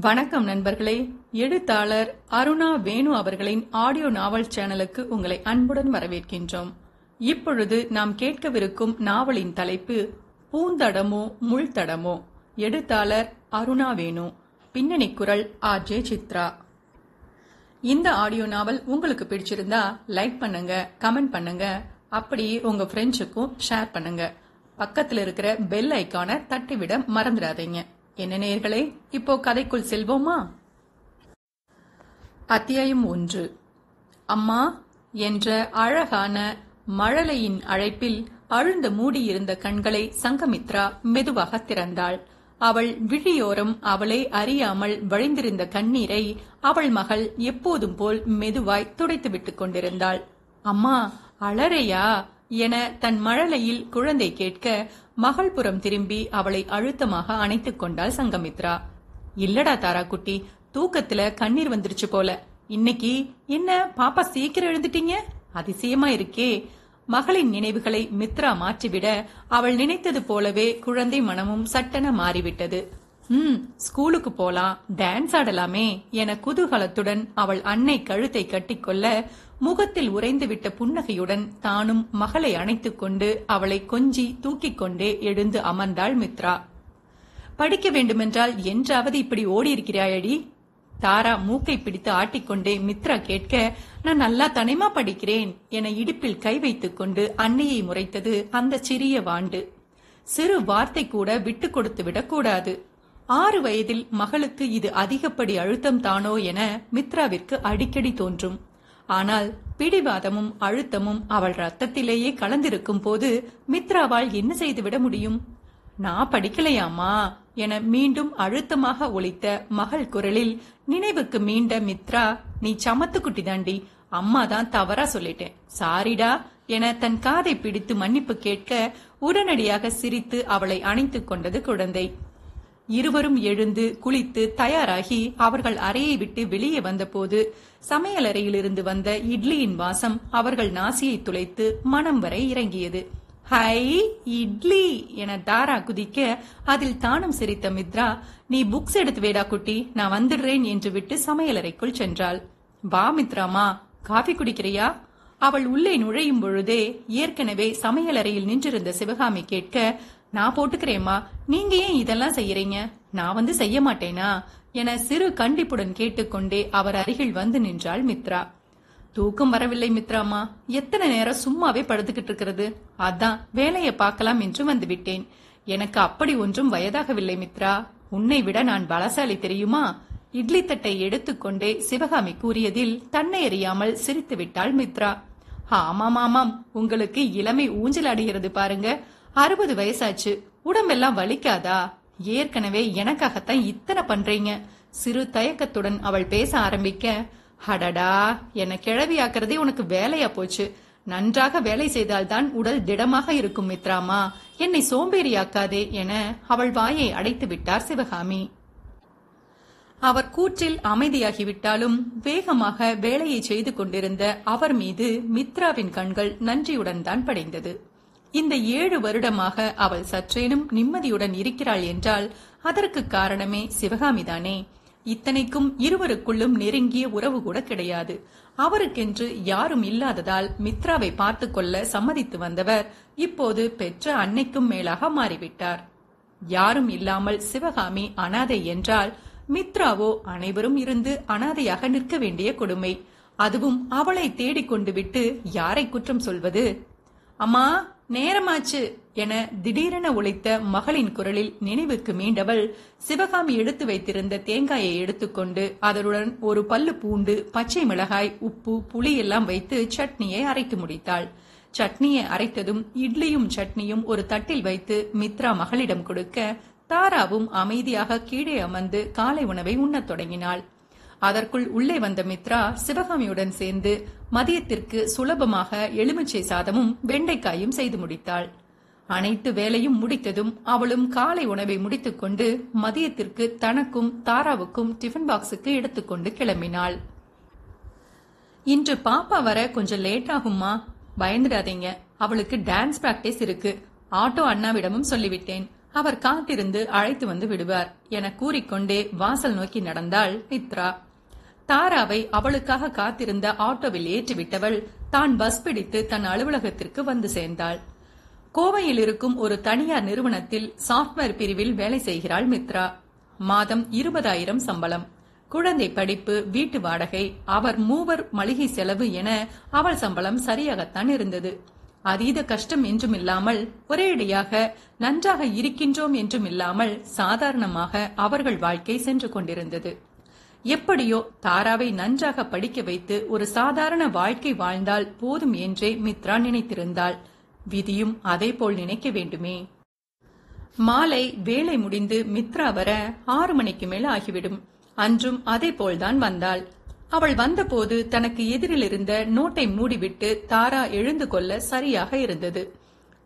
வணக்கம் நண்பர்களே. எழுத்தாளர் அருணா வேணு அவர்களின் ஆடியோ நாவல் சேனலுக்கு உங்களை அன்புடன் வரவேற்கின்றோம். இப்பொழுது நாம் கேட்கவிருக்கும் நாவலின் தலைப்பு பூந்தடமோ முள்தடமோ? எழுத்தாளர் அருணா வேணு. பின்னணி குரல் ஆர் ஜே. சித்ரா. இந்த ஆடியோ நாவல் உங்களுக்கு பிடிச்சிருந்தா லைக் பண்ணுங்க கமெண்ட் பண்ணுங்க அப்படியே உங்க ஃப்ரெண்ட்ஸுக்கும் ஷேர் பண்ணுங்க. பக்கத்தில் இருக்கிற பெல் ஐக்கான தட்டிவிட மறந்துடாதீங்க. என்ன நேர்களே இப்போ கதைக்குள் செல்வோமா? அத்தியாயம் ஒன்று. அம்மா என்ற அழகான மழலையின் அழைப்பில் அழுந்த மூடியிருந்த கண்களை சங்கமித்ரா மெதுவாக திறந்தாள். அவள் விழியோரம் அவளை அறியாமல் வழிந்திருந்த கண்ணீரை அவள் மகள் எப்போதும் போல் மெதுவாய் துடைத்து விட்டுக் கொண்டிருந்தாள். அம்மா அலறையா? என தன் மழலையில் குழந்தை கேட்க மகள்புறம் திரும்பி அவளை அழுத்தமாக அணைத்துக் கொண்டாள் சங்கமித்ரா. இல்லடா தாரா குட்டி தூக்கத்துல கண்ணீர் வந்துருச்சு போல. இன்னைக்கு என்ன பாப்பா சீக்கிரம் எழுந்துட்டீங்க? அதிசயமா இருக்கே. மகளின் நினைவுகளை மித்ரா மாற்றிவிட அவள் நினைத்தது போலவே குழந்தை மனமும் சட்டென மாறிவிட்டது. ம் ஸ்கூலுக்கு போலாம் டான்ஸ் ஆடலாமே என குதூகலத்துடன் அவள் அன்னை கழுத்தை கட்டிக்கொள்ள முகத்தில் உறைந்துவிட்ட புன்னகையுடன் தானும் மகளை அணைத்துக் கொண்டு அவளை கொஞ்சி தூக்கிக் கொண்டே எழுந்து அமர்ந்தாள் மித்ரா. படிக்க வேண்டுமென்றால் என்றாவது இப்படி ஓடியிருக்கிறாயடி? தாரா மூக்கை பிடித்து ஆட்டிக்கொண்டே மித்ரா கேட்க நான் நல்லா தனிமா படிக்கிறேன் என இடுப்பில் கை வைத்துக் கொண்டு அன்னையை முறைத்தது அந்த சிறிய வாண்டு. சிறு வார்த்தை கூட விட்டு கொடுத்து விடக்கூடாது ஆறு வயதில் மகளுக்கு இது அதிகப்படி அழுத்தம் தானோ என மித்ராவிற்கு அடிக்கடி தோன்றும். ஆனால் பிடிவாதமும் அழுத்தமும் அவள் ரத்தத்திலேயே கலந்திருக்கும் போது மித்ராவால் என்ன செய்துவிட முடியும்? நான் படிக்கலையாமா என மீண்டும் அழுத்தமாக ஒழித்த மகள் குரலில் நினைவுக்கு மீண்ட மித்ரா நீ சமத்து குட்டி தாண்டி அம்மா தான் தவறா சொல்லிட்டேன். சாரிடா என தன் காதை பிடித்து மன்னிப்பு கேட்க உடனடியாக சிரித்து அவளை அணைத்துக் கொண்டது குழந்தை. இருவரும் எழுந்து குளித்து தயாராகி அவர்கள் அறையை விட்டு வெளியே வந்தபோது சமையலறையிலிருந்து வந்த இட்லியின் வாசம் அவர்கள் நாசியை துளைத்து மனம் வரை இறங்கியது. ஹை இட்லி என தாரா குதிக்க அதில் தானும் சிரித்த மித்ரா நீ புக்ஸ் எடுத்து வேடா குட்டி நான் வந்துடுறேன் என்று விட்டு சமையலறைக்குள் சென்றாள். வா மித்ராமா காஃபி குடிக்கிறியா? அவள் உள்ளே நுழையும் பொழுதே ஏற்கனவே சமையலறையில் நின்றிருந்த சிவகாமி கேட்க நான் போட்டுக்கிறேம்மா நீங்க ஏன் இதெல்லாம் செய்யறீங்க? நான் வந்து செய்ய மாட்டேனா? என சிறு கண்டிப்புடன் கேட்டுக்கொண்டே அவர் அருகில் வந்து நின்றாள் மித்ரா. தூக்கம் வரவில்லை மித்ராமா. எத்தனை நேரம் சும்மாவே படுத்துக்கிட்டு இருக்கிறது? அதான் வேலையை பார்க்கலாம் என்று வந்துவிட்டேன். எனக்கு அப்படி ஒன்றும் வயதாகவில்லை மித்ரா. உன்னை விட நான் பலசாலி தெரியுமா? இட்லி தட்டை எடுத்துக்கொண்டே சிவகாமி கூறியதில் தன்னை அறியாமல் சிரித்து விட்டாள் மித்ரா. ஆமாம் ஆமாம். உங்களுக்கு இளமை ஊஞ்சல் அடைகிறது பாருங்க. அறுபது வயசாச்சு. உடம்பெல்லாம் வலிக்காதா? ஏற்கனவே எனக்காகத்தான் இத்தனை பண்றீங்க. சிறு தயக்கத்துடன் அவள் பேச ஆரம்பிக்க ஹடடா என்னை கிழவியாக்குறதே உனக்கு வேலையா போச்சு. நன்றாக வேலை செய்தால்தான் உடல் திடமாக இருக்கும் மித்ராமா. என்னை சோம்பேறியாக்காதே என அவள் வாயை அடைத்து விட்டார் சிவகாமி. அவர் கூற்றில் அமைதியாகிவிட்டாலும் வேகமாக வேலையை செய்து கொண்டிருந்த அவர் மீது மித்ராவின் கண்கள் நன்றியுடன் தான் படைந்தது. இந்த ஏழு வருடமாக அவள் சற்றேனும் நிம்மதியுடன் இருக்கிறாள் என்றால் அதற்கு காரணமே சிவகாமிதானே இத்தனைக்கும் இருவருக்குள்ளும் நெருங்கிய உறவு கூட கிடையாது. அவருக்கென்று யாரும் இல்லாததால் மித்ராவை பார்த்து கொள்ள சம்மதித்து வந்தவர் இப்போது பெற்ற அன்னைக்கும் மேலாக மாறிவிட்டார். யாரும் இல்லாமல் சிவகாமி அனாதை என்றால் மித்ராவோ அனைவரும் இருந்து அனாதையாக நிற்க வேண்டிய கொடுமை. அதுவும் அவளை தேடிக்கொண்டு விட்டு யாரை குற்றம் சொல்வது? அம்மா நேரமாச்சு என திடீரென ஒழித்த மகளின் குரலில் நினைவுக்கு மீண்டவள் சிவகாமி எடுத்து வைத்திருந்த தேங்காயை எடுத்துக்கொண்டு அதனுடன் ஒரு பல்லு பூண்டு பச்சை மிளகாய் உப்பு புளி எல்லாம் வைத்து சட்னியை அரைத்து முடித்தாள். சட்னியை அரைத்ததும் இட்லியும் சட்னியும் ஒரு தட்டில் வைத்து மித்ரா மகளிடம் கொடுக்க தாராவும் அமைதியாக கீழே அமர்ந்து காலை உணவை உண்ணத் தொடங்கினாள். அதற்குள் உள்ளே வந்த மித்ரா சிவகாமியுடன் சேர்ந்து மதியத்திற்கு சுலபமாக எலுமிச்சை சாதமும் வெண்டைக்காயும் செய்து முடித்தாள். அனைத்து வேலையும் முடித்ததும் அவளும் காலை உணவை முடித்துக்கொண்டு மதியத்திற்கு தனக்கும் தாராவுக்கும் டிஃபன் பாக்ஸுக்கு எடுத்துக்கொண்டு கிளம்பினாள். இன்று பாப்பா வர கொஞ்சம் லேட் ஆகுமா பயந்துடாதீங்க. அவளுக்கு டான்ஸ் பிராக்டிஸ் இருக்கு. ஆட்டோ அண்ணாவிடமும் சொல்லிவிட்டேன். அவர் காத்திருந்து அழைத்து வந்து விடுவார். என கூறிக்கொண்டே வாசல் நோக்கி நடந்தாள் மித்ரா தாராவை அவளுக்காக காத்திருந்த ஆட்டோவில் ஏற்றிவிட்டவள் தான் பஸ் பிடித்து தன் அலுவலகத்திற்கு வந்து சேர்ந்தாள். கோவையில் இருக்கும் ஒரு தனியார் நிறுவனத்தில் சாப்ட்வேர் பிரிவில் வேலை செய்கிறாள் மித்ரா. மாதம் இருபதாயிரம் சம்பளம். குழந்தை படிப்பு வீட்டு வாடகை அவர் மூவர் மளிகை செலவு என அவள் சம்பளம் சரியாகத்தான் இருந்தது. அதீத கஷ்டம் என்றும் இல்லாமல் ஒரேடியாக நன்றாக இருக்கின்றோம் என்றும் இல்லாமல் சாதாரணமாக அவர்கள் வாழ்க்கை சென்று கொண்டிருந்தது. எப்படியோ தாராவை நன்றாக படிக்க வைத்து ஒரு சாதாரண வாழ்க்கை வாழ்ந்தால் போதும் என்றே மித்ரா நினைத்திருந்தாள். விதியும் அதே போல் நினைக்க வேண்டுமே. மாலை வேலை முடிந்து மித்ரா வர ஆறு மணிக்கு மேல் ஆகிவிடும். அன்றும் அதே போல்தான் வந்தாள். அவள் வந்தபோது தனக்கு எதிரில் இருந்த நோட்டை மூடிவிட்டு தாரா எழுந்து கொள்ள சரியாக இருந்தது.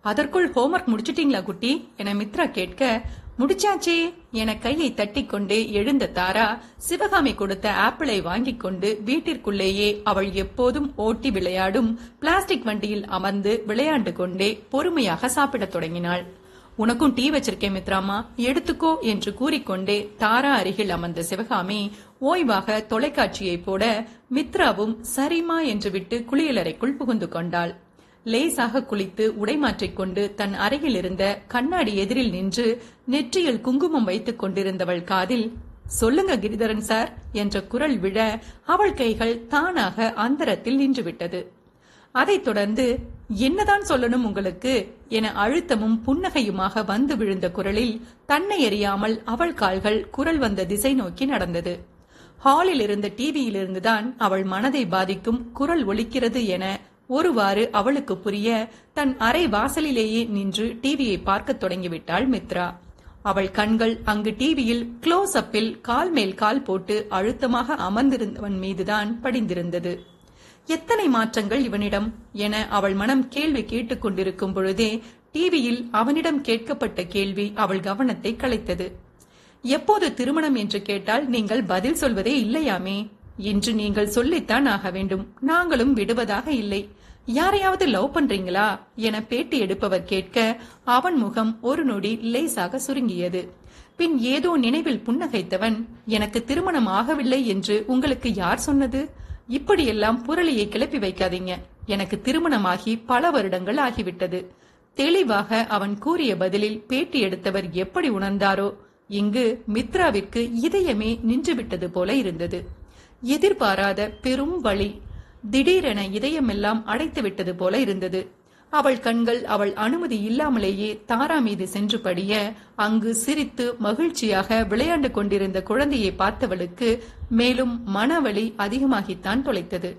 அதற்குள் ஹோம்ஒர்க் முடிச்சிட்டீங்களா குட்டி? என மித்ரா கேட்க முடிச்சாச்சே என கையை தட்டிக்கொண்டே எழுந்த தாரா சிவகாமி கொடுத்த ஆப்பிளை வாங்கிக் கொண்டு வீட்டிற்குள்ளேயே அவள் எப்போதும் ஓட்டி விளையாடும் பிளாஸ்டிக் வண்டியில் அமர்ந்து விளையாண்டு கொண்டே பொறுமையாக சாப்பிடத் தொடங்கினாள். உனக்கும் டீ வச்சிருக்கேன் மித்ராமா எடுத்துக்கோ என்று கூறிக்கொண்டே தாரா அருகில் அமர்ந்த சிவகாமி ஓய்வாக தொலைக்காட்சியை போட மித்ராவும் சரிமா என்று விட்டு குளியலறைக்குள் புகுந்து கொண்டாள். லேசாக குளித்து உடை மாற்றிக்கொண்டு தன் அறையில் இருந்த கண்ணாடி எதிரில் நின்று நெற்றியில் குங்குமம் வைத்துக் கொண்டிருந்தவள் காதில் சொல்லுங்க கிரிதரன் சார் என்ற குரல் விழ அவள் கைகள் தானாக அந்தரத்தில் நின்றுவிட்டது. அதைத் தொடர்ந்து என்னதான் சொல்லணும் உங்களுக்கு என அழுத்தமும் புன்னகையுமாக வந்து விழுந்த குரலில் தன்னை எறியாமல் அவள் கால்கள் குரல் வந்த திசை நோக்கி நடந்தது. ஹாலில் இருந்த டிவியிலிருந்துதான் அவள் மனதை பாதிக்கும் குரல் ஒலிக்கிறது என ஒருவாறு அவளுக்கு புரிய தன் அறை வாசலிலேயே நின்று டிவியை பார்க்கத் தொடங்கிவிட்டாள் மித்ரா. அவள் கண்கள் அங்கு டிவியில் க்ளோஸ் அப்பில் கால் மேல் கால் போட்டு அழுத்தமாக அமர்ந்திருந்தவன் மீதுதான் படிந்திருந்தது. எத்தனை மாற்றங்கள் இவனிடம் என அவள் மனம் கேள்வி கேட்டுக் கொண்டிருக்கும் பொழுதே டிவியில் அவனிடம் கேட்கப்பட்ட கேள்வி அவள் கவனத்தை கலைத்தது. எப்போது திருமணம்? என்று கேட்டால் நீங்கள் பதில் சொல்வதே இல்லையாமே. என்று நீங்கள் சொல்லித்தான் ஆக வேண்டும். நாங்களும் விடுவதாக இல்லை. யாரையாவது லவ் பண்றீங்களா? என பேட்டி எடுப்பவர் கேட்க அவன் முகம் ஒரு நொடி லேசாக சுருங்கியது. பின் ஏதோ நினைவில் புன்னகைத்தவன் எனக்கு திருமணம் ஆகவில்லை என்று உங்களுக்கு யார் சொன்னது? இப்படியெல்லாம் புரளியை கிளப்பி வைக்காதீங்க. எனக்கு திருமணமாகி பல வருடங்கள் ஆகிவிட்டது. தெளிவாக அவன் கூறிய பதிலில் பேட்டி எடுத்தவர் எப்படி உணர்ந்தாரோ இங்கு மித்ராவிற்கு இதயமே நின்றுவிட்டது போல இருந்தது. எதிர்பாராத பெரும் வழி. திடீரென இதயமெல்லாம் அடைத்துவிட்டது போல இருந்தது. அவள் கண்கள் அவள் அனுமதி இல்லாமலேயே தாரா மீது சென்று படிய அங்கு சிரித்து மகிழ்ச்சியாக விளையாண்டு கொண்டிருந்த குழந்தையை பார்த்தவளுக்கு மேலும் மனவழி அதிகமாகித்தான் தொலைத்தது.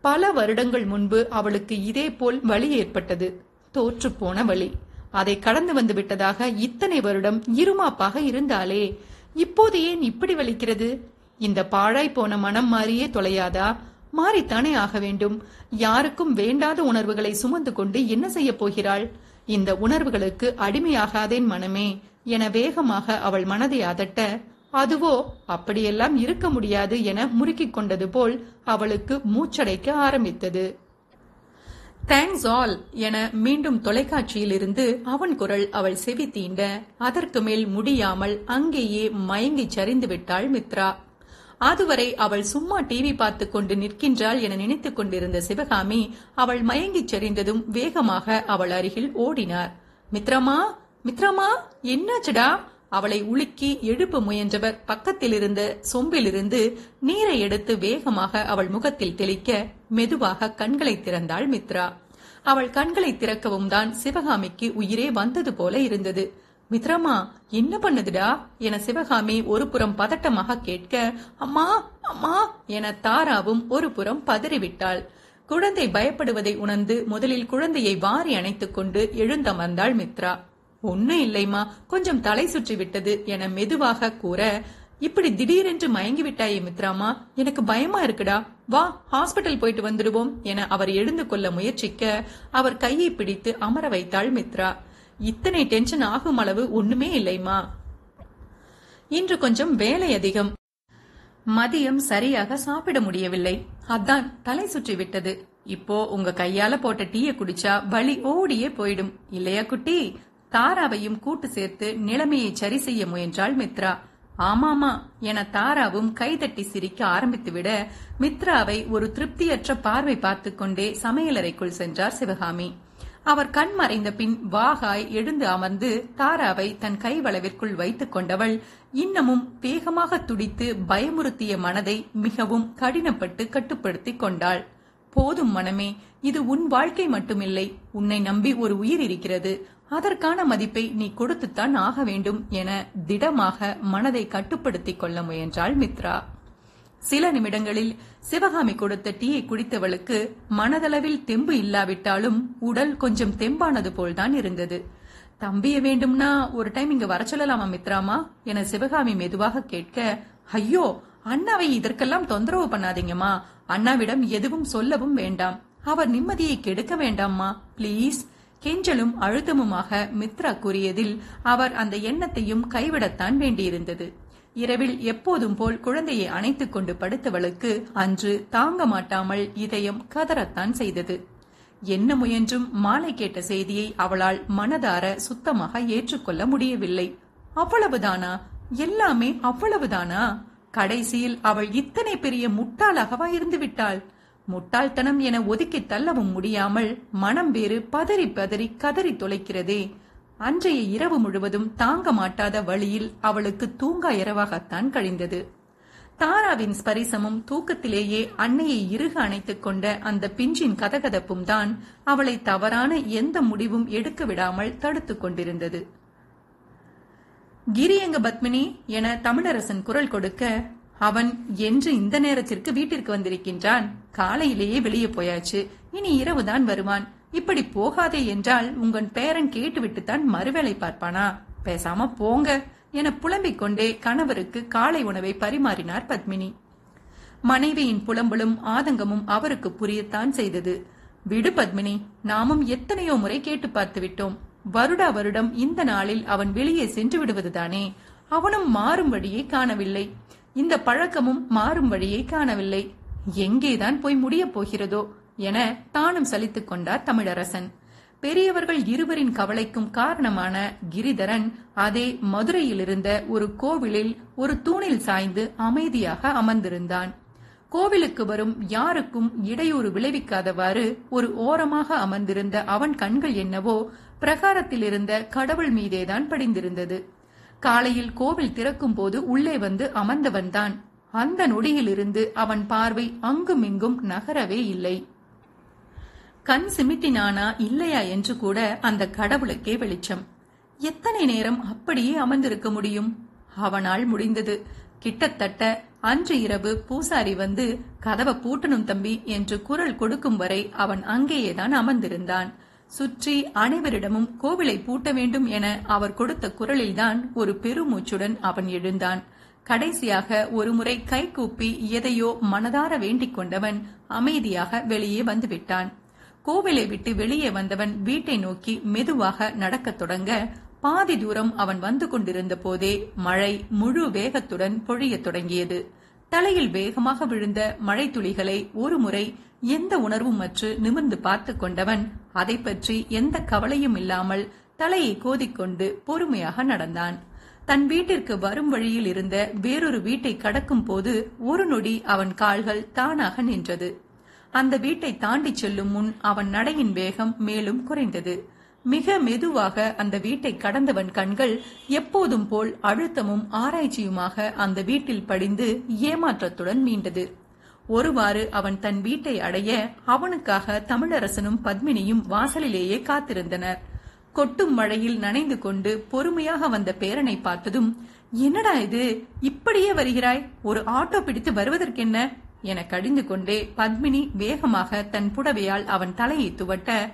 பல வருடங்கள் முன்பு அவளுக்கு இதேபோல் வழி ஏற்பட்டது. தோற்றுப்போன வழி அதை கடந்து வந்து விட்டதாக இத்தனை வருடம் இருமாப்பாக இருந்தாலே இப்போது ஏன் இப்படி வலிக்கிறது? இந்த பாழாய் போன மனம் மாறியே தொலையாதா? மாறித்தானே ஆக வேண்டும். யாருக்கும் வேண்டாத உணர்வுகளை சுமந்து கொண்டு என்ன செய்ய போகிறாள்? இந்த உணர்வுகளுக்கு அடிமையாகாதேன் மனமே. என வேகமாக அவள் மனதை அதட்ட அதுவோ அப்படியெல்லாம் இருக்க முடியாது என முறுக்கிக் கொண்டது போல் அவளுக்கு மூச்சடைக்க ஆரம்பித்தது. தேங்க்ஸ் ஆல் என மீண்டும் தொலைக்காட்சியில் இருந்து அவன் குரல் அவள் செவி தீண்ட அதற்கு மேல் முடியாமல் அங்கேயே மயங்கி சரிந்து விட்டாள் மித்ரா. அதுவரை அவள் சும்மா டிவி பார்த்து கொண்டு நிற்கின்றாள் என நினைத்துக் கொண்டிருந்த சிவகாமி அவள் மயங்கிச் சரிந்ததும் வேகமாக அவள் அருகில் ஓடினார். மித்ரமா மித்ரமா என்னாச்சுடா? அவளை உலுக்கி எழுப்ப முயன்றவர் பக்கத்தில் இருந்த சொம்பிலிருந்து நீரை எடுத்து வேகமாக அவள் முகத்தில் தெளிக்க மெதுவாக கண்களை திறந்தாள் மித்ரா. அவள் கண்களை திறக்கவும் தான் சிவகாமிக்கு உயிரே வந்தது போல இருந்தது. மித்ரமா என்ன பண்ணுதுடா? என சிவகாமி ஒரு புறம் பதட்டமாக கேட்க அம்மா அம்மா என தாராவும் ஒரு புறம் பதறிவிட்டாள். குழந்தை பயப்படுவதை உணர்ந்து முதலில் குழந்தையை வாரி அணைத்துக் கொண்டு எழுந்தமர்ந்தாள் மித்ரா. ஒன்னும் இல்லைம்மா கொஞ்சம் தலை சுற்றி விட்டது என மெதுவாக கூற இப்படி திடீரென்று மயங்கி விட்டாயே மித்ராமா? எனக்கு பயமா இருக்குடா. வா ஹாஸ்பிட்டல் போயிட்டு வந்துடுவோம் என அவர் எழுந்து கொள்ள முயற்சிக்க அவர் கையை பிடித்து அமர வைத்தாள் மித்ரா. இத்தனை டென்ஷன் ஆகும் அளவு ஒண்ணுமே இல்லைம்மா. இன்று கொஞ்சம் வேலை அதிகம். மதியம் சரியாக சாப்பிட முடியவில்லை. அதான் தலை சுற்றி விட்டது. இப்போ உங்க கையால போட்ட டீய குடிச்சா வலி ஓடியே போயிடும். இல்லையா குட்டி? தாராவையும் கூட்டு சேர்த்து நிலைமையை சரி செய்ய முயன்றாள் மித்ரா. ஆமாமா என தாராவும் கைதட்டி சிரிக்க ஆரம்பித்துவிட மித்ராவை ஒரு திருப்தியற்ற பார்வை பார்த்து கொண்டே சமையலறைக்குள் சென்றார் சிவகாமி. அவர் கண் மறைந்த பின் வாகாய் எழுந்து அமர்ந்து தாராவை தன் கைவளவிற்குள் வைத்துக் கொண்டவள் இன்னமும் வேகமாக துடித்து பயமுறுத்திய மனதை மிகவும் கடினப்பட்டு கட்டுப்படுத்திக் கொண்டாள். போதும் மனமே இது உன் வாழ்க்கை மட்டுமில்லை. உன்னை நம்பி ஒரு உயிர் இருக்கிறது. அதற்கான மதிப்பை நீ கொடுத்துத்தான் ஆக வேண்டும் என திடமாக மனதை கட்டுப்படுத்திக் கொள்ள முயன்றாள் மித்ரா. சில நிமிடங்களில் சிவகாமி கொடுத்த டீயை குடித்தவளுக்கு மனதளவில் தெம்பு இல்லாவிட்டாலும் உடல் கொஞ்சம் தெம்பானது போல்தான் இருந்தது. தம்பிய வேண்டும்னா ஒரு டைம் இங்க வர சொல்லலாமா மித்ராமா? என சிவகாமி மெதுவாக கேட்க ஐயோ அண்ணாவை இதற்கெல்லாம் தொந்தரவு பண்ணாதீங்கம்மா. அண்ணாவிடம் எதுவும் சொல்லவும் வேண்டாம். அவர் நிம்மதியை கெடுக்க வேண்டாம்மா. ப்ளீஸ். கெஞ்சலும் அழுத்தமுமாக மித்ரா கூறியதில் அவர் அந்த எண்ணத்தையும் கைவிடத்தான் வேண்டியிருந்தது. இரவில் எப்போதும் போல் குழந்தையை அணைத்துக் கொண்டு படுத்தவளுக்கு அன்று தாங்க மாட்டாமல் இதயம் கதறத்தான் செய்தது. என்ன முயன்றும் மாலை கேட்ட செய்தியை அவளால் மனதார சுத்தமாக ஏற்றுக்கொள்ள முடியவில்லை. அவ்வளவுதானா? எல்லாமே அவ்வளவுதானா? கடைசியில் அவள் இத்தனை பெரிய முட்டாளாகவா இருந்து விட்டாள் முட்டாள்தனம் என ஒதுக்கி தள்ளவும் முடியாமல் மனம் வேறு பதறி பதறி கதறி தொலைக்கிறதே. அன்றைய இரவு முழுவதும் தாங்க மாட்டாத வழியில் அவளுக்கு தூங்கா இரவாகத்தான் கழிந்தது. தாராவின் ஸ்பரிசமும் தூக்கத்திலேயே அன்னையை இறுக அணைத்துக் கொண்ட அந்த பிஞ்சின் கதகதப்பும் தான் அவளை தவறான எந்த முடிவும் எடுக்க விடாமல் தடுத்துக் கொண்டிருந்தது. கிரியங்க பத்மினி என தமிழரசன் குரல் கொடுக்க அவன் என்று இந்த நேரத்திற்கு வீட்டிற்கு வந்திருக்கின்றான். காலையிலேயே வெளியே போயாச்சு. இனி இரவுதான் வருவான். இப்படி போகாதே என்றால் உங்கள் பேரன் கேட்டுவிட்டுத்தான் மறுவேளை பார்ப்பானா? பேசாம போங்க என புலம்பிக் கொண்டே கணவருக்கு காலை உணவை பரிமாறினார் பத்மினி. மனைவியின் புலம்பலும் ஆதங்கமும் அவருக்கு புரியத்தான் செய்தது. விடு பத்மினி நாமும் எத்தனையோ முறை கேட்டு பார்த்து விட்டோம் வருடா வருடம் இந்த நாளில் அவன் வெளியே சென்று விடுவதுதானே. அவனும் மாறும் வழியை காணவில்லை. இந்த பழக்கமும் மாறும் வழியை காணவில்லை. எங்கேதான் போய் முடியப் போகிறதோ? என தானும் சலித்துக் கொண்டார் தமிழரசன். பெரியவர்கள் இருவரின் கவலைக்கும் காரணமான கிரிதரன் அதே மதுரையில் இருந்த ஒரு கோவிலில் ஒரு தூணில் சாய்ந்து அமைதியாக அமர்ந்திருந்தான். கோவிலுக்கு வரும் யாருக்கும் இடையூறு விளைவிக்காதவாறு ஒரு ஓரமாக அமர்ந்திருந்த அவன் கண்கள் என்னவோ பிரகாரத்தில் இருந்த கடவுள் மீதேதான் படிந்திருந்தது. காலையில் கோவில் திறக்கும் போது உள்ளே வந்து அமர்ந்தவன்தான். அந்த நொடியிலிருந்து அவன் பார்வை அங்குமிங்கும் நகரவே இல்லை. கண் சிமிட்டினானா இல்லையா என்று கூட அந்த கடவுளுக்கே வெளிச்சம். எத்தனை நேரம் அப்படியே அமர்ந்திருக்க முடியும்? அவனால் முடிந்தது. கிட்டத்தட்ட அன்று இரவு பூசாரி வந்து கதவை பூட்டணும் தம்பி என்று குரல் கொடுக்கும் வரை அவன் அங்கேயேதான் அமர்ந்திருந்தான். சுற்றி அனைவரிடமும் கோவிலை பூட்ட வேண்டும் என அவர் கொடுத்த குரலில்தான் ஒரு பெருமூச்சுடன் அவன் எழுந்தான். கடைசியாக ஒருமுறை கை கூப்பி எதையோ மனதார வேண்டிக் கொண்டவன் அமைதியாக வெளியே வந்துவிட்டான். கோவிலை விட்டு வெளியே வந்தவன் வீட்டை நோக்கி மெதுவாக நடக்கத் தொடங்க பாதி தூரம் அவன் வந்து கொண்டிருந்த போதே மழை முழு வேகத்துடன் பொழியத் தொடங்கியது. தலையில் வேகமாக விழுந்த மழை துளிகளை ஒருமுறை எந்த உணர்வும் அற்று நிமிர்ந்து பார்த்து கொண்டவன் அதை பற்றி எந்த கவலையும் இல்லாமல் தலையை கோதிக்கொண்டு பொறுமையாக நடந்தான். தன் வீட்டிற்கு வரும் வழியில் இருந்த வேறொரு வீட்டை கடக்கும் போது ஒரு நொடி அவன் கால்கள் தானாக நின்றது. அந்த வீட்டை தாண்டி செல்லும் முன் அவன் நடையின் வேகம் மேலும் குறைந்தது. மிக மெதுவாக அந்த வீட்டை கடந்தவன் கண்கள் எப்போதும் போல் அழுத்தமும் ஆராய்ச்சியுமாக அந்த வீட்டில் படிந்து ஏமாற்றத்துடன் மீண்டது. ஒருவாறு அவன் தன் வீட்டை அடைய அவனுக்காக தமிழரசனும் பத்மினியும் வாசலிலேயே காத்திருந்தனர். கொட்டும் மழையில் நனைந்து கொண்டு பொறுமையாக வந்த பேரனை பார்த்ததும் என்னடா இது? இப்படியே வருகிறாய்? ஒரு ஆட்டோ பிடித்து வருவதற்கென்ன? என கடிந்து கொண்டே பத்மினி வேகமாக தன் புடவையால் அவன் தலையை துவட்ட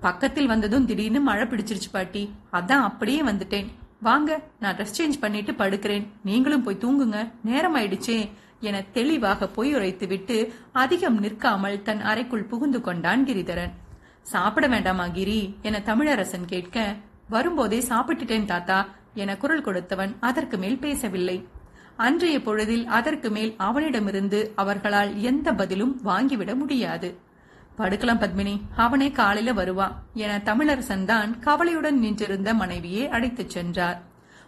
பக்கத்தில் வந்ததும் திடீர்னு மழை பிடிச்சிருச்சு பாட்டி. அதான் அப்படியே வந்துட்டேன். வாங்க நான் ட்ரெஸ் சேஞ்ச் பண்ணிட்டு படுக்கிறேன். நீங்களும் போய் தூங்குங்க. நேரம் ஆயிடுச்சே என தெளிவாக பொய் உரைத்து விட்டு அதிகம் நிற்காமல் தன் அறைக்குள் புகுந்து கொண்டான் கிரிதரன். சாப்பிட வேண்டாமா கிரி? என தமிழரசன் கேட்க வரும்போதே சாப்பிட்டுட்டேன் தாத்தா என குரல் கொடுத்தவன் அதற்கு மேல் பேசவில்லை. அன்றைய பொழுதில் அதற்கு மேல் அவனிடமிருந்து அவர்களால் எந்த பதிலும் வாங்கிவிட முடியாது. படுக்கலாம் பத்மினி அவனே காலையில வருவான் என தமிழரசன் தான் கவலையுடன் நின்றிருந்த மனைவியை அழைத்துச் சென்றார்.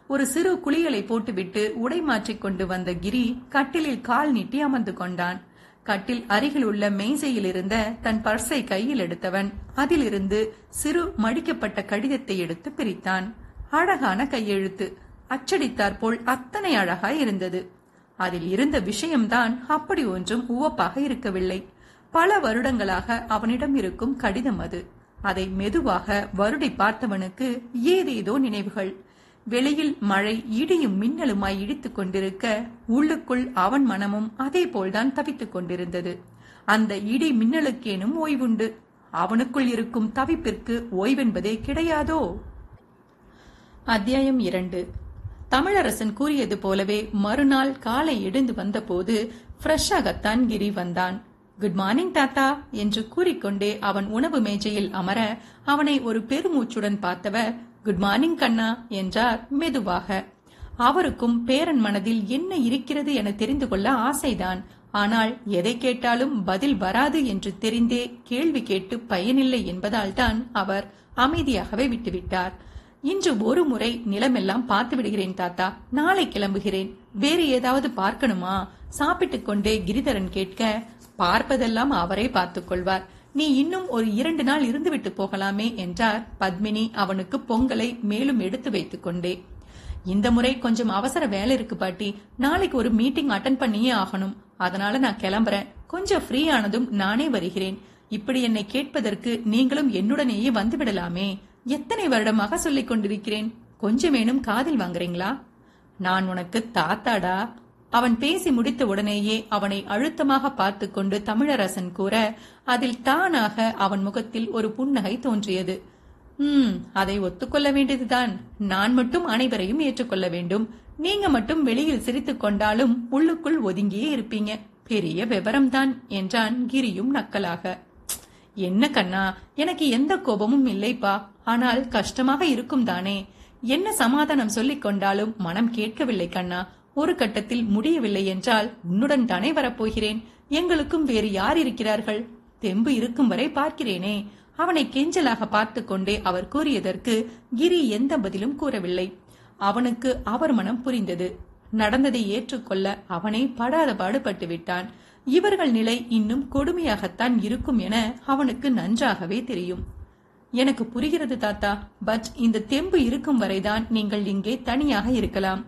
ஒரு சிறு குளியலை போட்டுவிட்டு உடை மாற்றிக் கொண்டு வந்த கிரி கட்டிலில் கால் நீட்டி அமர்ந்து கொண்டான். கட்டில் அருகில் உள்ள மேசையில் இருந்த தன் பர்ஸை கையில் எடுத்தவன் அதிலிருந்து சிறு மடிக்கப்பட்ட கடிதத்தை எடுத்து பிரித்தான். அழகான கையெழுத்து. அச்சடித்தார் போல் அத்தனை அழகாய் இருந்தது. அதில் இருந்த விஷயம்தான் அப்படி ஒன்றும் உவப்பாக இருக்கவில்லை. பல வருடங்களாக அவனிடம் இருக்கும் கடிதம் அது. அதை மெதுவாக வருடி பார்த்தவனுக்கு ஏதேதோ நினைவுகள். வெளியில் மழை இடியும் மின்னலுமாய் இடித்துக் கொண்டிருக்க உள்ளுக்குள் அவன் மனமும் அதே போல்தான் தவித்துக் கொண்டிருந்தது. அந்த இடி மின்னலுக்கேனும் ஓய்வுண்டு. அவனுக்குள் இருக்கும் தவிப்பிற்கு ஓய்வென்பதே கிடையாதோ? அத்தியாயம் இரண்டு. தமிழரசன் கூறியது போலவே மறுநாள் காலை எழுந்து வந்தபோது ஃப்ரெஷ்ஷாகத்தான் கிரி வந்தான். குட் மார்னிங் தாத்தா என்று கூறிக்கொண்டே அவன் உணவு மேஜையில் அமர அவனை ஒரு பெருமூச்சுடன் பார்த்தவர் குட் மார்னிங் கண்ணா என்றார் மெதுவாக. அவருக்கும் பேரன் மனதில் என்ன இருக்கிறது என தெரிந்து கொள்ள ஆசைதான். ஆனால் எதை கேட்டாலும் பதில் வராது என்று தெரிந்தே கேள்வி கேட்டு பயனில்லை என்பதால்தான் அவர் அமைதியாகவே விட்டுவிட்டார். இன்று ஒரு முறை நிலமெல்லாம் பார்த்து விடுகிறேன் தாத்தா. நாளை கிளம்புகிறேன். வேறு ஏதாவது பார்க்கணுமா? சாப்பிட்டு கொண்டே கிரிதரன் கேட்க பார்ப்பதெல்லாம் அவரே பார்த்துக் கொள்வார். நீ இன்னும் ஒரு இரண்டு நாள் இருந்துவிட்டு போகலாமே என்றார் பத்மினி அவனுக்கு பொங்கலை மேலும் எடுத்து வைத்துக் கொண்டே. இந்த முறை கொஞ்சம் அவசர வேலை இருக்கு பாட்டி. நாளைக்கு ஒரு மீட்டிங் அட்டன் பண்ணியே ஆகணும். அதனால நான் கிளம்புறேன். கொஞ்சம் ஃப்ரீ ஆனதும் நானே வருகிறேன். இப்படி என்னை கேட்பதற்கு நீங்களும் என்னுடனேயே வந்து விடலாமே. எத்தனை வருடமாக சொல்லிக் கொண்டிருக்கிறேன்? கொஞ்சமேனும் காதில் வாங்குறீங்களா? நான் உனக்கு தாத்தாடா. அவன் பேசி முடித்த உடனேயே அவனை அழுத்தமாக பார்த்து கொண்டு தமிழரசன் கூற அதில் தானாக அவன் முகத்தில் ஒரு புன்னகை தோன்றியது. ம் அதை ஒத்துக்கொள்ள வேண்டியதுதான். நான் மட்டும் அனைவரையும் ஏற்றுக்கொள்ள வேண்டும். நீங்க மட்டும் வெளியில் சிரித்துக் கொண்டாலும் உள்ளுக்குள் ஒதுங்கியே இருப்பீங்க. பெரிய விவரம்தான் என்றான் கிரியும் நக்கலாக. என்ன கண்ணா எனக்கு எந்த கோபமும் இல்லைப்பா. ஆனால் கஷ்டமாக இருக்கும் தானே. என்ன சமாதானம் சொல்லிக் கொண்டாலும் மனம் கேட்கவில்லை கண்ணா. ஒரு கட்டத்தில் முடியவில்லை என்றால் உன்னுடன் தானே வரப்போகிறேன். எங்களுக்கும் வேறு யார் இருக்கிறார்கள்? தெம்பு இருக்கும் வரை பார்க்கிறேனே. அவனை கெஞ்சலாக பார்த்து கொண்டே அவர் கூறியதற்கு கிரி எந்த பதிலும் கூறவில்லை. அவனுக்கு அவர் மனம் புரிந்தது. நடந்ததை ஏற்றுக்கொள்ள அவனை படாத பாடுபட்டு விட்டான் இவர்கள் நிலை இன்னும் கொடுமையாகத்தான் இருக்கும் என அவனுக்கு நன்றாகவே தெரியும். எனக்கு புரிகிறது தாத்தா. பட் இந்த தெம்பு இருக்கும் வரைதான் நீங்கள் இங்கே தனியாக இருக்கலாம்.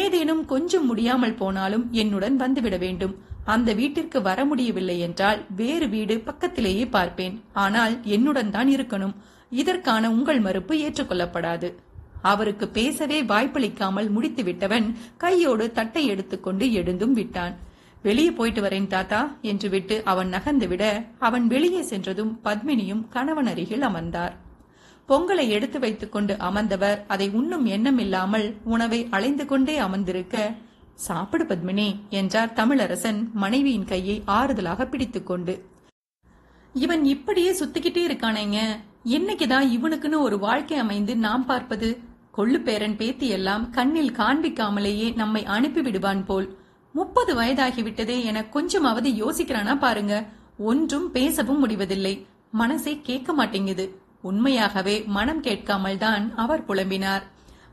ஏதேனும் கொஞ்சம் முடியாமல் போனாலும் என்னுடன் வந்துவிட வேண்டும். அந்த வீட்டிற்கு வர முடியவில்லை என்றால் வேறு வீடு பக்கத்திலேயே பார்ப்பேன். ஆனால் என்னுடன் தான் இருக்கணும். இதற்கான உங்கள் மறுப்பு ஏற்றுக்கொள்ளப்படாது. அவருக்கு பேசவே வாய்ப்பளிக்காமல் முடித்து விட்டவன் கையோடு தட்டை எடுத்துக்கொண்டு எழுந்தும் விட்டான். வெளியே போயிட்டு வரேன் தாத்தா என்று விட்டு அவன் நகர்ந்து விட அவன் வெளியே சென்றதும் பத்மினியும் கணவன் அருகில் அமர்ந்தார். பொங்கலை எடுத்து வைத்துக் கொண்டு அமர்ந்தவர் அதை உண்ணும் எண்ணம் இல்லாமல் உணவை அலைந்து கொண்டே அமர்ந்திருக்க சாப்பிடு பத்மினி என்றார் தமிழரசன் மனைவியின் கையை ஆறுதலாக பிடித்துக்கொண்டு இவன் இப்படியே சுத்திக்கிட்டே இருக்கானேங்க. என்னைக்குதான் இவனுக்குன்னு ஒரு வாழ்க்கை அமைந்து நாம் பார்ப்பது? கொள்ளு பேரன் பேத்தி எல்லாம் கண்ணில் காண்பிக்காமலேயே நம்மை அனுப்பி விடுவான் போல். முப்பது வயதாகிவிட்டதே என கொஞ்சமாவது யோசிக்கிறானா பாருங்க. ஒன்றும் பேசவும் முடிவதில்லை. மனசே கேட்க மாட்டேங்குது. உண்மையாகவே மனம் கேட்காமல் தான் அவர் புலம்பினார்.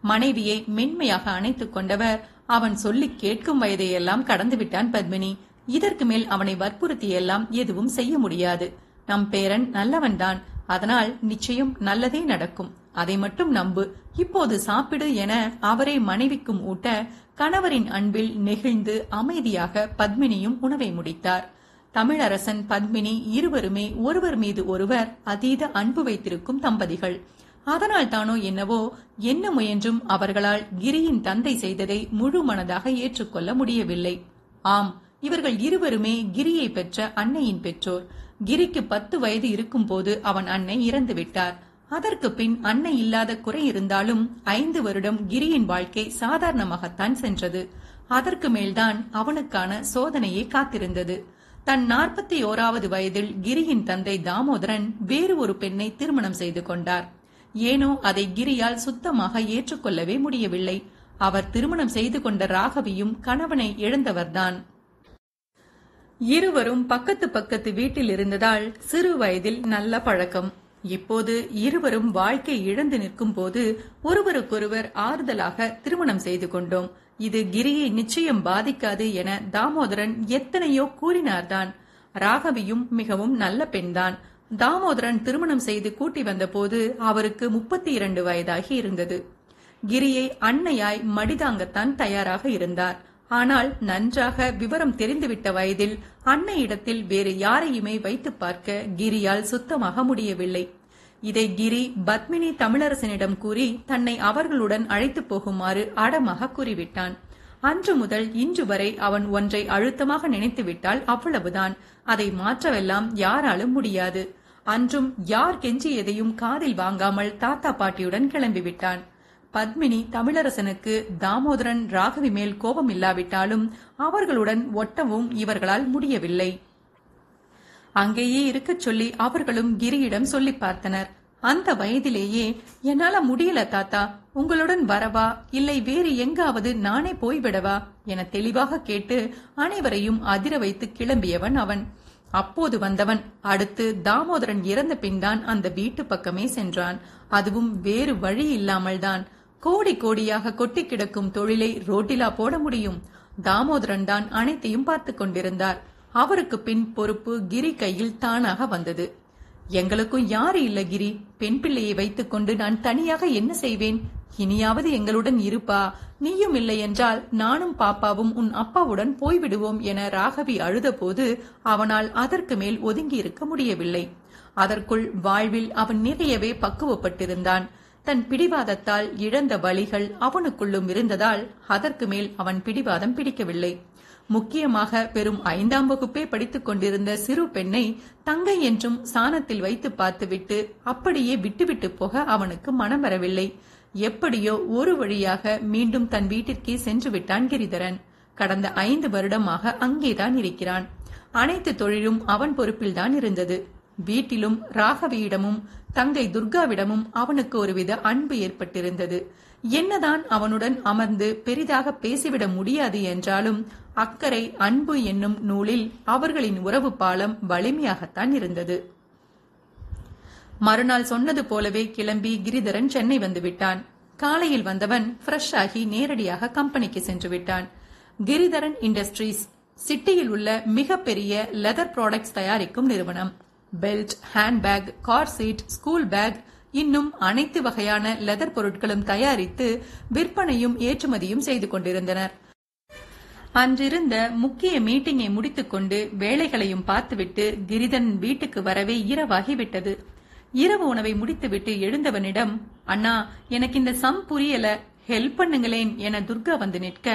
மனைவியை மென்மையாக அணைத்துக் கொண்டவர். அவன் சொல்லி கேட்கும் வயதையெல்லாம் கடந்து விட்டான் பத்மினி. இதற்கு மேல் அவனை வற்புறுத்தி எல்லாம் எதுவும் செய்ய முடியாது. நம் பேரன் நல்லவன்தான். அதனால் நிச்சயம் நல்லதே நடக்கும். அதை மட்டும் நம்பு. இப்போது சாப்பிடு என அவரே மனைவிக்கும் ஊட்ட கணவரின் அன்பில் நெகிழ்ந்து அமைதியாக பத்மினியும் உணவை முடித்தார். தமிழரசன் பத்மினி இருவருமே ஒருவர் மீது ஒருவர் அதீத அன்பு வைத்திருக்கும் தம்பதிகள். அதனால் தானோ என்னவோ என்ன முயன்றும் அவர்களால் கிரியின் தந்தை செய்ததை முழு மனதாக ஏற்றுக்கொள்ள முடியவில்லை. ஆம் இவர்கள் இருவருமே கிரியை பெற்ற அன்னையின் பெற்றோர். கிரிக்கு பத்து வயது இருக்கும் போது அவன் அன்னை இறந்து விட்டார் அதற்கு பின் அன்னை இல்லாத குறை இருந்தாலும் ஐந்து வருடம் கிரியின் வாழ்க்கை சாதாரணமாகத்தான் சென்றது. அதற்கு மேல்தான் அவனுக்கான சோதனையே காத்திருந்தது. தன் நாற்பத்தி ஓராவது வயதில் கிரியின் தந்தை தாமோதரன் வேறு ஒரு பெண்ணை திருமணம் செய்து கொண்டார். ஏனோ அதை கிரியால் சுத்தமாக ஏற்றுக்கொள்ளவே முடியவில்லை. அவர் திருமணம் செய்து கொண்ட ராகவியும் கணவனை இழந்தவர்தான். இருவரும் பக்கத்து பக்கத்து வீட்டில் இருந்ததால் சிறு வயதில் நல்ல பழக்கம். இப்போது இருவரும் வாழ்க்கை இழந்து நிற்கும் போது ஒருவருக்கொருவர் ஆறுதலாக திருமணம் செய்து கொண்டோம். இது கிரியை நிச்சயம் பாதிக்காது என தாமோதரன் எத்தனையோ கூறினார்தான். ராகவியும் மிகவும் நல்ல பெண்தான். தாமோதரன் திருமணம் செய்து கூட்டி வந்தபோது அவருக்கு முப்பத்தி இரண்டு வயதாகி இருந்தது. கிரியை அன்னையாய் மடிதாங்கத்தான் தயாராக இருந்தார். ஆனால் நன்றாக விவரம் தெரிந்துவிட்ட வயதில் அன்னையிடத்தில் வேறு யாரையுமே வைத்து பார்க்க கிரியால் சுத்தமாக முடியவில்லை. இதை கிரி பத்மினி தமிழரசனிடம் கூறி தன்னை அவர்களுடன் அழைத்து போகுமாறு அடமாக கூறிவிட்டான். அன்று முதல் இன்று வரை அவன் ஒன்றை அழுத்தமாக நினைத்துவிட்டால் அவ்வளவுதான். அதை மாற்றவெல்லாம் யாராலும் முடியாது. அன்றும் யார் கெஞ்சி எதையும் காதில் வாங்காமல் தாத்தா பாட்டியுடன் கிளம்பிவிட்டான். பத்மினி தமிழரசனுக்கு தாமோதரன் ராகவி மேல் கோபம் இல்லாவிட்டாலும் அவர்களுடன் ஒட்டவும் இவர்களால் முடியவில்லை. அங்கேயே இருக்கச் சொல்லி அவர்களும் கிரியிடம் சொல்லி பார்த்தனர். அந்த வயதிலேயே என்னால முடியல தாத்தா. உங்களுடன் வரவா? இல்லை வேறு எங்காவது நானே போய்விடவா என தெளிவாக கேட்டு அனைவரையும் அதிர வைத்து கிளம்பியவன் அவன். அப்போது வந்தவன் அடுத்து தாமோதரன் இறந்த பின்தான் அந்த வீட்டு பக்கமே சென்றான். அதுவும் வேறு வழி இல்லாமல் தான். கோடி கோடியாக கொட்டி கிடக்கும் தொழிலை ரோட்டிலா போட முடியும்? தாமோதரன் தான் அனைத்தையும் பார்த்து கொண்டிருந்தார். அவருக்கு பின் பொறுப்பு கிரி கையில் தானாக வந்தது. எங்களுக்கும் யாரு இல்ல கிரி? பெண் பிள்ளையை வைத்துக் கொண்டு நான் தனியாக என்ன செய்வேன்? இனியாவது எங்களுடன் இருப்பா? நீயும் இல்லை என்றால் நானும் பாப்பாவும் உன் அப்பாவுடன் போய்விடுவோம் என ராகவி அழுதபோது அவனால் அதற்கு மேல் ஒதுங்கி இருக்க முடியவில்லை. அதற்குள் வாழ்வில் அவன் நிறையவே பக்குவப்பட்டிருந்தான். தன் பிடிவாதத்தால் இழந்த வழிகள் அவனுக்குள்ளும் இருந்ததால் அதற்கு மேல் அவன் பிடிவாதம் பிடிக்கவில்லை. முக்கியமாக பெரும் ஐந்தாம் வகுப்பே படித்துக் கொண்டிருந்த சிறு பெண்ணை தங்கை என்றும் சாணத்தில் வைத்து பார்த்துவிட்டு அப்படியே விட்டுவிட்டு போக அவனுக்கு மனம் வரவில்லை. எப்படியோ ஒரு வழியாக மீண்டும் தன் வீட்டிற்கே சென்று விட்டான் கிரிதரன். கடந்த ஐந்து வருடமாக அங்கேதான் இருக்கிறான். அனைத்து தொழிலும் அவன் பொறுப்பில்தான் இருந்தது. வீட்டிலும் ராகவியிடமும் தங்கை துர்காவிடமும் அவனுக்கு ஒருவித அன்பு ஏற்பட்டிருந்தது. என்னதான் அவனுடன் அமர்ந்து பெரிதாக பேசிவிட முடியாது என்றாலும் அக்கறை அன்பு என்னும் நூலில் அவர்களின் உறவு பாலம் வலிமையாகத்தான் இருந்தது. மறுநாள் சொன்னது போலவே கிளம்பி கிரிதரன் சென்னை வந்து விட்டான். காலையில் வந்தவன் ஃப்ரெஷ் ஆகி நேரடியாக கம்பெனிக்கு சென்று விட்டான். கிரிதரன் இண்டஸ்ட்ரீஸ் சிட்டியில் உள்ள மிகப்பெரிய லெதர் ப்ராடக்ட்ஸ் தயாரிக்கும் நிறுவனம். Belt handbag car seat school bag இன்னும் அனைத்து வகையான லெதர் பொருட்களும் தயாரித்து விற்பனையும் ஏற்றுமதியும் செய்து கொண்டிருந்தனர். அன்றிருந்த முக்கிய மீட்டிங்கை முடித்துக்கொண்டு வேலைகளையும் பார்த்துவிட்டு கிரிதன் வீட்டுக்கு வரவே இரவாகிவிட்டது. இரவு உணவை முடித்துவிட்டு எழுந்தவனிடம் அண்ணா எனக்கு இந்த சம் புரியல. ஹெல்ப் பண்ணுங்களேன் என துர்கா வந்து நிற்க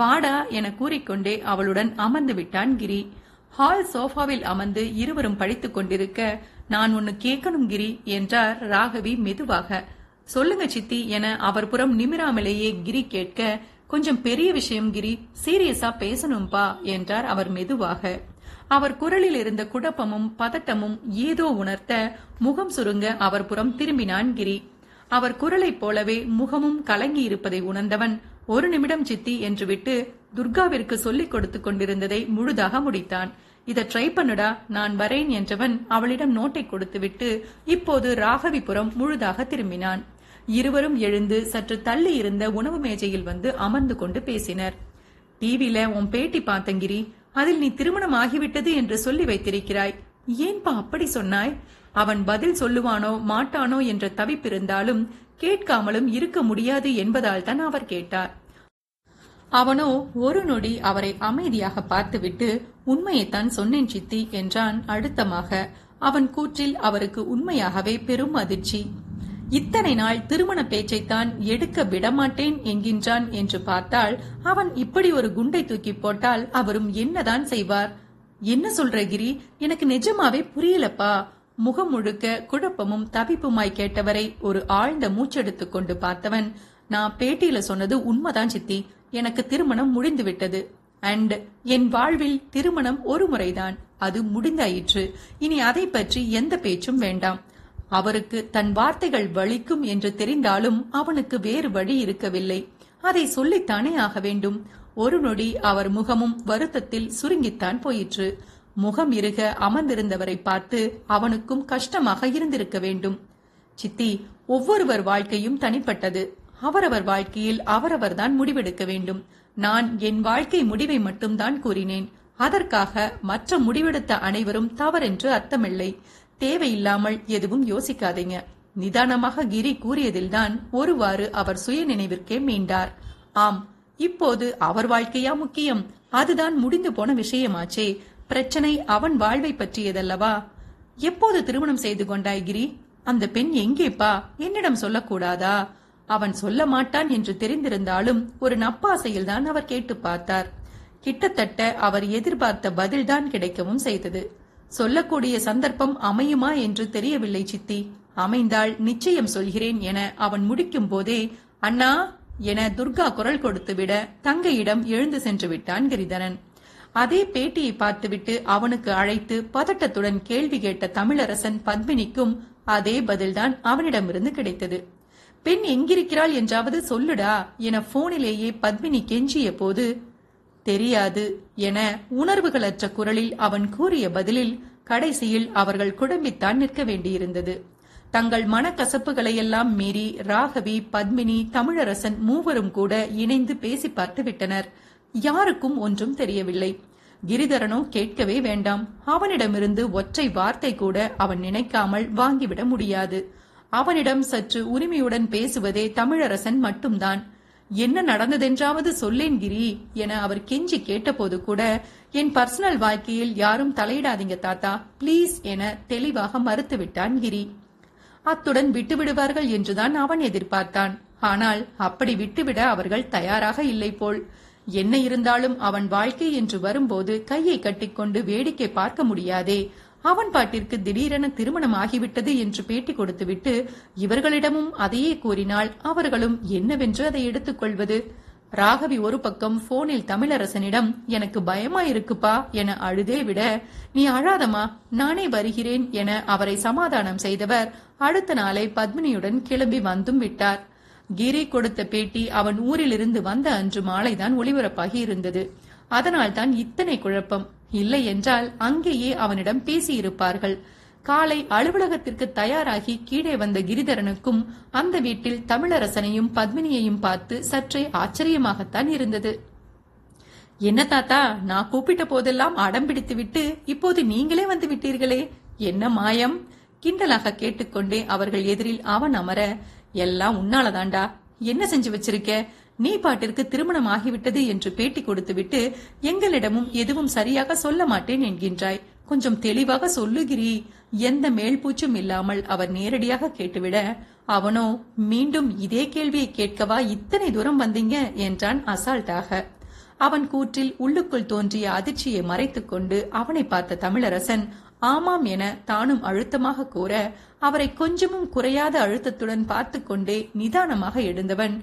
வாடா என கூறிக்கொண்டே அவளுடன் அமர்ந்து விட்டான் கிரி. ஹால் சோஃபாவில் அமர்ந்து இருவரும் படித்துக் கொண்டிருக்க நான் ஒன்னு கேட்கணும் கிரி என்றார் ராகவி மெதுவாக. சொல்லுங்க சித்தி என அவர் புறம் நிமிராமலேயே கிரி கேட்க கொஞ்சம் பெரிய விஷயம் கிரி. சீரியஸா பேசணும்பா என்றார் அவர் மெதுவாக. அவர் குரலில் இருந்த குழப்பமும் பதட்டமும் ஏதோ உணர்த்த முகம் சுருங்க அவர் புறம் திரும்பினான் கிரி. அவர் குரலைப் போலவே முகமும் கலங்கி இருப்பதை உணர்ந்தவன் ஒரு நிமிடம் சித்தி என்று விட்டு துர்காவிற்கு சொல்லிக் கொடுத்துக் கொண்டிருந்ததை முழுதாக முடித்தான். இத ட்ரை பண்ணுடா நான் வரேன் என்றவன் அவளிடம் நோட்டை கொடுத்துவிட்டு இப்போது ராகவிபுரம் முழுதாக திரும்பினான். இருவரும் எழுந்து சற்று தள்ளி இருந்த உணவு மேஜையில் வந்து அமர்ந்து கொண்டு பேசினர். டிவியில உன் பேட்டி பார்த்தங்கிரி அதில் நீ திருமணம் ஆகிவிட்டது என்று சொல்லி வைத்திருக்கிறாய். ஏன்பா அப்படி சொன்னாய்? அவன் பதில் சொல்லுவானோ மாட்டானோ என்ற தவிப்பிருந்தாலும் கேட்காமலும் இருக்க முடியாது என்பதால் தான் அவர் கேட்டார். அவனோ ஒரு நொடி அவரை அமைதியாக பார்த்துவிட்டு உண்மையைத்தான் சொன்னேன் சித்தி என்றான். அழுத்தமாக அவன் கூற்றில் அவருக்கு உண்மையாகவே பெரும் அதிர்ச்சி. இத்தனை நாள் திருமண பேச்சைத்தான் எடுக்க விடமாட்டேன் என்கின்றான் என்று பார்த்தால் அவன் இப்படி ஒரு குண்டை தூக்கி போட்டால் அவரும் என்னதான் செய்வார்? என்ன சொல்ற கிரி? எனக்கு நிஜமாவே புரியலப்பா. முகம் முழுக்க குழப்பமும் தவிப்புமாய் கேட்டவரை ஒரு ஆழ்ந்த மூச்செடுத்துக் கொண்டு பார்த்தவன் நான் பேட்டியில சொன்னது உண்மைதான் சித்தி. எனக்கு திருமணம் முடிந்து விட்டது அண்ட் என் வாழ்வில் திருமணம் ஒரு முறைதான். அது முடிந்தாயிற்று. இனி அதை பற்றி எந்த பேச்சும் வேண்டாம். அவருக்கு தன் வார்த்தைகள் வலிக்கும் என்று தெரிந்தாலும் அவனுக்கு வேறு வழி இருக்கவில்லை. அதை சொல்லித்தானே ஆக வேண்டும். ஒரு நொடி அவர் முகமும் வருத்தத்தில் சுருங்கித்தான் போயிற்று. முகம் இருக அமர்ந்திருந்தவரை பார்த்து அவனுக்கும் கஷ்டமாக இருந்திருக்க வேண்டும். சித்தி ஒவ்வொருவர் வாழ்க்கையும் தனிப்பட்டது. அவரவர் வாழ்க்கையில் அவரவர்தான் முடிவெடுக்க வேண்டும். நான் என் வாழ்க்கை முடிவை மட்டும்தான் கூறினேன். அதற்காக மற்ற முடிவெடுத்த அனைவரும் தவறென்று அர்த்தமில்லை. தேவையில்லாமல் எதுவும் யோசிக்காதீங்க. நிதானமாக கிரி கூறியதில்தான் ஒருவாறு அவர் சுய நினைவிற்கே மீண்டார். ஆம் இப்போது அவர் வாழ்க்கையா முக்கியம்? அதுதான் முடிந்து போன விஷயமாச்சே. பிரச்சனை அவன் வாழ்வை பற்றியதல்லவா? எப்போது திருமணம் செய்து கொண்டாய் கிரி? அந்த பெண் எங்கேப்பா? என்னிடம் சொல்லக்கூடாதா? அவன் சொல்ல மாட்டான் என்று தெரிந்திருந்தாலும் ஒரு நப்பாசையில்தான் அவர் கேட்டு பார்த்தார். கிட்டத்தட்ட அவர் எதிர்பார்த்த பதில்தான் கிடைக்கவும் செய்தது. சொல்லக்கூடிய சந்தர்ப்பம் அமையுமா என்று தெரியவில்லை சித்தி. அமைந்தால் நிச்சயம் சொல்கிறேன் என அவன் முடிக்கும் போதே அண்ணா என துர்கா குரல் கொடுத்துவிட தங்கையிடம் எழுந்து சென்று விட்டான் கிரிதரன். அதே பேட்டியை பார்த்துவிட்டு அவனுக்கு அழைத்து பதட்டத்துடன் கேள்வி கேட்ட தமிழரசன் பத்மினிக்கும் அதே பதில்தான் அவனிடமிருந்து கிடைத்தது. பெண் எங்கிருக்கிறாள் என்றாவது சொல்லுடா என போனிலேயே பத்மினி கெஞ்சிய போது தெரியாது என உணர்வுகளற்ற குரலில் அவன் கூறிய பதிலில் கடைசியில் அவர்கள் குழம்பித்தான் நிற்க வேண்டியிருந்தது. தங்கள் மனக்கசப்புகளையெல்லாம் மீறி ராகவி பத்மினி தமிழரசன் மூவரும் கூட இணைந்து பேசி பார்த்து விட்டனர். யாருக்கும் ஒன்றும் தெரியவில்லை. கிரிதரனோ கேட்கவே வேண்டாம். அவனிடமிருந்து ஒற்றை வார்த்தை கூட அவன் நினைக்காமல் வாங்கிவிட முடியாது. அவனிடம் சற்று உரிமையுடன் பேசுவதே தமிழரசன் மட்டும்தான். என்ன நடந்ததென்றாவது சொல்லேன் கிரி என அவர் கெஞ்சி கேட்டபோது கூட என் பர்சனல் வாழ்க்கையில் யாரும் தலையிடாதீங்க தாத்தா ப்ளீஸ் என தெளிவாக மறுத்துவிட்டான் கிரி. அத்துடன் விட்டுவிடுவார்கள் என்றுதான் அவன் எதிர்பார்த்தான். ஆனால் அப்படி விட்டுவிட அவர்கள் தயாராக இல்லை போல். என்ன இருந்தாலும் அவன் வாழ்க்கை என்று வரும்போது கையை கட்டிக்கொண்டு வேடிக்கை பார்க்க முடியாதே அவன் பாட்டிற்கு திடீரென திருமணம் ஆகிவிட்டது என்று பேட்டி கொடுத்துவிட்டு இவர்களிடமும் அதையே கூறினால் அவர்களும் என்னவென்று அதை எடுத்துக்கொள்வது ராகவி ஒரு பக்கம் போனில் தமிழரசனிடம் எனக்கு பயமா இருக்குப்பா என அழுதே விட நீ அழாதமா நானே வருகிறேன் என அவரை சமாதானம் செய்தவர் அடுத்த நாளை பத்மினியுடன் கிளம்பி வந்தும் விட்டார். கிரி கொடுத்த பேட்டி அவன் ஊரிலிருந்து வந்த அன்று மாலைதான் ஒளிபரப்பாகி இருந்தது. அதனால் தான் இத்தனை குழப்பம். இல்லை என்றால் அங்கேயே அவனிடம் பேசியிருப்பார்கள். காலை அலுவலகத்திற்கு தயாராகி கீழே வந்த கிரிதரனுக்கும் அந்த வீட்டில் தமிழரசனையும் பத்மினியையும் பார்த்து சற்றே ஆச்சரியமாகத்தான் இருந்தது. என்ன தாத்தா நான் கூப்பிட்ட போதெல்லாம் அடம் பிடித்து விட்டு இப்போது நீங்களே வந்து விட்டீர்களே? என்ன மாயம்? கிண்டலாக கேட்டுக்கொண்டே அவர்கள் எதிரில் அவன் அமர எல்லாம் உன்னாலதாண்டா என்ன செஞ்சு வச்சிருக்க? நீ பாட்டிற்கு திருமணம் ஆகிவிட்டது என்று பேட்டி கொடுத்துவிட்டு எங்களிடமும் எதுவும் சரியாக சொல்ல மாட்டேன் என்கின்றாய். கொஞ்சம் தெளிவாக சொல்லுகிறீ. எந்த மேல்பூச்சும் இல்லாமல் அவர் நேரடியாக கேட்டுவிட அவனோ மீண்டும் இதே கேள்வியை கேட்கவா இத்தனை தூரம் வந்தீங்க? என்றான் அசால்ட்டாக. அவன் கூற்றில் உள்ளுக்குள் தோன்றிய அதிர்ச்சியை மறைத்துக் கொண்டு அவனை பார்த்த தமிழரசன் ஆமாம் என தானும் அழுத்தமாக கூற அவரை கொஞ்சமும் குறையாத அழுத்தத்துடன் பார்த்து கொண்டே நிதானமாக எழுந்தவன்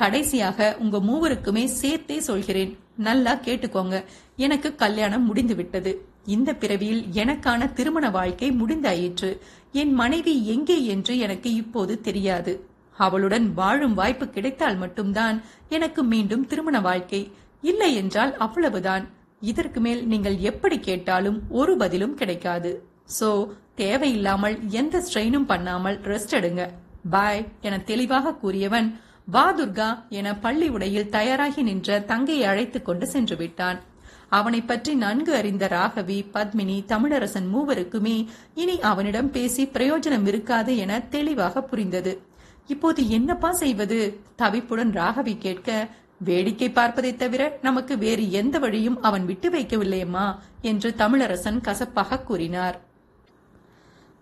கடைசியாக உங்க மூவருக்குமே சேர்த்தே சொல்கிறேன். நல்லா கேட்டுக்கோங்க. எனக்கு கல்யாணம் முடிந்து விட்டது இந்த பிறவியில் எனக்கான திருமண வாழ்க்கை முடிந்தாயிற்று. என் மனைவி எங்கே என்று எனக்கு இப்போது தெரியாது. அவளுடன் வாழும் வாய்ப்பு கிடைத்தால் மட்டும்தான் எனக்கு மீண்டும் திருமண வாழ்க்கை. இல்லை என்றால் அவ்வளவுதான். இதற்கு மேல் நீங்கள் எப்படி கேட்டாலும் ஒரு பதிலும் கிடைக்காது. சோ தேவையில்லாமல் எந்த ஸ்ட்ரெயினும் பண்ணாமல் ரெஸ்ட் எடுங்க. பாய் என தெளிவாக கூறியவன் வா துர்கா என பள்ளி உடையில் தயாராகி நின்ற தங்கையை அழைத்துக் கொண்டு சென்று விட்டான். அவனை பற்றி நன்கு அறிந்த ராகவி பத்மினி தமிழரசன் மூவருக்குமே இனி அவனிடம் பேசி பிரயோஜனம் இருக்காது என தெளிவாக புரிந்தது. இப்போது என்னப்பா செய்வது? தவிப்புடன் ராகவி கேட்க வேடிக்கை பார்ப்பதைத் தவிர நமக்கு வேறு எந்த வழியும் அவன் விட்டு வைக்கவில்லையம்மா என்று தமிழரசன் கசப்பாக கூறினார்.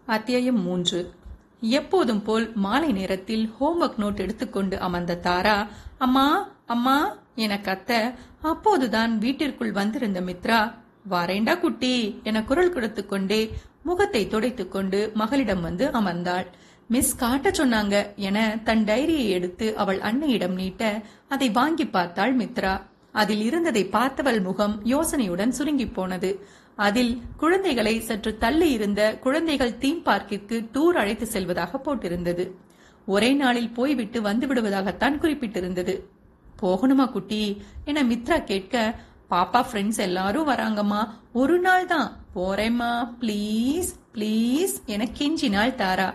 அத்தியாயம் மூன்று. எப்போதும் போல் மாலை நேரத்தில் ஹோம்ஒர்க் நோட் எடுத்துக்கொண்டு அமர்ந்த தாரா அம்மா அம்மா என கத்த அப்போதுதான் வீட்டிற்குள் வந்திருந்த மித்ரா வாரேண்டா குட்டி என குரல் கொடுத்து கொண்டே முகத்தை துடைத்துக் கொண்டு மகளிடம் வந்து அமர்ந்தாள். மிஸ் காட்ட சொன்னாங்க என தன் டைரியை எடுத்து அவள் அன்னையிடம் நீட்ட அதை வாங்கி பார்த்தாள் மித்ரா. அதில் இருந்ததை பார்த்தவள் முகம் யோசனையுடன் சுருங்கி போனது. அதில் குழந்தைகளை சற்று தள்ளி இருந்த குழந்தைகள் தீம் பார்க்கிற்கு டூர் அழைத்து செல்வதாக போட்டிருந்தது. ஒரே நாளில் போய்விட்டு வந்து விடுவதாகத்தான் குறிப்பிட்டிருந்தது. போகணுமா குட்டி? என மித்ரா கேட்க பாப்பா ஃப்ரெண்ட்ஸ் எல்லாரும் வராங்கம்மா. ஒரு நாள் தான் போறேம்மா. ப்ளீஸ் ப்ளீஸ் என கெஞ்சினாள் தாரா.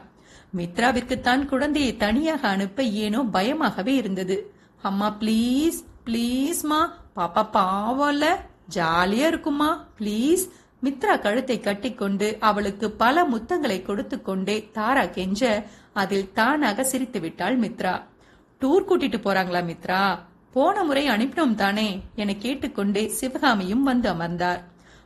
மித்ராவிற்குத்தான் குழந்தையை தனியாக அனுப்ப ஏனோ பயமாகவே இருந்தது. அம்மா ப்ளீஸ் ப்ளீஸ்மா பாப்பா பாவம்ல ஜாலியா இருக்குமா? ப்ளீஸ் மித்ரா கழுத்தை கட்டிக்கொண்டு அவளுக்கு பல முத்தங்களை கொடுத்து கொண்டே தாரா கெஞ்ச அதில் தானாக சிரித்து விட்டாள் மித்ரா. டூர் கூட்டிட்டு போறாங்களா மித்ரா? போன முறை அனுப்பினோம் தானே என கேட்டுக்கொண்டே சிவகாமியும் வந்து அமர்ந்தார்.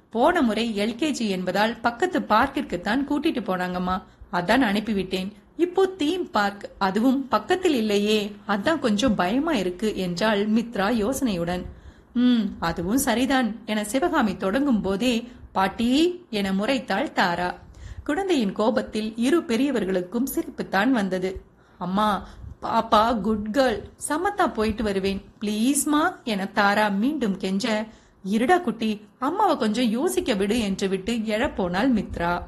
போன முறை எல்கேஜி என்பதால் பக்கத்து பார்க்கிற்கு தான் கூட்டிட்டு போனாங்கம்மா. அதான் அனுப்பிவிட்டேன். இப்போ தீம் பார்க் அதுவும் பக்கத்தில் இல்லையே. அதான் கொஞ்சம் பயமா இருக்கு என்றாள் மித்ரா யோசனையுடன். ம் அதுவும் சரிதான் என சிவகாமி தொடங்கும் போதே பாட்டி என முறைத்தாள் தாரா. குழந்தையின் கோபத்தில் இரு பெரியவர்களுக்கும் சிரிப்புத்தான் வந்தது. அம்மா பாப்பா குட் கேர்ள் சமத்தா போயிட்டு வருவேன். ப்ளீஸ்மா என தாரா மீண்டும் கெஞ்ச இருடா குட்டி அம்மாவை கொஞ்சம் யோசிக்க விடு என்று விட்டு எழப்போனாள் மித்ரா.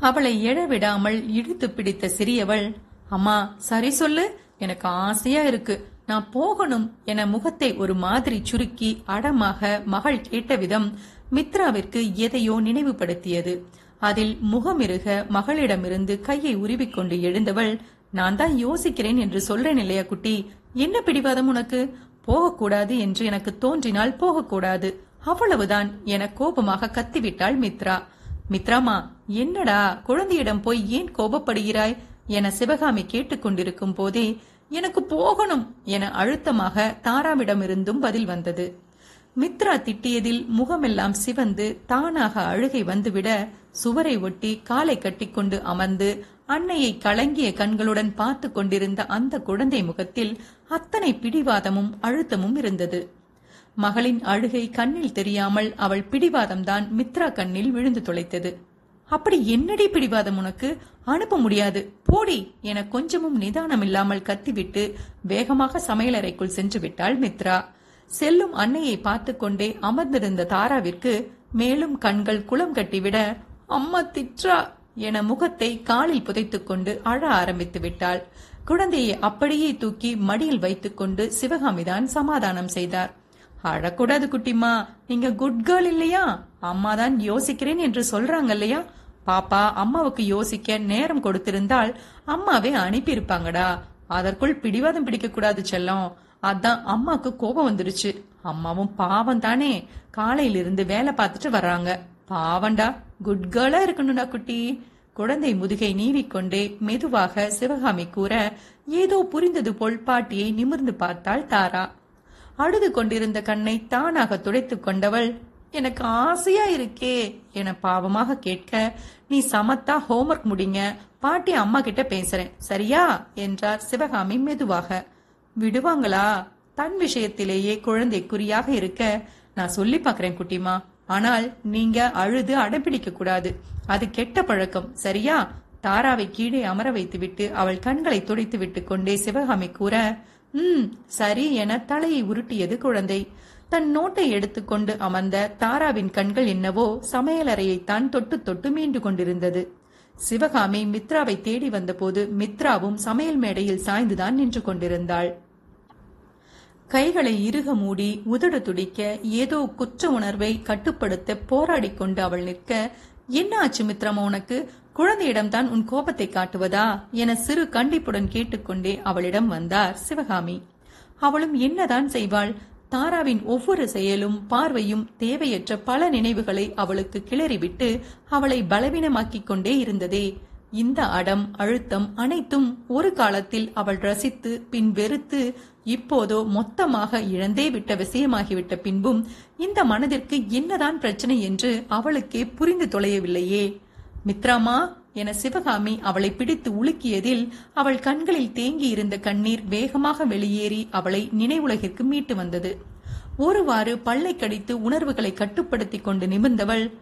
அவளை எழ விடாமல் இழுத்து பிடித்த சிறியவள் அம்மா சரி சொல்லு எனக்கு ஆசையா இருக்கு. நான் போகணும் என முகத்தை ஒரு மாதிரி சுருக்கி அடமாக மகள் கேட்ட விதம் மித்ராவிற்கு எதையோ நினைவுபடுத்தியது. அதில் முகமிருக மகளிடமிருந்து கையை உருவிக்கொண்டு எழுந்தவள் நான் தான் யோசிக்கிறேன் என்று சொல்றேன் இல்லையா குட்டி? என்ன பிடிவாதம் உனக்கு? போகக்கூடாது என்று எனக்கு தோன்றினால் போகக்கூடாது. அவ்வளவுதான் என கோபமாக கத்திவிட்டாள் மித்ரா. மித்ராமா என்னடா? குழந்தையிடம் போய் ஏன் கோபப்படுகிறாய்? என சிவகாமி கேட்டுக்கொண்டிருக்கும் போதே எனக்கு போகணும் என அழுத்தமாக தாராவிடமிருந்தும் பதில் வந்தது. மித்ரா திட்டியதில் முகமெல்லாம் சிவந்து தானாக அழுகை வந்துவிட சுவரை ஒட்டி காலை கட்டிக்கொண்டு அமர்ந்து அன்னையை கலங்கிய கண்களுடன் பார்த்து கொண்டிருந்த அந்த குழந்தை முகத்தில் அத்தனை பிடிவாதமும் அழுத்தமும் இருந்தது. மகளின் அழுகை கண்ணில் தெரியாமல் அவள் பிடிவாதம்தான் மித்ரா கண்ணில் விழுந்து தொலைத்தது. அப்படி என்னடி பிடிவாதம் உனக்கு? அனுப்ப முடியாது. போடி. என கொஞ்சமும் நிதானம் இல்லாமல் கத்திவிட்டு வேகமாக சமையலறைக்குள் சென்று விட்டாள் மித்ரா. செல்லும் அன்னையை பார்த்து கொண்டே அமர்ந்திருந்த தாராவிற்கு மேலும் கண்கள் குளம் கட்டிவிட அம்மா திட்ரா என முகத்தை காலில் புதைத்துக் கொண்டு அழ ஆரம்பித்து விட்டாள். குழந்தையை அப்படியே தூக்கி மடியில் வைத்துக்கொண்டு சிவகாமிதான் சமாதானம் செய்தார். அழக்கூடாது குட்டிமா நீங்க குட் கேர்ள் இல்லையா? அம்மா தான் யோசிக்கிறேன் என்று சொல்றாங்க இல்லையா பாப்பா அம்மாவுக்கு யோசிக்க நேரம் கொடுத்திருந்தால் அம்மாவே அனுப்பியிருப்பாங்கடா. அதற்குள் பிடிவாதம் பிடிக்க கூடாது செல்லம். அதான் அம்மாக்கு கோபம் வந்துருச்சு. அம்மாவும் பாவம் தானே. காலையிலிருந்து வேலை பார்த்துட்டு வர்றாங்க. பாவண்டா குட் கேர்ளா இருக்கணும்டா குட்டி. குழந்தை முதுகை நீவிக்கொண்டே மெதுவாக சிவகாமி கூற ஏதோ புரிந்தது போல் பாட்டியை நிமிர்ந்து பார்த்தாள் தாரா. அழுது கொண்டிருந்த கண்ணை தானாக துடைத்துக் கொண்டவள் எனக்கு ஆசையா இருக்கே என பாவமாக கேட்க நீ சமத்தா ஹோம்ஒர்க் முடிங்க பாட்டி அம்மா கிட்ட பேசுறேன் சரியா? என்றார் சிவகாமி மெதுவாக. விடுவாங்களா? தன் விஷயத்திலேயே குழந்தை குறியாக இருக்க நான் சொல்லி பாக்குறேன் குட்டிமா. ஆனால் நீங்க அழுது அடம்பிடிக்க கூடாது. அது கெட்ட பழக்கம் சரியா? தாராவை கீழே அமர வைத்துவிட்டு அவள் கண்களை துடைத்து விட்டு கொண்டே சிவகாமி கூற ம் சரி என தலையை உருட்டியது குழந்தை. தன் நோட்டை எடுத்துக்கொண்டு அமர்ந்த தாராவின் கண்கள் என்னவோ சமையலறையைத்தான் தொட்டு தொட்டு மீண்டு கொண்டிருந்தது. சிவகாமி மித்ராவை தேடி வந்தபோது மித்ராவும் சமையல் மேடையில் சாய்ந்துதான் நின்று கொண்டிருந்தாள். கைகளை இறுக மூடி உதடு துடிக்க ஏதோ குற்ற உணர்வை கட்டுப்படுத்த போராடிக் கொண்டு அவள் நிற்க என்ன ஆச்சு மித்ரமா உனக்கு? குழந்தையிடம்தான் உன் கோபத்தை காட்டுவதா? என சிறு கண்டிப்புடன் கேட்டுக்கொண்டே அவளிடம் வந்தார் சிவகாமி. அவளும் என்னதான் செய்வாள்? தாராவின் ஒவ்வொரு செயலும் பார்வையும் தேவையற்ற பல நினைவுகளை அவளுக்கு கிளறிவிட்டு அவளை பலவீனமாக்கிக் கொண்டே இருந்ததே. இந்த அடம் அழுத்தம் அனைத்தும் ஒரு காலத்தில் அவள் ரசித்து பின் வெறுத்து இப்போதோ மொத்தமாக இழந்தே விட்ட விஷயமாகிவிட்ட பின்பும் இந்த மனதிற்கு என்னதான் பிரச்சனை என்று அவளுக்கே புரிந்து தொலையவில்லையே. மித்ராமா என சிவகாமி அவளை பிடித்து உலுக்கியதில் அவள் கண்களில் தேங்கி இருந்த கண்ணீர் வேகமாக வெளியேறி அவளை நினைவுலகிற்கு மீட்டு வந்தது. ஒருவாறு பல்லை கடித்து உணர்வுகளை கட்டுப்படுத்திக் கொண்டு நிமிர்ந்தவள்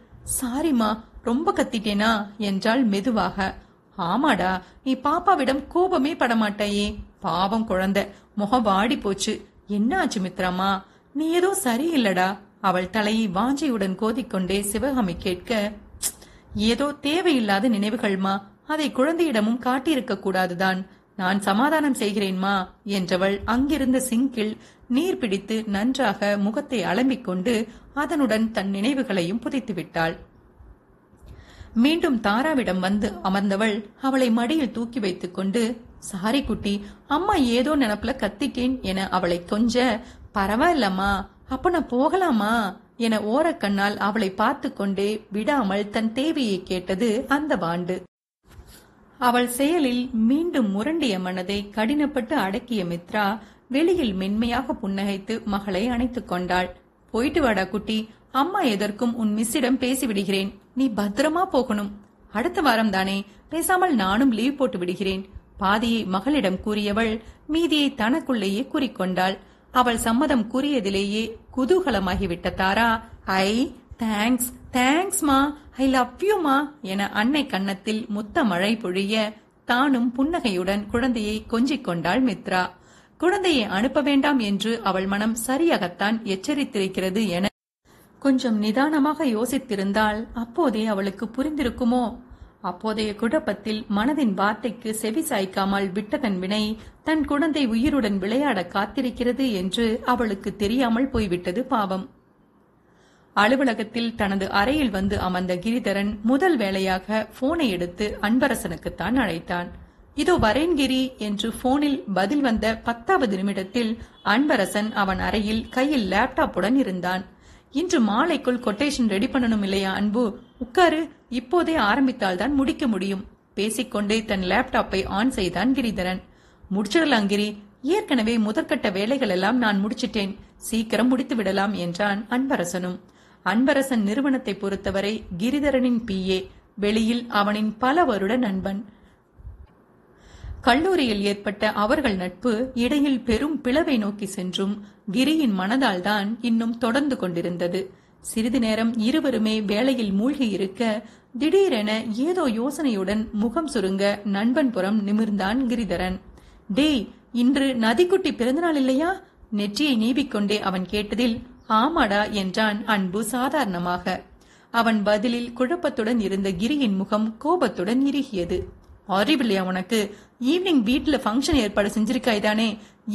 சாரிமா ரொம்ப கத்திட்டேனா? என்றாள் மெதுவாக. ஆமாடா நீ பாப்பாவிடம் கோபமே படமாட்டாயே. பாவம் குழந்தை முகம் வாடி போச்சு. என்னாச்சு மித்ராமா? நீ ஏதோ சரியில்லடா. அவள் தலையை வாஞ்சையுடன் கோதிக்கொண்டே சிவகாமி கேட்க ஏதோ தேவையில்லாத நினைவுகள்மா அதை குழந்தையிடமும் காட்டியிருக்க கூடாதுதான். நான் சமாதானம் செய்கிறேன்மா என்றவள் அங்கிருந்த சிங்கில் நீர் பிடித்து நன்றாக முகத்தை அலம்பிக் கொண்டு அதனுடன் தன் நினைவுகளையும் புதைத்து விட்டாள் மீண்டும் தாராவிடம் வந்து அமர்ந்தவள் அவளை மடியில் தூக்கி வைத்துக் கொண்டு சாரி குட்டி அம்மா ஏதோ நினப்புல கத்திக்கேன் என அவளை கொஞ்ச பரவாயில்லம்மா அப்ப நான் போகலாமா? என ஓரக்கண்ணால் அவளை பார்த்து கொண்டே விடாமல் தன் தேவையை கேட்டது அந்த பாண்டு. அவள் செயலில் மீண்டும் முரண்டிய மனதை கடினப்பட்டு அடக்கிய மித்ரா வெளியில் மென்மையாக புன்னகைத்து மகளை அணைத்துக் கொண்டாள். போயிட்டு வாடா குட்டி அம்மா எதற்கும் உன் மிஸ்ஸிடம் பேசிவிடுகிறேன். நீ பத்திரமா போகணும். அடுத்த வாரம் தானே பேசாமல் நானும் லீவ் போட்டு விடுகிறேன். பாதியை மகளிடம் கூறியவள் மீதியை தனக்குள்ளேயே கூறிக்கொண்டாள். அவள் சம்மதம் கூறியதிலேயே குதூகலமாகிவிட்ட தாரா ஐ தேங்க்ஸ் தேங்க்ஸ் மா ஐ லவ் யூ மா என அன்னை கன்னத்தில் முத்த மழை பொழிய தானும் புன்னகையுடன் குழந்தையை கொஞ்சிக் கொண்டாள் மித்ரா. குழந்தையை அனுப்ப வேண்டாம் என்று அவள் மனம் சரியாகத்தான் எச்சரித்திருக்கிறது என கொஞ்சம் நிதானமாக யோசித்திருந்தால் அப்போதே அவளுக்கு புரிந்திருக்குமோ? அப்போதைய குழப்பத்தில் மனதின் வார்த்தைக்கு செவி சாய்க்காமல் விட்டதன் வினை தன் குழந்தை உயிருடன் விளையாட காத்திருக்கிறது என்று அவளுக்கு தெரியாமல் போய்விட்டது பாவம். அலுவலகத்தில் தனது அறையில் வந்து அமர்ந்த கிரிதரன் முதல் வேளையாக போனை எடுத்து அன்பரசனுக்குத்தான் அழைத்தான். இதோ வரேன் கிரி என்று போனில் பதில் வந்த பத்தாவது நிமிடத்தில் அன்பரசன் அவன் அறையில் கையில் லேப்டாப்புடன் இருந்தான். இன்று மாலைக்குள் கொட்டேஷன் ரெடி பண்ணணும் இல்லையா அன்பு? உட்காரு இப்போதே ஆரம்பித்தால்தான் முடிக்க முடியும். பேசிக்கொண்டே தன் லேப்டாப்பை ஆன் செய்தான் கிரிதரன். முடிச்சிடலாம் கிரி ஏற்கனவே முதற்கட்ட வேலைகள் எல்லாம் நான் முடிச்சிட்டேன். சீக்கிரம் முடித்து விடலாம் என்றான் அன்பரசனும். அன்பரசன் நிறுவனத்தை பொறுத்தவரை கிரிதரனின் பிஏ வெளியில் அவனின் பல வருட நண்பன். கல்லூரியில் ஏற்பட்ட அவர்கள் நட்பு இடையில் பெரும் பிளவை நோக்கி சென்றும் கிரியின் மனதால்தான் இன்னும் தொடர்ந்து கொண்டிருந்தது. சிறிது நேரம் இருவருமே வேலையில் மூழ்கி இருக்க திடீரென ஏதோ யோசனையுடன் முகம் சுருங்க நண்பன் புறம் நிமிர்ந்தான் கிரிதரன். டேய் இன்று நதிக்குட்டி பிறந்தநாள் இல்லையா? நெற்றியை நீவிக்கொண்டே அவன் கேட்டதில் ஆமாடா என்றான் அன்பு சாதாரணமாக. அவன் பதிலில் குழப்பத்துடன் இருந்த கிரியின் முகம் கோபத்துடன் இறுகியது. அறிவில்லையா உனக்கு? ஈவினிங் வீட்டுல ஃபங்க்ஷன் ஏற்பாடு செஞ்சிருக்காய் தானே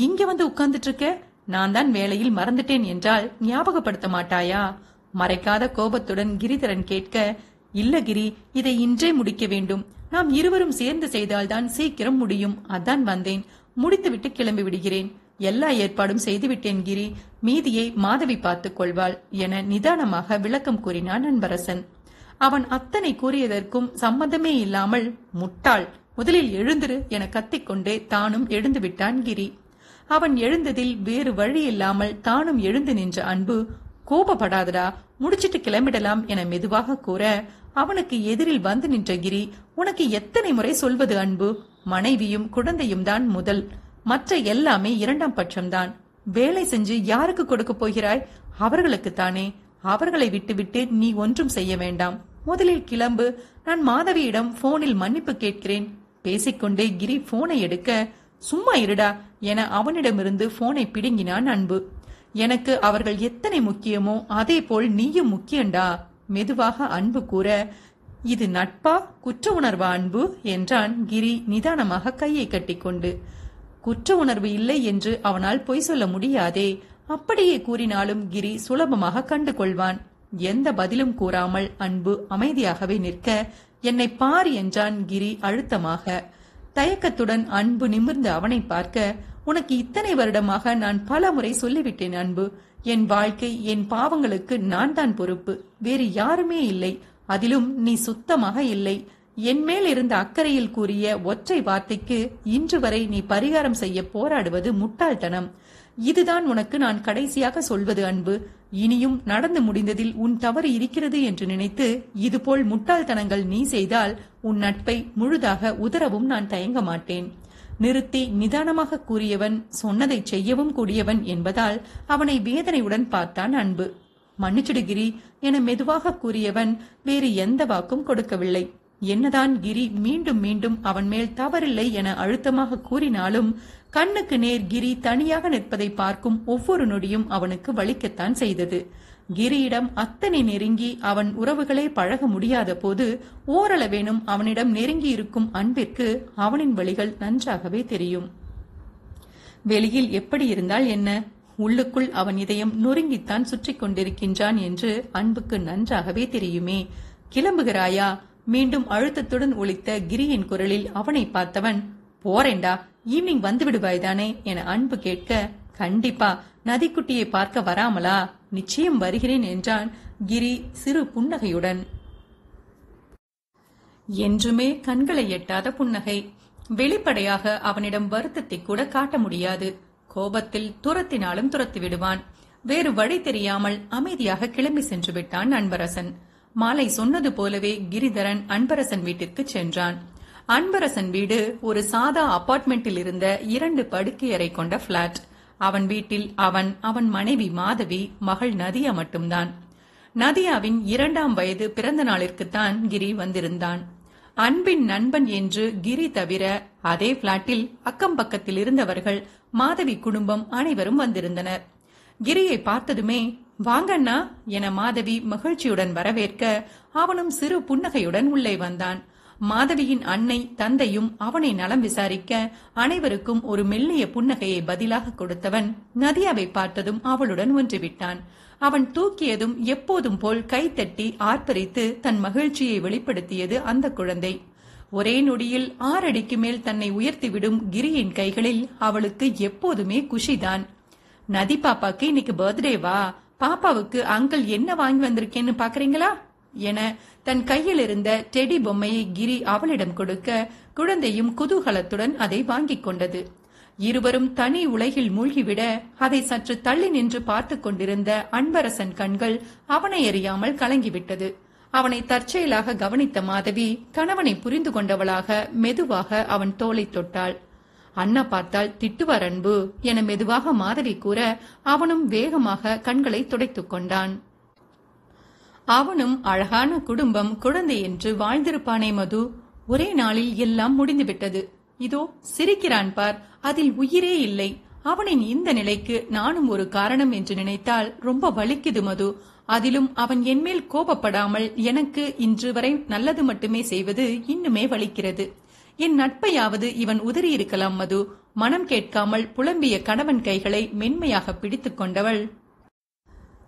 இங்க வந்து உட்கார்ந்துட்டு இருக்க? நான் தான் வேலையில் மறந்துட்டேன் என்றால் ஞாபகப்படுத்த மாட்டாயா? மறைக்காத கோபத்துடன் கிரிதரன் கேட்க இல்ல கிரி இதை இன்றே முடிக்க வேண்டும். நாம் இருவரும் சேர்ந்து செய்தால்தான் சீக்கிரம் முடியும். அதான் வந்தேன். முடித்துவிட்டு கிளம்பி விடுகிறேன். எல்லா ஏற்பாடும் செய்துவிட்டேன் கிரி. மீதியை மாதவி பார்த்துக் கொள்வாள் என நிதானமாக விளக்கம் கூறினான் அன்பரசன். அவன் அத்தனை கூறியதற்கும் சம்மதமே இல்லாமல் முட்டாள் முதலில் எழுந்திரு என கத்திக்கொண்டே தானும் எழுந்து விட்டான் கிரி. அவன் எழுந்ததில் வேறு வழி இல்லாமல் தானும் எழுந்து நின்ற அன்பு கோபப்படாதடா முடிச்சிட்டு கிளம்பிடலாம் என மெதுவாக கூற அவனுக்கு எதிரில் வந்து நின்ற கிரி உனக்கு எத்தனை முறை சொல்வது அன்பு? மனைவியும் குழந்தையும் தான் முதல். மற்ற எல்லாமே இரண்டாம் பட்சம்தான். வேலை செஞ்சு யாருக்கு கொடுக்க போகிறாய்? அவர்களுக்கு தானே. அவர்களை விட்டுவிட்டு நீ ஒன்றும் செய்ய வேண்டாம். முதலில் கிளம்பு. நான் மாதவியிடம் போனில் மன்னிப்பு கேட்கிறேன். பேசிக்கொண்டே கிரி போனை எடுக்க சும்மா இருடா என அவனிடமிருந்து போனை பிடுங்கினான் அன்பு. எனக்கு அவர்கள் எத்தனை முக்கியமோ அதே போல் நீயும் முக்கியண்டா? மெதுவாக அன்பு கூற இது நட்பா? குற்ற உணர்வு அன்பு? என்றான் கிரி நிதானமாக கையை கட்டிக்கொண்டு. குற்ற உணர்வு இல்லை என்று அவனால் பொய் சொல்ல முடியாதே. அப்படியே கூறினாலும் கிரி சுலபமாக கண்டு கொள்வான். எந்த பதிலும் கூறாமல் அன்பு அமைதியாகவே நிற்க என்னை பார் என்றான் கிரி அழுத்தமாக. தயக்கத்துடன் அன்பு நிமிர்ந்து அவனை பார்க்க உனக்கு இத்தனை வருடமாக நான் பல முறை சொல்லிவிட்டேன் அன்பு. என் வாழ்க்கை என் பாவங்களுக்கு நான் தான் பொறுப்பு. வேறு யாருமே இல்லை. அதிலும் நீ சுத்தமாக இல்லை. என் மேல் இருந்த அக்கறையில் கூறிய ஒற்றை வார்த்தைக்கு இன்று வரை நீ பரிகாரம் செய்ய போராடுவது முட்டாள்தனம். இதுதான் உனக்கு நான் கடைசியாக சொல்வது அன்பு. இனியும் நடந்து முடிந்ததில் உன் தவறு இருக்கிறது என்று நினைத்து இதுபோல் முட்டாள்தனங்கள் நீ செய்தால் உன் நட்பை முழுதாக உதரவும் நான் தயங்க மாட்டேன். நிறுத்தி நிதானமாக கூறியவன் சொன்னதை செய்யவும் கூடியவன் என்பதால் அவனை வேதனையுடன் பார்த்தான் அன்பு. மன்னிச்சிடு கிரி என மெதுவாக கூறியவன் வேறு எந்த வாக்கும் கொடுக்கவில்லை. என்னதான் கிரி மீண்டும் மீண்டும் அவன் மேல் தவறில்லை என அழுத்தமாக கூறினாலும் கண்ணுக்கு நேர் கிரி தனியாக நிற்பதை பார்க்கும் ஒவ்வொரு நொடியும் அவனுக்கு வலிக்கத்தான் செய்தது. கிரியிடம் அத்தனை நெருங்கி அவன் உறவுகளே பழக முடியாத போது ஓரளவேனும் அவனிடம் நெருங்கி இருக்கும் அன்பிற்கு அவனின் வழிகள் நன்றாகவே தெரியும். வெளியில் எப்படி இருந்தால் என்ன? உள்ளுக்குள் அவன் இதயம் நொறுங்கித்தான் சுற்றிக் கொண்டிருக்கின்றான் என்று அன்புக்கு நன்றாகவே தெரியுமே. கிளம்புகிறாயா? மீண்டும் அழுத்தத்துடன் ஒழித்த கிரியின் குரலில் அவனை பார்த்தவன் போறேண்டா ஈவினிங் வந்து விடுவாய்தானே? என அன்பு கேட்க கண்டிப்பா நதிக்குட்டியை பார்க்க வராமலா? நிச்சயம் வருகிறேன் என்றான் கிரி சிறு புன்னகையுடன். என்றுமே கண்களை எட்டாத புன்னகை. வெளிப்படையாக அவனிடம் வருத்தத்தை கூட காட்ட முடியாது. கோபத்தில் துரத்தினாலும் துரத்தி விடுவான். வேறு வழி தெரியாமல் அமைதியாக கிளம்பி சென்று விட்டான் அன்பரசன். மாலை சொன்னது போலவே கிரிதரன் அன்பரசன் வீட்டிற்கு சென்றான். அன்பரசன் வீடு ஒரு சாதா அபார்ட்மெண்டில் இருந்த இரண்டு படுக்கையறை கொண்ட பிளாட் அவன் வீட்டில் அவன் அவன் மனைவி மாதவி மகள் நதியா மட்டும்தான். நதியாவின் இரண்டாம் வயது பிறந்த நாளிற்குத்தான் கிரி வந்திருந்தான். அன்பின் நண்பன் என்று கிரி தவிர அதே பிளாட்டில் அக்கம் பக்கத்தில் இருந்தவர்கள் மாதவி குடும்பம் அனைவரும் வந்திருந்தனர். கிரியை பார்த்ததுமே வாங்கண்ணா என மாதவி மகிழ்ச்சியுடன் வரவேற்க அவனும் சிறு புன்னகையுடன் உள்ளே வந்தான். மாதவியின் அன்னை தந்தையும் அவனை நலம் விசாரிக்க அனைவருக்கும் ஒரு மெல்லிய புன்னகையை பதிலாக கொடுத்தவன் நதியாவை பார்த்ததும் அவளுடன் ஒன்றிவிட்டான். அவன் தூக்கியதும் எப்போதும் போல் கைத்தட்டி ஆர்ப்பரித்து தன் மகிழ்ச்சியை வெளிப்படுத்தியது அந்த குழந்தை. ஒரே நொடியில் ஆறடிக்கு மேல் தன்னை உயர்த்திவிடும் கிரியின் கைகளில் அவளுக்கு எப்போதுமே குஷிதான். நதி பாப்பாக்கு இன்னைக்கு பர்த்டேவா? பாப்பாவுக்கு அங்கிள் என்ன வாங்கி வந்திருக்கேன்னு பாக்குறீங்களா? என தன் கையில் இருந்த டெடி பொம்மையை கிரி அவளிடம் கொடுக்க குழந்தையும் குதூகலத்துடன் அதை வாங்கிக் கொண்டது. இருவரும் தனி உலகில் மூழ்கிவிட அதை சற்று தள்ளி நின்று பார்த்து கொண்டிருந்த அன்பரசன் கண்கள் அவனை அறியாமல் கலங்கிவிட்டது. அவனை தற்செயலாக கவனித்த மாதவி கணவனை புரிந்து கொண்டவளாக மெதுவாக அவன் தோலை தொட்டாள். அண்ணா பார்த்தால் திட்டுவார் அன்பு என மெதுவாக மாதவி கூற அவனும் வேகமாக கண்களை துடைத்துக் கொண்டான். அவனும் அழகான குடும்பம் குழந்தை என்று வாழ்ந்திருப்பானே மது. ஒரே நாளில் எல்லாம் முடிந்துவிட்டது. இதோ சிரிக்கிறான் பார். அதில் உயிரே இல்லை. அவனின் இந்த நிலைக்கு நானும் ஒரு காரணம் என்று நினைத்தால் ரொம்ப வலிக்குது மது. அதிலும் அவன் என்மேல் கோபப்படாமல் எனக்கு இன்று வரை நல்லது மட்டுமே செய்வது இன்னுமே வலிக்கிறது. என் நட்பையாவது இவன் உதறி இருக்கலாம் மது. மனம் கேட்காமல் புலம்பிய கணவன் கைகளை மென்மையாக பிடித்துக் கொண்டவள்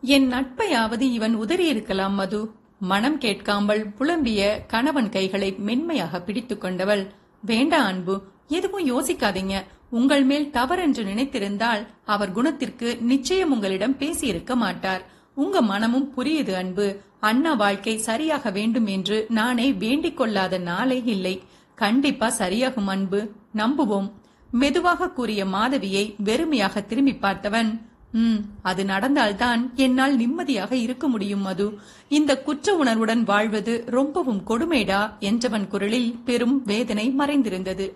என் நட்பையாவது இவன் உதறியிருக்கலாம் மது. மனம் கேட்காமல் புலம்பிய கணவன் கைகளை மென்மையாக பிடித்துக் கொண்டவள். வேண்டா அன்பு எதுவும் யோசிக்காதீங்க. உங்கள் மேல் தவறென்று நினைத்திருந்தால் அவர் குணத்திற்கு நிச்சயம் உங்களிடம் பேசியிருக்க மாட்டார். உங்க மனமும் புரியுது அன்பு. அண்ணா வாழ்க்கை சரியாக வேண்டும் என்று நானே வேண்டிக் கொள்ளாத நாளே இல்லை. கண்டிப்பா சரியாகும் அன்பு. நம்புவோம். மெதுவாக கூறிய மாதவியை வெறுமையாக திரும்பி பார்த்தவன் ம் அது நடந்தால்தான் என்னால் நிம்மதியாக இருக்க முடியும் மது. இந்த குற்ற உணர்வுடன் வாழ்வது ரொம்பவும் கொடுமைடா என்றவன் குரலில் பெரும் வேதனை மறைந்திருந்தது.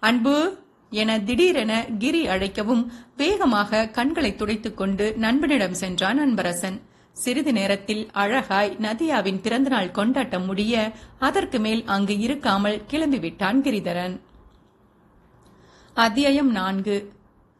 அன்பு என திடீரென கிரி அழைக்கவும் வேகமாக கண்களை துடைத்துக் கொண்டு நண்பனிடம் சென்றான் அன்பரசன். சிறிது நேரத்தில் அழகாய் நதியாவின் பிறந்தநாள் கொண்டாட்டம் முடிய அதற்கு மேல் அங்கு இருக்காமல் கிளம்பிவிட்டான் கிரிதரன். அத்தியாயம் நான்கு.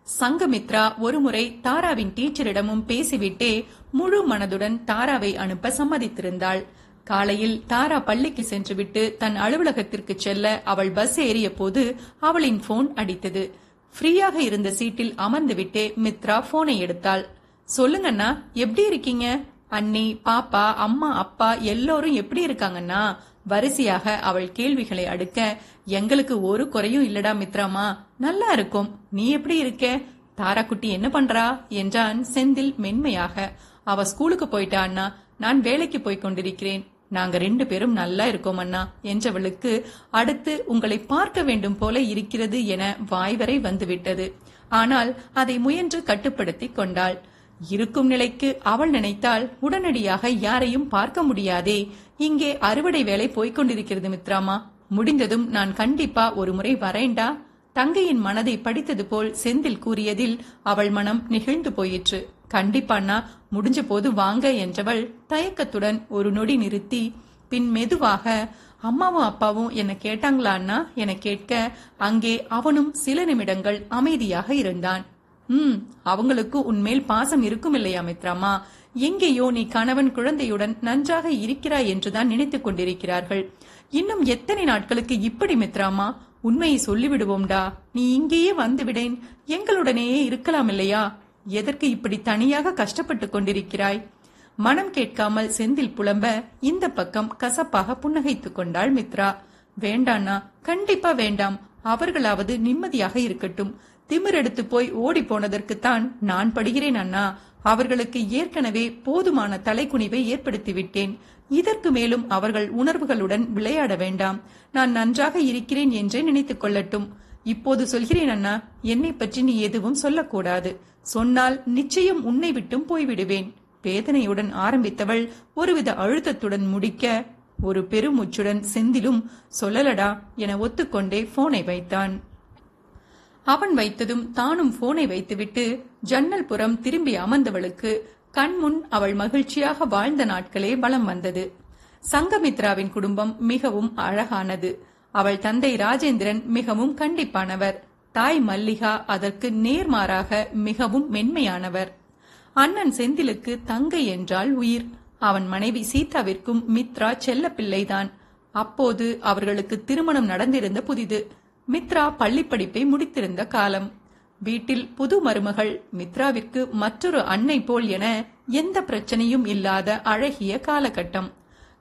சங்கமித்ரா ஒருமுறை தாராவின் டீச்சரிடமும் பேசிவிட்டே முழு மனதுடன் தாராவை அனுப்ப சம்மதித்திருந்தாள். காலையில் தாரா பள்ளிக்கு சென்றுவிட்டு தன் அலுவலகத்திற்கு செல்ல அவள் பஸ் ஏறிய போது அவளின் போன் அடித்தது. ஃப்ரீயாக இருந்த சீட்டில் அமர்ந்துவிட்டே மித்ரா போனை எடுத்தாள். சொல்லுங்கண்ணா எப்படி இருக்கீங்க? அண்ணி பாப்பா அம்மா அப்பா எல்லோரும் எப்படி இருக்காங்கண்ணா? வரிசையாக அவள் கேள்விகளை அடுக்க எங்களுக்கு ஒரு குறையும் இல்லடா மித்ராமா. நல்லா இருக்கும். நீ எப்படி இருக்க? தாராக்குட்டி என்ன பண்றா? என்றான் செந்தில் மென்மையாக. அவ ஸ்கூலுக்கு போயிட்டா அண்ணா. நான் வேலைக்கு போய் கொண்டிருக்கிறேன். நாங்க ரெண்டு பேரும் நல்லா இருக்கோம் அண்ணா என்றவளுக்கு அடுத்து உங்களை பார்க்க வேண்டும் போல இருக்கிறது என வாய்வரை வந்துவிட்டது. ஆனால் அதை முயன்று கட்டுப்படுத்திக் கொண்டாள். இருக்கும் நிலைக்கு அவள் நினைத்தால் உடனடியாக யாரையும் பார்க்க முடியாதே. இங்கே அறுவடை வேலை போய்க்கொண்டிருக்கிறது மித்ராமா. முடிந்ததும் நான் கண்டிப்பா ஒரு முறை வரேண்டா தங்கையின் மனதை படித்தது போல் செந்தில் கூறியதில் அவள் மனம் நெகிழ்ந்து போயிற்று. கண்டிப்பாண்ணா முடிஞ்ச போது வாங்க என்றவள் தயக்கத்துடன் ஒரு நொடி நிறுத்தி பின் மெதுவாக அம்மாவும் அப்பாவும் என்ன கேட்டாங்களா அண்ணா? என கேட்க அங்கே அவனும் சில நிமிடங்கள் அமைதியாக இருந்தான். ம் அவங்களுக்கு உன்மேல் பாசம் இருக்கும் இல்லையா மித்ராமா? எங்கேயோ நீ கணவன் குழந்தையுடன் நன்றாக இருக்கிறாய் என்றுதான் நினைத்துக் கொண்டிருக்கிறார்கள். இன்னும் எத்தனை நாட்களுக்கு இப்படி மித்ராமா? உண்மையை சொல்லிவிடுவோம்டா. நீ இங்கேயே வந்துவிடேன். எங்களுடனேயே இருக்கலாம் இல்லையா? எதற்கு இப்படி தனியாக கஷ்டப்பட்டு கொண்டிருக்கிறாய்? மனம் கேட்காமல் செந்தில் புலம்ப இந்த பக்கம் கசப்பாக புன்னகைத்துக் கொண்டாள் மித்ரா. வேண்டாண்ணா கண்டிப்பா வேண்டாம். அவர்களாவது நிம்மதியாக இருக்கட்டும். திமிரெடுத்து போய் ஓடி போனதற்குத்தான் நான் படுகிறேன் அண்ணா. அவர்களுக்கு ஏற்கனவே போதுமான தலைக்குனிவை ஏற்படுத்திவிட்டேன். இதற்கு மேலும் அவர்கள் உணர்வுகளுடன் விளையாட வேண்டாம். நான் நன்றாக இருக்கிறேன் என்றே நினைத்துக் கொள்ளட்டும். இப்போது சொல்கிறேன் அண்ணா என்னை பற்றி நீ எதுவும் சொல்லக்கூடாது. சொன்னால் நிச்சயம் உன்னை விட்டும் போய்விடுவேன். வேதனையுடன் ஆரம்பித்தவள் ஒருவித அழுத்தத்துடன் முடிக்க ஒரு பெருமூச்சுடன் செந்திலும் சொல்லலடா என ஒத்துக்கொண்டே போனை வைத்தான். அவன் வைத்ததும் தானும் போனை வைத்துவிட்டு ஜன்னல் புறம் திரும்பி அமர்ந்தவளுக்கு கண்முன் அவள் மகிழ்ச்சியாக வாழ்ந்த நாட்களே வலம் வந்தது. சங்கமித்ராவின் குடும்பம் மிகவும் அழகானது. அவள் தந்தை ராஜேந்திரன் மிகவும் கண்டிப்பானவர். தாய் மல்லிகா அதற்கு நேர்மாறாக மிகவும் மென்மையானவர். அண்ணன் செந்திலுக்கு தங்கை என்றால் உயிர். அவன் மனைவி சீதாவிற்கும் மித்ரா செல்ல பிள்ளைதான் அப்போது அவர்களுக்கு திருமணம் நடந்திருந்த புதிது. மித்ரா பள்ளிப்படிப்பை முடித்திருந்த காலம். வீட்டில் புது மருமகள் மித்ராவிற்கு மற்றொரு அன்னை போல் என எந்த பிரச்சனையும் இல்லாத அழகிய காலகட்டம்.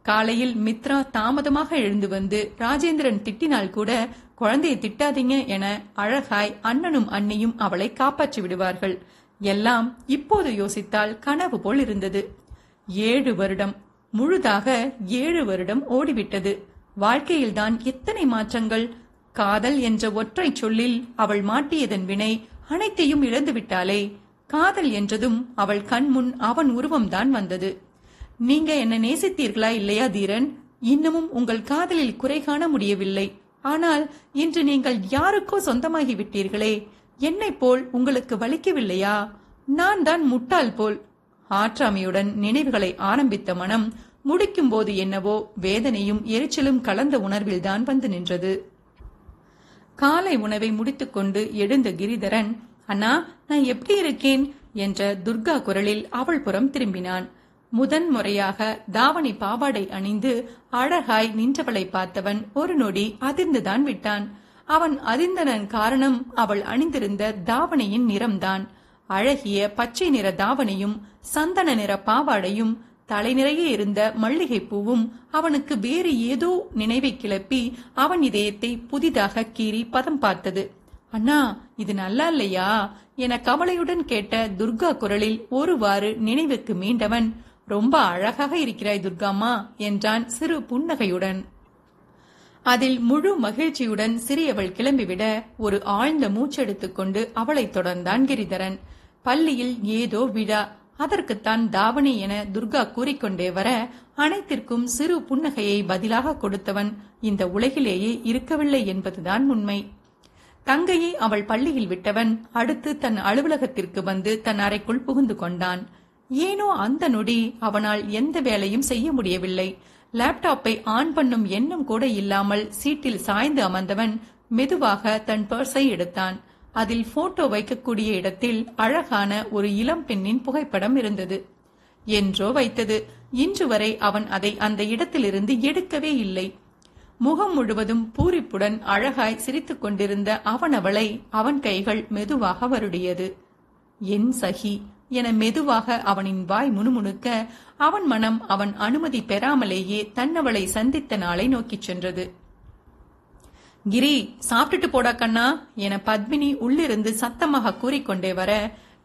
காலையில் மித்ரா தாமதமாக எழுந்து வந்து ராஜேந்திரன் திட்டினால் கூட குழந்தையை திட்டாதீங்க என அழகாய் அண்ணனும் அண்ணியும் அவளை காப்பாற்றி விடுவார்கள். எல்லாம் இப்போது யோசித்தால் கனவு போல் இருந்தது. ஏழு வருடம் முழுதாக ஏழு வருடம் ஓடிவிட்டது. வாழ்க்கையில்தான் எத்தனை மாற்றங்கள் காதல் என்ற ஒற்றை சொல்லில் அவள் மாட்டியதன் வினை அனைத்தையும் இழந்துவிட்டாளே. காதல் என்றதும் அவள் கண்முன் அவன் உருவம்தான் வந்தது. நீங்க என்ன நேசித்தீர்களா இல்லையா தீரன்? இன்னமும் உங்கள் காதலில் குறை காண முடியவில்லை. ஆனால் இன்று நீங்கள் யாருக்கோ சொந்தமாகி விட்டீர்களே என்னை போல் உங்களுக்கு வலிக்கவில்லையா? நான் தான் முட்டாள் போல். ஆற்றாமையுடன் நினைவுகளை ஆரம்பித்த மனம் முடிக்கும் போது என்னவோ வேதனையும் எரிச்சலும் கலந்த உணர்வில்தான் வந்து நின்றது. காலை உணவை முடித்துக்கொண்டு எழுந்த கிரிதரன் அண்ணா நான் எப்படி இருக்கேன்? என்ற துர்கா குரலில் அவள் புறம் திரும்பினான். முதன் முறையாக தாவணி பாவாடை அணிந்து அழகாய் நின்றவளை பார்த்தவன் ஒரு நொடி அதிர்ந்துதான் விட்டான். அவன் அதிர்ந்தனன் காரணம் அவள் அணிந்திருந்த தாவணியின் நிறம்தான். அழகிய பச்சை நிற தாவணியும் சந்தன நிற பாவாடையும் தலை நிறைய இருந்த மல்லிகைப்பூவும் அவனுக்கு வேறு ஏதோ நினைவை கிளப்பி அவன் இதயத்தை புதிதாக கீறி பதம் பார்த்தது. அண்ணா இது நல்லா இல்லையா? என கவலையுடன் கேட்ட துர்கா குரலில் ஒருவாறு நினைவுக்கு மீண்டவன் ரொம்ப அழகாக இருக்கிறாய் துர்காம்மா என்றான் சிறு புன்னகையுடன். அதில் முழு மகிழ்ச்சியுடன் சிறியவள் கிளம்பிவிட ஒரு ஆழ்ந்த மூச்செடுத்துக்கொண்டு அவளைத் தொடர்ந்தான் கிரிதரன். பள்ளியில் ஏதோ விழா அதற்குத்தான் தாவணி என துர்கா கூறிக்கொண்டே வர அனைத்திற்கும் சிறு புன்னகையை பதிலாக கொடுத்தவன் இந்த உலகிலேயே இருக்கவில்லை என்பதுதான் உண்மை. தங்கையை அவள் பள்ளியில் விட்டவன் அடுத்து தன் அலுவலகத்திற்கு வந்து தன் அறைக்குள் புகுந்து கொண்டான். ஏனோ அந்த நொடி அவனால் எந்த வேலையும் செய்ய முடியவில்லை. லேப்டாப்பை ஆன் பண்ணும் எண்ணம் கூட இல்லாமல் சீட்டில் சாய்ந்து அமர்ந்தவன் மெதுவாக தன் பர்ஸை எடுத்தான். அதில் போட்டோ வைக்கக்கூடிய இடத்தில் அழகான ஒரு இளம் பெண்ணின் புகைப்படம் இருந்தது. என்றோ வைத்தது. இன்று வரை அவன் அதை அந்த இடத்திலிருந்து எடுக்கவே இல்லை. முகம் முழுவதும் பூரிப்புடன் அழகாய் சிரித்துக் கொண்டிருந்த அவன் அவன் கைகள் மெதுவாக வருடியது. என் சகி என மெதுவாக அவனின் வாய் முணுமுணுக்க அவன் மனம் அவன் அனுமதி பெறாமலேயே தன்னவளை சந்தித்த நாளை நோக்கிச் சென்றது. கிரி சாப்பிட்டுட்டு போடா கண்ணா என பத்மினி உள்ளிருந்து சத்தமாக கூறிக்கொண்டே வர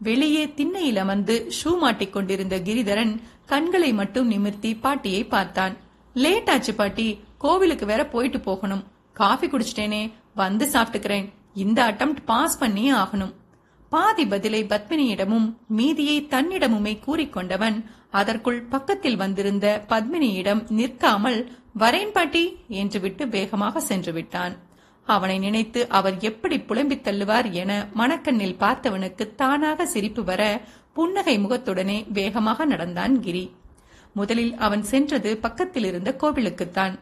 வெளியே திண்ணையில் அமர்ந்து ஷூ மாட்டிக் கொண்டிருந்த கிரிதரன் கண்களை மட்டும் நிமிர்த்தி பாட்டியை பார்த்தான். லேட் ஆச்சு பாட்டி கோவிலுக்கு வேற போயிட்டு போகணும். காஃபி குடிச்சிட்டேனே வந்து சாப்பிட்டுக்கிறேன். இந்த அட்டம் பாஸ் பண்ணியே ஆகணும். பாதி பதிலை பத்மினியிடமும் மீதியை தன்னிடமுமே கூறிக்கொண்டவன் அதற்குள் பக்கத்தில் வந்திருந்த பத்மினியிடம் நிற்காமல் வரேன் பாட்டி என்று விட்டு வேகமாக சென்று விட்டான். அவனை நினைத்து அவர் எப்படி புலம்பித் தள்ளுவார் என மணக்கண்ணில் பார்த்தவனுக்கு தானாக சிரிப்பு வர புன்னகை முகத்துடனே வேகமாக நடந்தான் கிரி. முதலில் அவன் சென்றது பக்கத்தில் இருந்த கோவிலுக்குத்தான்.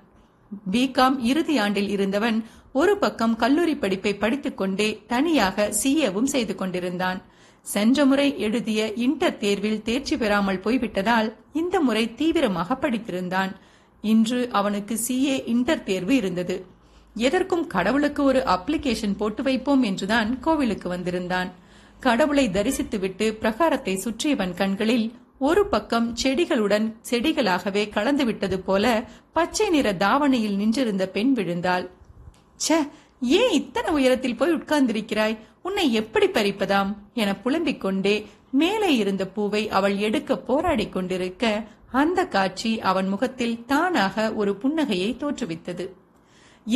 பிகாம் இறுதி ஆண்டில் இருந்தவன் ஒரு பக்கம் கல்லூரி படிப்பை படித்துக் கொண்டே தனியாக சிஏவும் செய்து கொண்டிருந்தான். சென்ற முறை எழுதிய இன்டர் தேர்வில் தேர்ச்சி பெறாமல் போய்விட்டதால் இந்த முறை தீவிரமாக படித்திருந்தான். இன்று அவனுக்கு சிஏ இன்டர் தேர்வு இருந்தது. எதற்கும் கடவுளுக்கு ஒரு அப்ளிகேஷன் போட்டு வைப்போம் என்றுதான் கோவிலுக்கு வந்திருந்தான். கடவுளை தரிசித்துவிட்டு பிரகாரத்தை சுற்றியவன் கண்களில் ஒரு பக்கம் செடிகளுடன் செடிகளாகவே கலந்துவிட்டது போல பச்சை நிற தாவணியில் நின்றிருந்த பெண் விழுந்தாள். ச ஏன் இத்தனை உயரத்தில் போய் உட்கார்ந்திருக்கிறாய்? உன்னை எப்படி பறிப்பதாம்? என புலம்பிக் கொண்டே மேலே இருந்த பூவை அவள் எடுக்க போராடிக் கொண்டிருக்க அந்த காட்சி அவன் முகத்தில் தானாக ஒரு புன்னகையை தோற்றுவித்தது.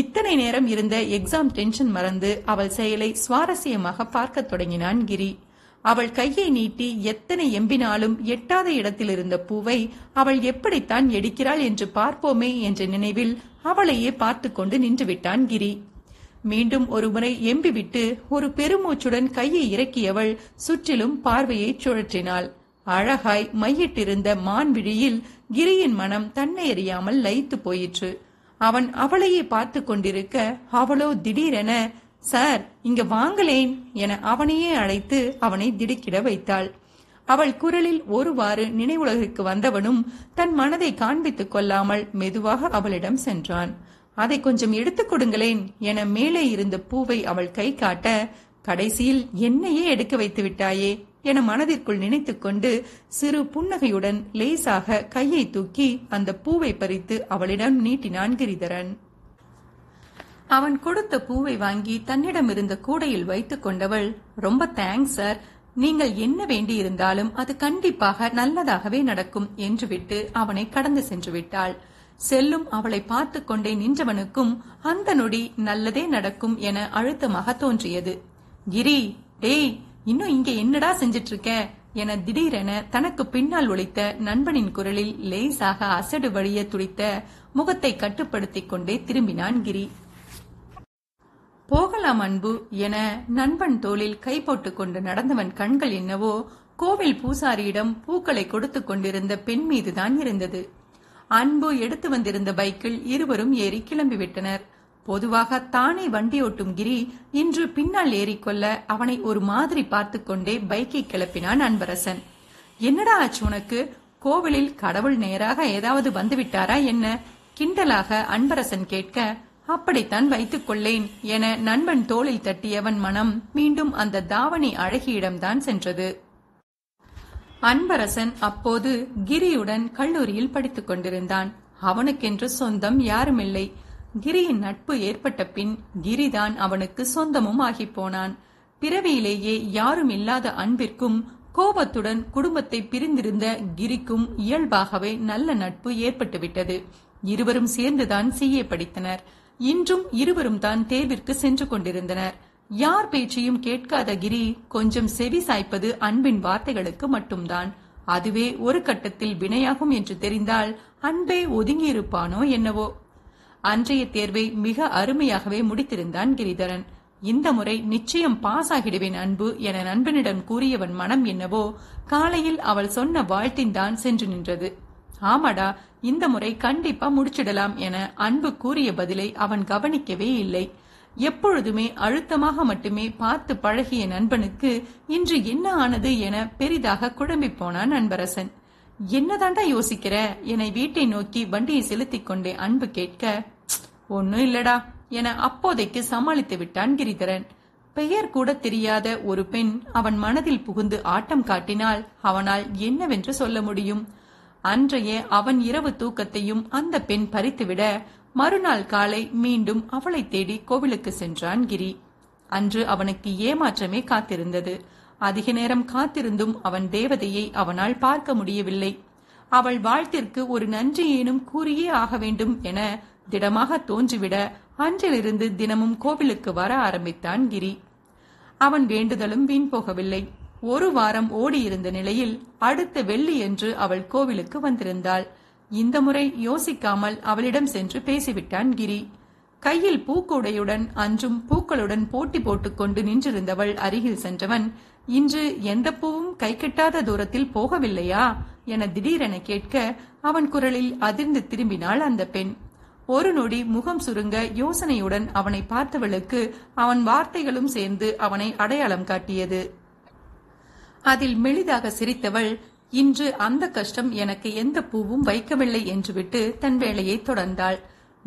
இத்தனை நேரம் இருந்த எக்ஸாம் டென்ஷன் மறந்து அவள் செயலை சுவாரஸ்யமாக பார்க்கத் தொடங்கினான் கிரி. அவள் கையை நீட்டி எத்தனை எம்பினாலும் எட்டாத இடத்தில் இருந்த பூவை அவள் எப்படித்தான் எடுக்கிறாள் என்று பார்ப்போமே என்ற நினைவில் அவளையே பார்த்து கொண்டு நின்றுவிட்டான் கிரி. மீண்டும் ஒருமுறை எம்பிவிட்டு ஒரு பெருமூச்சுடன் கையை இறக்கியவள் சுற்றிலும் பார்வையை சுழற்றினாள். அழகாய் மையிட்டிருந்த மான் விழியில் கிரியின் மனம் தன்னை அறியாமல் லயித்து போயிற்று. அவன் அவளையே பார்த்து கொண்டிருக்க அவளோ திடீரென சார் இங்க வாங்கலேன் என அவனையே அழைத்து அவனை திடுக்கிட வைத்தாள். அவள் குரலில் ஒருவாறு நினைவுலகிற்கு வந்தவனும் தன் மனதை காண்பித்துக் கொள்ளாமல் மெதுவாக அவளிடம் சென்றான். அதை கொஞ்சம் எடுத்துக் கொடுங்களேன் என மேலே இருந்த பூவை அவள் கை காட்ட கடைசியில் என்னையே எடுக்க வைத்து விட்டாயே என மனதிற்குள் நினைத்துக்கொண்டு சிறு புன்னகையுடன் லேசாக கையை தூக்கி அந்த பூவை பறித்து அவளிடம் நீட்டினான் கிரிதரன். அவன் கொடுத்த பூவை வாங்கி தன்னிடம் இருந்த கூடையில் வைத்துக் கொண்டவள் ரொம்ப தேங்க்ஸ் சார் நீங்கள் என்ன வேண்டி இருந்தாலும் அது கண்டிப்பாக நல்லதாகவே நடக்கும் என்று விட்டு அவனை கடந்து சென்று விட்டாள். செல்லும் அவளை பார்த்து கொண்டே நின்றவனுக்கும் அந்த நொடி நல்லதே நடக்கும் என அழுத்தமாக தோன்றியது. கிரி டேய் இன்னும் இங்க என்னடா செஞ்சிட்டு இருக்க என திடீரென தனக்கு பின்னால் ஒழித்த நண்பனின் குரலில் லேசாக அசடு வழிய துடித்த முகத்தை கட்டுப்படுத்திக் கொண்டே திரும்பினான் கிரி. போகலாம் அன்பு என நண்பன் தோளில் கை போட்டுக் கொண்டு நடந்தவன் கண்கள் என்னவோ கோவில் பூசாரியிடம் பூக்களை கொடுத்துக் கொண்டிருந்த பெண் மீதுதான் இருந்தது. அன்பு எடுத்து வந்திருந்த பைக்கில் இருவரும் ஏறி கிளம்பிவிட்டனர். பொதுவாக தானே வண்டி ஓட்டும் கிரி இன்று பின்னால் ஏறிக்கொள்ள அவனை ஒரு மாதிரி பார்த்து கொண்டே பைக்கை கிளப்பினான் அன்பரசன். என்னடா ஆச்சு உனக்கு? கோவிலில் கடவுள் நேராக ஏதாவது வந்துவிட்டாரா என்ன? கிண்டலாக அன்பரசன் கேட்க அப்படித்தான் வைத்துக் கொள்ளேன் என நண்பன் தோளில் தட்டியவன் மனம் மீண்டும் அந்த தாவணி அழகியிடம்தான் சென்றது. அன்பரசன் அப்போது கிரியுடன் கல்லூரியில் படித்துக் கொண்டிருந்தான். அவனுக்கென்று சொந்தம் யாருமில்லை. கிரியின் நட்பு ஏற்பட்ட பின் கிரிதான் அவனுக்கு சொந்தமும் ஆகிப் போனான். பிறவியிலேயே யாரும் இல்லாத அன்பிற்கும் கோபத்துடன் குடும்பத்தை பிரிந்திருந்த கிரிக்கும் இயல்பாகவே நல்ல நட்பு ஏற்பட்டுவிட்டது. இருவரும் சேர்ந்துதான் சிஏ படித்தனர். இன்றும் இருவரும் தான் தேர்விற்கு சென்று கொண்டிருந்தனர். யார் பேச்சையும் கேட்காத கிரி கொஞ்சம் செவி சாய்ப்பது அன்பின் வார்த்தைகளுக்கு மட்டும்தான். அதுவே ஒரு கட்டத்தில் வினையாகும் என்று தெரிந்தால் அன்பே ஒதுங்கியிருப்பானோ என்னவோ. அன்றைய தேர்வை மிக அருமையாகவே முடித்திருந்தான் கிரிதரன். இந்த முறை நிச்சயம் பாஸ் ஆகிடுவேன் அன்பு என நண்பனிடம் கூறியவன் மனம் என்னவோ காலையில் அவள் சொன்ன வாழ்த்தின் தான் சென்று நின்றது. ஆமாடா இந்த முறை கண்டிப்பா முடிச்சிடலாம் என அன்பு கூறிய பதிலை அவன் கவனிக்கவே இல்லை. எப்பொழுதுமே அழுத்தமாக மட்டுமே பார்த்து பழகிய நண்பனுக்கு இன்று என்ன ஆனது என பெரிதாக குழம்பி போனான் அன்பரசன். என்னதாண்டா யோசிக்கிற? என்னை வீட்டை நோக்கி வண்டியை செலுத்திக் கொண்டே அன்பு கேட்க ஒன்னும் இல்லடா. என அப்போதைக்கு சமாளித்து விட்டான் கிரிதரன். பெயர் கூட தெரியாத ஒரு பெண் அவன் மனதில் புகுந்து ஆட்டம் காட்டினால் அவனால் என்னவென்று சொல்ல முடியும்? அன்றைய அவன் இரவு தூக்கத்தையும் அந்த பெண் பறித்துவிட மறுநாள் காலை மீண்டும் அவளை தேடி கோவிலுக்கு சென்றான் கிரி. அன்று அவனுக்கு ஏமாற்றமே காத்திருந்தது. அதிக நேரம் காத்திருந்தும் அவன் தேவதையை அவனால் பார்க்க முடியவில்லை. அவள் வாழ்த்திற்கு ஒரு நன்றியேனும் கூறியே ஆக வேண்டும் என திடமாக தோன்றிவிட அன்றிலிருந்து தினமும் கோவிலுக்கு வர ஆரம்பித்தான் கிரி. அவன் வேண்டுதலும் வீண் போகவில்லை. ஒரு வாரம் ஓடியிருந்த நிலையில் அடுத்த வெள்ளியன்று அவள் கோவிலுக்கு வந்திருந்தாள். இந்த முறை யோசிக்காமல் அவளிடம் சென்று பேசிவிட்டான் கிரி. கையில் பூக்கூடையுடன் அன்றும் பூக்களுடன் போட்டி போட்டுக்கொண்டு நின்றிருந்தவள் அருகில் சென்றவன் இன்று எந்த பூவும் கைகட்டாத தூரத்தில் போகவில்லையா? என திடீரென கேட்க அவன் குரலில் அதிர்ந்து திரும்பினாள் அந்த பெண். ஒரு நொடி முகம் சுருங்க யோசனையுடன் அவனை பார்த்தவளுக்கு அவன் வார்த்தைகளும் சேர்ந்து அவனை அடையாளம் காட்டியது. அதில் மெளிதாக சிரித்தவள் இன்று அந்த கஷ்டம் எனக்கு எந்த பூவும் வைக்கவில்லை என்று விட்டு தன் வேலையை தொடர்ந்தாள்.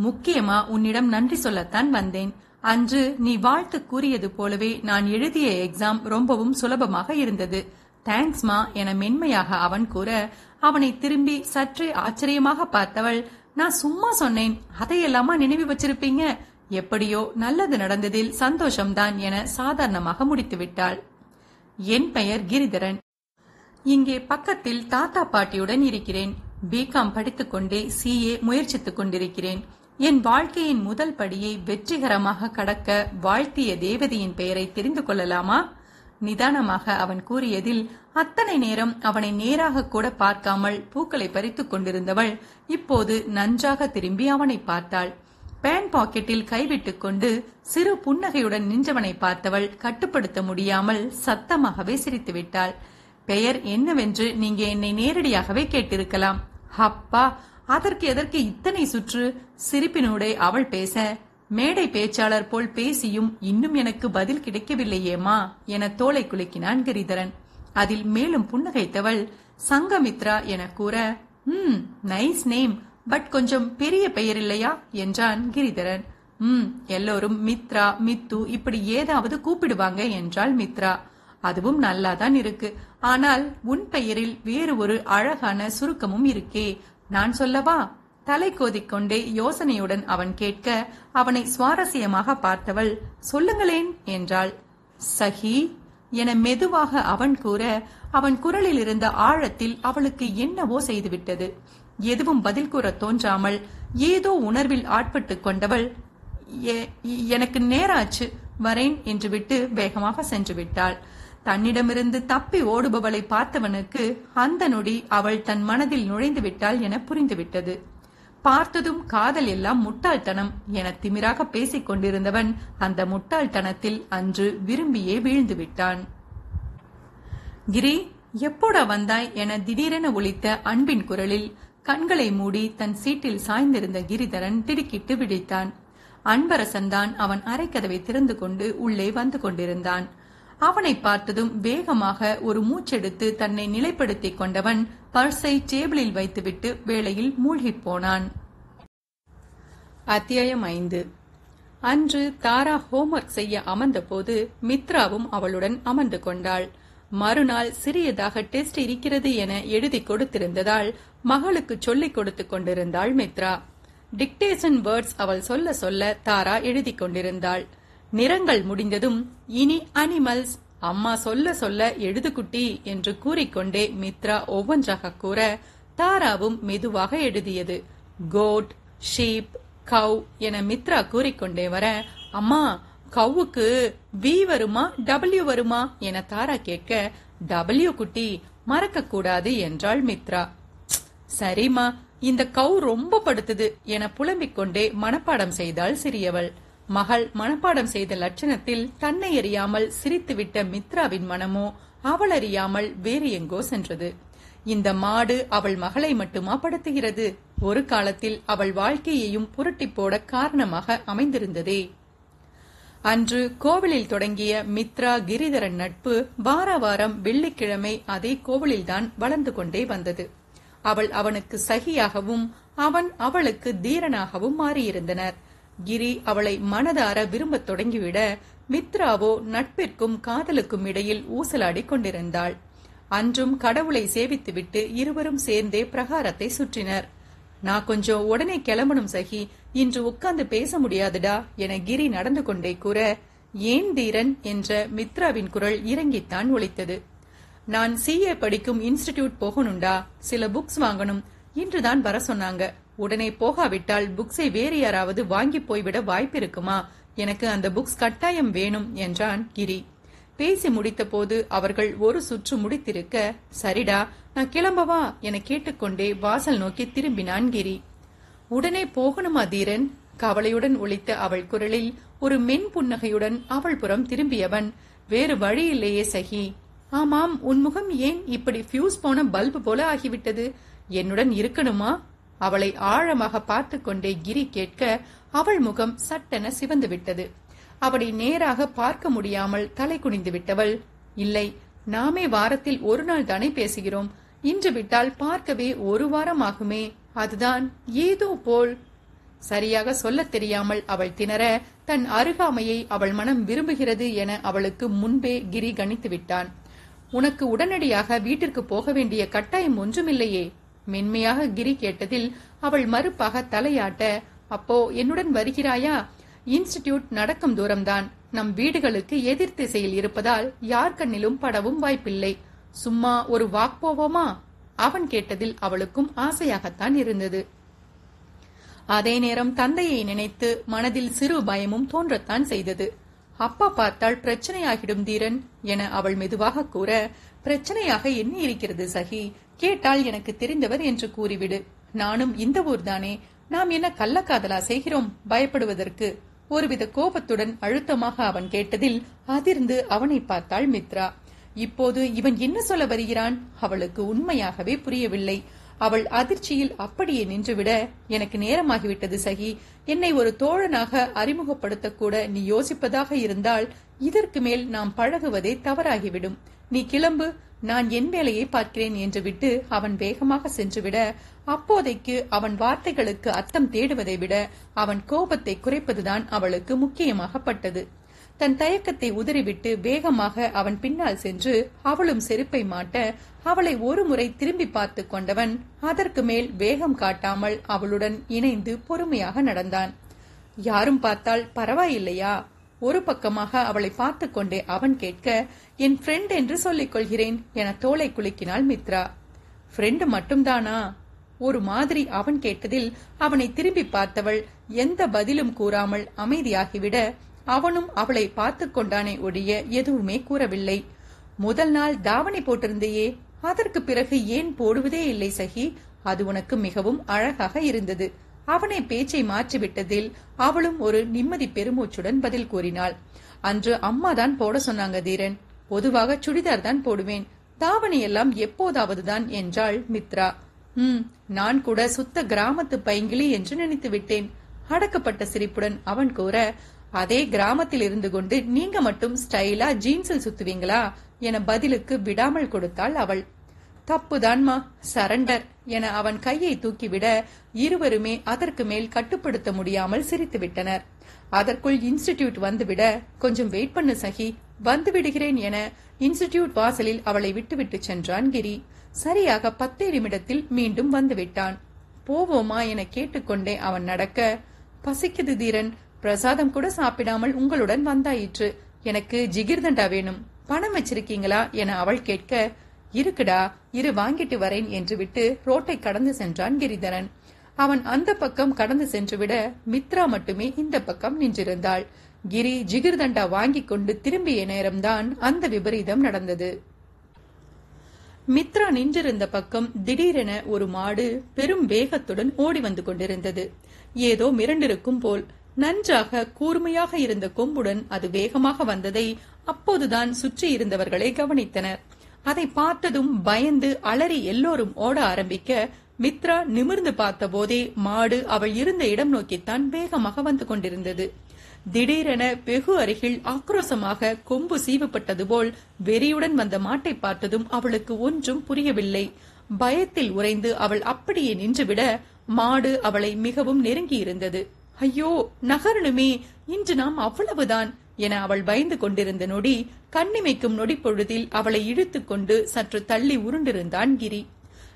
முக்கியமா உன்னிடம் நன்றி சொல்லத்தான் வந்தேன். அன்று நீ வாழ்த்து கூறியது போலவே நான் எழுதிய எக்ஸாம் ரொம்பவும் சுலபமாக இருந்தது. தேங்க்ஸ்மா என மென்மையாக அவன் கூற அவனை திரும்பி சற்றே ஆச்சரியமாக பார்த்தவள் நான் சும்மா சொன்னேன் அதையெல்லாமா நினைவு வச்சிருப்பீங்க? எப்படியோ நல்லது நடந்ததில் சந்தோஷம்தான் என சாதாரணமாக முடித்துவிட்டாள் என் பெயர் கிரிதரன். இங்கே பக்கத்தில் தாத்தா பாட்டியுடன் இருக்கிறேன். பிகாம் படித்துக்கொண்டே சிஏ முயற்சித்துக் கொண்டிருக்கிறேன். என் வாழ்க்கையின் முதல் படியை வெற்றிகரமாக கடக்க வாழ்த்திய தேவதையின் பெயரை தெரிந்து கொள்ளலாமா? நிதானமாக அவன் கூறியதில் அத்தனை நேரம் அவனை நேராக கூட பார்க்காமல் பூக்களை பறித்துக் கொண்டிருந்தவள் இப்போது நன்றாக திரும்பி அவனை பார்த்தாள். பேன் பாக்கெட்டில் கைவிட்டுக் கொண்டு சிறு புன்னகையுடன் நின்றவனை பார்த்தவள் கட்டுப்படுத்த முடியாமல் சத்தமாகவே சிரித்து விட்டாள். பெயர் என்னவென்று நீங்க என்னை நேரடியாகவே கேட்டிருக்கலாம். அப்பா அதற்கு எதற்கு இத்தனை சுற்று? சிரிப்பினூடே அவள் பேச மேடை பேச்சாளர் போல் பேசியும் இன்னும் எனக்கு பதில் கிடைக்கவில்லையேமா என தோலை குலுக்கினான் கிரிதரன். அதில் மேலும் புன்னகைத்தவள் சங்கமித்ரா என கூற ம் நைஸ் நேம் பட் கொஞ்சம் பெரிய பெயர் இல்லையா? என்றான் கிரிதரன். ம் எல்லோரும் மித்ரா மித்து இப்படி ஏதாவது கூப்பிடுவாங்க என்றாள் மித்ரா. அதுவும் நல்லாதான் இருக்கு. ஆனால் உன் பெயரில் வேறு ஒரு அழகான சுருக்கமும் இருக்கே. நான் சொல்லவா? தலை கோதிக்கொண்டே யோசனையுடன் அவன் கேட்க அவனை சுவாரஸ்யமாக பார்த்தவள் சொல்லுங்களேன் என்றாள். சஹி என மெதுவாக அவன் கூற அவன் குரலில் இருந்த ஆழத்தில் அவளுக்கு என்னவோ செய்துவிட்டது. எதுவும் பதில் கூற தோன்றாமல் ஏதோ உணர்வில் ஆட்பட்டு கொண்டவள் எனக்கு நேராச்சு வரேன் என்று விட்டு வேகமாக சென்று விட்டாள் தன்னிடமிருந்து தப்பி ஓடுபவளை பார்த்தவனுக்கு அந்த நொடி அவள் தன் மனதில் நுழைந்து விட்டாள் என புரிந்துவிட்டது. பார்த்ததும் காதல் எல்லாம் முட்டாள்தனம் என திமிராக பேசிக் கொண்டிருந்தவன் அந்த முட்டாள்தனத்தில் அன்று விரும்பியே வீழ்ந்து விட்டான் கிரி எப்போடா வந்தாய் என திடீரென ஒழித்த அன்பின் குரலில் கண்களை மூடி தன் சீட்டில் சாய்ந்திருந்த கிரிதரன் திடுக்கிட்டு விழித்தான். அன்பரசன்தான் அவன் அரைக்கதவை திறந்து கொண்டு உள்ளே வந்து கொண்டிருந்தான். அவனை பார்த்ததும் வேகமாக ஒரு மூச்செடுத்து தன்னை நிலைப்படுத்திக் கொண்டவன் பர்ஸை டேபிளில் வைத்துவிட்டு வேளையில் மூழ்கிப் போனான். அத்தியாயம் ஐந்து. அன்று தாரா ஹோம்ஒர்க் செய்ய அமர்ந்தபோது மித்ராவும் அவளுடன் அமர்ந்து கொண்டாள். மறுநாள் சிறியதாக டெஸ்ட் இருக்கிறது என எழுதி கொடுத்திருந்ததால் மகளுக்கு சொல்லிக் கொடுத்துக் கொண்டிருந்தாள் மித்ரா. டிக்டேஷன் வேர்ட்ஸ் அவள் சொல்ல சொல்ல தாரா எழுதி கொண்டிருந்தாள். நிறங்கள் முடிந்ததும் இனி அனிமல்ஸ் அம்மா சொல்ல சொல்ல எழுதுகுட்டி என்று கூறிக்கொண்டே மித்ரா ஒவ்வொன்றாக கூற தாராவும் மெதுவாக எழுதியது. கோட் ஷீப் கவ் என மித்ரா கூறிக்கொண்டே வர அம்மா கவுக்கு வி வருமா டபிள்யூ வருமா என தாரா கேட்க டபிள்யூ குட்டி மறக்க கூடாது என்றாள் மித்ரா. சரிம்மா இந்த கவு ரொம்ப படுத்துது என புலம்பிக் கொண்டே மனப்பாடம் செய்தாள் சிறியவள். மகள் மனப்பாடம் செய்த லட்சணத்தில் தன்னை அறியாமல் சிரித்துவிட்ட மித்ராவின் மனமோ அவள் அறியாமல் வேறு எங்கோ சென்றது. இந்த மாடு அவள் மகளை மட்டுமா படுத்துகிறது? ஒரு காலத்தில் அவள் வாழ்க்கையையும் புரட்டி போட காரணமாக அமைந்திருந்ததே. அன்று கோவிலில் தொடங்கிய மித்ரா கிரிதரன் நட்பு வார வாரம் வெள்ளிக்கிழமை அதே கோவிலில்தான் வளர்ந்து கொண்டே வந்தது. அவள் அவனுக்கு சகியாகவும் அவன் அவளுக்கு தீரனாகவும் மாறியிருந்தனர். கிரி அவளை மனதார விரும்பத் தொடங்கிவிட மித்ராவோ நட்பிற்கும் காதலுக்கும் இடையில் ஊசலாடிக் கொண்டிருந்தாள். அன்றும் கடவுளை சேவித்துவிட்டு இருவரும் சேர்ந்தே பிரகாரத்தை சுற்றினர். நான் கொஞ்சம் உடனே கிளம்பணும் சகி. இன்று உட்கார்ந்து பேச முடியாதுடா என கிரி நடந்து கொண்டே கூற ஏன் தீரன்? என்ற மித்ராவின் குரல் இறங்கித்தான் ஒழித்தது நான் சிஏ படிக்கும் இன்ஸ்டிடியூட் போகணும்டா. சில புக்ஸ் வாங்கணும். இன்றுதான் வர சொன்னாங்க. உடனே போகாவிட்டால் புக்ஸை வேறு யாராவது வாங்கி போய்விட வாய்ப்பிருக்குமா? எனக்கு அந்த புக்ஸ் கட்டாயம் வேணும் என்றான் கிரி. பேசி முடித்தபோது அவர்கள் ஒரு சுற்று முடித்திருக்க சரிடா நான் கிளம்பவா? என கேட்டுக்கொண்டே வாசல் நோக்கி திரும்பினான் கிரி. உடனே போகணுமா தீரன்? கவலையுடன் ஒழித்த அவள் குரலில் ஒரு மென் புன்னகையுடன் அவள் புறம் திரும்பியவன் வேறு வழியில்லையே சகி. ஆமாம் உன் முகம் ஏன் இப்படி ஃபியூஸ் போன பல்பு போல ஆகிவிட்டது? என்னுடன் இருக்கணுமா? அவளை ஆழமாக பார்த்து கொண்டே கிரி கேட்க அவள் முகம் சட்டென சிவந்து விட்டது அவளை நேராக பார்க்க முடியாமல் தலை குனிந்து விட்டவள் இல்லை நாமே வாரத்தில் ஒரு நாள் தானே பேசுகிறோம். இன்று விட்டால் பார்க்கவே ஒரு வாரம் ஆகுமே. அதுதான் ஏதோ போல். சரியாக சொல்லத் தெரியாமல் அவள் திணற தன் அருகாமையை அவள் மனம் விரும்புகிறது என அவளுக்கு முன்பே கிரி கணித்து விட்டான் உனக்கு உடனடியாக வீட்டிற்கு போக வேண்டிய கட்டாயம் ஒன்றுமில்லையே. மென்மையாக கிரி கேட்டதில் அவள் மறுப்பாக தலையாட்ட அப்போ என்னுடன் வருகிறாயா? இன்ஸ்டிடியூட் நடக்கும் தூரம்தான். நம் வீடுகளுக்கு எதிர் திசையில் இருப்பதால் யார் கண்ணிலும் படவும் வாய்ப்பில்லை. சும்மா ஒரு வாக் போவோமா? அவன் கேட்டதில் அவளுக்கும் ஆசையாகத்தான் இருந்தது. அதே நேரம் தந்தையை நினைத்து மனதில் சிறு பயமும் தோன்றத்தான் செய்தது. அப்பா பார்த்தால் பிரச்சனையாகிடும் தீரன் என அவள் மெதுவாக கூற பிரச்சனையாக என்ன இருக்கிறது சகி. கேட்டால் எனக்கு தெரிந்தவர் என்று கூறிவிடு. நானும் இந்த ஊர்தானே. நாம் என்ன கள்ளக்காதலா செய்கிறோம்? பயப்படுவதற்கு. ஒருவித கோபத்துடன் அழுத்தமாக அவன் கேட்டதில் அதிர்ந்து அவனை பார்த்தாள் மித்ரா. இப்போது இவன் என்ன சொல்ல வருகிறான்? அவளுக்கு உண்மையாகவே புரியவில்லை. அவள் அதிர்ச்சியில் அப்படியே நின்றுவிட எனக்கு நேரமாகிவிட்டது சகி. என்னை ஒரு தோழனாக அறிமுகப்படுத்தக்கூட நீ யோசிப்பதாக இருந்தால் இதற்கு மேல் நாம் பழகுவதே தவறாகிவிடும். நீ கிளம்பு. நான் என் வேலையை பார்க்கிறேன் என்று விட்டு அவன் வேகமாக சென்றுவிட அப்போதைக்கு அவன் வார்த்தைகளுக்கு அர்த்தம் தேடுவதை விட அவன் கோபத்தை குறைப்பதுதான் அவளுக்கு முக்கியமாகப்பட்டது. தன் தயக்கத்தை உதறிவிட்டு வேகமாக அவன் பின்னால் சென்று அவளும் செருப்பை மாட்ட அவளை ஒரு முறை திரும்பி பார்த்து கொண்டவன் அதற்கு மேல் வேகம் காட்டாமல் அவளுடன் இணைந்து பொறுமையாக நடந்தான். யாரும் பார்த்தால் பரவாயில்லையா? ஒரு பக்கமாக அவளை பார்த்து கொண்டே அவன் கேட்க என் ஃப்ரெண்ட் என்று சொல்லிக் கொள்கிறேன் என தோலை குலுக்கினாள் மித்ரா. ஃப்ரெண்டு மட்டும்தானா? ஒரு மாதிரி அவன் கேட்டதில் அவனை திரும்பி பார்த்தவள் எந்த பதிலும் கூறாமல் அமைதியாகிவிட அவனும் அவளை பார்த்து கொண்டானே ஒழிய எதுவுமே கூறவில்லை. முதல் நாள் தாவணி போட்டிருந்தையே அதற்கு பிறகு ஏன் போடுவதே இல்லை சகி? அது உனக்கு மிகவும் அழகாக இருந்தது. அவனை பேச்சை மாற்றிவிட்டதில் அவளும் ஒரு நிம்மதி பெருமூச்சுடன் பதில் கூறினாள். அன்று அம்மா தான் போட சொன்னாங்க தீரன். பொதுவாக சுடிதார் தான் போடுவேன். தாவணி எல்லாம் எப்போதாவது தான் என்றாள் மித்ரா. ம் நான் கூட சுத்த கிராமத்து பைங்கிலி என்று நினைத்து விட்டேன். அடக்கப்பட்ட சிரிப்புடன் அவன் கூற அதே கிராமத்தில் இருந்து கொண்டு நீங்க மட்டும் ஸ்டைலா ஜீன்ஸில் சுத்துவீங்களா என பதிலுக்கு விடாமல் கொடுத்தாள் அவள். தப்புதான்மா சரண்டர் என அவன் கையை தூக்கிவிட இருவருமே அதற்கு மேல் கட்டுப்படுத்த முடியாமல் சிரித்து விட்டனர். அதற்குள் இன்ஸ்டிடியூட் வந்துவிட கொஞ்சம் வெயிட் பண்ணு சகி. வந்து விடுகிறேன் என இன்ஸ்டிடியூட் வாசலில் அவளை விட்டுவிட்டு சென்றான் கிரி. சரியாக பத்தே நிமிடத்தில் மீண்டும் வந்துவிட்டான் போவோமா என கேட்டுக்கொண்டே அவன் நடக்க பசிக்குது தீரன் பிரசாதம் கூட சாப்பிடாமல் உங்களுடன் வந்தாயிற்று. எனக்கு ஜிகிர்தண்டா வேணும். பணம் வச்சிருக்கீங்களா என அவள் கேட்க இருக்குடா இரு வாங்கிட்டு வரேன் என்று விட்டு ரோட்டை கடந்து சென்றான் கிரிதரன். அவன் அந்த பக்கம் கடந்து சென்றுவிட மித்ரா மட்டுமே இந்த பக்கம் நின்றிருந்தாள். கிரி ஜிகிர்தண்டா வாங்கிக் கொண்டு திரும்பிய நேரம்தான் அந்த விபரீதம் நடந்தது. மித்ரா நின்றிருந்த பக்கம் திடீரென ஒரு மாடு பெரும் வேகத்துடன் ஓடி வந்து கொண்டிருந்தது. ஏதோ மிரண்டிருக்கும் போல் நன்றாக கூர்மையாக இருந்த கொம்புடன் அது வேகமாக வந்ததை அப்போதுதான் சுற்றி இருந்தவர்களை கவனித்தனர். அதை பார்த்ததும் பயந்து அலறி எல்லோரும் ஓட ஆரம்பிக்க மித்ரா நிமிர்ந்து பார்த்தபோதே மாடு அவள் இருந்த இடம் நோக்கித்தான் வேகமாக வந்து கொண்டிருந்தது. திடீரென வெகு அருகில் ஆக்ரோசமாக கொம்பு சீவப்பட்டது போல் வெறியுடன் வந்த மாட்டை பார்த்ததும் அவளுக்கு ஒன்றும் புரியவில்லை. பயத்தில் உறைந்து அவள் அப்படியே நின்றுவிட மாடு அவளை மிகவும் நெருங்கியிருந்தது. ஐயோ நகரணுமே இன்று நாம் அவ்வளவுதான் என அவள் பயந்து கொண்டிருந்த நொடி கண்ணிமைக்கும் நொடி பொழுதில் அவளை இழுத்துக்கொண்டு சற்று தள்ளி உருண்டிருந்தான் கிரி.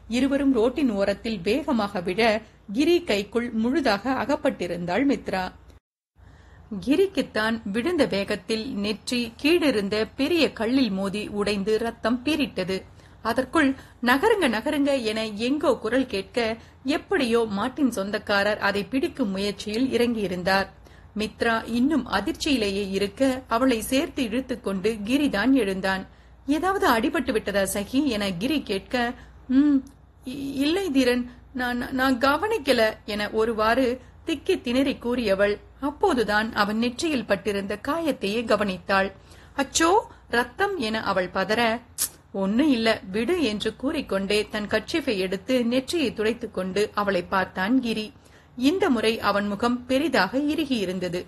இருவரும் ரோட்டின் ஓரத்தில் வேகமாக விழ கிரி கைக்குள் முழுதாக அகப்பட்டிருந்தாள் மித்ரா. கிரிக்குத்தான் விழுந்த வேகத்தில் நெற்றி கீழிருந்த பெரிய கல்லில் மோதி உடைந்து ரத்தம் பீரிட்டது அதற்குள் நகருங்க நகருங்க என எங்கோ குரல் கேட்க எப்படியோ மாட்டின் சொந்தக்காரர் அதை பிடிக்கும் முயற்சியில் இறங்கியிருந்தார். மித்ரா இன்னும் அதிர்ச்சியிலேயே இருக்க அவளை சேர்த்து இழுத்துக்கொண்டு கிரிதான் எழுந்தான். ஏதாவது அடிபட்டு விட்டதா சகி என கிரி கேட்க ம் இல்லை தீரன் நான் நான் கவனிக்கல என ஒருவாறு திக்கி திணறி கூறியவள். அப்போதுதான் அவன் நெற்றியில் பட்டிருந்த காயத்தையே கவனித்தாள். அச்சோ ரத்தம் என அவள் பதற ஒண்ணு இல்ல விடு என்று கூறிக்கொண்டே தன் கட்சிஃபை எடுத்து நெற்றியை துடைத்துக் கொண்டு அவளை பார்த்தான் கிரி. இந்த முறை அவன் முகம் பெரிதாக இறுகியிருந்தது.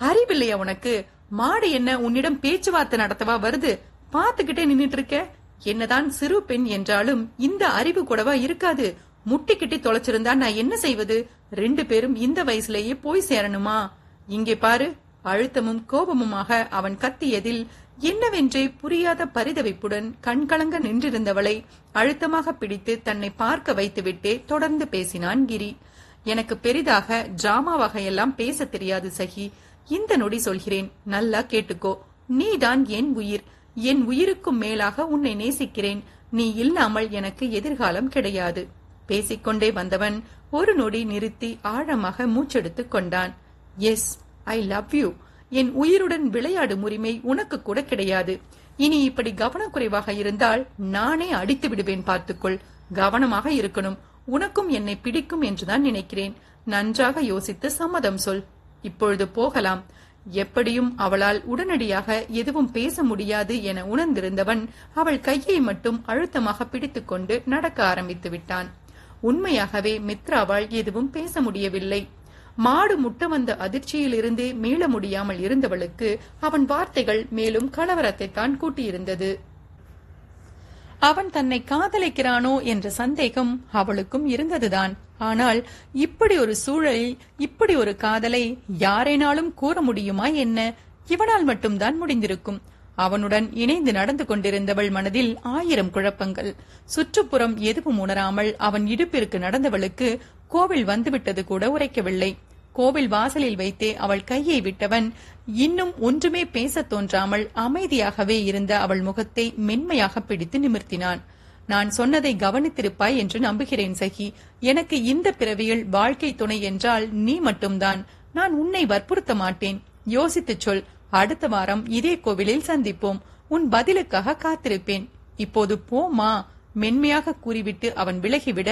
அறிவில்லையா உனக்கு? மாடு என்ன உன்னிடம் பேச்சுவார்த்தை நடத்தவா வருது? பாத்துக்கிட்டே நின்னுட்டு இருக்க என்னதான் சிறு பெண் என்றாலும் இந்த அறிவு கூடவா இருக்காது? முட்டிக்கிட்டி தொலைச்சிருந்தா நான் என்ன செய்வது? ரெண்டு பேரும் இந்த வயசுலயே போய் சேரணுமா? இங்கே பாரு அழுத்தமும் கோபமுமாக அவன் கத்தியதில் என்னவென்றே புரியாத பரிதவிப்புடன் கண்கலங்க நின்றிருந்தவளை அழுத்தமாக பிடித்து தன்னை பார்க்க வைத்துவிட்டே தொடர்ந்து பேசினான் கிரி. எனக்கு பெரிதாக டிராமா வகையெல்லாம் பேச தெரியாது சகி. இந்த நொடி சொல்கிறேன். நல்லா கேட்டுக்கோ. நீதான் என் உயிர். என் உயிருக்கும் மேலாக உன்னை நேசிக்கிறேன். நீ இல்லாமல் எனக்கு எதிர்காலம் கிடையாது. பேசிக்கொண்டே வந்தவன் ஒரு நொடி நிறுத்தி ஆழமாக மூச்செடுத்துக் கொண்டான். எஸ் ஐ லவ் யூ என் உயிருடன் விளையாடும் உரிமை உனக்கு கூட கிடையாது. இனி இப்படி கவனக்குறைவாக இருந்தால் நானே அடித்து விடுவேன் பார்த்துக்கொள். கவனமாக இருக்கணும். உனக்கும் என்னை பிடிக்கும் என்றுதான் நினைக்கிறேன். நன்றாக யோசித்து சம்மதம் சொல். இப்பொழுது போகலாம். எப்படியும் அவளால் உடனடியாக எதுவும் பேச முடியாது என உணர்ந்திருந்தவன் அவள் கையை மட்டும் அழுத்தமாக பிடித்துக்கொண்டு நடக்க ஆரம்பித்து விட்டான். உண்மையாகவே மித்ராவால் எதுவும் பேச முடியவில்லை. மாடு முட்ட வந்த அதிர்ச்சியிலிருந்தே மீள முடியாமல் இருந்தவளுக்கு அவன் வார்த்தைகள் மேலும் கலவரத்தை தான் கூட்டியிருந்தது. அவன் தன்னை காதலிக்கிறானோ என்ற சந்தேகம் அவளுக்கும் இருந்ததுதான். ஆனால் இப்படி ஒரு சூழலில் இப்படி ஒரு காதலை யாரேனாலும் கூற முடியுமா என்ன? இவனால் மட்டும்தான் முடிந்திருக்கும். அவனுடன் இணைந்து நடந்து கொண்டிருந்தவள் மனதில் ஆயிரம் குழப்பங்கள். சுற்றுப்புறம் எதுவும் உணராமல் அவன் இடுப்பிற்கு நடந்தவளுக்கு கோவில் வந்துவிட்டது கூட உரைக்கவில்லை. கோவில் வாசலில் வைத்தே அவள் கையை விட்டவன் இன்னும் ஒன்றுமே பேசத் தோன்றாமல் அமைதியாகவே இருந்த அவள் முகத்தை மென்மையாக பிடித்து நிமிர்த்தினான். நான் சொன்னதை கவனித்திருப்பாய் என்று நம்புகிறேன் சகி. எனக்கு இந்த பிறவியில் வாழ்க்கை துணை என்றால் நீ மட்டும்தான். நான் உன்னை வற்புறுத்த மாட்டேன். யோசித்துச் சொல். அடுத்த வாரம் இதே கோவிலில் சந்திப்போம். உன் பதிலுக்காக காத்திருப்பேன். இப்போது போமா மென்மையாக கூறிவிட்டு அவன் விலகிவிட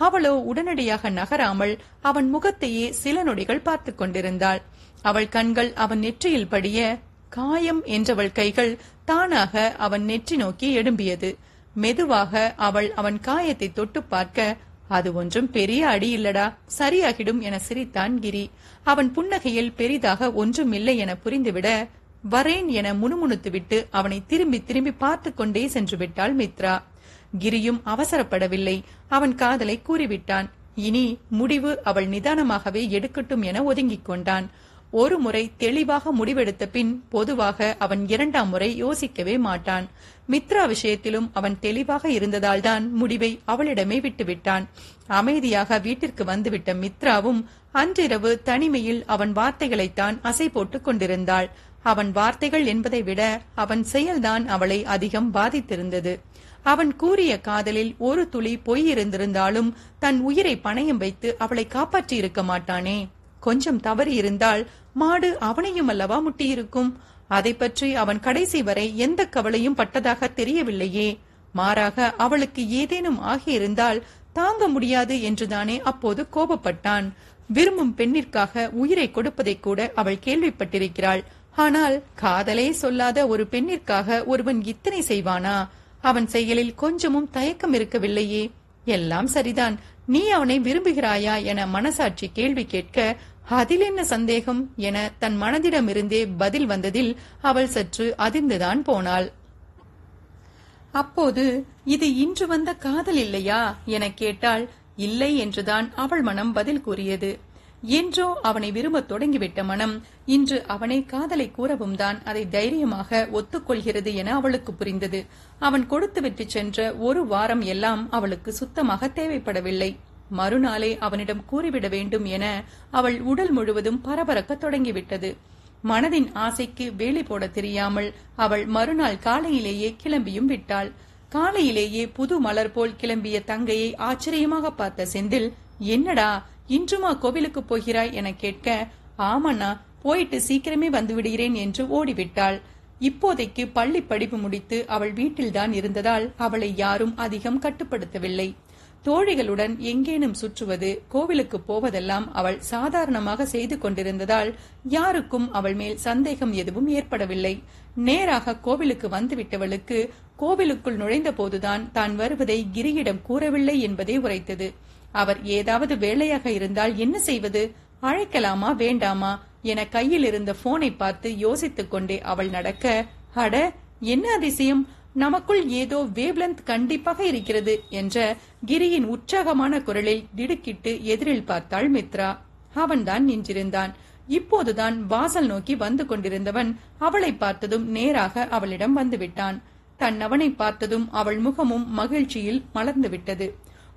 அவளோ உடனடியாக நகராமல் அவன் முகத்தையே சில நொடிகள் பார்த்து கொண்டிருந்தாள். அவள் கண்கள் அவன் நெற்றியில் படிய காயம் என்றவள் கைகள் தானாக அவன் நெற்றி நோக்கி எழும்பியது. மெதுவாக அவள் அவன் காயத்தை தொட்டு பார்க்க அது ஒன்றும் பெரிய அடி இல்லடா சரியாகிடும் என சிரித்தான் கிரி. அவன் புன்னகையில் பெரிதாக ஒன்றும் இல்லை என புரிந்துவிட வரேன் என முணுமுணுத்துவிட்டு அவனை திரும்பி திரும்பி பார்த்து கொண்டே சென்று விட்டாள் மித்ரா. கிரியும் அவசரப்படவில்லை. அவன் காதலை கூறிவிட்டான். இனி முடிவு அவள் நிதானமாகவே எடுக்கட்டும் என ஒதுங்கிக் கொண்டான். ஒரு முறை தெளிவாக முடிவெடுத்த பின் பொதுவாக அவன் இரண்டாம் முறை யோசிக்கவே மாட்டான். மித்ரா விஷயத்திலும் அவன் தெளிவாக இருந்ததால்தான் முடிவை அவளிடமே விட்டுவிட்டான். அமைதியாக வீட்டிற்கு வந்துவிட்ட மித்ராவும் அன்றிரவு தனிமையில் அவன் வார்த்தைகளைத்தான் அசை போட்டுக் கொண்டிருந்தாள். அவன் வார்த்தைகள் என்பதை விட அவன் செயல்தான் அவளை அதிகம் பாதித்திருந்தது. அவன் கூறிய காதலில் ஒரு துளி பொய் இருந்திருந்தாலும் தன் உயிரை பணயம் வைத்து அவளை காப்பாற்றி இருக்க மாட்டானே. கொஞ்சம் தவறி இருந்தால் மாடு அவனையும் அல்லவா முட்டியிருக்கும்? அதை பற்றி அவன் கடைசி வரை எந்த கவலையும் பட்டதாக தெரியவில்லையே. மாறாக அவளுக்கு ஏதேனும் ஆகியிருந்தால் தாங்க முடியாது என்றுதானே அப்போது கோபப்பட்டான். விரும்பும் பெண்ணிற்காக உயிரை கொடுப்பதை கூட அவள் கேள்விப்பட்டிருக்கிறாள். ஆனால் காதலே சொல்லாத ஒரு பெண்ணிற்காக ஒருவன் இத்தனை செய்வானா? அவன் செயலில் கொஞ்சமும் தயக்கம் இருக்கவில்லையே. எல்லாம் சரிதான். நீ அவனை விரும்புகிறாயா என மனசாட்சி கேள்வி கேட்க அதில் என்ன சந்தேகம்? என தன் மனதிடமிருந்தே பதில் வந்ததில் அவள் சற்று அதிர்ந்துதான் போனாள். அப்போது இது இன்று வந்த காதல் இல்லையா? என கேட்டால் இல்லை என்றுதான் அவள் மனம் பதில் கூறியது. என்றோ அவனை விரும்பத் தொடங்கிவிட்ட மனம் இன்று அவனை காதலை கூறவும் தான் அதை தைரியமாக ஒத்துக்கொள்கிறது என அவளுக்கு புரிந்தது. அவன் கொடுத்து விட்டு சென்ற ஒரு வாரம் எல்லாம் அவளுக்கு சுத்தமாக தேவைப்படவில்லை. மறுநாளே அவனிடம் கூறிவிட வேண்டும் என அவள் உடல் முழுவதும் பரபரக்க தொடங்கிவிட்டது. மனதின் ஆசைக்கு வேலை போட தெரியாமல் அவள் மறுநாள் காலையிலேயே கிளம்பியும் விட்டாள். காலையிலேயே புது மலர் போல் கிளம்பிய தங்கையை ஆச்சரியமாக பார்த்த செந்தில் என்னடா இன்றுமா கோவிலுக்கு போகிறாய் என கேட்க ஆமண்ணா போயிட்டு சீக்கிரமே வந்து விடுகிறேன் என்று ஓடிவிட்டாள். இப்போதைக்கு பள்ளி படிப்பு முடித்து அவள் வீட்டில்தான் இருந்ததால் அவளை யாரும் அதிகம் கட்டுப்படுத்தவில்லை. தோழிகளுடன் எங்கேனும் சுற்றுவது கோவிலுக்கு போவதெல்லாம் அவள் சாதாரணமாக செய்து கொண்டிருந்ததால் யாருக்கும் அவள் மேல் சந்தேகம் எதுவும் ஏற்படவில்லை. நேராக கோவிலுக்கு வந்துவிட்டவளுக்கு கோவிலுக்குள் நுழைந்த போதுதான் தான் வருவதை கிரியிடம் கூறவில்லை என்பதே உரைத்தது. அவர் ஏதாவது வேலையாக இருந்தால் என்ன செய்வது? அழைக்கலாமா வேண்டாமா? என கையில் இருந்த போனை பார்த்து யோசித்துக் கொண்டே அவள் நடக்க அட என்ன அதிசயம்? நமக்குள் ஏதோ வேவ்லந்த் கண்டிப்பாக இருக்கிறது என்ற கிரியின் உற்சாகமான குரலில் திடுக்கிட்டு எதிரில் பார்த்தாள் மித்ரா. அவன்தான் நின்றிருந்தான். இப்போதுதான் வாசல் நோக்கி வந்து கொண்டிருந்தவன் அவளை பார்த்ததும் நேராக அவளிடம் வந்துவிட்டான். தன்னவனை பார்த்ததும் அவள் முகமும் மகிழ்ச்சியில் மலர்ந்து விட்டது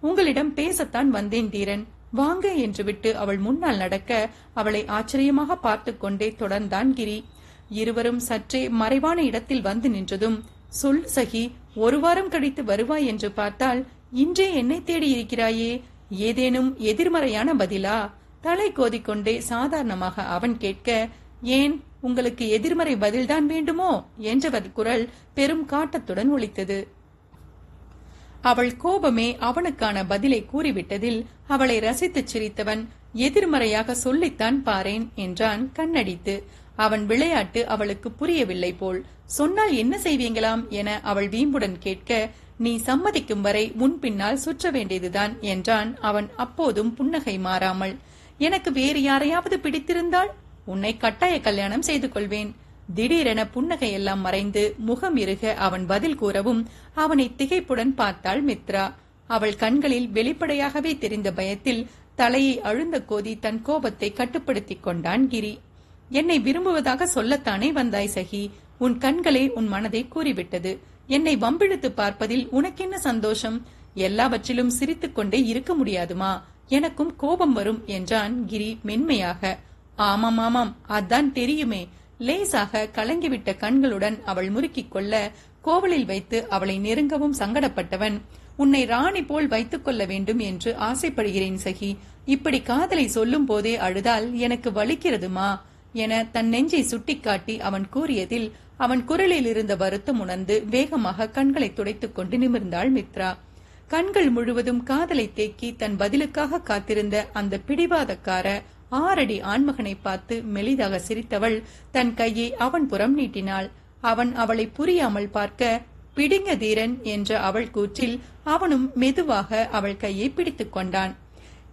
உங்களிடம் பேசத்தான் வந்தேன் தீரன். வாங்க என்று விட்டு அவள் முன்னால் நடக்க அவளை ஆச்சரியமாக பார்த்து கொண்டே தொடர்ந்தான் கிரி. இருவரும் சற்றே மறைவான இடத்தில் வந்து நின்றதும் சொல் சகி ஒரு வாரம் கழித்து வருவாய் என்று பார்த்தால் இன்றே என்னை தேடி இருக்கிறாயே? ஏதேனும் எதிர்மறையான பதிலா? தலை கோதிக்கொண்டே சாதாரணமாக அவன் கேட்க ஏன் உங்களுக்கு எதிர்மறை பதில்தான் வேண்டுமோ? என்றவர் குரல் பெரும் காட்டத்துடன் ஒழித்தது அவள் கோபமே அவனுக்கான பதிலை கூறிவிட்டதில் அவளை ரசித்துச் சிரித்தவன் எதிர்மறையாக சொல்லித்தான் பாரேன் என்றான் கண்ணடித்து. அவன் விளையாட்டு அவளுக்கு புரியவில்லை போல் சொன்னால் என்ன செய்வீங்களாம்? என அவள் வீம்புடன் கேட்க நீ சம்மதிக்கும் வரை முன் பின்னால் சுற்ற வேண்டியதுதான் என்றான் அவன் அப்போதும் புன்னகை மாறாமல். எனக்கு வேறு யாரையாவது பிடித்திருந்தால்? உன்னை கட்டாய கல்யாணம் செய்து கொள்வேன். திடீரென புன்னகை எல்லாம் மறைந்து முகம் இருக அவன் பதில் கூறவும் அவனை திகைப்புடன் பார்த்தாள் மித்ரா. அவள் கண்களில் வெளிப்படையாகவே தெரிந்த பயத்தில் தலையை அழுந்த கோதி தன் கோபத்தை கட்டுப்படுத்திக் கொண்டான் கிரி. என்னை விரும்புவதாக சொல்லத்தானே வந்தாய் சகி. உன் கண்களே உன் மனதை கூறிவிட்டது. என்னை வம்பிழுத்து பார்ப்பதில் உனக்கென்ன சந்தோஷம்? எல்லாவற்றிலும் சிரித்துக் கொண்டே இருக்க முடியாதுமா? எனக்கும் கோபம் வரும் என்றான் கிரி மென்மையாக. ஆமாம் ஆமாம். அதான் தெரியுமே. லேசாக கலங்கிவிட்ட கண்களுடன் அவள் முறுக்கிக் கொள்ள கோவலில் வைத்து அவளை நெருங்கவும் சங்கடப்பட்டவன். உன்னை ராணி போல் வைத்துக் கொள்ள வேண்டும் என்று ஆசைப்படுகிறேன் சகி. இப்படி காதலை சொல்லும் போதே அழுதால் எனக்கு வலிக்கிறதுமா? என தன் நெஞ்சை சுட்டிக்காட்டி அவன் கூறியதில் அவன் குரலில் இருந்த வருத்தம் உணர்ந்து வேகமாக கண்களை துடைத்துக் கொண்டு நிமிர்ந்தாள் மித்ரா. கண்கள் முழுவதும் காதலை தேக்கி தன் பதிலுக்காக காத்திருந்த அந்த பிடிவாதக்கார ஆறடி ஆண்மகனை பார்த்து மெலிதாக சிரித்தவள் தன் கையை அவன் புறம் நீட்டினாள். அவன் அவளை புரியாமல் பார்க்க பிடிங்க தீரன் என்ற அவள் கூற்றில் அவனும் மெதுவாக அவள் கையை பிடித்துக் கொண்டான்.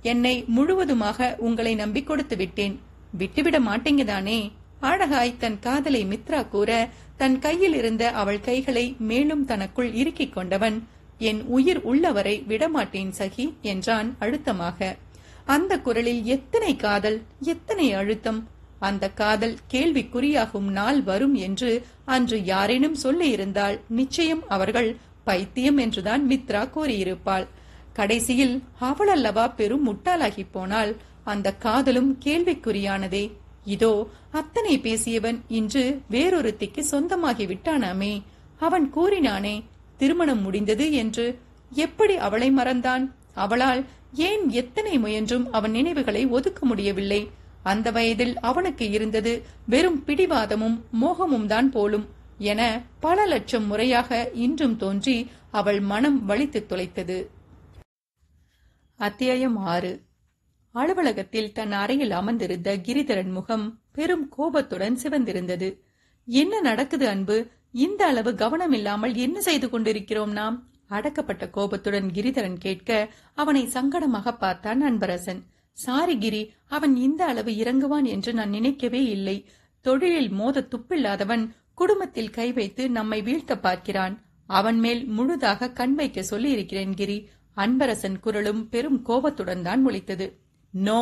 என்னை முழுவதுமாக உங்களை நம்பி கொடுத்து விட்டேன். விட்டுவிட மாட்டேங்குதானே அழகாய் தன் காதலை மித்ரா கூற தன் கையில் இருந்த அவள் கைகளை மேலும் தனக்குள் இறுக்கிக் கொண்டவன் என் உயிர் உள்ளவரை விடமாட்டேன் சகி என்றான் அழுத்தமாக. அந்த குரலில் எத்தனை காதல் எத்தனை அழுத்தம்? அந்த காதல் கேள்விக்குறியாகும் நாள் வரும் என்று அன்று யாரேனும் சொல்லியிருந்தால் நிச்சயம் அவர்கள் பைத்தியம் என்றுதான் மித்ரா கூறியிருப்பாள். கடைசியில் அவள் அல்லவா பெரும் முட்டாளாகி போனால் அந்த காதலும் கேள்விக்குறியானதே. இதோ அத்தனை பேசியவன் இன்று வேறொருத்திக்கு சொந்தமாகி விட்டானாமே அவன் கூறினானே திருமணம் முடிந்தது என்று. எப்படி அவளை மறந்தான்? அவளால் ஏன் எத்தனை முயன்றும் அவன் நினைவுகளை ஒதுக்க முடியவில்லை? அந்த வயதில் அவனுக்கு இருந்தது வெறும் பிடிவாதமும் மோகமும் தான் போலும் என பல லட்சம் முறையாக இன்றும் தோன்றி அவள் மனம் வலித்து தொலைத்தது அத்தியாயம் ஆறு. அலுவலகத்தில் தன் அறையில் அமர்ந்திருந்த கிரிதரன் முகம் பெரும் கோபத்துடன் சிவந்திருந்தது. என்ன நடக்குது அன்பு? இந்த அளவு கவனம் இல்லாமல் என்ன செய்து கொண்டிருக்கிறோம் நாம்? அடக்கப்பட்ட கோபத்துடன் கிரிதரன் கேட்க அவனை சங்கடமாக பார்த்தான் அன்பரசன். சாரி கிரி அவன் இந்த அளவு இறங்குவான் என்று நான் நினைக்கவே இல்லை. தொழிலில் மோத துப்பில்லாதவன் குடும்பத்தில் கை வைத்து நம்மை வீழ்த்த பார்க்கிறான். அவன் மேல் முழுதாக கண் வைக்க சொல்லி இருக்கிறேன் கிரி. அன்பரசன் குரலும் பெரும் கோபத்துடன் தான் ஒலித்தது. நோ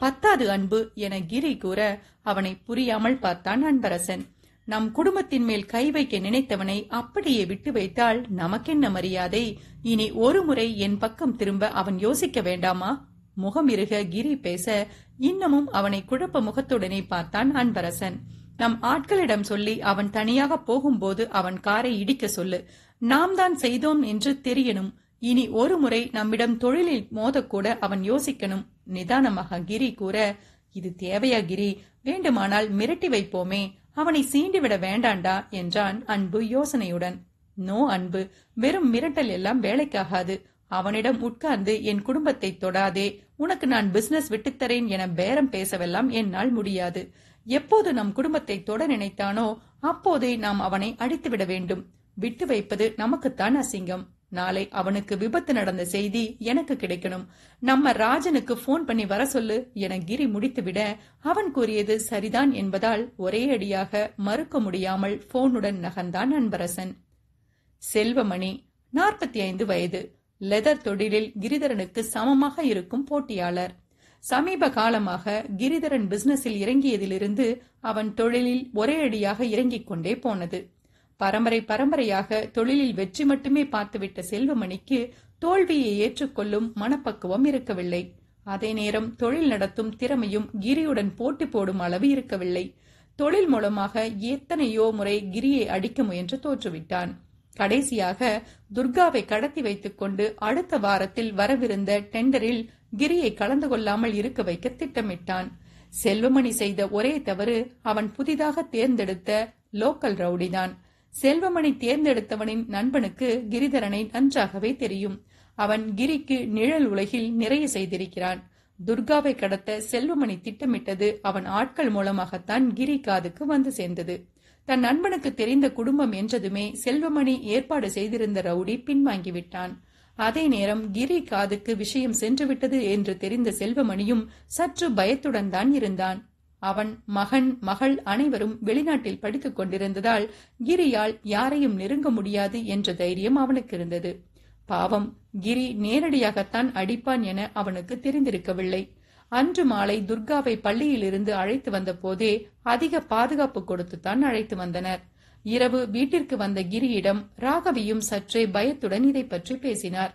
பத்தாது அன்பு என கிரி கூற அவனை புரியாமல் பார்த்தான் அன்பரசன். நம் குடும்பத்தின் மேல் கை வைக்க நினைத்தவனை அப்படியே விட்டு வைத்தால் நமக்கென்ன மரியாதை? இனி ஒரு முறை என் பக்கம் திரும்ப அவன் யோசிக்க வேண்டாமா? முகமிருக கிரி பேச இன்னமும் அவனை குழப்ப முகத்துடனே பார்த்தான் அன்பரசன். நம் ஆட்களிடம் சொல்லி அவன் தனியாக போகும்போது அவன் காரை இடிக்க சொல்லு. நாம் தான் செய்தோம் என்று தெரியணும். இனி ஒரு முறை நம்மிடம் தொழிலில் மோதக்கூட அவன் யோசிக்கணும். நிதானமாக கிரி கூற இது தேவையா கிரி? வேண்டுமானால் மிரட்டி வைப்போமே. அவனை சீண்டிவிட வேண்டாண்டா என்றான் அன்பு யோசனையுடன். நோ அன்பு வெறும் மிரட்டல் எல்லாம் வேலைக்காகாது. அவனிடம் உட்கார்ந்து என் குடும்பத்தை தொடாதே. உனக்கு நான் பிசினஸ் விட்டுத்தரேன் என பேரம் பேசவெல்லாம் என்னால் முடியாது. எப்போது நம் குடும்பத்தை தொட நினைத்தானோ அப்போதே நாம் அவனை அடித்துவிட வேண்டும். விட்டு வைப்பது நமக்குத்தான் அசிங்கம். நாளை அவனுக்கு விபத்து நடந்த செய்தி எனக்கு கிடைக்கணும். நம்ம ராஜனுக்கு போன் பண்ணி வர சொல்லு என கிரி முடித்துவிட அவன் கூறியது சரிதான் என்பதால் ஒரே அடியாக மறுக்க முடியாமல் போனுடன் நகர்ந்தான் அன்பரசன் செல்வமணி நாற்பத்தி ஐந்து வயது லெதர் தொழிலில் கிரிதரனுக்கு சமமாக இருக்கும் போட்டியாளர். சமீப காலமாக கிரிதரன் பிசினஸில் இறங்கியதிலிருந்து அவன் தொழிலில் ஒரே அடியாக இறங்கிக் கொண்டே போனது. பரம்பரை பரம்பரையாக தொழிலில் வெற்றி மட்டுமே பார்த்துவிட்ட செல்வமணிக்கு தோல்வியை ஏற்றுக்கொள்ளும் மனப்பக்குவம் இருக்கவில்லை. அதே நேரம் தொழில் நடத்தும் திறமையும் கிரியுடன் போட்டி போடும் அளவு இருக்கவில்லை. தொழில் மூலமாக எத்தனையோ முறை கிரியை அடிக்க முயன்று தோற்றுவிட்டான். கடைசியாக துர்காவை கடத்தி வைத்துக் கொண்டு அடுத்த வாரத்தில் வரவிருந்த டெண்டரில் கிரியை கலந்து கொள்ளாமல் இருக்க வைக்க திட்டமிட்டான். செல்வமணி செய்த ஒரே தவறு அவன் புதிதாக தேர்ந்தெடுத்த லோக்கல் ரவுடிதான். செல்வமணி தேர்ந்தெடுத்தவனின் நண்பனுக்கு கிரிதரனை நன்றாகவே தெரியும். அவன் கிரிக்கு நிழல் உலகில் நிறைய செய்திருக்கிறான். துர்காவை கடத்த செல்வமணி திட்டமிட்டது அவன் ஆட்கள் மூலமாகத்தான் கிரி காதுக்கு வந்து சேர்ந்தது. தன் நண்பனுக்கு தெரிந்த குடும்பம் என்றதுமே செல்வமணி ஏற்பாடு செய்திருந்த ரவுடி பின்வாங்கிவிட்டான். அதே நேரம் கிரி காதுக்கு விஷயம் சென்றுவிட்டது என்று தெரிந்த செல்வமணியும் சற்று பயத்துடன் தான் இருந்தான். அவன் மகன் மகள் அனைவரும் வெளிநாட்டில் படித்துக் கொண்டிருந்ததால் கிரியால் யாரையும் நெருங்க முடியாது என்ற தைரியம் அவனுக்கு இருந்தது. பாவம் கிரி நேரடியாகத்தான் அடிப்பான் என அவனுக்கு தெரிந்திருக்கவில்லை. அன்று மாலை துர்காவை பள்ளியிலிருந்து அழைத்து வந்த போதே அதிக பாதுகாப்பு கொடுத்துத்தான் அழைத்து வந்தனர். இரவு வீட்டிற்கு வந்த கிரியிடம் ராகவியும் சற்றே பயத்துடன் இதை பற்றி பேசினார்.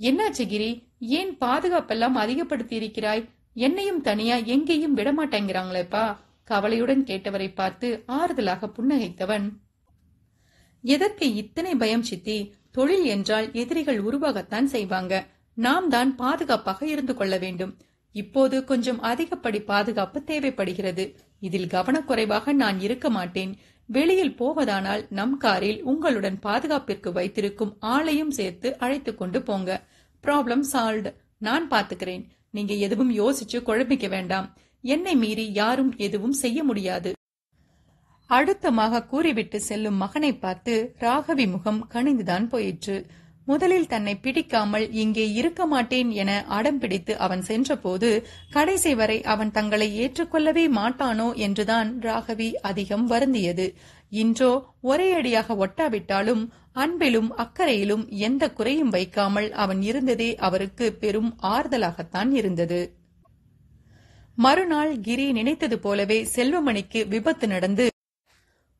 என்னாச்சு கிரி? ஏன் பாதுகாப்பெல்லாம் அதிகப்படுத்தி இருக்கிறாய் என்னையும் தனியா எங்கேயும் விடமாட்டேங்கிறாங்களேப்பா? கவலையுடன் கேட்டவரை பார்த்து ஆறுதலாக புன்னகைத்தவன். எதற்கு இத்தனை பயம் சித்தி? தொழில் என்றால் எதிரிகள் உருவாகத்தான் செய்வாங்க. நாம் தான் பாதுகாப்பாக இருந்து கொள்ள வேண்டும். இப்போது கொஞ்சம் அதிகப்படி பாதுகாப்பு தேவைப்படுகிறது. இதில் கவனக்குறைவாக நான் இருக்க மாட்டேன். வெளியில் போவதானால் நம் காரில் உங்களுடன் பாதுகாப்பிற்கு வைத்திருக்கும் ஆளையும் சேர்த்து அழைத்து கொண்டு போங்க. ப்ராப்ளம் சால்வ்டு நான் பாத்துக்கிறேன் நீங்க எதுவும் யோசிச்சு குழம்பிக்க வேண்டாம். என்னை மீறி யாரும் எதுவும் செய்ய முடியாது. அழுத்தமாக கூறிவிட்டு செல்லும் மகனை பார்த்து ராகவி முகம் கணிந்துதான் போயிற்று. முதலில் தன்னை பிடிக்காமல் இங்கே இருக்க மாட்டேன் என அடம் பிடித்து அவன் சென்றபோது கடைசி வரை அவன் தங்களை ஏற்றுக்கொள்ளவே மாட்டானோ என்றுதான் ராகவி அதிகம் வருந்தியது. இன்றோ ஒரே அடியாக ஒட்டாவிட்டாலும் அன்பிலும் அக்கறையிலும் எந்த குறையும் வைக்காமல் அவன் இருந்ததே அவருக்கு பெரும் ஆறுதலாகத்தான் இருந்தது. மறுநாள் கிரி நினைத்தது போலவே செல்வமணிக்கு விபத்து நடந்து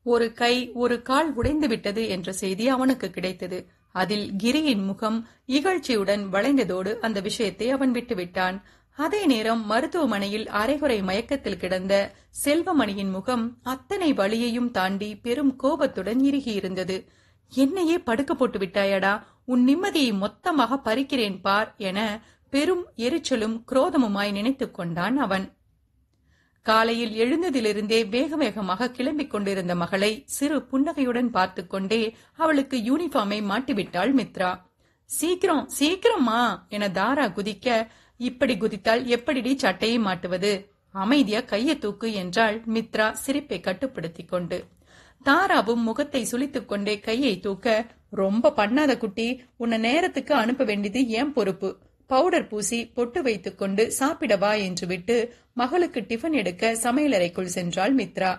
ஒரு கை ஒரு கால் உடைந்து விட்டது என்ற செய்தி அவனுக்கு கிடைத்தது. அதில் கிரியின் முகம் இகழ்ச்சியுடன் வளைந்ததோடு அந்த விஷயத்தை அவன் விட்டுவிட்டான். அதே நேரம் மருத்துவமனையில் அரைகுறை மயக்கத்தில் கிடந்த செல்வமணியின் முகம் அத்தனை வழியையும் தாண்டி பெரும் கோபத்துடன் இறுகியிருந்தது. என்னையே படுக்க போட்டு விட்டாயடா உன் நிம்மதியை மொத்தமாக பறிக்கிறேன் பார் என பெரும் எரிச்சலும் குரோதமுமாய் நினைத்துக் கொண்டான் அவன். காலையில் எழுந்ததிலிருந்தே வேக வேகமாக கிளம்பிக் கொண்டிருந்த மகளை சிறு புன்னகையுடன் பார்த்து கொண்டே அவளுக்கு யூனிஃபார்மை மாட்டிவிட்டாள் மித்ரா. சீக்கிரம் சீக்கிரமா என தாரா குதிக்க இப்படி குதித்தால் எப்படிடி சட்டையை மாட்டுவது? அமைதியா கைய தூக்கு என்றாள் மித்ரா சிரிப்பை கட்டுப்படுத்திக் கொண்டு. தாராவும் முகத்தை சுளித்துக் கொண்டே கையை தூக்க ரொம்ப பண்ணாத குட்டி உன்னை நேரத்துக்கு அனுப்ப வேண்டியது ஏன் பொறுப்பு? பவுடர் பூசி பொட்டு வைத்துக் கொண்டு சாப்பிட வா என்று விட்டு மகளுக்கு டிஃபன் எடுக்க சமையலறைக்குள் சென்றாள் மித்ரா.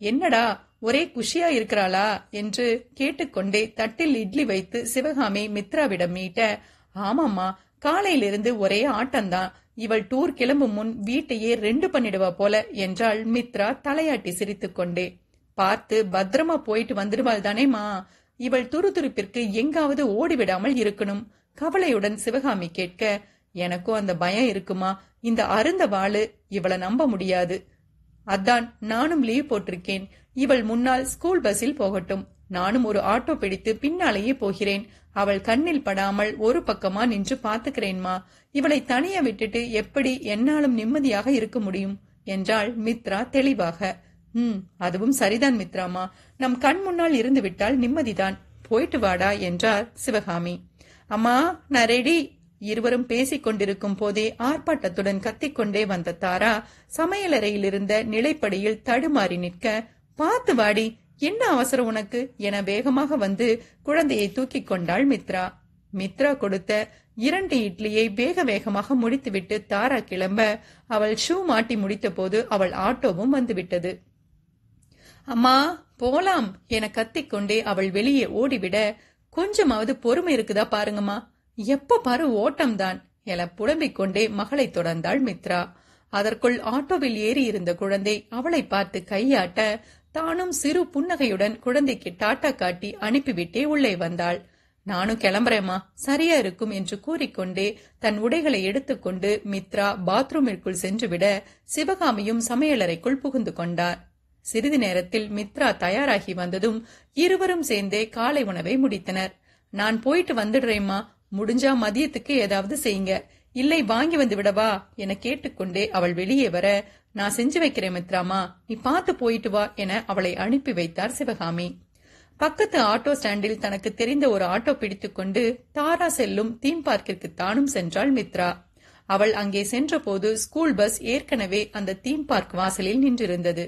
என்னடா ஒரே குஷியா இருக்கிறாளா? என்று கேட்டுக்கொண்டே தட்டில் இட்லி வைத்து சிவகாமி மித்ராவிடம் மீட்ட ஆமாம்மா காலையிலிருந்து ஒரே ஆட்டம்தான். இவள் டூர் கிளம்பும் முன் வீட்டையே ரெண்டு பண்ணிடுவா போல என்றாள் மித்ரா தலையாட்டி சிரித்துக்கொண்டே. பார்த்து பத்திரமா போயிட்டு வந்துடுவாள் தானேமா இவள் துருதுருப்பிற்கு எங்காவது ஓடிவிடாமல் இருக்கணும். கவலையுடன் சிவகாமி கேட்க எனக்கும் அந்த பயம் இருக்குமா? இந்த அருந்த வாளு இவளை நம்ப முடியாது. அதான் நானும் லீவ் போட்டிருக்கேன். இவள் முன்னால் ஸ்கூல் பஸ்ஸில் போகட்டும். நானும் ஒரு ஆட்டோ பிடித்து பின்னாலேயே போகிறேன். அவள் கண்ணில் படாமல் ஒரு பக்கமா நின்று பார்த்துக்கிறேன்மா. இவளை தனிய விட்டுட்டு எப்படி என்னாலும் நிம்மதியாக இருக்க முடியும்? என்றாள் மித்ரா தெளிவாக. ம் அதுவும் சரிதான் மித்ராமா. நம் கண் முன்னால் இருந்து விட்டால் நிம்மதிதான். போயிட்டு வாடா என்றார் சிவகாமி. அம்மா நான் ரெடி இருவரும் பேசிக் கொண்டிருக்கும் போதே ஆர்ப்பாட்டத்துடன் கத்திக்கொண்டே வந்த தாரா சமையலறையில் இருந்த நிலைப்படியில் தடுமாறி நிற்க பார்த்து வாடி என்ன அவசரம் உனக்கு? என வேகமாக வந்து குழந்தையை தூக்கிக் கொண்டாள் மித்ரா. மித்ரா கொடுத்த இரண்டு இட்லியை வேக வேகமாக முடித்துவிட்டு தாரா கிளம்ப அவள் ஷூ மாட்டி முடித்தபோது அவள் ஆட்டோவும் வந்துவிட்டது. அம்மா போலாம் என கத்திக்கொண்டே அவள் வெளியே ஓடிவிட கொஞ்சமாவது பொறுமை இருக்குதா பாருங்கம்மா. எப்ப பாரு ஓட்டம்தான் என புலம்பிக் கொண்டே மகளை தொடர்ந்தாள் மித்ரா. அதற்குள் ஆட்டோவில் ஏறி இருந்த குழந்தை அவளை பார்த்து கையாட்ட தானும் சிறு புன்னகையுடன் குழந்தைக்கு டாட்டா காட்டி அனுப்பிவிட்டே உள்ளே வந்தாள். நானும் கிளம்புறேம்மா. சரியா இருக்கும் என்று கூறிக்கொண்டே தன் உடைகளை எடுத்துக்கொண்டு மித்ரா பாத்ரூமிற்குள் சென்றுவிட சிவகாமியும் சமையலறைக்குள் புகுந்து கொண்டார். சிறிது நேரத்தில் மித்ரா தயாராகி வந்ததும் இருவரும் சேர்ந்தே காலை உணவை முடித்தனர். நான் போயிட்டு வந்துடுறேம்மா. முடிஞ்சா மதியத்துக்கு ஏதாவது செய்யுங்க. இல்லை வாங்கி வந்து விடவா? என கேட்டுக்கொண்டே அவள் வெளியே வர நான் செஞ்சு வைக்கிறேன் மித்ராமா. நீ பார்த்து போயிட்டு வா என அவளை அனுப்பி வைத்தார் சிவகாமி. பக்கத்து ஆட்டோ ஸ்டாண்டில் தனக்கு தெரிந்த ஒரு ஆட்டோ பிடித்துக்கொண்டு தாரா செல்லும் தீம் பார்க்கிற்கு தானும் சென்றாள் மித்ரா. அவள் அங்கே சென்றபோது ஸ்கூல் பஸ் ஏற்கனவே அந்த தீம் பார்க் வாசலில் நின்றிருந்தது.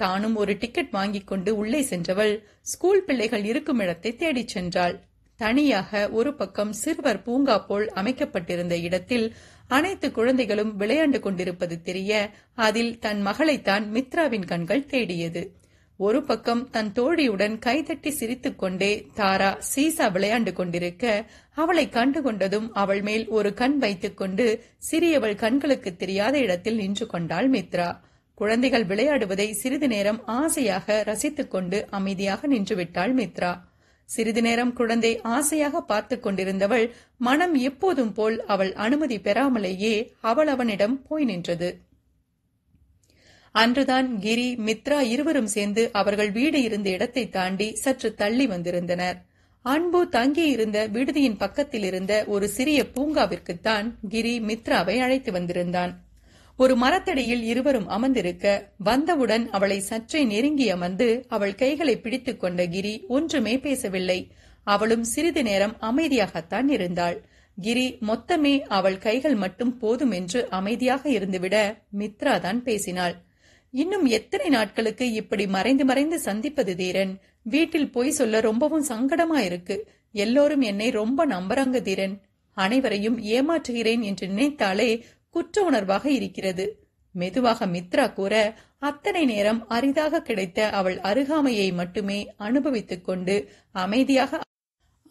தானும் ஒரு டிக்கெட் வாங்கிக் கொண்டு உள்ளே சென்றவள் ஸ்கூல் பிள்ளைகள் இருக்கும் இடத்தை தேடிச் சென்றாள். தனியாக ஒரு பக்கம் சிறுவர் பூங்கா போல் அமைக்கப்பட்டிருந்த இடத்தில் அனைத்து குழந்தைகளும் விளையாண்டு கொண்டிருப்பது தெரிய அதில் தன் மகளைத்தான் மித்ராவின் கண்கள் தேடியது. ஒரு பக்கம் தன் தோழியுடன் கைதட்டி சிரித்துக் கொண்டே தாரா சீசா விளையாண்டு கொண்டிருக்க அவளை கண்டு கொண்டதும் அவள் மேல் ஒரு கண் வைத்துக் கொண்டு சிறியவள் கண்களுக்கு தெரியாத இடத்தில் நின்று கொண்டாள் மித்ரா. குழந்தைகள் விளையாடுவதை சிறிது நேரம் ஆசையாக ரசித்துக் கொண்டு அமைதியாக நின்றுவிட்டாள் மித்ரா. சிறிது நேரம் குழந்தை ஆசையாக பார்த்து கொண்டிருந்தவள் மனம் எப்போதும் போல் அவள் அனுமதி பெறாமலேயே அவள் அவனிடம் போய் நின்றது. அன்றுதான் கிரி மித்ரா இருவரும் சேர்ந்து அவர்கள் வீடு இருந்த இடத்தை தாண்டி சற்று தள்ளி வந்திருந்தனர். அன்பு தங்கியிருந்த விடுதியின் பக்கத்தில் இருந்த ஒரு சிறிய பூங்காவிற்குத்தான் கிரி மித்ராவை அழைத்து வந்திருந்தான். ஒரு மரத்தடியில் இருவரும் அமர்ந்திருக்க வந்தவுடன் அவளை சற்றே நெருங்கி அமர்ந்து அவள் கைகளை பிடித்துக் கொண்ட கிரி ஒன்றுமே பேசவில்லை. அவளும் சிறிது நேரம் அமைதியாகத்தான் இருந்தாள். கிரி மொத்தமே அவள் கைகள் மட்டும் போதும் என்று அமைதியாக இருந்துவிட மித்ரா தான் பேசினாள். இன்னும் எத்தனை நாட்களுக்கு இப்படி மறைந்து மறைந்து சந்திப்பது தீரன்? வீட்டில் போய் சொல்ல ரொம்பவும் சங்கடமா இருக்கு. எல்லோரும் என்னை ரொம்ப நம்புறாங்க தீரன். அனைவரையும் ஏமாற்றுகிறேன் என்று நினைத்தாலே குற்ற உணர்வாக இருக்கிறது. மெதுவாக மித்ரா கூற அத்தனை நேரம் அரிதாக கிடைத்த அவள் அருகாமையை மட்டுமே அனுபவித்துக் கொண்டு அமைதியாக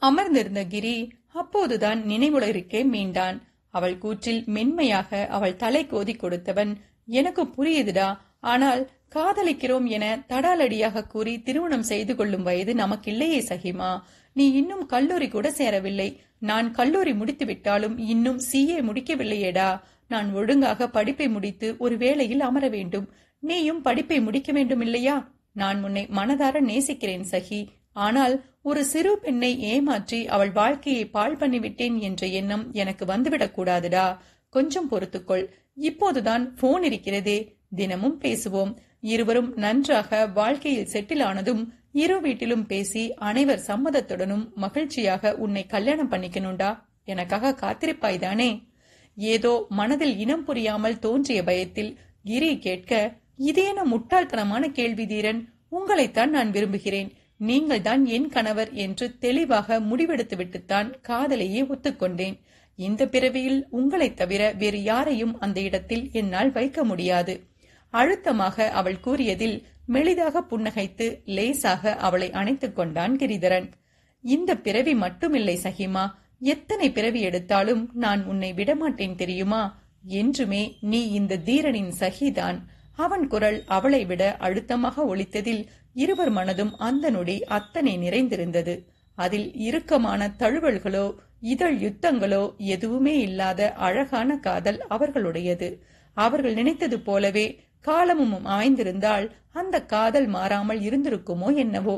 அமர்ந்திருந்த கிரி அப்போதுதான் நினைவுலகிற்கே மீண்டான். அவள் கூற்றில் மென்மையாக அவள் தலை கோதி கொடுத்தவன் எனக்கு புரியுதுடா ஆனால் காதலிக்கிறோம் என தடாலடியாக கூறி திருமணம் செய்து கொள்ளும் வயது நமக்கில்லையே சகிமா? நீ இன்னும் கல்லூரி கூட சேரவில்லை. நான் கல்லூரி முடித்து விட்டாலும் இன்னும் சிஏ முடிக்கவில்லையேடா. நான் ஒழுங்காக படிப்பை முடித்து ஒரு வேளையில் அமர வேண்டும். நீயும் படிப்பை முடிக்க வேண்டும் இல்லையா நான் உன்னை மனதார நேசிக்கிறேன் சகி. ஆனால் ஒரு சிறு பெண்ணை ஏமாற்றி அவள் வாழ்க்கையை பாழ் பண்ணிவிட்டேன் என்ற எண்ணம் எனக்கு வந்துவிடக் கூடாதுடா. கொஞ்சம் பொறுத்துக்கொள். இப்போதுதான் போன் இருக்கிறதே. தினமும் பேசுவோம். இருவரும் நன்றாக வாழ்க்கையில் செட்டில் ஆனதும் இரு வீட்டிலும் பேசி அனைவர் சம்மதத்துடனும் மகிழ்ச்சியாக உன்னை கல்யாணம் பண்ணிக்கணும்டா. எனக்காக காத்திருப்பாய்தானே ஏதோ மனதில் இனம் புரியாமல் தோன்றிய பயத்தில் கிரி கேட்க இதேன முட்டாள்தனமான கேள்வி தீரன் உங்களைத்தான் நான் விரும்புகிறேன். நீங்கள் தான் என் கணவர் என்று தெளிவாக முடிவெடுத்துவிட்டுத்தான் காதலையே ஒத்துக்கொண்டேன். இந்த பிறவியில் உங்களைத் தவிர வேறு யாரையும் அந்த இடத்தில் என்னால் வைக்க முடியாது. அழுத்தமாக அவள் கூறியதில் மெளிதாக புன்னகைத்து லேசாக அவளை அணைத்துக் கொண்டான் கிரிதரன். இந்த பிறவி மட்டுமில்லை சகிமா. எத்தனை பிறவி எடுத்தாலும் நான் உன்னை விடமாட்டேன் தெரியுமா? என்றுமே நீ இந்த தீரனின் சகிதான். அவன் குரல் அவளை விட அழுத்தமாக ஒழித்ததில் இருவர் மனதும் அந்த நொடி அத்தனை நிறைந்திருந்தது. அதில் இறுக்கமான தழுவல்களோ இதழ் யுத்தங்களோ எதுவுமே இல்லாத அழகான காதல் அவர்களுடையது. அவர்கள் நினைத்தது போலவே காலமும் அமைந்திருந்தால் அந்த காதல் மாறாமல் இருந்திருக்குமோ என்னவோ.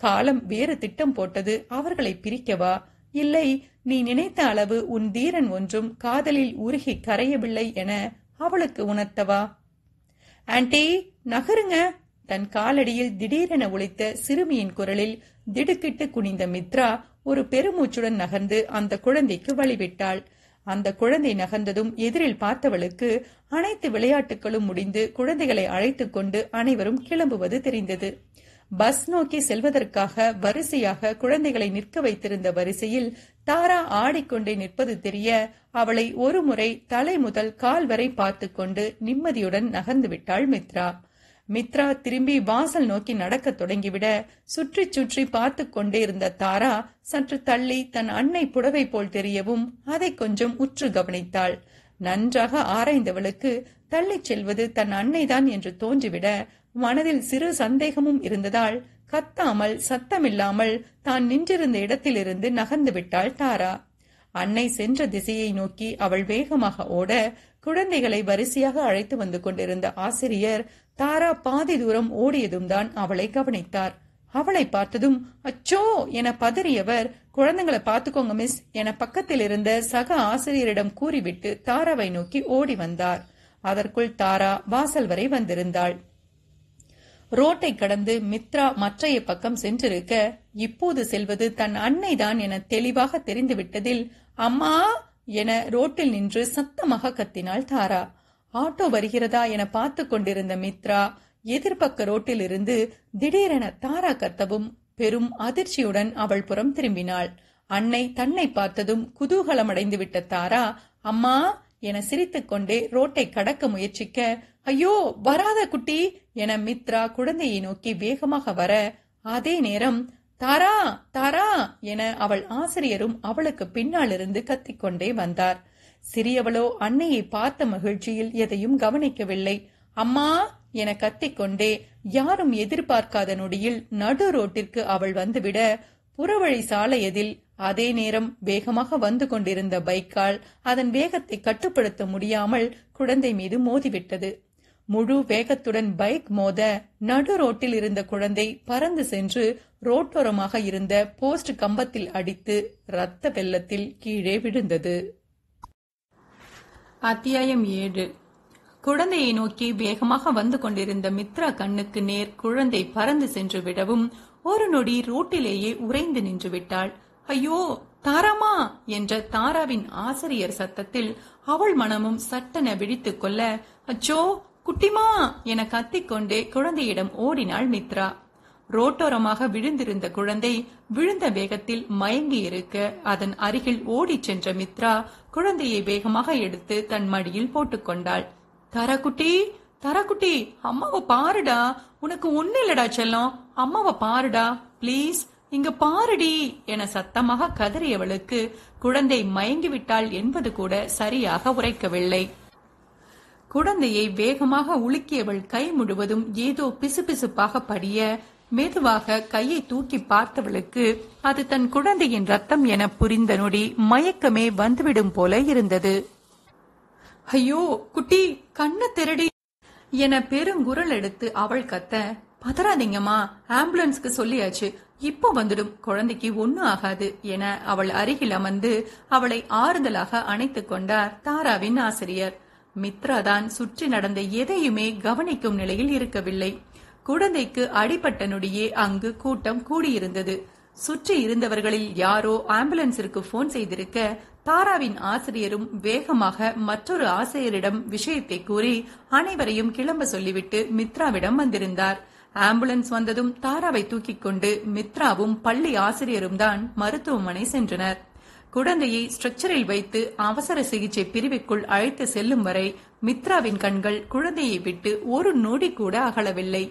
காலம் வேறு திட்டம் போட்டது அவர்களை பிரிக்கவா? இல்லை நீ நினைத்த அளவு உன் தீரன் ஒன்றும் காதலில் உருகி கரையவில்லை என அவளுக்கு உணர்த்தவா? ஆன்டி நகருங்க. தன் காலடியில் திடீரென ஒழித்த சிறுமியின் குரலில் திடுக்கிட்டு குனிந்த மித்ரா ஒரு பெருமூச்சுடன் நகர்ந்து அந்த குழந்தைக்கு வழிவிட்டாள். அந்த குழந்தை நகர்ந்ததும் எதிரில் பார்த்தவளுக்கு அனைத்து விளையாட்டுகளும் முடிந்து குழந்தைகளை அழைத்துக் கொண்டு அனைவரும் கிளம்புவது தெரிந்தது. பஸ் நோக்கி செல்வதற்காக வரிசையாக குழந்தைகளை நிற்க வைத்திருந்த வரிசையில் தாரா ஆடிக்கொண்டே நிற்பது தெரிய அவளை ஒருமுறை தலை முதல் கால் வரை பார்த்து கொண்டு நிம்மதியுடன் நகர்ந்து விட்டாள் மித்ரா. மித்ரா திரும்பி வாசல் நோக்கி நடக்கத் தொடங்கிவிட சுற்றி சுற்றி பார்த்து கொண்டே இருந்த தாரா சற்று தள்ளி தன் அன்னை புடவை போல் தெரியவும் அதை கொஞ்சம் உற்று கவனித்தாள். நன்றாக ஆராய்ந்தவளுக்கு தள்ளிச் செல்வது தன் அன்னைதான் என்று தோன்றிவிட மனதில் சிறு சந்தேகமும் இருந்ததால் கத்தாமல் சத்தமில்லாமல் தான் நின்றிருந்த இடத்திலிருந்து நகர்ந்து விட்டாள் தாரா. அன்னை சென்ற திசையை நோக்கி அவள் வேகமாக ஓட குழந்தைகளை வரிசையாக அழைத்து வந்து கொண்டிருந்த ஆசிரியர் தாரா பாதி தூரம் ஓடியதும் தான் அவளை கவனித்தார். அவளை பார்த்ததும் அச்சோ! என பதறியவர் குழந்தைங்களை பார்த்துக்கோங்க மிஸ் என பக்கத்தில் இருந்த சக ஆசிரியரிடம் கூறிவிட்டு தாராவை நோக்கி ஓடி வந்தார். அதற்குள் தாரா வாசல் வரை வந்திருந்தாள். ரோட்டை கடந்து மித்ரா மற்றைய பக்கம் சென்றிருக்க இப்போது செல்வது தன் அன்னைதான் என தெளிவாக தெரிந்துவிட்டதில் அம்மா என ரோட்டில் நின்று சத்தமாக கத்தினாள் தாரா. ஆட்டோ வருகிறதா என பார்த்து கொண்டிருந்த மித்ரா எதிர்பக்க ரோட்டில் இருந்து திடீரென தாரா கத்தவும் பெரும் அதிர்ச்சியுடன் அவள் புறம் திரும்பினாள். அன்னை தன்னை பார்த்ததும் குதூகலமடைந்து விட்ட தாரா அம்மா என சிரித்துக்கொண்டே ரோட்டை கடக்க முயற்சிக்க ஐயோ வராத குட்டி! என மித்ரா குழந்தையை நோக்கி வேகமாக வர அதே நேரம் தாரா தாரா! என அவள் ஆசிரியரும் அவளுக்கு பின்னாலிருந்து கத்திக்கொண்டே வந்தார். சிறியவளோ அன்னையை பார்த்த மகிழ்ச்சியில் எதையும் கவனிக்கவில்லை. அம்மா! என கத்திக்கொண்டே யாரும் எதிர்பார்க்காத நொடியில் நடு ரோட்டிற்கு அவள் வந்துவிட புறவழி சாலையதில் அதே நேரம் வேகமாக வந்து கொண்டிருந்த பைக்கால் அதன் வேகத்தை கட்டுப்படுத்த முடியாமல் குழந்தை மீது மோதிவிட்டது. முழு வேகத்துடன் பைக் மோத நடு ரோட்டில் இருந்த குழந்தை பறந்து சென்று ரோட்டோரமாக இருந்த போஸ்ட் கம்பத்தில் அடித்து ரத்த வெள்ளத்தில் கீழே விழுந்தது. அத்தியாயம் ஏழு. குழந்தையை நோக்கி வேகமாக வந்து கொண்டிருந்த மித்ரா கண்ணுக்கு நேர் குழந்தை பறந்து சென்று விடவும் ஒரு நொடி ரோட்டிலேயே உறைந்து நின்று விட்டாள். ஐயோ தாராமா! என்ற தாராவின் ஆசிரியர் சத்தத்தில் அவள் மனமும் சட்டென விழித்துக் கொள்ள அச்சோ குட்டிமா என கத்திக்கொண்டே குழந்தையிடம் ஓடினாள் மித்ரா. ரோட்டோரமாக விழுந்திருந்த குழந்தை விழுந்த வேகத்தில் மயங்கி இருக்க அதன் அருகில் ஓடிச் சென்ற மித்ரா குழந்தையை வேகமாக எடுத்து தன் மடியில் போட்டுக்கொண்டாள் தரக்குட்டி தரக்குட்டி அம்மாவை பாருடா. உனக்கு ஒண்ணு இல்லடா செல்லம். அம்மாவை பாருடா. ப்ளீஸ் இங்க பாருடி என சத்தமாக கதறியவளுக்கு குழந்தை மயங்கிவிட்டாள் என்பது கூட சரியாக உரைக்கவில்லை. குழந்தையை வேகமாக உலுக்கியவள் கை முழுவதும் ஏதோ பிசுபிசுப்பாக படிய மெதுவாக கையை தூக்கி பார்த்தவளுக்கு அது தன் குழந்தையின் ரத்தம் என புரிந்த நொடி மயக்கமே வந்துவிடும் போல இருந்தது. ஐயோ குட்டி கண்ண திரடி என பெருங்குரல் எடுத்து அவள் கத்த பதறாதீங்கம்மா ஆம்புலன்ஸ்க்கு சொல்லியாச்சு இப்போ வந்துடும் குழந்தைக்கு ஒன்னும் ஆகாது என அவள் அருகில் அமர்ந்து அவளை ஆறுதலாக அணைத்துக் கொண்டார் தாராவின் ஆசிரியர். மித்ரா தான் சுற்றி நடந்த எதையுமே கவனிக்கும் நிலையில் இருக்கவில்லை. குழந்தைக்கு அடிபட்ட நொடியே அங்கு கூட்டம் கூடியிருந்தது. சுற்றி இருந்தவர்களில் யாரோ ஆம்புலன்ஸிற்கு போன் செய்திருக்க தாராவின் ஆசிரியரும் வேகமாக மற்றொரு ஆசிரியரிடம் விஷயத்தை கூறி அனைவரையும் கிளம்ப சொல்லிவிட்டு மித்ராவிடம் வந்திருந்தார். ஆம்புலன்ஸ் வந்ததும் தாராவை தூக்கிக் கொண்டு மித்ராவும் பள்ளி ஆசிரியரும் தான் மருத்துவமனை சென்றனர். குழந்தையை ஸ்ட்ரக்சரில் வைத்து அவசர சிகிச்சை பிரிவுக்குள் அழைத்து செல்லும் வரை மித்ராவின் கண்கள் குழந்தையை விட்டு ஒரு நொடி கூட அகலவில்லை.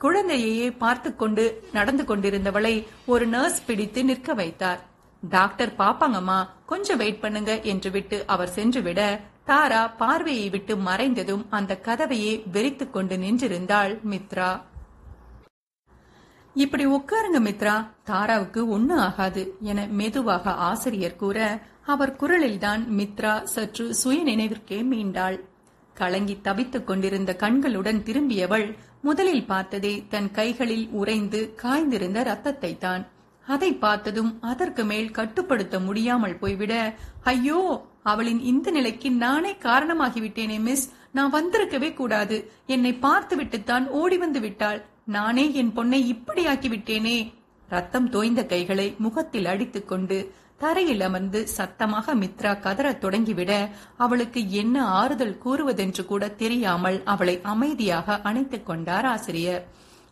குழந்தையையே பார்த்து கொண்டு நடந்து கொண்டிருந்தவளை ஒரு நர்ஸ் பிடித்து நிற்க வைத்தார். டாக்டர் பாப்பாங்கம்மா கொஞ்சம் வெயிட் பண்ணுங்க என்று விட்டு அவர் சென்றுவிட தாரா பார்வையை விட்டு மறைந்ததும் அந்த கதவையே வெறித்துக் கொண்டு நின்றிருந்தாள் மித்ரா. இப்படி உட்காருங்க மித்ரா தாராவுக்கு ஒண்ணு ஆகாது என மெதுவாக ஆசிரியர் கூற அவர் குரலில்தான் மித்ரா சற்று சுய நினைவிற்கே மீண்டாள். கலங்கி தவித்துக் கொண்டிருந்த கண்களுடன் திரும்பியவள் முதலில் பார்த்ததே தன் கைகளில் உறைந்து காய்ந்திருந்த ரத்தத்தை தான் அதை பார்த்ததும் அதற்கு மேல் கட்டுப்படுத்த முடியாமல் போய்விட ஐயோ அவளின் இந்த நிலைக்கு நானே காரணமாகிவிட்டேனே மிஸ். நான் வந்திருக்கவே கூடாது. என்னை பார்த்துவிட்டுத்தான் ஓடி வந்து விட்டாள். நானே என் பொண்ணை இப்படியாக்கி விட்டேனே ரத்தம் தோய்ந்த கைகளை முகத்தில் அடித்துக் கொண்டு தரையில் அமர்ந்து சத்தமாக மித்ரா கதறத் தொடங்கிவிட அவளுக்கு என்ன ஆறுதல் கூறுவதென்று கூட தெரியாமல் அவளை அமைதியாக அணைத்துக் கொண்டார் ஆசிரியர்.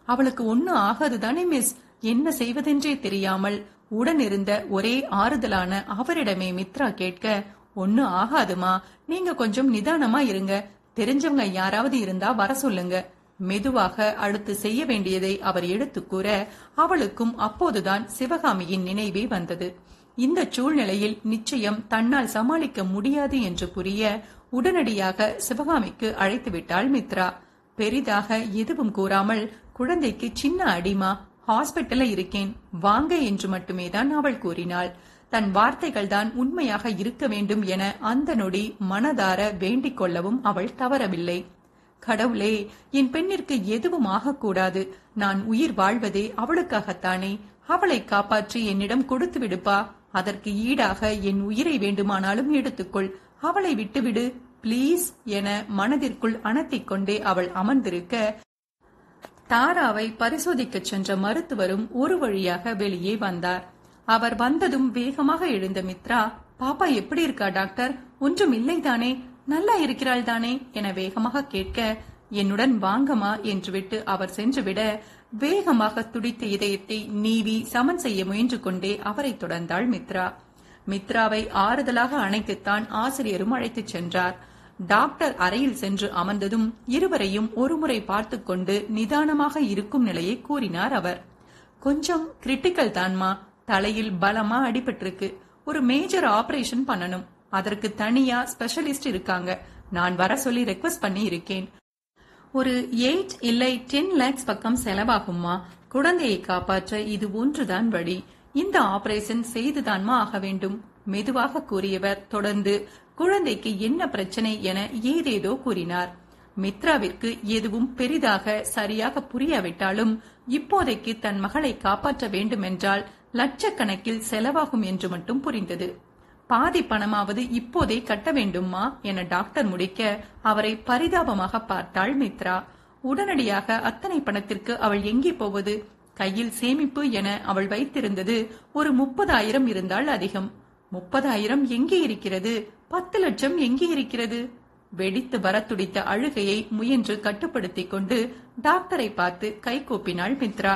அவளுக்கு ஒண்ணு ஆகாதுதானே மிஸ்? என்ன செய்வதென்றே தெரியாமல் உடனிருந்த ஒரே ஆறுதலான அவரிடமே மித்ரா கேட்க ஒன்னும் ஆகாதுமா? நீங்க கொஞ்சம் நிதானமா இருங்க. தெரிஞ்சவங்க யாராவது இருந்தா வர சொல்லுங்க. மெதுவாக அடுத்து செய்ய வேண்டியதை அவர் எடுத்துக் கூற அவளுக்கும் அப்போதுதான் சிவகாமியின் நினைவே வந்தது. இந்த சூழ்நிலையில் நிச்சயம் தன்னால் சமாளிக்க முடியாது என்று புரிய உடனடியாக சிவகாமிக்கு அழைத்து விட்டாள் மித்ரா. பெரிதாக எதுவும் கூறாமல் குழந்தைக்கு சின்ன அடிமா ஹாஸ்பிட்டல்ல இருக்கேன் வாங்க என்று மட்டுமே தான் அவள் கூறினாள். தன் வார்த்தைகள் தான் உண்மையாக இருக்க வேண்டும் என அந்த நொடி மனதார வேண்டிக் கொள்ளவும் அவள் தவறவில்லை. கடவுளே என் பெண்ணிற்கு எதுவும் ஆகக்கூடாது. நான் உயிர் வாழ்வதே அவளுக்காகத்தானே. அவளை காப்பாற்றி என்னிடம் கொடுத்து விடுப்பா. அதற்கு ஈடாக என் உயிரை வேண்டுமானாலும் எடுத்துக்கொள். அவளை விட்டுவிடு. ப்ளீஸ் என மனதிற்குள் அணத்திக் கொண்டே அவள் அமர்ந்திருக்க தாராவை பரிசோதிக்கச் சென்ற மருத்துவரும் ஒரு வழியாக வெளியே வந்தார். அவர் வந்ததும் வேகமாக எழுந்த மித்ரா பாப்பா எப்படி இருக்கா டாக்டர்? ஒன்றும் இல்லைதானே? நல்லா இருக்கிறாள் தானே என வேகமாக கேட்க என்னுடன் வாங்கம்மா என்று விட்டு அவர் சென்றுவிட வேகமாக துடித்த இதயத்தை நீவி சமன் செய்ய முயன்று கொண்டே அவரை தொடர்ந்தாள் மித்ரா. மித்ராவை ஆறுதலாக அணைத்துத்தான் ஆசிரியரும் அழைத்துச் சென்றார். டாக்டர் அறையில் சென்று அமர்ந்ததும் இருவரையும் ஒருமுறை பார்த்து கொண்டு நிதானமாக இருக்கும் நிலையை கூறினார் அவர். கொஞ்சம் கிரிட்டிக்கல் தான்மா தலையில் பலமா அடிபட்டிருக்கு. ஒரு மேஜர் ஆபரேஷன் பண்ணணும். அதற்கு தனியா ஸ்பெஷலிஸ்ட் இருக்காங்க. நான் வர சொல்லி ரெக்வஸ்ட் பண்ணி இருக்கேன் ஒரு எயிட் இல்லை டென் லேக்ஸ் பக்கம் செலவாகுமா குழந்தையை காப்பாற்ற இது ஒன்றுதான் வழி. இந்த ஆபரேஷன் செய்துதான்மா ஆக வேண்டும்? மெதுவாக கூறியவர் தொடர்ந்து குழந்தைக்கு என்ன பிரச்சனை என ஏதேதோ கூறினார். மித்ராவிற்கு எதுவும் பெரிதாக சரியாக புரியாவிட்டாலும் இப்போதைக்கு தன் மகளை காப்பாற்ற வேண்டுமென்றால் லட்சக்கணக்கில் செலவாகும் என்று மட்டும் புரிந்தது. பாதி பணமாவது இப்போதே கட்ட வேண்டுமா? என டாக்டர் முடிக்க அவரை பரிதாபமாக பார்த்தாள் மித்ரா. உடனடியாக அத்தனை பணத்திற்கு அவள் எங்கே போவது? கையில் சேமிப்பு என அவள் வைத்திருந்தது ஒரு முப்பதாயிரம் இருந்தால் அதிகம். முப்பதாயிரம் எங்கே இருக்கிறது? பத்து லட்சம் எங்கே இருக்கிறது? வெடித்து வர துடித்த அழுகையை முயன்று கட்டுப்படுத்திக் கொண்டு டாக்டரை பார்த்து கை கூப்பினாள் மித்ரா.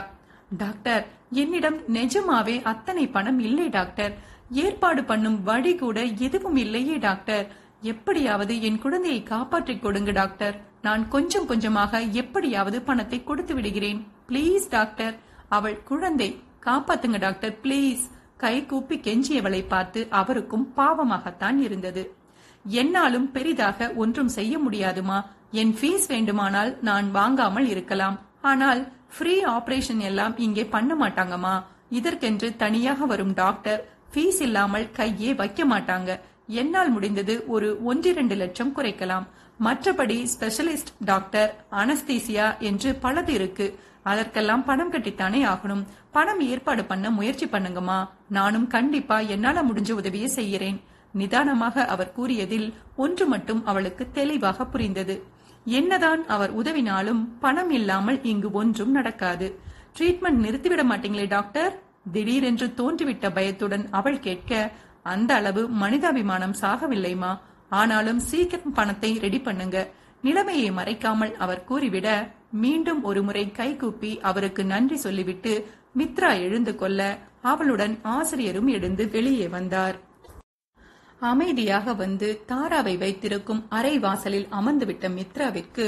டாக்டர் என்னிடம் நிஜமாவே அத்தனை பணம் இல்லை டாக்டர். ஏற்பாடு பண்ணும் வழி கூட எதுவும் இல்லையே டாக்டர். எப்படியாவது என் குழந்தையை காப்பாற்றிக் கொடுங்க டாக்டர். நான் கொஞ்சம் கொஞ்சமாக எப்படியாவது பணத்தை கொடுத்து விடுகிறேன். Please doctor. அவள் குழந்தை காப்பாத்துங்க டாக்டர் ப்ளீஸ். கை கூப்பி கெஞ்சியவளை பார்த்து அவருக்கும் பாவமாகத்தான் இருந்தது. என்னாலும் பெரிதாக ஒன்றும் செய்ய முடியாதுமா. என் ஃபீஸ் வேண்டுமானால் நான் வாங்காமல் இருக்கலாம். ஆனால் ஃப்ரீ ஆபரேஷன் எல்லாம் இங்கே பண்ண மாட்டாங்கம்மா. இதற்கென்று தனியாக வரும் டாக்டர். ஃபீஸ் இல்லாமல் கையே வைக்க மாட்டாங்க. என்னால் முடிந்தது ஒரு ஒன்றிரண்டு லட்சம் குறைக்கலாம். மற்றபடி ஸ்பெஷலிஸ்ட் டாக்டர் அனஸ்தீசியா என்று பலது இருக்கு. அதற்கெல்லாம் பணம் கட்டித்தானே ஆகணும். பணம் ஏற்பாடு பண்ண முயற்சி பண்ணுங்கம்மா. நானும் கண்டிப்பா என்னால முடிஞ்ச உதவியை செய்கிறேன். நிதானமாக அவர் கூறியதில் ஒன்று மட்டும் அவளுக்கு தெளிவாக புரிந்தது. என்னதான் அவர் உதவினாலும் பணம் இல்லாமல் இங்கு ஒன்றும் நடக்காது. ட்ரீட்மெண்ட் நிறுத்திவிட மாட்டீங்களே டாக்டர்? திடீரென்று தோன்றிவிட்ட பயத்துடன் அவள் கேட்க அந்த அளவு மனிதாபிமானம் சாகவில்லைமா ஆனாலும் சீக்கிரம் பணத்தை ரெடி பண்ணுங்க. நிலைமையை மறைக்காமல் அவர் கூறிவிட மீண்டும் ஒருமுறை கைகூப்பி அவருக்கு நன்றி சொல்லிவிட்டு மித்ரா எழுந்து கொள்ள அவளுடன் ஆசிரியரும் எழுந்து வெளியே வந்தார். அமைதியாக வந்து தாராவை வைத்திருக்கும் அறை வாசலில் அமர்ந்துவிட்ட மித்ராவிற்கு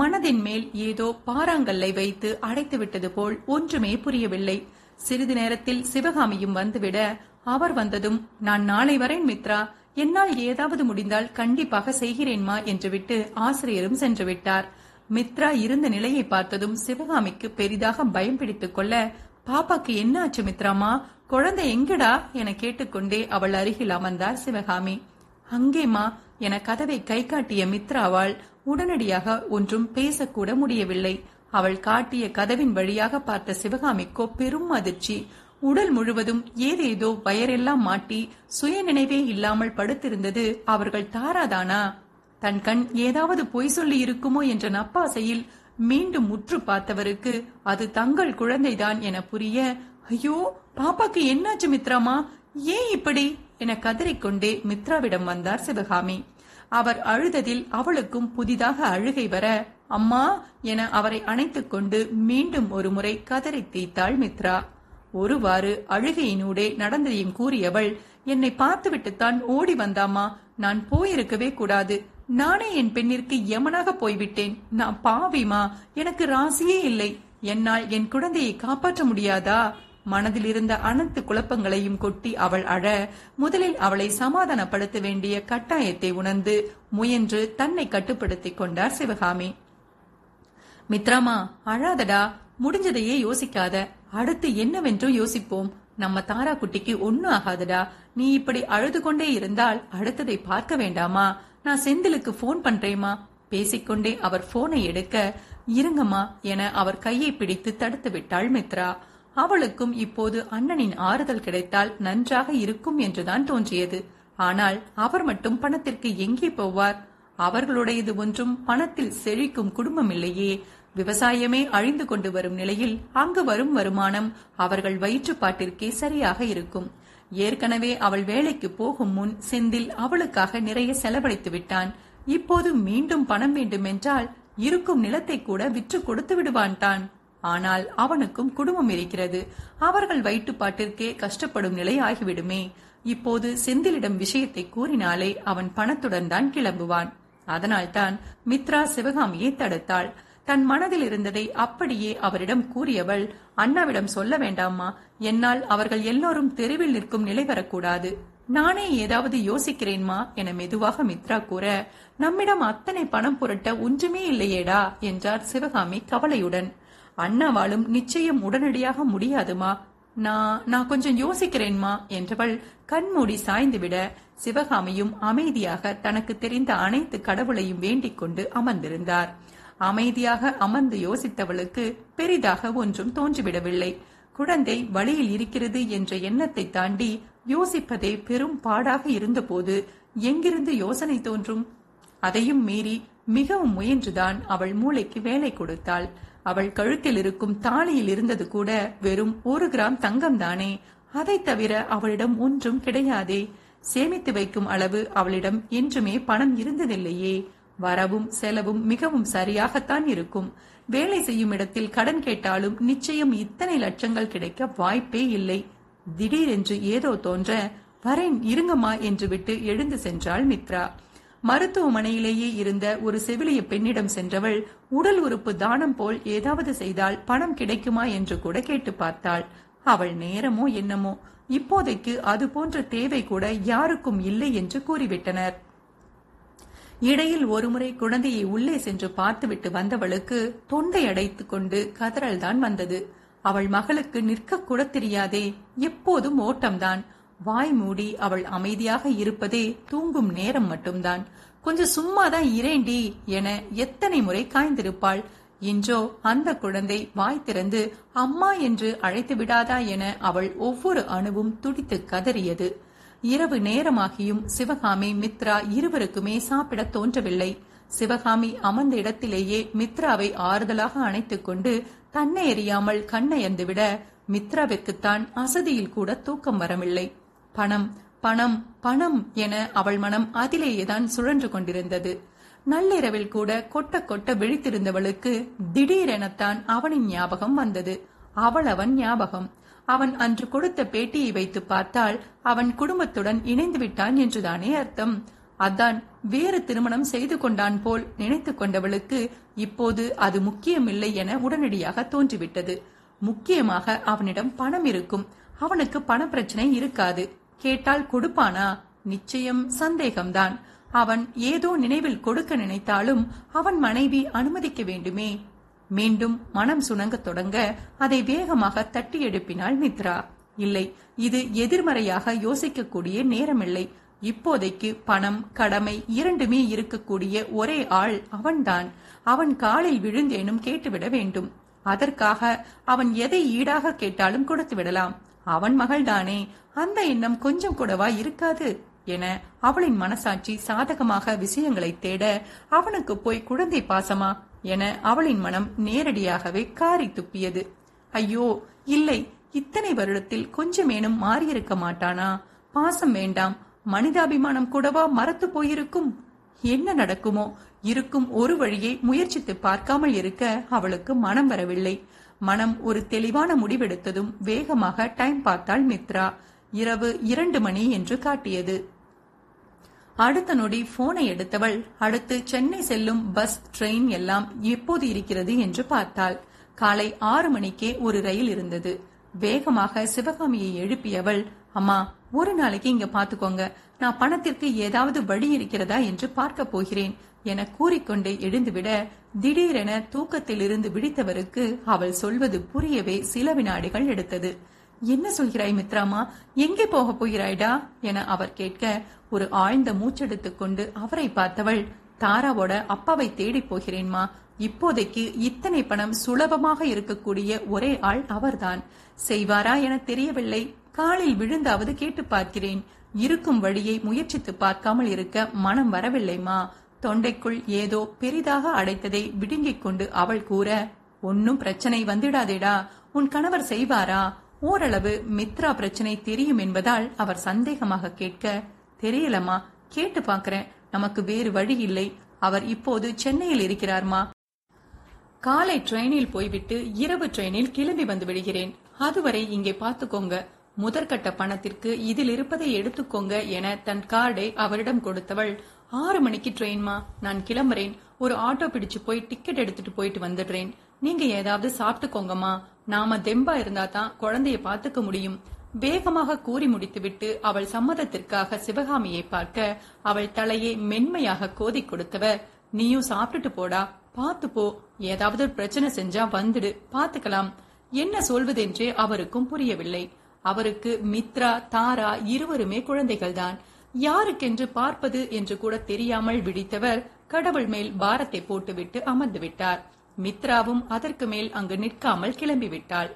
மனதின் மேல் ஏதோ பாறாங்கல்லை வைத்து அடைத்து விட்டது போல் ஒன்றுமே புரியவில்லை. சிறிது நேரத்தில் சிவகாமியும் வந்துவிட அவர் வந்ததும் நான் நாளை வரேன் மித்ரா என்னால் ஏதாவது முடிந்தால் கண்டிப்பாக செய்கிறேன்மா என்று விட்டு ஆசிரியரும் சென்று விட்டார் மித்ரா இருந்த நிலையை பார்த்ததும் சிவகாமிக்கு பெரிதாக பயம் பிடித்துக் கொள்ள பாப்பாக்கு என்ன ஆச்சு மித்ராமா குழந்தை எங்கடா? என கேட்டுக்கொண்டே அவள் அருகில் அமர்ந்தார் சிவகாமி. அங்கேமா என கதவை கை காட்டிய மித்ராவால் உடனடியாக ஒன்றும் பேசக்கூட முடியவில்லை. அவள் காட்டிய கதவின் வழியாக பார்த்த சிவகாமிக்கோ பெரும் அதிர்ச்சி. உடல் முழுவதும் ஏதேதோ வயரெல்லாம் மாட்டி சுய நினைவே இல்லாமல் படுத்திருந்தது அவர்கள் தாராதானா? தன் கண் ஏதாவது பொய் சொல்லி இருக்குமோ என்ற நப்பாசையில் மீண்டும் முற்று பார்த்தவருக்கு அது தங்கள் குழந்தைதான் என புரிய ஐயோ பாப்பாக்கு என்னாச்சு மித்ராமா? ஏன் இப்படி? என கதறிக்கொண்டே மித்ராவிடம் வந்தார் சிவகாமி. அவர் அழுததில் அவளுக்கும் புதிதாக அழுகை வர அம்மா என அவரை அணைத்துக் கொண்டு மீண்டும் ஒரு முறை கதறி தீத்தாள் மித்ரா. ஒருவாறு அழுகையினூடே நடந்ததையும் கூறியவள் என்னை பார்த்துவிட்டுத்தான் ஓடி வந்தாமா நான் போயிருக்கவே கூடாது. நானே என் பெண்ணிற்கு யமனாக போய்விட்டேன். நான் பாவிமா. எனக்கு ராசியே இல்லை. என்னால் என் குழந்தையை காப்பாற்ற முடியாதா? மனதில் இருந்த அனைத்து குழப்பங்களையும் கொட்டி அவள் அழ முதலில் அவளை சமாதானப்படுத்த வேண்டிய கட்டாயத்தை உணர்ந்து முயன்று தன்னை கட்டுப்படுத்திக் கொண்டார் சிவகாமி. மித்ராமா அழாதடா. முடிஞ்சதையே யோசிக்காத. அடுத்து என்னவென்றும் யோசிப்போம். நம்ம தாரா குட்டிக்கு ஒன்னும் ஆகாதடா. நீ இப்படி அழுது கொண்டே இருந்தால் அடுத்ததை பார்க்க வேண்டாமா? நான் செந்திலுக்கு போன் பண்றேமா பேசிக்கொண்டே அவர் போனை எடுக்க இருங்கம்மா என அவர் கையை பிடித்து தடுத்து விட்டாள் மித்ரா. அவளுக்கும் இப்போது அண்ணனின் ஆறுதல் கிடைத்தால் நன்றாக இருக்கும் என்றுதான் தோன்றியது. ஆனால் அவர் மட்டும் பணத்திற்கு எங்கே போவார்? அவர்களுடையது ஒன்றும் பணத்தில் செழிக்கும் குடும்பம் இல்லையே. விவசாயமே அழிந்து கொண்டு வரும் நிலையில் அங்கு வரும் வருமானம் அவர்கள் வயிற்றுப்பாட்டிற்கே சரியாக இருக்கும். ஏற்கனவே அவள் வேலைக்கு போகும் முன் செந்தில் அவளுக்காக நிறைய செலவழித்து விட்டான். இப்போது மீண்டும் பணம் வேண்டுமென்றால் இருக்கும் நிலத்தை கூட விற்று கொடுத்து விடுவான் தான் ஆனால் அவனுக்கும் குடும்பம் இருக்கிறது. அவர்கள் வயிற்றுப்பாட்டிற்கே கஷ்டப்படும் நிலை ஆகிவிடுமே இப்போது செந்திலிடம் விஷயத்தை கூறினாலே அவன் பணத்துடன் தான் கிளம்புவான். அதனால்தான் மித்ரா சிவகாமியை தடுத்தாள். தன் மனதில் இருந்ததை அப்படியே அவரிடம் கூறியவள் அண்ணாவிடம் சொல்ல வேண்டாமா என்னால் அவர்கள் எல்லோரும் தெருவில் நிற்கும் நிலை வரக்கூடாது நானே ஏதாவது யோசிக்கிறேன்மா என மெதுவாக மித்ரா கூற நம்மிடம் அத்தனை பணம் புரட்ட ஒன்றுமே இல்லையேடா என்றார் சிவகாமி கவலையுடன். அண்ணாவாலும் நிச்சயம் உடனடியாக முடியாதுமா. நான் நான் கொஞ்சம் யோசிக்கிறேன்மா என்றவள் கண்மூடி சாய்ந்துவிட சிவகாமியும் அமைதியாக தனக்கு தெரிந்த அனைத்து கடவுளையும் வேண்டிக் கொண்டு அமர்ந்திருந்தார். அமைதியாக அமர்ந்து யோசித்தவளுக்கு பெரிதாக ஒன்றும் தோன்றிவிடவில்லை. குழந்தை வழியில் இருக்கிறது என்ற எண்ணத்தை தாண்டி யோசிப்பதே பெரும் பாடாக இருந்தபோது எங்கிருந்து யோசனை தோன்றும்? அதையும் மீறி மிகவும் முயன்றுதான் அவள் மூளைக்கு வேலை கொடுத்தாள். அவள் கழுத்தில் இருக்கும் தாலியில் இருந்தது கூட வெறும் ஒரு கிராம் தங்கம் தானே அதை தவிர அவளிடம் ஒன்றும் கிடையாதே. சேமித்து வைக்கும் அளவு அவளிடம் என்றுமே பணம் இருந்ததில்லையே. வரவும் செலவும் மிகவும் சரியாகத்தான் இருக்கும். வேலை செய்யும் இடத்தில் கடன் கேட்டாலும் நிச்சயம் இத்தனை லட்சங்கள் கிடைக்க வாய்ப்பே இல்லை. திடீரென்று ஏதோ தோன்ற வரேன் இருங்கம்மா என்று விட்டு எழுந்து சென்றாள் மித்ரா. மருத்துவமனையிலேயே இருந்த ஒரு செவிலிய பெண்ணிடம் சென்றவள் உடல் உறுப்பு தானம் போல் ஏதாவது செய்தால் பணம் கிடைக்குமா? என்று கூட கேட்டு பார்த்தாள். அவள் நேரமோ என்னமோ இப்போதைக்கு அது போன்ற தேவை கூட யாருக்கும் இல்லை என்று கூறிவிட்டனர். இடையில் ஒருமுறை குழந்தையை உள்ளே சென்று பார்த்துவிட்டு வந்தவளுக்கு தொண்டை அடைத்துக் கொண்டு கதறல் தான் வந்தது. அவள் மகளுக்கு நிற்க கூட தெரியாதே எப்போதும் ஓட்டம்தான். வாய் மூடி அவள் அமைதியாக இருப்பதே தூங்கும் நேரம் மட்டும்தான். கொஞ்சம் சும்மாதான் இரேண்டி என எத்தனை முறை காய்ந்திருப்பாள். இன்றோ அந்த குழந்தை வாய் திறந்து அம்மா என்று அழைத்து விடாதா என அவள் ஒவ்வொரு அணுவும் துடித்து கதறியது. இரவு நேரமாகியும் சிவகாமி மித்ரா இருவருக்குமே சாப்பிட தோன்றவில்லை. சிவகாமி அமர்ந்த இடத்திலேயே மித்ராவை ஆறுதலாக அணைத்துக் கொண்டு தன்னை எறியாமல் கண்ணயர்ந்து விட மித்ராவிற்குத்தான் அசதியில் கூட தூக்கம் வரவில்லை. பணம் பணம் பணம் என அவள் மனம் அதிலேயேதான் சுழன்று கொண்டிருந்தது. நள்ளிரவில் கூட கொட்ட கொட்ட விழித்திருந்தவளுக்கு திடீரெனத்தான் அவனின் ஞாபகம் வந்தது. அவள் அவன் ஞாபகம். அவன் அன்று கொடுத்த பேட்டியை வைத்து பார்த்தால் அவன் குடும்பத்துடன் இணைந்து விட்டான் என்றுதானே அர்த்தம். அதான் வேறு திருமணம் செய்து கொண்டான் போல் நினைத்து கொண்டவளுக்கு இப்போது அது முக்கியமில்லை என உடனடியாக தோன்றிவிட்டது. முக்கியமாக அவனிடம் பணம் இருக்கும். அவனுக்கு பண பிரச்சனை இருக்காது. கேட்டால் கொடுப்பானா? நிச்சயம் சந்தேகம்தான். அவன் ஏதோ நினைவில் கொடுக்க நினைத்தாலும் அவன் மனைவி அனுமதிக்க வேண்டுமே. மீண்டும் மனம் சுணங்க தொடங்க அதை வேகமாக தட்டி எழுப்பினாள் மித்ரா இல்லை இது எதிர்மறையாக யோசிக்கக்கூடிய நேரமில்லை. இப்போதைக்கு பணம் கடமை இரண்டுமே இருக்கக்கூடிய ஒரே ஆள் அவன்தான். அவன் காலில் விழுந்தேனும் கேட்டுவிட வேண்டும். அதற்காக அவன் எதை ஈடாக கேட்டாலும் கொடுத்து விடலாம். அவன் மகள்தானே அந்த எண்ணம் கொஞ்சம் கூடவா இருக்காது என அவளின் மனசாட்சி சாதகமாக விஷயங்களை தேட அவனுக்கு போய் குழந்தை பாசமா என அவளின் மனம் நேரடியாகவே காரி துப்பியது. ஐயோ இல்லை இத்தனை வருடத்தில் கொஞ்சமேனும் மாறியிருக்க மாட்டானா? பாசம் வேண்டாம் மனிதாபிமானம் கூடவா மறத்து போயிருக்கும்? என்ன நடக்குமோ இருக்கும் ஒரு வழியை முயற்சித்து பார்க்காமல் இருக்க அவளுக்கு மனம் வரவில்லை. மனம் ஒரு தெளிவான முடிவெடுத்ததும் வேகமாக டைம் பார்த்தாள் மித்ரா. இரவு இரண்டு மணி என்று காட்டியது. அடுத்த நொடி போனை எடுத்தவள் அடுத்து சென்னை செல்லும் பஸ் ட்ரெயின் எல்லாம் எப்போது இருக்கிறது என்று பார்த்தாள். காலை ஆறு மணிக்கே ஒரு ரயில் இருந்தது. வேகமாக சிவகாமியை எழுப்பியவள் அம்மா ஒரு நாளைக்கு இங்க பாத்துக்கோங்க. நான் பணத்திற்கு ஏதாவது வழி இருக்கிறதா என்று பார்க்க போகிறேன் என கூறிக்கொண்டே எழுந்துவிட திடீரென தூக்கத்திலிருந்து விழித்தவருக்கு அவள் சொல்வது புரியவே சில வினாடிகள் எடுத்தது. என்ன சொல்கிறாய் மித்ராமா? எங்கே போக போகிறாய்டா? என அவர் கேட்க ஒரு ஆழ்ந்த மூச்செடுத்துக் கொண்டு அவரை பார்த்தவள் தாராவோட அப்பாவை தேடி போகிறேன்மா. இப்போதைக்கு இத்தனை பணம் சுலபமாக இருக்கக்கூடிய ஒரே ஆள் அவர்தான். செய்வாரா என தெரியவில்லை. காலில் விழுந்தாவது கேட்டு பார்க்கிறேன். இருக்கும் வழியை முயற்சித்து பார்க்காமல் இருக்க மனம் வரவில்லைமா? தொண்டைக்குள் ஏதோ பெரிதாக அடைத்ததை விடுங்கிக் கொண்டு அவள் கூற ஒன்னும் பிரச்சனை வந்துடாதேடா. உன் கணவர் செய்வாரா? ஓரளவு மித்ரா பிரச்சனை தெரியும் என்பதால் அவர் சந்தேகமாக கேட்க தெரியலம்மா கேட்டு பாக்குறேன் நமக்கு வேறு வழி இல்லை. அவர் இப்போது சென்னையில் இருக்கிறார்மா? காலை ட்ரெயினில் போய்விட்டு இரவு ட்ரெயினில் கிளம்பி வந்து விடுகிறேன். அதுவரை இங்கே பார்த்துக்கோங்க. முதற்கட்ட பணத்திற்கு இதில் இருப்பதை எடுத்துக்கோங்க என தன் கார்டை அவரிடம் கொடுத்தவள் ஆறு மணிக்கு ட்ரெயின்மா நான் கிளம்புறேன். ஒரு ஆட்டோ பிடிச்சு போய் டிக்கெட் எடுத்துட்டு போயிட்டு வந்துடுறேன். நீங்க ஏதாவது சாப்பிட்டுக்கோங்கம்மா. நாம தெம்பா இருந்தா தான் குழந்தைய பாத்துக்க முடியும். வேகமாக கூறி முடித்துவிட்டு அவள் சம்மதத்திற்காக சிவகாமியை பார்க்க அவள் தலையை மென்மையாக கோதி கொடுத்தவர் நீயும் சாப்பிட்டுட்டு போடா. பாத்து போ. ஏதாவது பிரச்சனை செஞ்சா வந்துடு. பாத்துக்கலாம் என்ன சொல்வதென்றே அவருக்கும் புரியவில்லை. அவருக்கு மித்ரா தாரா இருவருமே குழந்தைகள்தான். யாருக்கென்று பார்ப்பது என்று கூட தெரியாமல் விழித்தவர் கடவுள் மேல் பாரத்தை போட்டுவிட்டு அமர்ந்து விட்டார். மித்ராவும் அதற்கு மேல் அங்கு நிற்காமல் கிளம்பிவிட்டாள்.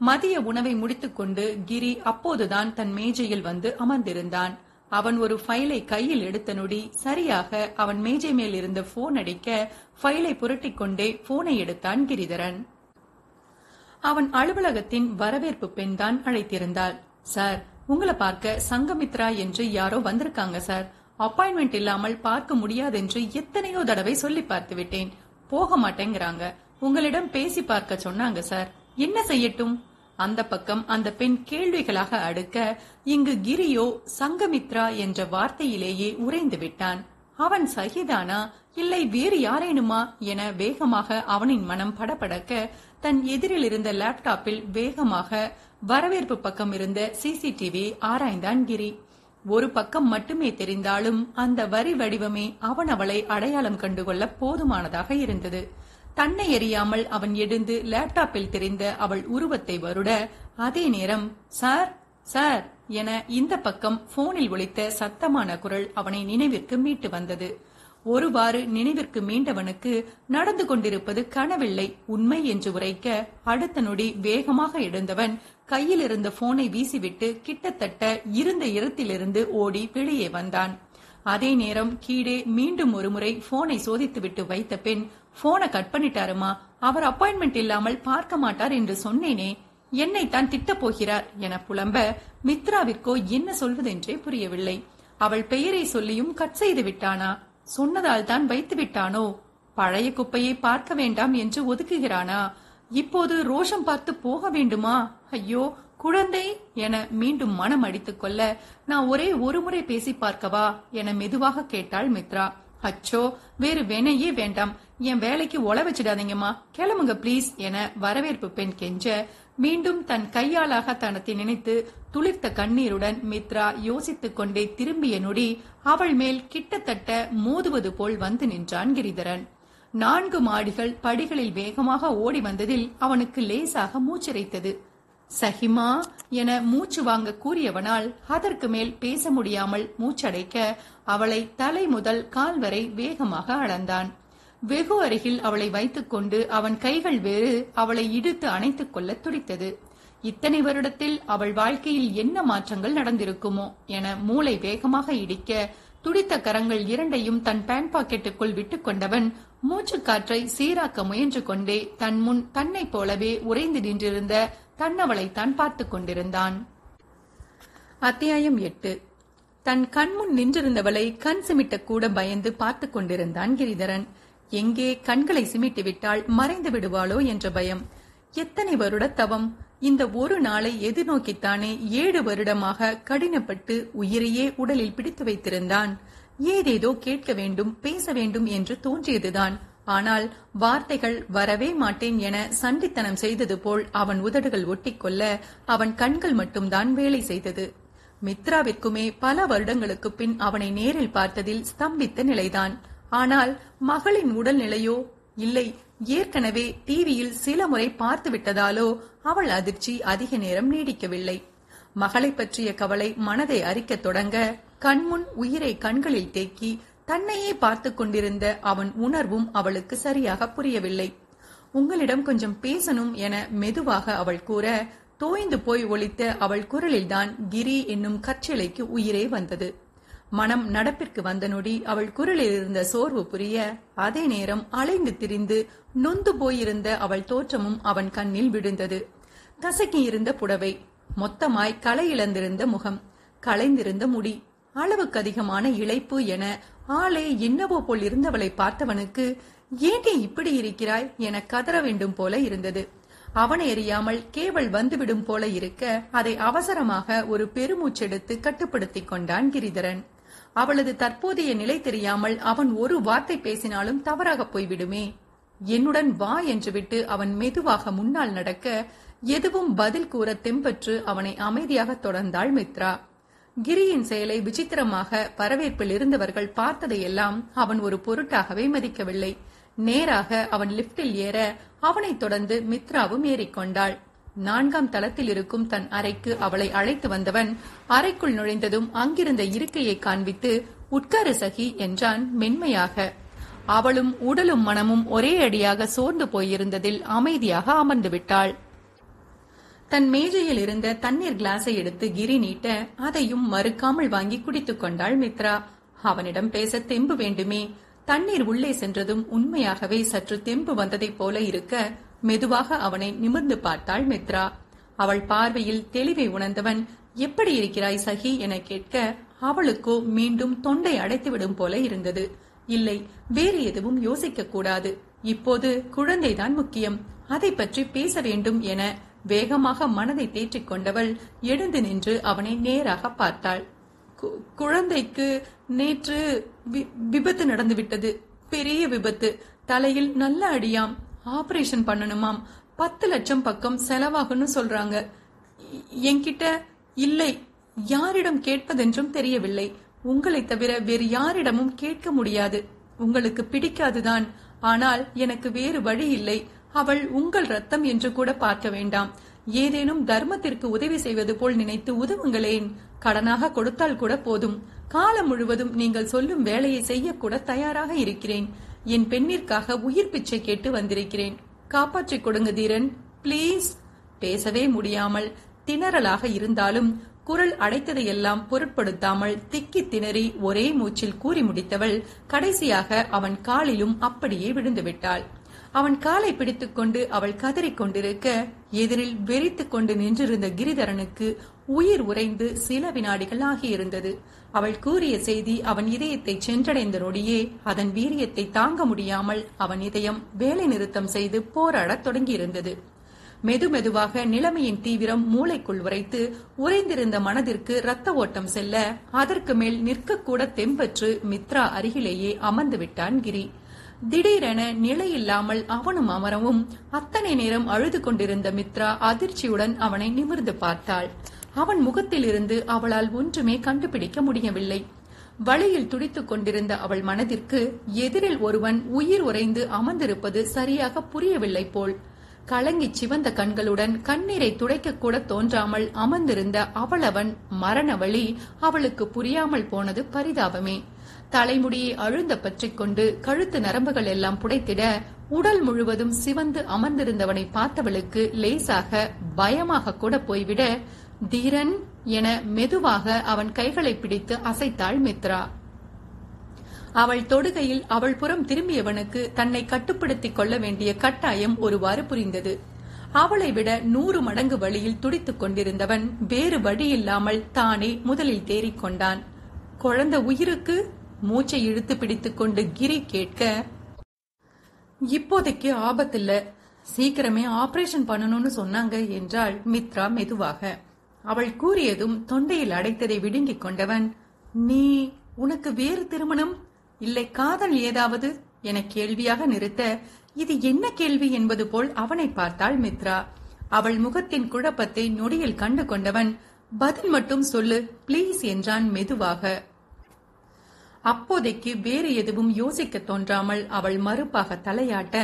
மதிய உணவை முடித்துக்கொண்டு கிரி அப்போதுதான் தன் மேஜையில் வந்து அமர்ந்திருந்தான். அவன் ஒரு ஃபைலை கையில் எடுத்த நொடி சரியாக அவன் மேஜை மேல் இருந்த போன் அடிக்க ஃபைலை புரட்டிக் கொண்டே போனை எடுத்தான் கிரிதரன். அவன் அலுவலகத்தின் வரவேற்பு பெண் தான் அழைத்திருந்தாள். சார் உங்களை பார்க்க சங்கமித்ரா என்று யாரோ வந்திருக்காங்க சார். அப்பாயின்மெண்ட் இல்லாமல் பார்க்க முடியாதென்று எத்தனையோ தடவை சொல்லி பார்த்து விட்டேன் போக மாட்டேங்கிறாங்க உங்களிடம் பேசி பார்க்க சொன்னாங்க சார். என்ன செய்யட்டும்? அந்த பக்கம் அந்த பெண் கேள்விகளாக அடுக்க இங்கு கிரியோ சங்கமித்ரா என்ற வார்த்தையிலேயே உறைந்து விட்டான். அவன் சகிதானா? இல்லை வேறு யாரேனுமா? என வேகமாக அவனின் மனம் படபடக்க தன் எதிரில் இருந்த லேப்டாப்பில் வேகமாக வரவேற்பு பக்கம் இருந்த சிசிடிவி ஆராய்ந்தான் கிரி. ஒரு பக்கம் மட்டுமே தெரிந்தாலும் அந்த வரி வடிவமே அவன் அவளை அடையாளம் கண்டுகொள்ள போதுமானதாக இருந்தது. தன்னை எறியாமல் அவன் எழுந்து லேப்டாப்பில் தெரிந்த அவள் உருவத்தை வருட அதே நேரம் சார் சார் என இந்த பக்கம் போனில் ஒழித்த சத்தமான குரல் அவனை நினைவிற்கு மீட்டு வந்தது. ஒருவாறு நினைவிற்கு மீண்டவனுக்கு நடந்து கொண்டிருப்பது கனவில்லை உண்மை என்று உரைக்க அடுத்த நொடி வேகமாக எழுந்தவன் கையில் இருந்த போனை வீசிவிட்டு கிட்டத்தட்ட இருந்த இடத்திலிருந்து ஓடி வெளியே வந்தான். அதே நேரம் கீழே மீண்டும் ஒருமுறை போனை சோதித்துவிட்டு வைத்த பெண் போனை கட் பண்ணிட்டாருமா? அவர் அப்பாயின்மெண்ட் இல்லாமல் பார்க்க மாட்டார் என்று சொன்னேனே. என்னைத்தான் திட்டப் போகிறார் என புலம்ப மித்ராவிற்கோ என்ன சொல்வதென்றே புரியவில்லை. அவள் பெயரை சொல்லியும் கட் செய்து விட்டானா? சொன்னதால் தான் வைத்து விட்டானோ? பழைய குப்பையை பார்க்க வேண்டாம் என்று ஒதுக்குகிறானா? இப்போது ரோஷம் பார்த்து போக வேண்டுமா? ஐயோ குழந்தை என மீண்டும் மனம் அடித்துக் கொள்ள நான் ஒரே ஒரு முறை பேசி பார்க்கவா என மெதுவாக கேட்டாள் மித்ரா. அச்சோ வேறு வேணையே வேண்டாம். என் வேலைக்கு ஒல வச்சிடாதீங்கம்மா. கிளம்புங்க ப்ளீஸ் என வரவேற்பு பெண் கெஞ்ச மீண்டும் தன் கையாளாக தனத்தை நினைத்து துளிர்த்த கண்ணீருடன் மித்ரா யோசித்துக் கொண்டே திரும்பிய நொடி அவள் மேல் கிட்டத்தட்ட மோதுவது போல் வந்து நின்றான் கிரிதரன். நான்கு மாடிகள் படிகளில் வேகமாக ஓடி வந்ததில் அவனுக்கு லேசாக மூச்சிறைத்தது. சஹிமா என மூச்சு வாங்க கூறியவனால் அதற்கு மேல் பேச முடியாமல் மூச்சடைக்க அவளை தலை முதல் கால் வரை வேகமாக அளந்தான். வெகு அருகில் அவளை வைத்துக்கொண்டு அவன் கைகள் வேறு அவளை இழுத்து அணைத்துக் கொள்ள துடித்தது. இத்தனை வருடத்தில் அவள் வாழ்க்கையில் என்ன மாற்றங்கள் நடந்திருக்குமோ என மூளை வேகமாக இடிக்க துடித்த கரங்கள் இரண்டையும் தன் பேண்ட் பாக்கெட்டுக்குள் விட்டுக்கொண்டவன் மூச்சுக்காற்றை சீராக்க முயன்று கொண்டே தன் முன் தன்னைப் போலவே உறைந்து நின்றிருந்த தன்னவளைத்தான் பார்த்துக் கொண்டிருந்தான். அத்தியாயம் எட்டு. தன் கண்முன் நின்றிருந்தவளை கண் சிமிட்ட கூட பயந்து பார்த்து கொண்டிருந்தான் கிரிதரன். எங்கே கண்களை சிமிட்டு விட்டால் மறைந்து விடுவாளோ என்ற பயம். எத்தனை வருட தவம் இந்த ஒரு நாளை எதிர்நோக்கித்தானே ஏழு வருடமாக கடினப்பட்டு உயிரையே உடலில் பிடித்து வைத்திருந்தான். ஏதேதோ கேட்க வேண்டும் பேச வேண்டும் என்று தோன்றியதுதான். ஆனால் வார்த்தைகள் வரவே மாட்டேன் என சண்டித்தனம் செய்தது போல் அவன் உதடுகள் ஒட்டிக்கொள்ள அவன் கண்கள் மட்டும்தான் வேலை செய்தது. மித்ராவிற்குமே பல வருடங்களுக்கு பின் அவனை நேரில் பார்த்ததில் ஸ்தம்பித்த நிலைதான். ஆனால் மகளின் உடல்நிலையோ? இல்லை ஏற்கனவே டிவியில் சில முறை பார்த்து விட்டதாலோ அவள் அதிர்ச்சி அதிக நேரம் நீடிக்கவில்லை. மகளை பற்றிய கவலை மனதை அரிக்கத் தொடங்க கண்முன் உயிரை கண்களில் தேக்கி தன்னையே பார்த்து கொண்டிருந்த அவன் உணர்வும் அவளுக்கு சரியாக புரியவில்லை. உங்களிடம் கொஞ்சம் பேசணும் என மெதுவாக அவள் கூற தோய்ந்து போய் ஒழித்த அவள் குரலில்தான் கிரி என்னும் கற்சிலைக்கு உயிரே வந்தது. மனம் நடப்பிற்கு வந்த நொடி அவள் குரலில் இருந்த சோர்வு புரிய அதே நேரம் அலைந்து திரிந்து நொந்து போயிருந்த அவள் தோற்றமும் அவன் கண்ணில் விழுந்தது. கசக்கி இருந்த புடவை மொத்தமாய் களை இழந்திருந்த முகம் களைந்திருந்த முடி அளவுக்கு அதிகமான இழைப்பு என ஆளே என்னவோ போல் இருந்தவளை பார்த்தவனுக்கு ஏண்டி இப்படி இருக்கிறாய்? என கதற வேண்டும் போல இருந்தது. அவனை எறியாமல் கேவல் வந்துவிடும் போல இருக்க அதை அவசரமாக ஒரு பெருமூச்செடுத்து கட்டுப்படுத்திக் கொண்டான் கிரிதரன். அவளது தற்போதைய நிலை தெரியாமல் அவன் ஒரு வார்த்தை பேசினாலும் தவறாக போய்விடுமே. என்னுடன் வா என்று விட்டு அவன் மெதுவாக முன்னால் நடக்க எதுவும் பதில் கூற தெம்பற்று அவனை அமைதியாக தொடர்ந்தாள் மித்ரா. கிரியின் செயலை விசித்திரமாக வரவேற்பில் இருந்தவர்கள் பார்த்ததையெல்லாம் அவன் ஒரு பொருட்டாகவே மதிக்கவில்லை. நேராக அவன் லிப்டில் ஏற அவனைத் தொடர்ந்து மித்ராவும் ஏறிக்கொண்டாள். நான்காம் தளத்தில் இருக்கும் தன் அறைக்கு அவளை அழைத்து வந்தவன் அறைக்குள் நுழைந்ததும் அங்கிருந்த இருக்கையை காண்பித்து உட்காரு சகி என்றான் மென்மையாக. அவளும் உடலும் மனமும் ஒரே அடியாக சோர்ந்து போயிருந்ததில் அமைதியாக அமர்ந்து விட்டாள். தன் மேஜையில் இருந்த தண்ணீர் கிளாஸை எடுத்து கிரி நீட்ட அதையும் மறுக்காமல் வாங்கி குடித்துக் கொண்டாள் மித்ரா. அவனிடம் பேச தெம்பு வேண்டுமே. தண்ணீர் உள்ளே சென்றதும் உண்மையாகவே சற்று தெம்பு வந்ததைப் போல இருக்க மெதுவாக அவனை நிமிர்ந்து பார்த்தாள் மித்ரா. அவள் பார்வையில் தெளிவை உணர்ந்தவன் எப்படி இருக்கிறாய் சகி? என கேட்க அவளுக்கோ மீண்டும் தொண்டை அடைத்துவிடும் போல இருந்தது. இல்லை வேறு எதுவும் யோசிக்க கூடாது. இப்போது குழந்தைதான் முக்கியம். அதை பற்றி பேச வேண்டும் என வேகமாக மனதை தேற்றிக் கொண்டவள் எழுந்து நின்று அவனை நேராக பார்த்தாள். கு- குழந்தைக்கு நேற்று வி- விபத்து நடந்துவிட்டது. பெரிய விபத்து. தலையில் நல்ல அடியாம். ஆபரேஷன் பண்ணணுமாம். பத்து லட்சம் பக்கம் செலவாகும்னு சொல்றாங்க. என்கிட்ட இல்லை. யாரிடம் கேட்பதென்றும் தெரியவில்லை. உங்களை தவிர வேறு யாரிடமும் கேட்க முடியாது. உங்களுக்கு பிடிக்காதுதான். ஆனால் எனக்கு வேறு வழி இல்லை. அவள் உங்கள் ரத்தம் என்று கூட பார்க்க வேண்டாம். ஏதேனும் தர்மத்திற்கு உதவி செய்வது போல் நினைத்து உதவுங்களேன். கடனாக கொடுத்தால் கூட போதும். காலம் முழுவதும் நீங்கள் சொல்லும் வேலையை செய்யக்கூட தயாராக இருக்கிறேன். என் பெண்ணிற்காக உயிர் பிச்சை கேட்டு வந்திருக்கிறேன். காப்பாற்றிக் கொடுங்க தீரன். ப்ளீஸ். பேசவே முடியாமல் திணறலாக இருந்தாலும் குரல் அடைத்ததையெல்லாம் பொருட்படுத்தாமல் திக்கி திணறி ஒரே மூச்சில் கூறி முடித்தவள் கடைசியாக அவன் காலிலும் அப்படியே விழுந்துவிட்டாள். அவன் காலை பிடித்துக்கொண்டு அவள் கதறிக் கொண்டிருக்க எதிரில் வெறித்துக் கொண்டு நின்றிருந்த கிரிதரனுக்கு உயிர் உறைந்து சில வினாடிகள் ஆகியிருந்தது. அவள் கூறிய செய்தி அவன் இதயத்தை சென்றடைந்த நொடியே அதன் வீரியத்தை தாங்க முடியாமல் அவன் இதயம் வேலை நிறுத்தம் செய்து போராடத் தொடங்கியிருந்தது. மெது மெதுவாக நிலைமையின் தீவிரம் மூளைக்குள் உரைத்து உறைந்திருந்த மனதிற்கு இரத்த ஓட்டம் செல்ல அதற்கு மேல் நிற்கக்கூட தெம்பற்று மித்ரா அருகிலேயே அமர்ந்து விட்டான் கிரி. திடீரென நிலையில்லாமல் அவனும் அமரவும் அத்தனை நேரம் அழுது கொண்டிருந்த மித்ரா அதிர்ச்சியுடன் அவனை நிமிர்ந்து பார்த்தாள். அவன் முகத்திலிருந்து அவளால் ஒன்றுமே கண்டுபிடிக்க முடியவில்லை. வழியில் துடித்துக் கொண்டிருந்த அவள் மனதிற்கு எதிரில் ஒருவன் உயிர் உறைந்து அமர்ந்திருப்பது சரியாக புரியவில்லை போல். கலங்கி சிவந்த கண்களுடன் கண்ணீரை துடைக்க கூட தோன்றாமல் அமர்ந்திருந்த அவளவன் மரண வழி அவளுக்கு புரியாமல் போனது பரிதாபமே. தலைமுடியை அழுந்த பற்றிக் கொண்டு கழுத்து நரம்புகள் எல்லாம் புடைத்திட உடல் முழுவதும் சிவந்து அமர்ந்திருந்தவனை பார்த்தவளுக்கு லேசாக பயமாக கூட போய்விட தீரன் என மெதுவாக அவன் கைகளை பிடித்து அசைத்தாள் மித்ரா. அவள் தொடுகையில் அவள் புறம் திரும்பியவனுக்கு தன்னை கட்டுப்படுத்திக் கொள்ள வேண்டிய கட்டாயம் ஒருவாறு புரிந்தது. அவளை விட நூறு மடங்கு வழியில் துடித்துக் கொண்டிருந்தவன் வேறு வழியில்லாமல் தானே முதலில் தேறிக்கொண்டான் குழந்த உயிருக்கு? மூச்சை இழுத்து பிடித்துக்கொண்டு கிரி கேட்க இப்போதைக்கு ஆபத்தில்ல. சீக்கிரமே ஆபரேஷன் பண்ணணும்னு சொன்னாங்க என்றாள் மித்ரா மெதுவாக. அவள் கூறியதும் தொண்டையில் அடைத்ததை விடுங்கிக் கொண்டவன் நீ உனக்கு வேறு திருமணம்? இல்லை காதல் ஏதாவது? என கேள்வியாக நிறுத்த இது என்ன கேள்வி? என்பது போல் அவனை பார்த்தாள் மித்ரா. அவள் முகத்தின் குழப்பத்தை நொடியில் கண்டு கொண்டவன் பதில் மட்டும் சொல்லு ப்ளீஸ் என்றான் மெதுவாக. அப்போதைக்கு வேறு எதுவும் யோசிக்க தோன்றாமல் அவள் மறுப்பாக தலையாட்ட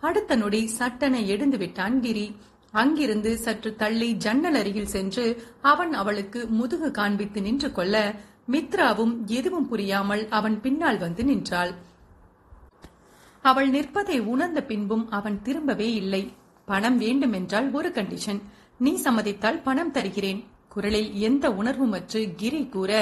அடுத்த நொடி சட்டென எழுந்து விட்டான் கிரி. அங்கிருந்து சற்று தள்ளி ஜன்னல் அருகில் சென்று அவன் அவளுக்கு முதுகு காண்பித்து நின்று கொள்ள மித்ராவும் எதுவும் புரியாமல் அவன் பின்னால் வந்து நின்றாள். அவள் நிற்பதை உணர்ந்த பின்பும் அவன் திரும்பவே இல்லை. பணம் வேண்டுமென்றால் ஒரு கண்டிஷன் நீ சம்மதித்தால் பணம் தருகிறேன். குரலில் எந்த உணர்வுமற்று கிரி கூற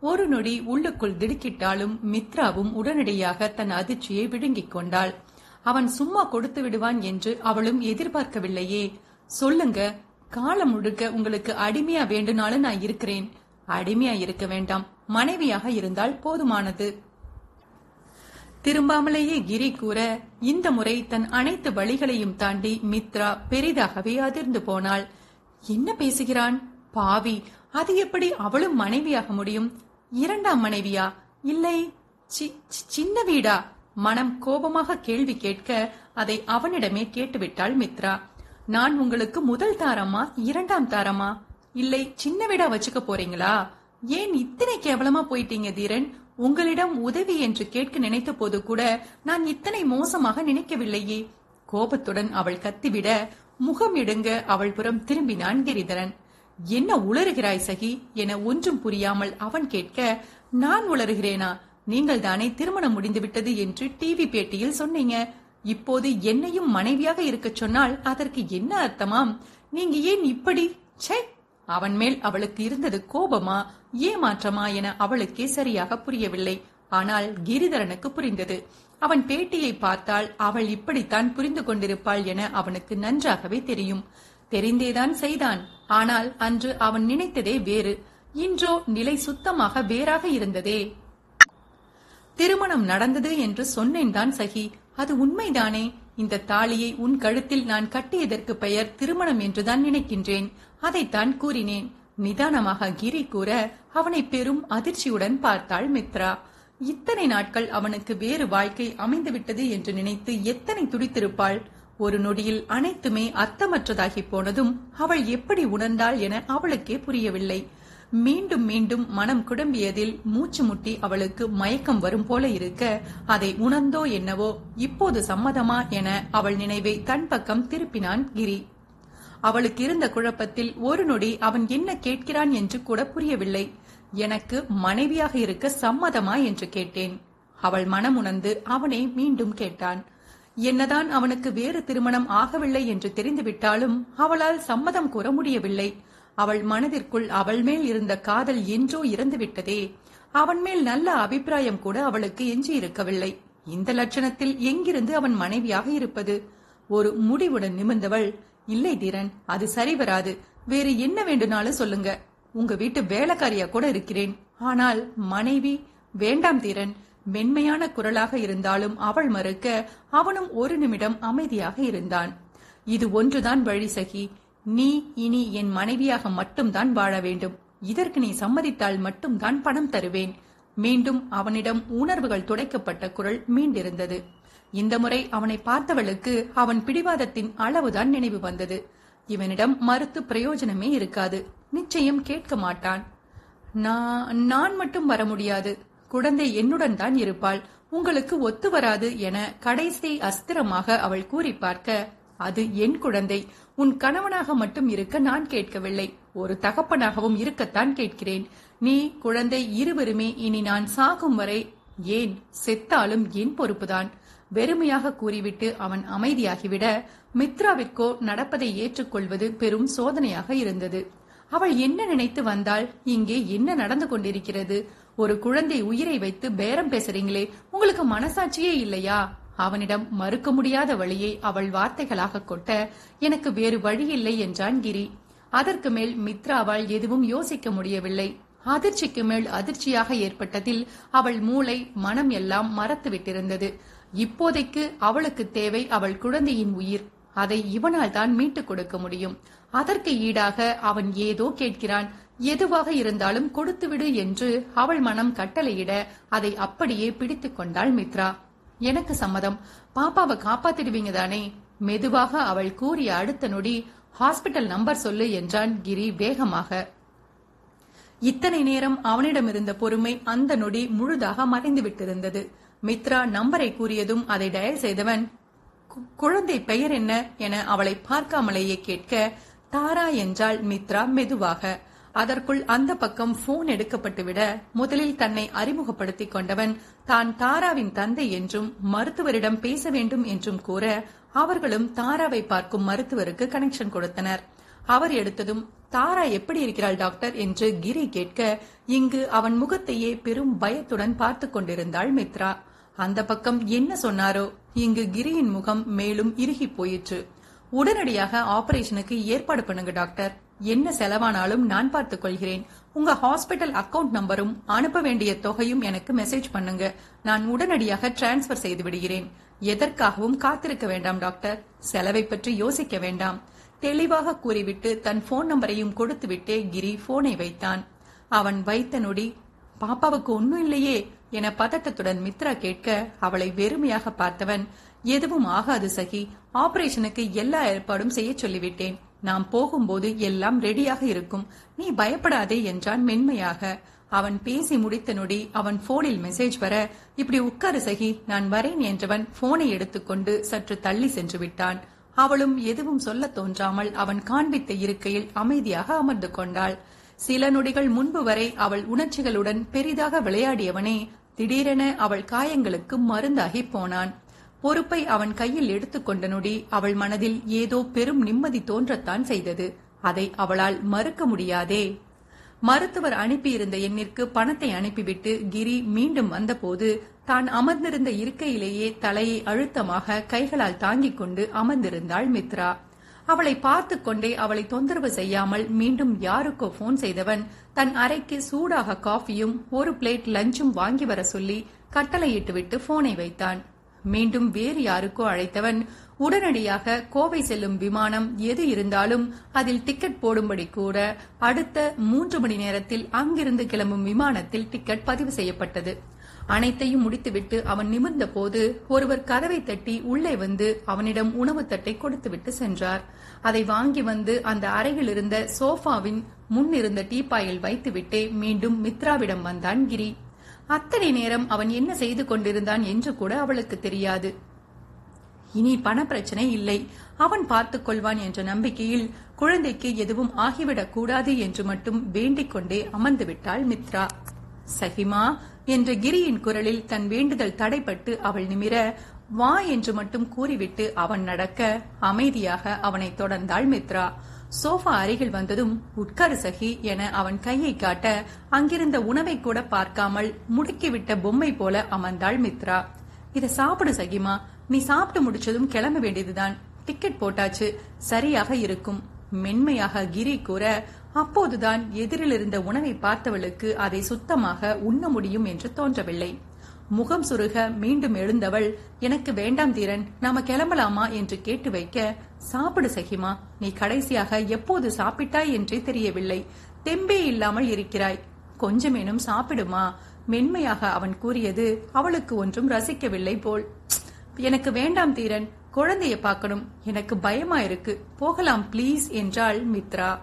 ஒரு நொடி உள்ளுக்குள் திடுக்கிட்டாலும் மித்ராவும் உடனடியாக தன் அதிர்ச்சியை விழுங்கிக் கொண்டாள். அவன் சும்மா கொடுத்து விடுவான் என்று அவளும் எதிர்பார்க்கவில்லையே. சொல்லுங்க காலம் முழுக்க உங்களுக்கு அடிமையா வேண்டுனாலும் நான் இருக்கிறேன். அடிமையா இருக்க வேண்டாம் மனைவியாக இருந்தால் போதுமானது. திரும்பாமலேயே கிரி கூற இந்த முறை தன் அனைத்து வழிகளையும் தாண்டி மித்ரா பெரிதாகவே அதிர்ந்து போனாள். என்ன பேசுகிறான்? பாவி அது எப்படி அவளும் மனைவியாக முடியும்? இரண்டாம் மனைவியா? இல்லை. சி- சி- சின்ன வீடா? மனம் கோபமாக கேள்வி கேட்க அதை அவனிடமே கேட்டுவிட்டாள் மித்ரா. நான் உங்களுக்கு முதல் தாரமா இரண்டாம் தாரமா? இல்லை சின்ன வீடா வச்சுக்க போறீங்களா? ஏன் இத்தனை கேவலமா போயிட்டீங்க தீரன்? உங்களிடம் உதவி என்று கேட்க நினைத்த போது கூட நான் இத்தனை மோசமாக நினைக்கவில்லையே. கோபத்துடன் அவள் கத்திவிட முகம் இடுங்க அவள் புறம் திரும்பினான் கிரிதரன். என்ன உளறுகிறாய் சகி? என ஒன்றும் புரியாமல் அவன் கேட்க நான் உளறுகிறேனா? நீங்கள் தானே திருமணம் முடிந்துவிட்டது என்று டிவி பேட்டியில் சொன்னீங்க. இப்போது என்னையும் மனைவியாக இருக்கச் சொன்னால் அதற்கு என்ன அர்த்தமாம்? நீங்க ஏன் இப்படி? ச்சே! அவன் மேல் அவளுக்கு இருந்தது கோபமா ஏமாற்றமா என அவளுக்கே சரியாக புரியவில்லை. ஆனால் கிரிதரனுக்கு புரிந்தது. அவன் பேட்டியை பார்த்தால் அவள் இப்படித்தான் புரிந்து கொண்டிருப்பாள் என அவனுக்கு நன்றாகவே தெரியும். தெரிந்தேதான் செய்தான். ஆனால் அன்று அவன் நினைத்ததே வேறு. இன்றோ நிலை சுத்தமாக வேறாக இருந்ததே. திருமணம் நடந்தது என்று சொன்னேன் தான் சகி. அது உண்மைதானே? இந்த தாலியை உன் கழுத்தில் நான் கட்டியதற்கு பெயர் திருமணம் என்றுதான் நினைக்கின்றேன். அதைத்தான் கூறினேன். நிதானமாக கிரி கூற அவனை பெரும் அதிர்ச்சியுடன் பார்த்தாள் மித்ரா. இத்தனை நாட்கள் அவனுக்கு வேறு வாழ்க்கை அமைந்துவிட்டது என்று நினைத்து எத்தனை துடித்திருப்பாள்? ஒரு நொடியில் அனைத்துமே அர்த்தமற்றதாகி போனதும் அவள் எப்படி உணர்ந்தாள் என அவளுக்கே புரியவில்லை. மீண்டும் மீண்டும் மனம் குடம்பியதில் மூச்சு முட்டி அவளுக்கு மயக்கம் வரும் போல இருக்க அதை உணர்ந்தோ என்னவோ இப்போது சம்மதமா என அவள் நினைவை தன் பக்கம் திருப்பினான் கிரி. அவளுக்கு இருந்த குழப்பத்தில் ஒரு நொடி அவன் என்ன கேட்கிறான் என்று கூட புரியவில்லை. எனக்கு மனைவியாக இருக்க சம்மதமா என்று கேட்டேன். அவள் மனம் உணர்ந்து அவனை மீண்டும் கேட்டான். என்னதான் அவனுக்கு வேறு திருமணம் ஆகவில்லை என்று தெரிந்துவிட்டாலும் அவளால் சம்மதம் கூற முடியவில்லை. அவள் மனதிற்குள் அவள் மேல் இருந்த காதல் என்றோ இறந்துவிட்டதே. அவன் மேல் நல்ல அபிப்பிராயம் கூட அவளுக்கு எஞ்சி இருக்கவில்லை இந்த லட்சணத்தில் எங்கிருந்து அவன் மனைவியாக இருப்பது? ஒரு முடிவுடன் நிமிர்ந்தவள் இல்லை தீரன் அது சரி வராது. வேறு என்ன வேண்டுனாலும் சொல்லுங்க. உங்க வீட்டு வேலைக்காரியா கூட இருக்கிறேன். ஆனால் மனைவி வேண்டாம் தீரன் மென்மையான குரலாக இருந்தாலும் அவள் மறுக்க அவனும் ஒரு நிமிடம் அமைதியாக இருந்தான். இது ஒன்றுதான் வழி சகி. நீ இனி என் மனைவியாக மட்டும்தான் வாழ வேண்டும். இதற்கு நீ சம்மதித்தால் மட்டும்தான் பணம் தருவேன். மீண்டும் அவனிடம் உணர்வுகள் துடைக்கப்பட்ட குரல் மீண்டிருந்தது. இந்த முறை அவனை பார்த்தவளுக்கு அவன் பிடிவாதத்தின் அளவுதான் நினைவு வந்தது. இவனிடம் மறுத்து பிரயோஜனமே இருக்காது. நிச்சயம் கேட்க மாட்டான். நான் நான் மட்டும் வர முடியாது. குழந்தை என்னுடன் தான் இருப்பாள். உங்களுக்கு ஒத்து வராது என கடைசி அஸ்திரமாக அவள் கூறி பார்க்க அது என் குழந்தை. உன் கணவனாக மட்டும் இருக்க நான் கேட்கவில்லை. ஒரு தகப்பனாகவும் இருக்கத்தான் கேட்கிறேன். நீ குழந்தை இருவருமே இனி நான் சாகும் வரை ஏன் செத்தாலும் என் பொறுப்புதான். வெறுமையாக கூறிவிட்டு அவன் அமைதியாகிவிட மித்ராவிற்கோ நடப்பதை ஏற்றுக்கொள்வது பெரும் சோதனையாக இருந்தது. அவள் என்ன நினைத்து வந்தால் இங்கே என்ன நடந்து கொண்டிருக்கிறது? ஒரு குழந்தை உயிரை வைத்து பேரம் பேசுறீங்களே உங்களுக்கு மனசாட்சியே இல்லையா? அவனிடம் மறுக்க முடியாத வழியை அவள் வார்த்தைகளாக கொட்ட எனக்கு வேறு வழி இல்லை என்றான் கிரி. அதற்கு மேல் மித்ராவால் எதுவும் யோசிக்க முடியவில்லை. அதிர்ச்சிக்கு மேல் அதிர்ச்சியாக ஏற்பட்டதில் அவள் மூளை மனம் எல்லாம் மறத்து விட்டிருந்தது இப்போதைக்கு அவளுக்கு தேவை அவள் குழந்தையின் உயிர். அதை இவனால் தான் மீட்டுக் கொடுக்க முடியும். அதற்கு ஈடாக அவன் ஏதோ கேட்கிறான். எதுவாக இருந்தாலும் கொடுத்துவிடு என்று அவள் மனம் கட்டளையிட அதை அப்படியே பிடித்துக் கொண்டாள் மித்ரா. எனக்கு சம்மதம். பாப்பாவை காப்பாத்திடுவீங்க தானே? மெதுவாக அவள் கூறிய அடுத்த நொடி ஹாஸ்பிட்டல் நம்பர் சொல்லு என்றான் கிரி வேகமாக. இத்தனை நேரம் அவனிடமிருந்த பொறுமை அந்த நொடி முழுதாக மறைந்து விட்டிருந்தது. மித்ரா நம்பரை கூறியதும் அதை டயல் செய்தவன் "கு- குழந்தை பெயர் என்ன? என அவளை பார்க்காமலேயே கேட்க தாரா என்றாள் மித்ரா மெதுவாக. அதற்குள் அந்த பக்கம் போன் எடுக்கப்பட்டுவிட முதலில் தன்னை அறிமுகப்படுத்திக் கொண்டவன் தான் தாராவின் தந்தை என்றும் மருத்துவரிடம் பேச வேண்டும் என்றும் கூற அவர்களும் தாராவை பார்க்கும் மருத்துவருக்கு கனெக்ஷன் கொடுத்தனர். அவர் எடுத்ததும் தாரா எப்படி இருக்கிறாள் டாக்டர் என்று கிரி கேட்க இங்கு அவன் முகத்தையே பெரும் பயத்துடன் பார்த்து கொண்டிருந்தாள் மித்ரா. அந்த பக்கம் என்ன சொன்னாரோ இங்கு கிரியின் முகம் மேலும் இறுகி போயிற்று. உடனடியாக ஆபரேஷனுக்கு ஏற்பாடு பண்ணுங்க டாக்டர் என்ன செலவானாலும் நான் பார்த்துக் கொள்கிறேன். உங்க ஹாஸ்பிட்டல் அக்கவுண்ட் நம்பரும் அனுப்ப வேண்டிய தொகையும் எனக்கு மெசேஜ் பண்ணுங்க. நான் உடனடியாக டிரான்ஸ்பர் செய்து விடுகிறேன். எதற்காகவும் காத்திருக்க வேண்டாம் டாக்டர். செலவை பற்றி யோசிக்க வேண்டாம். தெளிவாக கூறிவிட்டு தன் போன் நம்பரையும் கொடுத்துவிட்டே கிரி போனை வைத்தான். அவன் வைத்த நொடி பாப்பாவுக்கு ஒன்னும் இல்லையே என பதட்டத்துடன் மித்ரா கேட்க அவளை வெறுமையாக பார்த்தவன் எதுவும் ஆகாது சகி. ஆபரேஷனுக்கு எல்லா ஏற்பாடும் செய்ய சொல்லிவிட்டேன். நாம் போகும்போது எல்லாம் ரெடியாக இருக்கும். நீ பயப்படாதே என்றான் மென்மையாக. அவன் பேசி முடித்த நொடி அவன் போனில் மெசேஜ் வர இப்படி உட்காரு சகி நான் வரேன் என்றவன் போனை எடுத்துக்கொண்டு சற்று தள்ளி சென்று விட்டான். அவளும் எதுவும் சொல்ல தோன்றாமல் அவன் காண்பித்த இருக்கையில் அமைதியாக அமர்ந்து கொண்டாள். சில நொடிகள் முன்பு வரை அவள் உணர்ச்சிகளுடன் பெரிதாக விளையாடியவனே திடீரென அவள் காயங்களுக்கு மருந்தாகி போனான். பொறுப்பை அவன் கையில் எடுத்துக்கொண்ட நொடி அவள் மனதில் ஏதோ பெரும் நிம்மதி தோன்றத்தான் செய்தது. அதை அவளால் மறுக்க முடியாதே. மருத்துவர் அனுப்பியிருந்த எண்ணிற்கு பணத்தை அனுப்பிவிட்டு கிரி மீண்டும் வந்தபோது தான் அமர்ந்திருந்த இருக்கையிலேயே தலையை அழுத்தமாக கைகளால் தாங்கிக் கொண்டு அமர்ந்திருந்தாள் மித்ரா. அவளை பார்த்து கொண்டே அவளை தொந்தரவு செய்யாமல் மீண்டும் யாருக்கோ போன் செய்தவன் தன் அறைக்கு சூடாக காஃபியும் ஒரு பிளேட் லஞ்சும் வாங்கி வர சொல்லி கட்டளையிட்டுவிட்டு போனை வைத்தான். மீண்டும் வேறு யாருக்கோ அழைத்தவன் உடனடியாக கோவை செல்லும் விமானம் எது இருந்தாலும் அதில் டிக்கெட் போடும்படி கூட அடுத்த மூன்று மணி நேரத்தில் அங்கிருந்து கிளம்பும் விமானத்தில் டிக்கெட் பதிவு செய்யப்பட்டது. அனைத்தையும் முடித்துவிட்டு அவன் நிமிர்ந்த போது ஒருவர் கதவை தட்டி உள்ளே வந்து அவனிடம் உணவு தட்டை கொடுத்துவிட்டு சென்றார். அதை வாங்கி வந்து அந்த அறையில் இருந்த சோஃபாவின் முன் இருந்த டீப்பாயில் வைத்துவிட்டே மீண்டும் மித்ராவிடம் வந்தான் கிரி. அத்தனை நேரம் அவன் என்ன செய்து கொண்டிருந்தான் என்று கூட அவளுக்கு தெரியாது. இனி பணப்பிரச்சனை இல்லை. அவன் பார்த்துக் கொள்வான் என்ற நம்பிக்கையில் குழந்தைக்கு எதுவும் ஆகிவிடக் கூடாது என்று மட்டும் வேண்டிக் கொண்டே அமர்ந்து விட்டாள் மித்ரா. சஹிமா என்ற கிரியின் குரலில் தன் வேண்டுதல் தடைப்பட்டு அவள் நிமிர வா என்று மட்டும் கூறிவிட்டு அவன் நடக்க அமைதியாக அவனை தொடர்ந்தாள் மித்ரா. சோஃபா அருகில் வந்ததும் உட்காரு சகி என அவன் கையை காட்ட அங்கிருந்த உணவை கூட பார்க்காமல் முடுக்கிவிட்ட பொம்மை போல அமர்ந்தாள் மித்ரா. இத சாப்பிடு சகிமா. நீ சாப்பிட்டு முடிச்சதும் கிளம்ப வேண்டியதுதான். டிக்கெட் போட்டாச்சு. சரியாக இருக்கும். மென்மையாக கிரி கூற அப்போதுதான் எதிரில் இருந்த உணவை பார்த்தவளுக்கு அதை சுத்தமாக உண்ண முடியும் என்று தோன்றவில்லை. முகம் சுருக மீண்டும் எழுந்தவள் எனக்கு வேண்டாம் தீரன் நாம கிளம்பலாமா? என்று கேட்டு வைக்க சாப்பிடு சகிமா நீ கடைசியாக எப்போது சாப்பிட்டாய் என்றே தெரியவில்லை. தெம்பே இல்லாமல் இருக்கிறாய். கொஞ்சமேனும் சாப்பிடுமா? மென்மையாக அவன் கூறியது அவளுக்கு ஒன்றும் ரசிக்கவில்லை போல். எனக்கு வேண்டாம் தீரன் குழந்தைய பார்க்கணும். எனக்கு பயமா இருக்கு. போகலாம் ப்ளீஸ் என்றாள் மித்ரா.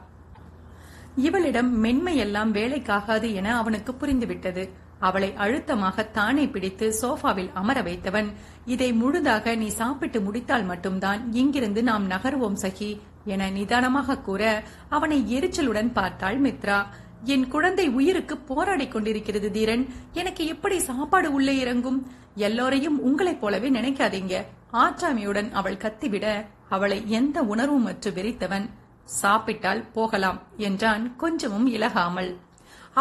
இவளிடம் மென்மையெல்லாம் வேலைக்காகாது என அவனுக்கு புரிந்துவிட்டது. அவளை அழுத்தமாக தானே பிடித்து சோஃபாவில் அமர வைத்தவன். இதை முழுதாக நீ சாப்பிட்டு முடித்தால் மட்டும்தான் இங்கிருந்து நாம் நகருவோம் சகி என நிதானமாக கூற அவனை எரிச்சலுடன் பார்த்தாள் மித்ரா. என் குழந்தை உயிருக்கு போராடிக் கொண்டிருக்கிறது தீரன். எனக்கு எப்படி சாப்பாடு உள்ளே இறங்கும்? எல்லோரையும் உங்களைப் போலவே நினைக்காதீங்க. ஆற்றாமையுடன் அவள் கத்திவிட அவளை எந்த உணர்வும் அற்று வெறித்தவன். சாப்பிட்டால் போகலாம் என்றான் கொஞ்சமும் இலகாமல்.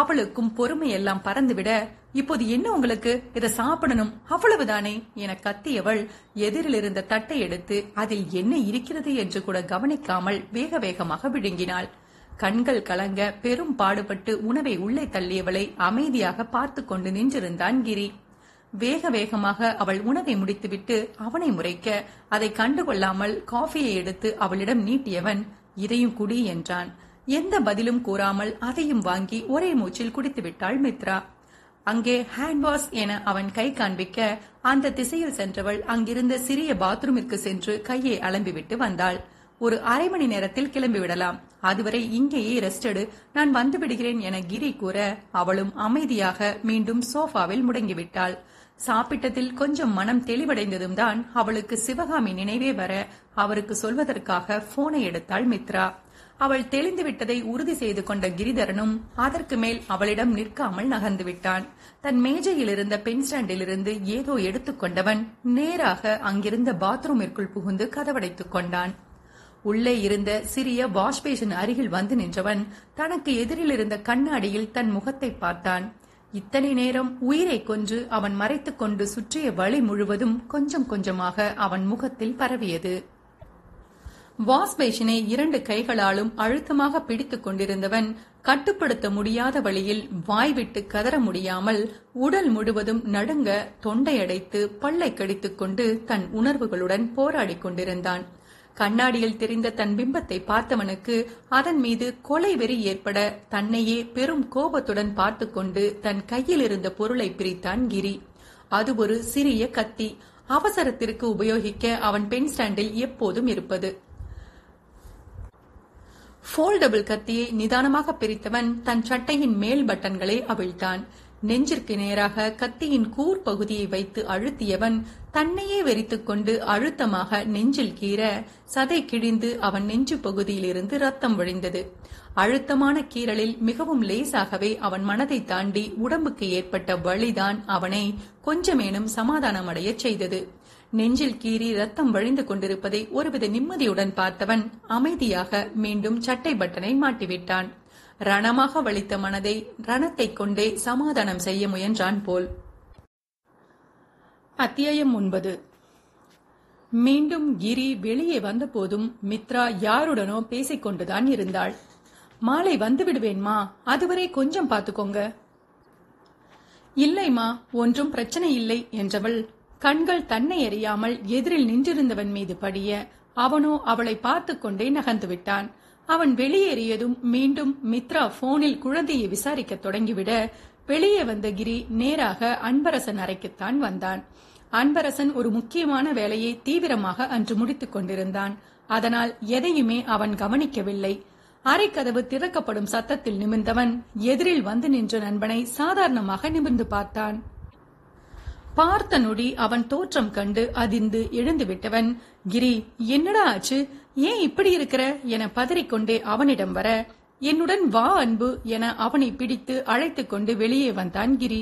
அவளுக்கும் பொறுமையெல்லாம் பறந்துவிட இப்போது என்ன உங்களுக்கு? இதை சாப்பிடணும். அவ்வளவுதானே? என கத்தியவள் எதிரில் இருந்த தட்டை எடுத்து அதில் என்ன இருக்கிறது? என்று கூட கவனிக்காமல் வேக வேகமாக விழுங்கினாள். கண்கள் கலங்க பெரும் பாடுபட்டு உணவை உள்ளே தள்ளியவளை அமைதியாக பார்த்து கொண்டு நின்றிருந்தான் கிரி. வேக வேகமாக அவள் உணவை முடித்துவிட்டு அவனை முறைக்க அதை கண்டுகொள்ளாமல் காஃபியை எடுத்து அவளிடம் நீட்டியவன் இதையும் குடி என்றான். எந்த பதிலும் கூறாமல் அதையும் வாங்கி ஒரே மூச்சில் குடித்து விட்டாள் மித்ரா. அங்கே ஹேண்ட் வாஷ் என அவன் கை காண்பிக்க அந்த திசையில் சென்றவள் அங்கிருந்த சிறிய பாத்ரூமிற்கு சென்று கையை அலம்பிவிட்டு வந்தாள். ஒரு அரை மணி நேரத்தில் கிளம்பி விடலாம். அதுவரை இங்கேயே ரெஸ்ட் எடு. நான் வந்து விடுகிறேன் என கிரி கூற அவளும் அமைதியாக மீண்டும் சோஃபாவில் முடங்கிவிட்டாள். சாப்பிட்டதில் கொஞ்சம் மனம் தெளிவடைந்ததும் தான் அவளுக்கு சிவகாமி நினைவே வர அவருக்கு சொல்வதற்காக போனை எடுத்தாள் மித்ரா. அவள் தெளிந்துவிட்டதை உறுதி செய்து கொண்ட கிரிதரனும் அதற்கு மேல் அவளிடம் நிற்காமல் நகர்ந்து விட்டான். தன் மேஜையில் இருந்த பென் ஸ்டாண்டிலிருந்து ஏதோ எடுத்துக்கொண்டவன் நேராக அங்கிருந்த பாத்ரூமிற்குள் புகுந்து கதவடைத்துக் கொண்டான். உள்ளே இருந்த சிறிய வாஷ் பேஷன் அருகில் வந்து நின்றவன் தனக்கு எதிரில் இருந்த கண்ணாடியில் தன் முகத்தை பார்த்தான். இத்தனை நேரம் உயிரை கொன்று அவன் மறைத்துக் கொண்டு சுற்றிய வழி முழுவதும் கொஞ்சம் கொஞ்சமாக அவன் முகத்தில் பரவியது. வாஷ் பேஷனை இரண்டு கைகளாலும் அழுத்தமாக பிடித்துக் கொண்டிருந்தவன் கட்டுப்படுத்த முடியாத வழியில் வாய்விட்டு கதற முடியாமல் உடல் முழுவதும் நடுங்க தொண்டையடைத்து பல்லை கடித்துக் கொண்டு தன் உணர்வுகளுடன் போராடிக் கொண்டிருந்தான். கண்ணாடியில் தெரிந்த தன் பிம்பத்தை பார்த்தவனுக்கு அதன் மீது கொலை வெறி ஏற்பட தன்னையே பெரும் கோபத்துடன் பார்த்து கொண்டு தன் கையில் இருந்த பொருளை பிரித்தான் கிரி. அது ஒரு சிறிய கத்தி. அவசரத்திற்கு உபயோகிக்க அவன் பென் ஸ்டாண்டில் எப்போதும் இருப்பது. ஃபோல்டபிள் கத்தியை நிதானமாக பிரித்தவன் தன் சட்டையின் மேல் பட்டன்களை அவிழ்த்தான். நெஞ்சிற்கு நேராக கத்தியின் கூர் பகுதியை வைத்து அழுத்தியவன் தன்னையே வெறித்துக் கொண்டு அழுத்தமாக நெஞ்சில் கீற சதை கிழிந்து அவன் நெஞ்சு பகுதியிலிருந்து ரத்தம் வழிந்தது. அழுத்தமான கீறலில் மிகவும் லேசாகவே அவன் மனதை தாண்டி உடம்புக்கு ஏற்பட்ட வழிதான் அவனை கொஞ்சமேனும் சமாதானமடையச் செய்தது. நெஞ்சில் கீறி ரத்தம் வழிந்து கொண்டிருப்பதை ஒருவித நிம்மதியுடன் பார்த்தவன் அமைதியாக மீண்டும் சட்டை பட்டனை மாட்டிவிட்டான். ரணமாக வலித்த மனதை ரணத்தைக் கொண்டே சமாதானம் செய்ய முயன்றான் போல். அத்தியாயம் ஒன்பது. மீண்டும் கிரி வெளியே வந்தபோதும் மித்ரா யாருடனோ பேசிக் கொண்டுதான் இருந்தாள். மாலை வந்து விடுவேன்மா அதுவரை கொஞ்சம் பார்த்துக்கோங்க. இல்லைமா ஒன்றும் பிரச்சனை இல்லை என்றவள் கண்கள் தன்னை அறியாமல் எதிரில் நின்றிருந்தவன் மீது படிய அவனோ அவளை பார்த்து கொண்டே நகர்ந்து விட்டான். அவன் வெளியேறியதும் மீண்டும் மித்ரா போனில் குழந்தையை விசாரிக்க தொடங்கிவிட வெளியே வந்த கிரி நேராக அன்பரசன் அறைக்குத்தான் வந்தான். அன்பரசன் ஒரு முக்கியமான வேலையை தீவிரமாக அன்று முடித்துக் கொண்டிருந்தான். அதனால் எதையுமே அவன் கவனிக்கவில்லை. அறைக்கதவு திறக்கப்படும் சத்தத்தில் நிமிர்ந்தவன் எதிரில் வந்து நின்ற நண்பனை சாதாரணமாக நிமிர்ந்து பார்த்தான். பார்த்த நொடி அவன் தோற்றம் கண்டு அதிர்ந்து எழுந்து விட்டவன் கிரி என்னடா ஆச்சு? ஏன் இப்படி இருக்கிற? என பதறிக்கொண்டே அவனிடம் வர என்னுடன் வா அன்பு என அவனை பிடித்து அழைத்துக் கொண்டு வெளியே வந்தான் கிரி.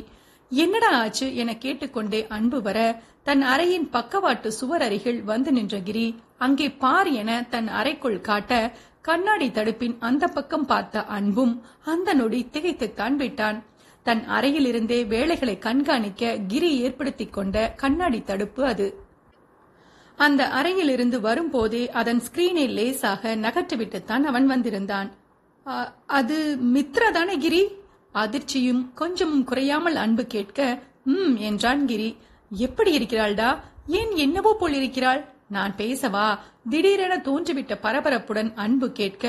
என்னடா ஆச்சு? என கேட்டுக்கொண்டே அன்பு வர தன் அறையின் பக்கவாட்டு சுவர் அருகில் வந்து நின்ற கிரி அங்கே பார் என தன் அறைக்குள் காட்ட கண்ணாடி தடுப்பின் அந்த பக்கம் பார்த்த அன்பும் அந்த நொடி திகைத்துத்தான் விட்டான். தன் அறையிலிருந்தே வேலைகளை கண்காணிக்க கிரி ஏற்படுத்திக் கொண்ட கண்ணாடி தடுப்பு அது. அந்த அறையிலிருந்து வரும்போதே அதன் ஸ்கிரீனை லேசாக நகற்றிவிட்டுத்தான் அவன் வந்திருந்தான். அது மித்ரா தானே கிரி? அதிர்ச்சியும் கொஞ்சமும் குறையாமல் அன்பு கேட்க ம் என்றான் கிரி. எப்படி இருக்கிறாள்டா? ஏன் என்னவோ போல் இருக்கிறாள்? நான் பேசவா? திடீரென தோன்றிவிட்ட பரபரப்புடன் அன்பு கேட்க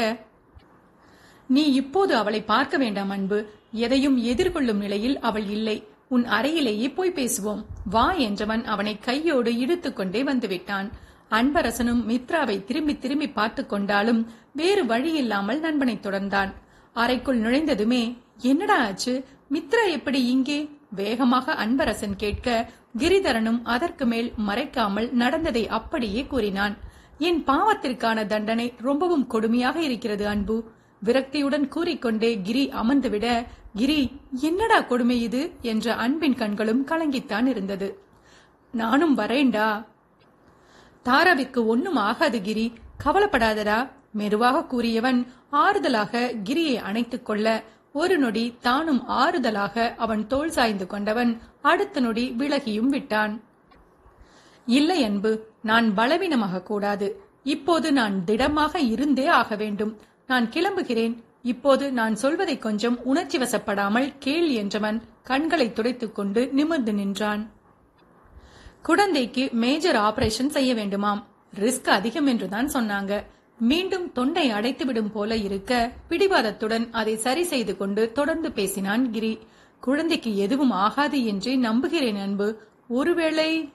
நீ இப்போது அவளை பார்க்க வேண்டாம் அன்பு. எதையும் எதிர்கொள்ளும் நிலையில் அவள் இல்லை. உன் அறையிலேயே போய் பேசுவோம். வா என்றவன் அவனை கையோடு இழுத்துக்கொண்டே வந்துவிட்டான். அன்பரசனும் மித்ராவை திரும்பி திரும்பி பார்த்து கொண்டாலும் வேறு வழியில்லாமல் நண்பனை தொடர்ந்தான். அறைக்குள் நுழைந்ததுமே என்னடா ஆச்சு? மித்ரா எப்படி இங்கே? வேகமாக அன்பரசன் கேட்க கிரிதரனும் அதற்கு மேல் மறைக்காமல் நடந்ததை அப்படியே கூறினான். என் பாவத்திற்கான தண்டனை ரொம்பவும் கொடுமையாக இருக்கிறது அன்பு. விரக்தியுடன் கூறிக்கொண்டே கிரி அமர்ந்துவிட கிரி என்னடா கொடுமை இது? என்ற அன்பின் கண்களும் கலங்கித்தான் இருந்தது. நானும் வரேன்டா. தாராவிற்கு ஒன்னும் ஆகாது கிரி. கவலைப்படாதடா மெதுவாக கூறியவன் ஆறுதலாக கிரியை அணைத்துக் கொள்ள ஒரு நொடி தானும் ஆறுதலாக அவன் தோல் சாய்ந்து கொண்டவன் அடுத்த நொடி விலகியும் விட்டான். இல்லை அன்பு நான் பலவீனமாக கூடாது. இப்போது நான் திடமாக இருந்தே ஆக வேண்டும். நான் கிளம்புகிறேன். இப்போது நான் சொல்வதை கொஞ்சம் உணர்ச்சி வசப்படாமல் கேள் என்றவன் கண்களை துடைத்துக் கொண்டு நிமிர்ந்து நின்றான். குழந்தைக்கு மேஜர் ஆபரேஷன் செய்ய வேண்டுமாம். ரிஸ்க் அதிகம் என்றுதான் சொன்னாங்க. மீண்டும் தொண்டை அடைத்துவிடும் போல இருக்க பிடிவாதத்துடன் அதை சரி செய்து கொண்டு தொடர்ந்து பேசினான் கிரி. குழந்தைக்கு எதுவும் ஆகாது என்று நம்புகிறேன் அன்பு. ஒருவேளை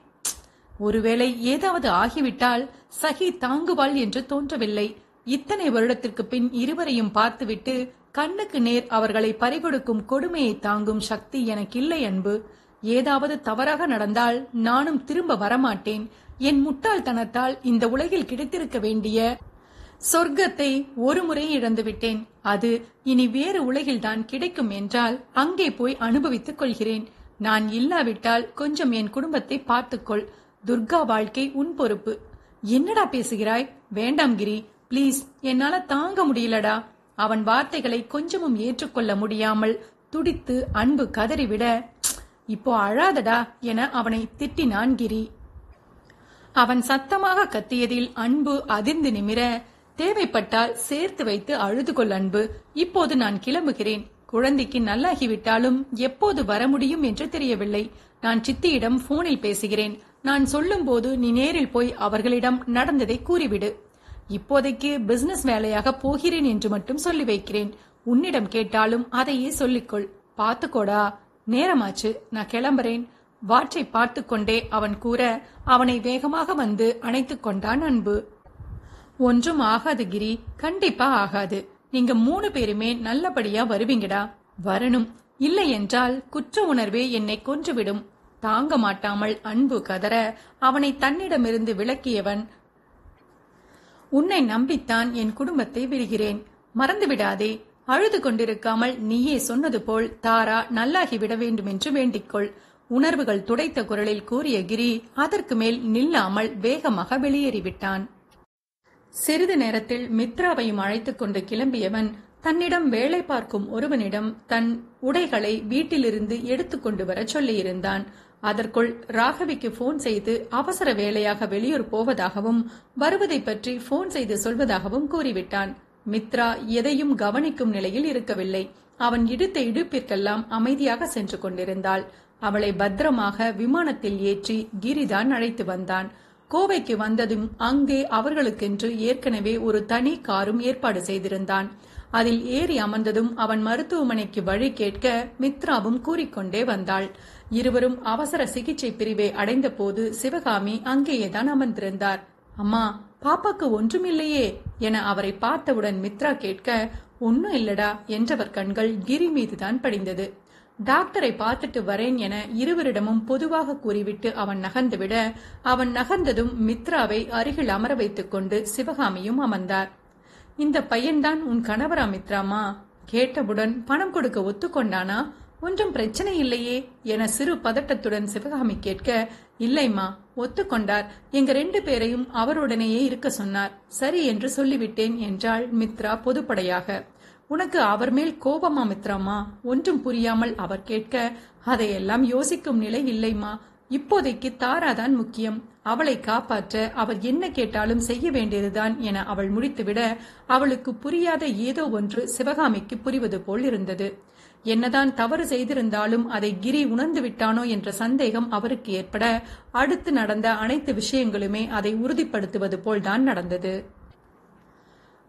ஒருவேளை ஏதாவது ஆகிவிட்டால் சகி தாங்குவாள் என்று தோன்றவில்லை. இத்தனை வருடத்திற்கு பின் இருவரையும் பார்த்துவிட்டு கண்ணுக்கு நேர் அவர்களை பறிகொடுக்கும் கொடுமையை தாங்கும் சக்தி எனக்கில்லை அன்பு. ஏதாவது தவறாக நடந்தால் நானும் திரும்ப வரமாட்டேன். என் முட்டாள்தனத்தால் இந்த உலகில் கிடைத்திருக்க வேண்டிய சொர்க்கத்தை ஒரு முறை இழந்துவிட்டேன் அது இனி வேறு உலகில்தான் கிடைக்கும் என்றால் அங்கே போய் அனுபவித்துக் கொள்கிறேன். நான் இல்லாவிட்டால் கொஞ்சம் என் குடும்பத்தை பார்த்துக்கொள். துர்கா வாழ்க்கை உன் பொறுப்பு. என்னடா பேசுகிறாய்? வேண்டாம் கிரி. ப்ளீஸ் என்னால தாங்க முடியலடா. அவன் வார்த்தைகளை கொஞ்சமும் ஏற்றுக்கொள்ள முடியாமல் துடித்து அன்பு கதறிவிட இப்போ அழாதடா என அவனை திட்டினான் கிரி. அவன் சத்தமாக கத்தியதில் அன்பு அதிர்ந்து நிமிர தேவைப்பட்டால் சேர்த்து வைத்து அழுது கொள் அன்பு. இப்போது நான் கிளம்புகிறேன். குழந்தைக்கு நல்லாகிவிட்டாலும் எப்போது வர முடியும் என்று தெரியவில்லை. நான் சித்தியிடம் போனில் பேசுகிறேன். நான் சொல்லும்போது நீ நேரில் போய் அவர்களிடம் நடந்ததை கூறிவிடு. இப்போதைக்கு பிசினஸ் வேலையாக போகிறேன் என்று மட்டும் சொல்லி வைக்கிறேன். உன்னிடம் கேட்டாலும் அதையே சொல்லிக்கொள். பார்த்துக்கோடா. நேரமாச்சு. நான் கிளம்புறேன். வாற்றை பார்த்து கொண்டே அவன் கூற அவனை வேகமாக வந்து அணைத்துக் கொண்டான் அன்பு. ஒன்றும் ஆகாது கிரி. கண்டிப்பா ஆகாது. நீங்க மூணு பேருமே நல்லபடியா வருவீங்கடா. வரணும். இல்லை என்றால் குற்ற உணர்வே என்னை கொன்றுவிடும். தாங்க மாட்டாமல் அன்பு கதற அவனை தன்னிடமிருந்து விலக்கியவன் உன்னை நம்பித்தான் என் குடும்பத்தை விடுகிறேன். மறந்துவிடாதே. அழுது கொண்டிருக்காமல் நீயே சொன்னது போல் தாரா நல்லாகி விட வேண்டும் என்று வேண்டிக்கொள். உணர்வுகள் துடைத்த குரலில் கூறிய கிரி அதற்கு மேல் நில்லாமல் வேகமாக வெளியேறிவிட்டான். சிறிது நேரத்தில் மித்ராவையும் அழைத்துக் கொண்டு கிளம்பியவன் தன்னிடம் வேலை பார்க்கும் ஒருவனிடம் தன் உடைகளை வீட்டிலிருந்து எடுத்துக்கொண்டு வர சொல்லியிருந்தான். அதற்குள் ராகவிக்கு போன் செய்து அவசர வேலையாக வெளியூர் போவதாகவும் வருவதை பற்றி போன் செய்து சொல்வதாகவும் கூறிவிட்டான். மித்ரா எதையும் கவனிக்கும் நிலையில் இருக்கவில்லை. அவன் இடுத்த இடுப்பிற்கெல்லாம் அமைதியாக சென்று கொண்டிருந்தாள். அவளை பத்திரமாக விமானத்தில் ஏற்றி கிரிதான் அழைத்து வந்தான். கோவைக்கு வந்ததும் அங்கே அவர்களுக்கென்று ஏற்கனவே ஒரு தனி காரும் ஏற்பாடு செய்திருந்தான். அதில் ஏறி அமர்ந்ததும் அவன் மருத்துவமனைக்கு வழி கேட்க மித்ராவும் கூறிக்கொண்டே வந்தாள். இருவரும் அவசர சிகிச்சை பிரிவை அடைந்த போது சிவகாமி அங்கேயேதான் அமர்ந்திருந்தார். அம்மா பாப்பாக்கு ஒன்றுமில்லையே என அவரை பார்த்தவுடன் மித்ரா கேட்க ஒன்னும் இல்லடா என்றவர் கண்கள் கிரி மீதுதான் படிந்தது. டாக்டரை பார்த்துட்டு வரேன் என இருவரிடமும் பொதுவாக கூறிவிட்டு அவன் நகர்ந்துவிட அவன் நகர்ந்ததும் மித்ராவை அருகில் அமர வைத்துக் கொண்டு சிவகாமியும் அமர்ந்தார். இந்த பையன்தான் உன் கணவரா மித்ராமா கேட்டவுடன் பணம் கொடுக்க ஒத்துக்கொண்டானா? ஒன்றும் பிரச்சனை இல்லையே என சிறு பதட்டத்துடன் சிவகாமி கேட்க இல்லைம்மா ஒத்துக்கொண்டார். எங்க ரெண்டு பேரையும் அவருடனேயே இருக்க சொன்னார். சரி என்று சொல்லிவிட்டேன் என்றாள் மித்ரா பொதுப்படையாக. உனக்கு அவர் மேல் கோபமா மித்ராமா? ஒன்றும் புரியாமல் அவர் கேட்க அதையெல்லாம் யோசிக்கும் நிலை இல்லைம்மா. இப்போதைக்கு தாராதான் முக்கியம். அவளை காப்பாற்ற அவர் என்ன கேட்டாலும் செய்ய வேண்டியதுதான் என அவள் முடித்துவிட அவளுக்கு புரியாத ஏதோ ஒன்று சிவகாமிக்கு புரிவது போல் இருந்தது. என்னதான் தவறு செய்திருந்தாலும் அதை கிரி உணர்ந்து விட்டானோ என்ற சந்தேகம் அவருக்கு ஏற்பட அடுத்து நடந்த அனைத்து விஷயங்களுமே அதை உறுதிப்படுத்துவது போல்தான் நடந்தது.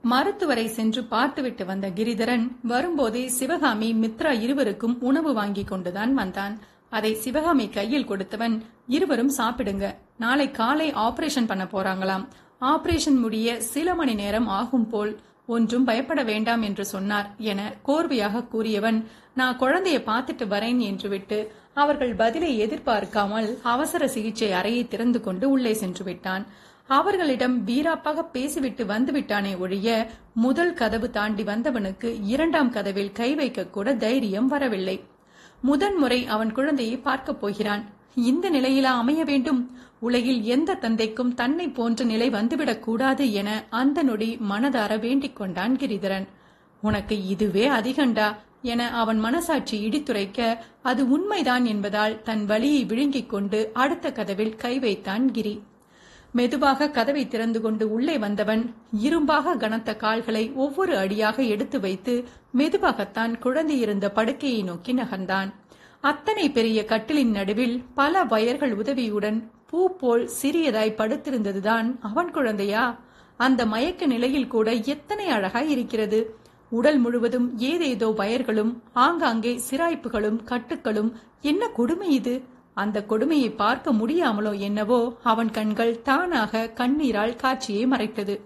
மருத்துவரை சென்று பார்த்துவிட்டு வந்த கிரிதரன் வரும்போதே சிவகாமி மித்ரா இருவருக்கும் உணவு வாங்கி கொண்டுதான் வந்தான். அதை சிவகாமி கையில் கொடுத்தவன் இருவரும் சாப்பிடுங்க. நாளை காலை ஆபரேஷன் பண்ண போறாங்களாம். ஆபரேஷன் முடிய சில மணி நேரம் ஆகும் போல் ஒன்றும் பயப்பட வேண்டாம் என்று சொன்னார் என கோர்வையாக கூறியவன் நான் குழந்தைய பார்த்துட்டு வரேன் என்று விட்டு அவர்கள் பதிலை எதிர்பார்க்காமல் அவசர சிகிச்சை அறையை திறந்து கொண்டு உள்ளே சென்று விட்டான். அவர்களிடம் வீராப்பாக பேசிவிட்டு வந்துவிட்டானே ஒழிய முதல் கதவு தாண்டி வந்தவனுக்கு இரண்டாம் கதவில் கை வைக்க கூட தைரியம் வரவில்லை. முதன்முறை அவன் குழந்தையை பார்க்கப் போகிறான். இந்த நிலையிலா அமைய வேண்டும்? உலகில் எந்த தந்தைக்கும் தன்னை போன்ற நிலை வந்துவிடக் கூடாது என அந்த நொடி மனதார வேண்டிக் கொண்டான் கிரிதரன். உனக்கு இதுவே அதிகண்டா? என அவன் மனசாட்சி இடித்துரைக்க அது உண்மைதான் என்பதால் தன் வழியை விழுங்கிக் கொண்டு அடுத்த கதவில் கை வைத்தான் கிரி. மெதுவாக கதவை திறந்து கொண்டு உள்ளே வந்தவன் இரும்பாக கனத்த கால்களை ஒவ்வொரு அடியாக எடுத்து வைத்து மெதுவாகத்தான் குழந்தை இருந்த படுக்கையை நோக்கி நகர்ந்தான். அத்தனை பெரிய கட்டிலின் நடுவில் பல வயர்கள் உதவியுடன் பூ போல் சிறியதாய் படுத்திருந்ததுதான் அவன் குழந்தையா? அந்த மயக்க நிலையில் கூட எத்தனை அழகாய் இருக்கிறது. உடல் முழுவதும் ஏதேதோ வயர்களும் ஆங்காங்கே சிராய்ப்புகளும் கட்டுக்களும். என்ன கொடுமை இது? அந்த கொடுமையை பார்க்க முடியாமலோ என்னவோ அவன் கண்கள் தானாக கண்ணீரால் காட்சியை மறைத்தது.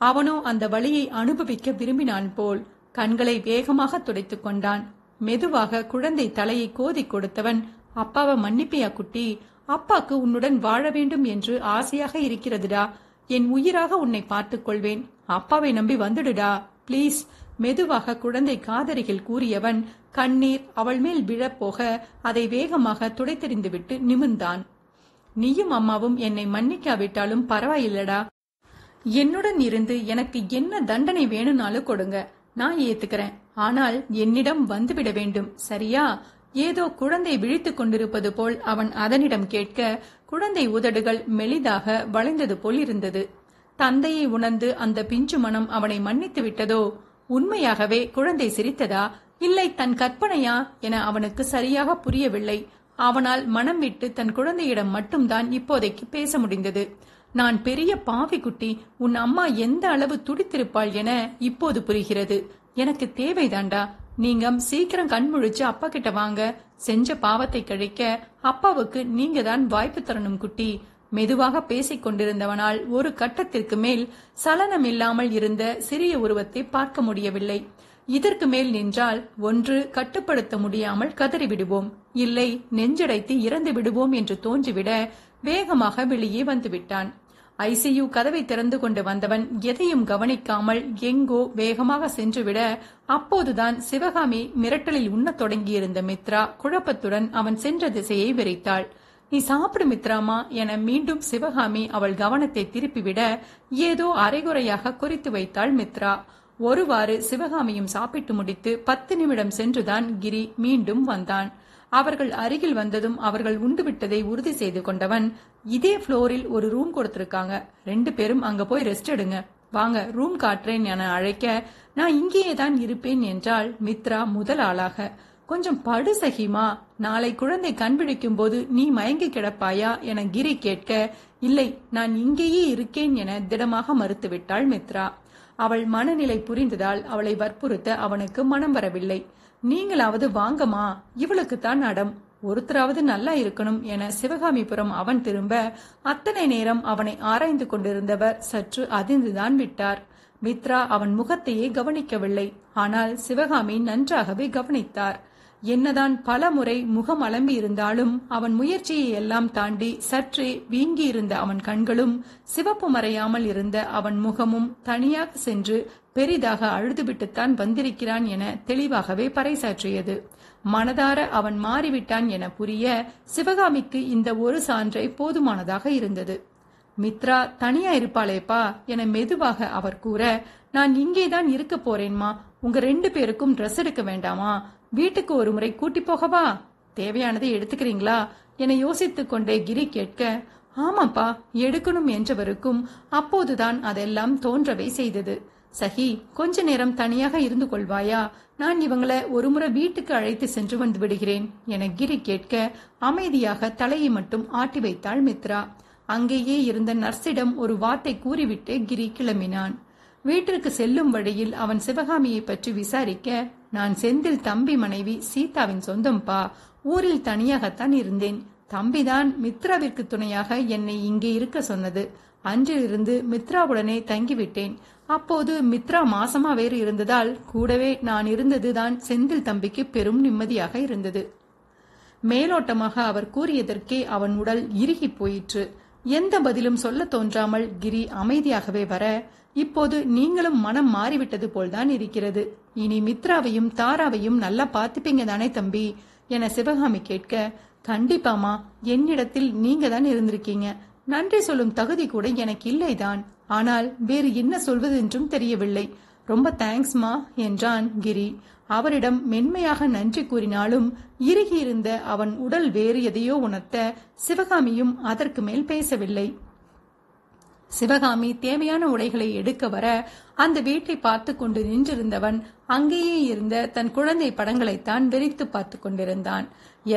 அவனோ அந்த வழியை அனுபவிக்க விரும்பினான் போல் கண்களை வேகமாக துடைத்துக் கொண்டான். மெதுவாக குழந்தை தலையை கோதி கொடுத்தவன் அப்பாவை மன்னிப்பியா குட்டி? அப்பாக்கு உன்னுடன் வாழ வேண்டும் என்று ஆசையாக இருக்கிறதுடா. என் உயிராக உன்னை பார்த்துக் கொள்வேன் அப்பாவை நம்பி வந்துடுடா. ப்ளீஸ். மெதுவாக குழந்தை காதரிகள் கூறியவன் கண்ணீர் அவள் மேல் விழப்போக. அதை வேகமாக துடைத்தெறிந்துவிட்டு நிமிர்ந்தான். நீயும் அம்மாவும் என்னை மன்னிக்காவிட்டாலும் பரவாயில்லடா. என்னுடன் இருந்து எனக்கு என்ன தண்டனை வேணும்னாலும் கொடுங்க. நான் ஏத்துக்கிறேன். ஆனால் என்னிடம் வந்துவிட வேண்டும். சரியா? ஏதோ குழந்தை விழித்துக் கொண்டிருப்பது போல் அவன் அதனிடம் கேட்க குழந்தை உதடுகள் மெலிதாக வளைந்தது போல் இருந்தது தந்தையை உணர்ந்து அந்த பிஞ்சு மனம் அவனை மன்னித்து விட்டதோ? உண்மையாகவே குழந்தை சிரித்ததா? இல்லை தன் கற்பனையா? என அவனுக்கு சரியாக புரியவில்லை. அவனால் மனம் விட்டு தன் குழந்தையிடம் மட்டும்தான் இப்போதைக்கு பேச முடிந்தது. நான் பெரிய பாவி குட்டி உன் அம்மா எந்த அளவு துடித்திருப்பாள் என இப்போது புரிகிறது. எனக்கு தேவைதாண்டா? நீங்க சீக்கிரம் கண் முழிச்சு அப்பா கிட்ட வாங்க. செஞ்ச பாவத்தை கழிக்க அப்பாவுக்கு நீங்க தான் வாய்ப்பு தரணும் குட்டி. மெதுவாக பேசிக் கொண்டிருந்தவனால் ஒரு கட்டத்திற்கு மேல் சலனம் இல்லாமல் இருந்த சிறிய உருவத்தை பார்க்க முடியவில்லை. இதற்கு மேல் நின்றால் ஒன்று கட்டுப்படுத்த முடியாமல் கதறிவிடுவோம் இல்லை நெஞ்சடைத்து இறந்து விடுவோம் என்று தோன்றிவிட வேகமாக வெளியே வந்துவிட்டான். ஐசியு கதவை திறந்து கொண்டு வந்தவன் எதையும் கவனிக்காமல் எங்கோ வேகமாக சென்றுவிட அப்போதுதான் சிவகாமி மிரட்டலில் உண்ணத் தொடங்கியிருந்த மித்ரா குழப்பத்துடன் அவன் சென்ற திசையை விரைத்தாள். நீ சாப்பிடு மித்ராமா என மீண்டும் சிவகாமி அவள் கவனத்தை திருப்பிவிட ஏதோ அரைகுறையாக குறித்து வைத்தாள் மித்ரா. ஒருவாறு சிவகாமியும் சாப்பிட்டு முடித்து பத்து நிமிடம் சென்றுதான் கிரி மீண்டும் வந்தான். அவர்கள் அருகில் வந்ததும் அவர்கள் உண்டுவிட்டதை உறுதி செய்து கொண்டவன் இதே ஃப்ளோரில் ஒரு ரூம் கொடுத்துருக்காங்க. ரெண்டு பேரும் அங்க போய் ரெஸ்ட் எடுங்க. வாங்க ரூம் காட்டுறேன் என அழைக்க நான் இங்கேயே தான் இருப்பேன் என்றால் மித்ரா முதல் ஆளாக. கொஞ்சம் படு சகிமா நாளை குழந்தை கண்பிடிக்கும் போது நீ மயங்கி கிடப்பாயா? என கிரி கேட்க இல்லை நான் இங்கேயே இருக்கேன் என திடமாக மறுத்துவிட்டாள் மித்ரா. அவள் மனநிலை புரிந்ததால் அவளை வற்புறுத்த அவனுக்கு மனம் வரவில்லை. நீங்களாவது வாங்கம்மா இவளுக்குத்தான் அடம். ஒருத்தராவது நல்லா இருக்கணும் என சிவகாமிபுரம் அவன் திரும்ப அத்தனை நேரம் அவனை ஆராய்ந்து கொண்டிருந்தவர் சற்று அதிர்ந்துதான் விட்டார். மித்ரா அவன் முகத்தையே கவனிக்கவில்லை. ஆனால் சிவகாமி நன்றாகவே கவனித்தார். என்னதான் பல முறை முகம் அலம்பி இருந்தாலும் அவன் முயற்சியை எல்லாம் தாண்டி சற்றே வீங்கியிருந்த அவன் கண்களும் சிவப்பு மறையாமல் இருந்த அவன் முகமும் தனியாக சென்று பெரிதாக அழுதுவிட்டுத்தான் வந்திருக்கிறான் என தெளிவாகவே பறைசாற்றியது. மனதார அவன் மாறிவிட்டான் என புரிய சிவகாமிக்கு இந்த ஒரு சான்றை போதுமானதாக இருந்தது. மித்ரா தனியா இருப்பாளேப்பா என மெதுவாக அவர் கூற நான் இங்கேதான் இருக்க போறேன்மா. உங்க ரெண்டு பேருக்கும் ட்ரெஸ் எடுக்க வேண்டாமா? வீட்டுக்கு ஒரு முறை கூட்டி போகவா? தேவையானதை எடுத்துக்கிறீங்களா? என யோசித்துக் கொண்டே கிரி கேட்க ஆமாப்பா எடுக்கணும் என்றவருக்கும் அப்போதுதான் அதெல்லாம் தோன்றவே செய்தது. சஹி கொஞ்ச நேரம் தனியாக இருந்து கொள்வாயா? நான் இவங்களை ஒருமுறை வீட்டுக்கு அழைத்து சென்று வந்து விடுகிறேன் என கிரி கேட்க அமைதியாக தலையை மட்டும் ஆட்டி வைத்தாள் மித்ரா. அங்கேயே இருந்த நர்ஸிடம் ஒரு வார்த்தை கூறிவிட்டு கிரி கிளம்பினான். வீட்டிற்கு செல்லும் வழியில் அவன் சிவகாமியை பற்றி விசாரிக்க நான் செந்தில் தம்பி மனைவி சீதாவின் சொந்தம்பா. ஊரில் தனியாகத்தான் இருந்தேன். தம்பிதான் மித்ராவிற்கு துணையாக என்னை இங்கே இருக்க சொன்னது. அன்றிலிருந்து மித்ராவுடனே தங்கிவிட்டேன். அப்போது மித்ரா மாசமா வேறு இருந்ததால் கூடவே நான் இருந்ததுதான் செந்தில் தம்பிக்கு பெரும் நிம்மதியாக இருந்தது. மேலோட்டமாக அவர் கூறியதற்கே அவன் உடல் இறுகி போயிற்று. எந்த பதிலும் சொல்ல தோன்றாமல் கிரி அமைதியாகவே வர இப்போது நீங்களும் மனம் மாறிவிட்டது போல்தான் இருக்கிறது. இனி மித்ராவையும் தாராவையும் நல்லா பார்த்துப்பீங்க தானே தம்பி என சிவகாமி கேட்க கண்டிப்பாமா என்னிடத்தில் நீங்க தான் இருந்திருக்கீங்க. நன்றி சொல்லும் தகுதி கூட எனக்கு இல்லைதான். ஆனால் வேறு என்ன சொல்வது என்றும் தெரியவில்லை. ரொம்ப தேங்க்ஸ்மா என்றான் கிரி. அவரிடம் மென்மையாக நன்றி கூறினாலும் இறுகியிருந்த அவன் உடல் வேறு எதையோ உணர்த்த சிவகாமியும் அதற்கு மேல் பேசவில்லை. சிவகாமி தேவையான உடைகளை எடுக்க வர அந்த வீட்டை பார்த்து கொண்டு நின்றிருந்தவன் அங்கேயே இருந்த தன் குழந்தை படங்களைத்தான் வெறித்து பார்த்து கொண்டிருந்தான்.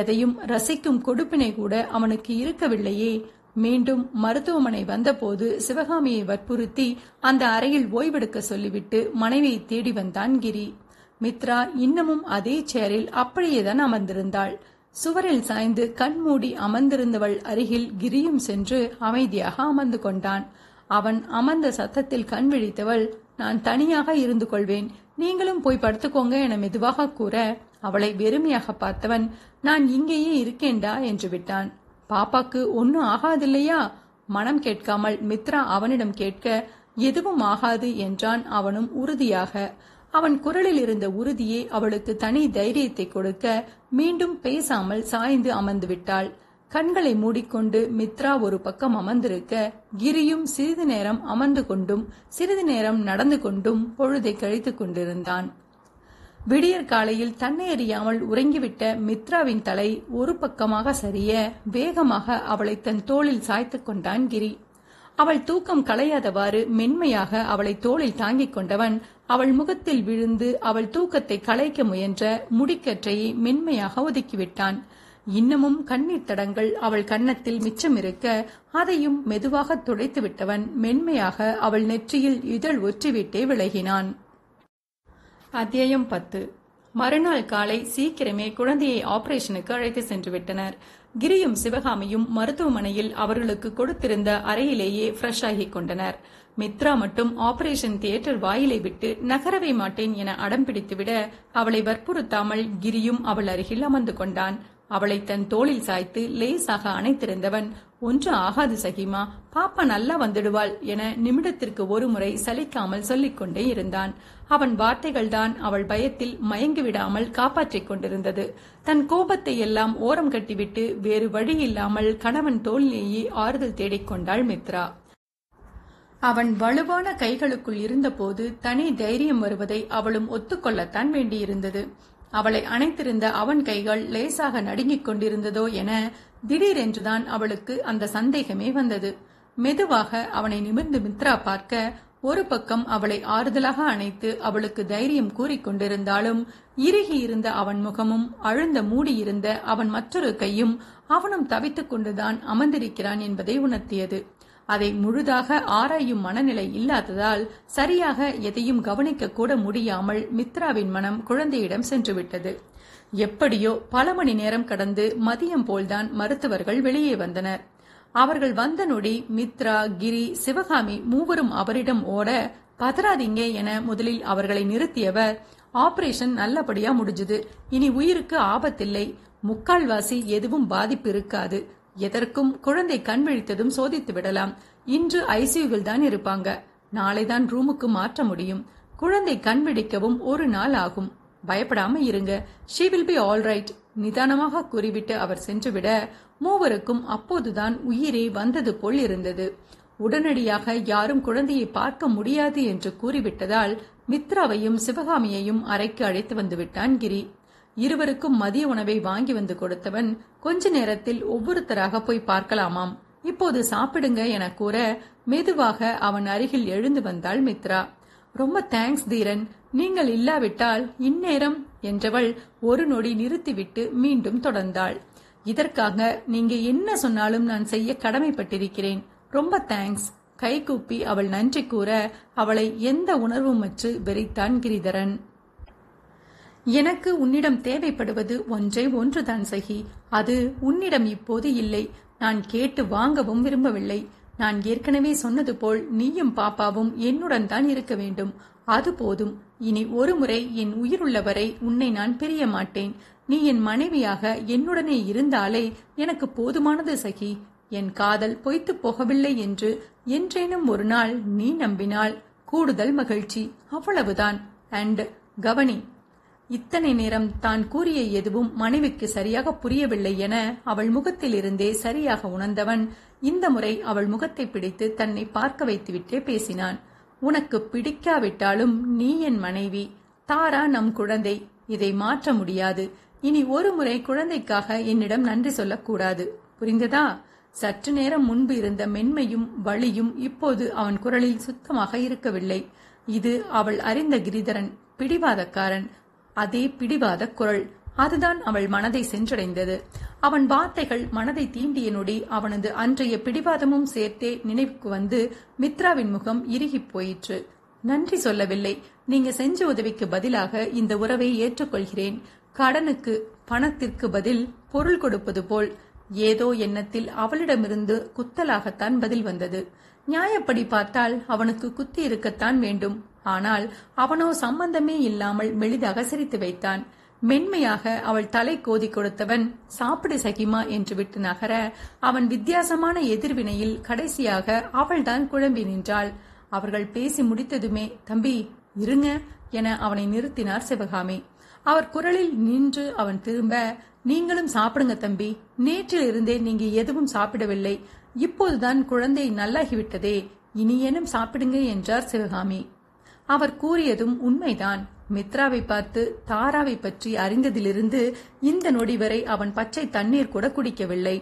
எதையும் ரசிக்கும் கொடுப்பினை கூட அவனுக்கு இருக்கவில்லையே. மீண்டும் மருத்துவமனை வந்தபோது சிவகாமியை வற்புறுத்தி அந்த அறையில் ஓய்வெடுக்க சொல்லிவிட்டு மனைவியை தேடி வந்தான் கிரி. மித்ரா இன்னமும் அதே சேரில் அப்படியேதான் அமர்ந்திருந்தாள். சுவரில் சாய்ந்து கண்மூடி அமர்ந்திருந்தவள் அருகில் கிரியும் சென்று அமைதியாக அமர்ந்து கொண்டான். அவன் அமர்ந்த சத்தத்தில் கண் விழித்தவள் நான் தனியாக இருந்து கொள்வேன். நீங்களும் போய் படுத்துக்கோங்க என மெதுவாக கூற அவளை வெறுமையாக பார்த்தவன் நான் இங்கேயே இருக்கேன்டா என்று விட்டான். பாப்பாக்கு ஒன்னும் ஆகாதில்லையா? மனம் கேட்காமல் மித்ரா அவனிடம் கேட்க எதுவும் ஆகாது என்றான் அவனும் உறுதியாக. அவன் குரலில் இருந்த உறுதியே அவளுக்கு தனி தைரியத்தை கொடுக்க மீண்டும் பேசாமல் சாய்ந்து அமர்ந்து விட்டாள் கண்களை மூடிக்கொண்டு மித்ரா ஒரு பக்கம் அமர்ந்திருக்க கிரியும் சிறிது நேரம் அமர்ந்து கொண்டும் சிறிது நேரம் நடந்து கொண்டும் பொழுதை கழித்துக் கொண்டிருந்தான். விடியற் காலையில் தன்னை அறியாமல் உறங்கிவிட்ட மித்ராவின் தலை ஒரு பக்கமாக சரிய வேகமாக அவளை தன் தோளில் சாய்த்துக் கொண்டான் கிரி. அவள் தூக்கம் களையாதவாறு மென்மையாக அவளை தோளில் தாங்கிக் கொண்டவன் அவள் முகத்தில் விழுந்து அவள் தூக்கத்தை களைக்க முயன்ற முடிக்கற்றையை மென்மையாக ஒதுக்கிவிட்டான். இன்னமும் கண்ணீர் தடங்கள் அவள் கன்னத்தில் மிச்சம் இருக்க அதையும் மெதுவாக துடைத்து விட்டவன் மென்மையாக அவள் நெற்றியில் இதழ் ஒற்றிவிட்டே விலகினான். அத்தியாயம் பத்து. மறுநாள் காலை சீக்கிரமே குழந்தையை ஆபரேஷனுக்கு அழைத்து சென்று விட்டனர் கிரியும் சிவகாமியும் மருத்துவமனையில் அவர்களுக்கு கொடுத்திருந்த அறையிலேயே ஃப்ரெஷ் ஆகிக் கொண்டனர். மித்ரா மட்டும் ஆபரேஷன் தியேட்டர் வாயிலை விட்டு நகரவே மாட்டேன் என அடம் பிடித்துவிட அவளை வற்புறுத்தாமல் கிரியும் அவள் அருகில் அமர்ந்து கொண்டான். அவளை தன் தோளில் சாய்த்து லேசாக அணைத்திருந்தவன் ஒன்றும் ஆகாது சகிமா. பாப்பா நல்லா வந்துடுவாள் என நிமிடத்திற்கு ஒரு முறை சலிக்காமல் சொல்லிக்கொண்டே இருந்தான். அவன் வார்த்தைகள்தான் அவள் பயத்தில் மயங்கிவிடாமல் காப்பாற்றிக் கொண்டிருந்தது. தன் கோபத்தை எல்லாம் ஓரம் கட்டிவிட்டு வேறு வழி இல்லாமல் கணவன் தோளிலேயே ஆறுதல் தேடிக்கொண்டாள் மித்ரா. அவன் வலுவான கைகளுக்குள் இருந்தபோது தனி தைரியம் வருவதை அவளும் ஒத்துக்கொள்ளத்தான் வேண்டியிருந்தது. அவளை அணைத்திருந்த அவன் கைகள் லேசாக நடுங்கிக் கொண்டிருந்ததோ என திடீரென்றுதான் அவளுக்கு அந்த சந்தேகமே வந்தது. மெதுவாக அவனை நிமிர்ந்து மித்ரா பார்க்க ஒரு பக்கம் அவளை ஆறுதலாக அணைத்து அவளுக்கு தைரியம் கூறிக்கொண்டிருந்தாலும் இறுகியிருந்த அவன் முகமும் அழுந்த மூடியிருந்த அவன் மற்றொரு கையும் அவனும் தவித்துக் கொண்டுதான் அமர்ந்திருக்கிறான் என்பதை உணர்த்தியது. அதை முழுதாக ஆராயும் மனநிலை இல்லாததால் சரியாக எதையும் கவனிக்க கூட முடியாமல் மித்ராவின் மனம் குழந்தையிடம் சென்றுவிட்டது. எப்படியோ பல மணி நேரம் கடந்து மதியம் போல்தான் மருத்துவர்கள் வெளியே வந்தனர். அவர்கள் வந்த நொடி மித்ரா கிரி சிவகாமி மூவரும் அவரிடம் ஓட பதறாதீங்க என முதலில் அவர்களை நிறுத்தியவர் ஆபரேஷன் நல்லபடியா முடிஞ்சது. இனி உயிருக்கு ஆபத்தில்லை. முக்கால்வாசி எதுவும் பாதிப்பு இருக்காது. எதற்கும் குழந்தை கண் விழித்ததும் சோதித்து விடலாம். இன்று ஐசியூவில் தான் இருப்பாங்க. நாளைதான் ரூமுக்கு மாற்ற முடியும். குழந்தை கண் விழிக்கவும் ஒரு நாள் ஆகும். பயப்படாம இருங்க. She will be all right நிதானமாக கூறிவிட்டு அவர் சென்றுவிட மூவருக்கும் அப்போதுதான் உயிரே வந்தது போல் இருந்தது. உடனடியாக யாரும் குழந்தையை பார்க்க முடியாது என்று கூறிவிட்டதால் மித்ராவையும் சிவகாமியையும் அறைக்கு அழைத்து வந்துவிட்டான் கிரி. இருவருக்கும் மதிய உணவை வாங்கி வந்து கொடுத்தவன் கொஞ்ச நேரத்தில் ஒவ்வொருத்தராக போய் பார்க்கலாமாம். இப்போது சாப்பிடுங்க என கூற மெதுவாக அவன் அருகில் எழுந்து வந்தாள் மித்ரா. ரொம்ப தேங்க்ஸ் தீரன். நீங்கள் இல்லாவிட்டால் இந்நேரம் என்றவள் ஒரு நொடி நிறுத்திவிட்டு மீண்டும் தொடர்ந்தாள். இதற்காக நீங்க என்ன சொன்னாலும் நான் செய்ய கடமைப்பட்டிருக்கிறேன். ரொம்ப தேங்க்ஸ். கைகூப்பி அவள் நன்றி கூற அவளை எந்த உணர்வும் அற்று வெறித்தான் கிரிதரன். எனக்கு உன்னிடம் தேவைப்படுவது ஒன்றே ஒன்றுதான் சகி. அது உன்னிடம் இப்போது இல்லை. நான் கேட்டு வாங்கவும் விரும்பவில்லை. நான் ஏற்கனவே சொன்னது போல் நீயும் பாப்பாவும் என்னுடன் தான் இருக்க வேண்டும். அது போதும். இனி ஒருமுறை என் உயிருள்ளவரை உன்னை நான் பிரிய மாட்டேன். நீ என் மனைவியாக என்னுடனே இருந்தாலே எனக்கு போதுமானது சகி. என் காதல் பொய்த்து போகவில்லை என்று என்றேனும் ஒரு நாள் நீ நம்பினால் கூடுதல் மகிழ்ச்சி. அவ்வளவுதான். அண்ட் கவனி. இத்தனை நேரம் தான் கூறிய எதுவும் மனைவிக்கு சரியாக புரியவில்லை என அவள் முகத்திலிருந்தே சரியாக உணர்ந்தவன் இந்த முறை அவள் முகத்தை பிடித்து தன்னை பார்க்க வைத்துவிட்டே பேசினான். உனக்கு பிடிக்காவிட்டாலும் நீ என் மனைவி. தாரா நம் குழந்தை. இதை மாற்ற முடியாது. இனி ஒரு முறை குழந்தைக்காக என்னிடம் நன்றி சொல்லக்கூடாது. புரிந்ததா? சற்று நேரம் முன்பு இருந்த மென்மையும் வலியும் இப்போது அவன் குரலில் சுத்தமாக இருக்கவில்லை. இது அவள் அறிந்த கிரிதரன் பிடிவாதக்காரன் அதே பிடிவாத குரல். அதுதான் அவள் மனதை சென்றடைந்தது. அவன் வார்த்தைகள் மனதை தீண்டிய நொடி அவனது அன்றைய பிடிவாதமும் சேர்த்தே நினைவுக்கு வந்து மித்ராவின் முகம் இறுகிப் போயிற்று. நன்றி சொல்லவில்லை. நீங்க செஞ்ச உதவிக்கு பதிலாக இந்த உறவை ஏற்றுக்கொள்கிறேன். கடனுக்கு பணத்திற்கு பதில் பொருள் கொடுப்பது போல். ஏதோ எண்ணத்தில் அவளிடமிருந்து குத்தலாகத்தான் பதில் வந்தது. நியாயப்படி பார்த்தால் அவனுக்கு குத்தி இருக்கத்தான் வேண்டும். ஆனால் அவனோ சம்பந்தமே இல்லாமல் மெளிதாக சிரித்து வைத்தான். மென்மையாக அவள் தலை கோதி கொடுத்தவன் சாப்பிடு சகிமா என்று விட்டு நகர அவன் வித்தியாசமான எதிர்வினையில் கடைசியாக அவள்தான் குழம்பி நின்றாள். அவர்கள் பேசி முடித்ததுமே தம்பி இருங்க என அவனை நிறுத்தினார் சிவகாமி. அவர் குரலில் நின்று அவன் திரும்ப நீங்களும் சாப்பிடுங்க தம்பி நேற்றில் இருந்தே நீங்க எதுவும் சாப்பிடவில்லை. இப்போதுதான் குழந்தை நல்லாகிவிட்டதே இனியேனும் சாப்பிடுங்க என்றார் சிவகாமி. அவர் கூறியதும் உண்மைதான். மித்ராவை பார்த்து தாராவை பற்றி அறிந்ததிலிருந்து இந்த நொடி வரை அவன் பச்சை தண்ணீர் கூட குடிக்கவில்லை.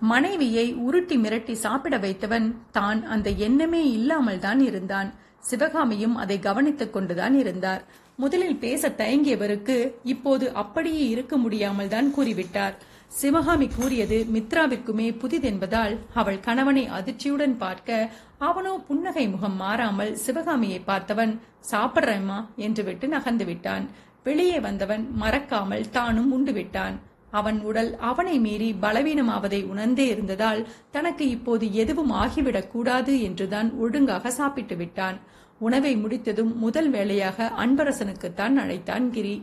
மனைவியை உருட்டி மிரட்டி சாப்பிட வைத்தவன் தான் அந்த எண்ணமே இல்லாமல் தான் இருந்தான். சிவகாமியும் அதை கவனித்துக் கொண்டுதான் இருந்தார். முதலில் பேச தயங்கியவருக்கு இப்போது அப்படியே இருக்க முடியாமல் தான் கூறிவிட்டார். சிவகாமி கூறியது மித்ராவிற்குமே புதிதென்பதால் அவள் கணவனை அதிர்ச்சியுடன் பார்க்க அவனோ புன்னகை முகம் மாறாமல் சிவகாமியை பார்த்தவன் சாப்பிட்றேம்மா என்று விட்டு நகர்ந்து விட்டான். வெளியே வந்தவன் மறக்காமல் தானும் உண்டு விட்டான். அவன் உடல் அவனை மீறி பலவீனமாவதை உணர்ந்தே இருந்ததால் தனக்கு இப்போது எதுவும் ஆகிவிடக் கூடாது என்றுதான் ஒழுங்காக சாப்பிட்டு விட்டான். உணவை முடித்ததும் முதல் வேளையாக அன்பரசனுக்குத்தான் அழைத்தான் கிரி.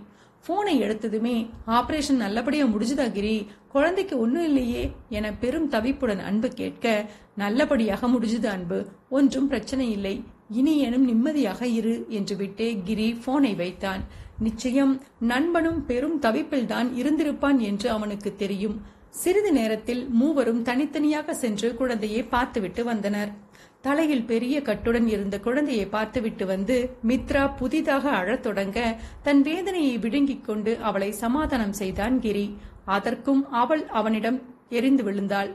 போனை எடுத்ததுமே ஆபரேஷன் நல்லபடியா முடிஞ்சுதா கிரி? குழந்தைக்கு ஒன்றும் இல்லையே என பெரும் தவிப்புடன் அன்பு கேட்க நல்லபடியாக முடிஞ்சுது அன்பு. ஒன்றும் பிரச்சனை இல்லை. இனியேனும் நிம்மதியாக இரு என்று விட்டே கிரி போனை வைத்தான். நிச்சயம் நண்பனும் பெரும் தவிப்பில்தான் இருந்திருப்பான் என்று அவனுக்கு தெரியும். சிறிது நேரத்தில் மூவரும் தனித்தனியாக சென்று குழந்தையை பார்த்துவிட்டு வந்தனர். தலையில் பெரிய கட்டுடன் இருந்த குழந்தையை பார்த்துவிட்டு வந்து மித்ரா புதிதாக அழத் தொடங்க. தன் வேதனையை விழுங்கிக் கொண்டு அவளை சமாதானம் செய்தான் கிரி. அதற்கும் அவள் அவனிடம் எரிந்து விழுந்தாள்.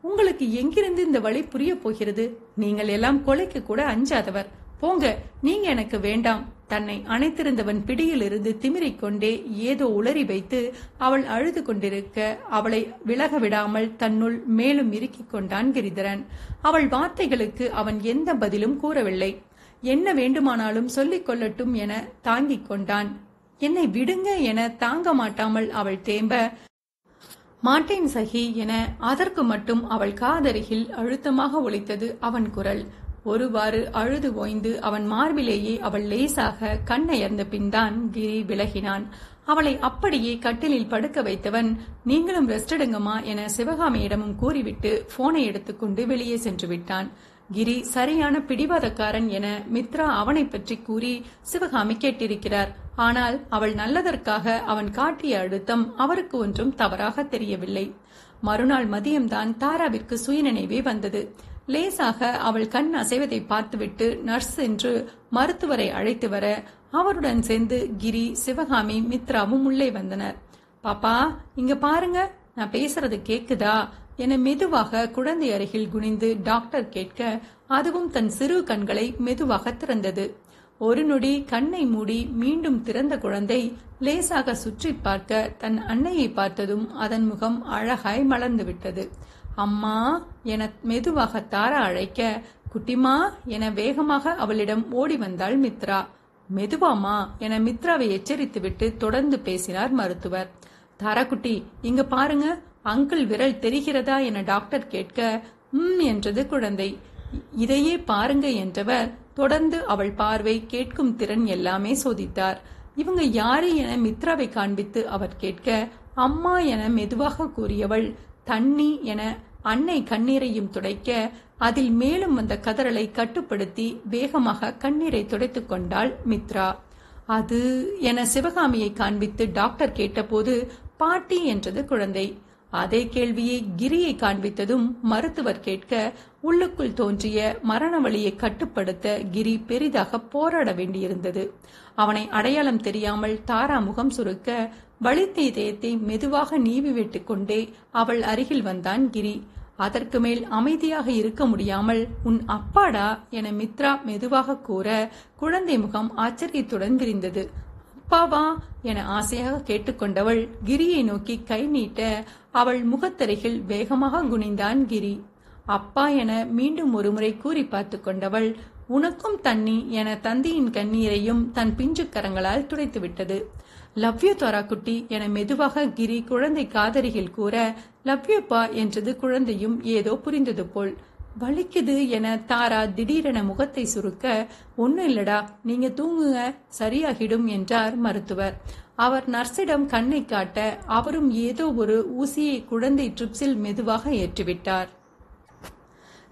உங்களுக்கு எங்கிருந்து இந்த வழி புரிய போகிறது? நீங்கள் எல்லாம் கொலைக்கு கூட அஞ்சாதவர். போங்க நீங்க எனக்கு வேண்டாம். தன்னை அணைத்திருந்தவன் பிடியிலிருந்து திமிரிக் கொண்டே ஏதோ உளறி வைத்து அவள் அழுது கொண்டிருக்க அவளை விலக விடாமல் தன்னுள் மேலும் இறுக்கிக் கொண்டான் கிரிதரன். அவள் வார்த்தைகளுக்கு அவன் எந்த பதிலும் கூறவில்லை. என்ன வேண்டுமானாலும் சொல்லிக் கொள்ளட்டும் என தாங்கிக் கொண்டான். என்னை விடுங்க என தாங்க மாட்டாமல் அவள் தேம்ப மாட்டேன் சகி என அதற்கு மட்டும் அவள் காதருகில் அழுத்தமாக ஒலித்தது அவன் குரல். ஒருவாறு அழுது ஓய்ந்து அவன் மார்பிலேயே அவள் லேசாக கண்ணயர்ந்த பின்தான் கிரி விலகினான். அவளை அப்படியே கட்டிலில் படுக்க வைத்தவன் நீங்களும் ரெஸ்ட் எடுங்கம்மா என சிவகாமியிடமும் கூறிவிட்டு போனை எடுத்துக்கொண்டு வெளியே சென்று விட்டான். கிரி சரியான பிடிவாதக்காரன் என மித்ரா அவனை பற்றி கூறி சிவகாமி கேட்டிருக்கிறார். ஆனால் அவள் நல்லதற்காக அவன் காட்டிய அழுத்தம் அவருக்கு ஒன்றும் தவறாக தெரியவில்லை. மறுநாள் மதியம்தான் தாராவிற்கு சுயநினைவே வந்தது. லேசாக அவள் கண் அசைவதை பார்த்துவிட்டு நர்ஸ் என்று மருத்துவரை அழைத்து வர அவருடன் சேர்ந்து கிரி சிவகாமி மித்ராவும் உள்ளே வந்தனர். பாப்பா இங்க பாருங்க நான் பேசுறது கேக்குதா? என மெதுவாக குழந்தை அருகில் குனிந்து டாக்டர் கேட்க அதுவும் தன் சிறு கண்களை மெதுவாக திறந்தது. ஒரு நொடி கண்ணை மூடி மீண்டும் திறந்த குழந்தை லேசாக சுற்றி பார்க்க தன் அன்னையை பார்த்ததும் அதன் முகம் அழகாய் மலர்ந்து விட்டது. அம்மா என மெதுவாக தாரா அழைக்க குட்டிமா என வேகமாக அவளிடம் ஓடி வந்தாள் மித்ரா. மெதுவாமா என மித்ராவை எச்சரித்துவிட்டு தொடர்ந்து பேசினார் மருத்துவர். தாராக்குட்டி இங்க பாருங்க அங்கிள் விரல் தெரிகிறதா என டாக்டர் கேட்க ம் என்றது குழந்தை. இதையே பாருங்க என்றவர் தொடர்ந்து அவள் பார்வை கேட்கும் திறன் எல்லாமே சோதித்தார். இவங்க யாரு என மித்ராவை காண்பித்து அவர் கேட்க அம்மா என மெதுவாக கூறியவள் தண்ணி என அன்னை கண்ணீரையும் துடைக்க அதில் மேலும் வந்த கதறலை கட்டுப்படுத்தி வேகமாக கண்ணீரை துடைத்துக் கொண்டாள் மித்ரா. அது என சிவகாமியை காண்பித்து டாக்டர் கேட்டபோது பாட்டி என்றது குழந்தை. அதே கேள்வியை கிரியை காண்பித்ததும் மருத்துவர் கேட்க உள்ளுக்குள் தோன்றிய மரண வழியை கட்டுப்படுத்த கிரி பெரிதாக போராட வேண்டியிருந்தது. அவனை அடையாளம் தெரியாமல் தாரா முகம் சுருக்க வலித்த இதயத்தை மெதுவாக நீவி விட்டுக்கொண்டே அவள் அருகில் வந்தான் கிரி. அதற்கு மேல் அமைதியாக இருக்க முடியாமல் உன் அப்பாடா? என மித்ரா மெதுவாக கூற குழந்தை முகம் ஆச்சரியத்துடன் விரிந்தது. அப்பாவா? என ஆசையாக கேட்டுக்கொண்டவள் கிரியை நோக்கி கை நீட்ட அவள் முகத்தருகில் வேகமாக குனிந்தான் கிரி. அப்பா என மீண்டும் ஒருமுறை கூறி பார்த்து கொண்டவள் உனக்கும் தண்ணி என தந்தையின் கண்ணீரையும் தன் பிஞ்சு கரங்களால் துடைத்து விட்டது லவ் யூ தோரா குட்டி என மெதுவாக கிரி குழந்தை காதரியில் கூற லவ்யூப்பா என்றது குழந்தையும் ஏதோ புரிந்தது போல். வலிக்குது என தாரா திடீரென முகத்தை சுருக்க ஒன்னும் இல்லடா நீங்க தூங்குங்க சரியாகிடும் என்றார் மருத்துவர். அவர் நர்ஸிடம் கண்ணை காட்ட அவரும் ஏதோ ஒரு ஊசியை குழந்தை ட்ரிப்ஸில் மெதுவாக ஏற்றிவிட்டார்.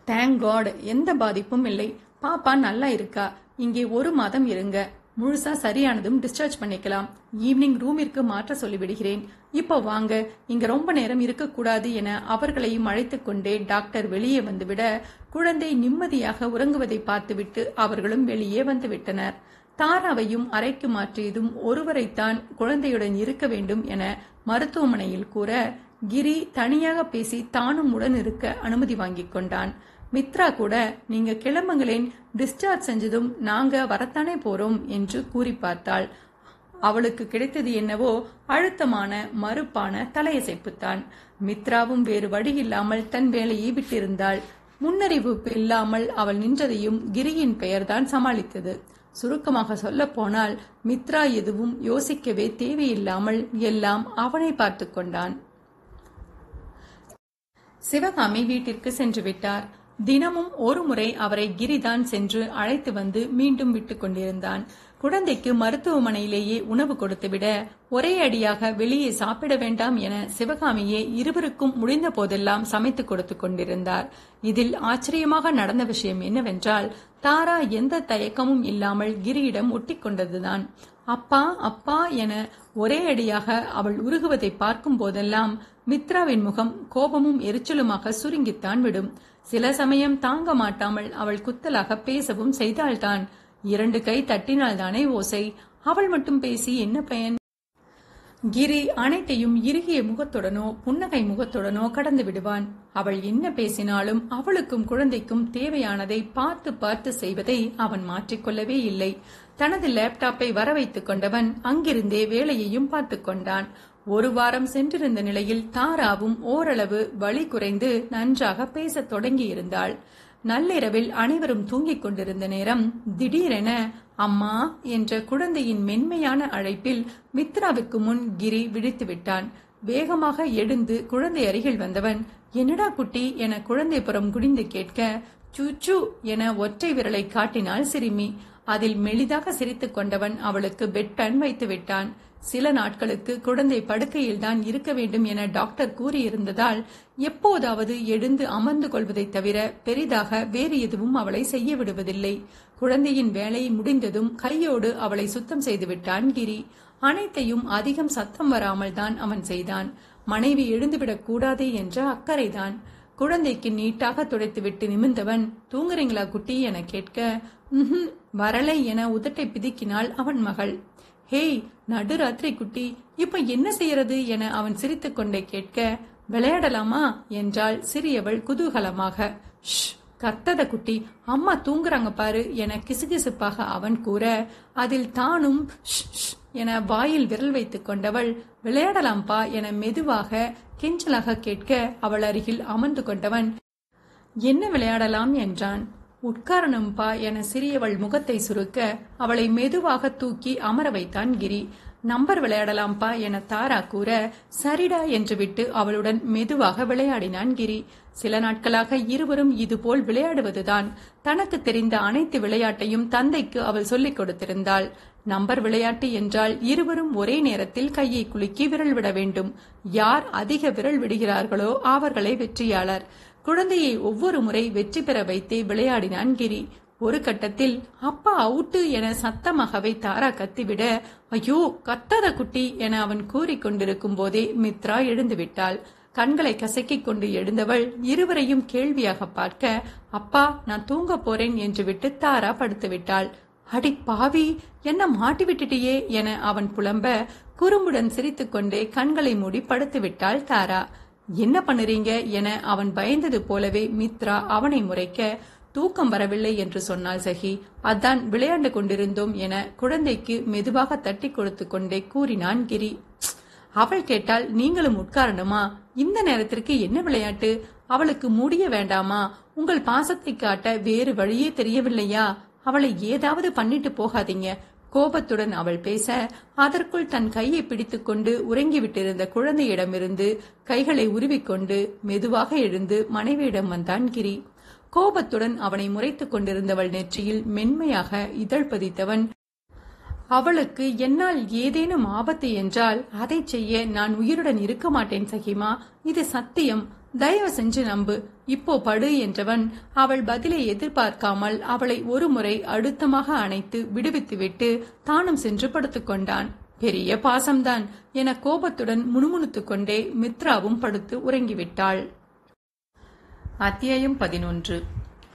தேங்க் காட் எந்த பாதிப்பும் இல்லை. பாப்பா நல்லா இருக்கா. இங்கே ஒரு மாதம் இருங்க. முழுசா சரியானதும் டிஸ்சார்ஜ் பண்ணிக்கலாம். ஈவினிங் ரூமிற்கு மாற்ற சொல்லிவிடுகிறேன். இப்போ வாங்க இங்க ரொம்ப நேரம் இருக்கக்கூடாது என அவர்களையும் அழைத்து கொண்டே டாக்டர் வெளியே வந்துவிட குழந்தை நிம்மதியாக உறங்குவதை பார்த்துவிட்டு அவர்களும் வெளியே வந்துவிட்டனர். தாராவையும் அறைக்கு மாற்றியதும் ஒருவரைத்தான் குழந்தையுடன் இருக்க வேண்டும் என மருத்துவமனையில் கூற கிரி தனியாக பேசி தானும் உடன் இருக்க அனுமதி வாங்கிக் கொண்டான். மித்ரா கூட நீங்க கிளம்புங்களேன் டிஸ்சார்ஜ் செஞ்சதும் நாங்க வரத்தானே போறோம் என்று கூறி பார்த்தாள். அவளுக்கு கிடைத்தது என்னவோ அழுத்தமான மறுப்பான தலையசைப்புத்தான். மித்ராவும் வேறு வழி இல்லாமல் தன் வேலையை விட்டிருந்தாள். முன்னறிவிப்பு இல்லாமல் அவள் நின்றதையும் கிரியின் பெயர்தான் சமாளித்தது. சுருக்கமாக சொல்ல போனால் மித்ரா எதுவும் யோசிக்கவே தேவையில்லாமல் எல்லாம் அவனை பார்த்து கொண்டான். சிவகாமி வீட்டிற்கு சென்று விட்டார். தினமும் ஒரு முறை அவரை கிரிதான் சென்று அழைத்து வந்து மீண்டும் விட்டுக் கொண்டிருந்தான். குழந்தைக்கு மருத்துவமனையிலேயே உணவு கொடுத்துவிட ஒரே அடியாக வெளியே சாப்பிட வேண்டாம் என சிவகாமியே இருவருக்கும் முடிந்த போதெல்லாம் சமைத்து கொடுத்து கொண்டிருந்தார். இதில் ஆச்சரியமாக நடந்த விஷயம் என்னவென்றால் தாரா எந்த தயக்கமும் இல்லாமல் கிரியிடம் ஒட்டிக்கொண்டதுதான் அப்பா அப்பா என ஒரே அடியாக அவள் உருகுவதை பார்க்கும் போதெல்லாம் மித்ராவின் முகம் கோபமும் எரிச்சலுமாக சுருங்கித்தான் விடும். சில சமயம் தாங்க மாட்டாமல் அவள் குத்தலாக பேசவும் செய்தாள்தான். இரண்டு கை தட்டினால்தானே ஓசை. அவள் மட்டும் பேசி என்ன பயன்? கிரி அனைத்தையும் இறுகிய முகத்துடனோ புன்னகை முகத்துடனோ கடந்து விடுவான். அவள் என்ன பேசினாலும் அவளுக்கும் குழந்தைக்கும் தேவையானதை பார்த்து பார்த்து செய்வதை அவன் மாற்றிக்கொள்ளவே இல்லை. தனது லேப்டாப்பை வர வைத்துக் கொண்டவன் அங்கிருந்தே வேலையையும் பார்த்து கொண்டான். ஒரு வாரம் சென்றிருந்த நிலையில் தாராவும் ஓரளவு வலி குறைந்து நன்றாக பேசத் தொடங்கியிருந்தாள். நள்ளிரவில் அனைவரும் தூங்கிக் கொண்டிருந்த நேரம் திடீரென அம்மா என்ற குழந்தையின் மென்மையான அழைப்பில் மித்ராவுக்கு முன் கிரி விழித்து விட்டான். வேகமாக எழுந்து குழந்தை அருகில் வந்தவன் என்னடா குட்டி? என குழந்தை புறம் குடிந்து கேட்க சூச்சு என ஒற்றை விரலை காட்டினாள் சிறுமி. அதில் மெலிதாக சிரித்துக் கொண்டவன் அவளுக்கு பெட்டன் வைத்து விட்டான். சில நாட்களுக்கு குழந்தை படுக்கையில் தான் இருக்க வேண்டும் என டாக்டர் கூறியிருந்ததால் எப்போதாவது எழுந்து அமர்ந்து கொள்வதைத் தவிர பெரிதாக வேறு எதுவும் அவளை செய்ய விடுவதில்லை குழந்தையின் வேலை முடிந்ததும் கையோடு அவளை சுத்தம் செய்துவிட்டான் கிரி. அனைத்தையும் அதிகம் சத்தம் வராமல் தான் அவன் செய்தான். மனைவி எழுந்துவிடக் கூடாதே என்ற அக்கறைதான். குழந்தைக்கு நீட்டாக துடைத்துவிட்டு நிமிர்ந்தவன் தூங்குறீங்களா குட்டி? என கேட்க வரலை என உதட்டை பிதுக்கினாள் அவன் மகள். ஹேய் நடுராத்திரி குட்டி இப்ப என்ன செய்யறது? என அவன் சிரித்துக்கொண்டே கேட்க விளையாடலாமா? என்றாள் சிறியவள் குதூகலமாக. "ஷ், கத்தத குட்டி அம்மா தூங்குறாங்க பாரு என கிசுகிசுப்பாக அவன் கூற அதில் தானும் "ஷ், ஷ்" என வாயில் விரல் வைத்துக் கொண்டவள் விளையாடலாம்பா என மெதுவாக கெஞ்சலாக கேட்க அவள் அருகில் அமர்ந்து கொண்டவன் என்ன விளையாடலாம்? என்றான். உட்காரணம்பா என சிறியவள் முகத்தை சுருக்க அவளை மெதுவாக தூக்கி அமர வைத்தான் கிரி. நம்பர் விளையாடலாம்பா என தாரா கூற சரிடா என்று விட்டு அவளுடன் மெதுவாக விளையாடினான் கிரி. சில நாட்களாக இருவரும் இதுபோல் விளையாடுவதுதான் தனக்கு தெரிந்த அனைத்து விளையாட்டையும் தந்தைக்கு அவள் சொல்லிக் கொடுத்திருந்தாள். நம்பர் விளையாட்டு என்றால் இருவரும் ஒரே நேரத்தில் கையை குலுக்கி விரல் விட வேண்டும். யார் அதிக விரல் விடுகிறார்களோ அவர்களே வெற்றியாளர். குழந்தையை ஒவ்வொரு முறை வெற்றி பெற வைத்தே விளையாடினான் கிரி. ஒரு கட்டத்தில் அப்பா அவுட்டு என சத்தமாகவே தாரா கத்திவிட ஐயோ கத்தாத குட்டி என அவன் கூறிக்கொண்டிருக்கும் போதே மித்ரா எழுந்துவிட்டாள். கண்களை கசக்கிக் கொண்டு எழுந்தவள் இருவரையும் கேள்வியாக பார்க்க அப்பா நான் தூங்க போறேன் என்று விட்டு தாரா படுத்துவிட்டாள். அடி பாவி என்ன மாட்டி விட்டுட்டியே என அவன் புலம்ப குறும்புடன் சிரித்துக்கொண்டே கண்களை மூடி படுத்து விட்டாள் தாரா. என்ன பண்ணுறீங்க என அவன் பயந்தது போலவே மித்ரா அவனை முறைக்க தூக்கம் வரவில்லை என்று சொன்னாள் சஹி அதான் விளையாண்டு கொண்டிருந்தோம் என குழந்தைக்கு மெதுவாக தட்டி கொடுத்து கொண்டே கூறினான் கிரி. அவள் கேட்டால் நீங்களும் உட்காரணுமா? இந்த நேரத்திற்கு என்ன விளையாட்டு? அவளுக்கு முடிய வேண்டாமா? உங்கள் பாசத்தை காட்ட வேறு வழியே தெரியவில்லையா? அவளை ஏதாவது பண்ணிட்டு போகாதீங்க. கோபத்துடன் அவள் பேச அதற்குள் தன் கையை பிடித்துக்கொண்டு உறங்கிவிட்டிருந்த குழந்தையிடமிருந்து கைகளை உருவிக்கொண்டு மெதுவாக எழுந்து மனைவியிடம் வந்தான் கிரி. கோபத்துடன் அவனை முறைத்துக் கொண்டிருந்தவள் நெற்றியில் மென்மையாக இதழ் பதித்தவன் அவளுக்கு என்னால் ஏதேனும் ஆபத்து என்றால் அதை செய்ய நான் உயிருடன் இருக்க மாட்டேன் சகிமா? இது சத்தியம். தயவு செஞ்சு நம்பு. இப்போ படு என்றவன் அவள் பதிலை எதிர்பார்க்காமல் அவளை ஒருமுறை அழுத்தமாக அணைத்து விடுவித்துவிட்டு தானும் சென்று படுத்துக்கொண்டான் பெரிய பாசம்தான் என கோபத்துடன் முணுமுணுத்துக் கொண்டே மித்ராவும் படுத்து உறங்கிவிட்டாள். அத்தியாயம் பதினொன்று.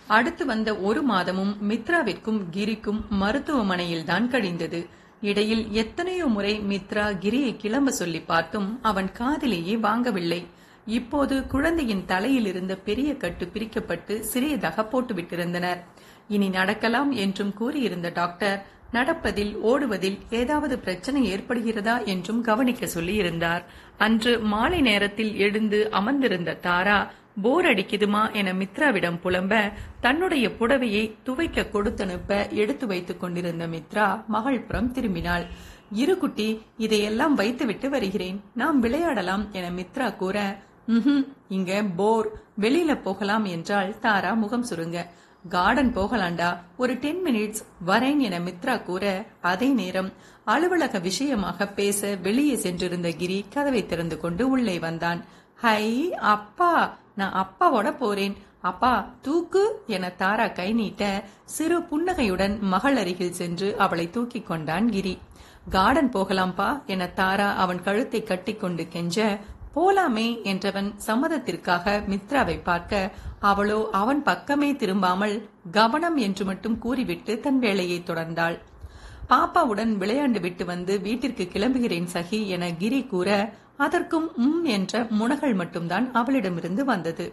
அடுத்து வந்த ஒரு மாதமும் மித்ராவிற்கும் கிரிக்கும் மருத்துவமனையில்தான் கழிந்தது இடையில் எத்தனையோ முறை மித்ரா கிரியை கிளம்ப சொல்லி பார்த்தும் அவன் காதிலேயே வாங்கவில்லை. இப்போது குழந்தையின் தலையில் இருந்த பெரிய கட்டு பிரிக்கப்பட்டு சிறியதாக போட்டுவிட்டிருந்தனர். இனி நடக்கலாம் என்றும் கூறியிருந்த டாக்டர் நடப்பதில் ஓடுவதில் ஏதாவது பிரச்சனை ஏற்படுகிறதா என்றும் கவனிக்க சொல்லியிருந்தார். அன்று மாலை நேரத்தில் எழுந்து அமர்ந்திருந்த தாரா போர் அடிக்குதுமா என மித்ராவிடம் புலம்ப தன்னுடைய புடவையை துவைக்க கொடுத்தனுப்ப எடுத்து வைத்துக் கொண்டிருந்த மித்ரா மகள் புறம் திரும்பினாள். இரு குட்டி இதையெல்லாம் வைத்துவிட்டு வருகிறேன். நாம் விளையாடலாம் என மித்ரா கூற ம் இங்க போர். வெளியில போகலாம் என்றால் தாரா முகம் சுருங்க. கார்டன் போகலாண்டா. ஒரு டென் மினிட்ஸ் வரேன் என மித்ரா கூற அதே நேரம் அலுவலக விஷயமாக பேச வெளியே சென்றிருந்த கிரி கதவை திறந்து கொண்டு உள்ளே வந்தான். ஹை அப்பா. நான் அப்பாவோட போறேன். அப்பா தூக்கு என தாரா கை நீட்ட சிறு புன்னகையுடன் மகள் அருகில் சென்று அவளை தூக்கி கொண்டான் கிரி. கார்டன் போகலாம்பா என தாரா அவன் கழுத்தை கட்டிக்கொண்டு கெஞ்ச போலாமே என்றவன் சம்மதத்திற்காக மித்ராவை பார்க்க அவளோ அவன் பக்கமே திரும்பாமல் கவனம் என்று மட்டும் கூறிவிட்டு தன் வேலையை தொடர்ந்தாள். பாப்பாவுடன் விளையாண்டு விட்டு வந்து வீட்டிற்கு கிளம்புகிறேன் சகி என கிரி கூற அதற்கும் உம் என்ற முனகள் மட்டும்தான் அவளிடமிருந்து வந்தது.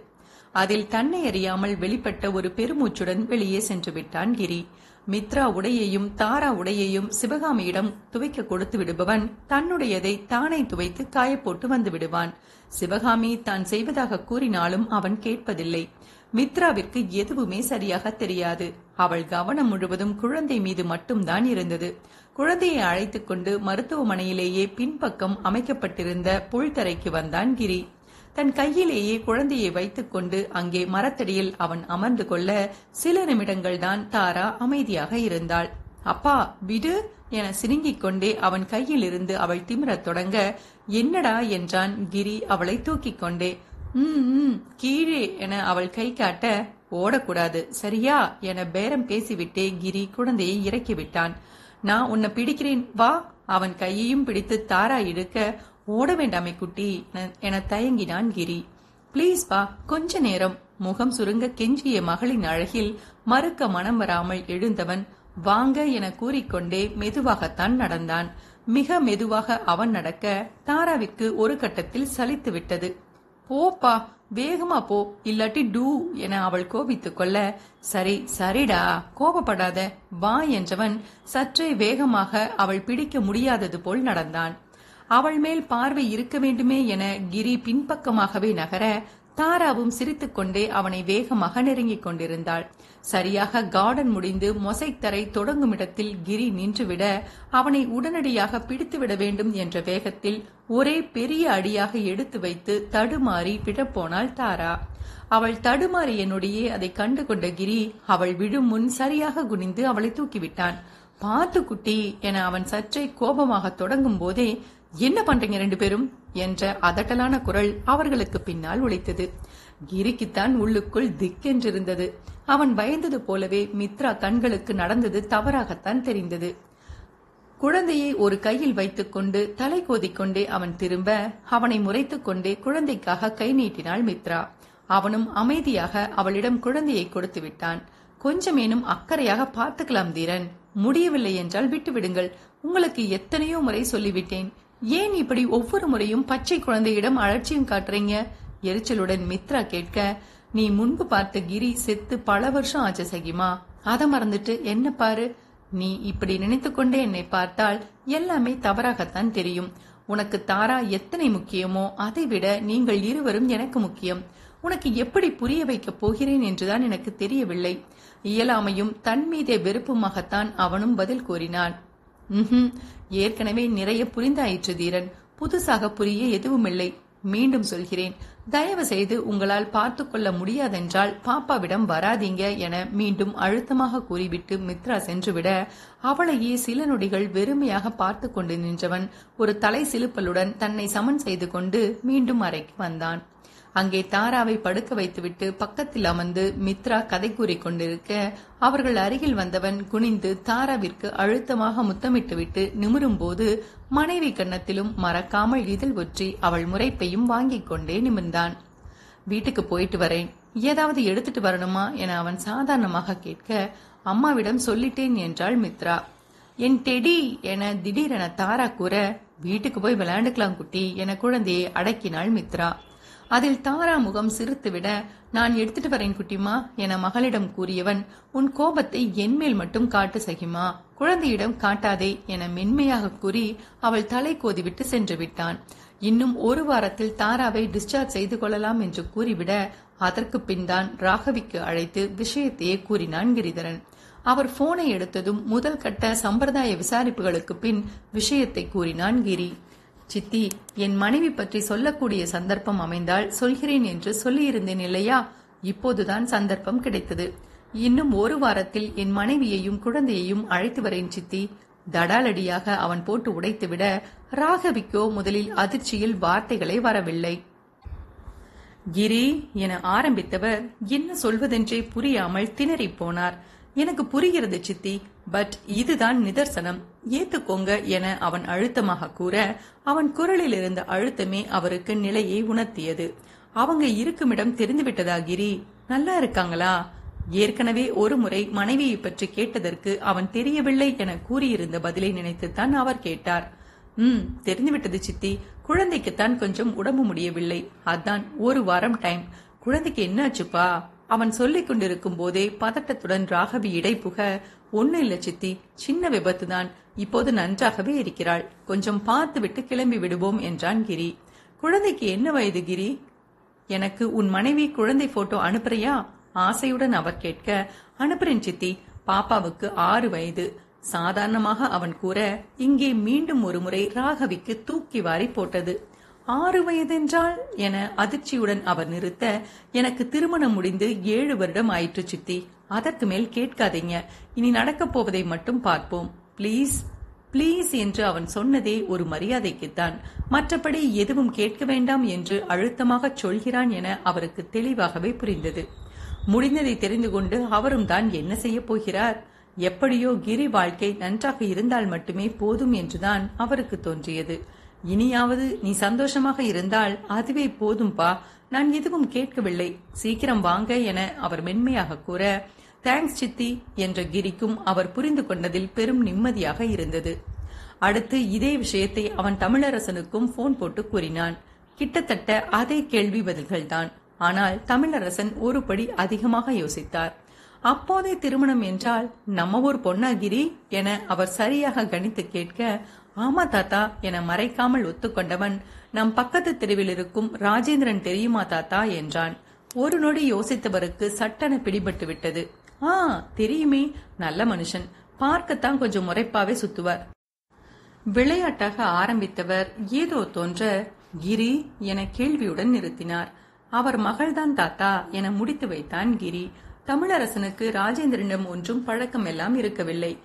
அதில் தன்னை அறியாமல் வெளிப்பட்ட ஒரு பெருமூச்சுடன் வெளியே சென்று விட்டான் கிரி. மித்ரா உடையையும் தாரா உடையையும் சிவகாமியிடம் துவைக்க கொடுத்து விடுபவன் தன்னுடையதை தானே துவைத்து காயப்போட்டு வந்து விடுவான். சிவகாமி தான் செய்வதாக கூறினாலும் அவன் கேட்பதில்லை. மித்ராவிற்கு எதுவுமே சரியாக தெரியாது. அவள் கவனம் முழுவதும் குழந்தை மீது மட்டும்தான் இருந்தது. குழந்தையை அழைத்துக் கொண்டு மருத்துவமனையிலேயே பின்பக்கம் அமைக்கப்பட்டிருந்த புல்தரைக்கு வந்தான் கிரி. தன் கையிலேயே குழந்தையை வைத்துக்கொண்டு அங்கே மரத்தடியில் அவன் அமர்ந்து கொள்ள சில நிமிடங்கள் தான் தாரா அமைதியாக இருந்தாள். அப்பா விடு என சினுங்கிக் கொண்டே அவன் கையிலிருந்து அவள் திமிரத் தொடங்க என்னடா என்றான் கிரி அவளை தூக்கிக் கொண்டே. ம் கீழே என அவள் கை காட்ட ஓடக்கூடாது சரியா என பேரம் பேசிவிட்டே கிரி குழந்தையை இறக்கிவிட்டான். நான் உன்னை பிடிக்கிறேன் வா அவன் கையையும் பிடித்து தாரா இழுக்க ஓட வேண்டாமே குட்டி. என தயங்கினான் கிரி. பிளீஸ் பா கொஞ்ச நேரம். முகம் சுருங்க கெஞ்சிய மகளின் அழகில் மறுக்க மனம் வராமல் எழுந்தவன் வாங்க என கூறிக்கொண்டே மெதுவாகத்தான் நடந்தான். மிக மெதுவாக அவன் நடக்க தாராவிற்கு ஒரு கட்டத்தில் சலித்து விட்டது. போப்பா வேகமா போ இல்லாட்டி டூ என அவள் கோபித்துக் கொள்ள சரி சரிடா கோபப்படாத வா என்றவன் சற்றே வேகமாக அவள் பிடிக்க முடியாதது போல் நடந்தான். அவள் மேல் பார்வை இருக்க வேண்டுமே என கிரி பின்பக்கமாகவே நகர தாராவும் சிரித்துக்கொண்டே அவனை வேகமாக நெருங்கிக் கொண்டிருந்தாள். சரியாக கார்டன் முடிந்து மொசைத்தரை தொடங்கும் இடத்தில் கிரி நின்றுவிட அவனை உடனடியாக பிடித்துவிட வேண்டும் என்ற வேகத்தில் ஒரே பெரிய அடியாக எடுத்து வைத்து தடுமாறி விழப்போனாள் தாரா. அவள் தடுமாறிய நொடியே அதை கண்டு கொண்ட கிரி அவள் விழும் முன் சரியாக குனிந்து அவளை தூக்கிவிட்டான். பார்த்து குட்டி என அவன் சற்றே கோபமாக தொடங்கும் போதே என்ன பண்றீங்க ரெண்டு பேரும்? என்ற அதட்டலான குரல் அவர்களுக்கு பின்னால் உழைத்தது கிரிக்குத்தான் உள்ளுக்குள் திக்கென்றிருந்தது. அவன் பயந்தது போலவே மித்ரா கண்களுக்கு நடந்தது தவறாகத்தான் தெரிந்தது. குழந்தையை ஒரு கையில் வைத்துக்கொண்டு தலை கோதிக்கொண்டே அவன் திரும்ப அவனை முறைத்துக் கொண்டே குழந்தைக்காக கை நீட்டினாள் மித்ரா. அவனும் அமைதியாக அவளிடம் குழந்தையை கொடுத்து விட்டான். கொஞ்சமேனும் அக்கறையாக பார்த்துக்கலாம் தீரன். முடியவில்லை என்றால் விட்டுவிடுங்கள். உங்களுக்கு எத்தனையோ முறை சொல்லிவிட்டேன். ஏன் இப்படி ஒவ்வொரு முறையும் பச்சை குழந்தையிடம் அலட்சியம் காட்டுறீங்க? எரிச்சலுடன் மித்ரா கேட்க நீ முன்பு பார்த்த கிரி செத்து பல வருஷம் ஆச்சு சகிமா. அதை மறந்துட்டு என்ன பாரு? நீ இப்படி நினைத்துக்கொண்டே என்னை பார்த்தால் எல்லாமே தவறாகத்தான் தெரியும். உனக்கு தாரா எத்தனை முக்கியமோ அதை விட நீங்கள் இருவரும் எனக்கு முக்கியம். உனக்கு எப்படி புரிய வைக்கப் போகிறேன் என்றுதான் எனக்கு தெரியவில்லை. இயலாமையும் தன் மீதே வெறுப்புமாகத்தான் அவனும் பதில் கூறினான். ஏற்கனவே நிறைய புரிந்தாயிற்று தீரன். புதுசாக புரிய எதுவுமில்லை. மீண்டும் சொல்கிறேன். தயவு செய்து உங்களால் பார்த்து கொள்ள முடியாதென்றால் பாப்பாவிடம் வராதீங்க என மீண்டும் அழுத்தமாக கூறிவிட்டு மித்ரா சென்றுவிட அவளையே சில நொடிகள் வெறுமையாக பார்த்து கொண்டு நின்றவன் ஒரு தலை சிலுப்பலுடன் தன்னை சமன் செய்து கொண்டு மீண்டும் அறைக்கு வந்தான். அங்கே தாராவை படுக்க வைத்துவிட்டு பக்கத்தில் அமர்ந்து மித்ரா கதை கூறிக் கொண்டிருக்க அவர்கள் அருகில் வந்தவன் குனிந்து தாராவிற்கு அழுத்தமாக முத்தமிட்டுவிட்டு நிமிரும்போது மனைவி கன்னத்திலும் மறக்காமல் இதழ் ஒற்றி அவள் முறைப்பையும் வாங்கிக் கொண்டே நிமிர்ந்தான். வீட்டுக்கு போயிட்டு வரேன். ஏதாவது எடுத்துட்டு வரணுமா? என அவன் சாதாரணமாக கேட்க அம்மாவிடம் சொல்லிட்டேன் என்றாள் மித்ரா. என் டெடி என திடீரென தாரா கூற வீட்டுக்கு போய் விளையாண்டுக்கலாம் குட்டி என குழந்தையை அடக்கினாள் மித்ரா. அதில் தாரா முகம் சிரித்துவிட நான் எடுத்துட்டு வரேன் குட்டிமா என மகளிடம் கூறியவன் உன் கோபத்தை என்மேல் மட்டும் காட்டு சகிமா? குழந்தையிடம் காட்டாதே என மென்மையாக கூறி அவள் தலை கோதிவிட்டு சென்று விட்டான். இன்னும் ஒரு வாரத்தில் தாராவை டிஸ்சார்ஜ் செய்து கொள்ளலாம் என்று கூறிவிட அதற்கு பின்தான் ராகவிக்கு அழைத்து விஷயத்தையே கூறினான் கிரிதரன். அவர் போனை எடுத்ததும் முதல் கட்ட சம்பிரதாய விசாரிப்புகளுக்கு பின் விஷயத்தை கூறினான் கிரி. சித்தி என் மனைவி பற்றி சொல்லக்கூடிய சந்தர்ப்பம் அமைந்தால் சொல்கிறேன் என்று சொல்லியிருந்தேன் இல்லையா? இப்போதுதான் சந்தர்ப்பம் கிடைத்தது. இன்னும் ஒரு வாரத்தில் என் மனைவியையும் குழந்தையையும் அழைத்து வரேன் சித்தி. தடாலடியாக அவன் போட்டு உடைத்துவிட ராகவிக்கோ முதலில் அதிர்ச்சியில் வார்த்தைகளை வரவில்லை. கிரி என ஆரம்பித்தவர் என்ன சொல்வதென்றே புரியாமல் திணறிப் போனார். எனக்கு புரிகிறது சித்தி. பட் இதுதான் நிதர்சனம். ஏத்துக்கோங்க என அவன் அழுத்தமாக கூற அவன் குரலில் இருந்த அழுத்தமே அவருக்கு நிலையை உணர்த்தியது. அவங்க இருக்குமிடம் தெரிந்துவிட்டதா கிரி? நல்லா இருக்காங்களா? ஏற்கனவே ஒரு முறை மனைவியை பற்றி கேட்டதற்கு அவன் தெரியவில்லை என கூறியிருந்த பதிலை நினைத்துத்தான் அவர் கேட்டார். ம் தெரிந்துவிட்டது சித்தி. குழந்தைக்குத்தான் கொஞ்சம் உடம்பு முடியவில்லை. அதான் ஒரு வாரம் டைம். குழந்தைக்கு என்னாச்சுப்பா? அவன் சொல்லிக் கொண்டிருக்கும் போதே பதட்டத்துடன் ராகவி இடைப்புக ஒன்னு இல்ல சித்தி சின்ன விபத்து தான். இப்போது நன்றாகவே இருக்கிறாள். கொஞ்சம் பார்த்துவிட்டு கிளம்பி விடுவோம் என்றான் கிரி. குழந்தைக்கு என்ன வயது கிரி? எனக்கு உன் மனைவி குழந்தை போட்டோ அனுப்புறியா? ஆசையுடன் அவர் கேட்க அனுப்புறேன் சித்தி. பாப்பாவுக்கு ஆறு வயது. சாதாரணமாக அவன் கூற இங்கே மீண்டும் ஒரு முறை ராகவிக்கு தூக்கி வாரி போட்டது. ஆறு வயதென்றால் என அதிர்ச்சியுடன் அவர் நிறுத்த எனக்கு திருமணம் முடிந்து ஏழு வருடம் ஆயிற்று சித்தி. அதற்கு மேல் கேட்காதீங்க. இனி நடக்கப் போவதை மட்டும் பார்ப்போம். ப்ளீஸ் ப்ளீஸ் என்று அவன் சொன்னதே ஒரு மரியாதைக்குத்தான். மற்றபடி எதுவும் கேட்க வேண்டாம் என்று அழுத்தமாக சொல்கிறான் என அவருக்கு தெளிவாகவே புரிந்தது. முடிந்ததை தெரிந்து கொண்டு அவரும் தான் என்ன செய்ய போகிறார்? எப்படியோ கிரி வாழ்க்கை நன்றாக இருந்தால் மட்டுமே போதும் என்றுதான் அவருக்கு தோன்றியது. இனியாவது நீ சந்தோஷமாக இருந்தால் அதுவே போதும்பா. நான் எதுவும் கேட்கவில்லை. சீக்கிரம் வாங்க என அவர் மென்மையாக கூற தேங்க்ஸ் சித்தி என்ற கிரிக்கும் அவர் புரிந்து கொண்டதில் பெரும் நிம்மதியாக இருந்தது. அடுத்து இதே விஷயத்தை அவன் தமிழரசனுக்கும் போன் போட்டு கூறினான். கிட்டத்தட்ட அதே கேள்வி பதில்கள்தான். ஆனால் தமிழரசன் ஒருபடி அதிகமாக யோசித்தார். அப்போதே திருமணம் என்றால் நம்ம ஊர் பொன்னாகிரி என அவர் சரியாக கணித்து கேட்க ஆமா தாத்தா என மறைக்காமல் ஒத்துக்கொண்டவன் நம் பக்கத்து தெருவில் இருக்கும் ராஜேந்திரன் தெரியுமா தாத்தா என்றான். ஒரு நொடி யோசித்தவருக்கு சட்டென பிடிபட்டு விட்டது. ஆ தெரியுமே நல்ல மனுஷன். பார்க்கத்தான் கொஞ்சம் முறைப்பாவே சுத்துவார். விளையாட்டாக ஆரம்பித்தவர் ஏதோ தோன்ற கிரி என கேள்வியுடன் நிறுத்தினார். அவர் மகள்தான் தாத்தா என முடித்து வைத்தான் கிரி. தமிழரசனுக்கு ராஜேந்திரனிடம் ஒன்றும் பழக்கம் எல்லாம் இருக்கவில்லை.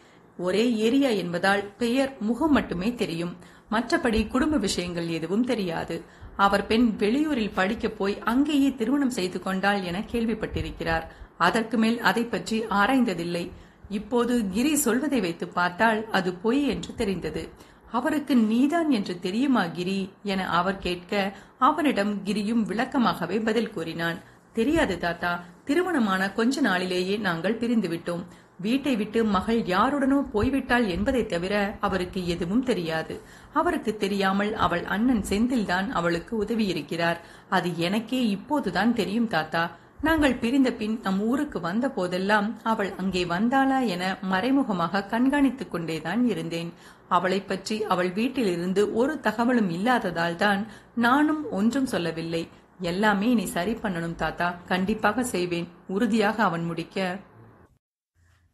ஒரே ஏரியா என்பதால் பெயர் முகம் மட்டுமே தெரியும். மற்றபடி குடும்ப விஷயங்கள் எதுவும் தெரியாது. அவர் பெண் வெளியூரில் படிக்க போய் அங்கேயே திருமணம் செய்து கொண்டாள் என கேள்விப்பட்டிருக்கிறார். அதற்கு மேல் அதை பற்றி ஆராய்ந்ததில்லை. இப்போது கிரி சொல்வதை வைத்து பார்த்தால் அது பொய் என்று தெரிந்தது. அவருக்கு நீதான் என்று தெரியுமா கிரி? என அவர் கேட்க அவனிடம் கிரியும் விளக்கமாகவே பதில் கூறினான். தெரியாது தாத்தா திருமணமான கொஞ்ச நாளிலேயே நாங்கள் பிரிந்துவிட்டோம். வீட்டை விட்டு மகள் யாருடனோ போய்விட்டாள் என்பதை தவிர அவருக்கு எதுவும் தெரியாது. அவருக்கு தெரியாமல் அவள் அண்ணன் செந்தில்தான் அவளுக்கு உதவியிருக்கிறார். அது எனக்கே இப்போதுதான் தெரியும் தாத்தா. நாங்கள் பிரிந்த பின் நம் ஊருக்கு வந்த போதெல்லாம் அவள் அங்கே வந்தாளா என மறைமுகமாக கண்காணித்துக் கொண்டேதான் இருந்தேன். அவளை பற்றி அவள் வீட்டிலிருந்து ஒரு தகவலும் இல்லாததால் தான் நானும் ஒன்றும் சொல்லவில்லை. எல்லாமே நீ சரி பண்ணணும் தாத்தா. கண்டிப்பாக செய்வேன். உறுதியாக அவன் முடிக்க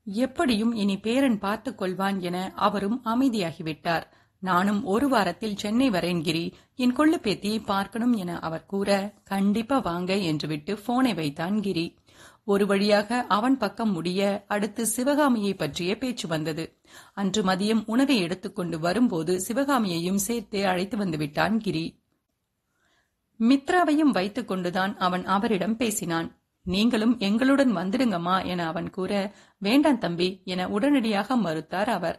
எப்படியும் இனி பேரன் பார்த்துக் கொள்வான் என அவரும் அமைதியாகிவிட்டார். நானும் ஒரு வாரத்தில் சென்னை வரேன் கிரி. என் கொள்ளு பேத்தியை பார்க்கணும் என அவர் கூற கண்டிப்பா வாங்க என்று விட்டு போனை வைத்தான் கிரி. ஒரு வழியாக அவன் பக்கம் முடிய அடுத்து சிவகாமியை பற்றிய பேச்சு வந்தது. அன்று மதியம் உணவை எடுத்துக்கொண்டு வரும்போது சிவகாமியையும் சேர்த்தே அழைத்து வந்து விட்டான் கிரி. மித்ராவையும் வைத்துக் கொண்டுதான் அவன் அவரிடம் பேசினான். நீங்களும் எங்களுடன் வந்துடுங்கம்மா என அவன் கூற வேண்டாம் தம்பி என உடனடியாக மறுத்தார் அவர்.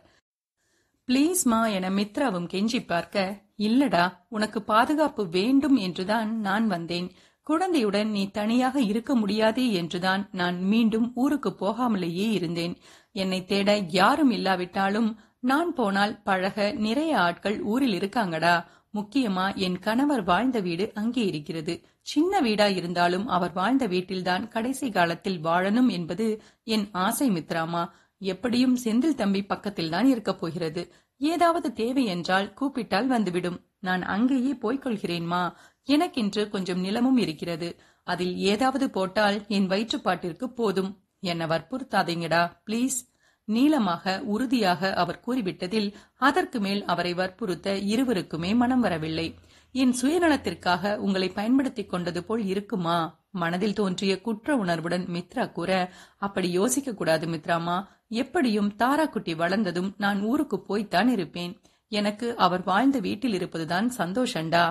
ப்ளீஸ்மா என மித்ராவும் கெஞ்சி பார்க்க இல்லடா உனக்கு பாதுகாப்பு வேண்டும் என்றுதான் நான் வந்தேன். குழந்தையுடன் நீ தனியாக இருக்க முடியாது என்றுதான் நான் மீண்டும் ஊருக்கு போகாமலேயே இருந்தேன். என்னை தேட யாரும் இல்லாவிட்டாலும் நான் போனால் பழக நிறைய ஆட்கள் ஊரில் இருக்காங்கடா. முக்கியமா என் கணவர் வாழ்ந்த வீடு அங்கே இருக்கிறது. சின்ன வீடா இருந்தாலும் அவர் வாழ்ந்த வீட்டில்தான் கடைசி காலத்தில் வாழணும் என்பது என் ஆசை மித்ராமா. எப்படியும் செந்தில் தம்பி பக்கத்தில் தான் இருக்கப் போகிறது. ஏதாவது தேவை என்றால் கூப்பிட்டால் வந்துவிடும். நான் அங்கேயே போய்கொள்கிறேன்மா. எனக்கென்று கொஞ்சம் நிலமும் இருக்கிறது. அதில் ஏதாவது போட்டால் என் வயிற்றுப்பாட்டிற்கு போதும். என்ன வற்புறுத்தாதீங்கடா ப்ளீஸ். நீளமாக உறுதியாக அவர் கூறிவிட்டதில் அதற்கு மேல் அவரை வற்புறுத்த இருவருக்குமே மனம் வரவில்லை. என் சுயநலத்திற்காக உங்களை பயன்படுத்திக் கொண்டது போல் இருக்குமா? மனதில் தோன்றிய குற்ற உணர்வுடன் மித்ரா கூற அப்படி யோசிக்க கூடாது மித்ராமா. எப்படியும் தாராக்குட்டி வளர்ந்ததும் நான் ஊருக்கு போய்த்தான் இருப்பேன். எனக்கு அவர் வாழ்ந்த வீட்டில் இருப்பதுதான் சந்தோஷண்டா?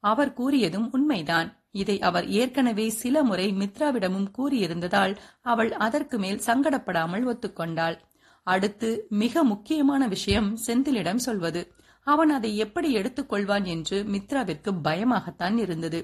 அவர் கூறியதும் உண்மைதான். இதை அவர் ஏற்கனவே சில முறை மித்ராவிடமும் கூறியிருந்ததால் அவள் அதற்கு மேல் சங்கடப்படாமல் ஒத்துக்கொண்டாள். அடுத்து மிக முக்கியமான விஷயம் செந்திலிடம் சொல்வது. அவன் அதை எப்படி எடுத்துக்கொள்வான் என்று மித்ராவிற்கு பயமாகத்தான் இருந்தது.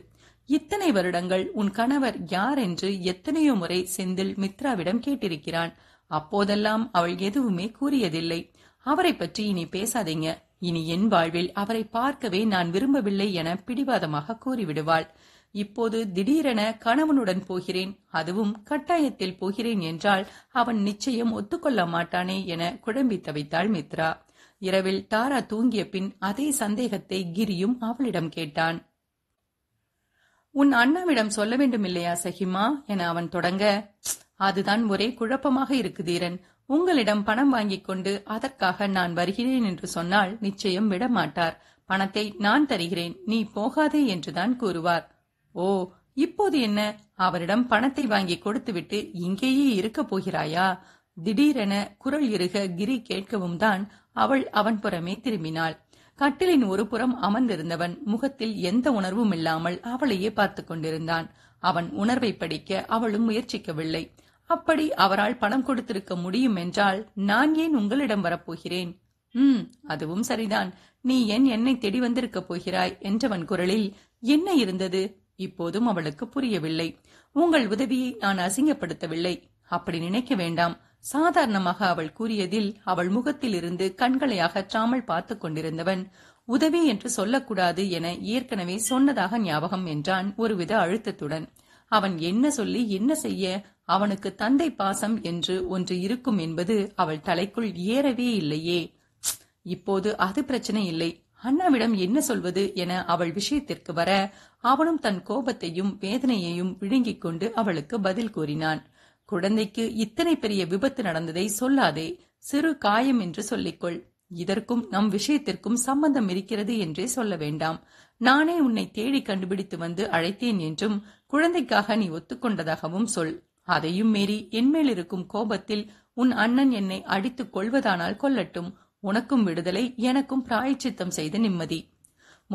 இத்தனை வருடங்கள் உன் கணவர் யார் என்று எத்தனையோ முறை செந்தில் மித்ராவிடம் கேட்டிருக்கிறான். அப்போதெல்லாம் அவள் எதுவுமே கூறியதில்லை. அவரை பற்றி இனி பேசாதீங்க. இனி என் வாழ்வில் அவரை பார்க்கவே நான் விரும்பவில்லை என பிடிவாதமாக கூறிவிடுவாள். இப்போது திடீரென கணவனுடன் போகிறேன் அதுவும் கட்டாயத்தில் போகிறேன் என்றால் அவன் நிச்சயம் ஒத்துக்கொள்ள மாட்டானே என குழம்பி தவித்தாள் மித்ரா. இரவில் தாரா தூங்கிய பின் அதே சந்தேகத்தை கிரியும் அவளிடம் கேட்டான். உன் அண்ணாவிடம் சொல்ல வேண்டும் இல்லையா சஹிமா என அவன் தொடங்க அதுதான் ஒரே குழப்பமாக இருக்கு தீரன் உங்களிடம் பணம் வாங்கிக் கொண்டு அதற்காக நான் வருகிறேன் என்று சொன்னால் நிச்சயம் விடமாட்டார். பணத்தை நான் தருகிறேன். நீ போகாதே என்றுதான் கூறுவார். ஓ இப்போது என்ன? அவரிடம் பணத்தை வாங்கி கொடுத்துவிட்டு இங்கேயே இருக்கப் போகிறாயா? திடீரென குரல் இருக கிரி கேட்கவும் தான் அவள் அவன் புறமே திரும்பினாள். கட்டிலின் ஒரு புறம் அமர்ந்திருந்தவன் முகத்தில் எந்த உணர்வும் இல்லாமல் அவளையே பார்த்து கொண்டிருந்தான். அவன் உணர்வை படிக்க அவளும் முயற்சிக்கவில்லை. அப்படி அவரால் பணம் கொடுத்திருக்க முடியும் என்றால் நான் ஏன் உங்களிடம் வரப்போகிறேன்? ம் அதுவும் சரிதான். நீ என் என்னை தேடி வந்திருக்கப் போகிறாய்? என்றவன் குரலில் என்ன இருந்தது? இப்போதும் அவளுக்கு புரியவில்லை. உங்கள் உதவியை நான் அசிங்கப்படுத்தவில்லை. அப்படி நினைக்க வேண்டாம். சாதாரணமாக அவள் கூறியதில் அவள் முகத்தில் இருந்து கண்களை அகற்றாமல் பார்த்து கொண்டிருந்தவன் உதவி என்று சொல்லக்கூடாது என ஏற்கனவே சொன்னதாக ஞாபகம் என்றான் ஒருவித அழுத்தத்துடன். அவன் என்ன சொல்லி என்ன செய்ய? அவனுக்கு தந்தை பாசம் என்று ஒன்று இருக்கும் என்பது அவள் தலைக்குள் ஏறவே இல்லையே. இப்போது அது பிரச்சனை இல்லை. அண்ணாவிடம் என்ன சொல்வது? என அவள் விஷயத்திற்கு வர அவனும் தன் கோபத்தையும் வேதனையையும் விழுங்கிக் கொண்டு அவளுக்கு பதில் கூறினான். குழந்தைக்கு இத்தனை பெரிய விபத்து நடந்ததை சொல்லாதே சிறு காயம் என்று சொல்லிக்கொள். இதற்கும் நம் விஷயத்திற்கும் சம்பந்தம் இருக்கிறது என்றே சொல்ல வேண்டாம். நானே உன்னை தேடி கண்டுபிடித்து வந்து அழைத்தேன் என்றும் குழந்தைக்காக நீ ஒத்துக்கொண்டதாகவும் சொல். அதையும் மீறி என்மேல் இருக்கும் கோபத்தில் உன் அண்ணன் என்னை அடித்துக் கொள்வதானால் கொல்லட்டும். உனக்கும் விடுதலை எனக்கும் பிராயச்சித்தம் செய்த நிம்மதி.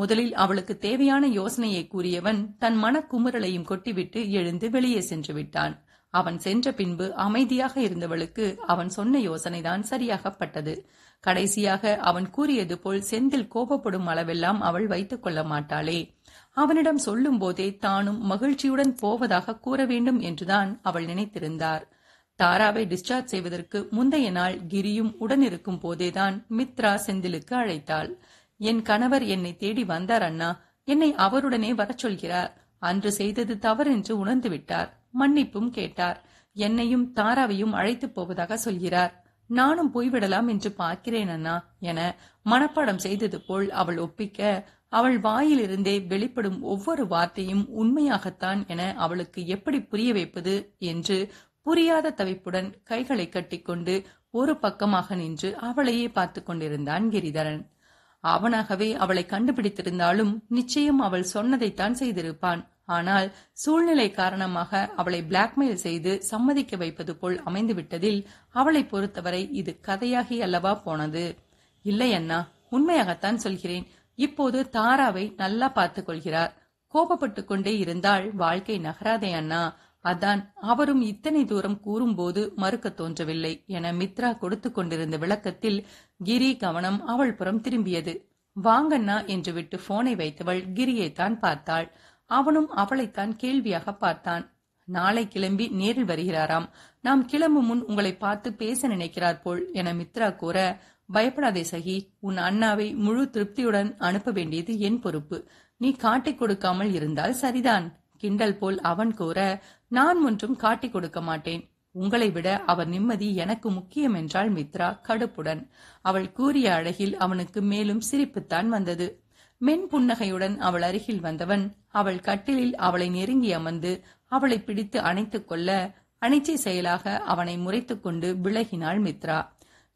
முதலில் அவளுக்கு தேவையான யோசனையை கூறியவன் தன் மனக்குமுறலையும் கொட்டிவிட்டு எழுந்து வெளியே சென்று விட்டான். அவன் சென்ற பின்பு அமைதியாக இருந்தவளுக்கு அவன் சொன்ன யோசனைதான் சரியாகப்பட்டது. கடைசியாக அவன் கூறியது போல் செந்தில் கோபப்படும் அளவெல்லாம் அவள் வைத்துக் கொள்ள மாட்டாளே. அவனிடம் சொல்லும் போதே தானும் மகிழ்ச்சியுடன் போவதாக கூற வேண்டும் என்றுதான் அவள் நினைத்திருந்தார். தாராவை டிஸ்சார்ஜ் செய்வதற்கு முந்தைய நாள் கிரியும் உடனிருக்கும் போதேதான் மித்ரா செந்திலுக்கு அழைத்தாள். என் கணவர் என்னை தேடி வந்தார் அண்ணா. என்னை அவருடனே வரச் சொல்கிறார் அன்று செய்தது தவறென்று உணர்ந்து விட்டார் மன்னிப்பும் கேட்டார். என்னையும் தாராவையும் அழைத்துப் போவதாக சொல்கிறார். நானும் போய்விடலாம் என்று பார்க்கிறேன் அண்ணா என மனப்பாடம் செய்தது போல் அவள் ஒப்பிக்க அவள் வாயிலிருந்தே வெளிப்படும் ஒவ்வொரு வார்த்தையும் உண்மையாகத்தான் என அவளுக்கு எப்படி புரிய வைப்பது என்று புரியாத தவிப்புடன் கைகளை கட்டிக்கொண்டு ஒரு பக்கமாக நின்று அவளையே பார்த்து கொண்டிருந்தான் கிரிதரன். அவனாகவே அவளை கண்டுபிடித்திருந்தாலும் நிச்சயம் அவள் சொன்னதைத்தான் செய்திருப்பான். ஆனால் சூழ்நிலை காரணமாக அவளை பிளாக்மெயில் செய்து சம்மதிக்க வைப்பது போல் அமைந்துவிட்டதில் அவளை பொறுத்தவரை இது கதையாகி அல்லவா போனது. இல்லை அண்ணா உண்மையாகத்தான் சொல்கிறேன். இப்போது தாராவை நல்லா பார்த்துக் கொள்கிறார். கோபப்பட்டு கொண்டே இருந்தால் வாழ்க்கை நகராதே அண்ணா. அதான் அவரும் இத்தனை தூரம் கூறும்போது மறுக்க தோன்றவில்லை என மித்ரா கொடுத்து கொண்டிருந்த விளக்கத்தில் கிரி கவனம் அவள் புறம் திரும்பியது. வாங்கண்ணா என்று விட்டு போனை வைத்தவள் கிரியைத்தான் பார்த்தாள். அவனும் அவளைத்தான் கேள்வியாக பார்த்தான். நாளை கிளம்பி நேரில் வருகிறாராம். நாம் கிளம்பும் முன் உங்களை பார்த்து பேச நினைக்கிறார் போல் என மித்ரா கூற பயப்படாதே சகி உன் அண்ணாவை முழு திருப்தியுடன் அனுப்ப வேண்டியது என் பொறுப்பு. நீ காட்டிக் கொடுக்காமல் இருந்தால் சரிதான். கிண்டல் போல் அவன் கூற நான் ஒன்றும் காட்டிக் கொடுக்க மாட்டேன். உங்களை விட அவர் நிம்மதி எனக்கு முக்கியம் என்றாள் மித்ரா கடுப்புடன். அவள் கூறிய அழகில் அவனுக்கு மேலும் சிரிப்புத்தான் வந்தது. மென் புன்னகையுடன் அவள் அருகில் வந்தவன் அவள் கட்டிலில் அவளை நெருங்கி அமர்ந்து அவளை பிடித்து அணைத்துக் கொள்ள அணைச்சை செயலாக அவனை முறைத்துக் கொண்டு விலகினாள் மித்ரா.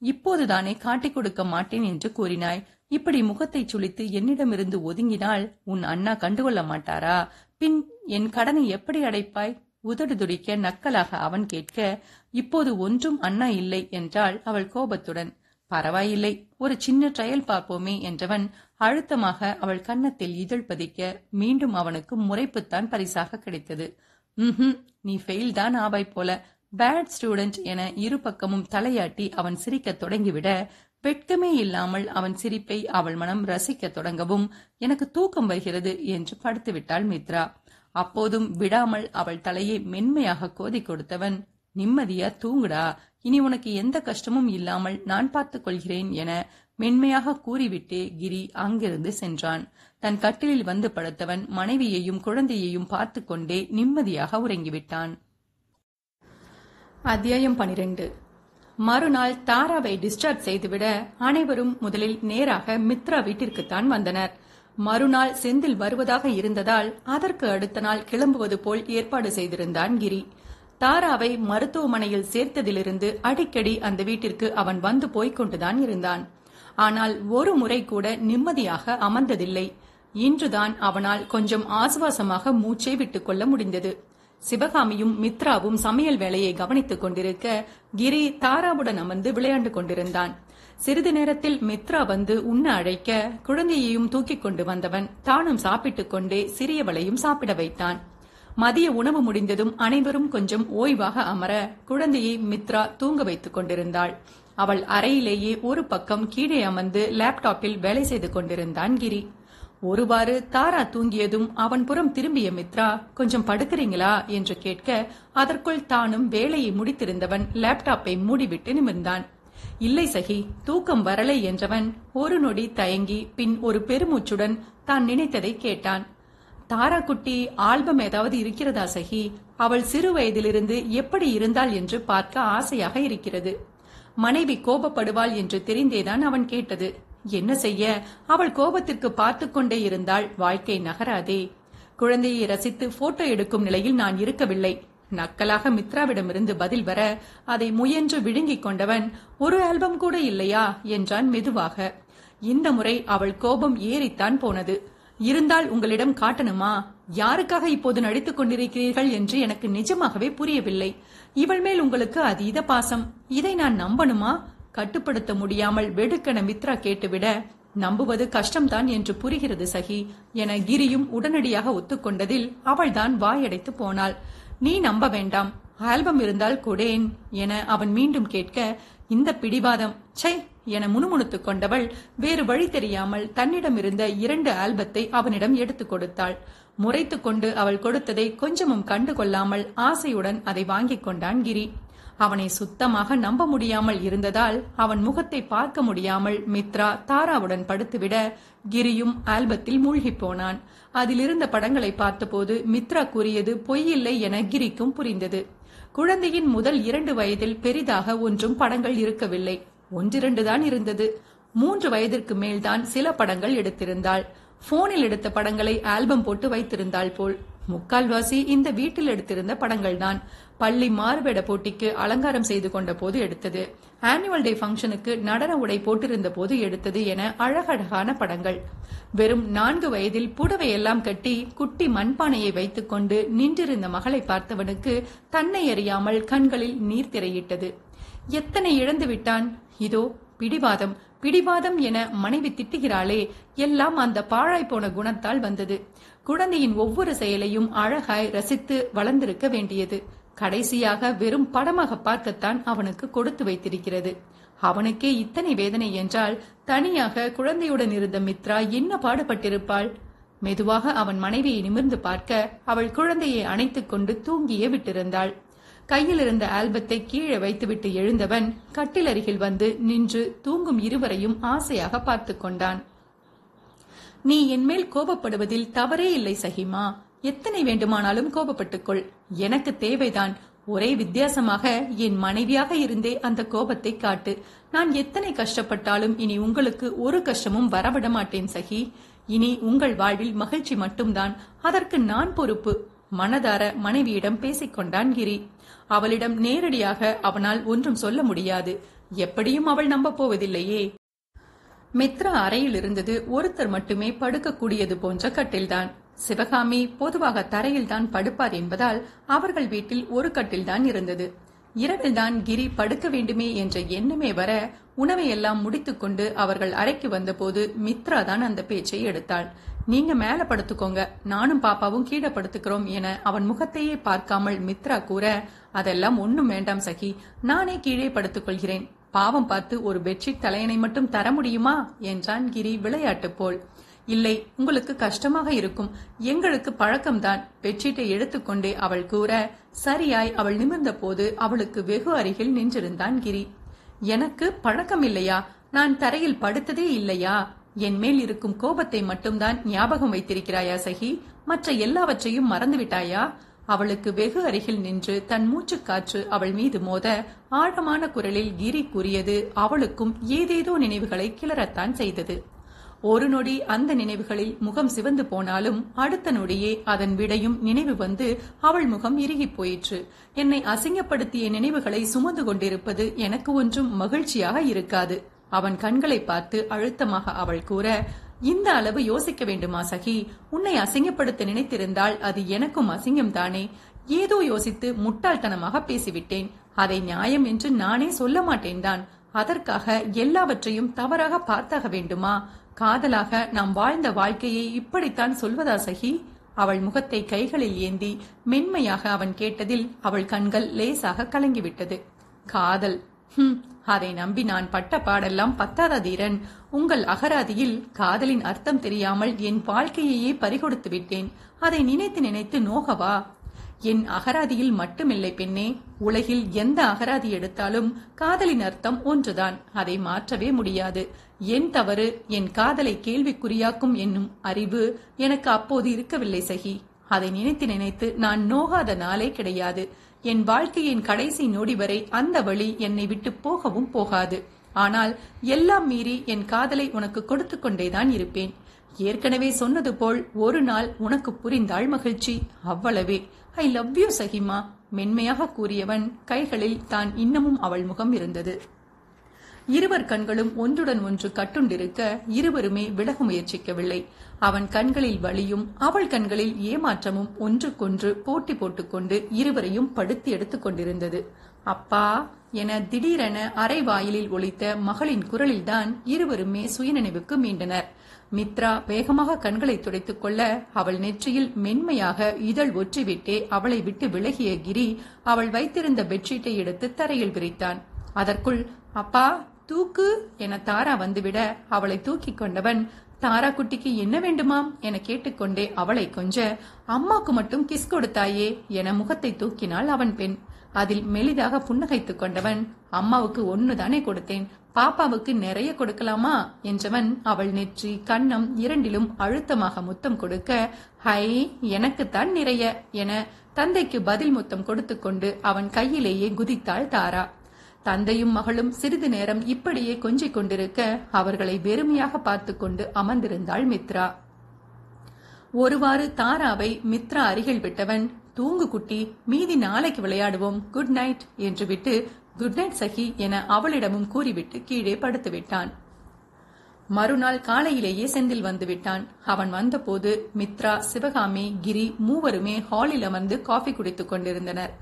இப்போதுதானே காட்டிக் கொடுக்க மாட்டேன் என்று கூறினாய். இப்படி முகத்தை சுழித்து என்னிடமிருந்து ஒதுங்கினால் உன் அண்ணா கண்டுகொள்ள மாட்டாரா? பின் என் கடனை எப்படி அடைப்பாய்? உதடு துடிக்க நக்கலாக அவன் கேட்க இப்போது ஒன்றும் அண்ணா இல்லை என்றாள் அவள் கோபத்துடன். பரவாயில்லை ஒரு சின்ன ட்ரையல் பார்ப்போமே என்றவன் அழுத்தமாக அவள் கன்னத்தில் இதழ் பதிக்க மீண்டும் அவனுக்கு முறைப்புத்தான் பரிசாக கிடைத்தது. ம் நீ ஃபெயில் தான் ஆவாய் போல. பேட் ஸ்டூடெண்ட் என இரு பக்கமும் தலையாட்டி அவன் சிரிக்கத் தொடங்கிவிட வெட்கமே இல்லாமல் அவன் சிரிப்பை அவள் மனம் ரசிக்கத் தொடங்கவும் எனக்கு தூக்கம் வருகிறது என்று படுத்துவிட்டாள் மித்ரா. அப்போதும் விடாமல் அவள் தலையை மென்மையாக கோதி கொடுத்தவன் நிம்மதியா தூங்குடா. இனி உனக்கு எந்த கஷ்டமும் இல்லாமல் நான் பார்த்துக் கொள்கிறேன் என மென்மையாக கூறிவிட்டே கிரி அங்கிருந்து சென்றான். தன் கட்டிலில் வந்து படுத்தவன் மனைவியையும் குழந்தையையும் பார்த்து கொண்டே நிம்மதியாக உறங்கிவிட்டான். அத்தியாயம் பனிரெண்டு. மறுநாள் தாராவை டிஸ்சார்ஜ் செய்துவிட அனைவரும் முதலில் நேராக மித்ரா வீட்டிற்குத்தான் வந்தனர். மறுநாள் செந்தில் வருவதாக இருந்ததால் அதற்கு அடுத்த நாள் கிளம்புவது போல் ஏற்பாடு செய்திருந்தான் கிரி. தாராவை மருத்துவமனையில் சேர்த்ததிலிருந்து அடிக்கடி அந்த வீட்டிற்கு அவன் வந்து போய்கொண்டுதான் இருந்தான். ஆனால் ஒரு முறை கூட நிம்மதியாக அமர்ந்ததில்லை. இன்றுதான் அவனால் கொஞ்சம் ஆசுவாசமாக மூச்சை விட்டுக்கொள்ள முடிந்தது. சிவகாமியும் மித்ராவும் சமையல் வேலையை கவனித்துக் கொண்டிருக்க கிரி தாராவுடன் அமர்ந்து விளையாண்டு கொண்டிருந்தான். சிறிது நேரத்தில் மித்ரா வந்து உண்ண அழைக்க குழந்தையையும் தூக்கிக் கொண்டு வந்தவன் தானும் சாப்பிட்டுக் கொண்டே சிறியவளையும் சாப்பிட வைத்தான். மதிய உணவு முடிந்ததும் அனைவரும் கொஞ்சம் ஓய்வாக அமர குழந்தையை மித்ரா தூங்க வைத்துக் கொண்டிருந்தாள். அவள் அறையிலேயே ஒரு பக்கம் கீழே அமர்ந்து லேப்டாப்பில் வேலை செய்து கொண்டிருந்தான் கிரி. ஒருவாறு தாரா தூங்கியதும் அவன் புறம் திரும்பிய மித்ரா கொஞ்சம் படுக்கிறீங்களா? என்று கேட்க அதற்குள் தானும் வேலையை முடித்திருந்தவன் லேப்டாப்பை மூடிவிட்டு நிமிர்ந்தான். இல்லை சகி தூக்கம் வரலை என்றவன் ஒரு நொடி தயங்கி பின் ஒரு பெருமூச்சுடன் தான் நினைத்ததை கேட்டான். தாரா குட்டி ஆல்பம் ஏதாவது இருக்கிறதா சகி? அவள் சிறு வயதிலிருந்து எப்படி இருந்தாள் என்று பார்க்க ஆசையாக இருக்கிறது. மனைவி கோபப்படுவாள் என்று தெரிந்தேதான் அவன் கேட்டது. என்ன செய்ய அவள் கோபத்திற்கு பார்த்து கொண்டே இருந்தால் வாழ்க்கை நகராதே. குழந்தையை ரசித்து போட்டோ எடுக்கும் நிலையில் நான் இருக்கவில்லை. நக்கலாக மித்ராவிடமிருந்து பதில் வர அதை முயன்று விழுங்கிக் கொண்டவன் ஒரு ஆல்பம் கூட இல்லையா? என்றான் மெதுவாக. இந்த முறை அவள் கோபம் ஏறித்தான் போனது. இருந்தால் உங்களிடம் காட்டணுமா? யாருக்காக இப்போது நடித்துக் கொண்டிருக்கிறீர்கள் என்று எனக்கு நிஜமாகவே புரியவில்லை. இவள் மேல் உங்களுக்கு அதீத பாசம். இதை நான் நம்பணுமா? கட்டுப்படுத்த முடியாமல் வெடுக்கென மித்ரா கேட்டுவிட நம்புவது கஷ்டம்தான் என்று புரிகிறது சகி என கிரியும் உடனடியாக ஒத்துக்கொண்டதில் அவள்தான் வாயடைத்து போனாள். நீ நம்ப வேண்டாம். ஆல்பம் இருந்தால் கொடேன் என அவன் மீண்டும் கேட்க இந்த பிடிவாதம் சை என முணுமுணுத்துக் கொண்டவள் வேறு வழி தெரியாமல் தன்னிடம் இருந்த இரண்டு ஆல்பத்தை அவனிடம் எடுத்துக் கொடுத்தாள். முறைத்துக் கொண்டு அவள் கொடுத்ததை கொஞ்சமும் கண்டு கொள்ளாமல் ஆசையுடன் அதை வாங்கிக் கொண்டான் கிரி. அவனை சுத்தமாக நம்ப முடியாமல் இருந்ததால் அவன் முகத்தை பார்க்க முடியாமல் மித்ரா தாராவுடன் படுத்துவிட கிரியும் ஆல்பத்தில் மூழ்கிப் போனான். அதிலிருந்த படங்களை பார்த்தபோது மித்ரா கூறியது பொய்யில்லை என கிரிக்கும் புரிந்தது. குழந்தையின் முதல் இரண்டு வயதில் பெரிதாக ஒன்றும் படங்கள் இருக்கவில்லை. ஒன்றிரண்டு தான் இருந்தது. மூன்று வயதிற்கு மேல்தான் சில படங்கள் எடுத்திருந்தாள். போனில் எடுத்த படங்களை ஆல்பம் போட்டு வைத்திருந்தாள் போல். முக்கால்வாசி இந்த வீட்டில் எடுத்திருந்த படங்கள் தான் பள்ளி மாறுவேட போட்டிக்கு அலங்காரம் செய்து கொண்ட போது எடுத்தது. ஆனுவல் டே ஃபங்க்ஷனுக்கு நடன உடை போட்டிருந்த போது எடுத்தது என அழகழகான படங்கள். வெறும் நான்கு வயதில் புடவை எல்லாம் கட்டி குட்டி மண்பானையை வைத்துக்கொண்டு நின்றிருந்த மகளை பார்த்தவனுக்கு தன்னை அறியாமல் கண்களில் நீர் திரையிட்டது. எத்தனை இழந்து விட்டான்? இதோ பிடிவாதம் பிடிவாதம் என மனைவி திட்டுகிறாளே எல்லாம் அந்த பாழாய் போன குணத்தால் வந்தது. குழந்தையின் ஒவ்வொரு செயலையும் அழகாய் ரசித்து வளர்ந்திருக்க வேண்டியது. கடைசியாக வெறும் படமாக பார்க்கத்தான் அவனுக்கு கொடுத்து வைத்திருக்கிறது. அவனுக்கே இத்தனை வேதனை என்றால் தனியாக குழந்தையுடன் இருந்த மித்ரா என்ன பாடுபட்டிருப்பாள்? மெதுவாக அவன் மனைவியை நிமிர்ந்து பார்க்க அவள் குழந்தையை அணைத்துக் கொண்டு தூங்கியே விட்டிருந்தாள். கையில் இருந்த ஆல்பத்தை கீழே வைத்துவிட்டு எழுந்தவன் கட்டில் அருகில் வந்து நின்று தூங்கும் இருவரையும் ஆசையாக பார்த்து கொண்டான். நீ என்மேல் கோபப்படுவதில் தவறே இல்லை சகிமா. எத்தனை வேண்டுமானாலும் கோபப்பட்டுக்கொள். எனக்கு தேவைதான். ஒரே வித்தியாசமாக என் மனைவியாக இருந்தே அந்த கோபத்தை காட்டு. நான் எத்தனை கஷ்டப்பட்டாலும் இனி உங்களுக்கு ஒரு கஷ்டமும் வரவிட மாட்டேன் சகி. இனி உங்கள் வாழ்வில் மகிழ்ச்சி மட்டும்தான். அதற்கு நான் பொறுப்பு. மனதார மனைவியிடம் பேசிக்கொண்டான் கிரி. அவளிடம் நேரடியாக அவனால் ஒன்றும் சொல்ல முடியாது. எப்படியும் அவள் நம்பப் போவதில்லையே. மித்ரா அறையில் இருந்தது ஒருத்தர் மட்டுமே படுக்கக்கூடியது போன்ற கட்டில்தான். சிவகாமி பொதுவாக தரையில்தான் படுப்பார் என்பதால் அவர்கள் வீட்டில் ஒரு கட்டில்தான் இருந்தது. இரவில்தான் கிரி படுக்க வேண்டுமே என்ற எண்ணமே வர உணவை எல்லாம் முடித்துக்கொண்டு அவர்கள் அறைக்கு வந்தபோது மித்ரா தான் அந்த பேச்சை எடுத்தாள். நீங்க மேல படுத்துக்கோங்க நானும் பாப்பாவும் கீழே படுத்துக்கிறோம் என அவன் முகத்தையே பார்க்காமல் மித்ரா கூற அதெல்லாம் ஒன்னும் வேண்டாம் சகி நானே கீழே படுத்துக் கொள்கிறேன். பாவம் பார்த்து ஒரு பெட்ஷீட் தலையணை மட்டும் தர முடியுமா? என்றான் கிரி விளையாட்டு போல். இல்லை உங்களுக்கு கஷ்டமாக இருக்கும். எங்களுக்கு பழக்கம்தான் பெட்ஷீட்டை எடுத்துக்கொண்டே அவள் கூற சரியாய் அவள் நிமிர்ந்த போது அவளுக்கு வெகு அருகில் நின்றிருந்தான் கிரி. எனக்கு பழக்கம் இல்லையா நான் தரையில் படுத்ததே இல்லையா? என் மேல் இருக்கும் கோபத்தை மட்டும்தான் ஞாபகம் வைத்திருக்கிறாயா சகி? மற்ற எல்லாவற்றையும் மறந்துவிட்டாயா? அவளுக்கு வெகு அருகில் நின்று தன் மூச்சுக்காற்று அவள் மீது மோத ஆழமான குரலில் கிரி கூறியது அவளுக்கும் ஏதேதோ நினைவுகளை கிளறத்தான் செய்தது. ஒரு நொடி அந்த நினைவுகளில் முகம் சிவந்து போனாலும் அடுத்த நொடியே அதன் விடையும் நினைவு வந்து அவள் முகம் இறுகிப் போயிற்று. என்னை அசிங்கப்படுத்திய நினைவுகளை சுமந்து கொண்டிருப்பது எனக்கு ஒன்றும் மகிழ்ச்சியாக இருக்காது. அவன் கண்களை பார்த்து அழுத்தமாக அவள் கூற இந்த அளவு யோசிக்க வேண்டுமா சகி? உன்னை அசிங்கப்படுத்த நினைத்திருந்தால் அது எனக்கும் அசிங்கம் தானே ஏதோ யோசித்து முட்டாள்தனமாக பேசிவிட்டேன். அதை நியாயம் என்று நானே சொல்ல மாட்டேன் தான் அதற்காக எல்லாவற்றையும் தவறாக பார்த்தாக வேண்டுமா? காதலாக நாம் வாழ்ந்த வாழ்க்கையை இப்படித்தான் சொல்வதா சகி? அவள் முகத்தை கைகளில் ஏந்தி மென்மையாக அவன் கேட்டதில் அவள் கண்கள் லேசாக கலங்கிவிட்டது. காதல். ஹம். அதை நம்பி நான் பட்ட பாடெல்லாம் பத்தாத தீரன் உங்கள் அகராதியில் காதலின் அர்த்தம் தெரியாமல் என் வாழ்க்கையையே பறிகொடுத்து விட்டேன். அதை நினைத்து நினைத்து நோகவா? என் அகராதியில் மட்டுமில்லை பெண்ணே. உலகில் எந்த அகராதி எடுத்தாலும் காதலின் அர்த்தம் ஒன்றுதான். அதை மாற்றவே முடியாது. என் தவறு என் காதலை கேள்விக்குறியாக்கும் என்னும் அறிவு எனக்கு அப்போது இருக்கவில்லை சகி. அதை நினைத்து நினைத்து நான் நோகாத நாளே கிடையாது. என் வாழ்க்கையின் கடைசி நொடி வரை அந்த வழி என்னை விட்டு போகவும் போகாது. ஆனால் எல்லாம் மீறி என் காதலை உனக்கு கொடுத்து கொண்டேதான் இருப்பேன். ஏற்கனவே சொன்னது போல் ஒரு நாள் உனக்கு புரிந்தாள் மகிழ்ச்சி. அவ்வளவே. ஐ லவ் யூ சகிமா. மென்மையாக கூறியவன் கைகளில் தான் இன்னமும் அவள் முகம் இருந்தது. இருவர் கண்களும் ஒன்றுடன் ஒன்று கட்டுண்டிருக்க இருவருமே விலக முயற்சிக்கவில்லை. அவன் கண்களில் வலியும் அவள் கண்களில் ஏமாற்றமும் ஒன்றுக்கொன்று போட்டி போட்டுக்கொண்டு இருவரையும் படுத்தி எடுத்துக் கொண்டிருந்தது. அப்பா என திடீரென அரை வாயிலில் ஒலித்த மகளின் குரலில்தான் இருவருமே சுயநினைவுக்கு மீண்டனர். மித்ரா வேகமாக கண்களை துடைத்துக் கொள்ள அவள் நெற்றியில் மென்மையாக இதழ் ஒற்றிவிட்டே அவளை விட்டு விலகிய கிரி அவள் வைத்திருந்த பெட்ஷீட்டை எடுத்து தரையில் விரித்தான். அதற்குள் அப்பா தூக்கு என தாரா வந்துவிட அவளை தூக்கிக் கொண்டவன் தாரா குட்டிக்கு என்ன வேண்டுமாம்? என கேட்டுக்கொண்டே அவளை கொஞ்ச அம்மாக்கு மட்டும் கிஸ் கொடுத்தாயே என முகத்தை தூக்கினாள் அவன் பெண். அதில் மெலிதாக புன்னகைத்துக் கொண்டவன் அம்மாவுக்கு ஒண்ணுதானே கொடுத்தேன் பாப்பாவுக்கு நிறைய கொடுக்கலாமா? என்றவன் அவள் நெற்றி கண்ணம் இரண்டிலும் அழுத்தமாக முத்தம் கொடுக்க ஹை எனக்குத்தான் நிறைய என தந்தைக்கு பதில் முத்தம் கொடுத்துக்கொண்டு அவன் கையிலேயே குதித்தாள் தாரா. தந்தையும் மகளும் சிறிது நேரம் இப்படியே கொஞ்சிக் கொண்டிருக்க அவர்களை வெறுமையாக பார்த்து கொண்டு அமர்ந்திருந்தாள் மித்ரா. ஒருவாறு தாராவை மித்ரா அருகில் விட்டவன் தூங்கு குட்டி மீதி நாளைக்கு விளையாடுவோம் குட் நைட் என்று விட்டு குட் நைட் சகி என அவளிடமும் கூறிவிட்டு கீழே படுத்து விட்டான் மறுநாள் காலையிலேயே செந்தில் வந்துவிட்டான். அவன் வந்தபோது மித்ரா சிவகாமி கிரி மூவருமே ஹாலில் அமர்ந்து காஃபி குடித்துக் கொண்டிருந்தனர்.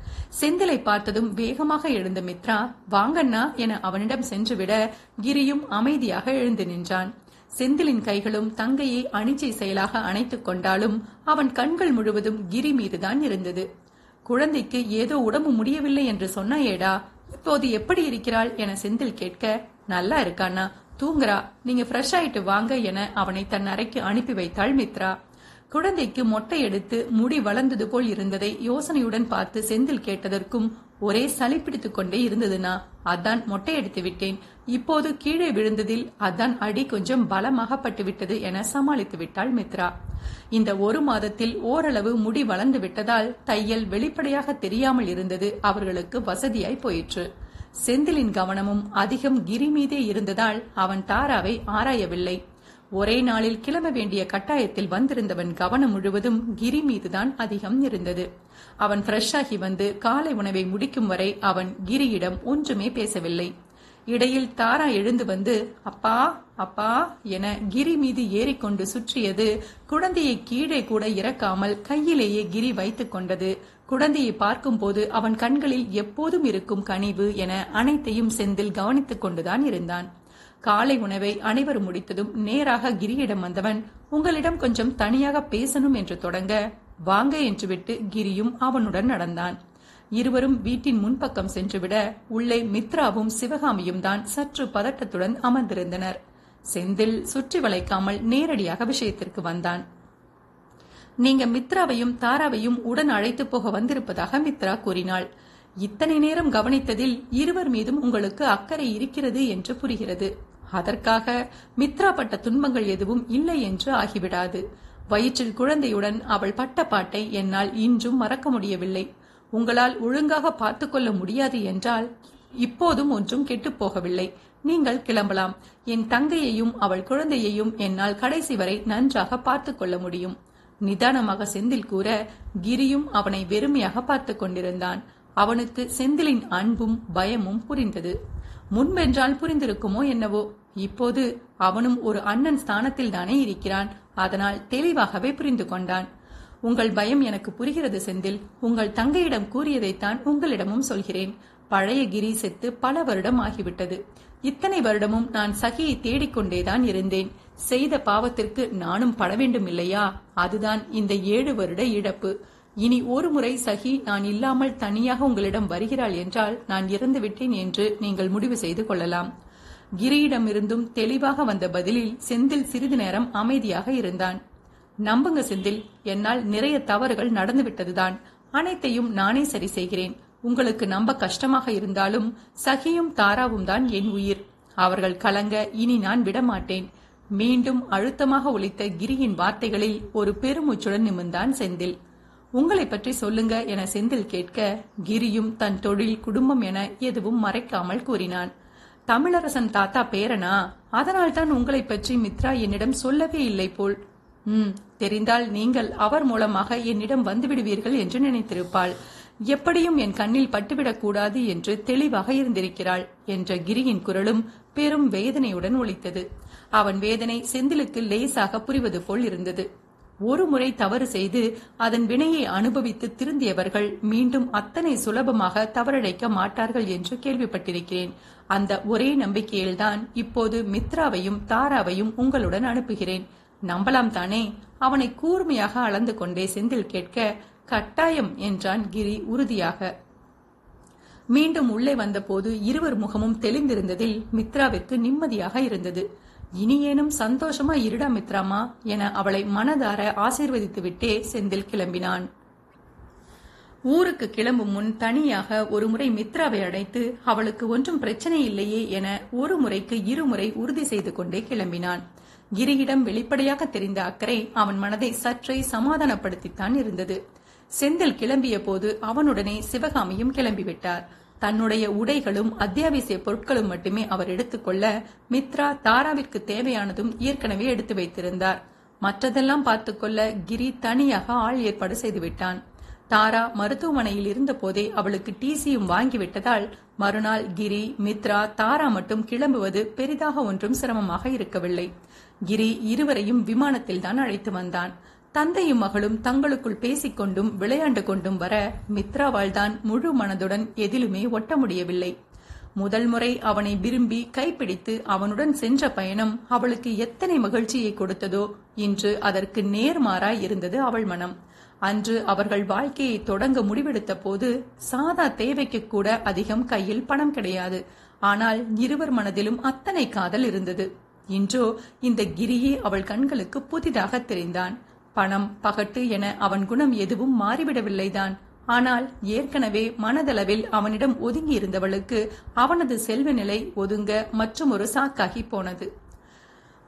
செந்திலை பார்த்ததும் வேகமாக எழுந்த மித்ரா வாங்கண்ணா என அவனிடம் சென்றுவிட கிரியும் அமைதியாக எழுந்து நின்றான். செந்திலின் கைகளும் தங்கையை அணிச்சை செயலாக அணைத்துக் கொண்டாலும் அவன் கண்கள் முழுவதும் கிரி மீதுதான் இருந்தது. குழந்தைக்கு ஏதோ உடம்பு முடியவில்லை என்று சொன்னாயேடா இப்போது எப்படி இருக்கிறாள்? என செந்தில் கேட்க நல்லா இருக்கானா தூங்குறா. நீங்க ஃப்ரெஷ் ஆயிட்டு வாங்க என அவனை தன் அறைக்கு அனுப்பி வைத்தாள் மித்ரா. குழந்தைக்கு மொட்டை எடுத்து முடி வளர்ந்தது போல் இருந்ததை யோசனையுடன் பார்த்து செந்தில் கேட்டதற்கும் ஒரே சளி பிடித்துக் கொண்டே இருந்ததுனா அதான் மொட்டை எடுத்து விட்டேன். இப்போது கீழே விழுந்ததில் அதான் அடி கொஞ்சம் பலமாகப்பட்டு விட்டது என சமாளித்து விட்டாள் மித்ரா. இந்த ஒரு மாதத்தில் ஓரளவு முடி வளர்ந்து விட்டதால் தையல் வெளிப்படையாக தெரியாமல் இருந்தது அவர்களுக்கு வசதியாய் போயிற்று. செந்திலின் கவனமும் அதிகம் கிரி மீதே இருந்ததால் அவன் தாராவை ஆராயவில்லை. ஒரே நாளில் கிளம்ப வேண்டிய கட்டாயத்தில் வந்திருந்தவன் கவனம் முழுவதும் கிரி மீதுதான் அதிகம் இருந்தது. அவன் ஃப்ரெஷ்ஷாகி வந்து காலை உணவை முடிக்கும் வரை அவன் கிரியிடம் ஒன்றுமே பேசவில்லை. இடையில் தாரா எழுந்து வந்து அப்பா அப்பா என கிரி மீது ஏறிக்கொண்டு சுற்றியது குழந்தையை கீழே கூட இறக்காமல் கையிலேயே கிரி வைத்துக் கொண்டது. குழந்தையை பார்க்கும்போது அவன் கண்களில் எப்போதும் இருக்கும் கனிவு என அனைத்தையும் செந்தில் கவனித்துக் கொண்டுதான் இருந்தான். காலை உணவை அனைவரும் முடித்ததும் நேராக கிரியிடம் வந்தவன் உங்களிடம் கொஞ்சம் தனியாக பேசணும் என்று தொடங்க வாங்க என்று விட்டு கிரியும் அவனுடன் நடந்தான். இருவரும் வீட்டின் முன்பக்கம் சென்றுவிட உள்ளே மித்ராவும் சிவகாமியும் தான் சற்று பதட்டத்துடன் அமர்ந்திருந்தனர். செந்தில் சுற்றி வளைக்காமல் நேரடியாக விஷயத்திற்கு வந்தான். நீங்க மித்ராவையும் தாராவையும் உடன் அழைத்து போக வந்திருப்பதாக மித்ரா கூறினாள். இத்தனை நேரம் கவனித்ததில் இருவர் மீதும் உங்களுக்கு அக்கறை இருக்கிறது என்று புரிகிறது. அதற்காக மித்ரா பட்ட துன்பங்கள் எதுவும் இல்லை என்று ஆகிவிடாது. வயிற்றில் குழந்தையுடன் அவள் பட்ட பாட்டை என்னால் இன்றும் மறக்க முடியவில்லை. உங்களால் ஒழுங்காக பார்த்துக்கொள்ள முடியாது என்றால் இப்போதும் ஒன்றும் கெட்டுப்போகவில்லை நீங்கள் கிளம்பலாம். என் தங்கையையும் அவள் குழந்தையையும் என்னால் கடைசி வரை நன்றாக பார்த்துக்கொள்ள முடியும். நிதானமாக செந்தில் கூற கிரியும் அவனை வெறுமையாக பார்த்துக் கொண்டிருந்தான். அவனுக்கு செந்திலின் அன்பும் பயமும் புரிந்தது. முன்பென்றால் புரிந்திருக்குமோ என்னவோ இப்போது அவனும் ஒரு அண்ணன் ஸ்தானத்தில் தானே இருக்கிறான். அதனால் தெளிவாகவே புரிந்து கொண்டான். உங்கள் பயம் எனக்கு புரிகிறது செந்தில். உங்கள் தங்கையிடம் கூறியதைத்தான் உங்களிடமும் சொல்கிறேன். பழைய கிரி செத்து பல வருடம் ஆகிவிட்டது. இத்தனை வருடமும் நான் சகியை தேடிக்கொண்டேதான் இருந்தேன். செய்த பாவத்திற்கு நானும் பட வேண்டும் இல்லையா அதுதான் இந்த ஏழு வருட இழப்பு. இனி ஒரு முறை சகி நான் இல்லாமல் தனியாக உங்களிடம் வருகிறாள் என்றால் நான் இறந்து விட்டேன் என்று நீங்கள் முடிவு செய்து கொள்ளலாம். கிரியிடமிருந்தும் தெளிவாக வந்த பதிலில் செந்தில் சிறிது நேரம் அமைதியாக இருந்தான். நம்புங்க செந்தில் என்னால் நிறைய தவறுகள் நடந்துவிட்டதுதான் அனைத்தையும் நானே சரி செய்கிறேன். உங்களுக்கு நம்ப கஷ்டமாக இருந்தாலும் சகியும் தாராவும் தான் என் உயிர். அவர்கள் கலங்க இனி நான் விடமாட்டேன். மீண்டும் அழுத்தமாக ஒழித்த கிரியின் வார்த்தைகளில் ஒரு பெருமூச்சுடன் நிமிர்ந்தான் செந்தில். உங்களை பற்றி சொல்லுங்க என செந்தில் கேட்க கிரியும் தன் தொழில் குடும்பம் என எதுவும் மறைக்காமல் கூறினான். தமிழரசன் தாத்தா பேரனா? அதனால்தான் உங்களை பற்றி மித்ரா என்னிடம் சொல்லவே இல்லை போல். ம் தெரிந்தால் நீங்கள் அவர் மூலமாக என்னிடம் வந்துவிடுவீர்கள் என்று நினைத்திருப்பாள். எப்படியும் என் கண்ணில் பட்டுவிடக்கூடாது என்று தெளிவாக இருந்திருக்கிறாள் என்ற கிரியின் குரலும் பெரும் வேதனையுடன் ஒழித்தது அவன் வேதனை செந்திலுக்கு லேசாக புரிவது போல் இருந்தது. ஒரு முறை தவறு செய்து அதன் வினையை அனுபவித்து திருந்தியவர்கள் மீண்டும் அத்தனை சுலபமாக தவறழைக்க மாட்டார்கள் என்று கேள்விப்பட்டிருக்கிறேன். அந்த ஒரே நம்பிக்கையில்தான் இப்போது மித்ராவையும் தாராவையும் உங்களுடன் அனுப்புகிறேன். நம்பலாம் தானே? அவனை கூர்மையாக அளந்து கொண்டே செந்தில் கேட்க கட்டாயம் என்றான் கிரி உறுதியாக. மீண்டும் உள்ளே வந்தபோது இருவர் முகமும் தெளிந்திருந்ததில் மித்ராவிற்கு நிம்மதியாக இருந்தது. இனியேனும் சந்தோஷமா இருடா மித்ராமா என அவளை மனதார ஆசீர்வதித்துவிட்டே செந்தில் கிளம்பினான். ஊருக்கு கிளம்பும் முன் தனியாக ஒருமுறை மித்ராவை அடைத்து அவளுக்கு ஒன்றும் பிரச்சனை இல்லையே என ஒரு முறைக்கு இருமுறை உறுதி செய்து கொண்டே கிளம்பினான். கிரியிடம் வெளிப்படையாக தெரிந்த அக்கறை அவன் மனதை சற்றே சமாதானப்படுத்தித்தான் இருந்தது. செந்தில் கிளம்பிய போது அவனுடனே சிவகாமியும் கிளம்பிவிட்டார். தன்னுடைய உடைகளும் அத்தியாவசிய பொருட்களும் மட்டுமே அவர் எடுத்துக்கொள்ள மித்ரா தாராவிற்கு தேவையானதும் ஏற்கனவே எடுத்து வைத்திருந்தார். மற்றதெல்லாம் பார்த்துக்கொள்ள கிரி தனியாக ஆள் ஏற்பாடு செய்துவிட்டான். தாரா மருத்துவமனையில் இருந்தபோதே அவளுக்கு டிசியும் வாங்கிவிட்டதால் மறுநாள் கிரி மித்ரா தாரா மட்டும் கிளம்புவது பெரிதாக ஒன்றும் சிரமமாக இருக்கவில்லை. கிரி இருவரையும் விமானத்தில் தான் அழைத்து வந்தான். தந்தையும் மகளும் தங்களுக்குள் பேசிக்கொண்டும் விளையாண்டு கொண்டும் வர மித்ராவால் தான் முழு மனதுடன் எதிலுமே ஒட்ட முடியவில்லை. முதல் முறை அவனை விரும்பி கைப்பிடித்து அவனுடன் சென்ற பயணம் அவளுக்கு எத்தனை மகிழ்ச்சியை கொடுத்ததோ இன்று அதற்கு நேர்மாறாய் இருந்தது அவள் மனம். அன்று அவர்கள் வாழ்க்கையை தொடங்க முடிவெடுத்த போது சாதா தேவைக்கு கூட அதிகம் கையில் பணம் கிடையாது. ஆனால் இருவர் மனதிலும் அத்தனை காதல் இருந்தது. இன்றோ இந்த கிரியே அவள் கண்களுக்கு புதிதாக தெரிந்தான். பணம் பகட்டு என அவன் குணம் எதுவும் மாறிவிடவில்லைதான். ஆனால் ஏற்கனவே மனதளவில் அவனிடம் ஒதுங்கி இருந்தவளுக்கு அவனது செல்வ நிலை ஒதுங்க மற்றும் ஒரு சாக்காகி போனது.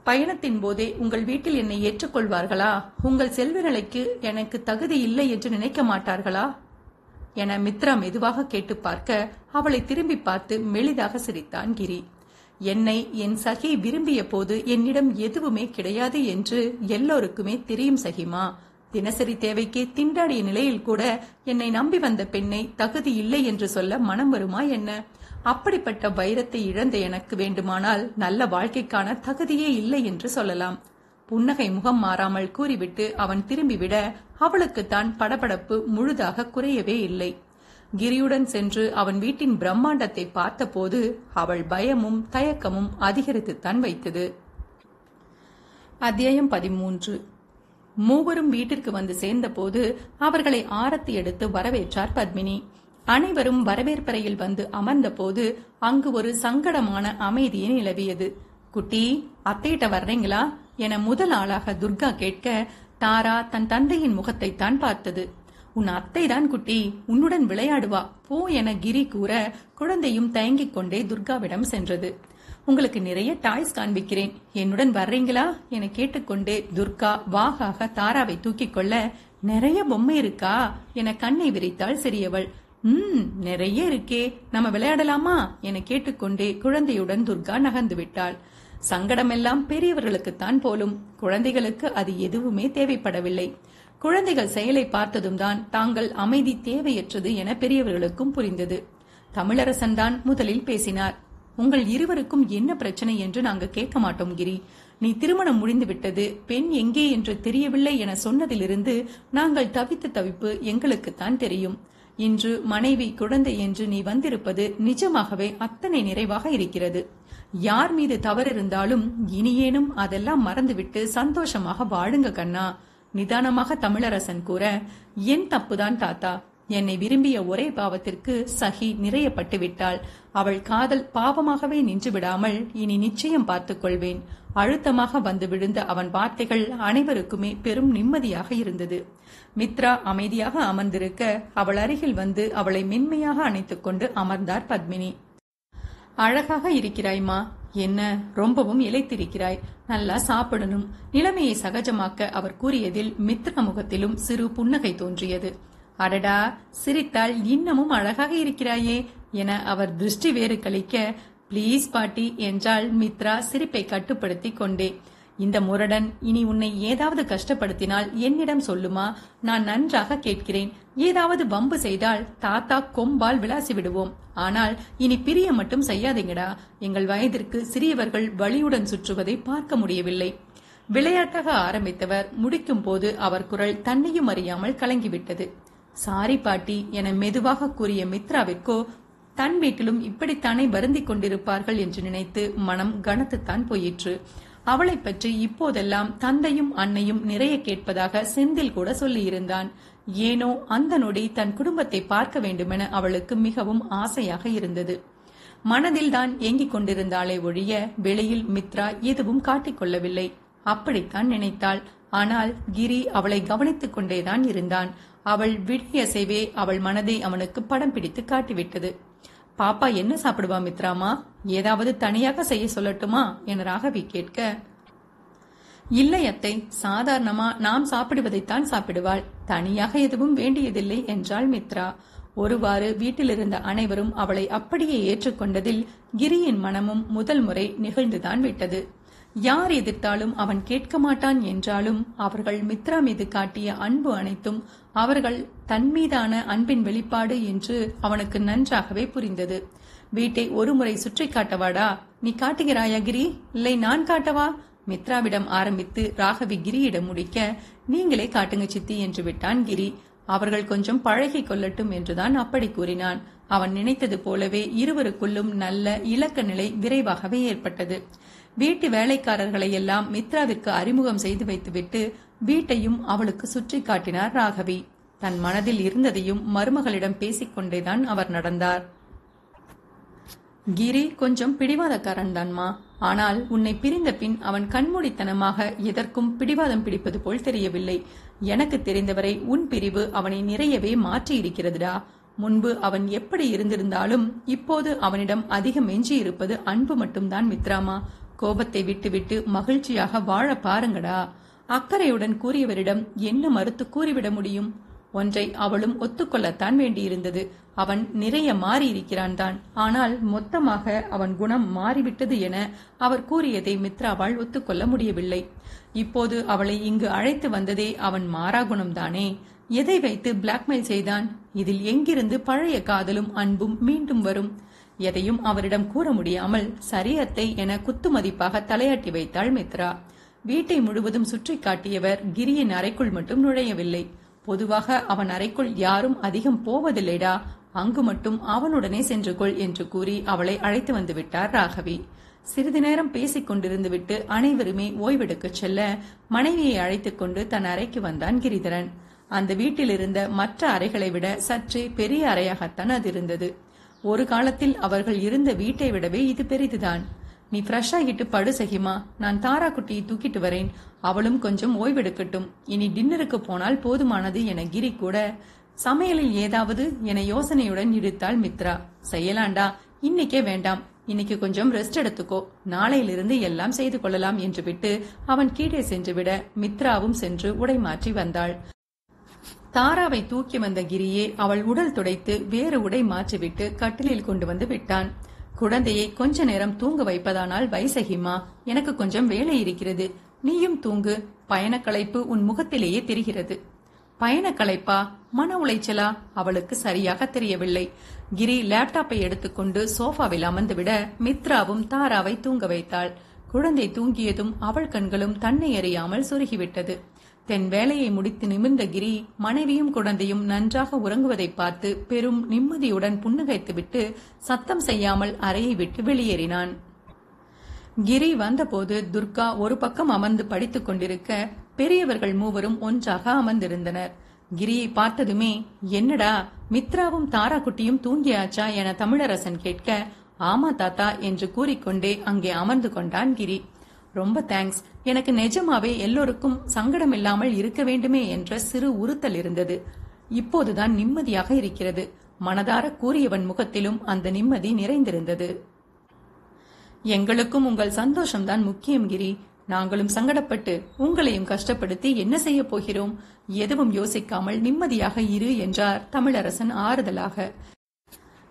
பயணத்தின் போதே உங்கள் வீட்டில் என்னை ஏற்றுக்கொள்வார்களா? உங்கள் செல்வ நிலைக்கு எனக்கு தகுதி இல்லை என்று நினைக்க மாட்டார்களா? என மித்ரா மெதுவாக கேட்டு பார்க்க அவளை திரும்பி பார்த்து மெளிதாக சிரித்தான் கிரி. என்னை என் சகி விரும்பிய போது என்னிடம் எதுவுமே கிடையாது என்று எல்லோருக்குமே தெரியும் சகிமா. தினசரி தேவைக்கு திண்டாடிய நிலையில் கூட என்னை நம்பி வந்த பெண்ணை தகுதி இல்லை என்று சொல்ல மனம் வருமா என்ன? அப்படிப்பட்ட வைரத்தை இழந்த எனக்கு வேண்டுமானால் நல்ல வாழ்க்கைக்கான தகுதியே இல்லை என்று சொல்லலாம். புன்னகை முகம் மாறாமல் கூறிவிட்டு அவன் திரும்பிவிட அவளுக்குத்தான் படபடப்பு முழுதாக குறையவே இல்லை. கிரியுடன் சென்று அவன் வீட்டின் பிரம்மாண்டத்தை பார்த்தபோது அவள் பயமும் தயக்கமும் அதிகரித்துத்தான் வைத்தது. அத்தியாயம் பதிமூன்று. மூவரும் வீட்டிற்கு வந்து சேர்ந்தபோது அவர்களை ஆரத்தி எடுத்து வரவேற்றார் பத்மினி. அனைவரும் வரவேற்பறையில் வந்து அமர்ந்தபோது அங்கு ஒரு சங்கடமான அமைதியை நிலவியது. குட்டி அத்தையிட்ட வர்றீங்களா? என முதல் ஆளாக துர்கா கேட்க தாரா தன் தந்தையின் முகத்தை தான் பார்த்தது. உன் அத்தை தான் குட்டி உன்னுடன் விளையாடுவா போ என கிரி கூற குழந்தையும் தயங்கிக் கொண்டே துர்காவிடம் சென்றது. உங்களுக்கு நிறைய டாய்ஸ் காண்பிக்கிறேன். என்னுடன் வர்றீங்களா? என கேட்டுக்கொண்டே துர்கா வாகாக தாராவை தூக்கிக் கொள்ள நிறைய பொம்மை இருக்கா? என கண்ணை விரித்தாள் சிறியவள். ம் நிறைய இருக்கே. நம்ம விளையாடலாமா? என கேட்டுக்கொண்டே குழந்தையுடன் துர்கா நகர்ந்து விட்டாள். சங்கடமெல்லாம் பெரியவர்களுக்குத்தான் போலும். குழந்தைகளுக்கு அது எதுவுமே தேவைப்படவில்லை. குழந்தைகள் செயலை பார்த்ததும் தான் தாங்கள் அமைதி தேவையற்றது என பெரியவர்களுக்கும் புரிந்தது. தமிழரசன் தான் முதலில் பேசினார். உங்கள் இருவருக்கும் என்ன பிரச்சனை என்று நாங்க கேட்க மாட்டோம் கிரி. நீ திருமணம் முடிந்துவிட்டது பெண் எங்கே என்று தெரியவில்லை என சொன்னதிலிருந்து நாங்கள் தவித்த தவிப்பு எங்களுக்குத்தான் தெரியும். இன்று மனைவி குழந்தை என்று நீ வந்திருப்பது நிஜமாகவே அத்தனை நிறைவாக இருக்கிறது. யார் மீது தவறு இருந்தாலும் இனியேனும் அதெல்லாம் மறந்துவிட்டு சந்தோஷமாக வாழுங்க கண்ணா. நிதானமாக தமிழரசன் கூற என் தப்புதான் தாத்தா. என்னை விரும்பிய ஒரே பாவத்திற்கு சகி நிறையப்பட்டு விட்டாள். அவள் காதல் பாவமாகவே நின்று விடாமல் இனி நிச்சயம் பார்த்துக் கொள்வேன். அழுத்தமாக வந்து விழுந்த அவன் வார்த்தைகள் அனைவருக்குமே பெரும் நிம்மதியாக இருந்தது. மித்ரா அமைதியாக அமர்ந்திருக்க அவள் அருகில் வந்து அவளை மென்மையாக அணைத்துக் கொண்டு அமர்ந்தார் பத்மினி. அழகாக இருக்கிறாய்மா என்ன? ரொம்பவும் இழைத்திருக்கிறாய் நல்லா சாப்பிடணும். நிலைமையை சகஜமாக்க அவர் கூறியதில் மித்ரா முகத்திலும் சிறு புன்னகை தோன்றியது. அடடா! சிரித்தால் இன்னமும் அழகாக இருக்கிறாயே என அவர் திருஷ்டி வேறு கழிக்க ப்ளீஸ் பாட்டி என்றால் மித்ரா சிரிப்பை கட்டுப்படுத்தி கொண்டே. இந்த முரடன் இனி உன்னை ஏதாவது கஷ்டப்படுத்தினால் என்னிடம் சொல்லுமா? நான் நன்றாக கேட்கிறேன். ஏதாவது வம்பு செய்தால் தாத்தா கொம்பால் விளாசி விடுவோம் ஆனால் இனி பிரிய மட்டும் செய்யாதீங்கடா. எங்கள் வயதிற்கு சிறியவர்கள் வழியுடன் சுற்றுவதை பார்க்க முடியவில்லை. விளையாட்டாக ஆரம்பித்தவர் முடிக்கும் போது அவர் குரல் தன்னையும் அறியாமல் கலங்கிவிட்டது. சாரி பாட்டி என மெதுவாக கூறிய மித்ராவிற்கோ தன் வீட்டிலும் இப்படித்தானே வருந்திக் கொண்டிருப்பார்கள் என்று நினைத்து மனம் கனத்துத்தான் போயிற்று. அவளை பற்றி இப்போதெல்லாம் தந்தையும் அன்னையும் நிறைய கேட்பதாக செந்தில் கூட சொல்லியிருந்தான். ஏனோ அந்த நொடி தன் குடும்பத்தை பார்க்க வேண்டுமென அவளுக்கு மிகவும் ஆசையாக இருந்தது. மனதில் தான் ஏங்கிக் கொண்டிருந்தாளே ஒழிய வெளியில் மித்ரா எதுவும் காட்டிக்கொள்ளவில்லை அப்படித்தான் நினைத்தாள். ஆனால் கிரி அவளை கவனித்துக் கொண்டேதான் இருந்தான். அவள் விழியசைவே அவள் மனதை அவனுக்கு படம் பிடித்து காட்டிவிட்டது. பாப்பா என்ன சாப்பிடுவா மித்ராமா? ஏதாவது தனியாக செய்ய சொல்லட்டுமா? என ராகவி கேட்க இல்லை அத்தை சாதாரணமா நாம் சாப்பிடுவதைத்தான் சாப்பிடுவாள். தனியாக எதுவும் வேண்டியதில்லை என்றாள் மித்ரா. ஒருவாறு வீட்டிலிருந்த அனைவரும் அவளை அப்படியே ஏற்றுக்கொண்டதில் கிரியின் மனமும் முதல் முறை நிகழ்ந்துதான் விட்டது. யார் எதிர்த்தாலும் அவன் கேட்க மாட்டான் என்றாலும் அவர்கள் மித்ரா மீது காட்டிய அன்பு அனைத்தும் அவர்கள் தன் மீதான அன்பின் வெளிப்பாடு என்று அவனுக்கு நன்றாகவே புரிந்தது. வீட்டை ஒருமுறை சுற்றி காட்டவாடா? நீ காட்டுகிறாயா கிரி? இல்லை நான் காட்டவா? மித்ராவிடம் ஆரம்பித்து ராகவி கிரியிடம் முடிக்க நீங்களே காட்டுங்க சித்தி என்று விட்டான் கிரி. அவர்கள் கொஞ்சம் பழகி கொள்ளட்டும் என்றுதான் அப்படி கூறினான். அவன் நினைத்தது போலவே இருவருக்குள்ளும் நல்ல இலக்க நிலை விரைவாகவே ஏற்பட்டது. வீட்டு வேலைக்காரர்களை எல்லாம் மித்ராவிற்கு அறிமுகம் செய்து வைத்துவிட்டு வீட்டையும் அவளுக்கு சுற்றி காட்டினார் ராகவி. தன் மனதில் இருந்ததையும் மருமகளிடம் பேசிக்கொண்டேதான் அவர் நடந்தார். கிரி கொஞ்சம் பிடிவாதக்காரன் தான்மா ஆனால் உன்னை பிரிந்த பின் அவன் கண்மூடித்தனமாக எதற்கும் பிடிவாதம் பிடிப்பது போல் தெரியவில்லை. எனக்கு தெரிந்தவரை உன் பிரிவு அவனை நிறையவே மாற்றி இருக்கிறதுடா முன்பு அவன் எப்படி இருந்திருந்தாலும் இப்போது அவனிடம் அதிகம் எஞ்சி இருப்பது அன்பு மட்டும்தான் மித்ராமா கோபத்தை விட்டுவிட்டு மகிழ்ச்சியாக வாழ பாருங்கடா. அக்கறையுடன் கூறியவரிடம் என்ன மறுத்து கூறிவிட முடியும்? ஒன்றை அவளும் ஒத்துக்கொள்ளத்தான் வேண்டியிருந்தது. அவன் நிறைய மாறியிருக்கிறான் தான் ஆனால் மொத்தமாக அவன் குணம் மாறிவிட்டது என அவர் கூறியதை மித்ராவால் ஒத்துக்கொள்ள முடியவில்லை. இப்போது அவளை இங்கு அழைத்து வந்ததே அவன் மாறா குணம்தானே? எதை வைத்து பிளாக்மெயில் செய்தான்? இதில் எங்கிருந்து பழைய காதலும் அன்பும் மீண்டும் வரும்? எதையும் அவரிடம் கூற முடியாமல் சரியத்தை என குத்துமதிப்பாக தலையாட்டி வைத்தாள் மித்ரா. வீட்டை முழுவதும் சுற்றி காட்டியவர் கிரியின் அறைக்குள் மட்டும் நுழையவில்லை. பொதுவாக அவன் அறைக்குள் யாரும் அதிகம் போவதில்லைடா. அங்கு மட்டும் அவனுடனே சென்று கொள் என்று கூறி அவளை அழைத்து வந்து விட்டார் ராகவி. சிறிது நேரம் பேசிக் கொண்டிருந்து விட்டு அனைவருமே ஓய்வெடுக்கச் செல்ல மனைவியை அழைத்துக் கொண்டு தன் அறைக்கு வந்தான் கிரிதரன். அந்த வீட்டில் இருந்த மற்ற அறைகளை விட சற்றே பெரிய அறையாகத்தான் அது இருந்தது. ஒரு காலத்தில் அவர்கள் இருந்த வீட்டை விடவே இது பெரிதுதான். நீ ஃப்ரெஷ் ஆகிட்டு படு சகிமா. நான் தாரா குட்டியை தூக்கிட்டு வரேன். அவளும் கொஞ்சம் ஓய்வெடுக்கட்டும். இனி டின்னருக்கு போனால் போதுமானது என கிரி கூட சமையலில் ஏதாவது என யோசனையுடன் இடித்தாள் மித்ரா. செய்யலாண்டா? இன்னைக்கே வேண்டாம். இன்னைக்கு கொஞ்சம் ரெஸ்ட் எடுத்துக்கோ. நாளையிலிருந்து எல்லாம் செய்து கொள்ளலாம் என்று விட்டு அவன் கீழே சென்றுவிட மித்ராவும் சென்று உடை மாற்றி வந்தாள். தாராவை தூக்கி வந்த கிரியே அவள் உடல் துடைத்து வேறு உடை மாற்றிவிட்டு கட்டிலில் கொண்டு வந்து விட்டான். குழந்தையை கொஞ்ச நேரம் தூங்க வைப்பதானால் வைசகிமா எனக்கு கொஞ்சம் வேலை இருக்கிறது. நீயும் தூங்கு. பயணக்களைப்பு உன் முகத்திலேயே தெரிகிறது. பயணக்களைப்பா மன உளைச்சலா? அவளுக்கு சரியாக தெரியவில்லை. கிரி லேப்டாப்பை எடுத்துக்கொண்டு சோஃபாவில் அமர்ந்துவிட மித்ராவும் தாராவை தூங்க வைத்தாள். குழந்தை தூங்கியதும் அவள் கண்களும் தன்னை அறியாமல் சுருகிவிட்டது. தன் வேலையை முடித்து நிமிர்ந்த கிரி மனைவியும் குழந்தையும் நன்றாக உறங்குவதை பார்த்து பெரும் நிம்மதியுடன் புன்னகைத்துவிட்டு சத்தம் செய்யாமல் அறையை விட்டு வெளியேறினான். கிரி வந்தபோது துர்கா ஒரு பக்கம் அமர்ந்து படித்துக் கொண்டிருக்க பெரியவர்கள் மூவரும் ஒன்றாக அமர்ந்திருந்தனர். கிரியை பார்த்ததுமே என்னடா மித்ராவும் தாரா குட்டியும் தூங்கியாச்சா? என தமிழரசன் கேட்க ஆமா தாத்தா என்று கூறிக்கொண்டே அங்கே அமர்ந்து கொண்டான் கிரி. ரொம்ப தேங்க்ஸ் எனக்கு நிஜமாவே எல்லோருக்கும் சங்கடம் இல்லாமல் இருக்க வேண்டுமே என்ற சிறு உறுத்தல் இருந்தது. இப்போதுதான் நிம்மதியாக இருக்கிறது. மனதார கூறியவன் முகத்திலும் அந்த நிம்மதி நிறைந்திருந்தது. எங்களுக்கும் உங்கள் சந்தோஷம்தான் முக்கியம் கிரி. நாங்களும் சங்கடப்பட்டு உங்களையும் கஷ்டப்படுத்தி என்ன செய்ய போகிறோம்? எதுவும் யோசிக்காமல் நிம்மதியாக இரு என்றார் தமிழரசன் ஆறுதலாக.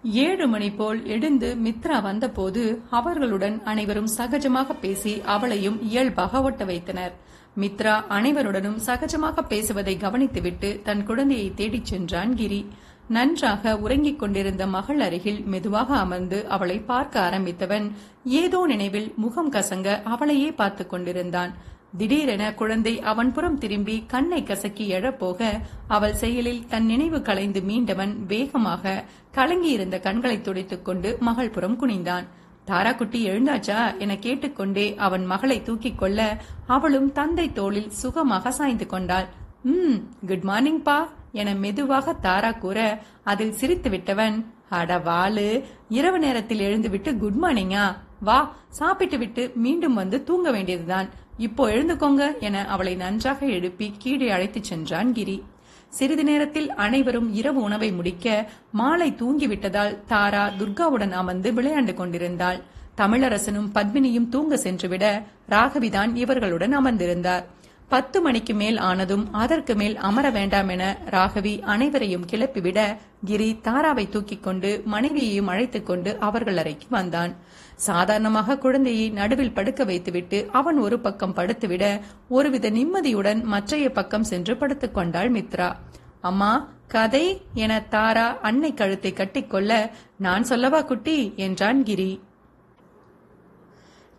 ஏழு மணி போல் எழுந்து மித்ரா வந்தபோது அவர்களுடன் அனைவரும் சகஜமாக பேசி அவளையும் இயல்பாக ஒட்ட வைத்தனர். மித்ரா அனைவருடனும் சகஜமாக பேசுவதை கவனித்துவிட்டு தன் குழந்தையை தேடிச் சென்றான் கிரி. நன்றாக உறங்கிக் கொண்டிருந்த மகள் அருகில் மெதுவாக அமர்ந்து அவளை பார்க்க ஆரம்பித்தவன் ஏதோ நினைவில் முகம் கசங்க அவளையே பார்த்து கொண்டிருந்தான். திடீரென குழந்தை அவன் புறம் திரும்பி கண்ணை கசக்கி எழப்போக அவள் செயலில் தன் நினைவு கலைந்து மீண்டவன் வேகமாக கலங்கியிருந்த கண்களை துடைத்துக் கொண்டு மகள் புறம் குனிந்தான். தாராக்குட்டி எழுந்தாச்சா? என கேட்டுக்கொண்டே அவன் மகளை தூக்கிக் கொள்ள அவளும் தந்தை தோளில் சுகமாக சாய்ந்து கொண்டாள். ம் குட் மார்னிங் பா என மெதுவாக தாரா கூற அதில் சிரித்து விட்டவன் அட வாளு இரவு நேரத்தில் எழுந்துவிட்டு குட் மார்னிங்கா? வா சாப்பிட்டு விட்டு மீண்டும் வந்து தூங்க வேண்டியதுதான். இப்போ எழுந்துக்கோங்க என அவளை நன்றாக எழுப்பி கீழே அழைத்துச் சென்றான் கிரி. சிறிது நேரத்தில் அனைவரும் இரவு உணவை முடிக்க மாலை தூங்கிவிட்டதால் தாரா துர்காவுடன் அமர்ந்து விளையாண்டு கொண்டிருந்தாள். தமிழரசனும் பத்மினியும் தூங்க சென்றுவிட ராகவிதான் இவர்களுடன் அமர்ந்திருந்தார். பத்து மணிக்கு மேல் ஆனதும் அதற்கு மேல் அமர வேண்டாம் என ராகவி அனைவரையும் கிளப்பிவிட கிரி தாராவை தூக்கிக் கொண்டு மனைவியையும் அழைத்துக் கொண்டு அவர்கள் அறைக்கு வந்தான். சாதாரணமாக குழந்தையை நடுவில் படுக்க வைத்துவிட்டு அவன் ஒரு பக்கம் படுத்துவிட ஒருவித நிம்மதியுடன் மற்றைய பக்கம் சென்று படுத்துக் கொண்டாள் மித்ரா. அம்மா கதை என தாரா அன்னை கழுத்தை கட்டிக்கொள்ள நான் சொல்லவா குட்டி? என்றான் கிரி.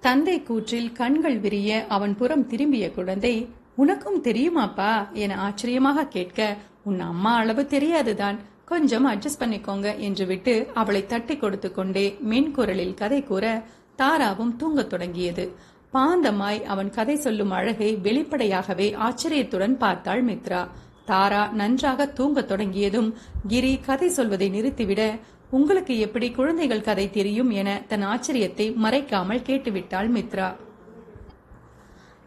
தந்தை கூற்றில் கண்கள் விரிய அவன் புறம் திரும்பிய குழந்தை உனக்கும் தெரியுமாப்பா? என ஆச்சரியமாக கேட்க உன் அம்மா அளவு தெரியாதுதான். கொஞ்சம் அட்ஜஸ்ட் பண்ணிக்கோங்க என்று விட்டு அவளை தட்டி கொடுத்து கொண்டே மென்குரலில் கதை கூற தாராவும் தூங்கத் தொடங்கியது. பாந்தமாய் அவன் கதை சொல்லும் அழகை வெளிப்படையாகவே ஆச்சரியத்துடன் பார்த்தாள் மித்ரா. தாரா நன்றாக தூங்கத் தொடங்கியதும் கிரி கதை சொல்வதை நிறுத்திவிட உங்களுக்கு எப்படி குழந்தைகள் கதை தெரியும் என தன் ஆச்சரியத்தை மறைக்காமல் கேட்டுவிட்டாள் மித்ரா.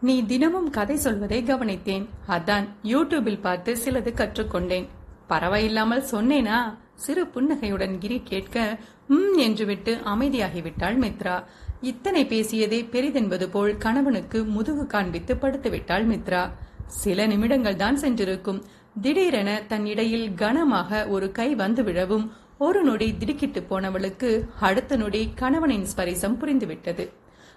நீ தினமும் கதை சொல்வதை கவனித்தேன். அதான் யூடியூபில் பார்த்து சிலது கற்றுக்கொண்டேன். பரவாயில்லாமல் சொன்னேனா? சிறு புன்னகையுடன் கிரி கேட்க உம் என்று விட்டு அமைதியாகிவிட்டாள் மித்ரா. இத்தனை பேசியதே பெரிதென்பது போல் கணவனுக்கு முதுகு காண்பித்து படுத்துவிட்டாள் மித்ரா. சில நிமிடங்கள் தான் சென்றிருக்கும். திடீரென தன் இடையில் கனமாக ஒரு கை வந்து விழவும் ஒரு நொடி திடுக்கிட்டு போனவளுக்கு அடுத்த நொடி கணவனின் ஸ்பரிசம் புரிந்துவிட்டது.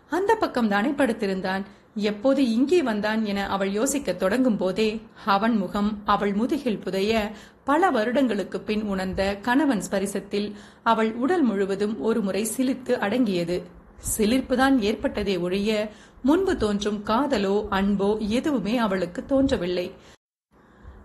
அந்த பக்கம் தானே படுத்திருந்தான். எப்போது இங்கே வந்தான் என அவள் யோசிக்க தொடங்கும் போதே அவன் முகம் அவள் முதுகில் புதைய பல வருடங்களுக்கு பின் உணர்ந்த கணவன் ஸ்பரிசத்தில் அவள் உடல் முழுவதும் ஒரு முறை அடங்கியது. சிலிர்ப்புதான் ஏற்பட்டதே ஒழிய முன்பு தோன்றும் காதலோ அன்போ எதுவுமே அவளுக்கு தோன்றவில்லை.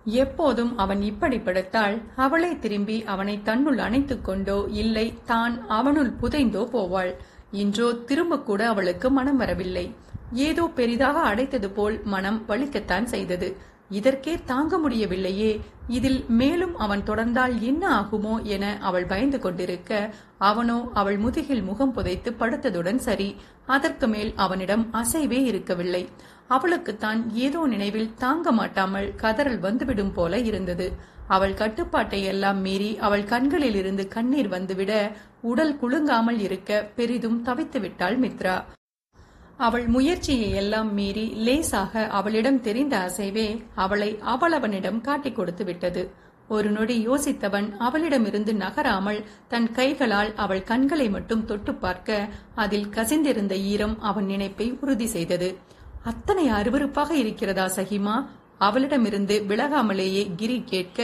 எப்போதும் அவன் இப்படி படுத்தால் அவளை திரும்பி அவனை தன்னுள் அணைத்துக் கொண்டோ இல்லை தான் அவனுள் புதைந்தோ போவாள். இன்றோ திரும்ப கூட அவளுக்கு மனம் வரவில்லை. ஏதோ பெரிதாக அடைத்தது போல் மனம் வலிக்கத்தான் செய்தது. இதற்கே தாங்க முடியவில்லையே இதில் மேலும் அவன் தொடர்ந்தால் என்ன ஆகுமோ என அவள் பயந்து கொண்டிருக்க அவனோ அவள் முதுகில் முகம் புதைத்து படுத்ததுடன் சரி அதற்கு மேல் அவனிடம் அசைவே இருக்கவில்லை. அவளுக்குத்தான் ஏதோ நினைவில் தாங்க மாட்டாமல் கதறல் வந்துவிடும் போல இருந்தது. அவள் கட்டுப்பாட்டை எல்லாம் மீறி அவள் கண்களில் இருந்து கண்ணீர் வந்துவிட உடல் குலுங்காமல் இருக்க பெரிதும் தவித்து விட்டாள் மித்ரா. அவள் முயற்சியை எல்லாம் மீறி லேசாக அவளிடம் தெரிந்த அசைவே அவளை அவளவனிடம் காட்டிக் கொடுத்து விட்டது. ஒரு நொடி யோசித்தவன் அவளிடமிருந்து நகராமல் தன் கைகளால் அவள் கண்களை மட்டும் தொட்டு பார்க்க அதில் கசிந்திருந்த ஈரம் அவன் நினைப்பை உறுதி செய்தது. அத்தனை அருவருப்பாக இருக்கிறதா சஹிமா அவளிடமிருந்து விலகாமலேயே கிரி கேட்க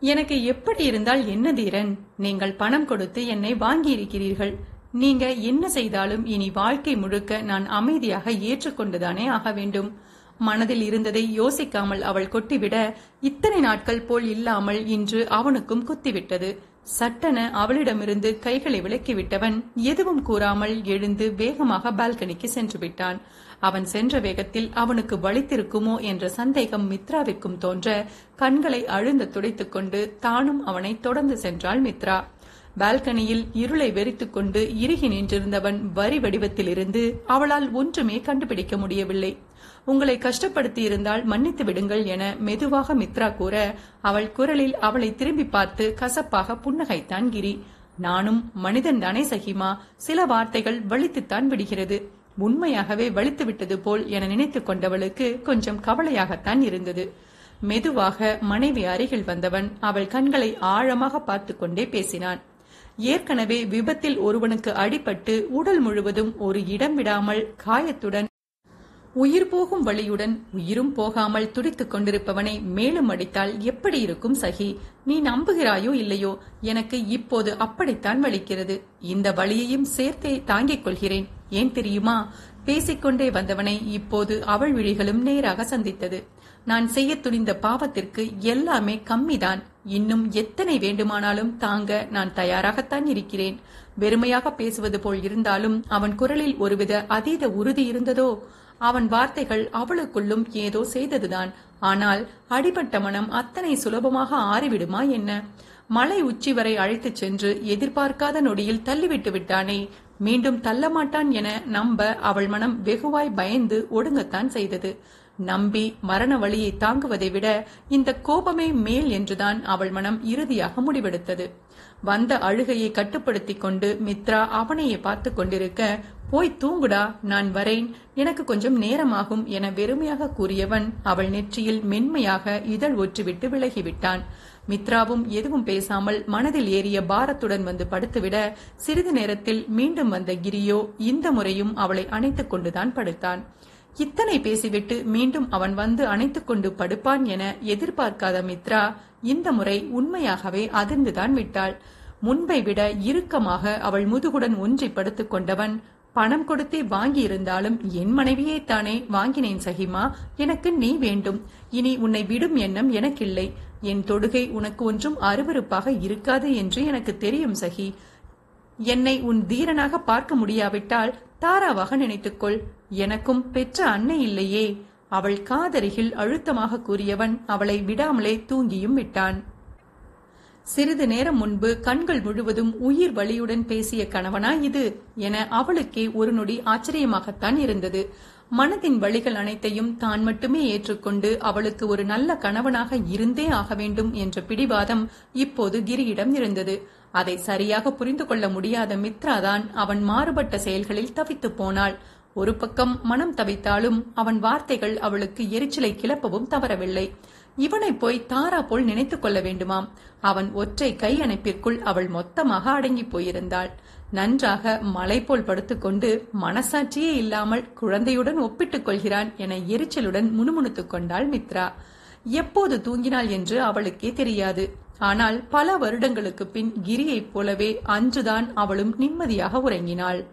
எனக்கு எப்படி இருந்தால் என்ன தீரன்? நீங்கள் பணம் கொடுத்து என்னை வாங்கியிருக்கிறீர்கள். நீங்க என்ன செய்தாலும் இனி வாழ்க்கை முழுக்க நான் அமைதியாக ஏற்றுக்கொண்டுதானே ஆக வேண்டும். மனதில் இருந்ததை யோசிக்காமல் அவள் கொட்டிவிட இத்தனை நாட்கள் போல் இல்லாமல் இன்று அவனுக்கும் குத்திவிட்டது. சட்டென அவளிடமிருந்து கைகளை விலக்கிவிட்டவன் எதுவும் கூறாமல் எழுந்து வேகமாக பால்கனிக்கு சென்று விட்டான். அவன் சென்ற வேகத்தில் அவனுக்கு வலித்திருக்குமோ என்ற சந்தேகம் மித்ராவிற்கும் தோன்ற கண்களை அழுந்த துடைத்துக் கொண்டு தானும் அவனை தொடர்ந்து சென்றாள் மித்ரா. பால்கனியில் இருளை வெறித்துக் கொண்டு இறுகி நின்றிருந்தவன் வரி வடிவத்திலிருந்து அவளால் ஒன்றுமே கண்டுபிடிக்க முடியவில்லை. உங்களை கஷ்டப்படுத்தி இருந்தால் மன்னித்து விடுங்கள் என மெதுவாக மித்ரா கூற அவள் குரலில் அவளை திரும்பி பார்த்து கசப்பாக புன்னகைத்தான் கிரி. நானும் மனிதன் தானே சகிமா சில வார்த்தைகள் வலித்துத்தான் விடுகிறது. உண்மையாகவே வலித்து விட்டது போல் என நினைத்துக் கொண்டவளுக்கு கொஞ்சம் கவலையாகத்தான் இருந்தது. மெதுவாக மனைவி அருகில் வந்தவன் அவள் கண்களை ஆழமாக பார்த்து கொண்டே பேசினான். ஏற்கனவே விபத்தில் ஒருவனுக்கு அடிபட்டு உடல் முழுவதும் ஒரு இடம் விடாமல் காயத்துடன் உயிர் போகும் வழியுடன் உயிரும் போகாமல் துடித்துக் கொண்டிருப்பவனை மேலும் அடித்தால் எப்படி இருக்கும் சகி? நீ நம்புகிறாயோ இல்லையோ? எனக்கு இப்போது அப்படித்தான் வலிக்கிறது. இந்த வழியையும் சேர்த்தே தாங்கிக் கொள்கிறேன். ஏன் தெரியுமா? பேசிக்கொண்டே வந்தவனை இப்போது அவள் விழிகளும் நேராக சந்தித்தது. நான் செய்ய துணிந்த பாவத்திற்கு எல்லாமே கம்மிதான். இன்னும் எத்தனை வேண்டுமானாலும் தாங்க நான் தயாராகத்தான் இருக்கிறேன். வெறுமையாக பேசுவது போல் இருந்தாலும் அவன் குரலில் ஒருவித அதீத உறுதி இருந்ததோ அவன் வார்த்தைகள் அவளுக்குள்ளும் ஏதோ செய்ததுதான். ஆனால் அடிபட்ட மனம் அத்தனை சுலபமாக ஆறிவிடுமா என்ன? மலை உச்சி வரை அழைத்துச் சென்று எதிர்பார்க்காத நொடியில் தள்ளிவிட்டு விட்டானே மீண்டும் தள்ளமாட்டான் என நம்ப அவள் மனம் வெகுவாய் பயந்து ஒடுங்கத்தான் செய்தது. நம்பி மரண வழியை தாங்குவதை விட இந்த கோபமே மேல் என்றுதான் அவள் மனம் இறுதியாக முடிவெடுத்தது. வந்த அழுகையை கட்டுப்படுத்திக் கொண்டு மித்ரா அவனையே பார்த்து கொண்டிருக்க போய் தூங்குடா நான் வரேன். எனக்கு கொஞ்சம் நேரமாகும் என வெறுமையாக கூறியவன் அவள் நெற்றியில் மென்மையாக இதழ் ஒற்றிவிட்டு விலகிவிட்டான். மித்ராவும் எதுவும் பேசாமல் மனதில் ஏறிய பாரத்துடன் வந்து படுத்துவிட சிறிது நேரத்தில் மீண்டும் வந்த கிரியோ இந்த முறையும் அவளை அணைத்துக் கொண்டுதான் படுத்தான். இத்தனை பேசிவிட்டு மீண்டும் அவன் வந்து அணைத்துக் கொண்டு படுப்பான் என எதிர்பார்க்காத மித்ரா இந்த முறை உண்மையாகவே அதிர்ந்துதான் விட்டாள். முன்பை விட இறுக்கமாக அவள் முதுகுடன் ஒன்றி படுத்துக் கொண்டவன் பணம் கொடுத்தே வாங்கியிருந்தாலும் என் மனைவியை தானே வாங்கினேன் சகிமா எனக்கு நீ வேண்டும். இனி உன்னை விடும் எண்ணம் எனக்கில்லை. என் தொடுகை உனக்கு ஒன்றும் அருவருப்பாக இருக்காது என்று எனக்கு தெரியும் சகி. என்னை உன் தீரனாக பார்க்க முடியாவிட்டால் தாராவாக நினைத்துக்கொள். எனக்கும் பெற்ற அன்னை இல்லையே. அவள் காதருகில் அழுத்தமாக கூறியவன் அவளை விடாமலே தூங்கியும் விட்டான். சிறிது நேரம் முன்பு கண்கள் முழுவதும் உயிர் வலியுடன் பேசிய கணவனா இது என அவளுக்கே ஒரு நொடி ஆச்சரியமாகத்தான் இருந்தது. மனதின் வழிகள் அனைத்தையும் தான் மட்டுமே ஏற்றுக்கொண்டு அவளுக்கு ஒரு நல்ல கணவனாக இருந்தே ஆக வேண்டும் என்ற பிடிவாதம் இப்போது கிரியிடம் இருந்தது. அதை சரியாக புரிந்து கொள்ள முடியாத மித்ராதான் அவன் மாறுபட்ட செயல்களில் தவித்து போனாள். ஒரு பக்கம் மனம் தவித்தாலும் அவன் வார்த்தைகள் அவளுக்கு எரிச்சலை கிளப்பவும் தவறவில்லை. இவனை போய் தாரா போல் நினைத்துக் கொள்ள வேண்டுமாம். அவன் ஒற்றை கை அணைப்பிற்குள் அவள் மொத்தமாக அடங்கி போயிருந்தாள். நன்றாக மலை போல் படுத்துக்கொண்டு மனசாட்சியே இல்லாமல் குழந்தையுடன் ஒப்பிட்டுக் கொள்கிறான் என எரிச்சலுடன் முணுமுணுத்துக் கொண்டாள் மித்ரா. எப்போது தூங்கினாள் என்று அவளுக்கே தெரியாது. ஆனால் பல வருடங்களுக்கு பின் கிரியைப் போலவே அன்றுதான் அவளும் நிம்மதியாக உறங்கினாள்.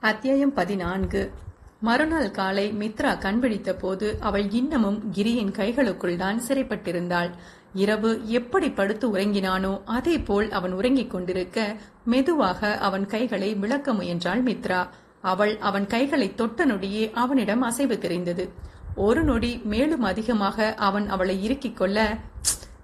அத்தியாயம் பதினான்கு. மறுநாள் காலை மித்ரா கண்பிடித்த போது அவள் இன்னமும் கிரியின் கைகளுக்குள் தான் சிறைப்பட்டிருந்தாள். இரவு எப்படி படுத்து உறங்கினானோ அதே போல் அவன் உறங்கிக் கொண்டிருக்க மெதுவாக அவன் கைகளை விளக்க முயன்றாள் மித்ரா. அவள் அவன் கைகளை தொட்ட நொடியே அவனிடம் அசைவு தெரிந்தது. ஒரு நொடி மேலும் அதிகமாக அவன் அவளை இறுக்கிக் கொள்ள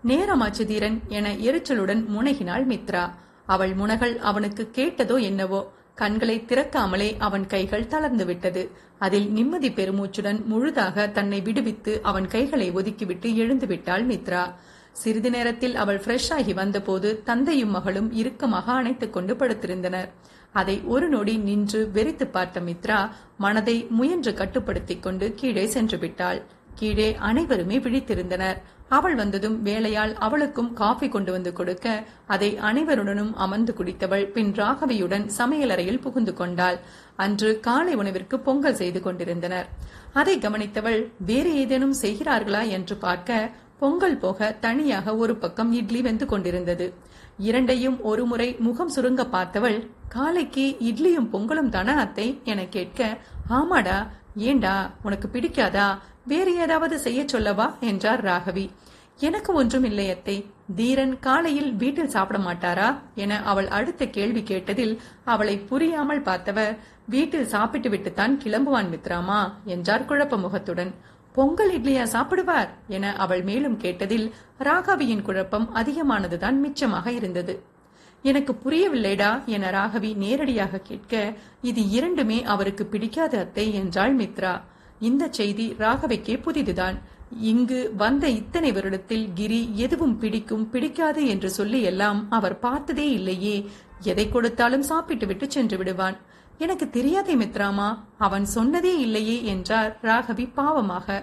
நேரமாச்சு தீரன் என எரிச்சலுடன் முனகினாள் மித்ரா. அவள் முனகல் அவனுக்கு கேட்டதோ என்னவோ கண்களை திறக்காமலே அவன் கைகள் தளர்ந்து விட்டது. அதில் நிம்மதி பெருமூச்சுடன் முழுதாக தன்னை விடுவித்து அவன் கைகளை ஒதுக்கிவிட்டு எழுந்து விட்டாள் மித்ரா. சிறிது நேரத்தில் அவள் ஃப்ரெஷ் ஆகி வந்தபோது தந்தையும் மகளும் இறுக்கமாக அணைத்துக் கொண்டு படுத்திருந்தனர். அதை ஒரு நொடி நின்று வெறித்து பார்த்த மித்ரா மனதை முயன்று கட்டுப்படுத்திக் கொண்டு கீழே சென்று விட்டாள். கீழே அனைவருமே விழித்திருந்தனர். அவள் வந்ததும் வேலையால் அவளுக்கும் காஃபி கொண்டு வந்து கொடுக்க அதை அனைவருடனும் அமர்ந்து குடித்தவள் பின் ராகவியுடன் சமையலறையில் புகுந்து கொண்டாள். அன்று காலை உணவிற்கு பொங்கல் செய்து கொண்டிருந்தனர். அதை கவனித்தவள் வேறு ஏதேனும் செய்கிறார்களா? என்று பார்க்க பொங்கல் போக தனியாக ஒரு பக்கம் இட்லி வெந்து கொண்டிருந்தது. இரண்டையும் ஒருமுறை முகம் சுருங்க பார்த்தவள் காலைக்கு இட்லியும் பொங்கலும் தானே அத்தை? என கேட்க ஆமாடா ஏண்டா உனக்கு பிடிக்காதா? வேறு ஏதாவது செய்ய சொல்லவா? என்றார் ராகவி. எனக்கு ஒன்றும் இல்லை அத்தை. தீரன் காலையில் வீட்டில் சாப்பிட மாட்டாரா? என அவள் அடுத்த கேள்வி கேட்டதில் அவளை புரியாமல் பார்த்தவர் வீட்டில் சாப்பிட்டு விட்டுத்தான் கிளம்புவான் மித்ராமா என்றார் குழப்ப முகத்துடன் பொங்கல் இட்லியா சாப்பிடுவார்? என அவள் மேலும் கேட்டதில் ராகவியின் குழப்பம் அதிகமானதுதான் மிச்சமாக இருந்தது. எனக்கு புரியவில்லைடா என ராகவி நேரடியாக கேட்க இது இரண்டுமே அவருக்கு பிடிக்காத அத்தை என்றாள் மித்ரா. இந்த செய்தி ராகவிக்கே புதிதுதான். இங்கு வந்த இத்தனை வருடத்தில் கிரி எதுவும் பிடிக்கும் பிடிக்காது என்று சொல்லி எல்லாம் அவர் பார்த்ததே இல்லையே. எதை கொடுத்தாலும் சாப்பிட்டு விட்டு சென்று விடுவான். எனக்கு தெரியாதே மித்ராமா அவன் சொன்னதே இல்லையே என்றார் ராகவி பாவமாக.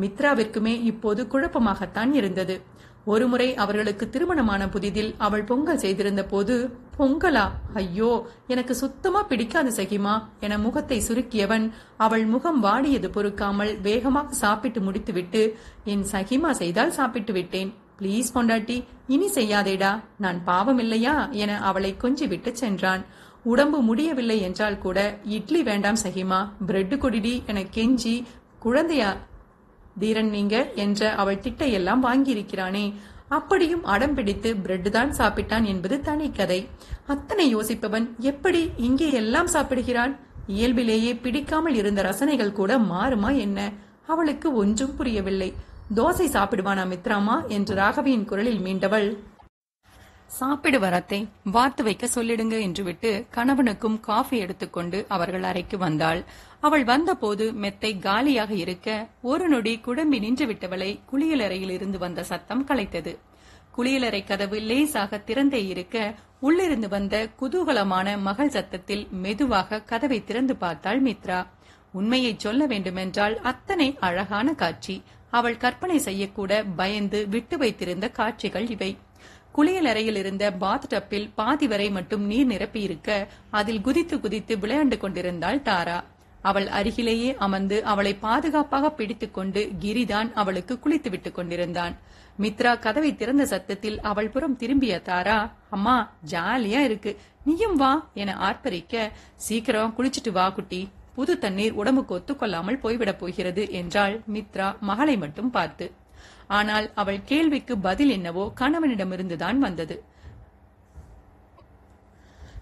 மித்ராவிற்குமே இப்போது குழப்பமாகத்தான் இருந்தது. ஒருமுறை அவர்களுக்கு திருமணமான புதிதில் அவள் பொங்கல் செய்திருந்த போது பொங்கலா? ஐயோ எனக்கு சுத்தமா பிடிக்காது சகிமா. என முகத்தை சுருக்கியவன் அவள் முகம் வாடியது பொறுக்காமல் வேகமாக சாப்பிட்டு முடித்துவிட்டு என் சகிமா செய்தால் சாப்பிட்டு விட்டேன். ப்ளீஸ் பொண்டாட்டி இனி செய்யாதேடா. நான் பாவம் இல்லையா? என அவளை கொஞ்சி விட்டு சென்றான். உடம்பு முடியவில்லை என்றால் கூட இட்லி வேண்டாம் சகிமா. பிரெட் கொடிடி என கெஞ்சி குழந்தையா தீரன் நீங்க என்ற அவள் திட்டையெல்லாம் வாங்கியிருக்கிறானே. அப்படியும் அடம் பிடித்து பிரெட் தான் சாப்பிட்டான் என்பது தனி கதை. அத்தனை யோசிப்பவன் எப்படி இங்கே எல்லாம் சாப்பிடுகிறான்? இயல்பிலேயே பிடிக்காமல் இருந்த ரசனைகள் கூட மாறுமா என்ன? அவளுக்கு ஒன்றும் புரியவில்லை. தோசை சாப்பிடுவானா மித்ராமா என்று ராகவியின் குரலில் மீண்டவள் சாப்பிடு வரத்தை வார்த்து வைக்க சொல்லிடுங்க என்று விட்டு கணவனுக்கும் காஃபி எடுத்துக்கொண்டு அவர்கள் அறைக்கு வந்தாள். அவள் வந்தபோது மெத்தை காலியாக இருக்க ஒரு நொடி குடம்பி நின்றுவிட்டவளை குளியலறையில் இருந்து வந்த சத்தம் கலைத்தது. குளியலறை கதவு லேசாக திறந்தே இருக்க உள்ளிருந்து வந்த குதூகலமான மகள் சத்தத்தில் மெதுவாக கதவை திறந்து பார்த்தாள் மித்ரா. உண்மையை சொல்ல வேண்டுமென்றால் அத்தனை அழகான காட்சி. அவள் கற்பனை செய்யக்கூட பயந்து விட்டு வைத்திருந்த காட்சிகள் இவை. குளியலறையில் இருந்த பாத் டப்பில் பாதி வரை மட்டும் நீர் நிரப்பியிருக்க அதில் குதித்து குதித்து விளையாண்டு கொண்டிருந்தாள் தாரா. அவள் அருகிலேயே அமர்ந்து அவளை பாதுகாப்பாக பிடித்துக்கொண்டு கிரிதான் அவளுக்கு குளித்து விட்டுக் கொண்டிருந்தான். மித்ரா கதவை திறந்த சத்தத்தில் அவள் புறம் திரும்பிய தாரா அம்மா ஜாலியா இருக்கு. நீயும் வா என ஆர்ப்பரிக்க சீக்கிரம் குளிச்சிட்டு வா குட்டி. புது தண்ணீர் உடம்புக்கு ஒத்துக்கொள்ளாமல் போய்விடப் போகிறது என்றாள் மித்ரா மகளை மட்டும் பார்த்து. ஆனால் அவள் கேள்விக்கு பதில் என்னவோ கணவனிடமிருந்துதான் வந்தது.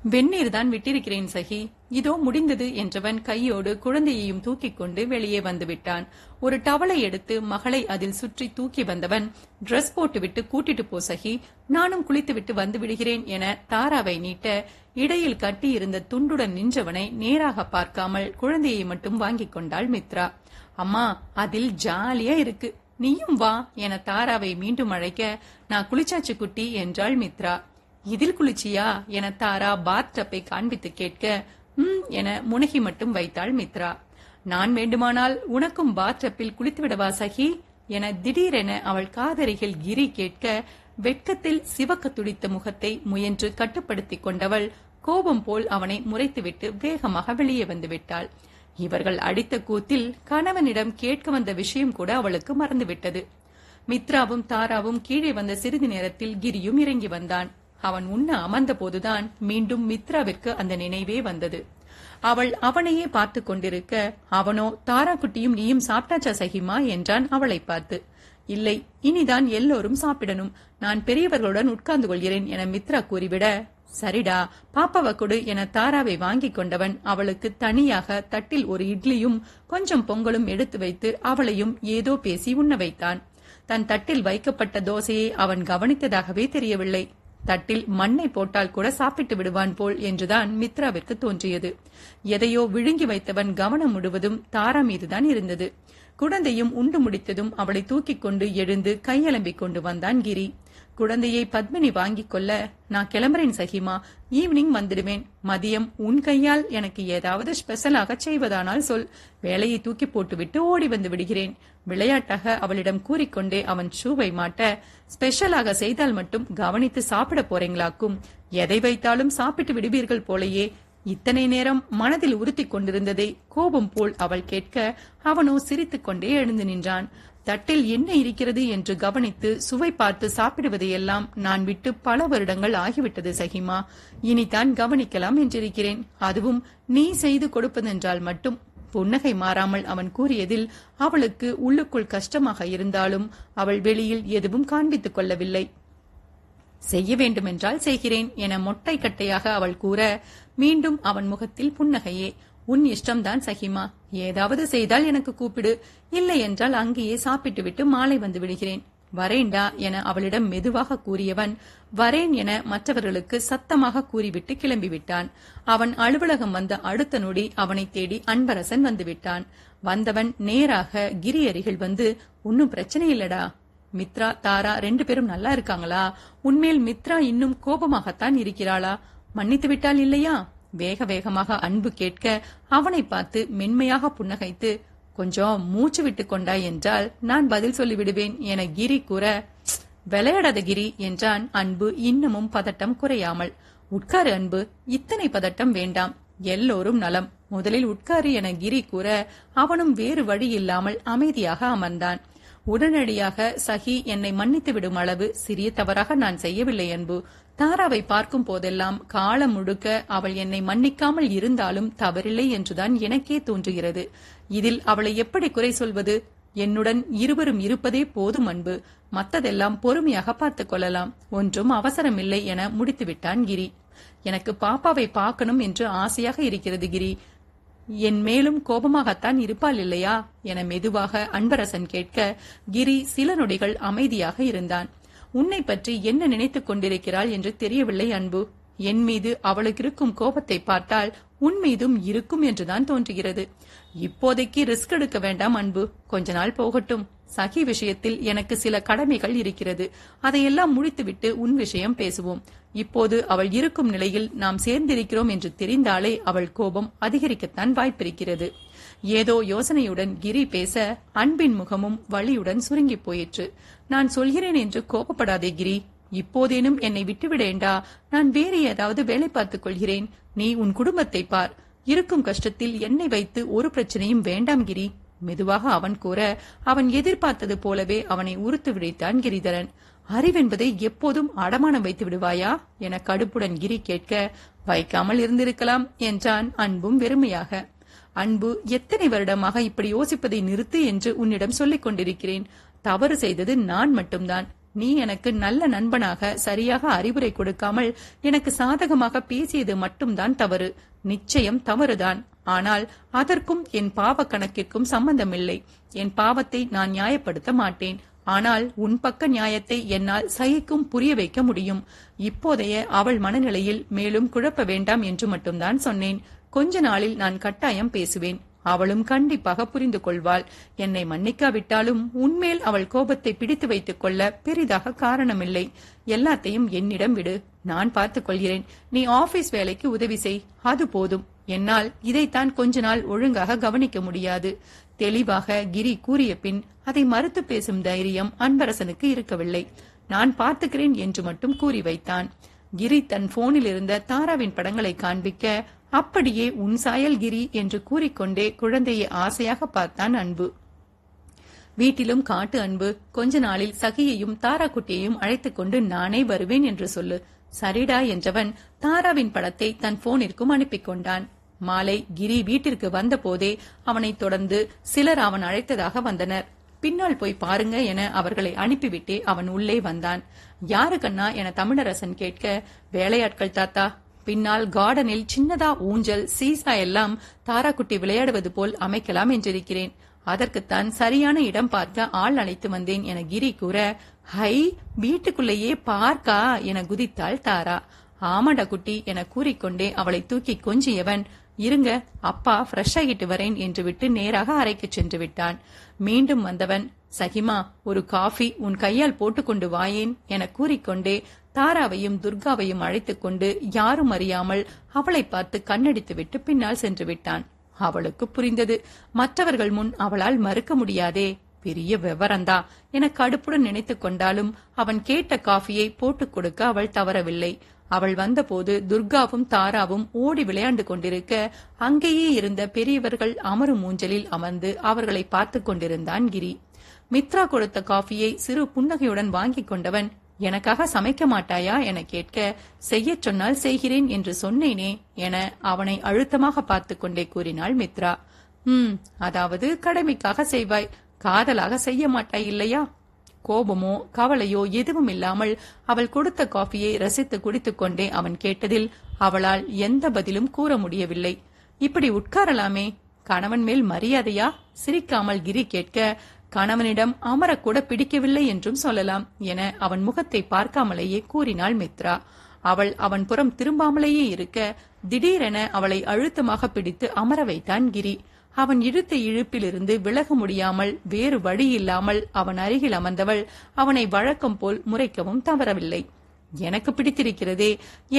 வெந்நீர் தான் விட்டிருக்கிறேன் சகி. இதோ முடிந்தது என்றவன் கையோடு குழந்தையையும் தூக்கிக் கொண்டு வெளியே வந்து விட்டான் ஒரு டவலை எடுத்து மகளை அதில் சுற்றி தூக்கி வந்தவன் டிரெஸ் போட்டுவிட்டு கூட்டிட்டு போ சகி. நானும் குளித்துவிட்டு வந்து விடுகிறேன் என தாராவை நீட்ட இடையில் கட்டியிருந்த துண்டுடன் நின்றவனை நேராக பார்க்காமல் குழந்தையை மட்டும் வாங்கிக் கொண்டாள் மித்ரா. அம்மா அதில் ஜாலியா இருக்கு. நீயும் வா என தாராவை மீண்டும் அழைக்க நான் குளிச்சாச்சு குட்டி என்றாள் மித்ரா. இதில் குளிச்சியா என தாரா பாத் டப்பை காண்பித்து கேட்க ம் என முனகி மட்டும் வைத்தாள் மித்ரா. நான் வேண்டுமானால் உனக்கும் பாத் குளித்துவிடவா சகி? என திடீரென அவள் காதரிகள் கிரி கேட்க வெட்கத்தில் சிவக்க துடித்த முகத்தை முயன்று கட்டுப்படுத்திக் கொண்டவள் கோபம் போல் அவனை முறைத்துவிட்டு வேகமாக வெளியே வந்து விட்டாள். இவர்கள் அடித்த கூத்தில் கணவனிடம் கேட்க வந்த விஷயம் கூட அவளுக்கு மறந்துவிட்டது. மித்ராவும் தாராவும் கீழே வந்த சிறிது நேரத்தில் கிரியும் இறங்கி வந்தான். அவன் உண்ண அமர்ந்த போதுதான் மீண்டும் மித்ராவிற்கு அந்த நினைவே வந்தது. அவள் அவனையே பார்த்து கொண்டிருக்க அவனோ தாரா குட்டியும் நீயும் சாப்பிட்டாச்சா சகிமா? என்றான் அவளை பார்த்து. இல்லை இனிதான் எல்லோரும் சாப்பிடணும். நான் பெரியவர்களுடன் உட்கார்ந்து கொள்கிறேன் என மித்ரா கூறிவிட சரிடா பாப்பாவை கொடு என தாராவை வாங்கிக் கொண்டவன் அவளுக்கு தனியாக தட்டில் ஒரு இட்லியும் கொஞ்சம் பொங்கலும் எடுத்து வைத்து அவளையும் ஏதோ பேசி உண்ண வைத்தான். தன் தட்டில் வைக்கப்பட்ட தோசையை அவன் கவனித்ததாகவே தெரியவில்லை. தட்டில் மண்ணை போட்டால் கூட சாப்பிட்டு விடுவான் போல் என்றுதான் மித்ராவிற்கு தோன்றியது. எதையோ விழுங்கி வைத்தவன் கவனம் முழுவதும் தாரா மீதுதான் இருந்தது. குழந்தையும் உண்டு முடித்ததும் அவளை தூக்கிக் கொண்டு எழுந்து கையலம்பிக் கொண்டு வந்தான் கிரி. குழந்தையை பத்மினி வாங்கிக் கொள்ள நான் கிளம்புறேன் சகிமா ஈவினிங் வந்துடுவேன். மதியம் உன் கையால் எனக்கு ஏதாவது ஸ்பெஷலாக செய்வதானால் சொல். வேலையை தூக்கி போட்டுவிட்டு ஓடி வந்து விடுகிறேன். விளையாட்டாக அவளிடம் கூறிக்கொண்டே அவன் ஷூவை மாட்ட ஸ்பெஷலாக செய்தால் மட்டும் கவனித்து சாப்பிட போறீங்களாக்கும். எதை வைத்தாலும் சாப்பிட்டு விடுவீர்கள் போலயே இத்தனை நேரம் மனதில் உறுத்திக் கொண்டிருந்ததை கோபம் போல் அவள் கேட்க அவனோ சிரித்துக் கொண்டே எழுந்து நின்றான். தட்டில் என்ன இருக்கிறது என்று கவனித்து சுவை பார்த்து சாப்பிடுவதையெல்லாம் நான் விட்டு பல வருடங்கள் ஆகிவிட்டது சகிமா. இனிதான் கவனிக்கலாம் என்றிருக்கிறேன். அதுவும் நீ செய்து கொடுப்பதென்றால் மட்டும். புன்னகை மாறாமல் அவன் கூறியதில் அவளுக்கு உள்ளுக்குள் கஷ்டமாக இருந்தாலும் அவள் வெளியில் எதுவும் காண்பித்துக் கொள்ளவில்லை. செய்ய வேண்டுமென்றால் செய்கிறேன் என மொட்டை கட்டையாக அவள் கூற மீண்டும் அவன் முகத்தில் புன்னகையே. உன் இஷ்டம்தான் சகிமா. ஏதாவது செய்தால் எனக்கு கூப்பிடு. இல்லை என்றால் அங்கேயே சாப்பிட்டுவிட்டு மாலை வந்து விடுகிறேன். வரேண்டா என அவளிடம் மெதுவாக கூறியவன் வரேன் என மற்றவர்களுக்கு சத்தமாக கூறிவிட்டு கிளம்பிவிட்டான். அவன் அலுவலகம் வந்த அடுத்த நொடி அவனை தேடி அன்பரசன் வந்துவிட்டான். வந்தவன் நேராக கிரி அருகில் வந்து ஒன்னும் பிரச்சனை இல்லடா. மித்ரா தாரா ரெண்டு பேரும் நல்லா இருக்காங்களா? உண்மையில் மித்ரா இன்னும் கோபமாகத்தான் இருக்கிறாளா? மன்னித்து விட்டால் இல்லையா? வேக வேகமாக அன்பு கேட்க அவனை பார்த்து மென்மையாக புன்னகைத்து கொஞ்சம் மூச்சு விட்டு கொண்டாய் என்றால் நான் பதில் சொல்லிவிடுவேன் என கிரி கூற விளையாடாத கிரி என்றான் அன்பு இன்னமும் பதட்டம் குறையாமல். உட்காரு அன்பு இத்தனை பதட்டம் வேண்டாம் எல்லோரும் நலம். முதலில் உட்காரு என கிரி கூற அவனும் வேறு வழி இல்லாமல் அமைதியாக அமர்ந்தான். உடனடியாக சகி என்னை மன்னித்து விடும் அளவு சிறிய தவறாக நான் செய்யவில்லை அன்பு. தாராவை பார்க்கும் போதெல்லாம் காலம் முழுக்க அவள் என்னை மன்னிக்காமல் இருந்தாலும் தவறில்லை என்றுதான் எனக்கே தோன்றுகிறது. இதில் அவளை எப்படி குறை சொல்வது? என்னுடன் இருவரும் இருப்பதே போதும் அன்பு. மத்ததெல்லாம் பொறுமையாக பார்த்துக் கொள்ளலாம். ஒன்றும் அவசரமில்லை என முடித்துவிட்டான் கிரி. எனக்கு பாப்பாவை பார்க்கணும் என்று ஆசையாக இருக்கிறது கிரி. என் மேலும் கோபமாகத்தான் இருப்பாள் இல்லையா? என மெதுவாக அன்பரசன் கேட்க கிரி சில நொடிகள் அமைதியாக இருந்தான். உன்னை பற்றி என்ன நினைத்துக் கொண்டிருக்கிறாள் என்று தெரியவில்லை அன்பு. என் மீது அவளுக்கு இருக்கும் கோபத்தை பார்த்தால் உன் மீதும் இருக்கும் என்றுதான் தோன்றுகிறது. இப்போதைக்கு ரிஸ்க் எடுக்க வேண்டாம் அன்பு. கொஞ்ச நாள் போகட்டும். சகி விஷயத்தில் எனக்கு சில கடமைகள் இருக்கிறது. அதையெல்லாம் முடித்துவிட்டு உன் விஷயம் பேசுவோம். இப்போது அவள் இருக்கும் நிலையில் நாம் சேர்ந்திருக்கிறோம் என்று தெரிந்தாலே அவள் கோபம் அதிகரிக்கத்தான் வாய்ப்பிருக்கிறது. ஏதோ யோசனையுடன் கிரி பேச அன்பின் முகமும் வழியுடன் சுருங்கி போயிற்று. நான் சொல்கிறேன் என்று கோபப்படாதே கிரி. இப்போதேனும் என்னை விட்டுவிடேண்டா? நான் வேறு ஏதாவது வேலை பார்த்துக் கொள்கிறேன். நீ உன் குடும்பத்தை பார். இருக்கும் கஷ்டத்தில் என்னை வைத்து ஒரு பிரச்சனையும் வேண்டாம் கிரி. மெதுவாக அவன் கூற அவன் எதிர்பார்த்தது போலவே அவனை உறுத்து விழித்தான் கிரிதரன். அறிவென்பதை எப்போதும் அடமானம் வைத்து விடுவாயா? என கடுப்புடன் கிரி கேட்க வைக்காமல் இருந்திருக்கலாம் என்றான் அன்பும் வெறுமையாக. அன்பு எத்தனை வருடமாக இப்படி யோசிப்பதை நிறுத்து? என்று உன்னிடம் சொல்லிக் கொண்டிருக்கிறேன். தவறு செய்தது நான் மட்டும்தான். நீ எனக்கு நல்ல நண்பனாக சரியாக அறிவுரை கொடுக்காமல் எனக்கு சாதகமாக பேசியது மட்டும்தான் தவறு. நிச்சயம் தவறுதான். ஆனால் அதற்கும் என் பாவ கணக்கிற்கும் சம்பந்தமில்லை. என் பாவத்தை நான் நியாயப்படுத்த மாட்டேன். ஆனால் உன் பக்க நியாயத்தை என்னால் சகிக்கும் புரிய வைக்க முடியும். இப்போதைய அவள் மனநிலையில் மேலும் குழப்ப வேண்டாம் என்று மட்டும்தான் சொன்னேன். கொஞ்ச நாளில் நான் கட்டாயம் பேசுவேன். அவளும் கண்டிப்பாக புரிந்து கொள்வாள் என்னை மன்னிக்காவிட்டாலும் உன்மேல் அவள் கோபத்தை பிடித்து வைத்துக் கொள்ள பெரிதாக காரணமில்லை. எல்லாத்தையும் என்னிடம் விடு. நான் பார்த்துக் கொள்கிறேன் நீ ஆபீஸ் வேலைக்கு உதவி செய். அது போதும். என்னால் இதைத்தான் கொஞ்ச நாள் ஒழுங்காக கவனிக்க முடியாது. தெளிவாக கிரி கூறிய பின் அதை மறுத்து பேசும் தைரியம் அன்பரசனுக்கு இருக்கவில்லை. நான் பார்த்துக்கிறேன் என்று மட்டும் கூறி வைத்தான். கிரி தன் போனில் இருந்த தாராவின் படங்களை காண்பிக்க அப்படியே உன் சாயல் கிரி என்று கூறிக்கொண்டே குழந்தையை ஆசையாக பார்த்தான் அன்பு. வீட்டிலும் காட்டு அன்பு கொஞ்ச நாளில் சகியையும் தாராக்குட்டியையும் அழைத்துக் கொண்டு நானே வருவேன் என்று சொல்லு. சரிடா என்றவன் தாராவின் படத்தை தன் போனிற்கும் அனுப்பிக் கொண்டான். மாலை கிரி வீட்டிற்கு வந்தபோதே அவனைத் தொடர்ந்து சிலர் அவன் அழைத்ததாக வந்தனர். பின்னால் போய் பாருங்க என அவர்களை அனுப்பிவிட்டே அவன் உள்ளே வந்தான். யாரு கண்ணா என தமிழரசன் கேட்க வேலையாட்கள் தாத்தா பின்னால் கார்டனில் சின்னதா ஊஞ்சல் சீசா எல்லாம் தாராக்குட்டி விளையாடுவது போல் அமைக்கலாம் என்றிருக்கிறேன். அதற்குத்தான் சரியான இடம் பார்க்க ஆள் அழைத்து வந்தேன் என கிரி கூற ஹை வீட்டுக்குள்ளேயே பார்க்கா? என குதித்தாள் தாரா. ஆமாடா குட்டி என கூறிக்கொண்டே அவளை தூக்கி கொஞ்சியவன் இருங்க அப்பா ஃப்ரெஷ் ஆகிட்டு வரேன் என்று விட்டு நேராக அறைக்கு சென்று விட்டான். மீண்டும் வந்தவன் சகிமா ஒரு காஃபி உன் கையால் போட்டுக்கொண்டு வாயேன் என கூறிக்கொண்டே தாராவையும் துர்காவையும் அழைத்துக் கொண்டு யாரும் அறியாமல் அவளை பார்த்து கண்ணடித்து விட்டு பின்னால் சென்று விட்டான். அவளுக்கு புரிந்தது. மற்றவர்கள் முன் அவளால் மறுக்க முடியாதே. பெரிய விவரந்தா என கடுப்புடன் நினைத்துக் கொண்டாலும் அவன் கேட்ட காஃபியை போட்டுக் கொடுக்க அவள் தவறவில்லை. அவள் வந்தபோது துர்காவும் தாராவும் ஓடி விளையாண்டு கொண்டிருக்க அங்கேயே இருந்த பெரியவர்கள் அமரும் ஊஞ்சலில் அமர்ந்து அவர்களை பார்த்துக் கொண்டிருந்தான் கிரி. மித்ரா கொடுத்த காஃபியை சிறு புன்னகையுடன் வாங்கிக் கொண்டவன் எனக்காக சமைக்க மாட்டாயா? என கேட்க செய்யச் சொன்னால் செய்கிறேன் என்று சொன்னேனே என அவனை அழுத்தமாக பார்த்து கொண்டே கூறினாள் மித்ரா. ம் அதாவது கடமைக்காக செய்வாய். காதலாக செய்ய மாட்டாய் இல்லையா? கோபமோ கவலையோ எதுவும் இல்லாமல் அவள் கொடுத்த காஃபியை ரசித்து குடித்துக்கொண்டே அவன் கேட்டதில் அவளால் எந்த பதிலும் கூற முடியவில்லை. இப்படி உட்காரலாமே? கணவன் மேல் மரியாதையா? சிரிக்காமல் கிரி கேட்க கணவனிடம் அமரக்கூட பிடிக்கவில்லை என்றும் சொல்லலாம் என அவன் முகத்தை பார்க்காமலேயே கூறினாள் மித்ரா. அவள் அவன் புறம் திரும்பாமலேயே இருக்க திடீரென அவளை அழுத்தமாக பிடித்து அமர வைத்தான் கிரி. அவன் இழுத்த இழுப்பிலிருந்து விலக முடியாமல் வேறு வழி இல்லாமல் அவன் அருகில் அமர்ந்தவள் அவனை வழக்கம் போல் முறைக்கவும் தவறவில்லை. எனக்கு பிடித்திருக்கிறதே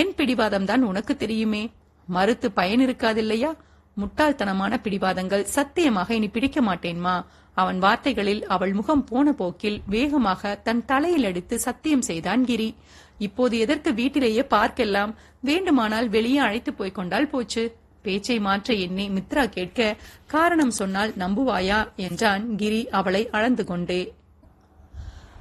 என் பிடிவாதம்தான் உனக்கு தெரியுமே. மறுத்து பயன் இருக்காதில்லையா முட்டாள்தனமான பிடிவாதங்கள் சத்தியமாக இனி பிடிக்க மாட்டேன்மா. அவன் வார்த்தைகளில் அவள் முகம் போன போக்கில் வேகமாக தன் தலையில் அடித்து சத்தியம் செய்தான் கிரி. இப்போது எதற்கு வீட்டிலேயே பார்க்கலாம் வேண்டுமானால் வெளியே அழைத்து போய்க் கொண்டால் போச்சு. பேச்சை மாற்ற எண்ணி மித்ரா கேட்க காரணம் சொன்னால் நம்புவாயா? என்றான் கிரி அவளை அளந்து கொண்டே.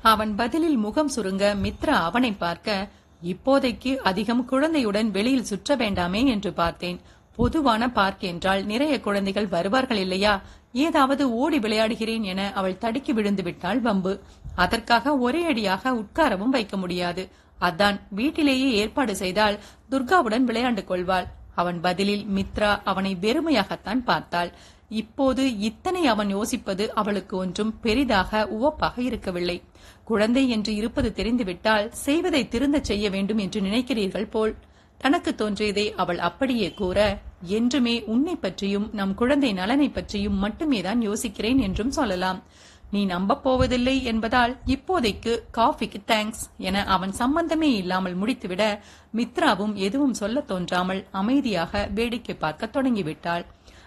அவன் பதிலில் முகம் சுருங்க மித்ரா அவனை பார்க்க இப்போதைக்கு அதிகம் குழந்தையுடன் வெளியில் சுற்ற வேண்டாமே என்று பார்த்தேன். பொதுவான பார்க் என்றால் நிறைய குழந்தைகள் வருவார்கள் இல்லையா? ஏதாவது ஓடி விளையாடுகிறேன் என அவள் தடுக்கி விழுந்து விட்டாள் வம்பு. அதற்காக ஒரே அடியாக உட்காரவும் வைக்க முடியாது. அதான் வீட்டிலேயே ஏற்பாடு செய்தால் துர்காவுடன் விளையாண்டு கொள்வாள். அவன் பதிலில் மித்ரா அவனை வெறுமையாகத்தான் பார்த்தாள். இப்போது இத்தனை அவன் யோசிப்பது அவளுக்கு ஒன்றும் பெரிதாக உவப்பாக இருக்கவில்லை. குழந்தை என்று இருப்பது தெரிந்துவிட்டால் செய்வதை திருந்தச் செய்ய வேண்டும் என்று நினைக்கிறீர்கள் போல். தனக்கு தோன்றியதை அவள் அப்படியே கூற என்றுமே உன்னை பற்றியும் நம் குழந்தை நலனை பற்றியும் மட்டுமே தான் யோசிக்கிறேன் என்றும் சொல்லலாம். நீ நம்பப் போவதில்லை என்பதால் இப்போதைக்கு காஃபிக்கு தேங்க்ஸ் என அவன் சம்பந்தமே இல்லாமல் முடித்துவிட மித்ராவும் எதுவும் சொல்ல தோன்றாமல் அமைதியாக வேடிக்கை பார்க்க தொடங்கிவிட்டாள்.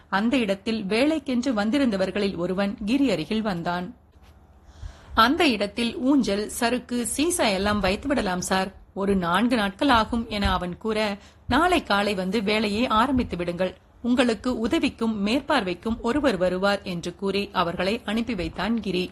அந்த இடத்தில் வேலைக்கென்று வந்திருந்தவர்களில் ஒருவன் கிரி அருகில் வந்தான். அந்த இடத்தில் ஊஞ்சல் சறுக்கு சீசா எல்லாம் வைத்து விடலாம் சார். ஒரு நான்கு நாட்கள் ஆகும் என அவன் கூற நாளை காலை வந்து வேலையை ஆரம்பித்து விடுங்கள். உங்களுக்கு உதவிக்கும் மேற்பார்வைக்கும் ஒருவர் வருவார் என்று கூறி அவர்களை அனுப்பி வைத்தான் கிரி.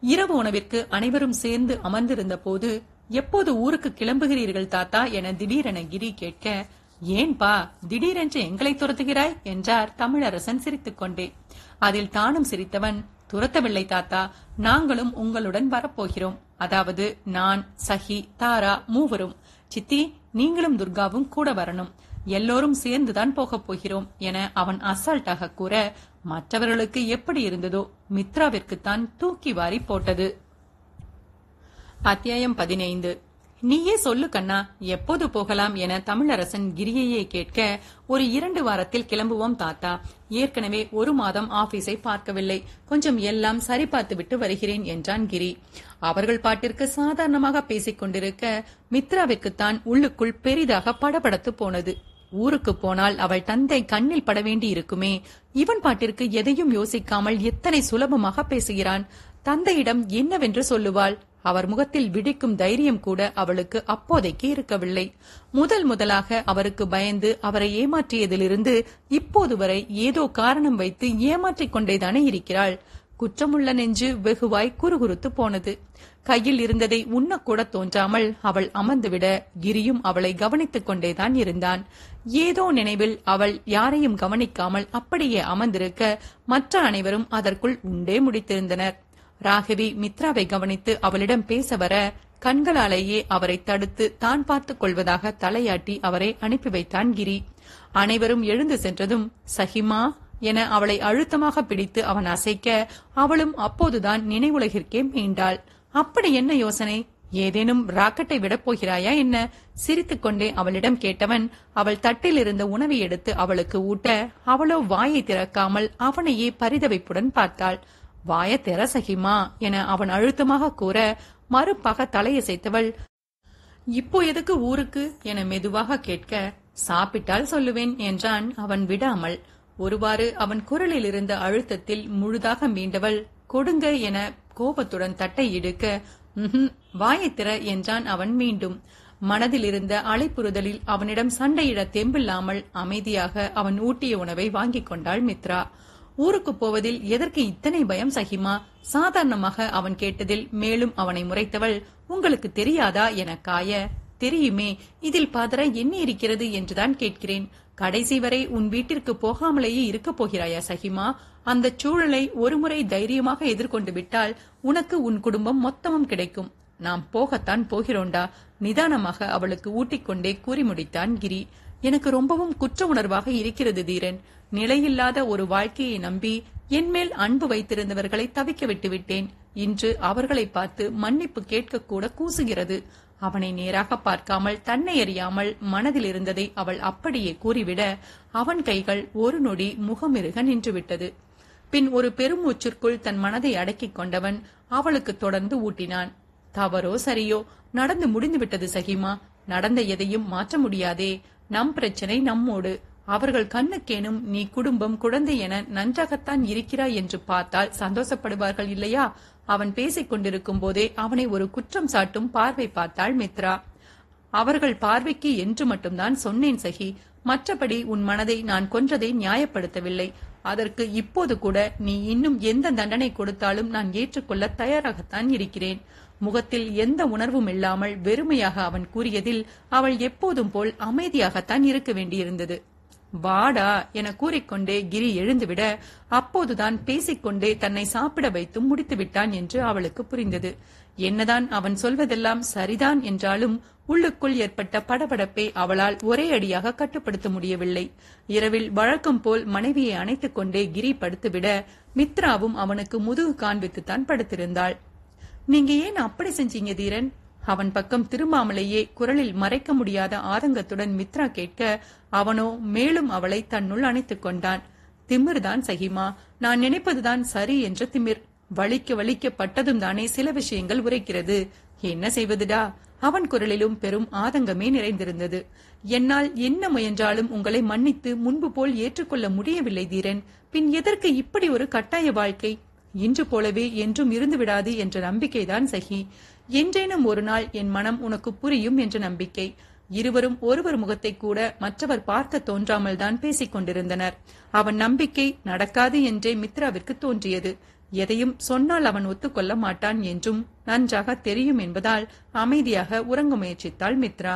இரவு உணவிற்கு அனைவரும் சேர்ந்து அமர்ந்திருந்த போது எப்போது ஊருக்கு கிளம்புகிறீர்கள் தாத்தா? என திடீரென கிரி கேட்க ஏன்பா திடீரென்று எங்களை துரத்துகிறாய்? என்றார் தமிழரசன் சிரித்துக்கொண்டே அதில் தானும் சிரித்தவன் துரத்தவில்லை தாத்தா. நாங்களும் உங்களுடன் வரப்போகிறோம். அதாவது நான் சஹி தாரா மூவரும். சித்தி நீங்களும் துர்காவும் கூட வரணும். எல்லோரும் சேர்ந்துதான் போகப் போகிறோம் என அவன் அசால்ட்டாக கூற மற்றவர்களுக்கு எப்படி இருந்ததோ மித்ராவிற்குத்தான் தூக்கி வாரி போட்டது. அத்தியாயம் பதினைந்து. நீயே சொல்லு கண்ணா. எப்போது போகலாம் என தமிழரசன் கிரியையே கேட்க ஒரு இரண்டு வாரத்தில் கிளம்புவோம் தாத்தா. ஏற்கனவே ஒரு மாதம் ஆபீஸை பார்க்கவில்லை. கொஞ்சம் எல்லாம் சரி பார்த்துவிட்டு வருகிறேன் என்றான் கிரி. அவர்கள் பாட்டிற்கு சாதாரணமாக பேசிக் கொண்டிருக்க மித்ராவிற்குத்தான் உள்ளுக்குள் பெரிதாக படபடத்து போனது. ஊருக்கு போனால் அவள் தந்தை கண்ணில் பட வேண்டி இருக்குமே. இவன் பாட்டிற்கு எதையும் யோசிக்காமல் எத்தனை சுலபமாக பேசுகிறான். தந்தையிடம் என்னவென்று சொல்லுவாள்? அவர் முகத்தில் விழிக்கும் தைரியம் கூட அவளுக்கு அப்போதைக்கு இருக்கவில்லை. முதல் முதலாக அவருக்கு பயந்து அவரை ஏமாற்றியதிலிருந்து இப்போது வரை ஏதோ காரணம் வைத்து ஏமாற்றிக் கொண்டேதானே இருக்கிறாள். குற்றமுள்ள நெஞ்சு வெகுவாய் குறுகுறுத்து போனது. கையில் இருந்ததை உண்ணக்கூட தோன்றாமல் அவள் அமர்ந்துவிட கிரியும் அவளை கவனித்துக் கொண்டேதான் இருந்தான். ஏதோ நினைவில் அவள் யாரையும் கவனிக்காமல் அப்படியே அமர்ந்திருக்க மற்ற அனைவரும் அதற்குள் உண்டே முடித்திருந்தனர். ராகவி மித்ராவை கவனித்து அவளிடம் பேச வர கண்களாலேயே அவரை தடுத்து தான் பார்த்துக் கொள்வதாக தலையாட்டி அவரை அனுப்பி வைத்தான் கிரி. அனைவரும் எழுந்து சென்றதும் சஹிமா என அவளை அழுத்தமாக பிடித்து அவன் அசைக்க அவளும் அப்போதுதான் நினைவுலகிற்கே மீண்டாள். அப்படி என்ன யோசனை? ஏதேனும் ராக்கெட்டை விடப் போகிறாயா என்ன? சிரித்துக்கொண்டே அவளிடம் கேட்டவன் அவள் தட்டில் இருந்த உணவை எடுத்து அவளுக்கு ஊட்ட அவளோ வாயை திறக்காமல் அவனையே பரிதவிப்புடன் பார்த்தாள். வாய தெர சகிமா என அவன் அழுத்தமாக கூற மறுப்பாக தலையசைத்தவள் இப்போ எதுக்கு ஊருக்கு? என மெதுவாக கேட்க சாப்பிட்டால் சொல்லுவேன் என்றான் அவன் விடாமல். ஒருவாறு அவன் குரலில் இருந்த அழுத்தத்தில் முழுதாக மீண்டவள் கொடுங்க என கோபத்துடன் தட்டை இடுக்க வாயத்திற திற என்றான் அவன் மீண்டும். மனதில் இருந்த அலைப்புறுதலில் அவனிடம் சண்டையிட தெம்பில்லாமல் அமைதியாக அவன் ஊட்டிய உணவை வாங்கிக் கொண்டாள் மித்ரா. ஊருக்கு போவதில் எதற்கு இத்தனை பயம் சகிமா? சாதாரணமாக அவன் கேட்டதில் மேலும் அவனை முறைத்தவள் உங்களுக்கு தெரியாதா? என காய தெரியுமே இதில் பதற என்ன இருக்கிறது? என்றுதான் கேட்கிறேன். கடைசி வரை உன் வீட்டிற்கு போகாமலேயே இருக்கப் போகிறாயா சகிமா? அந்த சூழலை ஒருமுறை தைரியமாக எதிர்கொண்டு விட்டால் உனக்கு உன் குடும்பம் மொத்தமும் கிடைக்கும். நாம் போகத்தான் போகிறோண்டா? நிதானமாக அவளுக்கு ஊட்டிக்கொண்டே கூறி முடித்தான் கிரி. எனக்கு ரொம்பவும் குற்ற உணர்வாக இருக்கிறது தீரன். நிலையில்லாத ஒரு வாழ்க்கையை நம்பி என்மேல் அன்பு வைத்திருந்தவர்களை தவிக்க விட்டு விட்டேன் இன்று அவர்களை பார்த்து மன்னிப்பு கேட்கக்கூட கூசுகிறது. அவனை நேராக பார்க்காமல் தன்னை அறியாமல் மனதில் இருந்ததை அவள் அப்படியே கூறிவிட அவன் கைகள் ஒரு நொடி முகமிருக நின்றுவிட்டது. பின் ஒரு பெருமூச்சிற்குள் தன் மனதை அடக்கிக் கொண்டவன் அவளுக்கு தொடர்ந்து ஊட்டினான். தவறோ சரியோ நடந்து முடிந்துவிட்டது சகிமா. நடந்த எதையும் மாற்ற முடியாதே. நம் பிரச்சனை நம்மோடு. அவர்கள் கண்ணுக்கேனும் நீ குடும்பம் குழந்தை என நன்றாகத்தான் இருக்கிறாய் என்று பார்த்தால் சந்தோஷப்படுவார்கள் இல்லையா? அவன் பேசிக் கொண்டிருக்கும் போதே அவனை ஒரு குற்றம் சாட்டும் பார்வை பார்த்தாள் மித்ரா. அவர்கள் பார்வைக்கு என்று மட்டும்தான் சொன்னேன் சகி. மற்றபடி உன் மனதை நான் கொன்றதை நியாயப்படுத்தவில்லை. அதற்கு இப்போது கூட நீ இன்னும் எந்த தண்டனை கொடுத்தாலும் நான் ஏற்றுக்கொள்ள தயாராகத்தான் இருக்கிறேன். முகத்தில் எந்த உணர்வும் இல்லாமல் வெறுமையாக அவன் கூறியதில் அவள் எப்போதும் போல் அமைதியாகத்தான் இருக்க வேண்டியிருந்தது. வாடா என கூறிக்கொண்டே கிரி எழுந்துவிட அப்போதுதான் பேசிக்கொண்டே தன்னை சாப்பிட வைத்தும் முடித்து விட்டான் என்று அவளுக்கு புரிந்தது. என்னதான் அவன் சொல்வதெல்லாம் சரிதான் என்றாலும் உள்ளுக்குள் ஏற்பட்ட படபடப்பை அவளால் ஒரே அடியாக கட்டுப்படுத்த முடியவில்லை. இரவில் வழக்கம் போல் மனைவியை அணைத்துக் கொண்டே கிரி படுத்துவிட மித்ராவும் அவனுக்கு முதுகு காண்பித்துத்தான் படுத்திருந்தாள். நீங்க ஏன் அப்படி செஞ்சீங்க தீரன்? அவன் பக்கம் திரும்பாமலேயே குரலில் மறைக்க முடியாத ஆதங்கத்துடன் மித்ரா கேட்க அவனோ மேலும் அவளை தன்னுள் அணைத்துக் கொண்டான். திமிர்தான் சகிமா. நான் நினைப்பதுதான் சரி என்ற திமிர். வலிக்க வலிக்க பட்டதும் தானே சில விஷயங்கள் உரைக்கிறது. என்ன செய்வதுடா? அவன் குரலிலும் பெரும் ஆதங்கமே நிறைந்திருந்தது. என்னால் என்ன முயன்றாலும் உங்களை மன்னித்து முன்பு போல் ஏற்றுக்கொள்ள முடியவில்லை தீரன். பின் எதற்கு இப்படி ஒரு கட்டாய வாழ்க்கை? இன்று போலவே என்றும் இருந்து விடாது என்ற நம்பிக்கைதான் சகி. என்றேனும் ஒரு நாள் என் மனம் உனக்கு புரியும் என்ற நம்பிக்கை. இருவரும் ஒருவர் முகத்தை கூட மற்றவர் பார்க்க தோன்றாமல் தான் பேசிக் கொண்டிருந்தனர். அவன் நம்பிக்கை நடக்காது என்றே மித்ராவிற்கு தோன்றியது. எதையும் சொன்னால் அவன் ஒத்துக்கொள்ள மாட்டான் என்றும் நன்றாக தெரியும் என்பதால் அமைதியாக உறங்க முயற்சித்தாள் மித்ரா.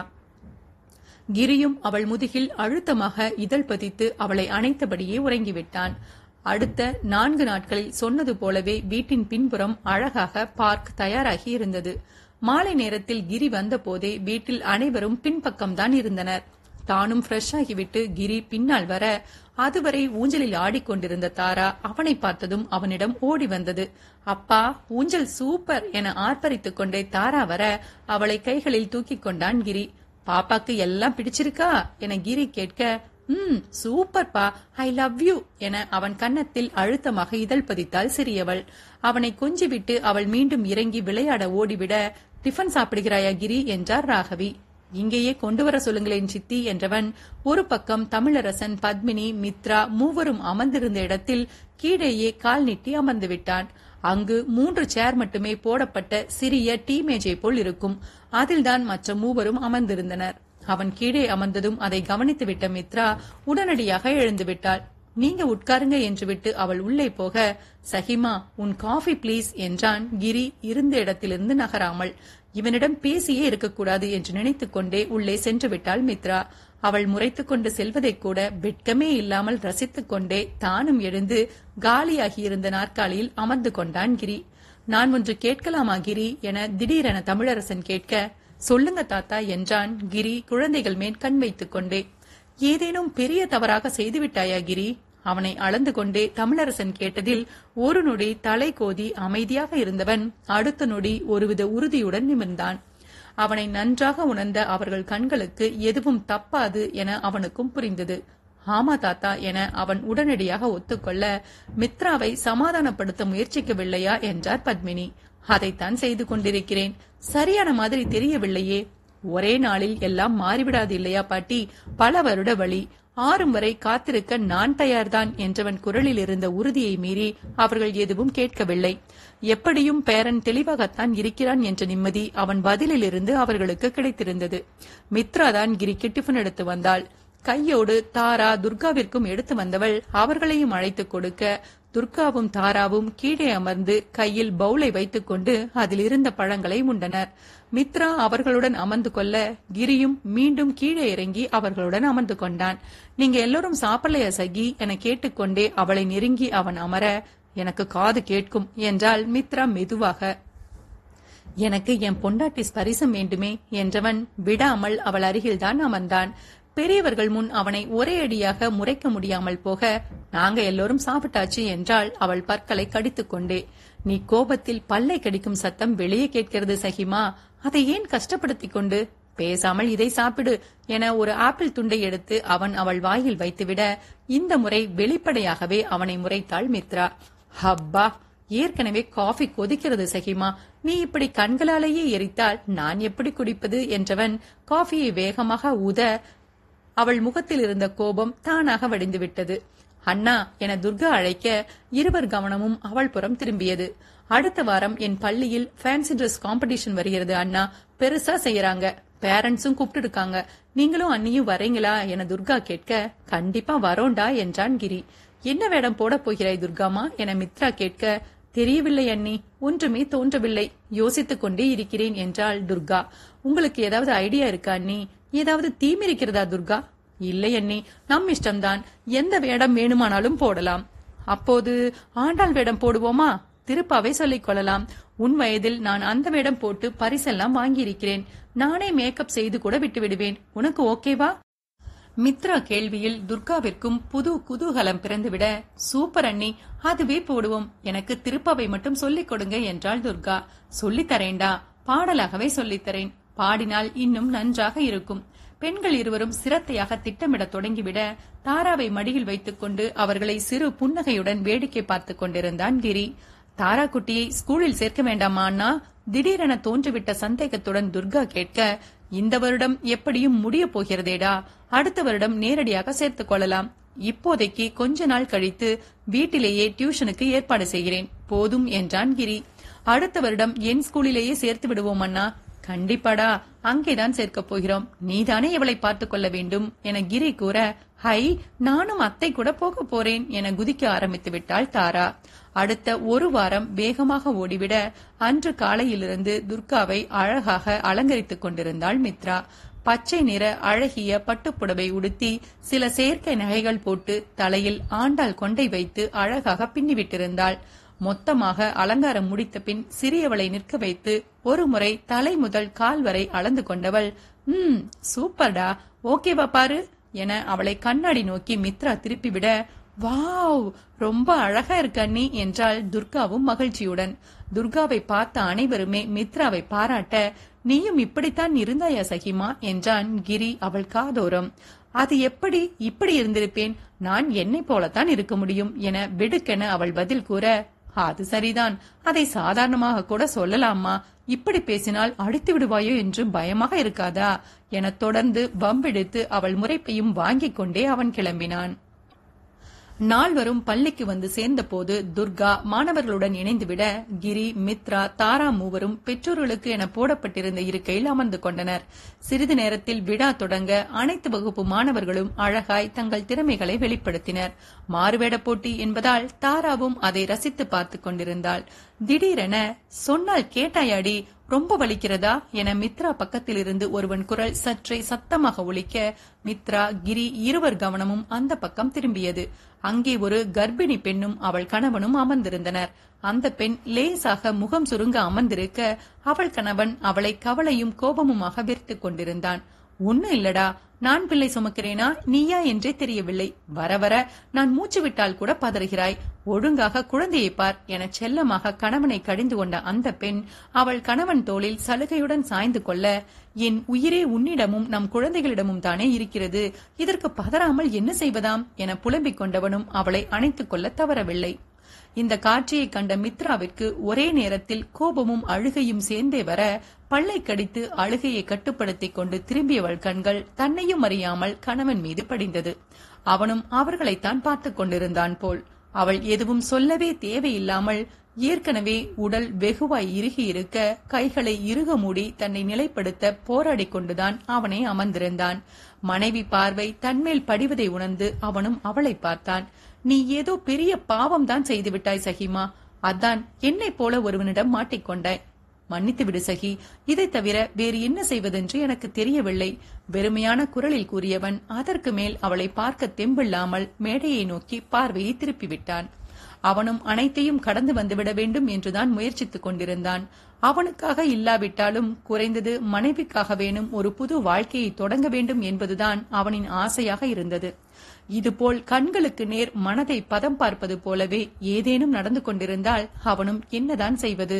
கிரியும் அவள் முதுகில் அழுத்தமாக இதழ் பதித்து அவளை அணைத்தபடியே உறங்கிவிட்டான். அடுத்த நான்கு நாட்களில் சொன்னது போலவே வீட்டின் பின்புறம் அழகாக பார்க் தயாராகி இருந்தது. மாலை நேரத்தில் கிரி வந்தபோதே வீட்டில் அனைவரும் பின்பக்கம்தான் இருந்தனர். தானும் ஃப்ரெஷ் ஆகிவிட்டு கிரி பின்னால் வர அதுவரை ஊஞ்சலில் ஆடிக்கொண்டிருந்த தாரா அவனை பார்த்ததும் அவனிடம் ஓடி வந்தது. அப்பா ஊஞ்சல் சூப்பர் என ஆர்ப்பரித்துக் கொண்டே தாரா வர அவளை கைகளில் தூக்கிக் கொண்டான் கிரி. பாப்பாக்கு எல்லாம் பிடிச்சிருக்கா? என கிரி கேட்க ம் சூப்பர் பா ஐ லவ் யூ என அவன் கன்னத்தில் அழுத்தமாக இதழ் பதித்தாள் சிறியவள். அவனை கொஞ்சிவிட்டு அவள் மீண்டும் இறங்கி விளையாட ஓடிவிட டிஃபன் சாப்பிடுகிறாயா கிரி? என்றார் ராகவி. இங்கேயே கொண்டு வர சொல்லுங்களேன் சித்தி என்றவன் ஒரு பக்கம் தமிழரசன் பத்மினி மித்ரா மூவரும் அமர்ந்திருந்த இடத்தில் கீழேயே கால் நீட்டி அமர்ந்து விட்டான். அங்கு மூன்று சேர் மட்டுமே போடப்பட்ட சிறிய டீ மேஜை போல் இருக்கும். அதில்தான் மற்ற மூவரும் அமர்ந்திருந்தனர். அவன் கீழே அமர்ந்ததும் அதை கவனித்துவிட்ட மித்ரா உடனடியாக எழுந்து விட்டாள். நீங்க உட்காருங்க என்று விட்டு அவள் உள்ளே போக சஹிமா உன் காஃபி ப்ளீஸ் என்றான். கிரி இருந்த இடத்திலிருந்து நகராமல் இவனிடம் பேசியே இருக்கக்கூடாது என்று நினைத்துக் கொண்டே உள்ளே சென்று விட்டாள் மித்ரா. அவள் முறைத்துக் கொண்டு செல்வதைக் கூட வெட்கமே இல்லாமல் ரசித்துக் கொண்டே தானும் எழுந்து காலியாகியிருந்த நாற்காலியில் அமர்ந்து கொண்டான் கிரி. நான் ஒன்று கேட்கலாமா கிரி? என திடீரென தமிழரசன் கேட்க சொல்லுங்க தாத்தா என்றான் கிரி குழந்தைகள் மேல் கண் வைத்துக் கொண்டே ஏதேனும் பெரிய தவறாக செய்துவிட்டாயா கிரி? அவனை அளந்து கொண்டே தமிழரசன் கேட்டதில் ஒரு நொடி தலை கோதி அமைதியாக இருந்தவன் அடுத்த நொடி ஒருவித உறுதியுடன் நிமிர்ந்தான். அவனை நன்றாக உணர்ந்த அவர்கள் கண்களுக்கு எதுவும் தப்பாது என அவனுக்கும் புரிந்தது. ஆமா தாத்தா என அவன் உடனடியாக ஒத்துக்கொள்ள மித்ராவை சமாதானப்படுத்த முயற்சிக்கவில்லையா? என்றார் பத்மினி. அதைத்தான் செய்து கொண்டிருக்கிறேன். சரியான மாதிரி தெரியவில்லையே. ஒரே நாளில் எல்லாம் மாறிவிடாது இல்லையா பாட்டி? பல வருட வழி. ஆறும் வரை காத்திருக்க நான் தயார்தான் என்றவன் குரலில் இருந்த உறுதியை மீறி அவர்கள் எதுவும் கேட்கவில்லை. எப்படியும் பேரன் தெளிவாகத்தான் இருக்கிறான் என்ற நிம்மதி அவன் பதிலிலிருந்து அவர்களுக்கு கிடைத்திருந்தது. மித்ரா தான் கிரிக்கு டிஃபன் எடுத்து வந்தாள். கையோடு தாரா துர்காவிற்கும் எடுத்து வந்தவள் அவர்களையும் அழைத்துக் கொடுக்க துர்காவும் தாராவும் கீழே அமர்ந்து கையில் பவுலை வைத்துக்கொண்டு அதில் இருந்த பழங்களை உண்டனர். மித்ரா அவர்களுடன் அமர்ந்து கொள்ள கிரியும் மீண்டும் கீழே இறங்கி அவர்களுடன் அமர்ந்து கொண்டான். நீங்க எல்லோரும் சாப்பிடலையா சகி? என கேட்டுக்கொண்டே அவளை நெருங்கி அவன் அமர எனக்கு காது கேட்கும் என்றால் மித்ரா மெதுவாக. எனக்கு என் பொண்டாட்டி ஸ்பரிசம் வேண்டுமே என்றவன் விடாமல் அவள் அருகில்தான் அமர்ந்தான். பெரியவர்கள் முன் அவனை ஒரே அடியாக முறைக்க முடியாமல் போக நாங்க எல்லோரும் சாப்பிட்டாச்சு என்றால் அவள் பற்களை கடித்துக்கொண்டே. நீ கோபத்தில் பல்லை கடிக்கும் சத்தம் வெளியே கேட்கிறது சகிமா? அதை ஏன் கஷ்டப்படுத்திக் கொண்டு? பேசாமல் இதை சாப்பிடு என ஒரு ஆப்பிள் துண்டை எடுத்து அவன் அவள் வாயில் வைத்துவிட இந்த முறை வெளிப்படையாகவே அவனை முறைத்தாள் மித்ரா. ஹப்பா ஏற்கனவே காஃபி கொதிக்கிறது சகிமா. நீ இப்படி கண்களாலேயே எரித்தால் நான் எப்படி குடிப்பது என்றவன் காஃபியை வேகமாக ஊத அவள் முகத்தில் இருந்த கோபம் தானாக வடிந்துவிட்டது. அண்ணா என துர்கா அழைக்க இருவர் கவனமும் அவள் புறம் திரும்பியது. அடுத்த வாரம் என் பள்ளியில் ஃபேன்சி ட்ரெஸ் காம்படிஷன் வருகிறது அண்ணா. பெருசா செய்யறாங்க. பேரண்ட்ஸும் கூப்பிட்டு இருக்காங்க நீங்களும் அண்ணியும் வரீங்களா என துர்கா கேட்க கண்டிப்பா வரோண்டா என்றான் கிரி. என்ன வேடம் போட போகிறாய் துர்காமா? என மித்ரா கேட்க தெரியவில்லை அண்ணி. ஒன்றுமே தோன்றவில்லை. யோசித்துக் கொண்டே இருக்கிறேன் என்றாள் துர்கா. உங்களுக்கு ஏதாவது ஐடியா இருக்கா அண்ணி? ஏதாவது தீம் இருக்கிறதா துர்கா? இல்லை அண்ணி. நம் இஷ்டம்தான். எந்த வேடம் வேணுமானாலும் போடலாம். அப்போது ஆண்டாள் வேடம் போடுவோமா? திருப்பாவை சொல்லிக் கொள்ளலாம். உன் வயதில் நான் அந்த வேடம் போட்டு பரிசெல்லாம் வாங்கியிருக்கிறேன். நானே மேக்கப் செய்து கூட விட்டு விடுவேன் உனக்கு ஓகேவா? மித்ரா கேள்வியில் துர்காவிற்கும் புது குதூகலம் பிறந்துவிட சூப்பர் அண்ணி அதுவே போடுவோம். எனக்கு திருப்பாவை மட்டும் சொல்லிக் கொடுங்க என்றாள் துர்கா. சொல்லித் தரேன்டா. பாடலாகவே சொல்லித் தரேன். பாடினால் இன்னும் நன்றாக இருக்கும். பெண்கள் இருவரும் சிரத்தையாக திட்டமிடத் தொடங்கிவிட தாராவை மடியில் வைத்துக்கொண்டு அவர்களை சிறு புன்னகையுடன் வேடிக்கை பார்த்துக் கொண்டிருந்தான் கிரி. தாரா குட்டியை ஸ்கூலில் சேர்க்க வேண்டாமா அண்ணா திடீரென தோன்றிவிட்ட சந்தேகத்துடன் துர்கா கேட்க இந்த வருடம் எப்படியும் முடிய போகிறதேடா. அடுத்த வருடம் நேரடியாக சேர்த்துக் கொள்ளலாம். இப்போதைக்கு கொஞ்ச நாள் கழித்து வீட்டிலேயே டியூஷனுக்கு ஏற்பாடு செய்கிறேன். போதும் என்றான் கிரி. அடுத்த வருடம் என் ஸ்கூலிலேயே சேர்த்து விடுவோம் அண்ணா. கண்டிப்பாடா. அங்கேதான் சேர்க்கப் போகிறோம். நீதானே இவளை பார்த்துக் கொள்ள வேண்டும் என கிரி கூற ஹை நானும் அத்தை கூட போக போறேன் என குதிக்க ஆரம்பித்து விட்டாள் தாரா. அடுத்த ஒரு வாரம் வேகமாக ஓடிவிட அன்று காலையிலிருந்து துர்காவை அழகாக அலங்கரித்துக் கொண்டிருந்தாள் மித்ரா. பச்சை நிற அழகிய பட்டுப்புடவை உடுத்தி சில செயற்கை நகைகள் போட்டு தலையில் ஆண்டாள் கொண்டை வைத்து அழகாக பின்னிவிட்டிருந்தாள். மொத்தமாக அலங்காரம் முடித்த பின் சிறியவளை நிற்க வைத்து ஒரு முறை தலை முதல் கால் வரை அளந்து கொண்டவள். ம் சூப்பர்டா. ஓகேவா பாரு என அவளை கண்ணாடி நோக்கி மித்ரா திருப்பிவிட வாவ் ரொம்ப அழகா இருக்க நீ என்றாள் துர்காவும் மகிழ்ச்சியுடன். துர்காவை பார்த்த அனைவருமே மித்ராவை பாராட்ட நீயும் இப்படித்தான் இருந்தாயா சகிமா? என்றான் கிரி அவள் காதோரம். அது எப்படி? இப்படி இருந்திருப்பேன். நான் என்னை போலத்தான் இருக்க முடியும் என வெடுக்கென அவள் பதில் கூற அது சரிதான். அதை சாதாரணமாக கூட சொல்லலாமா இப்படி பேசினால் அடித்து விடுவாயோ என்று பயமாக இருக்காதா? என தொடர்ந்து வம்பிடித்து அவள் முறைப்பையும் வாங்கிக் கொண்டே அவன் கிளம்பினான். நால்வரும் பள்ளிக்கு வந்து சேர்ந்தபோது துர்கா மாணவர்களுடன் இணைந்துவிட கிரி மித்ரா தாரா மூவரும் பெற்றோர்களுக்கு என போடப்பட்டிருந்த இருக்கையில் அமர்ந்து கொண்டனர். சிறிது நேரத்தில் விழா தொடங்க அனைத்து வகுப்பு மாணவர்களும் அழகாய் தங்கள் திறமைகளை வெளிப்படுத்தினர். மாறுவேட போட்டி என்பதால் தாராவும் அதை ரசித்து பார்த்துக் கொண்டிருந்தாள். திடீரென சொன்னால் கேட்டாயாடி ரொம்ப வலிக்கிறதா? என மித்ரா பக்கத்தில் இருந்து ஒருவன் குரல் சற்றே சத்தமாக ஒழிக்க மித்ரா கிரி இருவர் கவனமும் அந்த பக்கம் திரும்பியது. அங்கே ஒரு கர்ப்பிணி பெண்ணும் அவள் கணவனும் அமர்ந்திருந்தனர். அந்த பெண் லேசாக முகம் சுருங்க அமர்ந்திருக்க அவள் கணவன் அவளை கவலையும் கோபமுமாக விரித்துக் கொண்டிருந்தான். ஒன்னும் இல்லடா நான் பிள்ளை சுமக்கிறேனா? நீயா என்றே தெரியவில்லை. வர வர நான் மூச்சு விட்டால் கூட பதறுகிறாய். ஒழுங்காக குழந்தையை பார் என செல்லமாக கணவனை கடிந்து கொண்ட அந்த பெண் அவள் கணவன் தோளில் சலுகையுடன் சாய்ந்து கொள்ள என் உயிரே உன்னிடமும் நம் குழந்தைகளிடமும் தானே இருக்கிறது. இதற்கு பதறாமல் என்ன செய்வதாம்? என புலம்பிக் கொண்டவனும் அவளை அணைத்துக் கொள்ள தவறவில்லை. இந்த காட்சியை கண்ட மித்ராவிற்கு ஒரே நேரத்தில் கோபமும் அழுகையும் சேர்ந்தே வர பல்லை கடித்து அழுகையை கட்டுப்படுத்திக் கொண்டு திரும்பியவள் கண்கள் தன்னையும் அறியாமல் கணவன் மீது படிந்தது. அவனும் அவர்களைத்தான் பார்த்துக் கொண்டிருந்தான் போல். அவள் எதுவும் சொல்லவே தேவையில்லாமல் ஏற்கனவே உடல் வெகுவாய் இறுகி இருக்க கைகளை இறுக மூடி தன்னை நிலைப்படுத்த போராடி கொண்டுதான் அவனை அமர்ந்திருந்தான். மனைவி பார்வை தன்மேல் படிவதை உணர்ந்து அவனும் அவளை பார்த்தான். நீ ஏதோ பெரிய பாவம் தான் செய்து விட்டாய் சகிமா. அதான் என்னைப் போல ஒருவனிடம் மாட்டிக்கொண்டாய் மன்னித்து விடு சகி. இதை தவிர வேறு என்ன செய்வதென்று எனக்கு தெரியவில்லை. வெறுமையான குரலில் கூறியவன் அதற்கு மேல் அவளை பார்க்க தெம்பில்லாமல் மேடையை நோக்கி பார்வையை திருப்பிவிட்டான். அவனும் அனைத்தையும் கடந்து வந்துவிட வேண்டும் என்றுதான் முயற்சித்துக் கொண்டிருந்தான். அவனுக்காக இல்லாவிட்டாலும் குறைந்தது மனைவிக்காக வேணும் ஒரு புது வாழ்க்கையை தொடங்க வேண்டும் என்பதுதான் அவனின் ஆசையாக இருந்தது. இதுபோல் கண்களுக்கு நேர் மனதை பதம் பார்ப்பது போலவே ஏதேனும் நடந்து கொண்டிருந்தால் அவனும் என்னதான் செய்வது?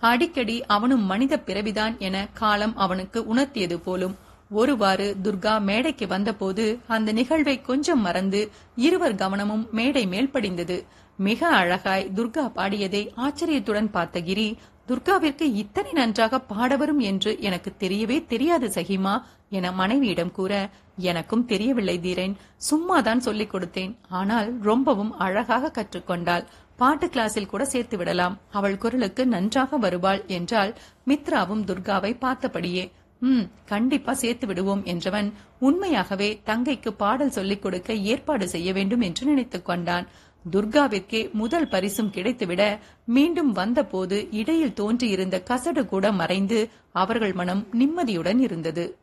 அடிக்கடி அவனும் மனித பிறவிதான் என காலம் அவனுக்கு உணர்த்தியது போலும் ஒருவாறு துர்கா மேடைக்கு வந்தபோது அந்த நிகழ்வை கொஞ்சம் மறந்து இருவர் கவனமும் மேடை மேல் படிந்தது. மிக அழகாய் துர்கா பாடியதை ஆச்சரியத்துடன் பார்த்த கிரி துர்காவிற்கு இத்தனை நன்றாக பாட வரும் என்று எனக்கு தெரியவே தெரியாது சகிமா என மனைவியிடம் கூற எனக்கும் தெரியவில்லை தீரன். சும்மாதான் சொல்லிக் கொடுத்தேன். ஆனால் ரொம்பவும் அழகாக கற்றுக்கொண்டாள். பாட்டு கிளாஸில் கூட சேர்த்து விடலாம். அவள் குரலுக்கு நன்றாக வருவாள் என்றால் மித்ராவும் துர்காவை பார்த்தபடியே. ம் கண்டிப்பா சேர்த்து விடுவோம் என்றவன் உண்மையாகவே தங்கைக்கு பாடல் சொல்லிக் கொடுக்க ஏற்பாடு செய்ய வேண்டும் என்று நினைத்துக் கொண்டான். துர்காவிற்கே முதல் பரிசும் கிடைத்துவிட மீண்டும் வந்தபோது இடையில் தோன்றியிருந்த கசடு கூட மறைந்து அவர்கள் மனம் நிம்மதியுடன் இருந்தது.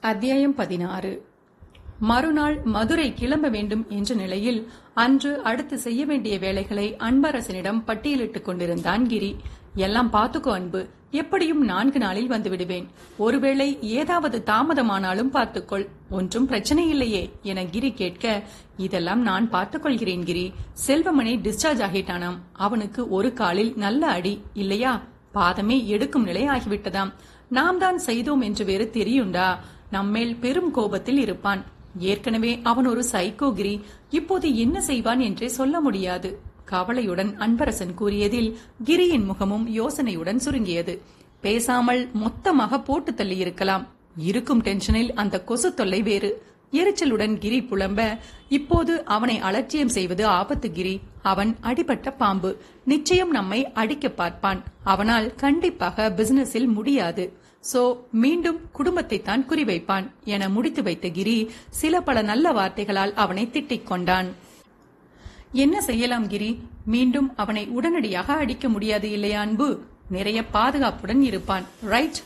அத்தியாயம் பதினாறு. மறுநாள் மதுரை கிளம்ப வேண்டும் என்ற நிலையில் அன்று அடுத்து செய்ய வேண்டிய வேலைகளை அன்பரசனிடம் பட்டியலிட்டுக் கொண்டிருந்தான் கிரி. எல்லாம் பார்த்துக்கோ அன்பு. எப்படியும் நான்கு நாளில் வந்து விடுவேன். ஒருவேளை ஏதாவது தாமதமானாலும் பார்த்துக்கொள். ஒன்றும் பிரச்சனை இல்லையே என கிரி கேட்க இதெல்லாம் நான் பார்த்துக்கொள்கிறேன் கிரி. செல்வமணி டிஸ்சார்ஜ் ஆகிட்டானாம். அவனுக்கு ஒரு காலில் நல்ல அடி இல்லையா? பாதமே எடுக்கும் நிலை ஆகிவிட்டதாம். நாம் தான் செய்தோம் என்று வேறு தெரியுண்டா? நம்மேல் பெரும் கோபத்தில் இருப்பான். ஏற்கனவே அவன் ஒரு சைக்கோகிரி இப்போது என்ன செய்வான் என்றே சொல்ல முடியாது. கவலையுடன் அன்பரசன் கூறியதில் கிரியின் முகமும் யோசனையுடன் சுருங்கியது. பேசாமல் மொத்தமாக போட்டு தள்ளி இருக்கலாம் இருக்கும் டென்ஷனில் அந்த கொசு தொல்லை வேறு. எரிச்சலுடன் கிரி புலம்ப இப்போது அவனை அலட்சியம் செய்வது ஆபத்து கிரி. அவன் அடிபட்ட பாம்பு. நிச்சயம் நம்மை அடிக்க பார்ப்பான். அவனால் கண்டிப்பாக பிசினஸில் முடியாது. சோ மீண்டும் குடும்பத்தை தான் குறிவைப்பான். என முடித்து வைத்த கிரி சில பல நல்ல வார்த்தைகளால் அவனை திட்டிக் கொண்டான். என்ன செய்யலாம் கிரி? மீண்டும் அவனை உடனடியாக அடிக்க முடியாது இல்லையா அன்பு? நிறைய பாதுகாப்புடன் இருப்பான். ரைட்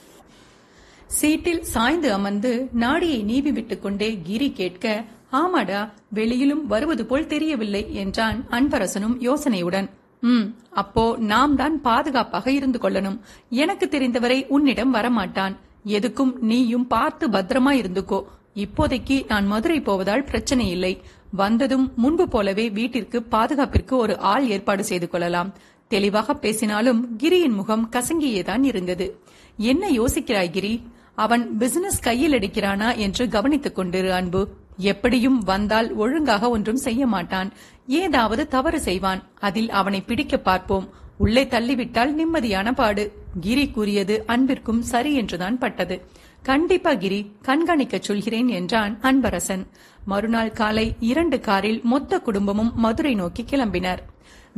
சீட்டில் சாய்ந்து அமர்ந்து நாடியை நீவி விட்டுக் கொண்டே கிரி கேட்க ஆமாடா வெளியிலும் வருவது போல் தெரியவில்லை என்றான் அன்பரசனும் யோசனையுடன். ம் அப்போ நாம் தான் பாதுகாப்பாக இருந்து கொள்ளணும். எனக்கு தெரிந்தவரை உன்னிடம் வரமாட்டான். எதுக்கும் நீயும் பார்த்து பத்திரமா இருந்துக்கோ. இப்போதைக்கு நான் மதுரை போவதால் பிரச்சனை இல்லை. வந்ததும் முன்பு போலவே வீட்டிற்கு பாதுகாப்பிற்கு ஒரு ஆள் ஏற்பாடு செய்து கொள்ளலாம். தெளிவாக பேசினாலும் கிரியின் முகம் கசங்கியேதான் இருந்தது. என்ன யோசிக்கிறாய் கிரி? அவன் பிசினஸ் கையில் எடுக்கிறானா என்று கவனித்துக் கொண்டிரு அன்பு. எப்படியும் வந்தால் ஒழுங்காக ஒன்றும் செய்ய மாட்டான். ஏதாவது தவறு செய்வான். அதில் அவனை பிடிக்க பார்ப்போம். உள்ளே தள்ளிவிட்டால் நிம்மதியான பாடு. கிரி கூறியது அன்பிற்கும் சரி என்றுதான் பட்டது. கண்டிப்பா கிரி கண்காணிக்க சொல்கிறேன் என்றான் அன்பரசன். மறுநாள் காலை இரண்டு காரில் மொத்த குடும்பமும் மதுரை நோக்கி கிளம்பினர்.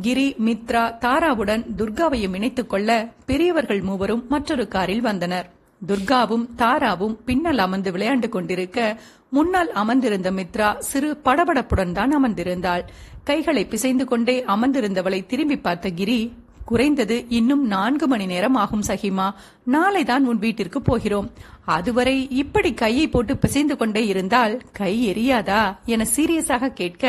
கிரி மித்ரா தாராவுடன் துர்காவையும் இணைத்துக் கொள்ள பெரியவர்கள் மூவரும் மற்றொரு காரில் வந்தனர். துர்காவும் தாராவும் பின்னல் அமர்ந்து விளையாண்டு கொண்டிருக்க முன்னால் அமர்ந்திருந்த மித்ரா சிறு படபடப்புடன் தான் அமர்ந்திருந்தாள். கைகளை பிசைந்து கொண்டே அமர்ந்திருந்தவளை திரும்பி பார்த்த கிரி குறைந்தது இன்னும் நான்கு மணி நேரம் ஆகும் சகிமா நாளை தான் உன் வீட்டிற்கு போகிறோம். அதுவரை இப்படி கையை போட்டு பிசைந்து கொண்டே இருந்தால் கை எரியாதா என சீரியஸாக கேட்க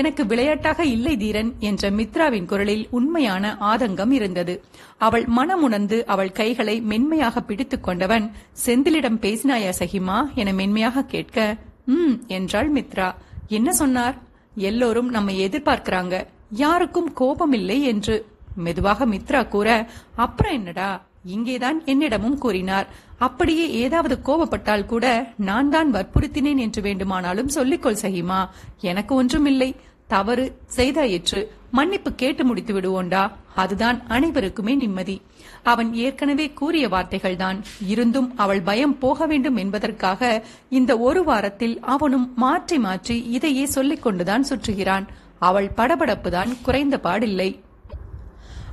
எனக்கு விளையாட்டாக இல்லை தீரன் என்ற மித்ராவின் குரலில் உண்மையான ஆதங்கம் இருந்தது. அவள் மனமுணர்ந்து அவள் கைகளை மென்மையாக பிடித்துக் கொண்டவன் செந்திலிடம் பேசினாயா சகிமா என மென்மையாக கேட்க ம் என்றாள் மித்ரா. என்ன சொன்னார்? எல்லோரும் நம்மை எதிர்பார்க்கிறாங்க. யாருக்கும் கோபமில்லை என்று மெதுவாக மித்ரா கூற அப்புறம் என்னடா? இங்கேதான் என்னிடமும் கூறினார். அப்படியே ஏதாவது கோபப்பட்டால் கூட நான் தான் வற்புறுத்தினேன் என்று வேண்டுமானாலும் சொல்லிக்கொள் சகிமா. எனக்கு ஒன்றுமில்லை. தவறு செய்தாயிற்று மன்னிப்பு கேட்டு முடித்து விடுவோண்டா. அதுதான் அனைவருக்குமே நிம்மதி. அவன் ஏற்கனவே கூறிய வார்த்தைகள்தான். இருந்தும் அவள் பயம் போக வேண்டும் என்பதற்காக இந்த ஒரு வாரத்தில் அவனும் மாற்றி மாற்றி இதையே சொல்லிக் கொண்டுதான் சுற்றுகிறான். அவள் படபடப்புதான் குறைந்த பாடில்லை.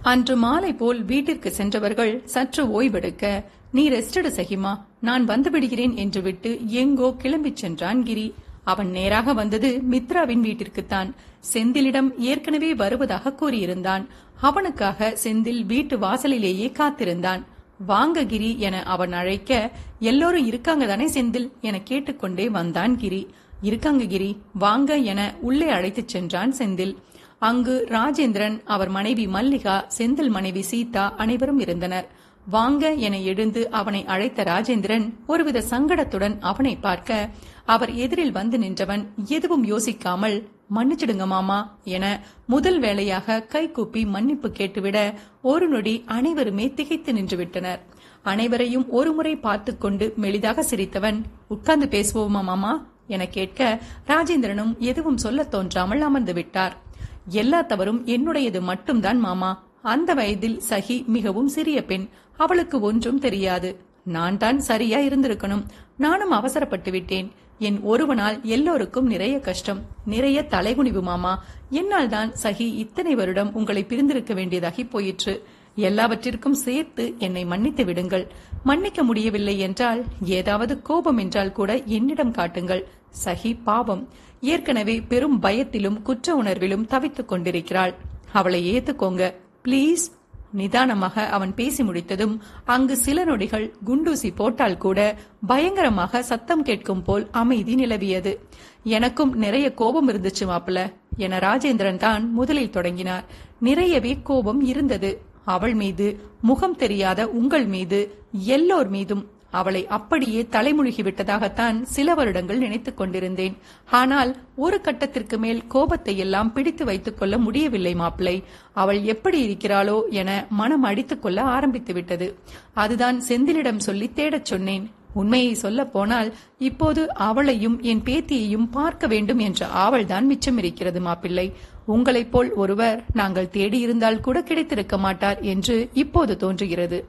அன்று மாலை போல் வீட்டிற்கு சென்றவர்கள் சற்று ஓய்வெடுக்க நீ ரெஸ்டடு சகிமா நான் வந்து விடுகிறேன் என்று விட்டு எங்கோ கிளம்பிச் சென்றான் கிரி. அவன் நேராக வந்தது மித்ராவின் வீட்டிற்குத்தான். செந்திலிடம் ஏற்கனவே வருவதாக கூறியிருந்தான். அவனுக்காக செந்தில் வீட்டு வாசலிலேயே காத்திருந்தான். வாங்க கிரி என அவன் அழைக்க எல்லோரும் இருக்காங்க தானே செந்தில்? என கேட்டுக்கொண்டே வந்தான் கிரி. இருக்காங்க கிரி வாங்க என உள்ளே அழைத்துச் சென்றான் செந்தில். அங்கு ராஜேந்திரன் அவர் மனைவி மல்லிகா செந்தில் மனைவி சீதா அனைவரும் இருந்தனர். வாங்க என எழுந்து அவனை அழைத்த ராஜேந்திரன் ஒருவித சங்கடத்துடன் அவனை பார்க்க அவர் எதிரில் வந்து நின்றவன் எதுவும் யோசிக்காமல் மன்னிச்சிடுங்க மாமா என முதல் வேளையாக கைகூப்பி மன்னிப்பு கேட்டுவிட ஒரு நொடி அனைவருமே திகைத்து நின்றுவிட்டனர். அனைவரையும் ஒருமுறை பார்த்து கொண்டு மெளிதாக சிரித்தவன் உட்கார்ந்து பேசுவோமா மாமா? என கேட்க ராஜேந்திரனும் எதுவும் சொல்லத் தோன்றாமல் அமர்ந்து விட்டார். எல்லா தவறும் என்னுடையது மட்டும்தான் மாமா. அந்த வயதில் சகி மிகவும் சிறிய பெண். அவளுக்கு ஒன்றும் தெரியாது. நான் தான் சரியா இருந்திருக்கணும். நானும் அவசரப்பட்டு விட்டேன். என் ஒருவனால் எல்லோருக்கும் நிறைய கஷ்டம் நிறைய தலைகுனிவு மாமா. என்னால் தான் சகி இத்தனை வருடம் உங்களை பிரிந்திருக்க வேண்டியதாகி போயிற்று. எல்லாவற்றிற்கும் சேர்த்து என்னை மன்னித்து விடுங்கள். மன்னிக்க முடியவில்லை என்றால் ஏதாவது கோபம் என்றால் கூட என்னிடம் காட்டுங்கள். சகி பாவம். ஏற்கனவே பெரும் பயத்திலும் குற்ற உணர்விலும் தவித்துக் கொண்டிருக்கிறாள். அவளை ஏத்துக்கோங்க. ப்ளீஸ் நிதானமாக அவன் பேசி முடித்ததும் அங்கு சில நொடிகள் குண்டூசி போட்டால் கூட பயங்கரமாக சத்தம் கேட்கும் போல் அமைதி நிலவியது. எனக்கும் நிறைய கோபம் இருந்துச்சு மாப்பிள. என ராஜேந்திரன் தான் முதலில் தொடங்கினார். நிறையவே கோபம் இருந்தது. அவள் மீது முகம் தெரியாத உங்கள் மீது எல்லோர் மீதும் அவளை அப்படியே தலைமுழுகிவிட்டதாகத்தான் சில வருடங்கள் நினைத்துக் கொண்டிருந்தேன். ஆனால் ஒரு கட்டத்திற்கு மேல் கோபத்தை எல்லாம் பிடித்து வைத்துக் கொள்ள முடியவில்லை மாப்பிளை அவள் எப்படி இருக்கிறாளோ என மனம் அடித்துக் கொள்ள ஆரம்பித்து விட்டது. அதுதான் செந்திலிடம் சொல்லி தேடச் சொன்னேன். உண்மையை சொல்ல போனால் இப்போது அவளையும் என் பேத்தியையும் பார்க்க வேண்டும் என்ற ஆவல்தான் மிச்சம் இருக்கிறது மாப்பிள்ளை. உங்களைப் போல் ஒருவர் நாங்கள் தேடியிருந்தால் கூட கிடைத்திருக்க மாட்டார் என்று இப்போது தோன்றுகிறது.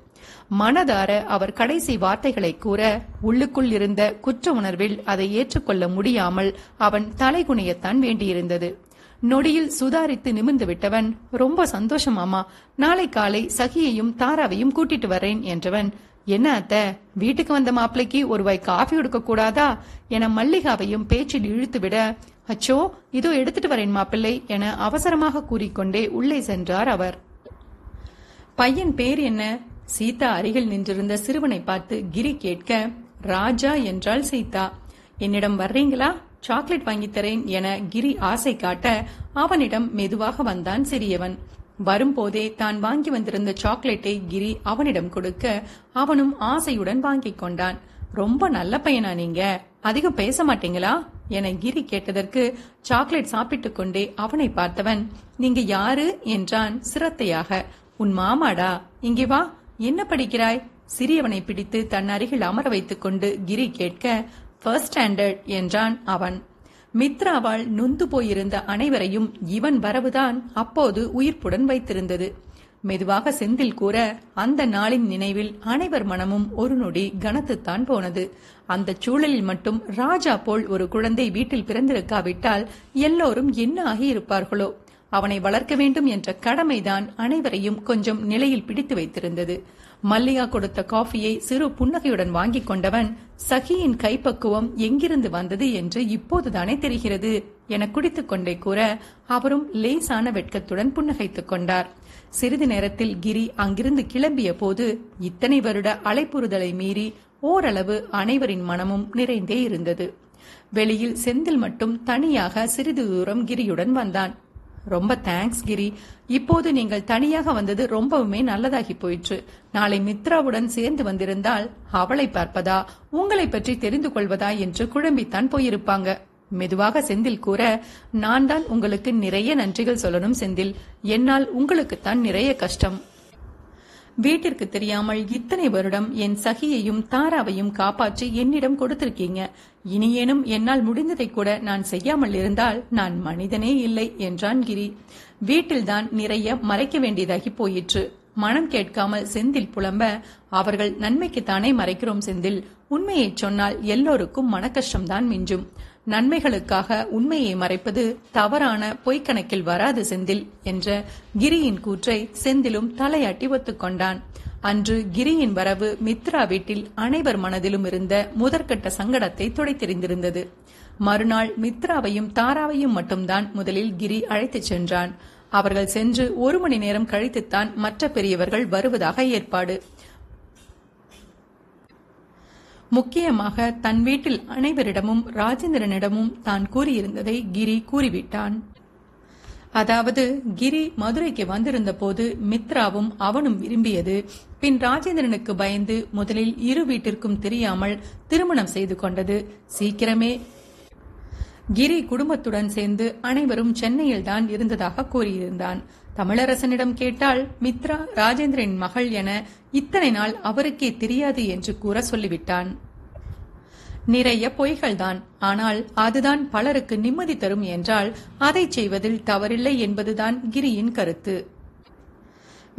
மனதார அவர் கடைசி வார்த்தைகளை கூற உள்ளுக்குள் இருந்த குற்ற உணர்வில் அதை ஏற்றுக்கொள்ள முடியாமல் அவன் தலைகுனியத்தான் வேண்டியிருந்தது. நொடியில் சுதாரித்து நிமிர்ந்து விட்டவன் ரொம்ப சந்தோஷமாமா நாளை காலை சகியையும் தாராவையும் கூட்டிட்டு வரேன் என்றவன் என்ன அத்த வீட்டுக்கு வந்த மாப்பிளைக்கு ஒரு வாய் காஃபி கொடுக்க கூடாதா? என மல்லிகாவையும் பேச்சில் இழுத்துவிட அச்சோ இதோ எடுத்துட்டு வரேன் மாப்பிள்ளை என அவசரமாக கூறிக்கொண்டே உள்ளே சென்றார் அவர். பையன் பேர் என்ன? சீதா அருகில் நின்றிருந்த சிறுவனை பார்த்து கிரி கேட்க. ராஜா என்றாள் சீதா. என்னிடம் வர்றீங்களா? சாக்லேட் வாங்கித் தரேன் என கிரி ஆசை காட்ட அவனிடம் மெதுவாக வந்தான் சிறியவன். வரும்போதே தான் வாங்கி வந்திருந்த சாக்லேட்டை கிரி அவனிடம் கொடுக்க அவனும் ஆசையுடன் வாங்கிக் கொண்டான். ரொம்ப நல்ல பையனா நீங்க. அதிகம் பேச மாட்டீங்களா? என கிரி கேட்டதற்கு சாக்லேட் சாப்பிட்டுக் கொண்டே அவனை பார்த்தவன் நீங்க யாரு? என்றான் சிரத்தையாக. உன் மாமாடா. இங்கே வா. என்ன படிக்கிறாய்? சிறியவனை பிடித்து தன் அருகில் அமர வைத்துக் கொண்டு கிரி கேட்க ஃபர்ஸ்ட் ஸ்டாண்டர்ட் என்றான் அவன். மித்ராவால் நொந்து போயிருந்த அனைவரையும் இவன் வரவுதான் அப்போது உயிர்ப்புடன் வைத்திருந்தது. மெதுவாக செந்தில் கூற அந்த நாளின் நினைவில் அனைவர் மனமும் ஒரு நொடி கனத்துத்தான் போனது. அந்த சூழலில் மட்டும் ராஜா போல் ஒரு குழந்தை வீட்டில் பிறந்திருக்காவிட்டால் எல்லோரும் என்ன ஆகியிருப்பார்களோ? அவனை வளர்க்க வேண்டும் என்ற கடமைதான் அனைவரையும் கொஞ்சம் நிலையில் பிடித்து வைத்திருந்தது. மல்லிகா கொடுத்த காஃபியை சிறு புன்னகையுடன் வாங்கிக் கொண்டவன் சகியின் கைப்பக்குவம் எங்கிருந்து வந்தது என்று இப்போதுதானே தெரிகிறது? என குடித்துக் கொண்டே கூற அவரும் லேசான வெட்கத்துடன் புன்னகைத்துக் கொண்டார். சிறிது நேரத்தில் கிரி அங்கிருந்து கிளம்பிய போது இத்தனை வருட அலைப்புறுதலை மீறி ஓரளவு அனைவரின் மனமும் நிறைந்தே இருந்தது. வெளியில் செந்தில் மட்டும் தனியாக சிறிது தூரம் கிரியுடன் வந்தான். ரொம்ப தேங்க்ஸ் கிரி. இப்போது நீங்கள் தனியாக வந்தது ரொம்பவுமே நல்லதாகி போயிற்று. நாளை மித்ராவுடன் சேர்ந்து வந்திருந்தால் அவளை பார்ப்பதா உங்களை பற்றி தெரிந்து கொள்வதா என்று குழம்பித்தான் போயிருப்பாங்க. மெதுவாக செந்தில் கூற நான் தான் உங்களுக்கு நிறைய நன்றிகள் சொல்லணும் செந்தில். என்னால் உங்களுக்குத்தான் நிறைய கஷ்டம். வீட்டிற்கு தெரியாமல் இத்தனை வருடம் என் சகியையும் தாராவையும் காப்பாற்றி என்னிடம் கொடுத்திருக்கீங்க. இனியேனும் என்னால் முடிந்ததை கூட நான் செய்யாமல் இருந்தால் நான் மனிதனே இல்லை என்றான் கிரி. வீட்டில்தான் நிறைய மறைக்க வேண்டியதாகி போயிற்று. மனம் கேட்காமல் செந்தில் புலம்ப அவர்கள் நன்மைக்குத்தானே மறைக்கிறோம் செந்தில். உண்மையைச் சொன்னால் எல்லோருக்கும் மனக்கஷ்டம்தான் மிஞ்சும். நன்மைகளுக்காக உண்மையை மறைப்பது தவறான பொய்க்கணக்கில் வராது செந்தில் என்ற கிரியின் கூற்றை செந்திலும் தலையாட்டி ஒத்துக்கொண்டான். அன்று கிரியின் வரவு மித்ரா வீட்டில் அனைவர் மனதிலும் இருந்த முதற்கட்ட சங்கடத்தை துடைத்தெறிந்திருந்தது மறுநாள் மித்ராவையும் தாராவையும் மட்டும்தான் முதலில் கிரி அழைத்துச் சென்றான். அவர்கள் சென்று ஒரு மணி நேரம் கழித்துத்தான் மற்ற பெரியவர்கள் வருவதாக ஏற்பாடு. முக்கியமாக தன் வீட்டில் அனைவரிடமும் ராஜேந்திரனிடமும் தான் கூறியிருந்ததை கிரி கூறிவிட்டான். அதாவது கிரி மதுரைக்கு வந்திருந்த போது மித்ராவும் அவனும் விரும்பியது. பின் ராஜேந்திரனுக்கு பயந்து முதலில் இரு வீட்டிற்கும் தெரியாமல் திருமணம் செய்து கொண்டது. சீக்கிரமே கிரி குடும்பத்துடன் சேர்ந்து அனைவரும் சென்னையில் தான் இருந்ததாக கூறியிருந்தான். தமிழரசனிடம் கேட்டால் மித்ரா ராஜேந்திரன் மகள் என இத்தனை நாள் அவருக்கே தெரியாது என்று கூற சொல்லிவிட்டான். நிறைய பொய்கள்தான் ஆனால் அதுதான் பலருக்கு நிம்மதி தரும் என்றால் அதை செய்வதில் தவறில்லை என்பதுதான் கிரியின் கருத்து.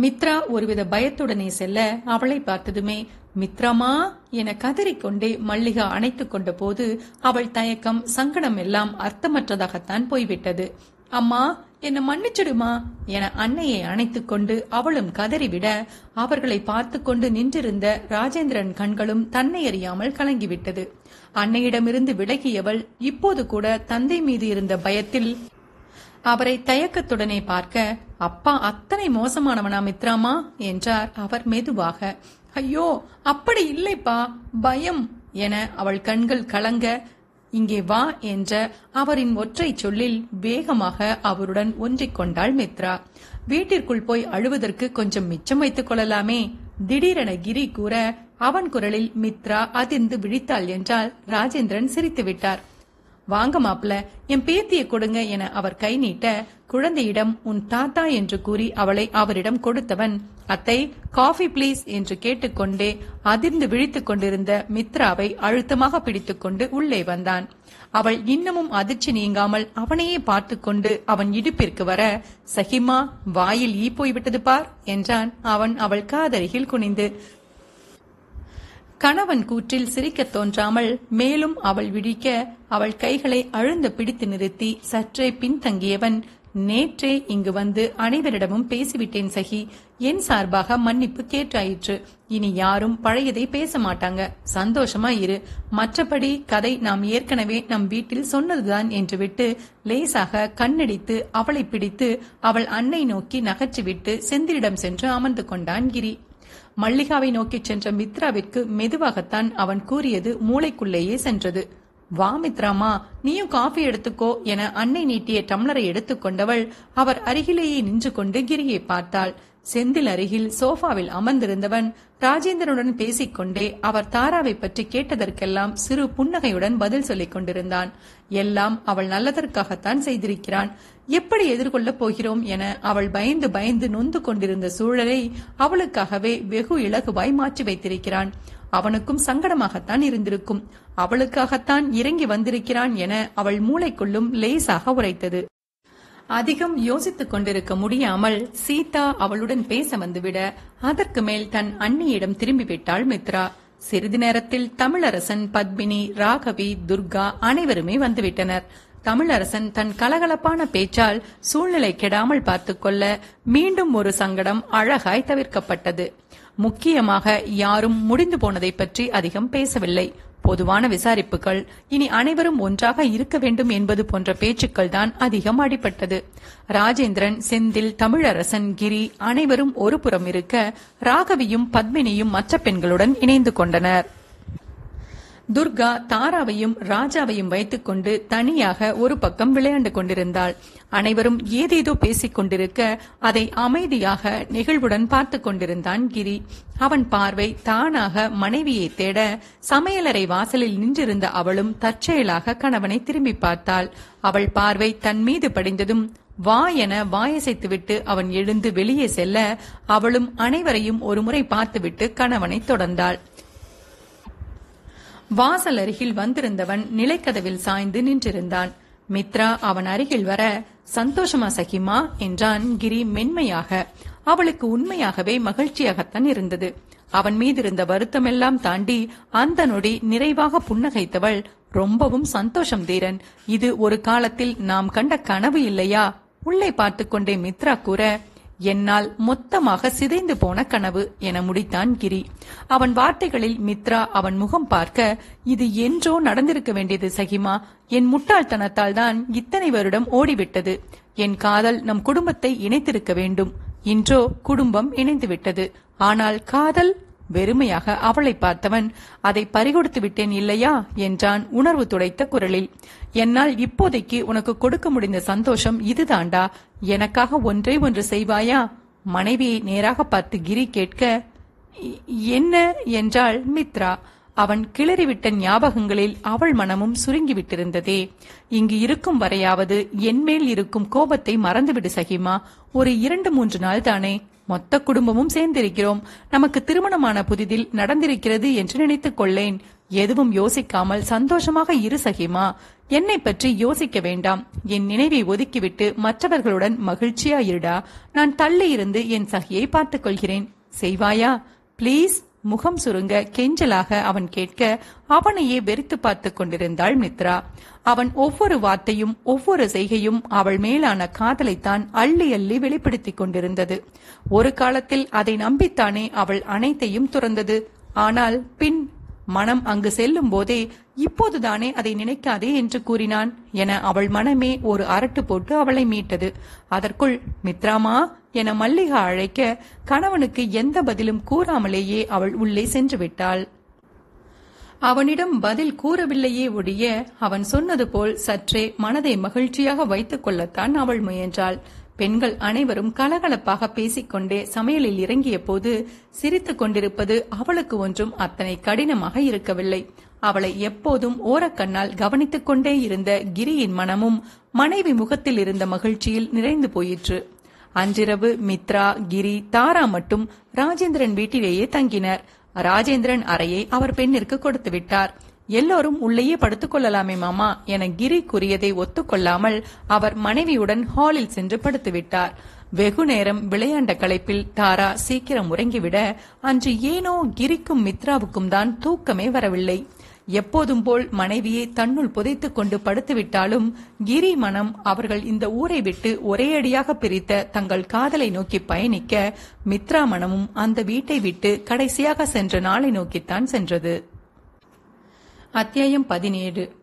மித்ரா ஒருவித பயத்துடனே செல்ல அவளை பார்த்ததுமே மித்ரமா? என கதறிக்கொண்டே மல்லிகா அணைத்துக் கொண்ட போது அவள் தயக்கம் சங்கடம் எல்லாம் அர்த்தமற்றதாகத்தான் போய்விட்டது. அம்மா என்னை மன்னிச்சிடுமா? என அன்னையை அணைத்துக் கொண்டு அவளும் கதறிவிட அவர்களை பார்த்து கொண்டு நின்றிருந்த ராஜேந்திரன் கண்களும் தன்னை அறியாமல் கலங்கிவிட்டது. அன்னையிடமிருந்து விலகியவள் இப்போது கூட தந்தை மீது இருந்த பயத்தில் அவரை தயக்கத்துடனே பார்க்க அப்பா அத்தனை மோசமானவனா மித்ராமா? என்றார் அவர் மெதுவாக. ஐயோ அப்படி இல்லைப்பா பயம் என அவள் கண்கள் கலங்க இங்கே வா என்ற அவரின் ஒற்றை சொல்லில் வேகமாக அவருடன் ஒன்றிக் கொண்டாள் மித்ரா. வீட்டிற்குள் போய் அழுவதற்கு கொஞ்சம் மிச்சம் வைத்துக் கொள்ளலாமே. திடீரென கிரி கூற அவன் குரலில் மித்ரா அதிர்ந்து விழித்தாள் என்றால் ராஜேந்திரன் சிரித்து விட்டார். வாங்க மாப்ள என் பேத்தியை கொடுங்க என அவர் கை நீட்ட குழந்தையிடம் உன் தாத்தா என்று கூறி அவளை அவரிடம் கொடுத்தவன் அத்தை காஃபி ப்ளீஸ் என்று கேட்டுக்கொண்டே அதிர்ந்து விழித்துக் கொண்டிருந்த மித்ராவை அழுத்தமாக பிடித்துக்கொண்டு உள்ளே வந்தான். அவள் இன்னமும் அதிர்ச்சி நீங்காமல் அவனையே பார்த்து கொண்டு அவன் இடுப்பிற்கு வர சஹிமா வாயில் ஈ போய்விட்டது பார் என்றான். அவன் அவள் காதருகில் குனிந்து கணவன் கூற்றில் சிரிக்கத் தோன்றாமல் மேலும் அவள் விழிக்க அவள் கைகளை அழுந்து பிடித்து நிறுத்தி சற்றே பின்தங்கியவன் நேற்றே இங்கு வந்து அனைவரிடமும் பேசிவிட்டேன் சகி. என் சார்பாக மன்னிப்பு கேட்டாயிற்று. இனி யாரும் பழையதை பேச மாட்டாங்க. சந்தோஷமா இரு மற்றபடி கதை நாம் ஏற்கனவே நம் வீட்டில் சொன்னதுதான் என்று விட்டு லேசாக கண்ணடித்து அவளை பிடித்து அவள் அன்னை நோக்கி நகர்ச்சிவிட்டு செந்திரிடம் சென்று அமர்ந்து கொண்டான் கிரி. மல்லிகாவை நோக்கிச் சென்ற மித்ராவிற்கு மெதுவாகத்தான் அவன் கூறியது மூளைக்குள்ளேயே சென்றது. வா மித்ராமா நீயும் காஃபி எடுத்துக்கோ என அன்னை நீட்டிய டம்ளரை எடுத்துக்கொண்டவள் அவர் அருகிலேயே நின்று கொண்டு கிரியை பார்த்தாள். செந்தில் அருகில் சோஃபாவில் அமர்ந்திருந்தவன் ராஜேந்திரனுடன் பேசிக்கொண்டே அவர் தாராவை பற்றி கேட்டதற்கெல்லாம் சிறு புன்னகையுடன் பதில் சொல்லிக் கொண்டிருந்தான். எல்லாம் அவள் நல்லதற்காகத்தான் செய்திருக்கிறான். எப்படி எதிர்கொள்ளப் போகிறோம் என அவள் பயந்து பயந்து நொந்து கொண்டிருந்த சூழலை அவளுக்காகவே வெகு இலகுவாய் மாற்றி வைத்திருக்கிறான். அவனுக்கும் சங்கடமாகத்தான் இருந்திருக்கும். அவளுக்காகத்தான் இறங்கி வந்திருக்கிறான் என அவள் மூளைக்குள்ளும் லேசாக உரைத்தது. அதிகம் யோசித்துக் கொண்டிருக்க முடியாமல் சீதா அவளுடன் பேச வந்துவிட அதற்கு மேல் தன் அண்ணியிடம் திரும்பிவிட்டாள் மித்ரா. சிறிது நேரத்தில் தமிழரசன் பத்மினி ராகவி துர்கா அனைவருமே வந்துவிட்டனர். தமிழரசன் தன் கலகலப்பான பேச்சால் சூழ்நிலை கெடாமல் பார்த்துக்கொள்ள மீண்டும் ஒரு சங்கடம் அழகாய் தவிர்க்கப்பட்டது. முக்கியமாக யாரும் முடிந்து போனதை பற்றி அதிகம் பேசவில்லை. பொதுவான விசாரிப்புகள் இனி அனைவரும் ஒன்றாக இருக்க வேண்டும் என்பது போன்ற பேச்சுக்கள் தான் அதிகம் அடிபட்டது. ராஜேந்திரன் செந்தில் தமிழரசன் கிரி அனைவரும் ஒரு புறம் இருக்க ராகவியும் பத்மினியும் மற்ற பெண்களுடன் இணைந்து கொண்டனர். துர்கா தாராவையும் ராஜாவையும் வைத்துக்கொண்டு தனியாக ஒரு பக்கம் விளையாண்டு கொண்டிருந்தாள். அனைவரும் ஏதேதோ பேசிக் கொண்டிருக்க அதை அமைதியாக நெகிழ்வுடன் பார்த்து கொண்டிருந்தான் கிரி. அவன் பார்வை தானாக மனைவியை தேட சமையலறை வாசலில் நின்றிருந்த அவளும் தற்செயலாக கணவனை திரும்பி பார்த்தாள். அவள் பார்வை தன் மீது படிந்ததும் வா என வாயசைத்துவிட்டு அவன் எழுந்து வெளியே செல்ல அவளும் அனைவரையும் ஒருமுறை பார்த்துவிட்டு கணவனை தொடர்ந்தாள். வாசல் அருகில் வந்திருந்தவன் நிலைக்கதவில் சாய்ந்து நின்றிருந்தான். மித்ரா அவன் அருகில் வர சந்தோஷமா சகிமா? என்றான் கிரி மென்மையாக. அவளுக்கு உண்மையாகவே மகிழ்ச்சியாகத்தான் இருந்தது. அவன் மீது இருந்த வருத்தமெல்லாம் தாண்டி அந்த நொடி நிறைவாக புன்னகைத்தவள் ரொம்பவும் சந்தோஷம் தீரன். இது ஒரு காலத்தில் நாம் கண்ட கனவு இல்லையா? உள்ளே பார்த்து கொண்டே மித்ரா கூற என்னால் மொத்தமாக சிதைந்து போன கனவு என முடித்தான் கிரி. அவன் வார்த்தைகளில் மித்ரா அவன் முகம் பார்க்க இது என்றோ நடந்திருக்க வேண்டியது சகிமா? என் முட்டாள்தனத்தால் தான் இத்தனை வருடம் ஓடிவிட்டது. என் காதல் நம் குடும்பத்தை இணைத்திருக்க வேண்டும். இன்றோ குடும்பம் இணைந்துவிட்டது. ஆனால் காதல் வெறுமையாக அவளை பார்த்தவன் அதை பறிகொடுத்து விட்டேன் இல்லையா? என்றான் உணர்வு துடைத்த குரலில். என்னால் இப்போதைக்கு உனக்கு கொடுக்க முடிந்த சந்தோஷம் இதுதாண்டா எனக்காக ஒன்றே ஒன்று செய்வாயா? மனைவியை நேராக பார்த்து கிரி கேட்க என்ன? என்றாள் மித்ரா. அவன் கிளறிவிட்ட ஞாபகங்களில் அவள் மனமும் சுருங்கிவிட்டிருந்ததே. இங்கு இருக்கும் வரையாவது என்மேல் இருக்கும் கோபத்தை மறந்துவிடு சகிமா. ஒரு இரண்டு மூன்று நாள் தானே மொத்த குடும்பமும் சேர்ந்திருக்கிறோம். நமக்கு திருமணமான புதிதில் நடந்திருக்கிறது என்று நினைத்துக் கொள்ளேன். எதுவும் யோசிக்காமல் சந்தோஷமாக இரு சகிமா. என்னை பற்றி யோசிக்க வேண்டாம். என் நினைவை ஒதுக்கிவிட்டு மற்றவர்களுடன் மகிழ்ச்சியா இருடா நான் தள்ளி இருந்து என் சகியை பார்த்துக் கொள்கிறேன். செய்வாயா? ப்ளீஸ் முகம் சுருங்க கெஞ்சலாக அவன் கேட்க அவனையே வெறித்து பார்த்துக் கொண்டிருந்தாள் மித்ரா. அவன் ஒவ்வொரு வார்த்தையும் ஒவ்வொரு செய்கையும் அவள் மேலான காதலைத்தான் அள்ளி அள்ளி வெளிப்படுத்திக் கொண்டிருந்தது. ஒரு காலத்தில் அதை நம்பித்தானே அவள் அனைத்தையும் துறந்தது. ஆனால் பின் மனம் அங்கு செல்லும் போதே இப்போதுதானே அதை நினைக்காதே என்று கூறினான். என அவள் மனமே ஒரு அரட்டு போட்டு அவளை மீட்டது. அதற்குள் மித்ராமா என மல்லிகா அழைக்க கணவனுக்கு எந்த பதிலும் கூறாமலேயே அவள் உள்ளே சென்று விட்டாள் அவனிடம் பதில் கூறவில்லையே ஒழிய அவன் சொன்னது போல் சற்றே மனதை மகிழ்ச்சியாக வைத்துக் கொள்ளத்தான் அவள் முயன்றாள். பெண்கள் அனைவரும் கலகலப்பாக பேசிக்கொண்டே சமையலில் இறங்கிய போது சிரித்துக் கொண்டிருப்பது அவளுக்கு ஒன்றும் அத்தனை கடினமாக இருக்கவில்லை. அவளை எப்போதும் ஓரக்கண்ணால் கவனித்துக் கொண்டே இருந்த கிரியின் மனமும் மனைவி முகத்தில் இருந்த மகிழ்ச்சியில் நிறைந்து போயிற்று. அன்றிரவு மித்ரா கிரி தாரா மட்டும் ராஜேந்திரன் வீட்டிலேயே தங்கினர். ராஜேந்திரன் அறையை அவர் பெண்ணிற்கு கொடுத்து விட்டார். எல்லோரும் உள்ளேயே படுத்துக் கொள்ளலாமே மாமா என கிரி கூறியதை ஒத்துக்கொள்ளாமல் அவர் மனைவியுடன் ஹாலில் சென்று படுத்துவிட்டார் வெகு நேரம் விளையாண்ட களைப்பில் தாரா சீக்கிரம் உறங்கிவிட அன்று ஏனோ கிரிக்கும் மித்ராவுக்கும் தான் தூக்கமே வரவில்லை. எப்போதும் போல் மனைவியை தன்னுள் புதைத்துக் கொண்டு படுத்துவிட்டாலும் கிரி மனம் அவர்கள் இந்த ஊரை விட்டு ஒரே அடியாக பிரித்த தங்கள் காதலை நோக்கி பயணிக்க மித்ரா மனமும் அந்த வீட்டை விட்டு கடைசியாக சென்ற நாளை நோக்கித்தான் சென்றது. அத்தியாயம் பதினேழு.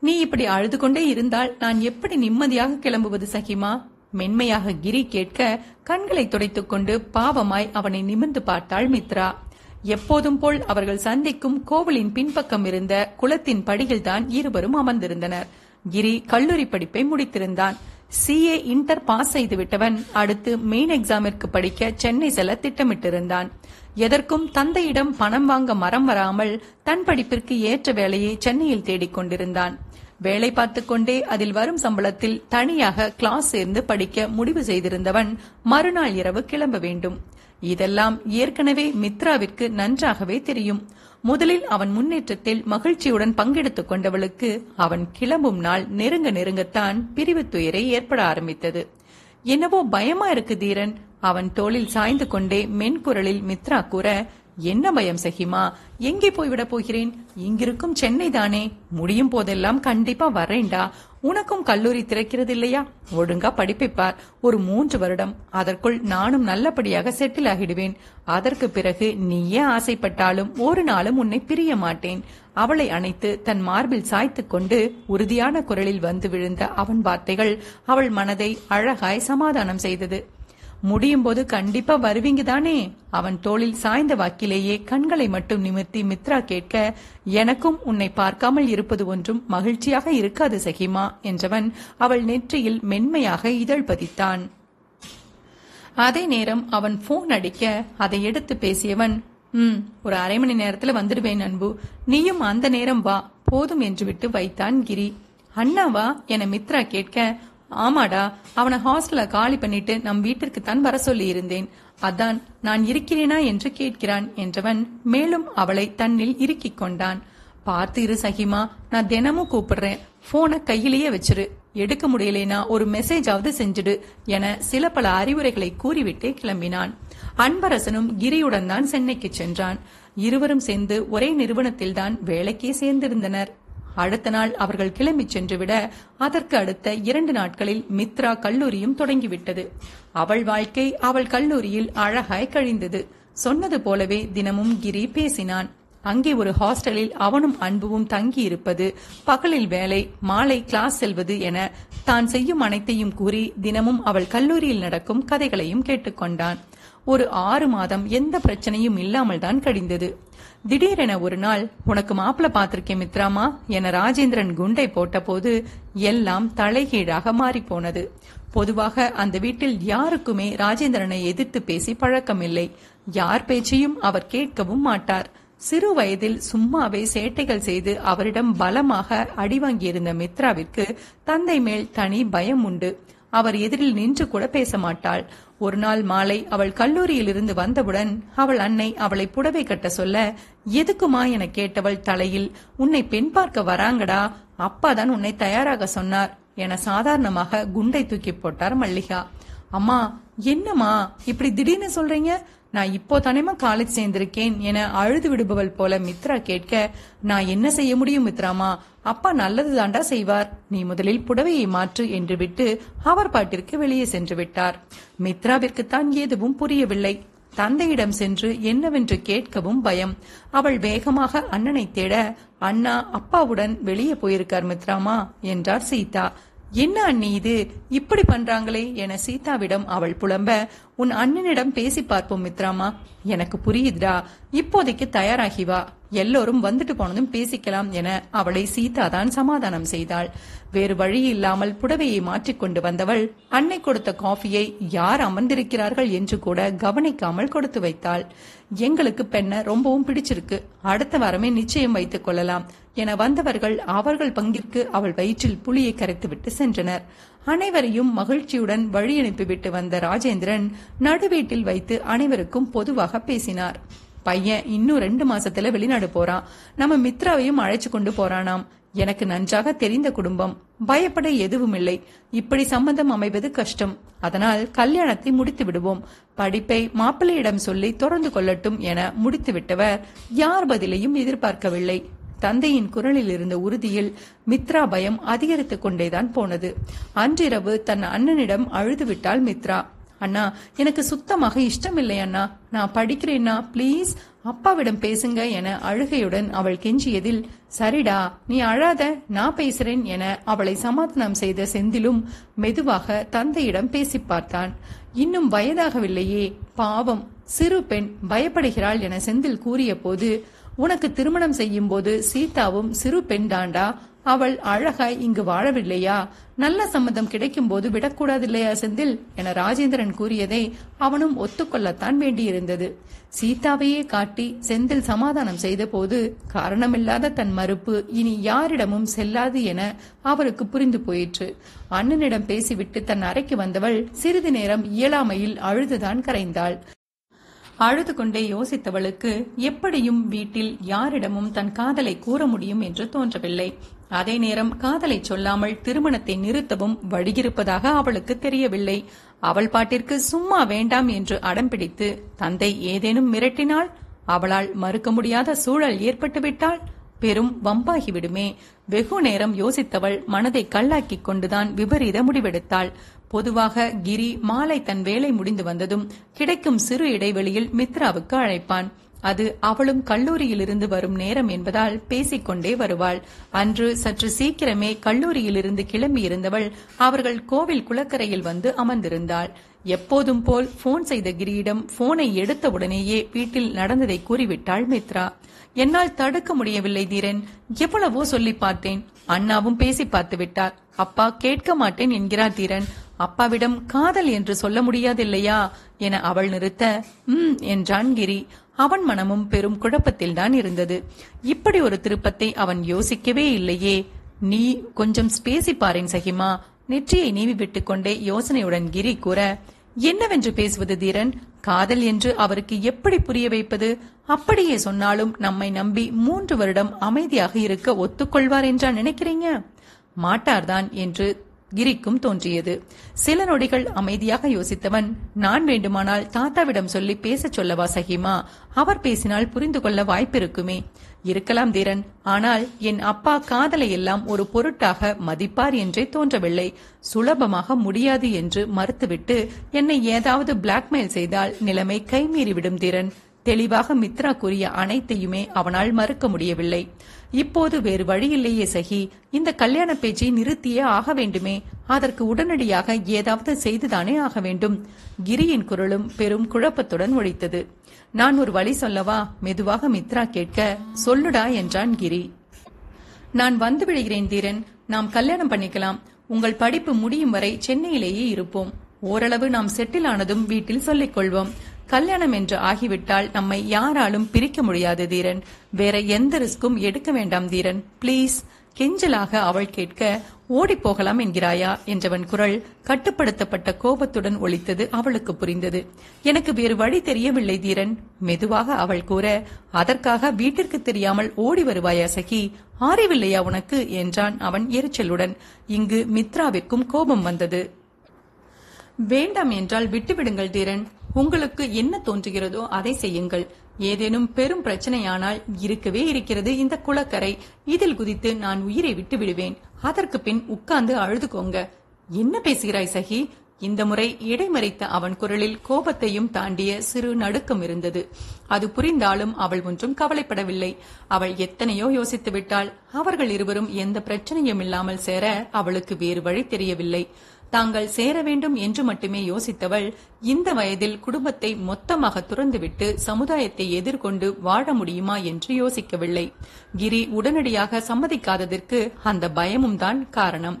நீ இப்படி அழுது கொண்டே இருந்தால் நான் எப்படி நிம்மதியாக கிளம்புவது சகிமா? மென்மையாக கிரி கேட்க கண்களை துடைத்துக் கொண்டு பாவமாய் அவனை நிமிர்ந்து பார்த்தாள் மித்ரா. எப்போதும் போல் அவர்கள் சந்திக்கும் கோவிலின் பின்பக்கம் இருந்த குளத்தின் படியில்தான் இருவரும் அமர்ந்திருந்தனர். கிரி கல்லூரி படிப்பை முடித்திருந்தான். சிஏ இன்டர் பாஸ் செய்து விட்டவன் அடுத்து மெயின் எக்ஸாமிற்கு படிக்க சென்னை செல்ல திட்டமிட்டிருந்தான். எதற்கும் தந்தையிடம் பணம் வாங்க மரம் வராமல் தன் படிப்பிற்கு ஏற்ற வேலையை சென்னையில் தேடிக் கொண்டிருந்தான். வேலை பார்த்து கொண்டே அதில் வரும் சம்பளத்தில் தனியாக கிளாஸ் சேர்ந்து படிக்க முடிவு செய்திருந்தவன் மறுநாள் இரவு கிளம்ப வேண்டும். இதெல்லாம் ஏற்கனவே மித்ராவிற்கு நன்றாகவே தெரியும். முதலில் அவன் முன்னேற்றத்தில் மகிழ்ச்சியுடன் பங்கெடுத்துக் கொண்டவளுக்கு அவன் கிளம்பும் நாள் நெருங்க நெருங்கத்தான் பிரிவு துயரை ஏற்பட ஆரம்பித்தது. என்னவோ பயமா இருக்கு தீரன் அவன் தோளில் சாய்ந்து கொண்டே மென்குரலில் மித்ரா கூற என்ன பயம் சஹிமா எங்கே போய்விட போகிறேன்? இங்கிருக்கும் சென்னை தானே. முடியும் போதெல்லாம் கண்டிப்பா வரேன்டா. உனக்கும் கல்லூரி திறக்கிறது இல்லையா ஒழுங்கா படிப்பைப்பார். ஒரு மூன்று வருடம். அதற்குள் நானும் நல்லபடியாக செட்டில் ஆகிடுவேன். அதற்கு பிறகு நீயே ஆசைப்பட்டாலும் ஒரு நாளும் உன்னை பிரிய மாட்டேன். அவளை அணைத்து தன் மார்பில் சாய்த்து கொண்டு உறுதியான குரலில் வந்து விழுந்த அவன் வார்த்தைகள் அவள் மனதை அழகாய் சமாதானம் செய்தது. முடியும் போது கண்டிப்பா வருவீங்க தானே? அவன் தோளில் சாய்ந்த வாக்கிலேயே கண்களை மட்டும் நிமிர்த்தி மித்ரா கேட்க எனக்கும் உன்னை பார்க்காமல் இருப்பது ஒன்றும் மகிழ்ச்சியாக இருக்காது சகிமா என்றவன் அவள் நெற்றியில் மென்மையாக இதழ் பதித்தான். அதே நேரம் அவன் போன் அடிக்க அதை எடுத்து பேசியவன் ம் ஒரு அரை மணி நேரத்துல வந்துடுவேன் அன்பு. நீயும் அந்த நேரம் வா போதும் என்று விட்டு வைத்தான் கிரி. அண்ணாவா என மித்ரா கேட்க ஆமாடா அவனை ஹாஸ்டல்ல காலி பண்ணிட்டு நம் வீட்டிற்கு தான் வர சொல்லி இருந்தேன் அதான் நான் இருக்கிறேனா என்று கேட்கிறான் என்றவன் மேலும் அவளை தன்னில் இறுக்கிக் கொண்டான். பார்த்து இரு சகிமா நான் தினமும் கூப்பிடுறேன். போனை கையிலேயே வச்சிரு. எடுக்க முடியலேனா ஒரு மெசேஜாவது செஞ்சிடு என சில பல அறிவுரைகளை கூறிவிட்டே கிளம்பினான். அன்பரசனும் கிரியுடன் தான் சென்னைக்கு சென்றான். இருவரும் சேர்ந்து ஒரே நிறுவனத்தில்தான் வேலைக்கே சேர்ந்திருந்தனர். அடுத்த நாள் அவர்கள் கிளம்பி சென்றுவிட அதற்கு அடுத்த இரண்டு நாட்களில் மித்ரா கல்லூரியும் தொடங்கிவிட்டது. அவள் வாழ்க்கை அவள் கல்லூரியில் அழகாய் கழிந்தது. சொன்னது போலவே தினமும் கிரி பேசினான். அங்கே ஒரு ஹாஸ்டலில் அவனும் அன்புவும் தங்கி இருப்பது பகலில் வேலை மாலை கிளாஸ் செல்வது என தான் செய்யும் அனைத்தையும் கூறி தினமும் அவள் கல்லூரியில் நடக்கும் கதைகளையும் கேட்டுக்கொண்டான். ஒரு ஆறு மாதம் எந்த பிரச்சனையும் இல்லாமல் தான் கழிந்தது திடீரென ஒரு நாள் உனக்கு மாப்பிள்ள பார்த்திருக்கேன் மித்ராமா என ராஜேந்திரன் குண்டை போட்டபோது எல்லாம் தலைகீழாக மாறி போனது பொதுவாக அந்த வீட்டில் யாருக்குமே ராஜேந்திரனை எதிர்த்து பேசி பழக்கமில்லை. யார் பேச்சையும் அவர் கேட்கவும் மாட்டார். சிறு வயதில் சும்மாவே சேட்டைகள் செய்து அவரிடம் பலமாக அடிவாங்கியிருந்த மித்ராவிற்கு தந்தை மேல் தனி பயம் உண்டு. அவர் எதிரில் நின்று கூட பேச மாட்டாள். ஒரு நாள் மாலை அவள் கல்லூரியிலிருந்து வந்தவுடன் அவள் அன்னை அவளை புடவை கட்ட சொல்ல எதுக்குமா என கேட்டவள் தலையில் உன்னை பெண் பார்க்க வராங்கடா அப்பாதான் உன்னை தயாராக சொன்னார் என சாதாரணமாக குண்டை தூக்கி போட்டார் மல்லிகா. அம்மா என்னம்மா இப்படி திடீர்னு சொல்றீங்க? நான் இப்போ தானேமா காலேஜ் சேர்ந்திருக்கேன் என அழுது விடுபவள் போல மித்ரா கேட்க நான் என்ன செய்ய முடியும் மித்ராமா? அப்பா நல்லது தாண்டா செய்வார். நீ முதலில் புடவையை மாற்று என்று விட்டு அவர் பாட்டிற்கு வெளியே சென்று விட்டார். மித்ராவிற்கு தான் எதுவும் புரியவில்லை. தந்தையிடம் சென்று என்னவென்று கேட்கவும் பயம். அவள் வேகமாக அண்ணனை தேட அண்ணா அப்பாவுடன் வெளியே போயிருக்கார் மித்ராமா என்றார் சீதா. என்ன அண்ணி இது? இப்படி பண்றாங்களே என சீதாவிடம் அவள் புலம்ப உன் அண்ணனிடம் பேசி பார்ப்போம் மித்ராமா. எனக்கு புரியுதுடா. இப்போதைக்கு தயாராகி வா. எல்லோரும் வந்துட்டு போனதும் பேசிக்கலாம் என அவளை சீதா தான் சமாதானம் செய்தாள். வேறு வழி இல்லாமல் புடவையை மாற்றிக்கொண்டு வந்தவள் அன்னை கொடுத்த காஃபியை யார் அமர்ந்திருக்கிறார்கள்? என்று கூட கவனிக்காமல் கொடுத்து வைத்தாள். எங்களுக்கு பெண்ண ரொம்பவும் பிடிச்சிருக்கு. அடுத்த வாரமே நிச்சயம் வைத்துக் கொள்ளலாம். என வந்தவர்கள் அவர்கள் பங்கிற்கு அவள் வயிற்றில் புலியை கரைத்துவிட்டு சென்றனர். அனைவரையும் மகிழ்ச்சியுடன் வழி அனுப்பிவிட்டு வந்த ராஜேந்திரன் நடுவீட்டில் வைத்து அனைவருக்கும் பொதுவாக பேசினார். பையன் இன்னும் ரெண்டு மாசத்துல வெளிநாடு போறான் நம்ம மித்ராவையும் அழைச்சு கொண்டு போறானாம். எனக்கு நன்றாக தெரிந்த குடும்பம். பயப்பட எதுவுமில்லை. இப்படி சம்பந்தம் அமைவது கஷ்டம். அதனால் கல்யாணத்தை முடித்து விடுவோம். படிப்பை மாப்பிள்ளையிடம் சொல்லி தொடர்ந்து கொள்ளட்டும் என முடித்துவிட்டவர் யார் பதிலையும் எதிர்பார்க்கவில்லை. தந்தையின் குரலில் இருந்த உறுதியில் மித்ரா பயம் அதிகரித்துக் கொண்டேதான் போனது. அன்றிரவு தன் அண்ணனிடம் அழுது விட்டாள் மித்ரா. அண்ணா எனக்கு சுத்தமாக இஷ்டமில்லை அண்ணா. நான் படிக்கிறேன்னா ப்ளீஸ் அப்பாவிடம் பேசுங்க என அழுகையுடன் அவள் கெஞ்சியதில் சரிடா நீ அழாத நான் பேசுறேன் என அவளை சமாதானம் செய்த செந்திலும் மெதுவாக தந்தையிடம் பேசி பார்த்தான். இன்னும் வயதாகவில்லையே பாவம் சிறு பெண் பயப்படுகிறாள் என செந்தில் கூறிய போது உனக்கு திருமணம் செய்யும் போது சீதாவும் சிறு பெண் தாண்டா. அவள் அழகாய் இங்கு வாழவில்லையா? நல்ல சம்மதம் கிடைக்கும் போது விடக்கூடாது இல்லையா செந்தில்? என ராஜேந்திரன் கூறியதை அவனும் ஒத்துக்கொள்ளத்தான் வேண்டியிருந்தது. சீதாவையே காட்டி செந்தில் சமாதானம் செய்த போது காரணமில்லாத தன் மறுப்பு இனி யாரிடமும் செல்லாது என அவருக்கு புரிந்து போயிற்று. அண்ணனிடம் பேசிவிட்டு தன் அறைக்கு வந்தவள் சிறிது நேரம் இயலாமையில் அழுதுதான் கரைந்தாள். அழுது கொண்டே யோசித்தவளுக்கு எப்படியும் வீட்டில் யாரிடமும் தன் காதலை கூற முடியும் என்று தோன்றவில்லை. அதே நேரம் காதலை சொல்லாமல் திருமணத்தை நிறுத்தவும் வழியிருப்பதாக அவளுக்கு தெரியவில்லை. அவள் பாட்டிற்கு சும்மா வேண்டாம் என்று அடம்பிடித்து தந்தை ஏதேனும் மிரட்டினால் அவளால் மறுக்க முடியாத சூழல் ஏற்பட்டுவிட்டால் பெரும் வம்பாகிவிடுமே. வெகு நேரம் யோசித்தவள் மனதை கல்லாக்கிக் கொண்டுதான் விபரீத முடிவெடுத்தாள். பொதுவாக கிரி மாலை தன் வேலை முடிந்து வந்ததும் கிடைக்கும் சிறு இடைவெளியில் மித்ராவுக்கு அழைப்பான். அது அவளும் கல்லூரியிலிருந்து வரும் நேரம் என்பதால் பேசிக்கொண்டே வருவாள். அன்று சற்று சீக்கிரமே கல்லூரியிலிருந்து கிளம்பியிருந்தவள் அவர்கள் கோவில் குளக்கரையில் வந்து அமர்ந்திருந்தாள். எப்போதும் போல் போன் செய்த கிரியிடம் போனை எடுத்த உடனேயே வீட்டில் நடந்ததை கூறிவிட்டாள் மித்ரா. என்னால் தடுக்க முடியவில்லை தீரன். எவ்வளவோ சொல்லி பார்த்தேன். அண்ணாவும் பேசி பார்த்து விட்டார் அப்பா கேட்க மாட்டேன் என்கிறார் தீரன். அப்பாவிடம் காதல் என்று சொல்ல முடியாதில்லையா? என அவள் நிறுத்த ம் என்றான் கிரி. அவன் மனமும் பெரும் குழப்பத்தில்தான் இருந்தது. இப்படி ஒரு திருப்பத்தை அவன் யோசிக்கவே இல்லையே. நீ கொஞ்சம் பேசி பாரேன் சகிமா. நெற்றியை நீவி விட்டுக் கொண்டே யோசனையுடன் கிரி கூற என்னவென்று பேசுவது தீரன்? காதல் என்று அவருக்கு எப்படி புரிய வைப்பது? அப்படியே சொன்னாலும் நம்மை நம்பி மூன்று வருடம் அமைதியாக இருக்க ஒத்துக்கொள்வார் என்றா நினைக்கிறீங்க? மாட்டார்தான் என்று கிரிக்கும் தோன்றியது. சில நொடிகள் அமைதியாக யோசித்தவன் நான் வேண்டுமானால் தாத்தாவிடம் சொல்லி பேசச் சொல்லவா சகிமா? அவர் பேசினால் புரிந்து கொள்ள வாய்ப்பிருக்குமே. இருக்கலாம் தீரன் ஆனால் என் அப்பா காதலை எல்லாம் ஒரு பொருட்டாக மதிப்பார் என்றே தோன்றவில்லை. சுலபமாக முடியாது என்று மறுத்துவிட்டு என்னை ஏதாவது பிளாக்மெயில் செய்தால் நிலைமை கைமீறிவிடும் தீரன். தெளிவாக மித்ரா கூறிய அனைத்தையுமே அவனால் மறுக்க முடியவில்லை. இப்போது வேறு வழியில்லையே சகி. இந்த கல்யாண பேச்சை நிறுத்தியே ஆக வேண்டுமே. அதற்கு உடனடியாக ஏதாவது செய்துதானே ஆக வேண்டும். கிரியின் குரலும் பெரும் குழப்பத்துடன் ஒழித்தது. நான் ஒரு வழி சொல்லவா? மெதுவாக மித்ரா கேட்க சொல்லுடா என்றான் கிரி. நான் வந்து விடுகிறேன் தீரன். நாம் கல்யாணம் பண்ணிக்கலாம். உங்கள் படிப்பு முடியும் வரை சென்னையிலேயே இருப்போம். ஓரளவு நாம் செட்டில் ஆனதும் வீட்டில் சொல்லிக் கொள்வோம். கல்யாணம் என்று ஆகிவிட்டால் நம்மை யாராலும் பிரிக்க முடியாது தீரன். வேற எந்த ரிஸ்கும் எடுக்க வேண்டாம் தீரன். ப்ளீஸ் கெஞ்சலாக அவள் கேட்க ஓடி போகலாம் என்கிறாயா? என்றவன் குரல் கட்டுப்படுத்தப்பட்ட கோபத்துடன் ஒழித்தது அவளுக்கு புரிந்தது. எனக்கு வேறு வழி தெரியவில்லை தீரன். மெதுவாக அவள் கூற அதற்காக வீட்டிற்கு தெரியாமல் ஓடி வருவாயா சகி? ஆறிவில்லையா உனக்கு? என்றான் அவன் எரிச்சலுடன். இங்கு மித்ராவிற்கும் கோபம் வந்தது. வேண்டாம் என்றால் விட்டுவிடுங்கள் தீரன். உங்களுக்கு என்ன தோன்றுகிறதோ அதை செய்யுங்கள். ஏதேனும் பெரும் பிரச்சனையானால் இருக்கவே இருக்கிறது இந்த குளக்கரை. இதில் குதித்து நான் உயிரை விட்டு விடுவேன். அதற்கு பின் உட்கார்ந்து அழுதுகோங்க. என்ன பேசுகிறாய் சகி? இந்த முறை இடைமறைத்த அவன் குரலில் கோபத்தையும் தாண்டிய சிறு நடுக்கம் இருந்தது. அது புரிந்தாலும் அவள் ஒன்றும் கவலைப்படவில்லை. அவள் எத்தனையோ யோசித்து விட்டாள். அவர்கள் இருவரும் எந்த பிரச்சனையும் இல்லாமல் சேர அவளுக்கு வேறு வழி தெரியவில்லை. தாங்கள் சேர வேண்டும் என்று மட்டுமே யோசித்தவள் இந்த வயதில் குடும்பத்தை மொத்தமாக துறந்துவிட்டு சமுதாயத்தை எதிர்கொண்டு வாழ முடியுமா என்று யோசிக்கவில்லை. கிரி உடனடியாக சம்மதிக்காததற்கு அந்த பயமும் தான் காரணம்.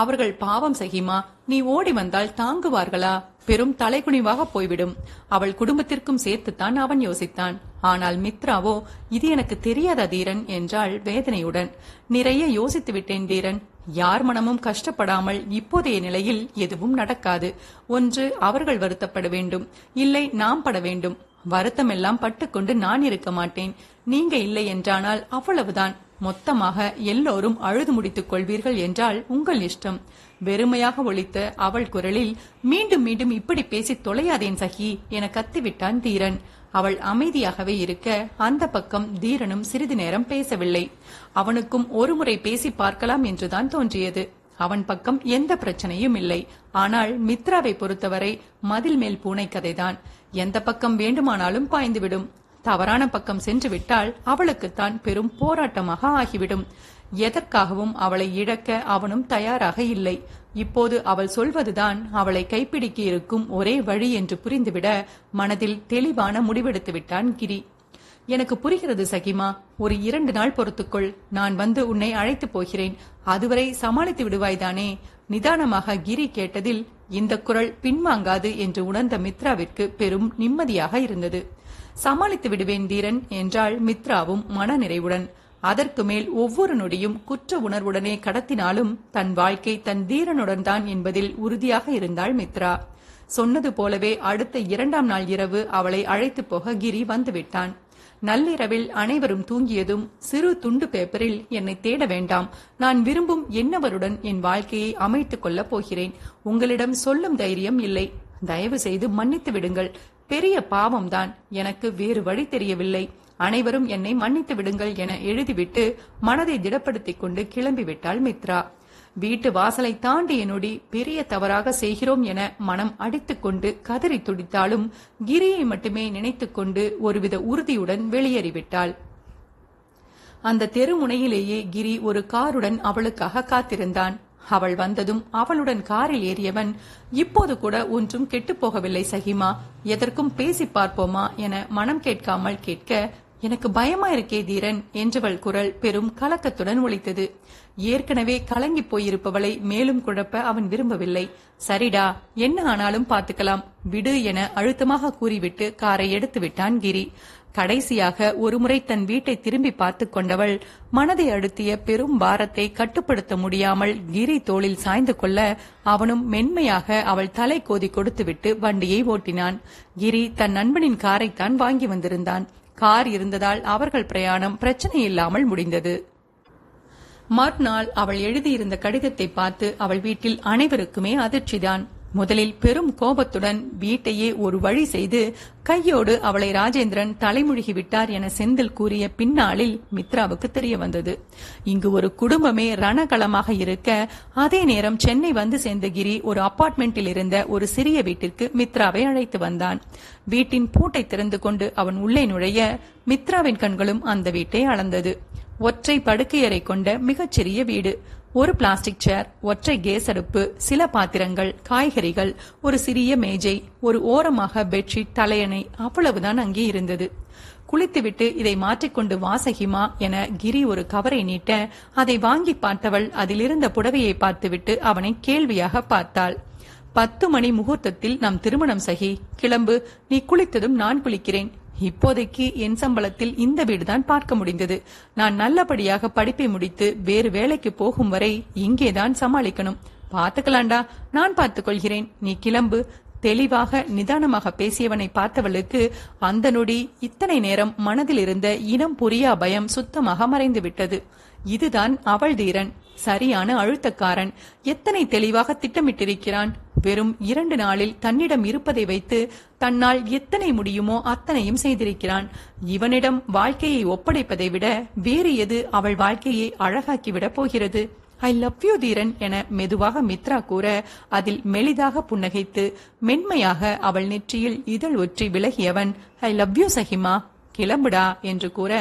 அவர்கள் பாவம் சகிமா நீ ஓடி வந்தால் தாங்குவார்களா? பெரும் தலைகுனிவாக போய்விடும். அவள் குடும்பத்திற்கும் சேர்த்துத்தான் அவன் யோசித்தான். ஆனால் மித்ராவோ இது எனக்கு தெரியாத தீரன் என்றாள் வேதனையுடன். நிறைய யோசித்து விட்டேன் தீரன். யார் மனமும் கஷ்டப்படாமல் இப்போதைய நிலையில் எதுவும் நடக்காது. ஒன்று அவர்கள் வருத்தப்பட வேண்டும். இல்லை நாம் பட வேண்டும். வருத்தமெல்லாம் பட்டுக்கொண்டு நான் இருக்க மாட்டேன். நீங்க இல்லை என்றானால் அவ்வளவுதான். மொத்தமாக எல்லோரும் அழுது முடித்துக் கொள்வீர்கள் என்றால் உங்கள் இஷ்டம். வெறுமையாக ஒழித்த அவள் குரலில் மீண்டும் மீண்டும் இப்படி பேசி தொலையாதேன் சகி என கத்திவிட்டான் தீரன். அவள் அமைதியாகவே இருக்க அந்த பக்கம் தீரனும் சிறிது நேரம் பேசவில்லை. அவனுக்கும் ஒருமுறை பேசி பார்க்கலாம் என்றுதான் தோன்றியது. அவன் பக்கம் எந்த பிரச்சனையும் இல்லை. ஆனால் மித்ராவை பொறுத்தவரை மதில் மேல் பூனை கதைதான். எந்த பக்கம் வேண்டுமானாலும் பாய்ந்துவிடும். தவறான பக்கம் சென்று விட்டால் அவளுக்குத்தான் பெரும் போராட்டமாக ஆகிவிடும். எதற்காகவும் அவளை இழக்க அவனும் தயாராக இல்லை. இப்போது அவள் சொல்வதுதான் அவளை கைப்பிடிக்க இருக்கும் ஒரே வழி என்று புரிந்துவிட மனதில் தெளிவான முடிவெடுத்து விட்டான் கிரி. எனக்கு புரிகிறது சகிமா ஒரு இரண்டு நாள் பொறுத்துக்கொள். நான் வந்து உன்னை அழைத்து போகிறேன். அதுவரை சமாளித்து விடுவாய்தானே நிதானமாக கிரி கேட்டதில் இந்த குரல் பின்வாங்காது என்று உணர்ந்த மித்ராவிற்கு பெரும் நிம்மதியாக இருந்தது. சமாளித்து விடுவேன் தீரன் என்றாள் மித்ராவும் மனநிறைவுடன். அதற்கு மேல் ஒவ்வொரு நொடியும் குற்ற உணர்வுடனே கடத்தினாலும் தன் வாழ்க்கை தன் தீரனுடன் தான் என்பதில் உறுதியாக இருந்தாள் மித்ரா. சொன்னது போலவே அடுத்த இரண்டாம் நாள் இரவு அவளை அழைத்து போக கிரி வந்துவிட்டான். நள்ளிரவில் அனைவரும் தூங்கியதும் சிறு துண்டு பேப்பரில் என்னை தேட வேண்டாம். நான் விரும்பும் என்னவருடன் என் வாழ்க்கையை அமைத்துக் கொள்ளப் போகிறேன். உங்களிடம் சொல்லும் தைரியம் இல்லை. தயவு செய்து மன்னித்து விடுங்கள். பெரிய பாவம்தான். எனக்கு வேறு வழி தெரியவில்லை. அனைவரும் என்னை மன்னித்து விடுங்கள் என எழுதிவிட்டு மனதை திடப்படுத்திக் கொண்டு கிளம்பிவிட்டாள் மித்ரா. வீட்டு வாசலை தாண்டிய நொடி பெரிய தவறாக செய்கிறோம் என மனம் அடித்துக்கொண்டு கதறி துடித்தாலும் கிரியை மட்டுமே நினைத்துக்கொண்டு ஒருவித உறுதியுடன் வெளியேறிவிட்டாள். அந்த தெருமுனையிலேயே கிரி ஒரு காருடன் அவளுக்காக காத்திருந்தான். அவள் வந்ததும் அவளுடன் காரில் ஏறியவன் இப்போது கூட ஒன்றும் கெட்டுப்போகவில்லை சகிமா. எதற்கும் பேசி பார்ப்போமா? என மனம் கேட்காமல் கேட்க எனக்கு பயமா இருக்கே தீரன் என்றவள் குரல் பெரும் கலக்கத்துடன் ஒழித்தது ஏற்கனவே கலங்கி போயிருப்பவளை மேலும் குழப்ப அவன் விரும்பவில்லை. சரிடா என்ன ஆனாலும் பார்த்துக்கலாம். விடு என அழுத்தமாக கூறிவிட்டு காரை எடுத்து விட்டான் கிரி. கடைசியாக ஒருமுறை தன் வீட்டை திரும்பி பார்த்து கொண்டவள் மனதை அழுத்திய பெரும் பாரத்தை கட்டுப்படுத்த முடியாமல் கிரி தோளில் சாய்ந்து கொள்ள அவனும் மென்மையாக அவள் தலை கோதி கொடுத்துவிட்டு வண்டியை ஓட்டினான். கிரி தன் நண்பனின் காரைத்தான் வாங்கி வந்திருந்தான். கார் இருந்ததால் அவர்கள் பிரயாணம் பிரச்சனை இல்லாமல் முடிந்தது. மறுநாள் அவள் எழுதியிருந்த கடிதத்தை பார்த்து அவள் வீட்டில் அனைவருக்குமே அதிர்ச்சிதான். முதலில் பெரும் கோபத்துடன் வீட்டையே ஒரு வழி செய்து கையோடு அவளை ராஜேந்திரன் தலைமுழுகி விட்டார் என செந்தில் கூறிய பின்னாளில் மித்ராவுக்கு தெரிய வந்தது. இங்கு ஒரு குடும்பமே ரணகளமாக இருக்க அதே நேரம் சென்னை வந்து சேர்ந்த கிரி ஒரு அபார்ட்மெண்டில் இருந்த ஒரு சிறிய வீட்டிற்கு மித்ராவை அழைத்து வந்தான். வீட்டின் பூட்டை திறந்து கொண்டு அவன் உள்ளே நுழைய மித்ராவின் கண்களும் அந்த வீட்டை அளந்தது. ஒற்றை படுக்கையறை கொண்ட மிகச்சிறிய வீடு. ஒரு பிளாஸ்டிக் சேர் ஒற்றை கேஸ் அடுப்பு சில பாத்திரங்கள் காய்கறிகள் ஒரு சிறிய மேஜை ஒரு ஓரமாக பெட்ஷீட் தலையணை அவ்வளவுதான் அங்கே இருந்தது. குளித்துவிட்டு இதை மாற்றிக்கொண்டு வாசகிமா என கிரி ஒரு கவரை நீட்ட அதை வாங்கி பார்த்தவள் அதிலிருந்த புடவையை பார்த்துவிட்டு அவனை கேள்வியாக பார்த்தாள். பத்து மணி முகூர்த்தத்தில் நம் திருமணம் சகி கிளம்பு நீ குளித்ததும் நான் குளிக்கிறேன். இப்போதைக்கு என் சம்பளத்தில் இந்த வீடுதான் பார்க்க முடிந்தது. நான் நல்லபடியாக படிப்பை முடித்து வேறு வேலைக்கு போகும் வரை இங்கேதான் சமாளிக்கணும். பார்த்துக்கலாண்டா நான் பார்த்துக் கொள்கிறேன் நீ கிளம்பு. தெளிவாக நிதானமாக பேசியவனை பார்த்தவளுக்கு அந்த நொடி இத்தனை நேரம் மனதில் இருந்த இனம் புரியா பயம் சுத்தமாக மறைந்து விட்டது இதுதான் அவள் தீரன். சரியான அழுத்தக்காரன். எத்தனை தெளிவாக திட்டமிட்டிருக்கிறான். வெறும் இரண்டு நாளில் தன்னிடம் இருப்பதை வைத்து தன்னால் எத்தனை முடியுமோ அத்தனையும் செய்திருக்கிறான். இவனிடம் வாழ்க்கையை ஒப்படைப்பதை விட வேறு எது அவள் வாழ்க்கையை அழகாக்கிவிடப் போகிறது? ஐ லவ் யூ தீரன் என மெதுவாக மித்ரா கூற அதில் மெலிதாக புன்னகைத்து மென்மையாக அவள் நெற்றியில் இதழ் ஒற்றி விலகியவன் ஐ லவ் யூ சஹிமா கிளம்புடா என்று கூற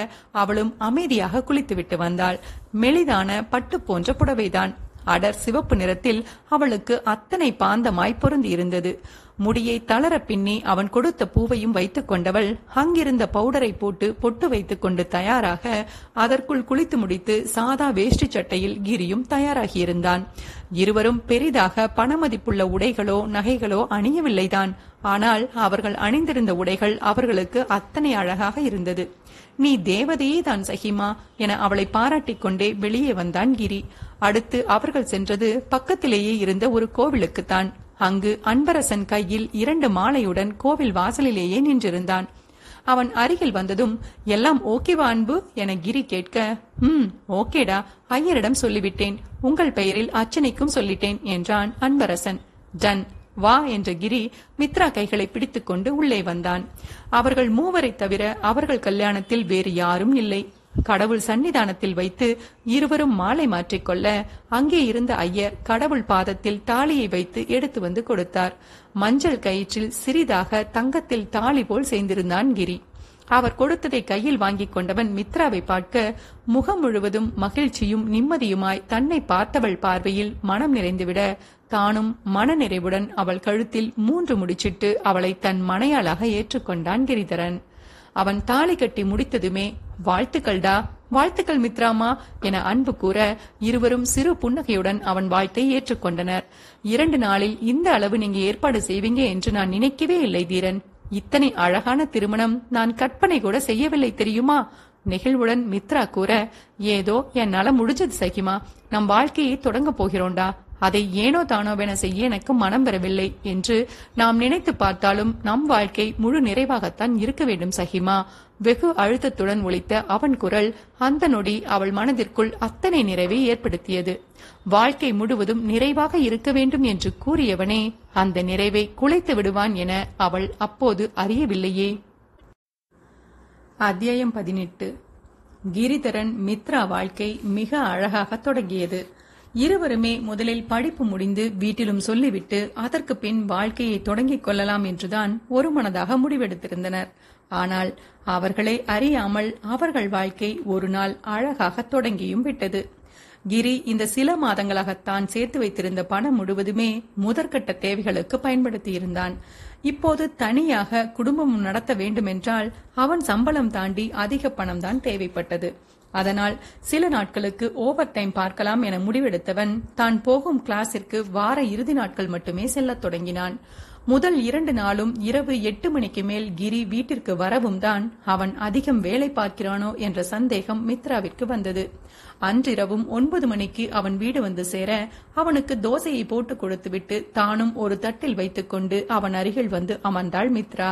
அவளும் அமைதியாக குளித்துவிட்டு வந்தாள். மெலிதான பட்டு போன்ற புடவைதான். அடர் சிவப்பு நிறத்தில் அவளுக்கு அத்தனை பாந்தமாய் பொருந்தியிருந்தது. முடியை தளர பின்னி அவன் கொடுத்த பூவையும் வைத்துக் கொண்டவள் அங்கிருந்த பவுடரை போட்டு பொட்டு வைத்துக் கொண்டு தயாராக அதற்குள் குளித்து முடித்து சாதா வேஷ்டி சட்டையில் கிரியும் தயாராகியிருந்தான். இருவரும் பெரிதாக பணமதிப்புள்ள உடைகளோ நகைகளோ அணியவில்லைதான். ஆனால் அவர்கள் அணிந்திருந்த உடைகள் அவர்களுக்கு அத்தனை அழகாக இருந்தது. நீ தேவதையே தான் சகிமா என அவளை பாராட்டிக் கொண்டே வெளியே வந்தான் கிரி. அடுத்து அவர்கள் சென்றது பக்கத்திலேயே இருந்த ஒரு கோவிலுக்குத்தான். அங்கு அன்பரசன் கையில் இரண்டு மாலையுடன் கோவில் வாசலிலேயே நின்றிருந்தான். அவன் அருகில் வந்ததும் எல்லாம் ஓகேவா அன்பு? என கிரி கேட்க ம் ஓகேடா ஐயரிடம் சொல்லிவிட்டேன். உங்கள் பெயரில் அர்ச்சனைக்கும் சொல்லிட்டேன் என்றான் அன்பரசன். டன் வா என்ற கிரி மித்ரா கைகளை பிடித்துக்கொண்டு உள்ளே வந்தான். அவர்கள் மூவரை தவிர அவர்கள் கல்யாணத்தில் வேறு யாரும் இல்லை. கடவுள் சன்னிதானத்தில் வைத்து இருவரும் மாலை மாற்றிக்கொள்ள அங்கே இருந்த ஐயர் கடவுள் பாதத்தில் தாலியை வைத்து எடுத்து வந்து கொடுத்தார். மஞ்சள் கயிற்றில் சிறிதாக தங்கத்தில் தாலி போல் செய்திருந்தான் கிரி. அவர் கொடுத்ததை கையில் வாங்கிக் கொண்டவன் மித்ராவை பார்க்க முகம் முழுவதும் மகிழ்ச்சியும் நிம்மதியுமாய் தன்னை பார்த்தவள் பார்வையில் மனம் நிறைந்துவிட தானும் மனநிறைவுடன் அவள் கழுத்தில் மூன்று முடிச்சிட்டு அவளை தன் மனையாளாக ஏற்றுக்கொண்டான் கிரிதரன். அவன் தாலி கட்டி முடித்ததுமே வாழ்த்துக்கள்டா வாழ்த்துக்கள் மித்ராமா என அன்பு கூற இருவரும் சிறு புன்னகையுடன் அவன் வாழ்த்தை ஏற்றுக்கொண்டனர். இரண்டு நாளில் இந்த அளவு நீங்க ஏற்பாடு செய்வீங்க என்று நான் நினைக்கவே இல்லை தீரன். இத்தனை அழகான திருமணம் நான் கற்பனை கூட செய்யவில்லை தெரியுமா? நெகிழ்வுடன் மித்ரா கூற ஏதோ என்னால முடிஞ்சது சகிமா. நம் வாழ்க்கையை தொடங்க போகிறோண்டா அதை ஏனோ தானோவென செய்ய எனக்கு மனம் வரவில்லை என்று நாம் நினைத்து பார்த்தாலும் நம் வாழ்க்கை முழு நிறைவாகத்தான் இருக்க வேண்டும் சஹிமா வெகு அழுத்தத்துடன் ஒழித்த அவன் குரல் அந்த நொடி அவள் மனதிற்குள் அத்தனை நிறைவை ஏற்படுத்தியது. வாழ்க்கை முழுவதும் நிறைவாக இருக்க வேண்டும் என்று கூறியவனே அந்த நிறைவை குலைத்து விடுவான் என அவள் அப்போது அறியவில்லையே. அத்தியாயம் பதினெட்டு. கிரிதரன் மித்ரா வாழ்க்கை மிக அழகாக தொடங்கியது. இருவருமே முதலில் படிப்பு முடிந்து வீட்டிலும் சொல்லிவிட்டு அதற்கு பின் வாழ்க்கையை தொடங்கிக் கொள்ளலாம் என்றுதான் ஒரு மனதாக முடிவெடுத்திருந்தனர். ஆனால் அவர்களே அறியாமல் அவர்கள் வாழ்க்கை ஒரு நாள் அழகாக தொடங்கியும் விட்டது. கிரி இந்த சில மாதங்களாக தான் சேர்த்து வைத்திருந்த பணம் முழுவதுமே முதற்கட்ட தேவைகளுக்கு பயன்படுத்தியிருந்தான். இப்போது தனியாக குடும்பம் நடத்த வேண்டுமென்றால் அவன் சம்பளம் தாண்டி அதிக பணம் தான் தேவைப்பட்டது. அதனால் சில நாட்களுக்கு ஓவர் டைம் பார்க்கலாம் என முடிவெடுத்தவன் தான் போகும் கிளாஸிற்கு வார இறுதி நாட்கள் மட்டுமே செல்லத் தொடங்கினான். முதல் இரண்டு நாளும் இரவு எட்டு மணிக்கு மேல் கிரி வீட்டிற்கு வரவும் தான் அவன் அதிகம் வேலை பார்க்கிறானோ என்ற சந்தேகம் மித்ராவிற்கு வந்தது. அன்றிரவும் ஒன்பது மணிக்கு அவன் வீடு வந்து சேர அவனுக்கு தோசையை போட்டு கொடுத்துவிட்டு தானும் ஒரு தட்டில் வைத்துக்கொண்டு அவன் அருகில் வந்து அமர்ந்தாள் மித்ரா.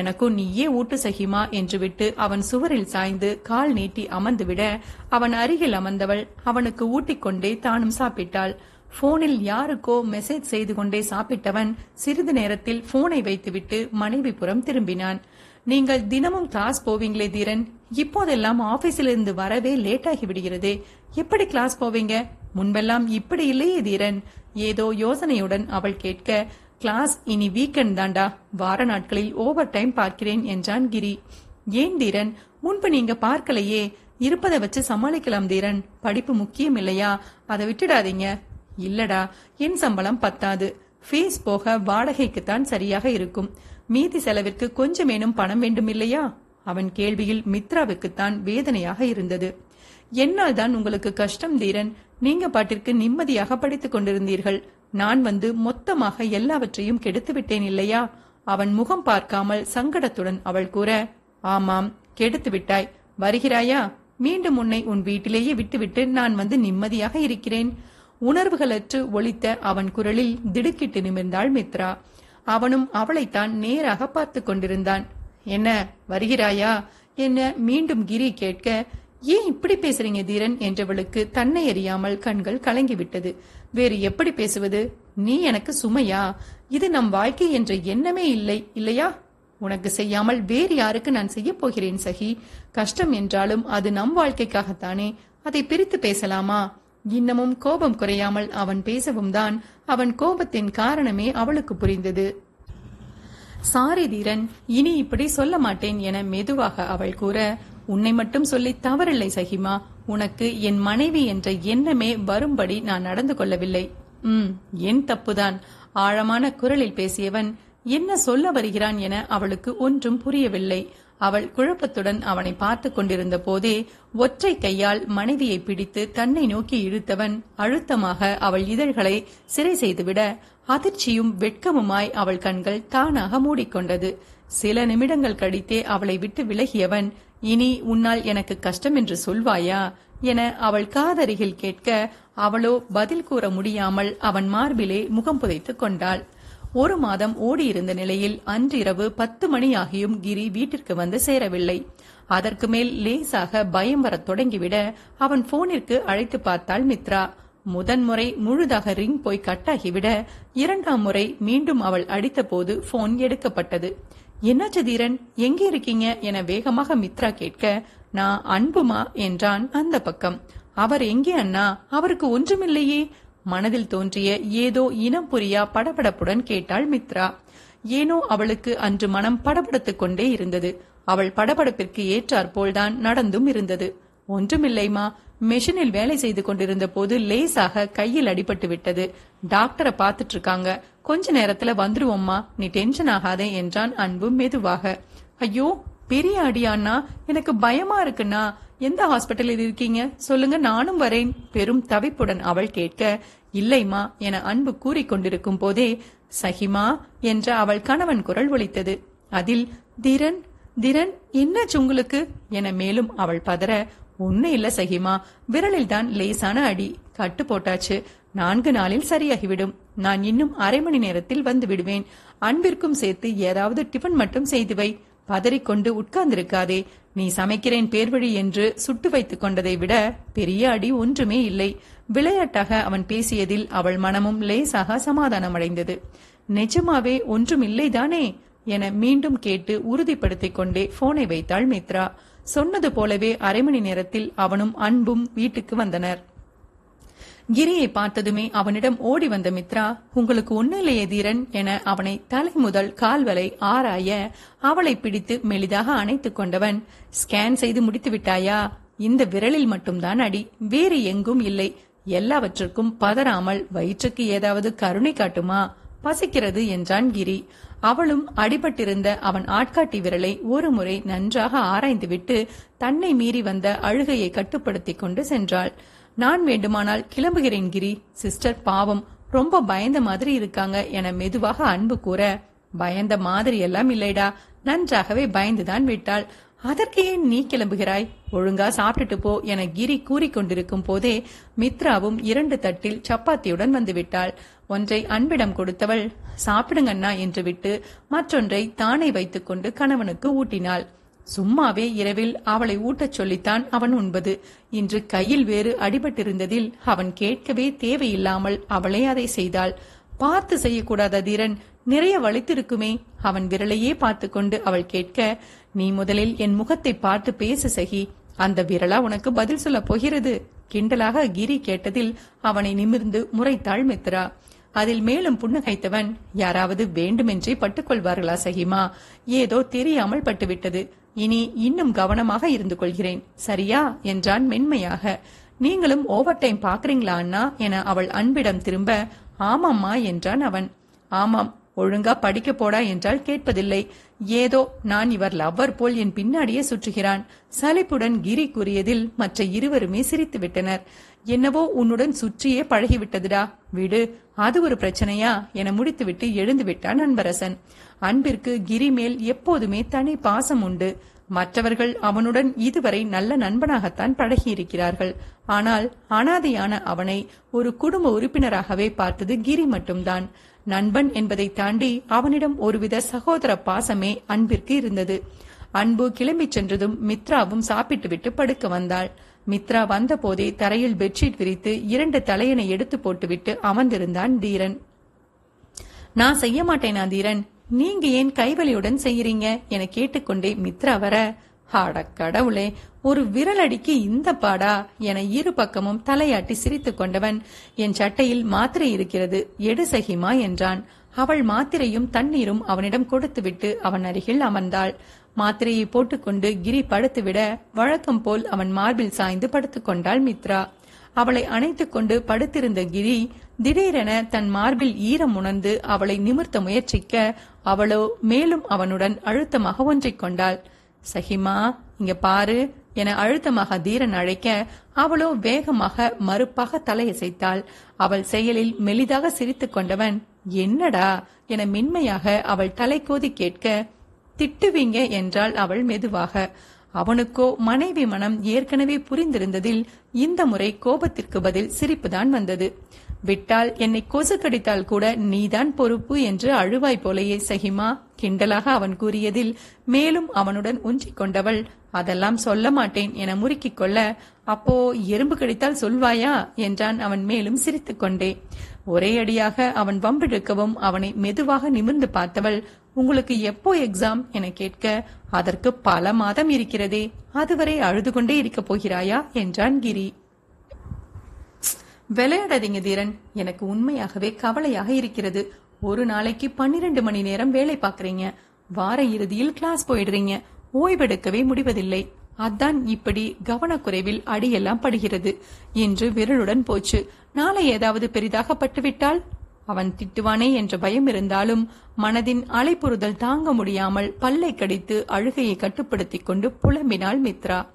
எனக்கும் நீயே ஊட்டு சகிமா என்று விட்டு அவன் சுவரில் சாய்ந்து கால் நீட்டி அமர்ந்துவிட அவன் அருகில் அமர்ந்தவள் அவனுக்கு ஊட்டிக்கொண்டே தானும் சாப்பிட்டாள். போனில் யாருக்கோ மெசேஜ் செய்து கொண்டே சாப்பிட்டவன் சிறிது நேரத்தில் போனை வைத்துவிட்டு மனைவி புறம் திரும்பினான். நீங்கள் தினமும் கிளாஸ் போவீங்களே தீரன். இப்போதெல்லாம் ஆபீஸிலிருந்து வரவே லேட் ஆகி எப்படி கிளாஸ் போவீங்க? முன்பெல்லாம் இப்படி இல்லையே தீரன் ஏதோ யோசனையுடன் அவள் கேட்க கிளாஸ் இனி வீக்கெண்ட் தாண்டா. வார நாட்களில் ஓவர் டைம் பார்க்கிறேன் என்றான் கிரி. ஏன் தீரன்? முன்பு நீங்க பார்க்கலையே. இருப்பதை வச்சு சமாளிக்கலாம் தீரன். படிப்பு முக்கியம் இல்லையா? அதை விட்டுடாதீங்க. இல்லடா என் சம்பளம் பத்தாது. ஃபீஸ் போக வாடகைக்குத்தான் சரியாக இருக்கும். மீதி செலவிற்கு கொஞ்சமேனும் பணம் வேண்டும் இல்லையா? அவன் கேள்வியில் மித்ராவுக்குத்தான் வேதனையாக இருந்தது. என்னால் தான் உங்களுக்கு கஷ்டம் தீரன். நீங்க பாட்டிற்கு நிம்மதியாக படித்துக் கொண்டிருந்தீர்கள். நான் வந்து மொத்தமாக எல்லாவற்றையும் கெடுத்து விட்டேன் இல்லையா? அவன் முகம் பார்க்காமல் சங்கடத்துடன் அவள் கூற ஆமாம் கெடுத்து விட்டாய் வருகிறாயா? மீண்டும் உன்னை உன் வீட்டிலேயே விட்டுவிட்டு நான் வந்து நிம்மதியாக இருக்கிறேன். உணர்வுகளற்று ஒழித்த அவன் குரலில் திடுக்கிட்டு நிமிர்ந்தாள் மித்ரா. அவனும் அவளைத்தான் நேராக பார்த்து கொண்டிருந்தான். என்ன வருகிறாயா? என்ன மீண்டும் கிரி கேட்க ஏன் இப்படி பேசுறீங்க தீரன்? என்றவளுக்கு தன்னை அறியாமல் கண்கள் கலங்கிவிட்டது. வேறு எப்படி பேசுவது? நீ எனக்கு சுமையா? இது நம் வாழ்க்கை என்ற எண்ணமே இல்லை இல்லையா? உனக்கு செய்யாமல் வேறு யாருக்கு நான் செய்ய போகிறேன் சகி. கஷ்டம் என்றாலும் அது நம் வாழ்க்கைக்காகத்தானே. அதை பிரித்து பேசலாமா? இன்னமும் கோபம் குறையாமல் அவன் பேசவும் தான் அவன் கோபத்தின் காரணமே அவளுக்கு புரிந்தது. சாரி தீரன் இனி இப்படி சொல்ல மாட்டேன் என மெதுவாக அவள் கூற உன்னை மட்டும் சொல்லி தவறில்லை சகிமா. உனக்கு என் மனைவி என்ற எண்ணமே வரும்படி நான் நடந்து கொள்ளவில்லை. உம் என் தப்புதான். ஆழமான குரலில் பேசியவன் என்ன சொல்ல வருகிறான் என அவளுக்கு ஒன்றும் புரியவில்லை. அவள் குழப்பத்துடன் அவனை பார்த்து கொண்டிருந்த போதே ஒற்றை கையால் மனைவியை பிடித்து தன்னை நோக்கி இழுத்தவன் அழுத்தமாக அவள் இதழ்களை சிறை செய்துவிட அதிர்ச்சியும் வெட்கமுமாய் அவள் கண்கள் தானாக மூடிக்கொண்டது. சில நிமிடங்கள் கழித்தே அவளை விட்டு விலகியவன் இனி உன்னால் எனக்கு கஷ்டம் என்று சொல்வாயா? என அவள் காதருகில் கேட்க அவளோ பதில் கூற முடியாமல் அவன் மார்பிலே முகம் புதைத்துக் கொண்டாள். ஒரு மாதம் ஓடியிருந்த நிலையில் அன்றிரவு பத்து மணியாகியும் கிரி வீட்டிற்கு வந்து சேரவில்லை. அதற்கு மேல் லேசாக பயம் வரத் தொடங்கிவிட அவன் போனிற்கு அழைத்து பார்த்தாள் மித்ரா. முதன்முறை முழுதாக ரிங் போய் கட்டாகிவிட இரண்டாம் முறை மீண்டும் அவள் அடித்தபோது போன் எடுக்கப்பட்டது. என்னாச்சு தீரன் எங்கே இருக்கீங்க? என வேகமாக மித்ரா கேட்க நான் அன்புமா? என்றான் அந்த பக்கம். அவர் எங்கே அண்ணா? அவருக்கு ஒன்றுமில்லையே? மனதில் தோன்றிய ஏதோ இனம் புரியா படபடப்புடன் கேட்டாள் மித்ரா. ஏனோ அவளுக்கு அன்று மனம் படபடத்துக் கொண்டே இருந்தது. அவள் படபடப்பிற்கு ஏற்றாற்போல்தான் நடந்தும் இருந்தது. ஒன்றுமில்லைமா மெஷினில் வேலை செய்து கொண்டிருந்த போது லேசாக கையில் அடிபட்டு விட்டது. டாக்டரை பார்த்துட்டு இருக்காங்க. கொஞ்ச நேரத்துல வந்துருவோம்மா. நீ டென்ஷன் ஆகாதே என்றான் அன்பு மெதுவாக. ஐயோ பெரிய அடியாண்ணா. எனக்கு பயமா இருக்குண்ணா. எந்த ஹாஸ்பிட்டலில் இருக்கீங்க? சொல்லுங்க நானும் வரேன். பெரும் தவிப்புடன் அவள் கேட்க இல்லைமா என அன்பு கூறிக்கொண்டிருக்கும் போதே சஹிமா என்ற அவள் கணவன் குரல் ஒலித்தது. அதில் திரன் திரன் என்னாச்சு உங்களுக்கு என மேலும் அவள் பதற ஒண்ணு இல்ல சகிமா. விரலில் தான் லேசான அடி. கட்டு போட்டாச்சு. நான்கு நாளில் சரியாகிவிடும். நான் இன்னும் அரை மணி நேரத்தில் வந்து விடுவேன். அன்பிற்கும் சேர்த்து ஏதாவது டிஃபன் மட்டும் செய்து வை. பதறிக்கொண்டு உட்கார்ந்திருக்காதே. நீ சமைக்கிறேன் பேர்வழி என்று சுட்டு வைத்துக் கொண்டதை விட பெரிய அடி ஒன்றுமே இல்லை. விளையாட்டாக அவன் பேசியதில் அவள் மனமும் லேசாக சமாதானமடைந்தது. நிஜமாவே ஒன்றும் இல்லைதானே? என மீண்டும் கேட்டு உறுதிப்படுத்திக் கொண்டே போனை வைத்தாள் மித்ரா. சொன்னது போலவே அரை மணி நேரத்தில் அவனும் அன்பும் வீட்டுக்கு வந்தனர். கிரியை பார்த்ததுமே அவனிடம் ஓடி வந்த மித்ரா உங்களுக்கு ஒண்ணு இல்லையே தீரன் என அவனை தலை முதல் கால் வரை ஆராய அவளை பிடித்து மெலிதாக அணைத்துக் கொண்டவன் ஸ்கேன் செய்து முடித்து விட்டாயா? இந்த விரலில் மட்டும்தான் அடி வேறு எங்கும் இல்லை. எல்லாவற்றுக்கும் பதறாமல் வயிற்றுக்கு ஏதாவது கருணை காட்டுமா? பசிக்கிறது என்றான் கிரி. அவளும் அடிபட்டிருந்த அவன் ஆட்காட்டி விரலை ஒரு முறை நன்றாக ஆராய்ந்துவிட்டு தன்னை மீறி வந்த அழுகையை கட்டுப்படுத்திக் கொண்டு சென்றாள். நான் வேண்டுமானால் கிளம்புகிறேன் கிரி. சிஸ்டர் பாவம். ரொம்ப பயந்த மாதிரி இருக்காங்க என மெதுவாக அன்பு கூற பயந்த மாதிரி எல்லாம் இல்லைடா. நன்றாகவே பயந்துதான் விட்டாள். அதற்கு ஏன் நீ கிளம்புகிறாய்? ஒழுங்கா சாப்பிட்டுட்டு போ என கிரி கூறிக்கொண்டிருக்கும் போதே மித்ராவும் இரண்டு தட்டில் சப்பாத்தியுடன் வந்துவிட்டாள் ஒன்றை அன்பிடம் கொடுத்தவள் சாப்பிடுங்கண்ணா என்று விட்டு மற்றொன்றை தானே வைத்துக்கொண்டு கணவனுக்கு ஊட்டினாள். சும்மாவே இரவில் அவளை ஊட்டச் சொல்லித்தான் அவன் உண்பது. இன்று கையில் வேறு அடிபட்டிருந்ததில் அவன் கேட்கவே தேவையில்லாமல் அவளே அதை செய்தாள். பார்த்து செய்யக்கூடாத தீரன் நிறைய வலித்திருக்குமே. அவன் விரலையே பார்த்து கொண்டு அவள் கேட்க நீ முதலில் என் முகத்தை பார்த்து பேச சகி. அந்த விரலா உனக்கு பதில் சொல்ல போகிறது? கிண்டலாக கிரி கேட்டதில் அவனை நிமிர்ந்து முறைத்தாள் மித்ரா. அதில் மேலும் புன்னகைத்தவன் யாராவது வேண்டுமென்றே பட்டுக்கொள்வார்களா சகிமா? ஏதோ தெரியாமல் பட்டுவிட்டது. இனி இன்னும் கவனமாக இருந்து கொள்கிறேன். சரியா? என்றான் மென்மையாக. நீங்களும் ஓவர் டைம் பாக்குறீங்களா அண்ணா? என அவள் அன்பிடம் திரும்ப ஆமாம்மா என்றான் அவன். ஆமாம் ஒழுங்கா படிக்க போடா என்றால் கேட்பதில்லை. ஏதோ நான் இவர் லவ்வர் போல் என் பின்னாடியே சுற்றுகிறான். சலிப்புடன் கிரி கூறியதில் மற்ற இருவருமே சிரித்து விட்டனர் என்னவோ உன்னுடன் சுற்றியே பழகிவிட்டதுடா. விடு அது ஒரு பிரச்சனையா? என முடித்துவிட்டு எழுந்து விட்டான் அன்பரசன். அன்பிற்கு கிரி மேல் எப்போதுமே தனி பாசம் உண்டு. மற்றவர்கள் அவனுடன் இதுவரை நல்ல நண்பனாகத்தான் பழகியிருக்கிறார்கள். ஆனால் அனாதையான அவனை ஒரு குடும்ப உறுப்பினராகவே பார்த்தது கிரி மட்டும்தான். நண்பன் என்பதை தாண்டி அவனிடம் ஒருவித சகோதர பாசமே அன்பிற்கு இருந்தது. அன்பு கிளம்பிச் சென்றதும் மித்ராவும் சாப்பிட்டுவிட்டு படுக்க வந்தாள். மித்ரா வந்த போதே தரையில் பெட்ஷீட் விரித்து இரண்டு தலையணை எடுத்து போட்டுவிட்டு அமர்ந்திருந்தான் தீரன். நான் செய்ய மாட்டேனா தீரன்? நீங்க ஏன் கைவலியுடன் செய்யறீங்க? என கேட்டுக்கொண்டே மித்ரா வர அடக் கடவுளே ஒரு விரலடிக்கு இந்த பாடா? என இரு பக்கமும் தலையாட்டி சிரித்துக் கொண்டவன் என் சட்டையில் மாத்திரை இருக்கிறது எடு சகிமா? என்றான். அவள் மாத்திரையும் தண்ணீரும் அவனிடம் கொடுத்துவிட்டு அவன் அருகில் அமர்ந்தாள். மாத்திரையை போட்டுக்கொண்டு கிரி படுத்துவிட வழக்கம் போல் அவன் மார்பில் சாய்ந்து படுத்துக் கொண்டாள் மித்ரா. அவளை அணைத்துக் கொண்டு படுத்திருந்த கிரி திடீரென தன் மார்பில் ஈரம் உணர்ந்து அவளை நிமிர்த்த முயற்சிக்க அவளோ மேலும் அவனுடன் அழுத்தமாக ஒன்றிக் கொண்டாள். சஹிமா இங்க பாரு என அழுத்தமாக தீரன் அழைக்க அவளோ வேகமாக மறுப்பாக தலையசைத்தாள். அவள் செயலில் மெலிதாக சிரித்துக் கொண்டவன் என்னடா என மென்மையாக அவள் தலைக்கோதி கேட்க திட்டுவீங்க என்றாள் அவள் மெதுவாக. அவனுக்கோ மனைவி மனம் ஏற்கனவே புரிந்திருந்ததில் இந்த முறை கோபத்திற்கு பதில் சிரிப்புதான் வந்தது. விட்டால் என்னை கொசு கடித்தால் கூட நீதான் பொறுப்பு என்று அழுவாய் போலையே சகிமா கிண்டலாக அவன் கூறியதில் மேலும் அவனுடன் உஞ்சிக் கொண்டவள் அதெல்லாம் சொல்ல மாட்டேன் என முறுக்கிக் கொள்ள அப்போ எறும்பு கடித்தால் சொல்வாயா? என்றான் அவன் மேலும் சிரித்துக்கொண்டே ஒரே அடியாக அவன் வம்பிழுக்கவும் அவனை மெதுவாக நிமிர்ந்து பார்த்தவள் உங்களுக்கு எப்போ எக்ஸாம் என கேட்க அதற்கு பல மாதம் இருக்கிறதே அதுவரை அழுது கொண்டே இருக்கப் போகிறாயா என்றான் கிரி. விளையாடாதீங்க தீரன் எனக்கு உண்மையாகவே கவலையாக இருக்கிறது. ஒரு நாளைக்கு பன்னிரண்டு மணி நேரம் வேலை பார்க்கறீங்க. வார இறுதியில் கிளாஸ் போயிடுறீங்க. ஓய்வெடுக்கவே முடிவதில்லை. அதான் இப்படி கவனக்குறைவில் அடியெல்லாம் படுகிறது. என்று விரலுடன் போச்சு. நாளை ஏதாவது பெரிதாக பட்டுவிட்டால்? அவன் திட்டுவானே என்ற பயம் இருந்தாலும் மனதின் அலைப்புறுதல் தாங்க முடியாமல் பல்லை கடித்து அழுகையை கட்டுப்படுத்திக் கொண்டு புலம்பினாள் மித்ரா.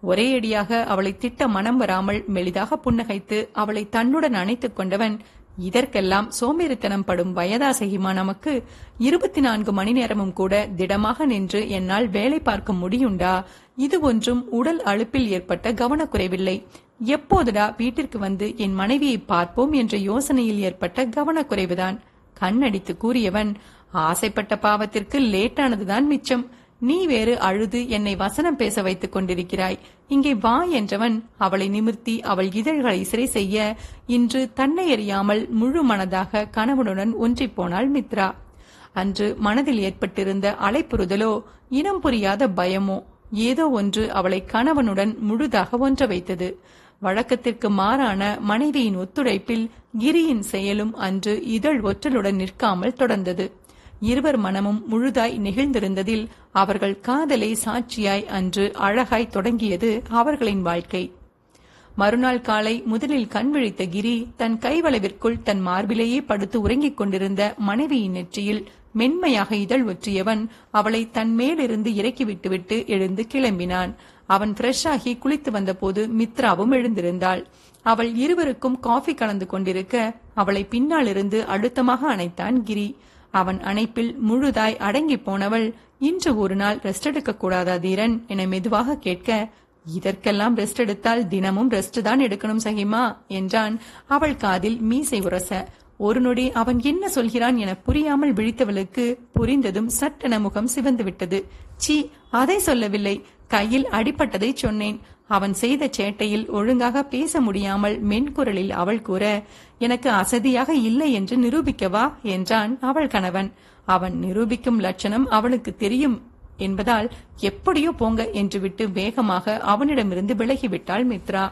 ஒரே அடியாக அவளை திட்ட மனம் வராமல் மெளிதாக புன்னகைத்து அவளை தன்னுடன் அணைத்துக் கொண்டவன் இதற்கெல்லாம் சோம்பேறித்தனம் படும் வயதாசகிமா நமக்கு. இருபத்தி நான்கு மணி நேரமும் கூட திடமாக நின்று என்னால் வேலை பார்க்க முடியுண்டா? இது ஒன்றும் உடல் அழுப்பில் ஏற்பட்ட கவனக்குறைவில்லை. எப்போதுடா வீட்டிற்கு வந்து என் மனைவியை பார்ப்போம் என்ற யோசனையில் ஏற்பட்ட கவனக்குறைவுதான். கண்ணடித்து கூறியவன் ஆசைப்பட்ட பாவத்திற்கு லேட்டானதுதான் மிச்சம். நீ வேறு அழுது என்னை வசனம் பேச வைத்துக் கொண்டிருக்கிறாய். இங்கே வா என்றவன் அவளை நிமிர்த்தி அவள் இதழ்களை சிறை செய்ய இன்று தன்னை அறியாமல் முழு மனதாக கணவனுடன் ஒன்றிப் போனாள் மித்ரா. அன்று மனதில் ஏற்பட்டிருந்த அலைப்புறுதலோ இனம் புரியாத பயமோ ஏதோ ஒன்று அவளை கணவனுடன் முழுதாக ஒன்ற வைத்தது. வழக்கத்திற்கு மாறான மனைவியின் ஒத்துழைப்பில் கிரியின் செயலும் அன்று இதழ் ஒற்றலுடன் நிற்காமல் தொடர்ந்தது. இருவர் மனமும் முழுதாய் நெகிழ்ந்திருந்ததில் அவர்கள் காதலை சாட்சியாய் அன்று அழகாய் தொடங்கியது அவர்களின் வாழ்க்கை. மறுநாள் காலை முதலில் கண் விழித்த கிரி தன் கைவளவிற்குள் தன் மார்பிலேயே படுத்து உறங்கிக் கொண்டிருந்த மனைவியின் நெற்றியில் மென்மையாக இதழ் ஒற்றியவன் அவளை தன் மேலிருந்து இறக்கி விட்டுவிட்டு எழுந்து கிளம்பினான். அவன் ஃப்ரெஷ்ஷாகி குளித்து வந்தபோது மித்ராவும் எழுந்திருந்தாள். அவள் இருவருக்கும் காஃபி கலந்து கொண்டிருக்க அவளை பின்னாலிருந்து அழுத்தமாக அணைத்தான் கிரி. அவன் அணைப்பில் முழுதாய் அடங்கி போனவள் இன்று ஒரு நாள் ரெஸ்ட் எடுக்க கூடாதா தீரன்? என மெதுவாக கேட்க இதற்கெல்லாம் ரெஸ்ட் எடுத்தால் தினமும் ரெஸ்ட் தான் எடுக்கணும் சகிமா? என்றான். அவள் காதில் மீசை உரச ஒரு நொடி அவன் என்ன சொல்கிறான் என புரியாமல் விழித்தவளுக்கு புரிந்ததும் சட்டென முகம் சிவந்து விட்டது சி அதை சொல்லவில்லை. கையில் அடிபட்டதை சொன்னேன். அவன் செய்த சேட்டையில் ஒழுங்காக பேச முடியாமல் மென்குரலில் அவள் கூற எனக்கு அசதியாக இல்லை என்று நிரூபிக்கவா? என்றான் அவள் கணவன். அவன் நிரூபிக்கும் லட்சணம் அவளுக்கு தெரியும் என்பதால் எப்படியோ போங்க என்று விட்டு வேகமாக அவனிடமிருந்து விலகிவிட்டாள் மித்ரா.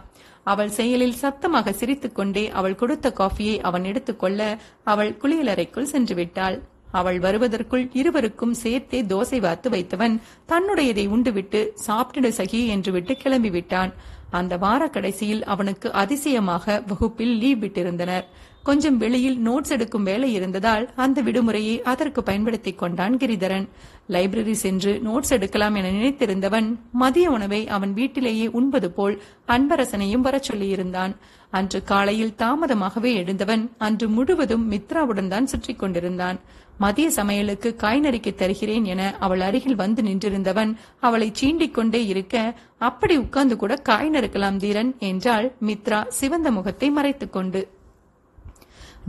அவள் செயலில் சத்தமாக சிரித்துக்கொண்டே அவள் கொடுத்த காஃபியை அவன் எடுத்துக்கொள்ள அவள் குளியலறைக்குள் சென்று விட்டாள் அவள் வருவதற்குள் இருவருக்கும் சேர்த்தே தோசை வாத்து வைத்தவன் தன்னுடையதை உண்டுவிட்டு சாப்பிட்டு சகி என்று விட்டு கிளம்பிவிட்டான். அந்த வார கடைசியில் அவனுக்கு அதிசயமாக வகுப்பில் லீவ் விட்டிருந்தனர். கொஞ்சம் வெளியில் நோட்ஸ் எடுக்கும் வேலை இருந்ததால் அந்த விடுமுறையை அதற்கு பயன்படுத்திக் கொண்டான் கிரிதரன். லைப்ரரி சென்று நோட்ஸ் எடுக்கலாம் என நினைத்திருந்தவன் மதிய உணவை அவன் வீட்டிலேயே உண்பது போல் அன்பரசனையும் வரச் சொல்லியிருந்தான். அன்று காலையில் தாமதமாகவே எழுந்தவன் அன்று முழுவதும் மித்ராவுடன் தான் சுற்றிக் கொண்டிருந்தான். மதிய சமையலுக்கு காய் நறுக்கி தருகிறேன் என அவள் அருகில் வந்து நின்றிருந்தவன் அவளை சீண்டிக் கொண்டே இருக்க அப்படி உட்கார்ந்து கூட காய் நறுக்கலாம் தீரன் என்றாள் மித்ரா சிவந்த முகத்தை மறைத்துக் கொண்டு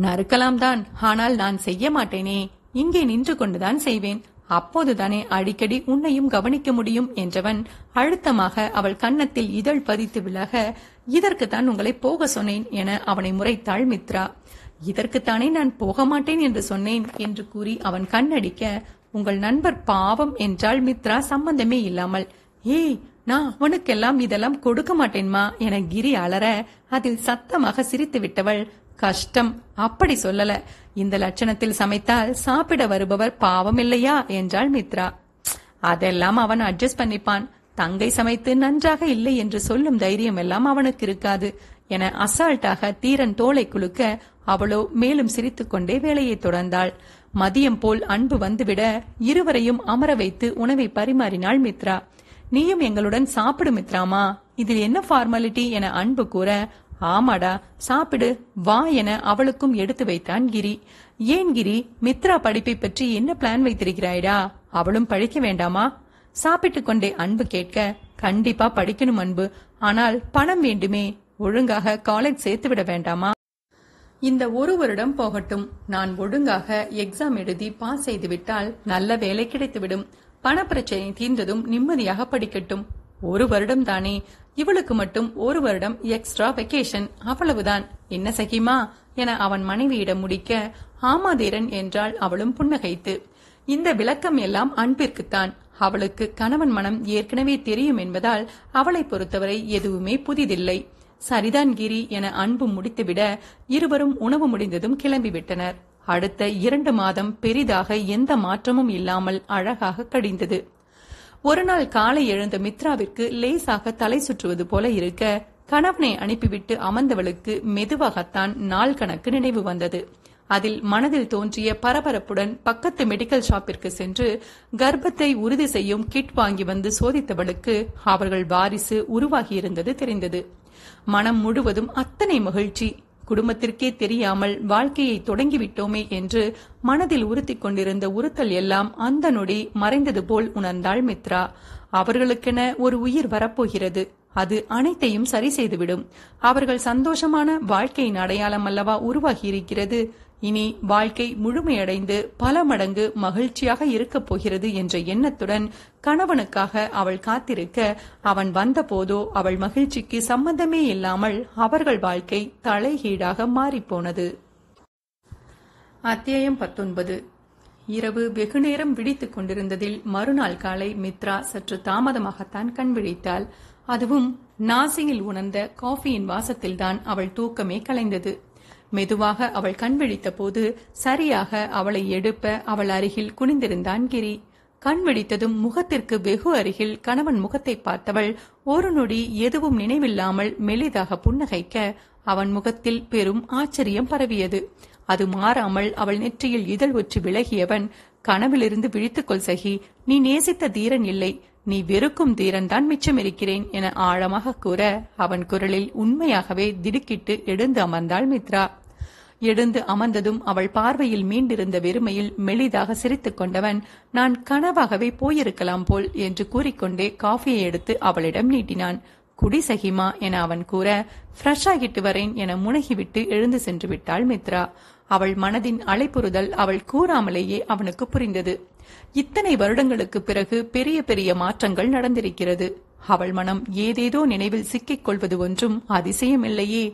நறுக்கலாம் தான் ஆனால் நான் செய்ய மாட்டேனே. இங்கே நின்று கொண்டுதான் செய்வேன். அப்போதுதானே அடிக்கடி உன்னையும் கவனிக்க முடியும் என்றவன் அழுத்தமாக அவள் கன்னத்தில் இதழ் பதித்து விலக இதற்குத்தான் உங்களை போக சொன்னேன் என அவனை முறைத்தாள் மித்ரா. இதற்குத்தானே நான் போக மாட்டேன் என்று சொன்னேன் என்று கூறி அவன் கண்ணடிக்க உங்கள் நண்பர் பாவம் என்றாள் மித்ரா சம்பந்தமே இல்லாமல். ஏய் நான் அவனுக்கெல்லாம் இதெல்லாம் கொடுக்க மாட்டேன்மா என கிரி அலற அதில் சத்தமாக சிரித்து விட்டவள் கஷ்டம் அப்படி சொல்லல. இந்த லட்சணத்தில் சமைத்தால் சாப்பிட வருபவர் பாவம் இல்லையா? என்றாள் மித்ரா. அதெல்லாம் அவன் அட்ஜஸ்ட் பண்ணிப்பான். தங்கை சமைத்து நன்றாக இல்லை என்று சொல்லும் தைரியம் எல்லாம் அவனுக்கு இருக்காது. என அசால்ட்டாக தீரன் தோலை குலுக்க அவளோ மேலும் சிரித்துக்கொண்டே வேலையை தொடர்ந்தாள். மதியம் போல் அன்பு வந்துவிட இருவரையும் அமர வைத்து உணவை பரிமாறினாள் மித்ரா. நீயும் எங்களுடன் சாப்பிடு மித்ராமா. இதில் என்ன ஃபார்மாலிட்டி என அன்பு கூற ஆமாடா சாப்பிடு வா என அவளுக்கும் எடுத்து வைத்தான் கிரி. ஏன் கிரி? மித்ரா படிப்பை பற்றி என்ன பிளான் வைத்திருக்கிறாய்டா? அவளும் படிக்க வேண்டாமா? சாப்பிட்டு கொண்டே அன்பு கேட்க கண்டிப்பா படிக்கணும் அன்பு. ஆனால் பணம் வேண்டுமே. ஒழுங்காக காலேஜ் சேர்த்து விட வேண்டாமா? இந்த ஒரு வருடம் போகட்டும். நான் ஒழுங்காக எக்ஸாம் எழுதி பாஸ் செய்துவிட்டால் நல்ல வேலை கிடைத்துவிடும். பணப்பிரச்சனை தீர்ந்ததும் நிம்மதியாக படிக்கட்டும். ஒரு வருடம் தானே. இவளுக்கு மட்டும் ஒரு வருடம் எக்ஸ்ட்ரா வெக்கேஷன் அவ்வளவுதான். என்ன சகிமா? என அவன் மனைவியிடம் முடிக்க ஆமாதீரன் என்றாள் அவளும் புன்னகைத்து. இந்த விளக்கம் எல்லாம் அன்பிற்குத்தான். அவளுக்கு கணவன் மனம் ஏற்கனவே தெரியும் என்பதால் அவளை பொறுத்தவரை எதுவுமே புதிதில்லை. சரிதான் கிரி என அன்பு முடித்துவிட இருவரும் உணவு முடிந்ததும் கிளம்பிவிட்டனர். அடுத்த இரண்டு மாதம் பெரிதாக எந்த மாற்றமும் இல்லாமல் அழகாக கடிந்தது. ஒரு நாள் காலை எழுந்த மித்ராவிற்கு லேசாக தலை சுற்றுவது போல இருக்க கணவனை அனுப்பிவிட்டு அமர்ந்தவளுக்கு மெதுவாகத்தான் நாள் கணக்கு நினைவு வந்தது. அதில் மனதில் தோன்றிய பரபரப்புடன் பக்கத்து மெடிக்கல் ஷாப்பிற்கு சென்று கர்ப்பத்தை உறுதி செய்யும் கிட் வாங்கி வந்து சோதித்தவளுக்கு அவர்கள் வாரிசு உருவாகியிருந்தது தெரிந்தது. மனம் முழுவதும் அத்தனை மகிழ்ச்சி. குடும்பத்திற்கே தெரியாமல் வாழ்க்கையை தொடங்கிவிட்டோமே என்று மனதில் உறுத்திக் கொண்டிருந்த உறுத்தல் எல்லாம் அந்த நொடி மறைந்தது போல் உணர்ந்தாள் மித்ரா. அவர்களுக்கென ஒரு உயிர் வரப்போகிறது. அது அனைத்தையும் சரி செய்துவிடும். அவர்கள் சந்தோஷமான வாழ்க்கையின் அடையாளம் அல்லவா உருவாகியிருக்கிறது. இனி வாழ்க்கை முழுமையடைந்து பல மடங்கு மகிழ்ச்சியாக இருக்கப் போகிறது என்ற எண்ணத்துடன் கணவனுக்காக அவள் காத்திருக்க அவன் வந்தபோதோ அவள் மகிழ்ச்சிக்கு சம்பந்தமே இல்லாமல் அவர்கள் வாழ்க்கை தலைகீழாக மாறிப்போனது. அத்தியாயம் பத்தொன்பது. இரவு வெகுநேரம் விழித்துக் கொண்டிருந்ததில் மறுநாள் காலை மித்ரா சற்று தாமதமாகத்தான் கண் விழித்தாள். அதுவும் நாசியில் உணர்ந்த காஃபியின் வாசத்தில்தான் அவள் தூக்கமே கலைந்தது. மெதுவாக அவள் கண் விழித்த போது சரியாக அவளை எழுப்ப அவள் அருகில் குனிந்திருந்தான் கிரி. கண் விழித்ததும் முகத்திற்கு வெகு அருகில் கணவன் முகத்தை பார்த்தவள் ஒரு நொடி எதுவும் நினைவில்லாமல் மெலிதாக புன்னகைக்க அவன் முகத்தில் பெரும் ஆச்சரியம் பரவியது. அது மாறாமல் அவள் நெற்றியில் இதழ் ஒற்றி விலகியவன் கனவிலிருந்து விழித்துக்கொள் சகி நீ நேசித்த தீரன் இல்லை நீ வெறுக்கும் தீரன் தான் மிச்சம் இருக்கிறேன் என ஆழமாக கூற அவன் குரலில் உண்மையாகவே திடுக்கிட்டு எழுந்து அமர்ந்தாள் மித்ரா. எழுந்து அமர்ந்ததும் அவள் பார்வையில் மீண்டிருந்த வெறுமையில் மெலிதாக சிரித்துக் கொண்டவன் நான் கனவாகவே போயிருக்கலாம் போல் என்று கூறிக்கொண்டே காஃபியை எடுத்து அவளிடம் நீட்டினான். குடி சகிமா என அவன் கூற ஃப்ரெஷ் ஆகிட்டு வரேன் என முனகிவிட்டு எழுந்து சென்று விட்டாள் மித்ரா. அவள் மனதின் அலைப்புறுதல் அவள் கூறாமலேயே அவனுக்கு புரிந்தது. இத்தனை வருடங்களுக்கு பிறகு பெரிய பெரிய மாற்றங்கள் நடந்திருக்கிறது. அவள் மனம் ஏதேதோ நினைவில் சிக்கிக் கொள்வது ஒன்றும் அதிசயமில்லையே.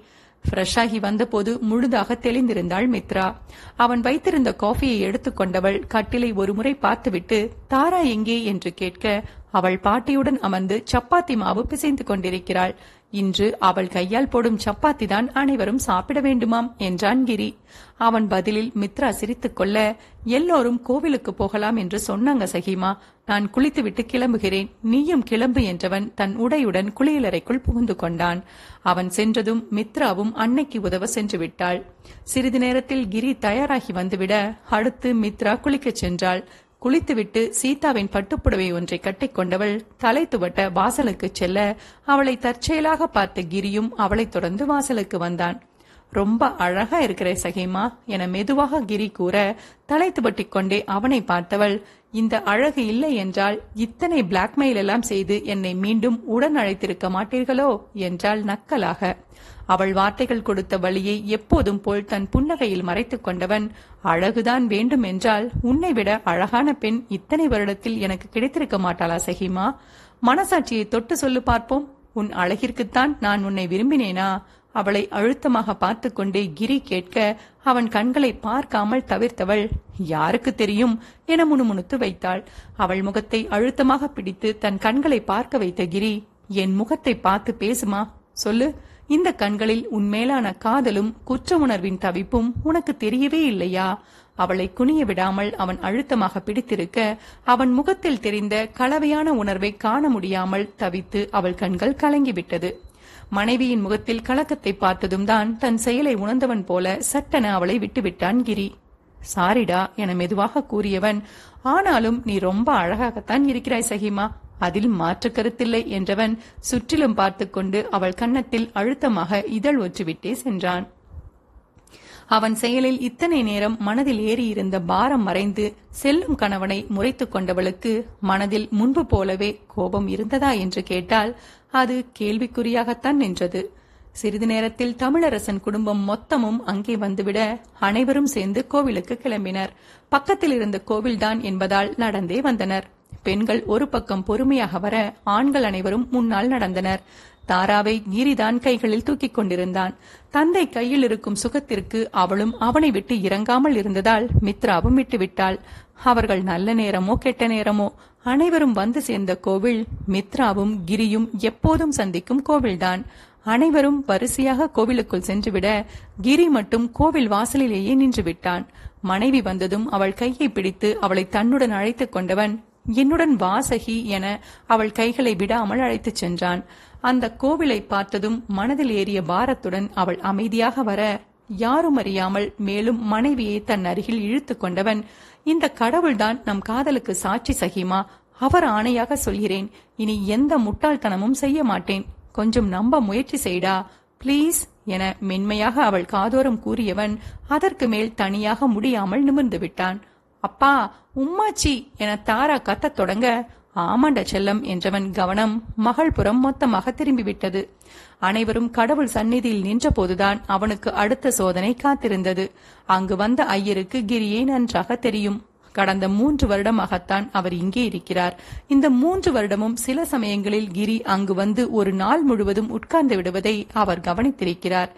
ஃப்ரெஷ்ஷாகி வந்தபோது முழுதாக தெளிந்திருந்தாள் மித்ரா. அவன் வைத்திருந்த காஃபியை எடுத்துக்கொண்டவள் கட்டிலை ஒருமுறை பார்த்துவிட்டு தாரா எங்கே? என்று கேட்க அவள் பாட்டியுடன் அமர்ந்து சப்பாத்தி மாவு பிசைந்து கொண்டிருக்கிறாள். இன்று அவள் கையால் போடும் சப்பாத்தி தான் அனைவரும் சாப்பிட வேண்டுமாம் என்றான் கிரி. அவன் பதிலில் மித்ரா சிரித்துக் கொள்ள எல்லோரும் கோவிலுக்கு போகலாம் என்று சொன்னாங்க சகிமா. நான் குளித்துவிட்டு கிளம்புகிறேன். நீயும் கிளம்பு என்றவன் தன் உடையுடன் குளியலறைக்குள் புகுந்து கொண்டான். அவன் சென்றதும் மித்ராவும் அன்னைக்கு உதவ சென்று விட்டாள். சிறிது நேரத்தில் கிரி தயாராகி வந்துவிட அடுத்து மித்ரா குளிக்கச் சென்றாள். குளித்துவிட்டு சீதாவின் பட்டுப்புடவை ஒன்றை கட்டிக்கொண்டவள் தலை துவட்ட வாசலுக்கு செல்ல அவளை தற்செயலாக பார்த்த கிரியும் அவளைத் தொடர்ந்து வாசலுக்கு வந்தான். ரொம்ப அழகா இருக்கிற சகிமா என மெதுவாக கிரி கூற தலைத்து துவட்டிக் கொண்டே அவனை பார்த்தவள் இந்த அழகு இல்லை என்றால் இத்தனை பிளாக்மெயில் எல்லாம் செய்து என்னை மீண்டும் உடன் அழைத்திருக்க மாட்டீர்களோ என்றாள் நக்கலாக. அவள் வார்த்தைகள் கொடுத்த வழியை எப்போதும் போல் தன் புன்னகையில் மறைத்துக் கொண்டவன் அழகுதான் வேண்டும் என்றால் உன்னை விட அழகான பெண் இத்தனை வருடத்தில் எனக்கு கிடைத்திருக்க மாட்டாளா சகிமா? மனசாட்சியை தொட்டு சொல்லு பார்ப்போம். உன் அழகிற்குத்தான் நான் உன்னை விரும்பினேனா? அவளை அழுத்தமாக பார்த்து கொண்டே கிரி கேட்க அவன் கண்களை பார்க்காமல் தவிர்த்தவள் யாருக்கு தெரியும்? என முணுமுணுத்து வைத்தாள். அவள் முகத்தை அழுத்தமாக பிடித்து தன் கண்களை பார்க்க வைத்த கிரி என் முகத்தை பார்த்து பேசுமா? சொல்லு. இந்த கண்களில் உன்மேலான காதலும் குற்ற உணர்வின் தவிப்பும் உனக்கு தெரியவே இல்லையா? அவளை குனிய விடாமல் அவன் அழுத்தமாக பிடித்திருக்க அவன் முகத்தில் தெரிந்த கலவையான உணர்வை காண முடியாமல் தவித்து அவள் கண்கள் கலங்கிவிட்டது. மனைவியின் முகத்தில் கலக்கத்தை பார்த்ததும் தான் தன் செயலை உணர்ந்தவன் போல சட்டென அவளை விட்டுவிட்டான் கிரி. சாரிடா என மெதுவாக கூறியவன் ஆனாலும் நீ ரொம்ப அழகாகத்தான் இருக்கிறாய் சகிமா. அதில் மாற்று கருத்தில்லை என்றவன் சுற்றிலும் பார்த்து கொண்டு அவள் கன்னத்தில் அழுத்தமாக இதழ் ஒற்றிவிட்டே சென்றான். அவன் செயலில் இத்தனை நேரம் மனதில் ஏறியிருந்த பாரம் மறைந்து செல்லும் கணவனை முறைத்து கொண்டவளுக்கு மனதில் முன்பு போலவே கோபம் இருந்ததா என்று கேட்டால் அது கேள்விக்குறியாகத்தான் நின்றது. சிறிது நேரத்தில் தமிழரசன் குடும்பம் மொத்தமும் அங்கே வந்துவிட அனைவரும் சேர்ந்து கோவிலுக்கு கிளம்பினர். பக்கத்தில் இருந்த கோவில்தான் என்பதால் நடந்தே வந்தனர். பெண்கள் ஒரு பக்கம் பொறுமையாக வர ஆண்கள் அனைவரும் முன்னால் நடந்தனர். தாராவை கிரிதான் கைகளில் தூக்கிக் கொண்டிருந்தான். தந்தை கையில் இருக்கும் சுகத்திற்கு அவளும் அவனை விட்டு இறங்காமல் இருந்ததால் மித்ராவும் விட்டுவிட்டாள். அவர்கள் நல்ல நேரமோ கெட்ட நேரமோ அனைவரும் வந்து சேர்ந்த கோவில் மித்ராவும் கிரியும் எப்போதும் சந்திக்கும் கோவில்தான். அனைவரும் வரிசையாக கோவிலுக்குள் சென்றுவிட கிரி மட்டும் கோவில் வாசலிலேயே நின்று விட்டான் மனைவி வந்ததும் அவள் கையை பிடித்து அவளை தன்னுடன் அழைத்துக் கொண்டவன் என்னுடன் வாசகி என அவள் கைகளை விடாமல் அழைத்துச் சென்றான். அந்த கோவிலை பார்த்ததும் மனதில் ஏறிய பாரத்துடன் அவள் அமைதியாக வர யாரும் அறியாமல் மேலும் மனைவியை தன் அருகில் இழுத்து கொண்டவன் இந்த கடவுள்தான் நம் காதலுக்கு சாட்சி சகிமா அவர் ஆணையாக சொல்கிறேன் இனி எந்த முட்டாள்தனமும் செய்ய மாட்டேன் கொஞ்சம் நம்ப முயற்சி செய்டா ப்ளீஸ் என மென்மையாக அவள் காதோரம் கூறியவன் அதற்கு மேல் தனியாக முடியாமல் நிமிர்ந்து விட்டான். அப்பா உம்மாச்சி என தாரா கத்தத் தொடங்க ஆமாண்ட செல்லம் என்றவன் கவனம் மகள் புறம் மொத்தமாக திரும்பிவிட்டது. அனைவரும் கடவுள் சந்நிதியில் நின்றபோதுதான் அவனுக்கு அடுத்த சோதனை காத்திருந்தது. அங்கு வந்த ஐயருக்கு கிரியே நன்றாக தெரியும். கடந்த மூன்று வருடமாகத்தான் அவர் இங்கே இருக்கிறார். இந்த மூன்று வருடமும் சில சமயங்களில் கிரி அங்கு வந்து ஒரு நாள் முழுவதும் உட்கார்ந்து விடுவதை அவர் கவனித்திருக்கிறார்.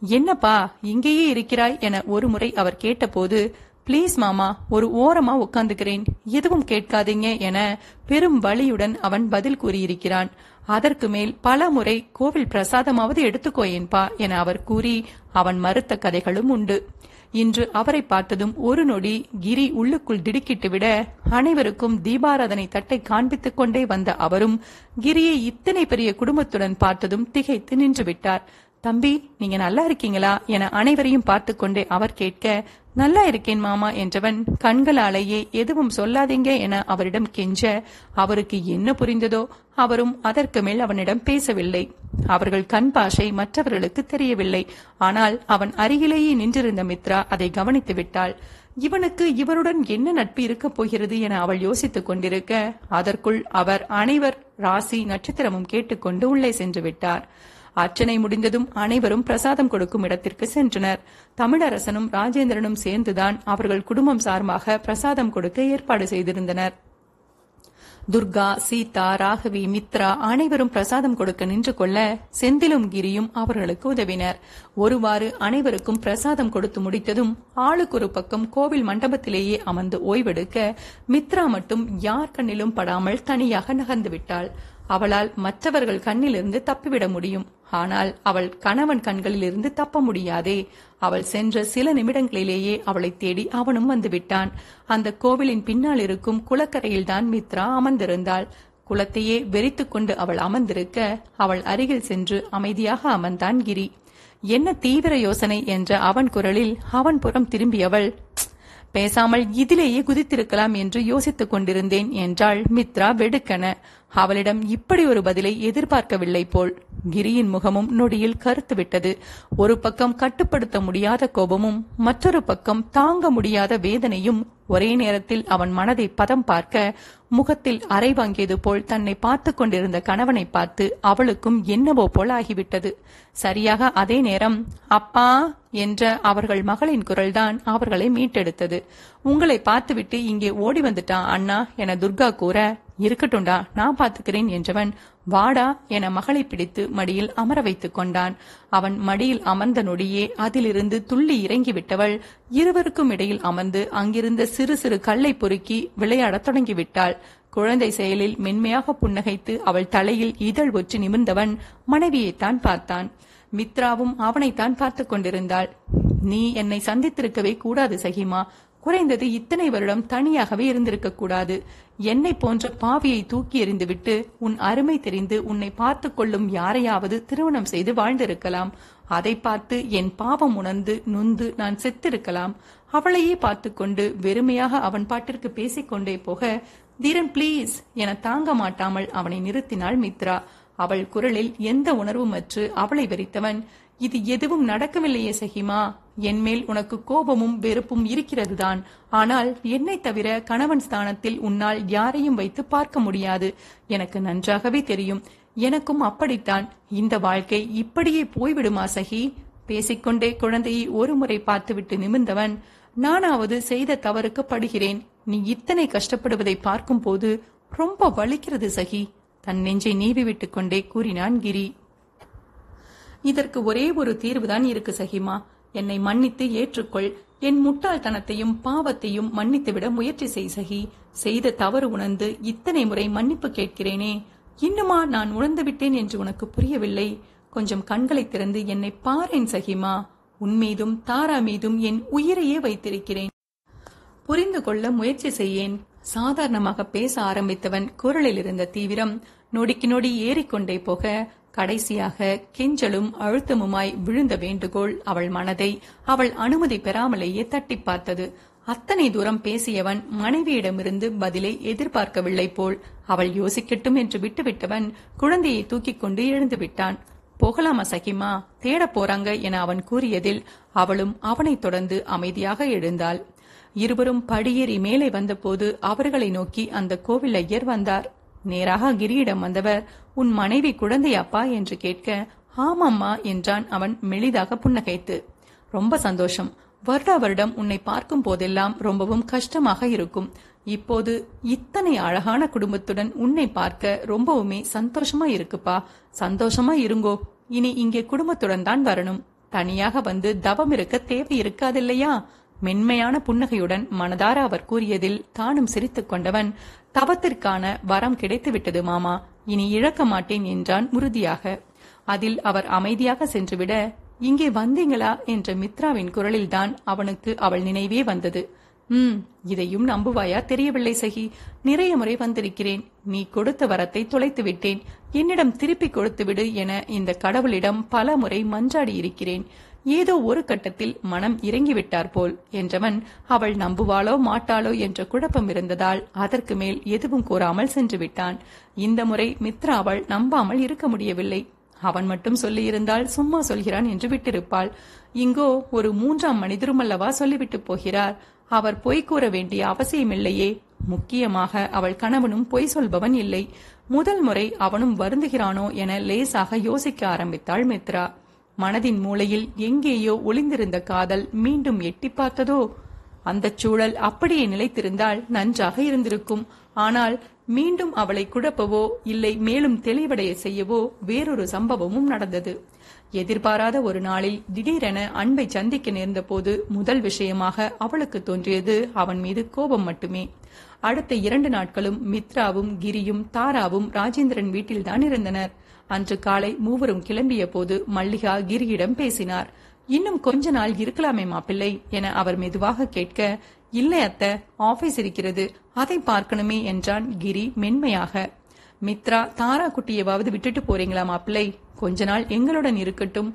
என்னப்பா இங்கேயே இருக்கிறாய் என ஒருமுறை அவர் கேட்டபோது ப்ளீஸ் மாமா ஒரு ஓரமா உட்கார்ந்துக்கிறேன். எதுவும் கேட்காதீங்க என பெரும் வழியுடன் அவன் பதில் கூறியிருக்கிறான். அதற்கு மேல் பல முறை கோவில் பிரசாதமாவது எடுத்துக்கோயேன்பா என அவர் கூறி அவன் மறுத்த கதைகளும் உண்டு. இன்று அவரை பார்த்ததும் ஒரு நொடி கிரி உள்ளுக்குள் திடுக்கிட்டு விட அனைவருக்கும் தீபாராதனை தட்டை காண்பித்துக் கொண்டே வந்த அவரும் கிரியை இத்தனை பெரிய குடும்பத்துடன் பார்த்ததும் திகைத்து நின்று விட்டார். தம்பி நீங்க நல்லா இருக்கீங்களா என அனைவரையும் பார்த்து கொண்டே அவர் கேட்க நல்லா இருக்கேன் மாமா என்றவன் கண்களாலேயே எதுவும் சொல்லாதீங்க என அவரிடம் கெஞ்ச அவருக்கு என்ன புரிந்ததோ அவரும் அதற்கு மேல் அவனிடம் பேசவில்லை. அவர்கள் கண் பாஷை மற்றவர்களுக்கு தெரியவில்லை. ஆனால் அவன் அருகிலேயே நின்றிருந்த மித்ரா அதை கவனித்து விட்டாள். இவனுக்கு இவருடன் என்ன நட்பு இருக்கப் போகிறது என அவள் யோசித்துக் கொண்டிருக்க அதற்குள் அவர் அனைவர் ராசி நட்சத்திரமும் கேட்டுக்கொண்டு உள்ளே சென்று விட்டார். அர்ச்சனை முடிந்ததும் அனைவரும் பிரசாதம் கொடுக்கும் இடத்திற்கு சென்றனர். தமிழரசனும் ராஜேந்திரனும் சேர்ந்துதான் அவர்கள் குடும்பம் சார்பாக பிரசாதம் கொடுக்க ஏற்பாடு செய்திருந்தனர். துர்கா சீதா ராகவி மித்ரா அனைவரும் பிரசாதம் கொடுக்க நின்று கொள்ள செந்திலும் கிரியும் அவர்களுக்கு உதவினர். ஒருவாறு அனைவருக்கும் பிரசாதம் கொடுத்து முடித்ததும் ஆளுக்கு ஒரு பக்கம் கோவில் மண்டபத்திலேயே அமர்ந்து ஓய்வெடுக்க மித்ரா மட்டும் யார் கண்ணிலும் படாமல் தனியாக நகர்ந்து விட்டாள். அவளால் மற்றவர்கள் கண்ணிலிருந்து தப்பிவிட முடியும். ஆனால் அவள் கணவன் கண்களிலிருந்து தப்ப முடியாதே. அவள் சென்ற சில நிமிடங்களிலேயே அவளை தேடி அவனும் வந்துவிட்டான். அந்த கோவிலின் பின்னால் இருக்கும் குளக்கரையில்தான் மித்ரா அமர்ந்திருந்தாள். குளத்தையே வெறித்துக் கொண்டு அவள் அமர்ந்திருக்க அவள் அருகில் சென்று அமைதியாக அமர்ந்தான் கிரி. என்ன தீவிர யோசனை என்ற அவன் குரலில் அவன் புறம் திரும்பியவள் பேசாமல் இதிலேயே குதித்திருக்கலாம் என்று யோசித்துக் கொண்டிருந்தேன் என்றாள் மித்ரா வெடுக்கன. அவளிடம் இப்படி ஒரு பதிலை எதிர்பார்க்கவில்லை போல் கிரியின் முகமும் நொடியில் கருத்து விட்டது. ஒரு பக்கம் கட்டுப்படுத்த முடியாத கோபமும் மற்றொரு பக்கம் தாங்க முடியாத வேதனையும் ஒரே நேரத்தில் அவன் மனதை பதம் பார்க்க முகத்தில் அரை வாங்கியது போல் தன்னை பார்த்து கொண்டிருந்த கணவனை பார்த்து அவளுக்கும் என்னவோ போல் ஆகிவிட்டது. சரியாக அதே நேரம் அப்பா என்ற அவர்கள் மகளின் குரல்தான் அவர்களை மீட்டெடுத்தது. உங்களை பார்த்துவிட்டு இங்கே ஓடி வந்துட்டான் அண்ணா என துர்கா கூற இருக்கட்டும்டா நான் பார்த்துக்கிறேன் என்றவன் வாடா என மகளை பிடித்து மடியில் அமர வைத்துக் கொண்டான். அவன் மடியில் அமர்ந்த நொடியே அதிலிருந்து துள்ளி இறங்கிவிட்டவள் இருவருக்கும் இடையில் அமர்ந்து அங்கிருந்த சிறு சிறு கல்லை பொறுக்கி விளையாடத் தொடங்கிவிட்டாள். குழந்தை செயலில் மென்மையாக புன்னகைத்து அவள் தலையில் இதழ் ஒற்றி நிமிர்ந்தவன் மனைவியைத்தான் பார்த்தான். மித்ராவும் அவனைத்தான் பார்த்து கொண்டிருந்தாள். நீ என்னை சந்தித்திருக்கவே கூடாது சகிமா. குறைந்தது இத்தனை வருடம் தனியாகவே இருந்திருக்க கூடாது. என்னை போன்ற பாவியை தூக்கி எறிந்துவிட்டு உன் அருமை தெரிந்து உன்னை பார்த்து கொள்ளும் யாரையாவது திருமணம் செய்து வாழ்ந்திருக்கலாம். அதை பார்த்து என் பாவம் உணர்ந்து நொந்து நான் செத்திருக்கலாம். அவளையே பார்த்து கொண்டு வெறுமையாக அவன் பாட்டிற்கு பேசிக்கொண்டே போக தீரன் பிளீஸ் என தாங்க மாட்டாமல் அவனை நிறுத்தினாள் மித்ரா. அவள் குரலில் எந்த உணர்வும் அற்று அவளை வெறித்தவன். இது எதுவும் நடக்கவில்லையே சகிமா? என்மேல் உனக்கு கோபமும் வெறுப்பும் இருக்கிறதுதான். ஆனால் என்னை தவிர கணவன் ஸ்தானத்தில் உன்னால் யாரையும் வைத்து பார்க்க முடியாது. எனக்கு நன்றாகவே தெரியும். எனக்கும் அப்படித்தான். இந்த வாழ்க்கை இப்படியே போய்விடுமா சகி? பேசிக்கொண்டே குழந்தையை ஒருமுறை பார்த்துவிட்டு நிமிர்ந்தவன் நானாவது செய்த தவறுக்கு படுகிறேன். நீ இத்தனை கஷ்டப்படுவதை பார்க்கும்போது ரொம்ப வலிக்கிறது சகி. தன் நெஞ்சை நீவி விட்டுக் கொண்டே கூறினான் கிரி. இதற்கு ஒரே ஒரு தீர்வுதான் இருக்கு சகிமா. என்னை மன்னித்து ஏற்றுக்கொள். என் முட்டாள்தனத்தையும் பாவத்தையும் மன்னித்துவிட முயற்சி செய் சகி. செய்த தவறு உணர்ந்து இத்தனை முறை மன்னிப்பு கேட்கிறேனே. இன்னுமா நான் உணர்ந்து விட்டேன் என்று உனக்கு புரியவில்லை? கொஞ்சம் கண்களை திறந்து என்னை பாரேன் சகிமா. உன் மீதும் தாரா மீதும் என் உயிரையே வைத்திருக்கிறேன். புரிந்து கொள்ள முயற்சி செய்யேன். சாதாரணமாக பேச ஆரம்பித்தவன் குரலில் இருந்த தீவிரம் நொடிக்கு நொடி ஏறிக்கொண்டே போக கடைசியாக கெஞ்சலும் அழுத்தமுமாய் விழுந்த வேண்டுகோள் அவள் மனதை அவள் அனுமதி பெறாமலேயே தட்டி பார்த்தது. அத்தனை தூரம் பேசியவன் மனைவியிடமிருந்து பதிலை எதிர்பார்க்கவில்லை போல் அவள் யோசிக்கட்டும் என்று விட்டுவிட்டவன் குழந்தையை தூக்கிக் கொண்டு எழுந்து விட்டான். போகலாமா சகிமா? தேடப் போறாங்க என அவன் கூறியதில் அவளும் அவனைத் தொடர்ந்து அமைதியாக எழுந்தாள். இருவரும் படியேறி மேலே வந்தபோது அவர்களை நோக்கி அந்த கோவில் ஐயர் வந்தார். நேராக கிரியிடம் வந்தவர் உன் மனைவி குழந்தையாப்பா என்று கேட்க ஆமாம்மா என்றான் அவன் மெளிதாக புன்னகைத்து. ரொம்ப சந்தோஷம். வருடா வருடம் உன்னை பார்க்கும் போதெல்லாம் ரொம்பவும் கஷ்டமாக இருக்கும். இப்போது இத்தனை அழகான குடும்பத்துடன் உன்னை பார்க்க ரொம்பவுமே சந்தோஷமா இருக்குப்பா. சந்தோஷமா இருங்கோ. இனி இங்கே குடும்பத்துடன் தான் வரணும். தனியாக வந்து தவம் இருக்க தேவை இருக்காதில்லையா மென்மையான புன்னகையுடன் மனதார அவர் கூறியதில் தானும் சிரித்துக் கொண்டவன் தவத்திற்கான வரம் கிடைத்துவிட்டது மாமா இனி இழக்க மாட்டேன் என்றான் உறுதியாக. அதில் அவர் அமைதியாக சென்றுவிட இங்கே வந்தீங்களா என்ற மித்ராவின் குரலில்தான் அவனுக்கு அவள் நினைவே வந்தது. ம் இதையும் நம்புவாயா தெரியவில்லை சகி நிறைய முறை வந்திருக்கிறேன் நீ கொடுத்த வரத்தை தொலைத்து விட்டேன் என்னிடம் திருப்பி கொடுத்து விடு என இந்த கடவுளிடம் பல முறை மன்றாடி இருக்கிறேன். ஏதோ ஒரு கட்டத்தில் மனம் இறங்கிவிட்டார் போல் என்றவன் அவள் நம்புவாளோ மாட்டாளோ என்ற குழப்பம் இருந்ததால் அதற்கு மேல் எதுவும் கூறாமல் சென்று விட்டான். இந்த முறை மித்ரா அவள் நம்பாமல் இருக்க முடியவில்லை. அவன் மட்டும் சொல்லியிருந்தால் சும்மா சொல்கிறான் என்று விட்டிருப்பாள். இங்கோ ஒரு மூன்றாம் மனிதரும் அல்லவா சொல்லிவிட்டு போகிறார். அவர் பொய் கூற வேண்டிய அவசியமில்லையே. முக்கியமாக அவள் கணவனும் பொய் சொல்பவன் இல்லை. முதல் முறை அவனும் வருந்துகிறானோ என லேசாக யோசிக்க ஆரம்பித்தாள் மித்ரா. மனதின் மூலையில் எங்கேயோ ஒளிந்திருந்த காதல் மீண்டும் எட்டி பார்த்ததோ? அந்தச் சூழல் அப்படியே நிலைத்திருந்தால் நன்றாக இருந்திருக்கும். ஆனால் மீண்டும் அவளை குழப்பவோ இல்லை மேலும் தெளிவடைய செய்யவோ வேறொரு சம்பவமும் நடந்தது. எதிர்பாராத ஒரு நாளில் திடீரென அன்பை சந்திக்க நேர்ந்த போது முதல் விஷயமாக அவளுக்கு தோன்றியது அவன் மீது கோபம் மட்டுமே. அடுத்த இரண்டு நாட்களும் மித்ராவும் கிரியும் தாராவும் ராஜேந்திரன் வீட்டில்தான் இருந்தனர். அன்று காலை மூவரும் கிளம்பிய போது மல்லிகா கிரியிடம் பேசினார். இன்னும் கொஞ்ச நாள் இருக்கலாமே மாப்பிள்ளை என அவர் மெதுவாக கேட்க இல்லை அத்த ஆபீஸ் இருக்கிறது அதை பார்க்கணுமே என்றான் கிரி மென்மையாக. மித்ரா தாரா குட்டியவாவது விட்டுட்டு போறீங்களா மாப்பிள்ளை? கொஞ்ச நாள் எங்களுடன் இருக்கட்டும்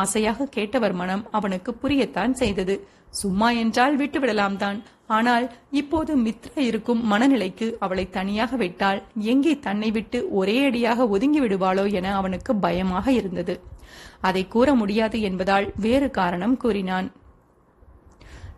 ஆசையாக கேட்டவர் மனம் அவனுக்கு புரியத்தான் செய்தது. சும்மா என்றால் விட்டு விடலாம் தான் ஆனால் இப்போது மித்ரா இருக்கும் மனநிலைக்கு அவளை தனியாக விட்டால் எங்கே தன்னை விட்டு ஒரே அடியாக ஒதுங்கி விடுவாளோ என அவனுக்கு பயமாக இருந்தது. அதை கூற முடியாது என்பதால் வேறு காரணம் கூறினான்.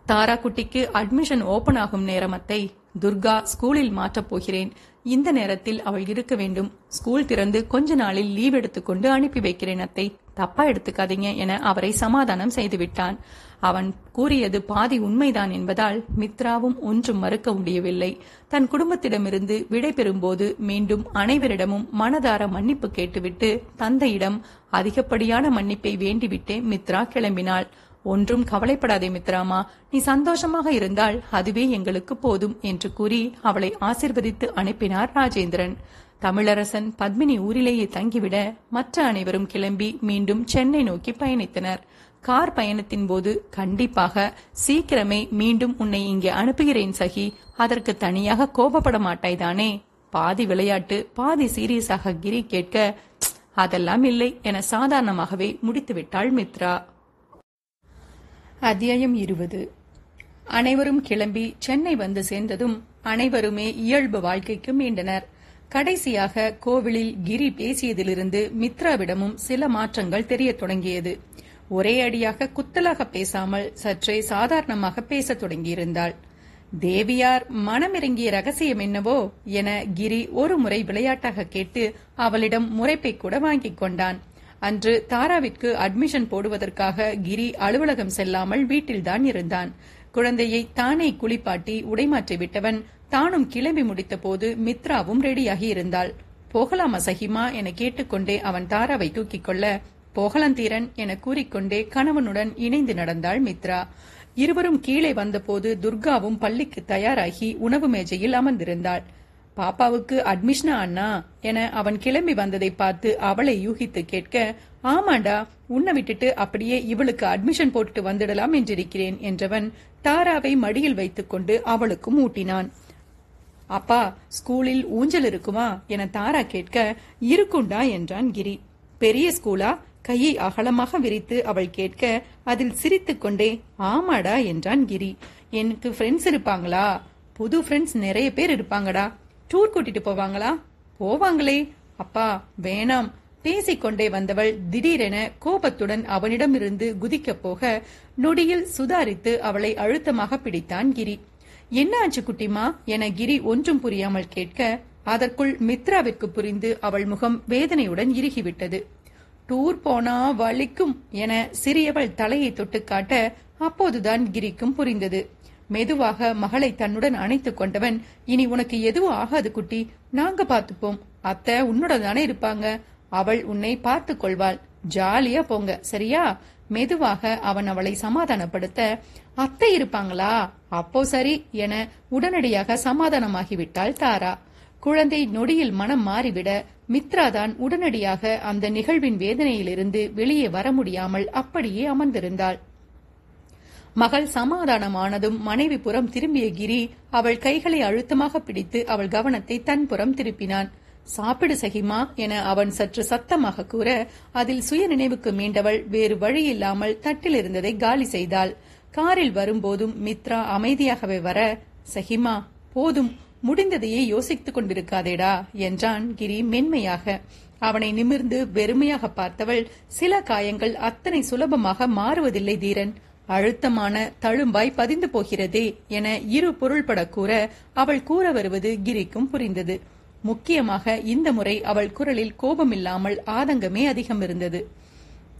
தாரா குட்டிக்கு அட்மிஷன் ஓபன் ஆகும் நேரமத்தை துர்கா ஸ்கூலில் மாற்றப் போகிறேன். இந்த நேரத்தில் அவள் இருக்க வேண்டும். ஸ்கூல் திறந்து கொஞ்ச நாளில் லீவ் எடுத்துக்கொண்டு அனுப்பி வைக்கிறேன் அத்தை. தப்பா எடுத்துக்காதீங்க என அவரை சமாதானம் செய்துவிட்டான். அவன் கூறியது பாதி உண்மைதான் என்பதால் மித்ராவும் ஒன்றும் மறுக்க முடியவில்லை. தன் குடும்பத்திடமிருந்து விடைபெறும்போது மீண்டும் அனைவரிடமும் மனதார மன்னிப்பு கேட்டுவிட்டு தந்தையிடம் அதிகப்படியான மன்னிப்பை வேண்டிவிட்டே மித்ரா கிளம்பினாள். ஒன்றும் கவலைப்படாதே மித்ராமா. நீ சந்தோஷமாக இருந்தால் அதுவே எங்களுக்கு போதும் என்று கூறி அவளை ஆசிர்வதித்து அனுப்பினார் ராஜேந்திரன். தமிழரசன் பத்மினி ஊரிலேயே தங்கிவிட மற்ற அனைவரும் கிளம்பி மீண்டும் சென்னை நோக்கி பயணித்தனர். கார் பயணத்தின் போது கண்டிப்பாக சீக்கிரமே மீண்டும் உன்னை இங்கே அனுப்புகிறேன் சகி. அதற்கு தனியாக கோபப்பட மாட்டாய் தானே பாதி விளையாட்டு பாதி சீரியஸாக கிரி கேட்க அதெல்லாம் இல்லை என சாதாரணமாகவே முடித்துவிட்டாள் மித்ரா. அத்தியாயம் இருபது. அனைவரும் கிளம்பி சென்னை வந்து சேர்ந்ததும் அனைவருமே இயல்பு வாழ்க்கைக்கு மீண்டனர். கடைசியாக கோவிலில் கிரி பேசியதிலிருந்து மித்ராவிடமும் சில மாற்றங்கள் தெரியத் தொடங்கியது. ஒரே அடியாக குத்தலாக பேசாமல் சற்றே சாதாரணமாக பேசத் தொடங்கியிருந்தாள். தேவியார் மனமிறங்கிய ரகசியம் என்னவோ என கிரி ஒரு முறை விளையாட்டாக கேட்டு அவளிடம் முறைப்பை கூட வாங்கிக் கொண்டான். அன்று தாராவிற்கு அட்மிஷன் போடுவதற்காக கிரி அலுவலகம் செல்லாமல் வீட்டில்தான் இருந்தான். குழந்தையை தானே குளிப்பாட்டி உடைமாற்றி விட்டவன் தானும் கிளம்பி முடித்த போது மித்ராவும் ரெடியாகி இருந்தாள். போகலாமா சஹிமா என கேட்டுக்கொண்டே அவன் தாராவை தூக்கிக் கொள்ள போகலந்தீரன் என கூறிக்கொண்டே கணவனுடன் இணைந்து நடந்தாள் மித்ரா. இருவரும் கீழே வந்தபோது துர்காவும் பள்ளிக்கு தயாராகி உணவு மேஜையில் அமர்ந்திருந்தாள். பாப்பாவுக்கு அட்மிஷனா அண்ணா என அவன் கிளம்பி வந்ததை பார்த்து அவளை யூகித்து கேட்க ஆமாண்டா உன்னை விட்டுட்டு அப்படியே இவளுக்கு அட்மிஷன் போட்டுட்டு வந்துடலாம் என்றிருக்கிறேன் என்றவன் தாராவை மடியில் வைத்துக்கொண்டு அவளுக்கும் ஊட்டினான். அப்பா ஸ்கூலில் ஊஞ்சல் இருக்குமா? என தாரா கேட்க இருக்குண்டா என்றான் கிரி. பெரிய ஸ்கூலா? கையை அகலமாக விரித்து அவள் கேட்க அதில் சிரித்துக்கொண்டே ஆமாடா என்றான் கிரி. எனக்கு ஃப்ரெண்ட்ஸ் இருப்பாங்களா? புது ஃப்ரெண்ட்ஸ் நிறைய பேர் இருப்பாங்கடா. டூர் கூட்டிட்டு போவாங்களா? போவாங்களே. அப்பா வேணாம். பேசிக்கொண்டே வந்தவள் திடீரென கோபத்துடன் அவனிடமிருந்து குதிக்கப் போக நொடியில் சுதாரித்து அவளை அழுத்தமாக பிடித்தான் கிரி. என்ன ஆச்சு குட்டிமா? என கிரி ஒன்றும் புரியாமல் கேட்க அதற்குள் மித்ராவிற்கு புரிந்து அவள் முகம் வேதனையுடன் இறுகிவிட்டது. டூர் போனா வலிக்கும் என சிறியவள் தலையை தொட்டு காட்ட அப்போதுதான் கிரிக்கும் புரிந்தது. மெதுவாக மகளை தன்னுடன் அணைத்துக் கொண்டவன் இனி உனக்கு எதுவும் ஆகாது குட்டி நாங்க பார்த்துப்போம். அத்தை உன்னோட தானே இருப்பாங்க. அவள் உன்னை பார்த்து கொள்வாள். ஜாலியா போங்க சரியா? மெதுவாக அவன் அவளை சமாதானப்படுத்த அத்தை இருப்பாங்களா? அப்போ சரி என உடனடியாக சமாதானமாகிவிட்டாள் தாரா. குழந்தை நொடியில் மனம் மாறிவிட மித்ராதான் உடனடியாக அந்த நிகழ்வின் வேதனையிலிருந்து வெளியே வர முடியாமல் அப்படியே அமர்ந்திருந்தாள். மகள் சமாதானமானதும் மனைவி புறம் திரும்பிய கிரி அவள் கைகளை அழுத்தமாக பிடித்து அவள் கவனத்தை தன் புறம் திருப்பினான். சாப்பிடு சகிமா என அவன் சற்று சத்தமாக கூற அதில் சுய நினைவுக்கு மீண்டவள் வேறு வழியில்லாமல் தட்டில் இருந்ததை காலி செய்தாள். காரில் வரும்போதும் மித்ரா அமைதியாகவே வர சகிமா போதும் முடிந்ததையே யோசித்துக் கொண்டிருக்காதேடா என்றான் கிரி மென்மையாக. அவனை நிமிர்ந்து வெறுமையாக பார்த்தவள் சில காயங்கள் அத்தனை சுலபமாக மாறுவதில்லை தீரன். அழுத்தமான தழும்பாய் பதிந்து போகிறதே என இரு பொருள்பட கூற அவள் கூற வருவது கிரிக்கும் புரிந்தது. முக்கியமாக இந்த முறை அவள் குரலில் கோபமில்லாமல் ஆதங்கமே அதிகம் இருந்தது.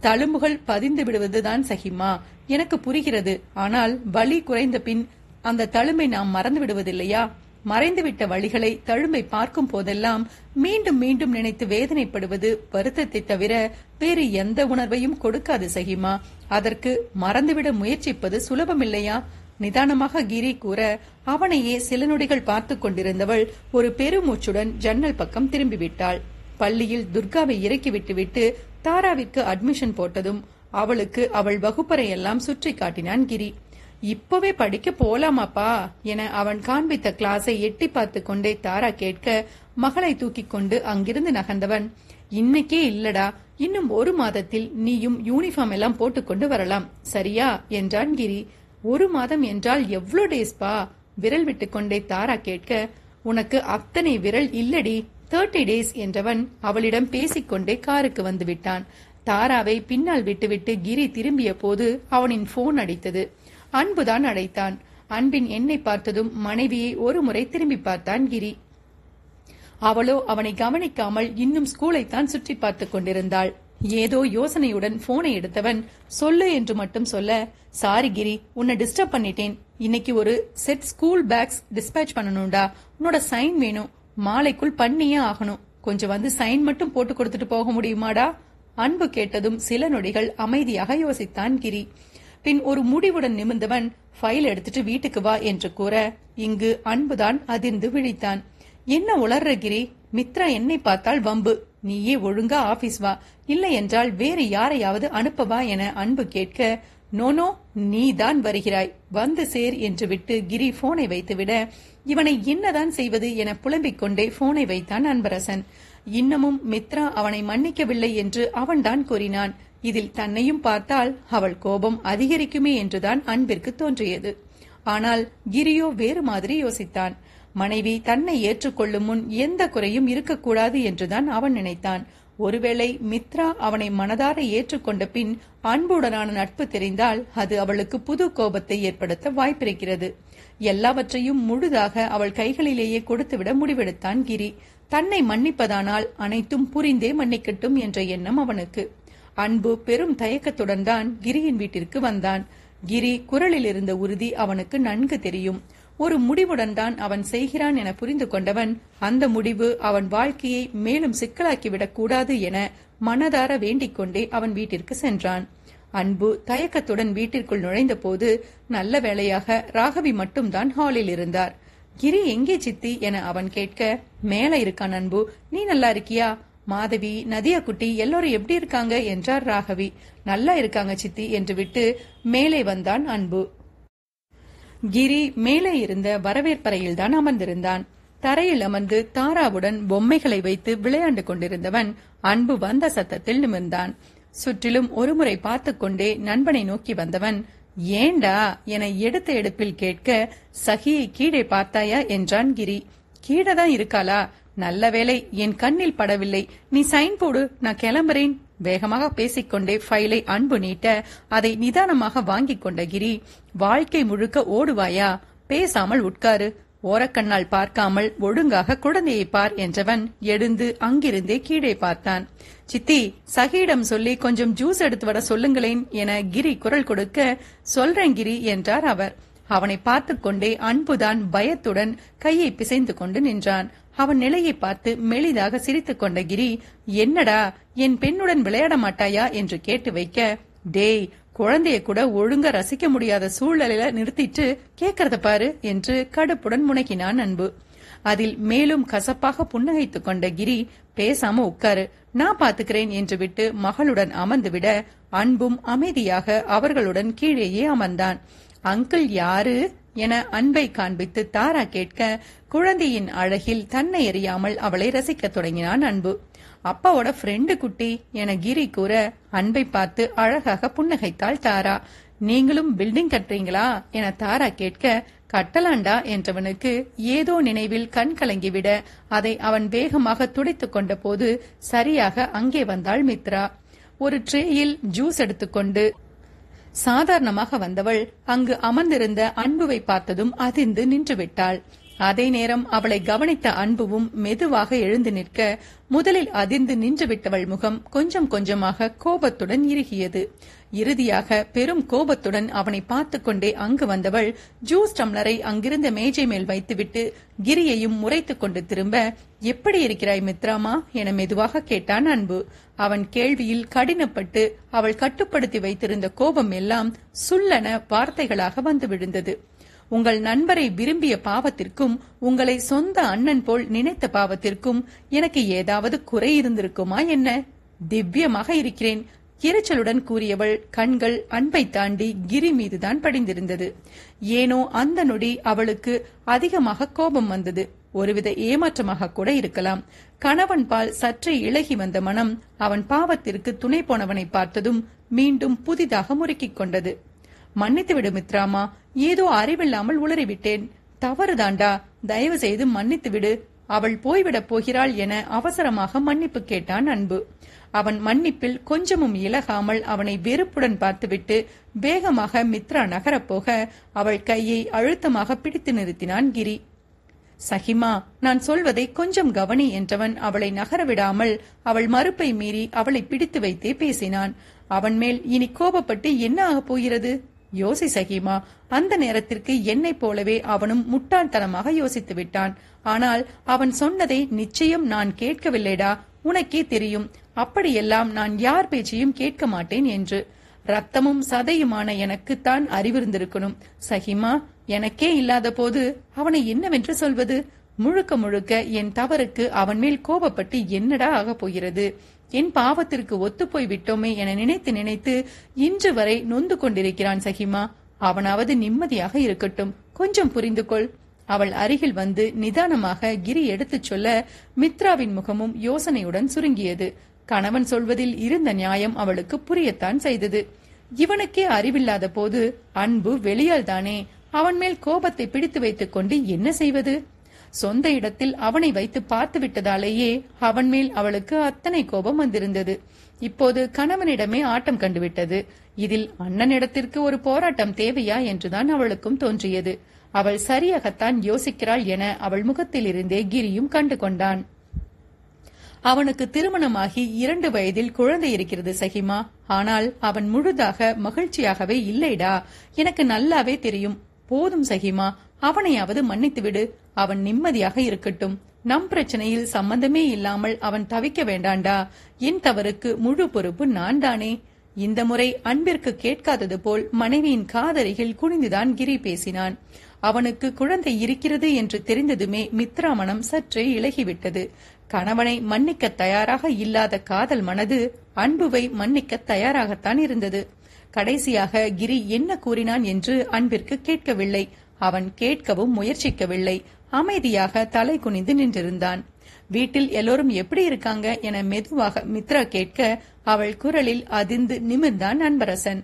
தழும்புகள் பதிந்து விடுவதுதான் சகிமா எனக்கு புரிகிறது. ஆனால் வலி குறைந்த பின் அந்த தழும்பை நாம் மறந்து விடுவதில்லையா? மறைந்துவிட்ட வழிகளை தழும்பை பார்க்கும் போதெல்லாம் மீண்டும் மீண்டும் நினைத்து வேதனைப்படுவது வருத்தத்தை தவிர வேறு எந்த உணர்வையும் கொடுக்காது சகிமா. அதற்கு மறந்துவிட முயற்சிப்பது சுலபமில்லையா? நிதானமாக கிரி கூற அவனையே சில நொடிகள் பார்த்து கொண்டிருந்தவள் ஒரு பெருமூச்சுடன் ஜன்னல் பக்கம் திரும்பிவிட்டாள். பள்ளியில் துர்காவை இறக்கி விட்டுவிட்டு தாராவிற்கு அட்மிஷன் போட்டதும் அவளுக்கு அவள் வகுப்பறையெல்லாம் சுற்றி காட்டினான் கிரி. இப்பவே படிக்க போலாமாப்பா என அவன் காண்பித்த கிளாஸை எட்டி பார்த்து கொண்டே தாரா கேட்க மகளை தூக்கிக் கொண்டு அங்கிருந்து நகர்ந்தவன். இன்னைக்கே இல்லடா இன்னும் ஒரு மாதத்தில் நீயும் யூனிஃபார்ம் எல்லாம் போட்டுக்கொண்டு வரலாம். சரியா? என்றான் கிரி. ஒரு மாதம் என்றால் எவ்வளோ டேஸ்பா விரல் விட்டுக்கொண்டே தாரா கேட்க உனக்கு அத்தனை விரல் இல்லடி தேர்ட்டி டேஸ் என்றவன் அவளிடம் பேசிக்கொண்டே காருக்கு வந்து விட்டான். தாராவை பின்னால் விட்டுவிட்டு கிரி திரும்பிய போது அவனின் போன் அடித்தது. அன்புதான் அழைத்தான். அன்பின் என்னை பார்த்ததும் மனைவியை ஒரு முறை திரும்பி பார்த்தான் கிரி. அவளோ அவனை கவனிக்காமல் இன்னும் ஸ்கூலைத்தான் சுற்றி பார்த்துக் கொண்டிருந்தாள். ஏதோ யோசனையுடன் போனை எடுத்தவன் சொல்லு என்று மட்டும் சொல்ல சாரி கிரி உன்னை டிஸ்டர்ப் பண்ணிட்டேன். இன்னைக்கு ஒரு செட் ஸ்கூல் பேக்ஸ் டிஸ்பேச் பண்ணணும்டா. உன்னோட சைன் வேணும். மாலைக்குள் பண்ணியே ஆகணும். கொஞ்சம் வந்து சைன் மட்டும் போட்டு கொடுத்துட்டு போக முடியுமாடா? அன்பு கேட்டதும் சில நொடிகள் அமைதியாக யோசித்தான் கிரி. பின் ஒரு முடிவுடன் நிமிர்ந்தவன் ஃபைல் எடுத்துட்டு வீட்டுக்கு வா என்று கூற இங்கு அன்புதான் அதிர்ந்து விழித்தான். என்ன உளர்ற கிரி? மித்ரா என்னை பார்த்தால் வம்பு. நீயே ஒழுங்கா ஆபீஸ் வா. இல்லை என்றால் வேறு யாரையாவது அனுப்பவா என அன்பு கேட்க நோனோ நீதான் வருகிறாய். வந்து சேர் என்று விட்டு கிரி போனை வைத்துவிட இவனை என்னதான் செய்வது என புலம்பிக் கொண்டே போனை வைத்தான் அன்பரசன். இன்னமும் மித்ரா அவனை மன்னிக்கவில்லை என்று அவன்தான் கூறினான். இதில் தன்னையும் பார்த்தால் அவள் கோபம் அதிகரிக்குமே என்றுதான் அன்பிற்கு தோன்றியது. ஆனால் கிரியோ வேறு மாதிரி யோசித்தான். மனைவி தன்னை ஏற்றுக்கொள்ளும் முன் எந்த குறையும் இருக்கக்கூடாது என்றுதான் அவன் நினைத்தான். ஒருவேளை மித்ரா அவனை மனதார ஏற்றுக்கொண்ட பின் அன்புடனான நட்பு தெரிந்தால் அது அவளுக்கு புது கோபத்தை ஏற்படுத்த வாய்ப்பிருக்கிறது. எல்லாவற்றையும் முழுதாக அவள் கைகளிலேயே கொடுத்துவிட முடிவெடுத்தான் கிரி. தன்னை மன்னிப்பதானால் அனைத்தும் புரிந்தே மன்னிக்கட்டும் என்ற எண்ணம் அவனுக்கு. அன்பு பெரும் தயக்கத்துடன் தான் கிரியின் வீட்டிற்கு வந்தான். கிரி குரலில் இருந்த உறுதி அவனுக்கு நன்கு தெரியும். ஒரு முடிவுடன் தான் அவன் செய்கிறான் என புரிந்து கொண்டவன் அந்த முடிவு அவன் வாழ்க்கையை மேலும் சிக்கலாக்கிவிடக் கூடாது என மனதார வேண்டிக் கொண்டே அவன் வீட்டிற்கு சென்றான். அன்பு தயக்கத்துடன் வீட்டிற்குள் நுழைந்த போது நல்ல வேளையாக ராகவி மட்டும்தான் ஹாலில் இருந்தார். கிரி எங்கே சித்தி என அவன் கேட்க மேல இருக்கான் அன்பு. நீ நல்லா இருக்கியா? மாதவி நதியா குட்டி எல்லோரும் எப்படி இருக்காங்க? என்றார் ராகவி. நல்லா இருக்காங்க சித்தி என்று விட்டு மேலே வந்தான் அன்பு. கிரி மேலே இருந்த வரவேற்பறையில் தான் அமர்ந்திருந்தான். தரையில் அமர்ந்து தாராவுடன் பொம்மைகளை வைத்து விளையாண்டு கொண்டிருந்தவன் அன்பு வந்த சத்தத்தில் நிமிர்ந்தான். சுற்றிலும் ஒருமுறை பார்த்து கொண்டே நண்பனை நோக்கி வந்தவன் ஏண்டா? என எடுத்த எடுப்பில் கேட்க சகியை கீழே பார்த்தாயா? என்றான் கிரி. கீழே தான் இருக்காளா? நல்ல வேலை என் கண்ணில் படவில்லை. நீ சைன் போடு நான் கிளம்புறேன். வேகமாக பேசிக்கொண்டே ஃபைலை அன்பு நீட்ட அதை நிதானமாக வாங்கிக் கொண்ட கிரி வாழ்க்கை முழுக்க ஓடுவாயா? பேசாமல் உட்காரு. ஓரக்கண்ணால் பார்க்காமல் ஒழுங்காக குழந்தையை பார் என்றவன் எழுந்து அங்கிருந்தே கீழே பார்த்தான். சித்தி சகியிடம் சொல்லி கொஞ்சம் ஜூஸ் எடுத்து வர சொல்லுங்களேன் என கிரி குரல் கொடுக்க சொல்றேன் கிரி என்றார் அவர். அவனை பார்த்து கொண்டே அன்புதான் பயத்துடன் கையை பிசைந்து கொண்டு நின்றான். அவன் நிலையை பார்த்து மெளிதாக சிரித்துக் கொண்ட கிரி என்னடா என் பெண்ணுடன் விளையாட மாட்டாயா? என்று கேட்டு வைக்க டேய் குழந்தைய கூட ஒழுங்கா ரசிக்க முடியாத சூழ்நிலையில நிறுத்திட்டு கேக்கறத பாரு என்று கடுப்புடன் முனக்கினான் அன்பு. அதில் மேலும் கசப்பாக புன்னகைத்துக் கொண்ட கிரி பேசாம உட்காரு நான் பாத்துக்கிறேன் என்று விட்டு மகளுடன் அமர்ந்துவிட அன்பும் அமைதியாக அவர்களுடன் கீழேயே அமர்ந்தான். அங்கிள் யாரு? என அன்பை காண்பித்து தாரா கேட்க குழந்தையின் அழகில் தன்னை எறியாமல் அவளை ரசிக்கத் தொடங்கினான் அன்பு. அப்பாவோட ஃப்ரெண்டு குட்டி என கிரி கூற அன்பை பார்த்து அழகாக புன்னகைத்தாள் தாரா. நீங்களும் பில்டிங் கட்டுறீங்களா? என தாரா கேட்க கட்டலாண்டா என்றவனுக்கு ஏதோ நினைவில் கண் கலங்கிவிட அதை அவன் வேகமாக துடைத்துக் கொண்ட போது சரியாக அங்கே வந்தாள் மித்ரா. ஒரு ட்ரேயில் ஜூஸ் எடுத்துக்கொண்டு சாதாரணமாக வந்தவள் அங்கு அமர்ந்திருந்த அன்புவை பார்த்ததும் அதிர்ந்து நின்றுவிட்டாள். அதே நேரம் அவளை கவனித்த அன்புவும் மெதுவாக எழுந்து நிற்க முதலில் அதிர்ந்து நின்று விட்டவள் முகம் கொஞ்சம் கொஞ்சமாக கோபத்துடன் இறுகியது. இறுதியாக பெரும் கோபத்துடன் அவனை பார்த்துக் கொண்டே அங்கு வந்தவள் ஜூஸ் டம்ளரை அங்கிருந்த மேஜை மேல் வைத்துவிட்டு கிரியையும் முறைத்துக் கொண்டு திரும்ப எப்படி இருக்கிறாய் மித்ராமா? என மெதுவாக கேட்டான் அன்பு. அவன் கேள்வியில் கடினப்பட்டு அவள் கட்டுப்படுத்தி வைத்திருந்த கோபம் எல்லாம் சுல்லன வார்த்தைகளாக வந்து விழுந்தது. உங்கள் நண்பரை விரும்பிய பாவத்திற்கும் உங்களை சொந்த அண்ணன் போல் நினைத்த பாவத்திற்கும் எனக்கு ஏதாவது குறை இருந்திருக்குமா என்ன? திவ்யமாக இருக்கிறேன். எரிச்சலுடன் கூறியவள் கண்கள் அன்பை தாண்டி கிரி மீதுதான் படிந்திருந்தது. ஏனோ அந்த நொடி அவளுக்கு அதிகமாக கோபம் வந்தது. ஒருவித ஏமாற்றமாக கூட இருக்கலாம். கணவன் பால் சற்றே இழகி வந்த மனம் அவன் பாவத்திற்கு துணை போனவனை பார்த்ததும் மீண்டும் புதிதாக முறுக்கிக் கொண்டது. மன்னித்துவிடு மித்ராமா ஏதோ அறிவில்லாமல் உளறிவிட்டேன். தவறுதாண்டா தயவு செய்து மன்னித்து விடு. அவள் போய்விடப் போகிறாள் என அவசரமாக மன்னிப்பு கேட்டான் அன்பு. அவன் மன்னிப்பில் கொஞ்சமும் இலகாமல் அவனை வெறுப்புடன் பார்த்துவிட்டு வேகமாக மித்ரா நகரப்போக அவள் கையை அழுத்தமாக பிடித்து நிறுத்தினான் கிரி. சகிமா நான் சொல்வதை கொஞ்சம் கவனி என்றவன் அவளை நகர விடாமல் அவள் மறுப்பை மீறி அவளை பிடித்து வைத்தே பேசினான். அவன் மேல் இனி கோபப்பட்டு என்ன ஆகப் போகிறது? யோசி சகிமா. அந்த நேரத்திற்கு என்னைப் போலவே அவனும் முட்டாள்தனமாக யோசித்து விட்டான். ஆனால் அவன் சொன்னதை நிச்சயம் நான் கேட்கவில்லைடா. உனக்கே தெரியும். அப்படியெல்லாம் நான் யார் பேச்சையும் கேட்க மாட்டேன் என்று. ரத்தமும் சதையுமான எனக்குத்தான் அறிவிருந்திருக்கணும். சஹிமா எனக்கே இல்லாத போது அவனை என்னவென்று சொல்வது? முழுக்க முழுக்க என் தவறுக்கு அவன் மேல் கோபப்பட்டு என்னடா ஆகப் போகிறது? என் பாவத்திற்கு ஒத்துப்போய் விட்டோமே என நினைத்து நினைத்து இன்று வரை நொந்து கொண்டிருக்கிறான் சஹிமா அவனாவது நிம்மதியாக இருக்கட்டும். கொஞ்சம் புரிந்து கொள். அவள் அருகில் வந்து நிதானமாக கிரி எடுத்துச் சொல்ல மித்ராவின் முகமும் யோசனையுடன் சுருங்கியது. கணவன் சொல்வதில் இருந்த நியாயம் அவளுக்கு புரியத்தான் செய்தது. இவனுக்கே அறிவில்லாத போது அன்பு வெளியால் தானே அவன் மேல் கோபத்தை பிடித்து வைத்துக் கொண்டு என்ன செய்வது? சொந்த இடத்தில் அவனை வைத்து பார்த்து விட்டதாலேயே அவன் மேல் அவளுக்கு அத்தனை கோபம் வந்திருந்தது. இப்போது கணவனிடமே ஆட்டம் கண்டுவிட்டது. இதில் அண்ணனிடத்திற்கு ஒரு போராட்டம் தேவையா என்றுதான் அவளுக்கும் தோன்றியது. அவள் சரியாகத்தான் யோசிக்கிறாள் என அவள் முகத்திலிருந்தே கிரியும் கண்டு கொண்டான் அவனுக்கு திருமணமாகி இரண்டு வயதில் குழந்தை இருக்கிறது சஹிமா ஆனால் அவன் முழுதாக மகிழ்ச்சியாகவே இல்லைடா. எனக்கு நல்லாவே தெரியும். போதும் சஹிமா அவனையாவது மன்னித்து விடு அவன் நிம்மதியாக இருக்கட்டும். நம் பிரச்சனையில் சம்பந்தமே இல்லாமல் அவன் தவிக்க வேண்டாண்டா. என் தவறுக்கு முழு பொறுப்பு நான் தானே இந்த முறை அன்பிற்கு கேட்காதது போல் மனைவியின் காதருகில் குனிந்துதான் கிரி பேசினான். அவனுக்கு குழந்தை இருக்கிறது என்று தெரிந்ததுமே மித்ரா மனம் சற்றே இழகிவிட்டது கணவனை மன்னிக்க தயாராக இல்லாத காதல் மனது அன்புவை மன்னிக்க தயாராகத்தான் இருந்தது. கடைசியாக கிரி என்ன கூறினான் என்று அன்பிற்கு கேட்கவில்லை. அவன் கேட்கவும் முயற்சிக்கவில்லை. அமைதியாக தலை குனிந்து நின்றிருந்தான். வீட்டில் எல்லோரும் எப்படி இருக்காங்க என மெதுவாக மித்ரா கேட்க அவள் குரலில் அதிர்ந்து நிமிர்ந்தான் அன்பரசன்.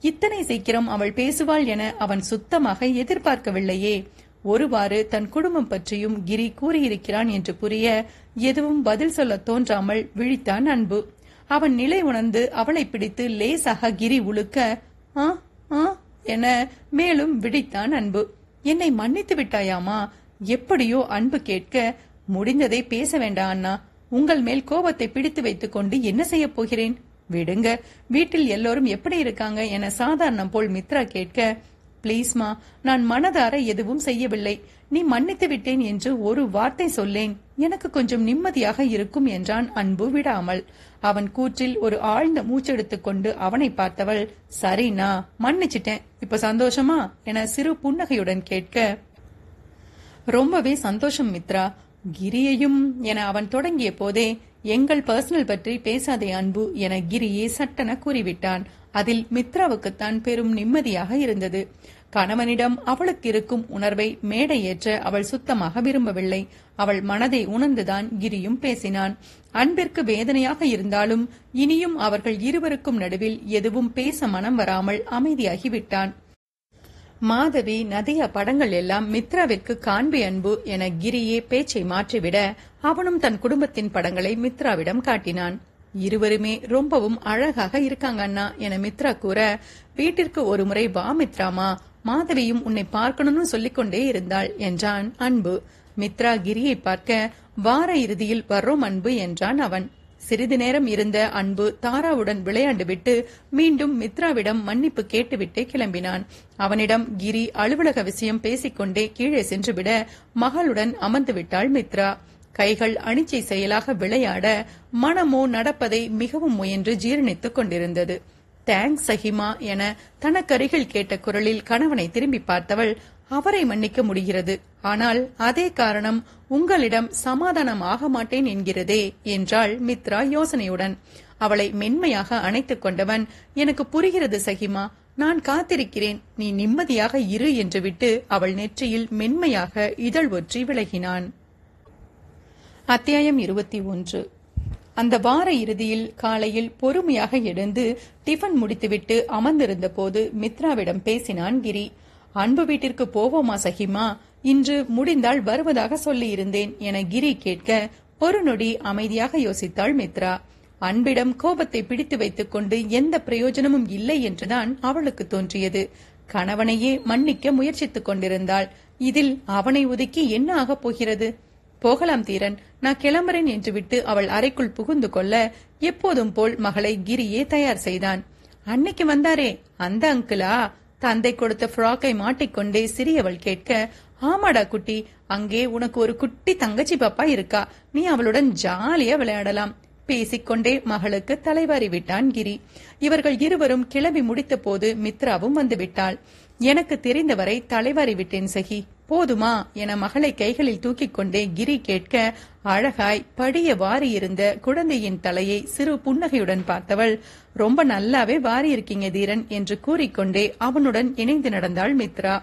இத்தனை சீக்கிரம் அவள் பேசுவாள் என அவன் சுத்தமாக எதிர்பார்க்கவில்லையே. ஒருவாறு தன் குடும்பம் பற்றியும் கிரி கூறியிருக்கிறான் என்று புரிய எதுவும் பதில் சொல்ல தோன்றாமல் விழித்தான் அன்பு. அவன் நிலை உணர்ந்து அவளை பிடித்து லேசாக கிரி உழுக்க ஆ ஆ என மேலும் விழித்தான் அன்பு. என்னை மன்னித்து விட்டாயாமா? எப்படியோ அன்பு கேட்க முடிந்ததை பேச வேண்டாம் அண்ணா. உங்கள் மேல் கோபத்தை பிடித்து வைத்துக் கொண்டு என்ன செய்ய போகிறேன்? விடுங்க. வீட்டில் எல்லோரும் எப்படி இருக்காங்க? என சாதாரணம் போல் மித்ரா கேட்க பிளீஸ்மா நான் மனதார எதுவும் செய்யவில்லை. நீ மன்னித்து விட்டேன் என்று ஒரு வார்த்தை சொல்லேன். எனக்கு கொஞ்சம் நிம்மதியாக இருக்கும் என்றான் அன்பு விடாமல். அவன் கூற்றில் ஒரு ஆழ்ந்த மூச்செடுத்துக் கொண்டு அவனை பார்த்தவள் சரிண்ணா மன்னிச்சிட்டேன். இப்ப சந்தோஷமா? என சிறு புன்னகையுடன் கேட்க ரொம்பவே சந்தோஷம் மித்ரா. கிரியையும் என அவன் தொடங்கிய போதே எங்கள் பர்சனல் பற்றி பேசாதே அன்பு என கிரியே சட்டென கூறிவிட்டான். அதில் மித்ராவுக்குத்தான் பெரும் நிம்மதியாக இருந்தது. கணவனிடம் அவளுக்கு இருக்கும் உணர்வை மேடை ஏற்ற அவள் சுத்தமாக விரும்பவில்லை. அவள் மனதை உணர்ந்துதான் கிரியும் பேசினான். அன்பிற்கு வேதனையாக இருந்தாலும் இனியும் அவர்கள் இருவருக்கும் நடுவில் எதுவும் பேச மனம் வராமல் அமைதியாகிவிட்டான். மாதவி நதிய படங்கள் எல்லாம் மித்ராவிற்கு காண்பி அன்பு என கிரியே பேச்சை மாற்றிவிட அவனும் தன் குடும்பத்தின் படங்களை மித்ராவிடம் காட்டினான். இருவருமே ரொம்பவும் அழகாக இருக்காங்க அண்ணா என மித்ரா கூற வீட்டிற்கு ஒரு முறை வா மித்ராமா மாதவியும் உன்னை பார்க்கணும்னு சொல்லிக்கொண்டே இருந்தாள் என்றான் அன்பு. மித்ரா கிரியை பார்க்க வார இறுதியில் வர்றோம் அன்பு என்றான் அவன். சிறிது நேரம் இருந்த அன்பு தாராவுடன் விளையாண்டுவிட்டு மீண்டும் மித்ராவிடம் மன்னிப்பு கேட்டுவிட்டே கிளம்பினான். அவனிடம் கிரி அலுவலக விஷயம் பேசிக்கொண்டே கீழே சென்றுவிட மகளுடன் அமர்ந்து விட்டாள் மித்ரா. கைகள் அணிச்சை செயலாக விளையாட மனமோ நடப்பதை மிகவும் முயன்று ஜீரணித்துக் கொண்டிருந்தது. தேங்க்ஸ் சஹிமா என தனக்கருகில் கேட்ட குரலில் கணவனை திரும்பி பார்த்தவள் அவரை மன்னிக்க முடிகிறது. ஆனால் அதே காரணம் உங்களிடம் சமாதானம் ஆக மாட்டேன் என்கிறதே என்றாள் மித்ரா யோசனையுடன். அவளை மென்மையாக அணைத்துக் கொண்டவன் எனக்கு புரிகிறது சஹிமா. நான் காத்திருக்கிறேன். நீ நிம்மதியாக இரு என்று விட்டு அவள் நெற்றியில் மென்மையாக இதழ் ஒற்றி விலகினான். அத்தியாயம் இருபத்தி ஒன்று. அந்த வார இறுதியில் காலையில் பொறுமையாக எழுந்து டிஃபன் முடித்துவிட்டு அமர்ந்திருந்த போது மித்ராவிடம் பேசினான் கிரி. அன்பு வீட்டிற்கு போவோமா சஹிமா இன்று முடிந்தால் வருவதாக சொல்லியிருந்தேன் என கிரி கேட்க ஒரு நொடி அமைதியாக யோசித்தாள் மித்ரா. அன்பிடம் கோபத்தை பிடித்து வைத்துக் கொண்டு எந்த பிரயோஜனமும் இல்லை என்றுதான் அவளுக்கு தோன்றியது. கணவனையே மன்னிக்க முயற்சித்துக் கொண்டிருந்தாள். இதில் அவனை ஒதுக்கி என்ன ஆகப் போகிறது? போகலாம் தீரன். நான் கிளம்புறேன் என்று விட்டு அவள் அறைக்குள் புகுந்து கொள்ள எப்போதும் போல் மகளை கிரியே தயார் செய்தான். அன்னைக்கு வந்தாரே அந்த அங்கிளா? தந்தை கொடுத்த ஃப்ராக்கை மாட்டிக்கொண்டே சிறியவள் கேட்க ஆமாடா குட்டி அங்கே உனக்கு ஒரு குட்டி தங்கச்சி பாப்பா இருக்கா? நீ அவளுடன் ஜாலியா விளையாடலாம். பேசிக்கொண்டே மகளுக்கு தலைவாரி விட்டான் கிரி. இவர்கள் இருவரும் கிளம்பி முடித்த போது மித்ராவும் வந்து விட்டாள் எனக்கு தெரிந்தவரை தலைவாரி விட்டேன் சகி. போதுமா என மகளை கைகளில் தூக்கிக் கொண்டே கிரி கேட்க அழகாய் படிய வாரி இருந்த குழந்தையின் தலையை சிறு புன்னகையுடன் பார்த்தவள் ரொம்ப நல்லாவே வாரி இருக்கீங்க தீரன் என்று கூறிக்கொண்டே அவனுடன் இணைந்து நடந்தாள் மித்ரா.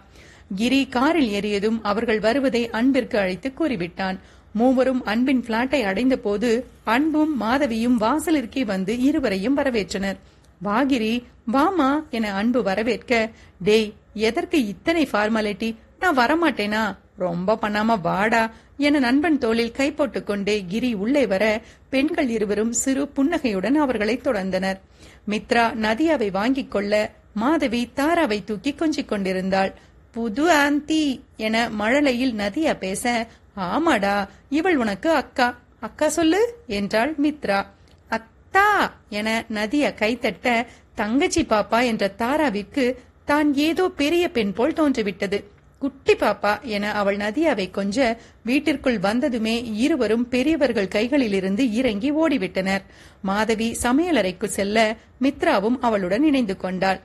கிரி காரில் ஏறியதும் அவர்கள் வருவதை அன்பிற்கு அழைத்து கூறிவிட்டான். மூவரும் அன்பின் பிளாட்டை அடைந்த போது அன்பும் மாதவியும் வாசலிற்கே வந்து இருவரையும் வரவேற்றனர். வாகிரி வாமா என அன்பு வரவேற்க டேய் எதற்கு இத்தனை ஃபார்மாலிட்டி நான் வரமாட்டேனா? ரொம்ப பண்ணாம வாடா. என நண்பன் தோளில் கை போட்டுக்கொண்டே கிரி உள்ளே வர பெண்கள் இருவரும் சிறு புன்னகையுடன் அவர்களை தொடர்ந்தனர். மித்ரா நதியாவை வாங்கிக் கொள்ள மாதவி தாராவை தூக்கி கொஞ்சிக் கொண்டிருந்தாள். புது ஆந்தி என மழலையில் நதியா பேச ஆமாடா இவள் உனக்கு அக்கா. அக்கா சொல்லு என்றாள் மித்ரா. அத்தா என நதியா கைத்தட்ட தங்கச்சி பாப்பா என்ற தாராவிற்கு தான் ஏதோ பெரிய பெண் போல் தோன்றிவிட்டது. குட்டி பாப்பா என அவள் நதியாவை கொஞ்ச வீட்டிற்குள் வந்ததுமே இருவரும் பெரியவர்கள் கைகளிலிருந்து இறங்கி ஓடிவிட்டனர். மாதவி சமையலறைக்கு செல்ல மித்ராவும் அவளுடன் இணைந்து கொண்டாள்.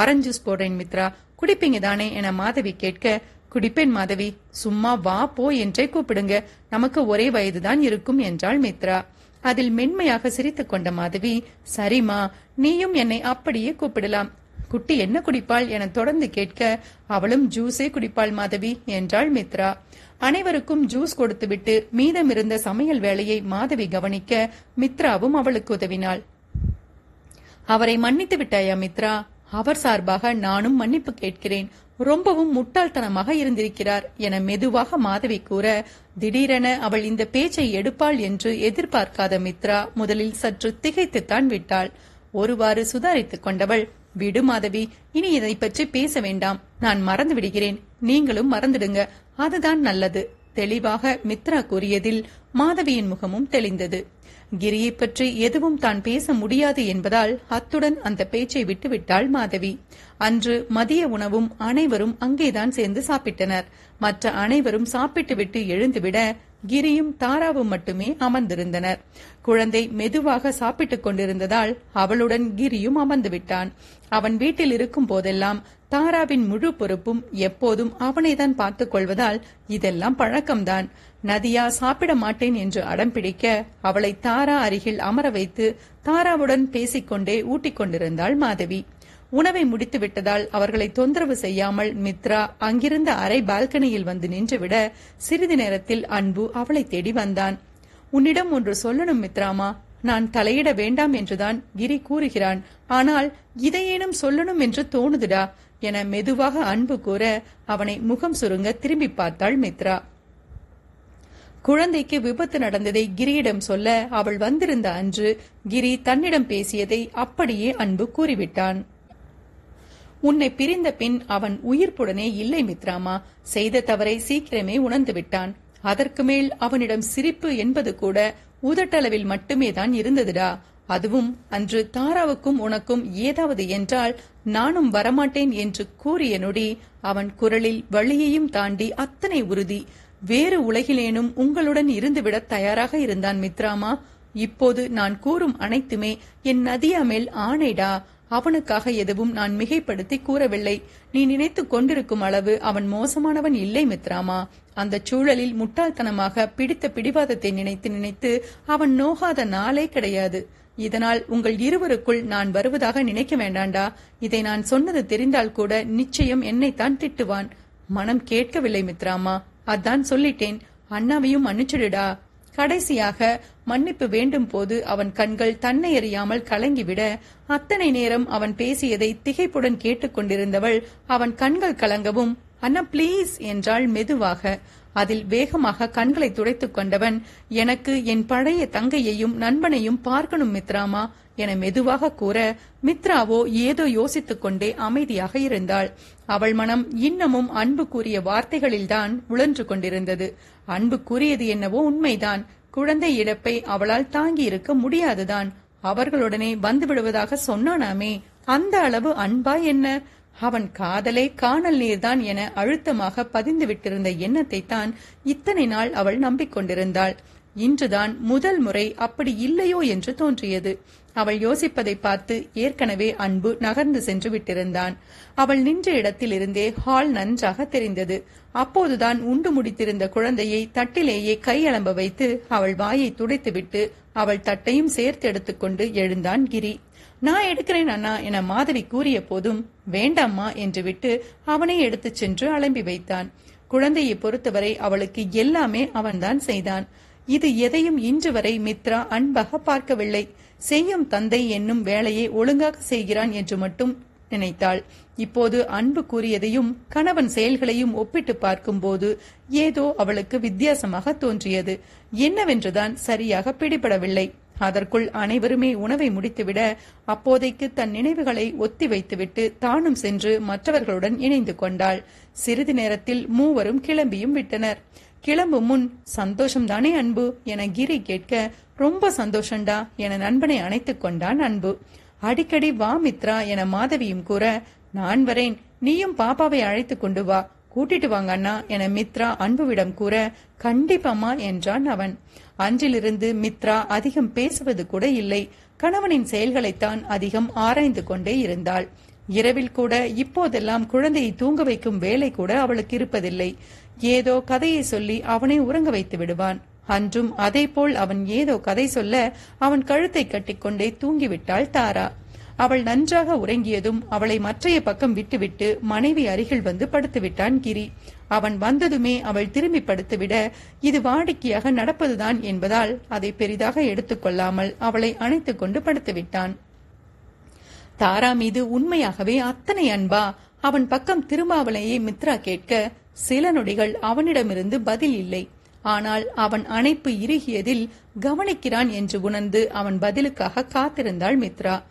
ஆரஞ்சு ஜூஸ் போடுறேன் மித்ரா குடிப்பீங்க தானே என மாதவி கேட்க குடிப்பேன் மாதவி சும்மா வா போ என்றே கூப்பிடுங்க நமக்கு ஒரே வயதுதான் இருக்கும் என்றாள் மித்ரா. அதில் மென்மையாக சிரித்துக் கொண்ட மாதவி சரிமா நீயும் என்னை அப்படியே கூப்பிடலாம். குட்டி என்ன குடிப்பாள் என தொடர்ந்து கேட்க அவளும் ஜூஸே குடிப்பாள் மாதவி என்றாள் மித்ரா. அனைவருக்கும் ஜூஸ் கொடுத்துவிட்டு மீதமிருந்த சமையல் வேலையை மாதவி கவனிக்க மித்ராவும் அவளுக்கு உதவினாள். அவரை மன்னித்து விட்டாயா மித்ரா? அவர் சார்பாக நானும் மன்னிப்பு கேட்கிறேன். ரொம்பவும் முட்டாள்தனமாக இருந்திருக்கிறார் என மெதுவாக மாதவி கூற திடீரென அவள் இந்த பேச்சை எடுப்பாள் என்று எதிர்பார்க்காத மித்ரா முதலில் சற்று திகைத்துத்தான் விட்டாள். ஒருவாறு சுதாரித்துக் கொண்டவள் விடு மாதவி இனி இதை பற்றி பேச வேண்டாம். நான் மறந்து விடுகிறேன். நீங்களும் மறந்துடுங்க. அதுதான் நல்லது. தெளிவாக மித்ரா கூறியதில் மாதவியின் முகமும் தெளிந்தது. கிரியை பற்றி எதுவும் தான் பேச முடியாது என்பதால் அத்துடன் அந்த பேச்சை விட்டுவிட்டாள் மாதவி. அன்று மதிய உணவும் அனைவரும் அங்கேதான் சேர்ந்து சாப்பிட்டனர். மற்ற அனைவரும் சாப்பிட்டுவிட்டு எழுந்துவிட கிரியும் தாராவும் மட்டுமே அமர்ந்திருந்தனர். குழந்தை மெதுவாக சாப்பிட்டுக் கொண்டிருந்ததால் அவளுடன் கிரியும் அமர்ந்து விட்டான் அவன் வீட்டில் இருக்கும் போதெல்லாம் தாராவின் முழு பொறுப்பும் எப்போதும் அவனைதான் பார்த்துக் கொள்வதால் இதெல்லாம் பழக்கம்தான். நதியா சாப்பிட மாட்டேன் என்று அடம் பிடிக்க அவளை தாரா அருகில் அமர வைத்து தாராவுடன் பேசிக்கொண்டே ஊட்டிக் கொண்டிருந்தாள் மாதவி. உணவை முடித்து விட்டதால் அவர்களை தொந்தரவு செய்யாமல் மித்ரா அங்கிருந்த அரை பால்கனியில் வந்து நின்றுவிட சிறிது நேரத்தில் அன்பு அவளை தேடி வந்தான். உன்னிடம் ஒன்று சொல்லணும் மித்ராமா நான் தலையிட வேண்டாம் என்றுதான் கிரி கூறுகிறான். ஆனால் இதையேனும் சொல்லணும் என்று தோணுதுடா என மெதுவாக அன்பு கூற அவனை முகம் சுருங்க திரும்பி பார்த்தாள் மித்ரா. குழந்தைக்கு விபத்து நடந்ததை கிரியிடம் சொல்ல அவள் வந்திருந்த அன்று கிரி தன்னிடம் பேசியதை அப்படியே அன்பு கூறிவிட்டான். உன்னை பிரிந்த பின் அவன் உயிர்ப்புடனே இல்லை மித்ராமா. செய்த தவறை சீக்கிரமே உணர்ந்து விட்டான் அதற்கு மேல் அவனிடம் சிரிப்பு என்பது கூட உதட்டளவில் மட்டுமே தான் இருந்ததுடா. அதுவும் அன்று தாராவுக்கும் உனக்கும் ஏதாவது என்றால் நானும் வரமாட்டேன் என்று கூறிய நொடி அவன் குரலில் வழியையும் தாண்டி அத்தனை உறுதி. வேறு உலகிலேனும் உங்களுடன் இருந்துவிட தயாராக இருந்தான் மித்ராமா. இப்போது நான் கூறும் அனைத்துமே என் நதியா மேல் ஆணைடா. அவனுக்காக எதுவும் நான் மிகைப்படுத்தி கூறவில்லை. நீ நினைத்துக் கொண்டிருக்கும் அளவு அவன் மோசமானவன் இல்லை மித்ராமா. அந்த சூழலில் முட்டாள்தனமாக பிடித்த பிடிவாதத்தை நினைத்து நினைத்து அவன் நோகாத நாளே கிடையாது. இதனால் உங்கள் இருவருக்குள் நான் வருவதாக நினைக்க வேண்டாண்டா? இதை நான் சொன்னது தெரிந்தால் கூட நிச்சயம் என்னைத்தான் திட்டுவான். மனம் கேட்கவில்லை மித்ராமா. அதான் சொல்லிட்டேன். அண்ணாவையும் மன்னிச்சிடுடா. கடைசியாக மன்னிப்பு வேண்டும் போது அவன் கண்கள் தன்னை அறியாமல் கலங்கிவிட அத்தனை நேரம் அவன் பேசியதை திகைப்புடன் கேட்டுக்கொண்டிருந்தவள் அவன் கண்கள் கலங்கவும் அண்ணா ப்ளீஸ் என்றாள் மெதுவாக. அதில் வேகமாக கண்களை துடைத்துக் கொண்டவன் எனக்கு என் பழைய தங்கையையும் நண்பனையும் பார்க்கணும் மித்ராமா என மெதுவாக கூற மித்ராவோ ஏதோ யோசித்துக் கொண்டே அமைதியாக இருந்தாள். அவள் மனம் இன்னமும் அன்பு கூறிய வார்த்தைகளில்தான் உழன்று கொண்டிருந்தது. அன்பு கூறியது என்னவோ உண்மைதான். குழந்தை இழப்பை அவளால் தாங்கி இருக்க முடியாதுதான். அவர்களுடனே வந்து விடுவதாக சொன்னானாமே. அந்த அளவு அன்பா என்ன? அவன் காதலே காணல் நீர்தான் என அழுத்தமாக பதிந்து விட்டிருந்த எண்ணத்தை தான் இத்தனை நாள் அவள் நம்பிக்கொண்டிருந்தாள். இன்றுதான் முதல் முறை அப்படி இல்லையோ என்று தோன்றியது. அவள் யோசிப்பதை பார்த்து ஏற்கனவே அன்பு நகர்ந்து சென்று விட்டிருந்தான். அவள் நின்ற இடத்திலிருந்தே ஹால் நன்றாக தெரிந்தது. அப்போதுதான் உண்டு முடித்திருந்த குழந்தையை தட்டிலேயே கையளம்ப வைத்து அவள் வாயை துடைத்துவிட்டு அவள் தட்டையும் சேர்த்து எடுத்துக்கொண்டு எழுந்தான் கிரி. நான் எடுக்கிறேன் அண்ணா என மாதவி கூறிய போதும் வேண்டாம்மா என்று விட்டு அவனை எடுத்துச் சென்று அலம்பி வைத்தான். குழந்தையை பொறுத்தவரை அவளுக்கு எல்லாமே அவன்தான் செய்தான். இது எதையும் இன்று வரை மித்ரா அன்பாக பார்க்கவில்லை. செய்யும் தந்தை என்னும் வேலையை ஒழுங்காக செய்கிறான் என்று மட்டும் நினைத்தாள். இப்போது அன்பு கூறியதையும் கணவன் செயல்களையும் ஒப்பிட்டு பார்க்கும்போது ஏதோ அவளுக்கு வித்தியாசமாக தோன்றியது. என்னவென்றுதான் சரியாக பிடிபடவில்லை. அதற்குள் அனைவருமே உணவை முடித்துவிட அப்போதைக்கு தன் நினைவுகளை ஒத்தி வைத்துவிட்டு தானும் சென்று மற்றவர்களுடன் இணைந்து கொண்டாள். சிறிது நேரத்தில் மூவரும் கிளம்பியும் விட்டனர். கிளம்பும் முன் சந்தோஷம்தானே அன்பு? என கிரி கேட்க ரொம்ப சந்தோஷம்டா என நண்பனை அணைத்துக் கொண்டான் அன்பு. அடிக்கடி வா மித்ரா என மாதவியும் கூற நான் வரேன். நீயும் பாப்பாவை அழைத்து கொண்டு வா. கூட்டிட்டு வாங்க அண்ணா என மித்ரா அன்புவிடம் கூற கண்டிப்பாமா என்றான் அவன். அன்றிலிருந்து மித்ரா அதிகம் பேசுவது கூட இல்லை. கணவனின் செயல்களைத்தான் அதிகம் ஆராய்ந்து கொண்டே இருந்தாள். இரவில் கூட இப்போதெல்லாம் குழந்தையை தூங்க வைக்கும் வேலை கூட அவளுக்கு இருப்பதில்லை. ஏதோ கதையை சொல்லி அவனை உறங்க வைத்து விடுவான். அன்றும் அதேபோல் அவன் ஏதோ கதை சொல்ல அவன் கழுத்தை கட்டிக்கொண்டே தூங்கிவிட்டாள் தாரா. அவள் நன்றாக உறங்கியதும் அவளை மற்றைய பக்கம் விட்டுவிட்டு மனைவி அருகில் வந்து படுத்துவிட்டான் கிரி. அவன் வந்ததுமே அவள் திரும்பி படுத்துவிட இது வாடிக்கையாக நடப்பதுதான் என்பதால் அதை பெரிதாக எடுத்துக்கொள்ளாமல் அவளை அணைத்துக் கொண்டு படுத்துவிட்டான். தாரா மீது உண்மையாகவே அத்தனை அன்பா அவன் பக்கம் திரும்பாவளையே மித்ரா கேட்க சில நொடிகள் அவனிடமிருந்து பதில் இல்லை. ஆனால் அவன் அணைப்பு இறுகியதில் கவனிக்கிறான் என்று உணர்ந்து அவன் பதிலுக்காக காத்திருந்தாள் மித்ரா.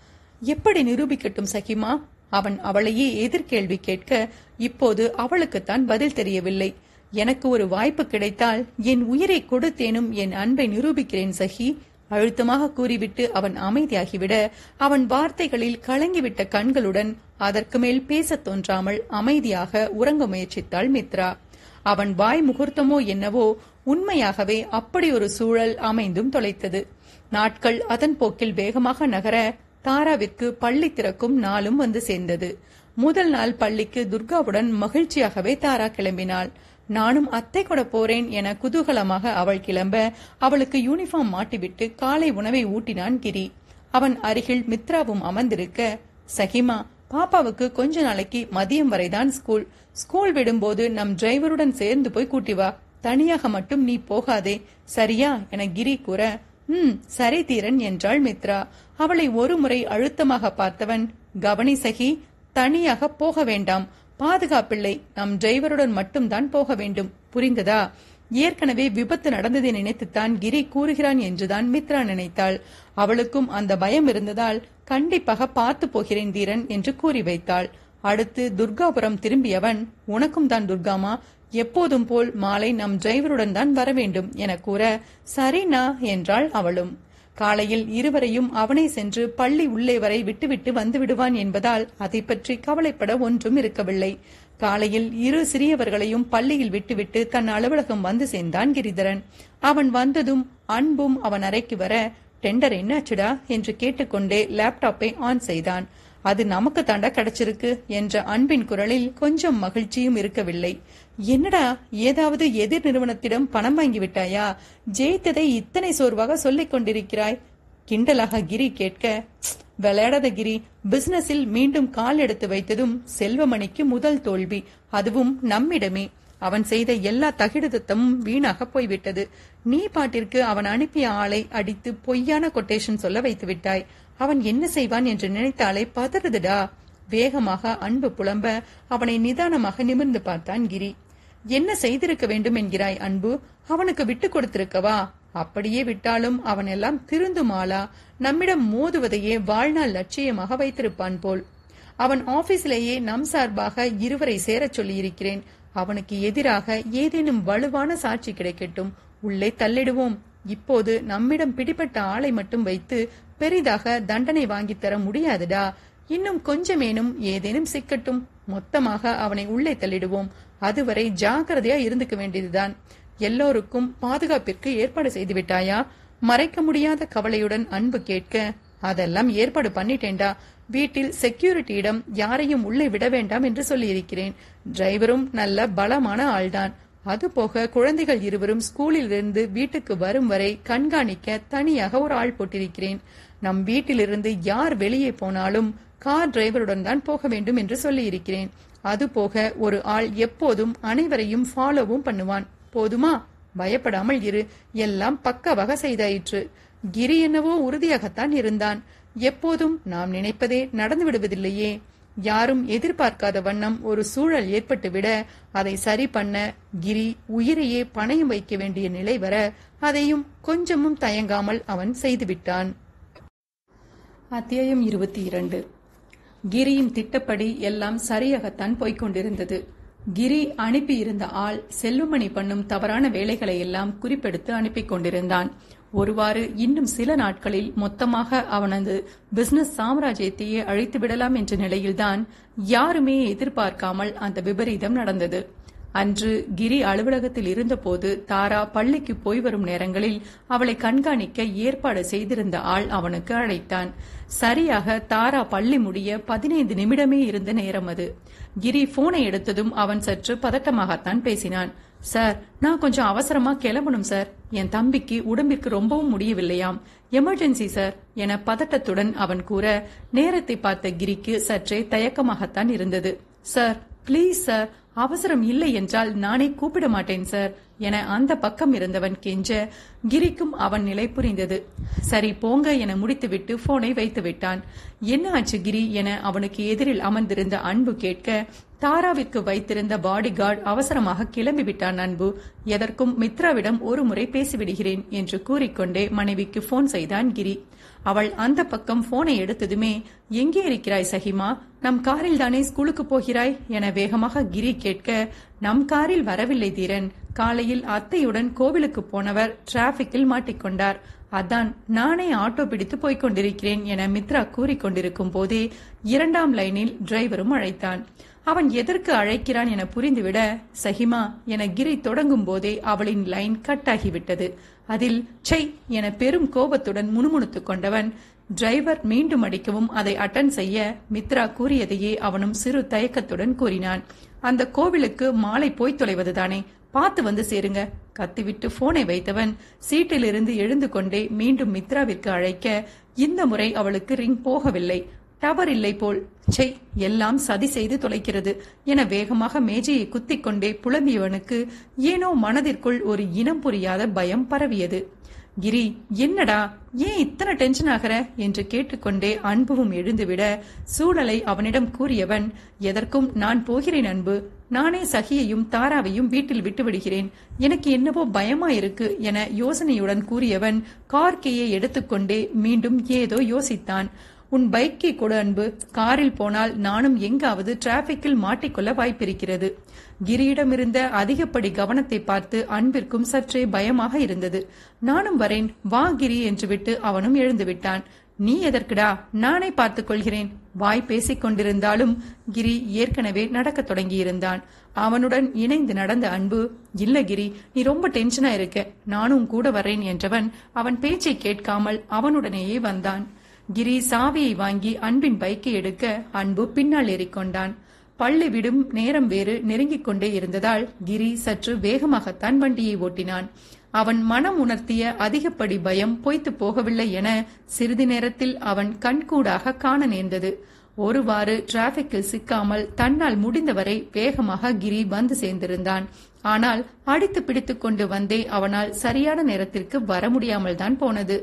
எப்படி நிரூபிக்கட்டும் சகிமா? அவன் அவளையே எதிர்கேள்வி கேட்க இப்போது அவளுக்குத்தான் பதில் தெரியவில்லை. எனக்கு ஒரு வாய்ப்பு கிடைத்தால் என் உயிரை கொடுத்தேனும் என் அன்பை நிரூபிக்கிறேன் சகி. அழுத்தமாக கூறிவிட்டு அவன் அமைதியாகிவிட அவன் வார்த்தைகளில் கலங்கிவிட்ட கண்களுடன் அதற்கு மேல் பேசத் தோன்றாமல் அமைதியாக உறங்க முயற்சித்தாள் மித்ரா. அவன் வாய் முகூர்த்தமோ என்னவோ உண்மையாகவே அப்படி ஒரு சூழல் அமைந்தும் தொலைத்தது. நாட்கள் அதன் போக்கில் வேகமாக நகர தாராவிற்கு பள்ளி திறக்கும் நாளும் வந்து சேர்ந்தது. முதல் நாள் பள்ளிக்கு துர்காவுடன் மகிழ்ச்சியாகவே தாரா கிளம்பினாள். நானும் அத்தை கூட போறேன் என குதூகலமாக அவள் கிளம்ப அவளுக்கு யூனிஃபார்ம் மாட்டிவிட்டு காலை உணவை ஊட்டினான் கிரி. அவன் அருகில் மித்ராவும் அமர்ந்திருக்க சகிமா பாப்பாவுக்கு கொஞ்ச நாளைக்கு மதியம் வரைதான் ஸ்கூல். ஸ்கூல் விடும்போது நம் டிரைவருடன் சேர்ந்து போய் கூட்டி வா. தனியாக மட்டும் நீ போகாதே. சரியா? என கிரி கூற ம் சரி தீரன் என்றாள் மித்ரா. அவளை ஒரு முறை அழுத்தமாக பார்த்தவன் கவனி சகி தனியாக போக வேண்டாம். பாதுகாப்பில்லை நம் டிரைவருடன் மட்டும்தான் போக வேண்டும். புரிந்ததா? ஏற்கனவே விபத்து நடந்ததை நினைத்துத்தான் கிரி கூறுகிறான் என்றுதான் மித்ரா நினைத்தாள். அவளுக்கும் அந்த பயம் இருந்ததால் கண்டிப்பாக பார்த்து போகிறேன் தீரன் என்று கூறி வைத்தாள். அடுத்து துர்காபுரம் திரும்பியவன் உனக்கும் தான் துர்காமா? எப்போதும் போல் மாலை நம் டிரைவருடன் தான் வர வேண்டும் என கூற சரினா என்றாள் அவளும். காலையில் இருவரையும் அவனை சென்று பள்ளி உள்ளே வரை விட்டுவிட்டு வந்து விடுவான் என்பதால் அதை பற்றி கவலைப்பட ஒன்றும் இருக்கவில்லை. காலையில் இரு சிறியவர்களையும் பள்ளியில் விட்டுவிட்டு தன் அலுவலகம் வந்து சேர்ந்தான் கிரிதரன். அவன் வந்ததும் அன்பும் அவன் அறைக்கு வர டெண்டர் என்னாச்சுடா? என்று கேட்டுக்கொண்டே லேப்டாப்பை ஆன் செய்தான். அது நமக்கு தாண்டா கிடைச்சிருக்கு என்ற அன்பின் குரலில் கொஞ்சம் மகிழ்ச்சியும் இருக்கவில்லை. என்னடா ஏதாவது எதிர் நிறுவனத்திடம் பணம் வாங்கி விட்டாயா? ஜெயித்ததை இத்தனை சோர்வாக சொல்லிக் கொண்டிருக்கிறாய்? கிண்டலாக கிரி கேட்க விளையாடாத கிரி பிசினஸில் மீண்டும் கால் எடுத்து வைத்ததும் செல்வமணிக்கு முதல் தோல்வி. அதுவும் நம்மிடமே. அவன் செய்த எல்லா தகிடுதத்தமும் வீணாக போய்விட்டது. நீ பாட்டிற்கு அவன் அனுப்பிய ஆளை அடித்து பொய்யான கொட்டேஷன் சொல்ல வைத்து விட்டாய். அவன் என்ன செய்வான் என்று நினைத்தாலே பதறுதுடா. வேகமாக அன்பு புலம்ப அவனை நிதானமாக நிமிர்ந்து பார்த்தான் கிரி. என்ன செய்திருக்க வேண்டும் என்கிறாய் அன்பு? அவனுக்கு விட்டு கொடுத்திருக்கவா? அப்படியே விட்டாலும் அவன் எல்லாம் திருந்துமாளா? நம்மிடம் மோதுவதையே வாழ்நாள் லட்சியமாக வைத்திருப்பான் போல். அவன் ஆபீஸிலேயே நம் சார்பாக இருவரை சேரச் சொல்லியிருக்கிறேன். அவனுக்கு எதிராக ஏதேனும் வலுவான சாட்சி கிடைக்கட்டும். உள்ளே தள்ளிடுவோம். இப்போது நம்மிடம் பிடிபட்ட ஆளை மட்டும் வைத்து பெரிதாக தண்டனை வாங்கித் தர முடியாதுடா. இன்னும் கொஞ்சமேனும் ஏதேனும் சிக்கட்டும். மொத்தமாக அவனை உள்ளே தள்ளிடுவோம். அதுவரை ஜாக்கிரதையா இருந்துக்க வேண்டியதுதான். எல்லோருக்கும் பாதுகாப்பிற்கு ஏற்பாடு செய்து விட்டாயா மறைக்க முடியாத கவலையுடன் அன்பு கேட்க அதெல்லாம் ஏற்பாடு பண்ணிட்டேன்டா. வீட்டில் செக்யூரிட்டியிடம் யாரையும் உள்ளே விட வேண்டாம் என்று சொல்லியிருக்கிறேன். டிரைவரும் நல்ல பலமான ஆள்தான். அதுபோக குழந்தைகள் இருவரும் ஸ்கூலில் இருந்து வீட்டுக்கு வரும் வரை கண்காணிக்க தனியாக ஒரு ஆள் போட்டிருக்கிறேன். நம் வீட்டிலிருந்து யார் வெளியே போனாலும் கார் டிரைவருடன் தான் போக வேண்டும் என்று சொல்லியிருக்கிறேன். அதுபோக ஒரு ஆள் எப்போதும் அனைவரையும் ஃபாலோவும் பண்ணுவான். போதுமா? பயப்படாமல் இரு. எல்லாம் பக்கவாக செய்தாயிற்று. கிரி என்னவோ உறுதியாகத்தான் இருந்தான். எப்போதும் நாம் நினைப்பதே நடந்து விடுவதில்லையே. யாரும் எதிர்பார்க்காத வண்ணம் ஒரு சூழல் ஏற்பட்டுவிட அதை சரி பண்ண கிரி உயிரையே பணையம் வைக்க வேண்டிய நிலை வர அதையும் கொஞ்சமும் தயங்காமல் அவன் செய்துவிட்டான். அத்தியாயம் இருபத்தி இரண்டு. கிரியின் திட்டப்படி எல்லாம் சரியாகத்தான் போய்க் கொண்டிருந்தது கிரி அனுப்பியிருந்த ஆள் செல்லுமணி பண்ணும் தவறான வேலைகளை எல்லாம் குறிப்பெடுத்து அனுப்பிக் கொண்டிருந்தான். ஒருவாறு இன்னும் சில நாட்களில் மொத்தமாக அவனது பிசினஸ் சாம்ராஜ்யத்தையே அழைத்து விடலாம் என்ற நிலையில்தான் யாருமே எதிர்பார்க்காமல் அந்த விபரீதம் நடந்தது. அன்று கிரி அலுவலகத்தில் இருந்தபோது தாரா பள்ளிக்கு போய் வரும் நேரங்களில் அவளை கண்காணிக்க ஏற்பாடு செய்திருந்த ஆள் அவனுக்கு அழைத்தான். சரியாக தாரா பள்ளி முடிய பதினைந்து நிமிடமே இருந்த நேரம் அது. கிரி போனை எடுத்ததும் அவன் சற்று பதட்டமாகத்தான் பேசினான். சார் நான் கொஞ்சம் அவசரமா கிளம்பணும் சார். என் தம்பிக்கு உடம்பிற்கு ரொம்பவும் முடியவில்லையாம். எமர்ஜென்சி சார் என பதட்டத்துடன் அவன் கூற நேரத்தை பார்த்த கிரிக்கு சற்றே தயக்கமாகத்தான் இருந்தது. Sir please sir. அவசரம் இல்லை என்றால் நானே கூப்பிட மாட்டேன் சார் என அந்த பக்கம் இருந்தவன் கெஞ்ச கிரிக்கும் அவன் நிலை புரிந்தது. சரி போங்க என முடித்துவிட்டு போனை வைத்து விட்டான். என்ன ஆச்சு கிரி என அவனுக்கு எதிரில் அமர்ந்திருந்த அன்பு கேட்க தாராவிற்கு வைத்திருந்த பாடி கார்டு அவசரமாக கிளம்பி விட்டான் அன்பு. எதற்கும் மித்ராவிடம் ஒரு முறை பேசிவிடுகிறேன் என்று கூறிக்கொண்டே மனைவிக்கு போன் செய்தான் கிரி. அவள் அந்த பக்கம் போனை எடுத்ததுமே எங்கே இருக்கிறாய் சஹிமா நம் காரில் தானே ஸ்கூலுக்கு போகிறாய்? என வேகமாக கிரி கேட்க நம் காரில் வரவில்லை தீரன். காலையில் அத்தையுடன் கோவிலுக்கு போனவர் டிராபிக்கில் மாட்டிக்கொண்டார். அதான் நானே ஆட்டோ பிடித்து போய்க் கொண்டிருக்கிறேன் என மித்ரா கூறிக்கொண்டிருக்கும் போதே இரண்டாம் லைனில் டிரைவரும் அழைத்தான். அவன் எதற்கு அழைக்கிறான் என புரிந்துவிட சஹிமா என கிரி தொடங்கும் போதே அவளின் லைன் கட் ஆகிவிட்டது. அதில் சை என பெரும் கோபத்துடன் முணுமுணுத்துக் கொண்டவன் டிரைவர் மீண்டும் அடிக்கவும் அதை அட்டன் செய்ய மித்ரா கூறியதையே அவனும் சிறு தயக்கத்துடன் கூறினான். அந்த கோவிலுக்கு மாலை போய் தொலைவதுதானே? பார்த்து வந்து சேருங்க. கத்திவிட்டு போனை வைத்தவன் சீட்டிலிருந்து எழுந்து கொண்டே மீண்டும் மித்ராவிற்கு அழைக்க இந்த முறை அவளுக்கு ரிங் போகவில்லை. டவர் இல்லை போல். செய் எல்லாம் சதி செய்து தொலைக்கிறது. என வேகமாக மேஜையை குத்திக்கொண்டே புலம்பியவனுக்கு ஏனோ மனதிற்குள் ஒரு இனம் புரியாத பயம் பரவியது. கிரி என்னடா ஏன் இத்தனை டென்ஷன் ஆகிற? என்று கேட்டுக்கொண்டே அன்புவும் எழுந்துவிட சூழலை அவனிடம் கூறியவன் எதற்கும் நான் போகிறேன் அன்பு. நானே சகியையும் தாராவையும் வீட்டில் விட்டுவிடுகிறேன். எனக்கு என்னவோ பயமா இருக்கு என யோசனையுடன் கூறியவன் கார்கேயை எடுத்துக்கொண்டே மீண்டும் ஏதோ யோசித்தான். உன் பைக்கை கூட அன்பு. காரில் போனால் நானும் எங்காவது டிராபிக்கில் மாட்டிக்கொள்ள வாய்ப்பிருக்கிறது. கிரியிடமிருந்த அதிகப்படி கவனத்தை பார்த்து அன்பிற்கும் சற்றே பயமாக இருந்தது. நானும் வரேன் வா கிரி என்று விட்டு அவனும் எழுந்துவிட்டான் நீ எதற்குடா? நானே பார்த்துக் கொள்கிறேன். வாய் பேசிக் கொண்டிருந்தாலும் கிரி ஏற்கனவே நடக்கத் தொடங்கியிருந்தான். அவனுடன் இணைந்து நடந்த அன்பு இல்ல கிரி நீ ரொம்ப டென்ஷனா இருக்க. நானும் கூட வரேன் என்றவன் அவன் பேச்சை கேட்காமல் அவனுடனேயே வந்தான். கிரி சாவியை வாங்கி அன்பின் பைக்கை எடுக்க அன்பு பின்னால் ஏறிக்கொண்டான். பள்ளி விடும் நேரம் வேறு நெருங்கிக் கொண்டே இருந்ததால் கிரி சற்று வேகமாகத்தான் வண்டியை ஓட்டினான். அவன் மனம் உணர்த்திய அதிகப்படி பயம் பொய்த்து போகவில்லை என சிறிது நேரத்தில் அவன் கண்கூடாக காண நேர்ந்தது. ஒருவாறு டிராபிக்கில் சிக்காமல் தன்னால் முடிந்தவரை வேகமாக கிரி வந்து சேர்ந்திருந்தான். ஆனால் அடித்து பிடித்துக் கொண்டு வந்தே அவனால் சரியான நேரத்திற்கு வர முடியாமல் தான் போனது.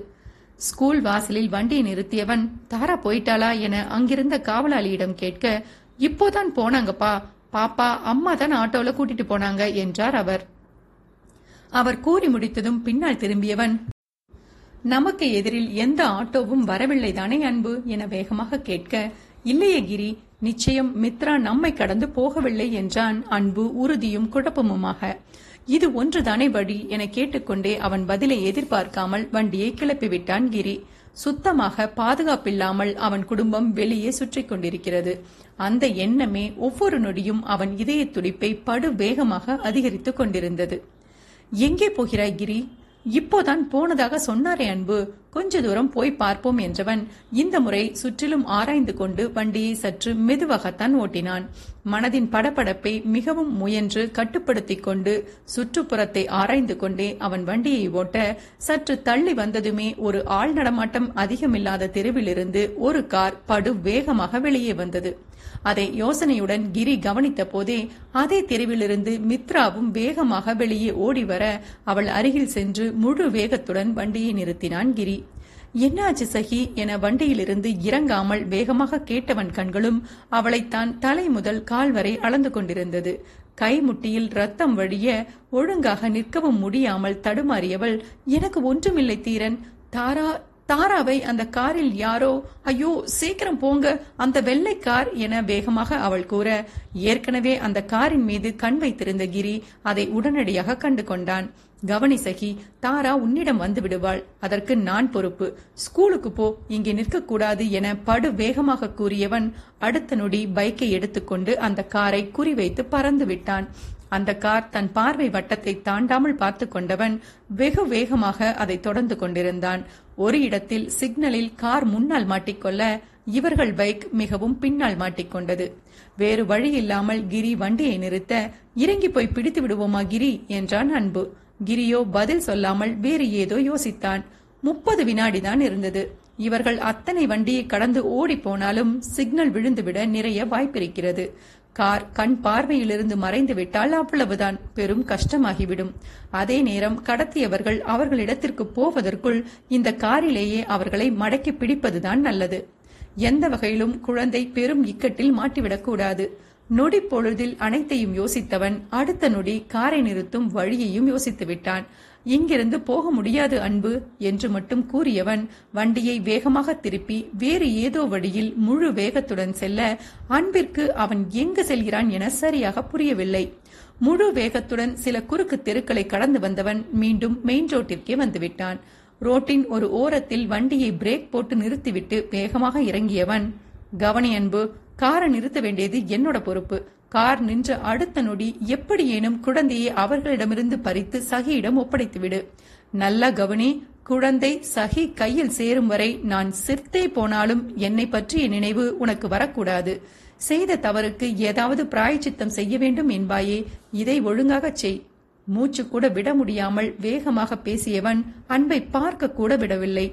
ஸ்கூல் வாசலில் வண்டியை நிறுத்தியவன் தாரா போயிட்டாளா? என அங்கிருந்த காவலாளியிடம் கேட்க இப்போதான் போனாங்கப்பா. பாப்பா அம்மா தான் ஆட்டோல கூட்டிட்டு போனாங்க என்றார் அவர். அவர் கூறி முடித்ததும் பின்னால் திரும்பியவன் நமக்கு எதிரில் எந்த ஆட்டோவும் வரவில்லை தானே அன்பு? என வேகமாக கேட்க இல்லையே கிரி நிச்சயம் மித்ரா நம்மை கடந்து போகவில்லை என்றான் அன்பு உறுதியும் குழப்பமுமாக. இது ஒன்றுதானே வழி? என கேட்டுக்கொண்டே அவன் பதிலை எதிர்பார்க்காமல் வண்டியை கிளப்பிவிட்டான் கிரி. சுத்தமாக பாதுகாப்பில்லாமல் அவன் குடும்பம் வெளியே சுற்றிக் கொண்டிருக்கிறது. அந்த எண்ணமே ஒவ்வொரு நொடியும் அவன் இதய துடிப்பை படு வேகமாக அதிகரித்துக் கொண்டிருந்தது. எங்கே போகிறாய் கிரி? இப்போதான் போனதாக சொன்னாரே அன்பு. கொஞ்ச தூரம் போய் பார்ப்போம் என்றவன் இந்த முறை சுற்றிலும் ஆராய்ந்து கொண்டு வண்டியை சற்று மெதுவாகத்தான் ஓட்டினான். மனதின் படபடப்பை மிகவும் முயன்று கட்டுப்படுத்திக் கொண்டு சுற்றுப்புறத்தை ஆராய்ந்து கொண்டே அவன் வண்டியை ஓட்ட சற்று தள்ளி வந்ததுமே ஒரு ஆள் நடமாட்டம் அதிகமில்லாத தெருவிலிருந்து ஒரு கார் படு வேகமாக வெளியே வந்தது. அதை யோசனையுடன் கிரி கவனித்த போதே அதே தெருவிலிருந்து மித்ராவும் வேகமாக வெளியே ஓடி வர அவள் அருகில் சென்று முழு வேகத்துடன் வண்டியை நிறுத்தினான் கிரி. என்னாச்சு சகி? என வண்டியிலிருந்து இறங்காமல் வேகமாக கேட்டவன் கண்களும் அவளைத்தான் தலை முதல் கால் வரை அளந்து கொண்டிருந்தது. கைமுட்டியில் ரத்தம் வழிய ஒழுங்காக நிற்கவும் முடியாமல் தடுமாறியவள் எனக்கு ஒன்றுமில்லை தீரன். தாரா தாராவை அந்த காரில் யாரோ ஐயோ சீக்கிரம் போங்க அந்த வெள்ளை கார் என வேகமாக அவள் கூற ஏற்கனவே அந்த காரின் மீது கண் வைத்திருந்த கிரி அதை உடனடியாக கண்டு கொண்டான். கவனி சகி தாரா உன்னிடம் வந்து விடுவாள். அதற்கு நான் பொறுப்பு. ஸ்கூலுக்கு போ இங்கே நிற்கக்கூடாது என படு வேகமாக கூறியவன் அடுத்த நொடி பைக்கை எடுத்துக்கொண்டு அந்த காரை குறிவைத்து பறந்து விட்டான். அந்த கார் தன் பார்வை வட்டத்தை தாண்டாமல் பார்த்து கொண்டவன் வெகு வேகமாக அதை தொடர்ந்து கொண்டிருந்தான். ஒரு இடத்தில் சிக்னலில் கார் முன்னால் மாட்டிக்கொள்ள இவர்கள் பைக் மிகவும் பின்னால் மாட்டிக்கொண்டது. வேறு வழி இல்லாமல் கிரி வண்டியை நிறுத்த இறங்கி போய் பிடித்து விடுவோமா கிரி? என்றான் அன்பு. கிரியோ பதில் சொல்லாமல் வேறு ஏதோ யோசித்தான். முப்பது வினாடிதான் இருந்தது. இவர்கள் அத்தனை வண்டியை கடந்து ஓடி போனாலும் சிக்னல் விழுந்துவிட நிறைய வாய்ப்பிருக்கிறது. கார் கண் பார்வையிலிருந்து மறைந்து விட்டால் அவ்வளவுதான். பெரும் கஷ்டமாகிவிடும். அதே நேரம் கடத்தியவர்கள் அவர்களிடத்திற்கு போவதற்குள் இந்த காரிலேயே அவர்களை மடக்கி பிடிப்பதுதான் நல்லது. எந்த வகையிலும் குழந்தை பெரும் இக்கட்டில் மாட்டிவிடக்கூடாது. நொடி பொழுதில் அனைத்தையும் யோசித்தவன் அடுத்த நொடி காரை நிறுத்தும் வழியையும் யோசித்து விட்டான் இங்கிருந்து போக முடியாது அன்பு என்று மட்டும் கூறியவன் வண்டியை வேகமாக திருப்பி வேறு ஏதோ வழியில் முழு வேகத்துடன் செல்ல அன்பிற்கு அவன் எங்கு செல்கிறான் என சரியாக புரியவில்லை. முழு வேகத்துடன் சில குறுக்கு தெருக்களை கடந்து வந்தவன் மீண்டும் மெயின் ரோட்டிற்கே வந்துவிட்டான். ரோட்டின் ஒரு ஓரத்தில் வண்டியை பிரேக் போட்டு நிறுத்திவிட்டு வேகமாக இறங்கியவன் கவனி அன்பு காரை நிறுத்த வேண்டியது என்னோட பொறுப்பு. கார் நின்ற அடுத்த நொடி எப்படியேனும் குழந்தையை அவர்களிடமிருந்து பறித்து சகியிடம் ஒப்படைத்துவிடு. நல்ல கவனி குழந்தை சகி கையில் சேரும் வரை நான் சிர்த்தே போனாலும் என்னை பற்றிய நினைவு உனக்கு வரக்கூடாது. செய்த தவறுக்கு ஏதாவது பிராயச்சித்தம் செய்ய வேண்டும் என்பாயே இதை ஒழுங்காகச் செய். மூச்சு கூட விட முடியாமல் வேகமாக பேசியவன் அன்பை பார்க்க கூட விடவில்லை.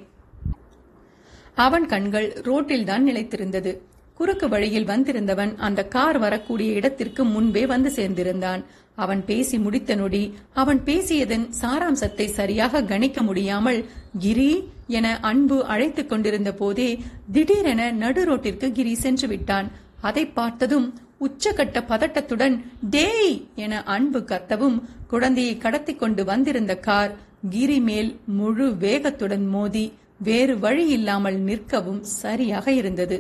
அவன் கண்கள் ரோட்டில்தான் நிலைத்திருந்தது. குறுக்கு வழியில் வந்திருந்தவன் அந்த கார் வரக்கூடிய இடத்திற்கு முன்பே வந்து சேர்ந்திருந்தான். அவன் பேசி முடித்த நொடி அவன் பேசியதன் சாராம்சத்தை சரியாக கணிக்க முடியாமல் கிரி என அன்பு அழைத்துக் கொண்டிருந்த போதே திடீரென நடு ரோட்டிற்கு கிரி சென்று விட்டான். அதை பார்த்ததும் உச்சகட்ட பதட்டத்துடன் டேய் என அன்பு கத்தவும் குழந்தையை கடத்தி கொண்டு வந்திருந்த கார் கிரி மேல் முழு வேகத்துடன் மோதி வேறு வழி இல்லாமல் நிற்கவும் சரியாக இருந்தது.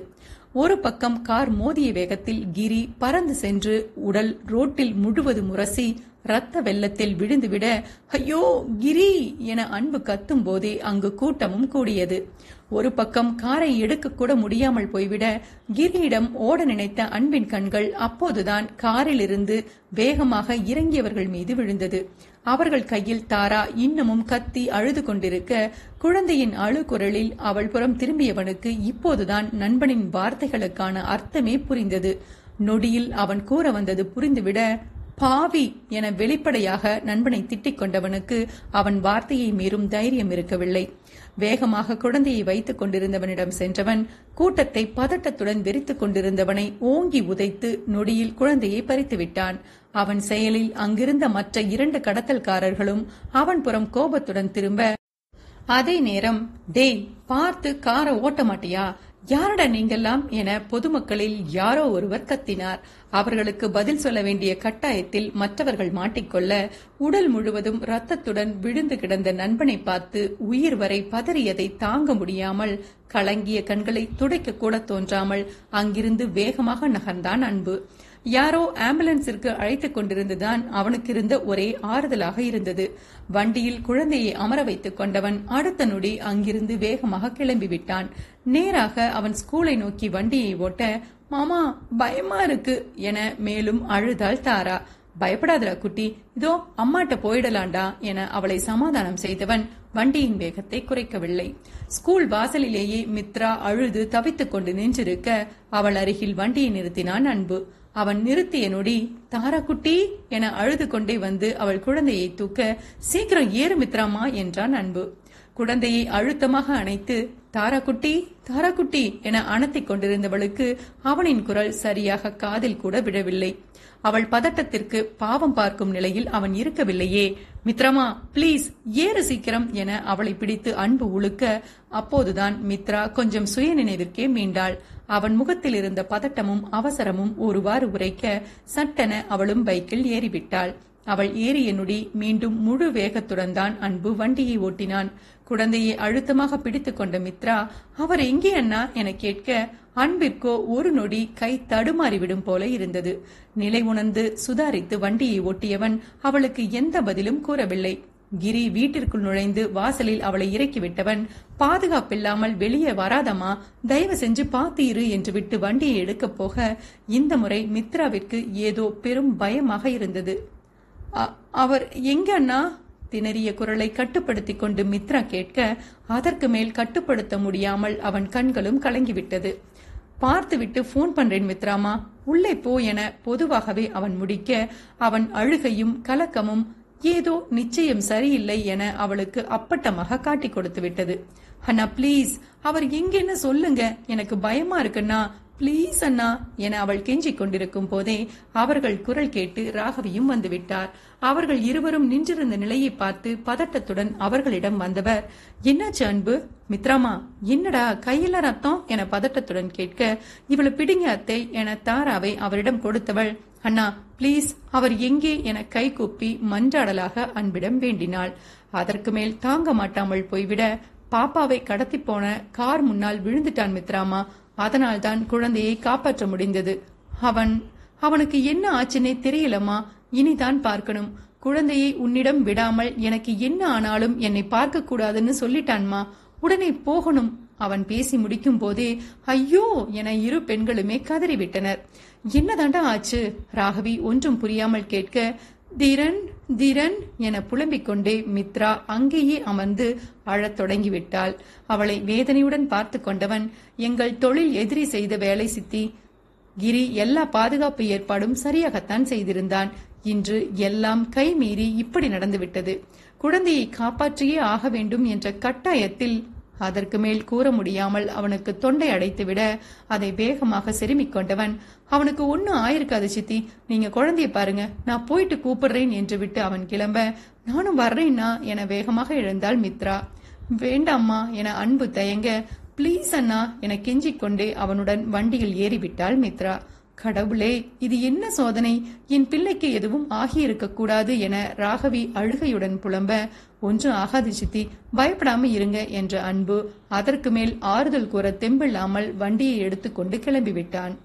ஒரு பக்கம் கார் மோதிய வேகத்தில் கிரி பறந்து சென்று உடல் ரோட்டில் முழுவதும் முரசி ரத்த வெள்ளத்தில் விழுந்துவிட ஐயோ கிரி! என அன்பு கத்தும் போதே அங்கு கூட்டமும் கூடியது. ஒரு பக்கம் காரை எடுக்கக்கூட முடியாமல் போய்விட கிரியிடம் ஓட நினைத்த அன்பின் கண்கள் அப்போதுதான் காரிலிருந்து வேகமாக இறங்கியவர்கள் மீது விழுந்தது. அவர்கள் கையில் தாரா இன்னமும் கத்தி அழுது கொண்டிருக்க குழந்தையின் அழுகுரலில் அவள் புறம் திரும்பியவனுக்கு இப்போதுதான் நண்பனின் வார்த்தைகளுக்கான அர்த்தமே புரிந்தது. நொடியில் அவன் கூற வந்தது புரிந்துவிட பாவி என வெளிப்படையாக நண்பனை திட்டிக் கொண்டவனுக்கு அவன் வார்த்தையை மீறும் தைரியம் இருக்கவில்லை. வேகமாக குழந்தையை வைத்துக் கொண்டிருந்தவனிடம் சென்றவன் கூட்டத்தை பதட்டத்துடன் வெறித்துக் கொண்டிருந்தவனை ஓங்கி உதைத்து நொடியில் குழந்தையை பறித்து விட்டான் அவன் செயலில் அங்கிருந்த மற்ற இரண்டு கடத்தல்காரர்களும் அவன் புறம் கோபத்துடன் திரும்ப அதே நேரம் டேய் பார்த்து காரை ஓட்ட மாட்டியா? யாரடா நீங்கெல்லாம்? என பொதுமக்களில் யாரோ ஒருவர் கத்தினார். அவர்களுக்கு பதில் சொல்ல வேண்டிய கட்டாயத்தில் மற்றவர்கள் மாட்டிக்கொள்ள உடல் முழுவதும் ரத்தத்துடன் விழுந்து கிடந்த நண்பனை பார்த்து உயிர் வரை பதறியதை தாங்க முடியாமல் கலங்கிய கண்களை துடைக்க கூட தோன்றாமல் அங்கிருந்து வேகமாக நகர்ந்தான் அன்பு. யாரோ ஆம்புலன்ஸிற்கு அழைத்துக் கொண்டிருந்துதான் அவனுக்கு இருந்த ஒரே ஆறுதலாக இருந்தது. வண்டியில் குழந்தையை அமர வைத்துக் கொண்டவன் அடுத்த நொடி அங்கிருந்து வேகமாக கிளம்பிவிட்டான். நேராக அவன் ஸ்கூலை நோக்கி வண்டியை ஓட்ட மாமா பயமா இருக்கு என மேலும் அழுதாள் தாரா. பயப்படாதடா குட்டி இதோ அம்மாட்ட போயிடலாண்டா என அவளை சமாதானம் செய்தவன் வண்டியின் வேகத்தை குறைக்கவில்லை. ஸ்கூல் வாசலிலேயே மித்ரா அழுது தவித்துக் கொண்டு நின்றிருக்க அவள் அருகில் வண்டியை நிறுத்தினான் அன்பு. அவன் நிறுத்திய நொடி தாரா குட்டி என அழுது கொண்டே வந்து அவள் குழந்தையை தூக்க சீக்கிரம் ஏறு மித்ராமா என்றான் அன்பு. குழந்தையை அழுத்தமாக அணைத்து தாராக்குட்டி தாராக்குட்டி என அணத்திக் கொண்டிருந்தவளுக்கு அவனின் குரல் சரியாக காதில் கூட விழவில்லை அவள் பதட்டத்திற்கு பாவம் பார்க்கும் நிலையில் அவன் இருக்கவில்லையே மித்ரமா ப்ளீஸ் ஏறு சீக்கிரம் என அவளை பிடித்து அன்பு உழுக்க அப்போதுதான் மித்ரா கொஞ்சம் சுய நினைவிற்கே மீண்டாள். அவன் முகத்தில் இருந்த பதட்டமும் அவசரமும் ஒருவாறு உரைக்க சட்டென அவளும் பைக்கில் ஏறிவிட்டாள். அவள் ஏறிய நொடி மீண்டும் முழு வேகத்துடன் தான் அன்பு வண்டியை ஓட்டினான். குழந்தையை அழுத்தமாக பிடித்துக் கொண்ட மித்ரா அவர் எங்கே அண்ணா? என கேட்க அன்பிற்கோ ஒரு நொடி கை தடுமாறிவிடும் போல இருந்தது. நிலை உணர்ந்து சுதாரித்து வண்டியை ஓட்டியவன் அவளுக்கு எந்த பதிலும் கூறவில்லை. கிரி வீட்டிற்குள் நுழைந்து வாசலில் அவளை இறக்கிவிட்டவன் பாதுகாப்பில்லாமல் வெளியே வராதம்மா தயவு செஞ்சு பார்த்தீரு இரு என்று விட்டு வண்டியை எடுக்கப் போக இந்த முறை மித்ராவிற்கு ஏதோ பெரும் பயமாக இருந்தது. "அ- அவர் எங்க அண்ணா? திணறிய குரலை கட்டுப்படுத்திக் கொண்டு மித்ரா கேட்க அதற்கு மேல் கட்டுப்படுத்த முடியாமல் அவன் கண்களும் கலங்கிவிட்டது. பார்த்துவிட்டு ஃபோன் பண்றேன் மித்ராமா. உள்ளே போ என பொதுவாகவே அவன் முடிக்க அவன் அழுகையும் கலக்கமும் ஏதோ நிச்சயம் சரியில்லை என அவளுக்கு அப்பட்டமாக காட்டிக் கொடுத்து விட்டது. அண்ணா ப்ளீஸ் அவர் எங்கன்னு சொல்லுங்க? எனக்கு பயமா இருக்குண்ணா. ப்ளீஸ் அண்ணா என அவள் கெஞ்சிக் கொண்டிருக்கும் போதே அவர்கள் குரல் கேட்டு ராகவியும் வந்துவிட்டார். அவர்கள் இருவரும் நின்றிருந்த நிலையை பார்த்து பதட்டத்துடன் அவர்களிடம் வந்தவர் என்னாச்சு அன்பு? மித்ராமா என்னடா கையில ரத்தம்? என பதட்டத்துடன் கேட்க இவளை பிடிங்க அத்தை என தாராவை அவரிடம் கொடுத்தவள் அண்ணா ப்ளீஸ் அவர் எங்கே? என கை கூப்பி மன்றாடலாக அன்பிடம் வேண்டினாள். அதற்கு மேல் தாங்க மாட்டாமல் போய்விட பாப்பாவை கடத்தி போன கார் முன்னால் விழுந்துட்டான் மித்ராமா. அதனால்தான் குழந்தையை காப்பாற்ற முடிந்தது. அவன் அவனுக்கு என்ன ஆச்சுன்னே தெரியலம்மா. இனிதான் பார்க்கணும். குழந்தையை உன்னிடம் விடாமல் எனக்கு என்ன ஆனாலும் என்னை பார்க்க கூடாதுன்னு சொல்லிட்டான்மா. உடனே போகணும். அவன் பேசி முடிக்கும் போதே ஐயோ என இரு பெண்களுமே கதறிவிட்டனர். என்னதாண்டா ஆச்சு? ராகவி ஒன்றும் புரியாமல் கேட்க திரன் திரன் என புலம்பிக் கொண்டே மித்ரா அங்கேயே அமர்ந்து அழத் தொடங்கிவிட்டாள். அவளை வேதனையுடன் பார்த்து கொண்டவன் எங்கள் தொழில் எதிரி செய்த வேலை சித்தி. கிரி எல்லா பாதுகாப்பு ஏற்பாடும் சரியாகத்தான் செய்திருந்தான். இன்று எல்லாம் கைமீறி இப்படி நடந்துவிட்டது. குழந்தையை காப்பாற்றியே ஆக வேண்டும் என்ற கட்டாயத்தில் அதற்கு மேல் கூற முடியாமல் அவனுக்கு தொண்டை அடைத்துவிட அதை வேகமாக செருமிக் கொண்டவன். அவனுக்கு ஒன்னும் ஆயிருக்காது சித்தி நீங்க குழந்தைய பாருங்க. நான் போயிட்டு கூப்பிடுறேன் என்று விட்டு அவன் கிளம்ப நானும் வர்றேன்னா? என வேகமாக எழுந்தாள் மித்ரா. வேண்டாம்மா என அன்பு தயங்க ப்ளீஸ் அண்ணா என கெஞ்சிக் கொண்டே அவனுடன் வண்டியில் ஏறிவிட்டாள் மித்ரா. கடவுளே இது என்ன சோதனை? என் பிள்ளைக்கு எதுவும் ஆகியிருக்க கூடாது என ராகவி அழுகையுடன் புலம்ப ஒன்றும் ஆகாது சித்தி பயப்படாம இருங்க என்ற அன்பு அதற்கு மேல் ஆறுதல் கூற தெம்பில்லாமல் வண்டியை எடுத்துக்கொண்டு கிளம்பிவிட்டான்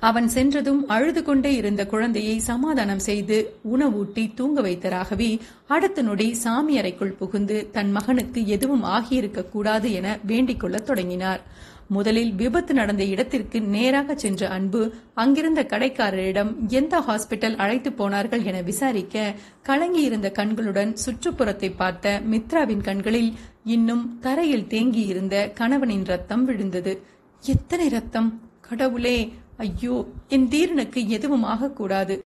அவன் சென்றதும் அழுது கொண்டே இருந்த குழந்தையை சமாதானம் செய்து உணவூட்டி தூங்க வைத்த ராகவி அடுத்த நொடி சாமி அறைக்குள் புகுந்து தன் மகனுக்கு எதுவும் ஆகியிருக்க கூடாது என வேண்டிக் கொள்ளத் தொடங்கினார். முதலில் விபத்து நடந்த இடத்திற்கு நேராக சென்ற அன்பு அங்கிருந்த கடைக்காரரிடம் எந்த ஹாஸ்பிட்டல் அழைத்து போனார்கள் என விசாரிக்க கலங்கியிருந்த கண்களுடன் சுற்றுப்புறத்தை பார்த்த மித்ராவின் கண்களில் இன்னும் தரையில் தேங்கியிருந்த கணவனின் ரத்தம் விழுந்தது. எத்தனை ரத்தம்? கடவுளே! ஐயோ! என் தீரனுக்கு எதுவும் ஆகக்கூடாது.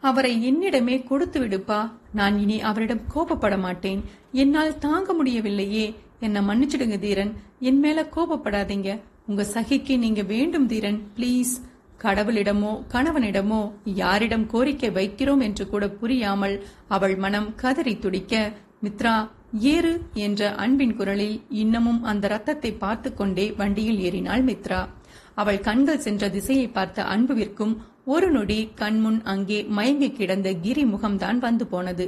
அவரை என்னிடமே கொடுத்து விடுப்பா? நான் இனி அவரிடம் கோபப்பட மாட்டேன். என்னால் தாங்க முடியவில்லையே. என்ன மன்னிச்சிடுங்க தீரன். என் மேல கோபப்படாதீங்க. உங்க சகிக்கு நீங்க வேண்டும் தீரன். ப்ளீஸ் கடவுளிடமோ கணவனிடமோ யாரிடம் கோரிக்கை வைக்கிறோம் என்று கூட புரியாமல் அவள் மனம் கதறி துடிக்க மித்ரா ஏறு என்ற அன்பின் குரலில் இன்னமும் அந்த ரத்தத்தை பார்த்து கொண்டே வண்டியில் ஏறினாள் மித்ரா. அவள் கண்கள் சென்ற திசையை பார்த்த அன்புவிற்கும் ஒரு நொடி கண்முன் அங்கே மயங்கி கிடந்த கிரி முகம்தான் வந்து போனது.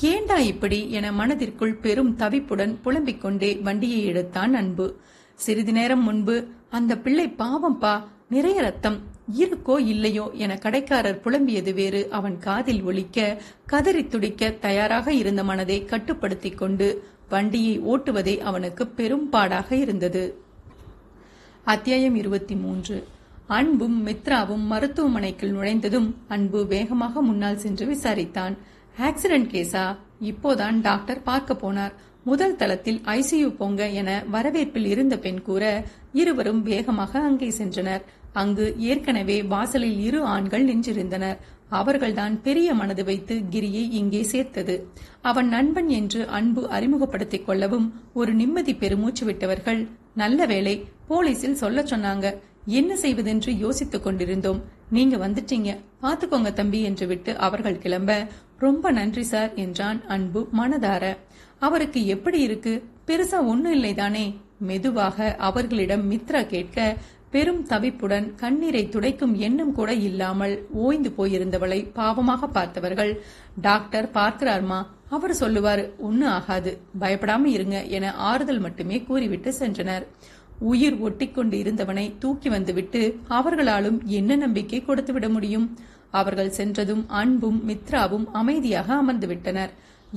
ஏண்டா இப்படி என மனதிற்குள் பெரும் தவிப்புடன் புலம்பிக் கொண்டே வண்டியை எடுத்தான் அன்பு. சிறிது நேரம் முன்பு அந்த பிள்ளை பாவம்பா நிறைய ரத்தம் இருக்கோ இல்லையோ என கடைக்காரர் புலம்பியது வேறு. அவன் காதில் ஒலிக்க கதறி துடிக்க தயாராக இருந்த மனதை கட்டுப்படுத்திக் கொண்டு வண்டியை ஓட்டுவதே அவனுக்கு பெரும் பாடாக இருந்தது. அத்தியாயம் இருபத்தி மூன்று அன்பும் மித்ராவும் மருத்துவமனைக்குள் நுழைந்ததும் அன்பு வேகமாக முன்னால் சென்று விசாரித்தான். ஆக்சிடென்ட் கேஸா? இப்போதான் டாக்டர் பார்க்க போனார். முதல் தளத்தில் ஐசியு போங்க என வரவேற்பில் இருந்த பெண் கூற இருவரும் வேகமாக அங்கே சென்றனர். அங்கு ஏற்கனவே வாசலில் இரு ஆண்கள் நின்றிருந்தனர். அவர்கள்தான் பெரிய மனது வைத்து கிரியை இங்கே சேர்த்தது. அவன் நண்பன் என்று அன்பு அறிமுகப்படுத்திக் கொள்ளவும் ஒரு நிம்மதி பெருமூச்சு விட்டவர்கள் நல்ல வேளை போலீசில் சொல்ல சொன்னாங்க. என்ன செய்வதென்று யோசித்துக் கொண்டிருந்தோம். நீங்க வந்துட்டீங்க. பாத்துக்கோங்க தம்பி என்று விட்டு அவர்கள் கிளம்ப ரொம்ப நன்றி சார் என்றான் அன்பு மனதார. அவருக்கு எப்படி இருக்கு? பெருசா ஒண்ணும் இல்லைதானே? மெதுவாக அவர்களிடம் மித்ரா கேட்க பெரும் தவிப்புடன் கண்ணீரை துடைக்கும் எண்ணம் கூட இல்லாமல் ஓய்ந்து போயிருந்தவளை பாவமாக பார்த்தவர்கள் டாக்டர் பார்க்கிறார்மா? அவர் சொல்லுவார் ஒண்ணு ஆகாது. பயப்படாம இருங்க என ஆறுதல் மட்டுமே கூறிவிட்டு சென்றனர். உயிர் ஒட்டிக்கொண்டு இருந்தவனை தூக்கி வந்துவிட்டு அவர்களாலும் என்ன நம்பிக்கை கொடுத்துவிட முடியும்? அவர்கள் சென்றதும் அன்பும் மித்ராவும் அமைதியாக அமர்ந்துவிட்டனர்.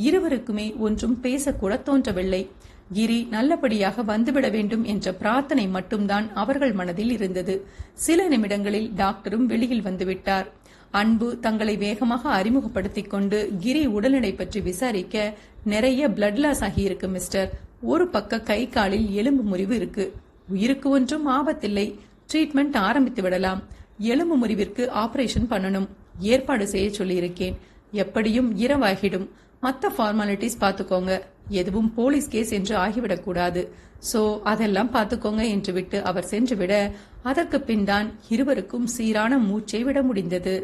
இருவருக்குமே ஒன்றும் பேசக்கூட தோன்றவில்லை. கிரி நல்லபடியாக வந்துவிட வேண்டும் என்ற பிரார்த்தனை மட்டும்தான் அவர்கள் மனதில் இருந்தது. சில நிமிடங்களில் டாக்டரும் வெளியில் வந்துவிட்டார். அன்பு தங்களை வேகமாக அறிமுகப்படுத்திக் கொண்டு கிரி உடல்நிலை பற்றி விசாரிக்க நிறைய பிளட் லாஸ் ஆகியிருக்கு மிஸ்டர் ஒரு பக்க கை காலில் எலும்பு முறிவு இருக்கு. உயிருக்கு ஒன்றும் ஆபத்தில்லை. ட்ரீட்மெண்ட் ஆரம்பித்து விடலாம். எலும்பு முறிவிற்கு ஆபரேஷன் பண்ணணும். ஏற்பாடு செய்ய சொல்லியிருக்கேன். எப்படியும் இரவாகிடும். மத்த ஃபார்மாலிட்டிஸ் பாத்துக்கோங்க எதுவும் போலீஸ் கேஸ் என்று ஆகிவிடக்கூடாது. சோ அதெல்லாம் பாத்துக்கோங்க என்று விட்டு அவர் சென்று விட அதற்கு பின் தான் இருவருக்கும் சீரான மூச்சை விட முடிந்தது.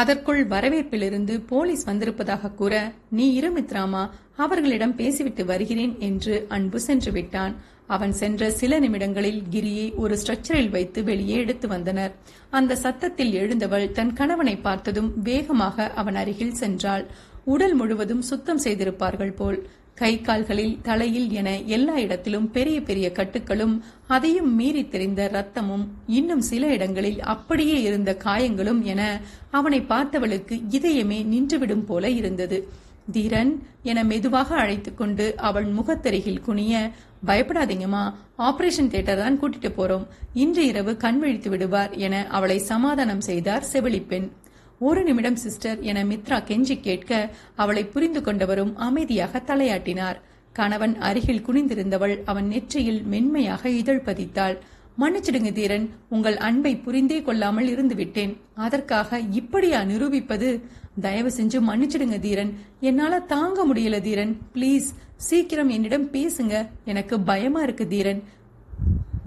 அதற்குள் வரவேற்பிலிருந்து போலீஸ் வந்திருப்பதாக கூற நீ இரு மித்ராமா அவர்களிடம் பேசிவிட்டு வருகிறேன் என்று அன்பு சென்று விட்டான் அவன் சென்ற சில நிமிடங்களில் கிரியை ஒரு ஸ்ட்ரக்சரில் வைத்து வெளியே எடுத்து வந்தனர். அந்த சத்தத்தில் எழுந்தவள் தன் கணவனை பார்த்ததும் வேகமாக அவன் அருகில் சென்றாள். உடல் முழுவதும் சுத்தம் செய்திருப்பார்கள் போல். கை கால்களில் தலையில் என எல்லா இடத்திலும் பெரிய பெரிய கட்டுக்களும் அதையும் மீறி தெரிந்த ரத்தமும் இன்னும் சில இடங்களில் அப்படியே இருந்த காயங்களும் என அவனை பார்த்தவளுக்கு இதயமே நின்றுவிடும் போல இருந்தது. தீரன் என மெதுவாக அழைத்துக் கொண்டு அவள் முகத்தருகில் குனிய பயப்படாதீங்கம்மா. ஆபரேஷன் தியேட்டர் தான் கூட்டிட்டு போறோம். இன்று இரவு கண் விழித்து விடுவார் என அவளை சமாதானம் செய்தார் செவிலிப்பெண் ஒரு நிமிடம் சிஸ்டர் என மித்ரா கெஞ்சி கேட்க அவளை புரிந்து கொண்டவரும் அமைதியாக தலையாட்டினார். கணவன் அருகில் குனிந்திருந்தவள் அவன் நெற்றியில் மென்மையாக இதழ் பதித்தாள். மன்னிச்சிடுங்க தீரன் உங்கள் அன்பை புரிந்தே கொள்ளாமல் இருந்துவிட்டேன். அதற்காக இப்படியா நிரூபிப்பது? தயவு செஞ்சு மன்னிச்சிடுங்க தீரன். என்னால தாங்க முடியல தீரன். ப்ளீஸ் சீக்கிரம் என்னிடம் பேசுங்க. எனக்கு பயமா இருக்கு தீரன்.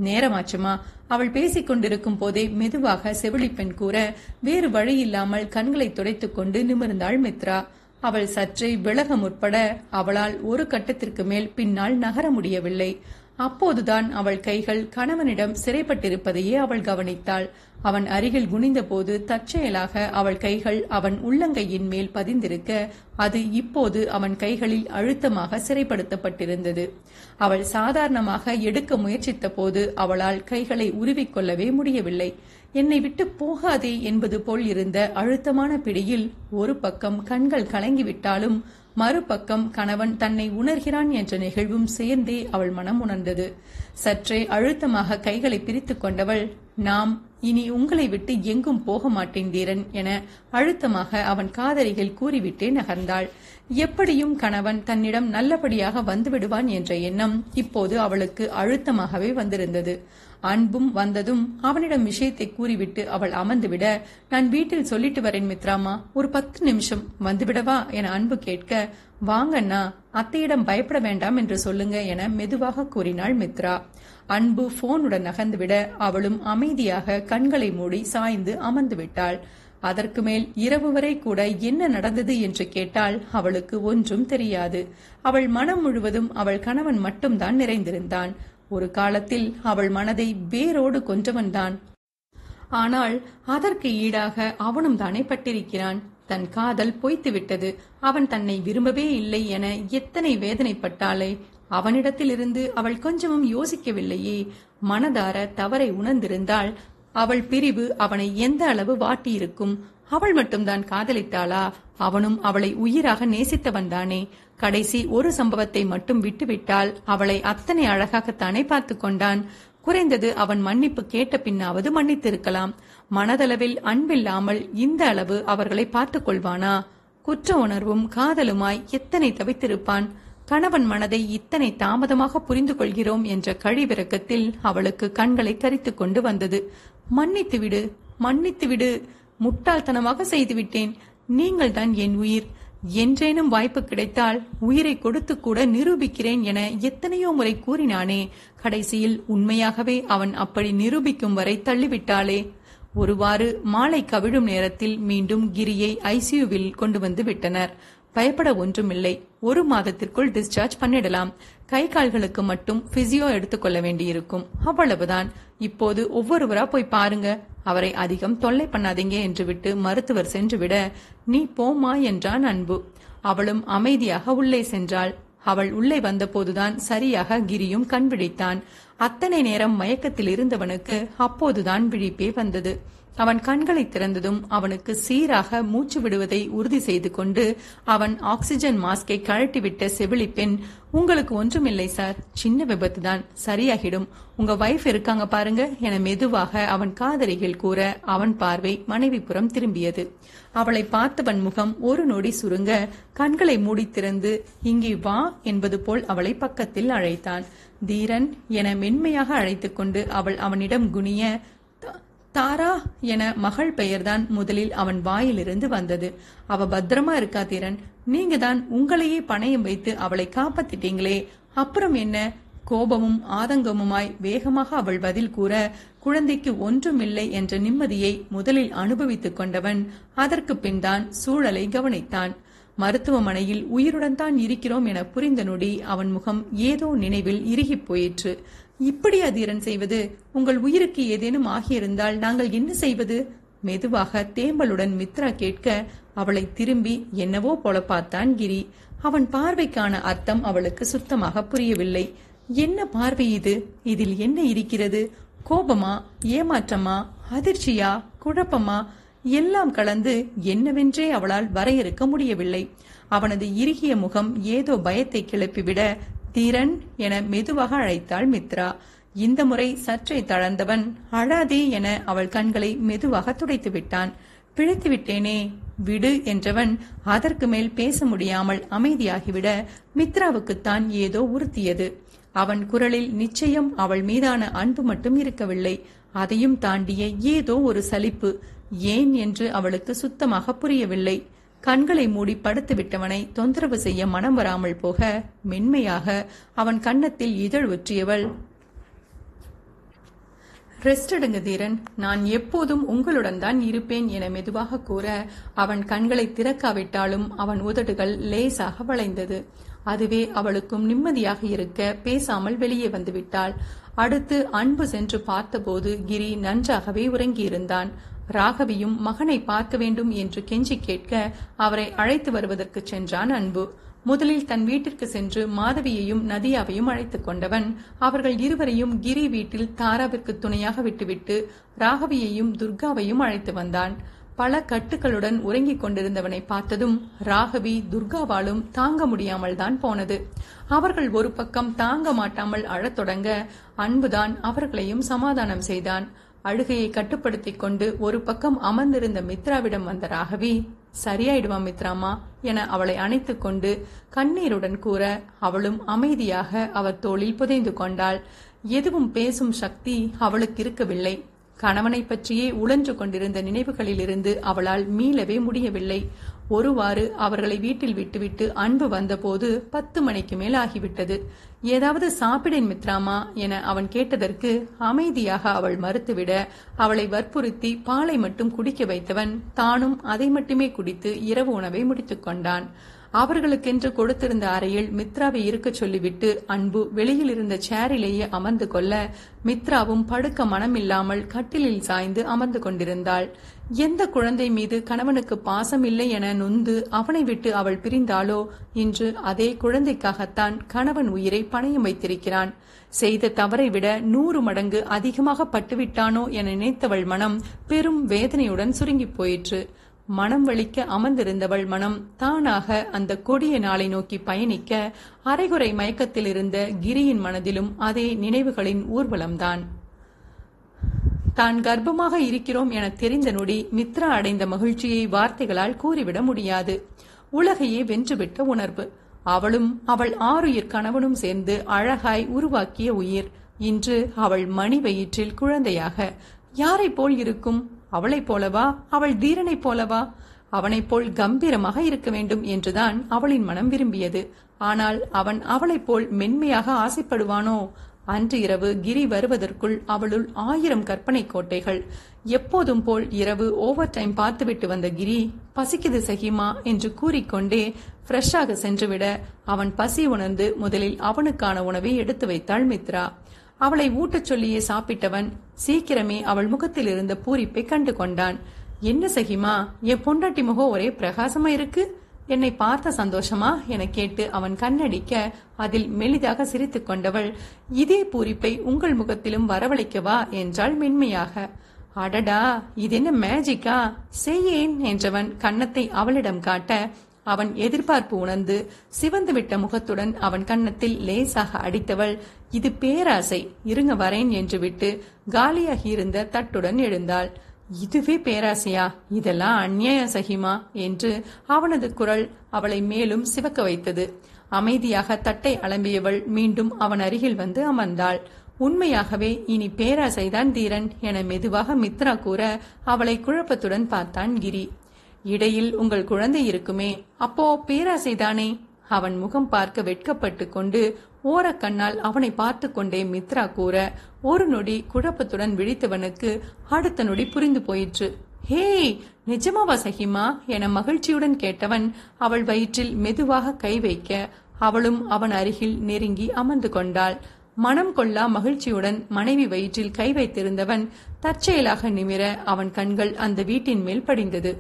நேரமாச்சுமா. அவள் பேசிக் கொண்டிருக்கும் போதே மெதுவாக செவிலிப்பெண் கூற வேறு வழி இல்லாமல் கண்களை துடைத்துக் கொண்டு நிமிர்ந்தாள் மித்ரா. அவள் சற்றே விலக முற்பட அவளால் ஒரு கட்டத்திற்கு மேல் பின்னால் நகர முடியவில்லை. அப்போதுதான் அவள் கைகள் கணவனிடம் சிறைப்பட்டிருப்பதையே அவள் கவனித்தாள். அவன் அருகில் குனிந்தபோது தற்செயலாக அவள் கைகள் அவன் உள்ளங்கையின் மேல் பதிந்திருக்க அது இப்போது அவன் கைகளில் அழுத்தமாக சிறைப்படுத்தப்பட்டிருந்தது. அவள் சாதாரணமாக எடுக்க முயற்சித்த போது அவளால் கைகளை உருவிக்கொள்ளவே முடியவில்லை. என்னை விட்டு போகாதே என்பது போல் இருந்த அழுத்தமான பிடியில் ஒரு பக்கம் கண்கள் கலங்கிவிட்டாலும் மறுபக்கம் கணவன் தன்னை உணர்கிறான் என்ற நிகழ்வும் சேர்ந்தே அவள் மனம் உணர்ந்தது. சற்றே அழுத்தமாக கைகளை பிரித்துக் கொண்டவள் நாம் இனி உங்களை விட்டு எங்கும் போக மாட்டேன் தீரன் என அழுத்தமாக அவன் காதலிகள் கூறிவிட்டே நகர்ந்தாள். எப்படியும் கணவன் தன்னிடம் நல்லபடியாக வந்துவிடுவான் என்ற எண்ணம் இப்போது அவளுக்கு அழுத்தமாகவே வந்திருந்தது. அன்பும் வந்ததும் அவனிடம் விஷயத்தை கூறிவிட்டு அவள் அமர்ந்துவிட நான் வீட்டில் சொல்லிட்டு வரேன் மித்ராமா ஒரு பத்து நிமிஷம் வந்துவிடவா? என அன்பு கேட்க வாங்கண்ணா அத்தையிடம் பயப்பட வேண்டாம் என்று சொல்லுங்க என மெதுவாக கூறினாள் மித்ரா. அன்பு போனுடன் நகர்ந்துவிட அவளும் அமைதியாக கண்களை மூடி சாய்ந்து அமர்ந்து விட்டாள் அதற்கு மேல் இரவு வரை கூட என்ன நடந்தது என்று கேட்டால் அவளுக்கு ஒன்றும் தெரியாது. அவள் மனம் முழுவதும் அவள் கணவன் மட்டும்தான் நிறைந்திருந்தான். ஒரு காலத்தில் அவள் மனதை வேரோடு கொன்றவன்தான். ஆனால் அதற்கு ஈடாக அவனும் தானே பட்டிருக்கிறான். தன் காதல் பொய்த்துவிட்டது. அவன் தன்னை விரும்பவே இல்லை என எத்தனை வேதனைப்பட்டாளே அவனிடத்திலிருந்து அவள் கொஞ்சமும் யோசிக்கவில்லையே. மனதார தவறை உணர்ந்திருந்தால் அவள் பிரிவு அவனை எந்த அளவு வாட்டியிருக்கும்? அவள் மட்டும்தான் காதலித்தாளா? அவனும் அவளை உயிராக நேசித்தவன்தானே கடைசி ஒரு சம்பவத்தை மட்டும் விட்டுவிட்டால் அவளை அத்தனை அழகாகத்தானே பார்த்து கொண்டான். குறைந்தது அவன் மன்னிப்பு கேட்ட பின்னாவது மன்னித்திருக்கலாம். மனதளவில் அன்பில்லாமல் இந்த அளவு அவர்களை பார்த்துக் கொள்வானா? குற்ற உணர்வும் காதலுமாய் எத்தனை தவித்திருப்பான்? கணவன் மனதை இத்தனை தாமதமாக புரிந்து கொள்கிறோம் என்ற கழிவிறக்கத்தில் அவளுக்கு கண்களை கரித்துக் கொண்டு வந்தது. மன்னித்து விடு மன்னித்து விடு முட்டாள்தனமாக செய்துவிட்டேன். நீங்கள் தான் என் உயிர். என்றேனும் வாய்ப்பு கிடைத்தால் உயிரை கொடுத்து கூட நிரூபிக்கிறேன் என எத்தனையோ முறை கூறினானே. கடைசியில் உண்மையாகவே அவன் அப்படி நிரூபிக்கும் வரை தள்ளிவிட்டாளே. ஒருவாறு மாலை கவிழும் நேரத்தில் மீண்டும் கிரியை ஐசியூவில் கொண்டு வந்து விட்டனர். பயப்பட ஒன்றுமில்லை. ஒரு மாதத்திற்குள் டிஸ்சார்ஜ் பண்ணிடலாம். கை கால்களுக்கு மட்டும் பிசியோ எடுத்துக்கொள்ள வேண்டியிருக்கும். அவ்வளவுதான். இப்போது ஒவ்வொருவரா போய் பாருங்க. அவரை அதிகம் தொல்லை பண்ணாதீங்க என்று விட்டு மருத்துவர் சென்றுவிட நீ போமா என்றான் அன்பு. அவளும் அமைதியாக உள்ளே சென்றாள். அவள் உள்ளே வந்தபோதுதான் சரியாக கிரியும் கண் விழித்தான். அத்தனை நேரம் மயக்கத்தில் இருந்தவனுக்கு அப்போதுதான் விழிப்பே வந்தது. அவன் கண்களை திறந்ததும் அவனுக்கு சீராக மூச்சு விடுவதை உறுதி செய்து கொண்டு அவன் ஆக்சிஜன் மாஸ்கை கழட்டிவிட்ட செவிலி பெண் உங்களுக்கு ஒன்றுமில்லை சார். சின்ன விபத்து தான் சரியாகிடும். உங்க வைஃப் இருக்காங்க பாருங்க. என மெதுவாக அவன் காதலிகள் கூற அவன் பார்வை மனைவி புறம் திரும்பியது. அவளை பார்த்தவன் முகம் ஒரு நொடி சுருங்க கண்களை மூடி திறந்து இங்கே வா என்பது போல் அவளை பக்கத்தில் அழைத்தான். தீரன் என மென்மையாக அழைத்துக் கொண்டு அவள் அவனிடம் குனிய தாரா என மகள் பெயர்தான் முதலில் அவன் வாயிலிருந்து வந்தது. அவ பத்திரமா இருக்கா திறன் நீங்க தான் உங்களையே பணயம் வைத்து அவளை காப்பாத்திட்டீங்களே. அப்புறம் என்ன? கோபமும் ஆதங்கமுமாய் வேகமாக அவள் பதில் கூற குழந்தைக்கு ஒன்றுமில்லை என்ற நிம்மதியை முதலில் அனுபவித்துக் கொண்டவன் அதற்கு பின்தான் சூழலை கவனித்தான். மருத்துவமனையில் உயிருடன் தான் இருக்கிறோம் என புரிந்த நொடி அவன் முகம் ஏதோ நினைவில் இறுகிப் போயிற்று. இப்படி தீரன் செய்வது உங்கள் உயிருக்கு ஏதேனும் ஆகியிருந்தால் நாங்கள் என்ன செய்வது? மெதுவாக தேம்பலுடன் மித்ரா கேட்க அவளை திரும்பி என்னவோ போல பார்த்தான் கிரி. அவன் பார்வைக்கான அர்த்தம் அவளுக்கு சுத்தமாக புரியவில்லை. என்ன பார்வை இது? இதில் என்ன இருக்கிறது? கோபமா? ஏமாற்றமா? அதிர்ச்சியா? குழப்பமா? எல்லாம் கலந்து என்னவென்றே அவளால் வரையறுக்க முடியவில்லை. அவனது இறுகிய முகம் ஏதோ பயத்தை கிளப்பிவிட தீரன் என மெதுவாக அழைத்தாள் மித்ரா. இந்த முறை சற்றே தளர்ந்தவன். அழாதே என அவள் கண்களை மெதுவாக துடைத்து விட்டான். பிழைத்து விட்டேனே விடு என்றவன் அதற்கு மேல் பேச முடியாமல் அமைதியாகிவிட மித்ராவுக்குத்தான் ஏதோ உறுத்தியது. அவன் குரலில் நிச்சயம் அவள் மீதான அன்பு மட்டும் இருக்கவில்லை. அதையும் தாண்டிய ஏதோ ஒரு சலிப்பு. ஏன்? என்று அவளுக்கு சுத்தமாக புரியவில்லை. கண்களை மூடி படுத்து விட்டவனை தொந்தரவு செய்ய மனம் வராமல் போக மென்மையாக அவன் கன்னத்தில் இதழ் ஒற்றியவள் ரெஸ்ட் எடுங்க தீரன் நான் எப்போதும் உங்களுடன் தான் இருப்பேன் என மெதுவாக கூற அவன் கண்களை திறக்காவிட்டாலும் அவன் உதடுகள் லேசாக வளைந்தது. அதுவே அவளுக்கும் நிம்மதியாக இருக்க பேசாமல் வெளியே வந்துவிட்டாள் அடுத்து அன்பு சென்று பார்த்தபோது கிரி நன்றாகவே உறங்கியிருந்தான். ராகவியும் மகனை பார்க்க வேண்டும் என்று கெஞ்சி கேட்க அவரை அழைத்து வருவதற்கு சென்றான் அன்பு. முதலில் தன் வீட்டிற்கு சென்று மாதவியையும் நதியாவையும் அழைத்துக் கொண்டவன். அவர்கள் இருவரையும் கிரி வீட்டில் தாராவிற்கு துணையாக விட்டுவிட்டு ராகவியையும் துர்காவையும் அழைத்து வந்தான். பல கட்டுகளுடன் உறங்கிக் கொண்டிருந்தவனை பார்த்ததும் ராகவி துர்காவாலும் தாங்க முடியாமல் தான் போனது. அவர்கள் ஒரு பக்கம் தாங்க மாட்டாமல் அழத் தொடங்க அன்புதான் அவர்களையும் சமாதானம் செய்தான். அழுகையை கட்டுப்படுத்திக் கொண்டு ஒரு பக்கம் அமர்ந்திருந்த மித்ராவிடம் வந்த ராகவி சரியாயிடுவா மித்ராமா? என அவளை அணைத்துக் கொண்டு கண்ணீருடன் கூற அவளும் அமைதியாக அவர் தோளில் புதைந்து கொண்டாள். எதுவும் பேசும் சக்தி அவளுக்கு இருக்கவில்லை. கணவனை பற்றியே உழன்று கொண்டிருந்த நினைவுகளிலிருந்து அவளால் மீளவே முடியவில்லை. ஒருவாறு அவர்களை வீட்டில் விட்டுவிட்டு அன்பு வந்தபோது பத்து மணிக்கு மேல் ஆகிவிட்டது. ஏதாவது சாப்பிடேன் மித்ராமா என அவன் கேட்டதற்கு அமைதியாக அவள் மறுத்துவிட அவளை வற்புறுத்தி பாலை மட்டும் குடிக்க வைத்தவன் தானும் அதை மட்டுமே குடித்து இரவு உணவை முடித்துக் கொண்டான். அவர்களுக்கென்று கொடுத்திருந்த அறையில் மித்ராவை இருக்கச் சொல்லிவிட்டு அன்பு வெளியில் இருந்த சேரிலேயே அமர்ந்து கொள்ள மித்ராவும் படுக்க மனமில்லாமல் கட்டிலில் சாய்ந்து அமர்ந்து கொண்டிருந்தாள். எந்த குழந்தை மீது கணவனுக்கு பாசம் இல்லை என நொந்து அவனை விட்டு அவள் பிரிந்தாளோ? இன்று அதே குழந்தைக்காகத்தான் கணவன் உயிரை பணையம் வைத்திருக்கிறான். செய்த தவறை விட நூறு மடங்கு அதிகமாக பட்டுவிட்டானோ என நினைத்தவள் மனம் பெரும் வேதனையுடன் சுருங்கிப் போயிற்று. மனம் வலிக்க அமர்ந்திருந்தவள் மனம் தானாக அந்த கொடிய நாளை நோக்கி பயணிக்க அரைகுறை மயக்கத்தில் இருந்த கிரியின் மனதிலும் அதே நினைவுகளின் ஊர்வலம்தான். தான் கர்ப்பமாக இருக்கிறோம் என தெரிந்த நொடி மித்ரா அடைந்த மகிழ்ச்சியை வார்த்தைகளால் கூறிவிட முடியாது. உலகையே வென்றுவிட்ட உணர்வு. அவளும் அவள் ஆறுயிர் கணவனும் சேர்ந்து அழகாய் உருவாக்கிய உயிர். இன்று அவள் மணி வயிற்றில் குழந்தையாக. யாரைப் போல் இருக்கும்? அவளைப் போலவா? அவள் தீரனைப் போலவா? அவனைப் போல் கம்பீரமாக இருக்க வேண்டும் என்றுதான் அவளின் மனம் விரும்பியது. ஆனால் அவன் அவளைப் போல் மென்மையாக ஆசைப்படுவானோ? அன்று இரவு கிரி வருவதற்குள் அவளுள் ஆயிரம் கற்பனை கோட்டைகள். எப்போதும் போல் இரவு ஓவர் டைம் பார்த்துவிட்டு வந்த கிரி பசிக்குது சகிமா? என்று கூறிக்கொண்டே ஃப்ரெஷ்ஷாக சென்றுவிட அவன் பசி உணர்ந்து முதலில் அவனுக்கான உணவை எடுத்து வைத்தாள் மித்ரா. அவளை ஊட்டச் சொல்லியே சாப்பிட்டவன் சீக்கிரமே அவள் முகத்தில் இருந்த பூரிப்பை கண்டு கொண்டான் என்ன சகிமா என் பொண்டாட்டி முகம் ஒரே பிரகாசமா இருக்கு? என்னை பார்த்த சந்தோஷமா? என கேட்டு அவன் கண்ணடிக்க அதில் மெலிதாக சிரித்துக் கொண்டவள் இதே பூரிப்பை உங்கள் முகத்திலும் வரவழைக்கவா? என்றாள் மென்மையாக. அடடா இது என்ன மேஜிக்கா செய்யேன் என்றவன் கன்னத்தை அவளிடம் காட்ட அவன் எதிர்பார்ப்பு உணர்ந்து சிவந்துவிட்ட முகத்துடன் அவன் கன்னத்தில் லேசாக அடித்தவள் இது பேராசை இருங்க வரேன் என்று விட்டு காலியாகி இருந்த தட்டுடன் எழுந்தாள். இதுவே பேராசையா? இதெல்லாம் அந்நிய சகிமா? என்று அவனது குரல் அவளை மேலும் சிவக்க வைத்தது. அமைதியாக தட்டை அலம்பியவள் மீண்டும் அவன் அருகில் வந்து அமர்ந்தாள். உண்மையாகவே இனி பேராசைதான் தீரன் என மெதுவாக மித்ரா கூற அவளை குழப்பத்துடன் பார்த்தான் கிரி. இடையில் உங்கள் குழந்தை இருக்குமே அப்போ பேராசைதானே? அவன் முகம் பார்க்க வெட்கப்பட்டு கொண்டு ஓரக்கண்ணால் அவனை பார்த்து கொண்டே மித்ரா கூற ஒரு நொடி குழப்பத்துடன் விழித்தவனுக்கு அடுத்த நொடி புரிந்து போயிற்று. ஹே நிஜமாவா சகிமா? என மகிழ்ச்சியுடன் கேட்டவன் அவள் வயிற்றில் மெதுவாக கை வைக்க அவளும் அவன் அருகில் நெருங்கி அமர்ந்து கொண்டாள். மனம் கொள்ளா மகிழ்ச்சியுடன் மனைவி வயிற்றில் கை வைத்திருந்தவன் தற்செயலாக நிமிர அவன் கண்கள் அந்த வீட்டின் மேல் படிந்தது.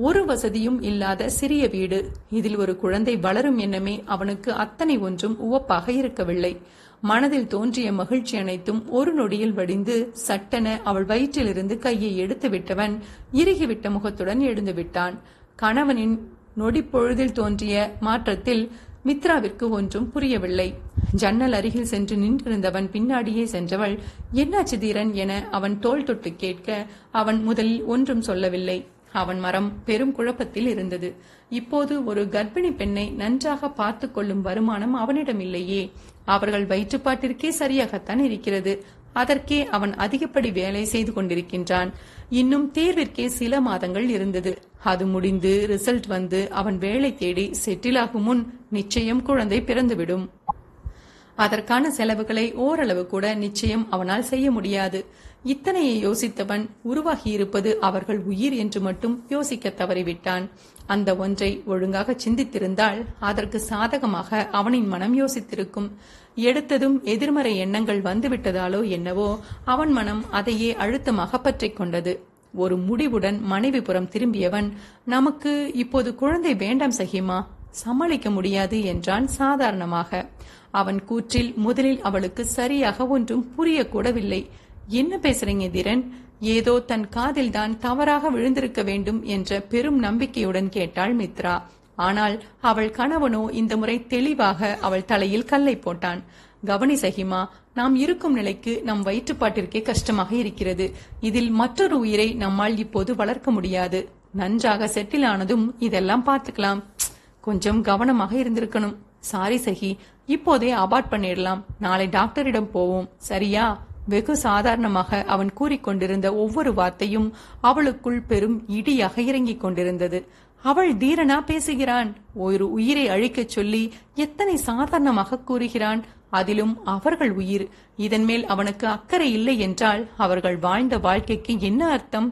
ஒரு வசதியும் இல்லாத சிறிய வீடு. இதில் ஒரு குழந்தை வளரும் எண்ணமே அவனுக்கு அத்தனை ஒன்றும் உவப்பாக இருக்கவில்லை. மனதில் தோன்றிய மகிழ்ச்சி அனைத்தும் ஒரு நொடியில் வடிந்து சட்டென அவள் வயிற்றிலிருந்து கையை எடுத்து விட்டவன் இறுகிவிட்ட முகத்துடன் எழுந்து விட்டான். கணவனின் நொடி பொழுதில் தோன்றிய மாற்றத்தில் மித்ராவிற்கு ஒன்றும் புரியவில்லை. ஜன்னல் அருகில் சென்று நின்றிருந்தவன் பின்னாடியே சென்றவள் என்னாச்சு தீரன்? என அவன் தோல் தொட்டு கேட்க அவன் முதலில் ஒன்றும் சொல்லவில்லை. அவன் மரம் பெரும் குழப்பத்தில் இருந்தது. இப்போது ஒரு கர்ப்பிணி பெண்ணை நன்றாக பார்த்து கொள்ளும் வருமானம் அவனிடம் இல்லையே அவர்கள் வயிற்றுப்பாட்டிற்கே சரியாகத்தான் இருக்கிறது. அதற்கே அவன் அதிகப்படி வேலை செய்து கொண்டிருக்கின்றான். இன்னும் தேர்விற்கே சில மாதங்கள் இருந்தது. அது முடிந்து ரிசல்ட் வந்து அவன் வேலை தேடி செட்டில் ஆகும் முன் நிச்சயம் குழந்தை பிறந்துவிடும். அதற்கான செலவுகளை ஓரளவு கூட நிச்சயம் அவனால் செய்ய முடியாது. இத்தனையை யோசித்தவன் உருவாகியிருப்பது அவர்கள் உயிர் என்று மட்டும் யோசிக்க தவறிவிட்டான். அந்த ஒன்றை ஒழுங்காக சிந்தித்திருந்தால் அதற்கு சாதகமாக அவனின் மனம் யோசித்திருக்கும். எடுத்ததும் எதிர்மறை எண்ணங்கள் வந்துவிட்டதாலோ என்னவோ அவன் மனம் அதையே அழுத்தமாக பற்றிக் கொண்டது. ஒரு முடிவுடன் மனைவி புறம் திரும்பியவன் நமக்கு இப்போது குழந்தை வேண்டாம் சகிமா? சமாளிக்க முடியாது என்றான் சாதாரணமாக. அவன் கூற்றில் முதலில் அவளுக்கு சரியாக ஒன்றும் புரியக்கூடவில்லை என்ன பேசுறீங்க திரன்? ஏதோ தன் காதில் தான் தவறாக விழுந்திருக்க வேண்டும் என்ற பெரும் நம்பிக்கையுடன் கேட்டாள் மித்ரா. ஆனால் அவள் கணவனோ இந்த முறை தெளிவாக அவள் தலையில் கல்லை போட்டான். கவனி சகிமா நாம் இருக்கும் நிலைக்கு நம் வயிற்றுப்பாட்டிற்கே கஷ்டமாக இருக்கிறது. இதில் மற்றொரு உயிரை நம்மால் இப்போது வளர்க்க முடியாது. நன்றாக செட்டில் ஆனதும் இதெல்லாம் பார்த்துக்கலாம். கொஞ்சம் கவனமாக இருந்திருக்கணும். சாரி சகி இப்போதே அபார்ட் பண்ணிடலாம். நாளை டாக்டரிடம் போவோம். சரியா? வெகு சாதாரணமாக அவன் கூறிக்கொண்டிருந்த ஒவ்வொரு வார்த்தையும் அவளுக்குள் பெரும் இடியாக இறங்கிக் கொண்டிருந்தது. அவள் தீரனா பேசுகிறான். ஒரு உயிரை அழிக்கச் சொல்லி எத்தனை சாதாரணமாக கூறுகிறான். அதிலும் அவர்கள் உயிர். இதன் மேல் அவனுக்கு அக்கறை இல்லை என்றால் அவர்கள் வாழ்ந்த வாழ்க்கைக்கு என்ன அர்த்தம்?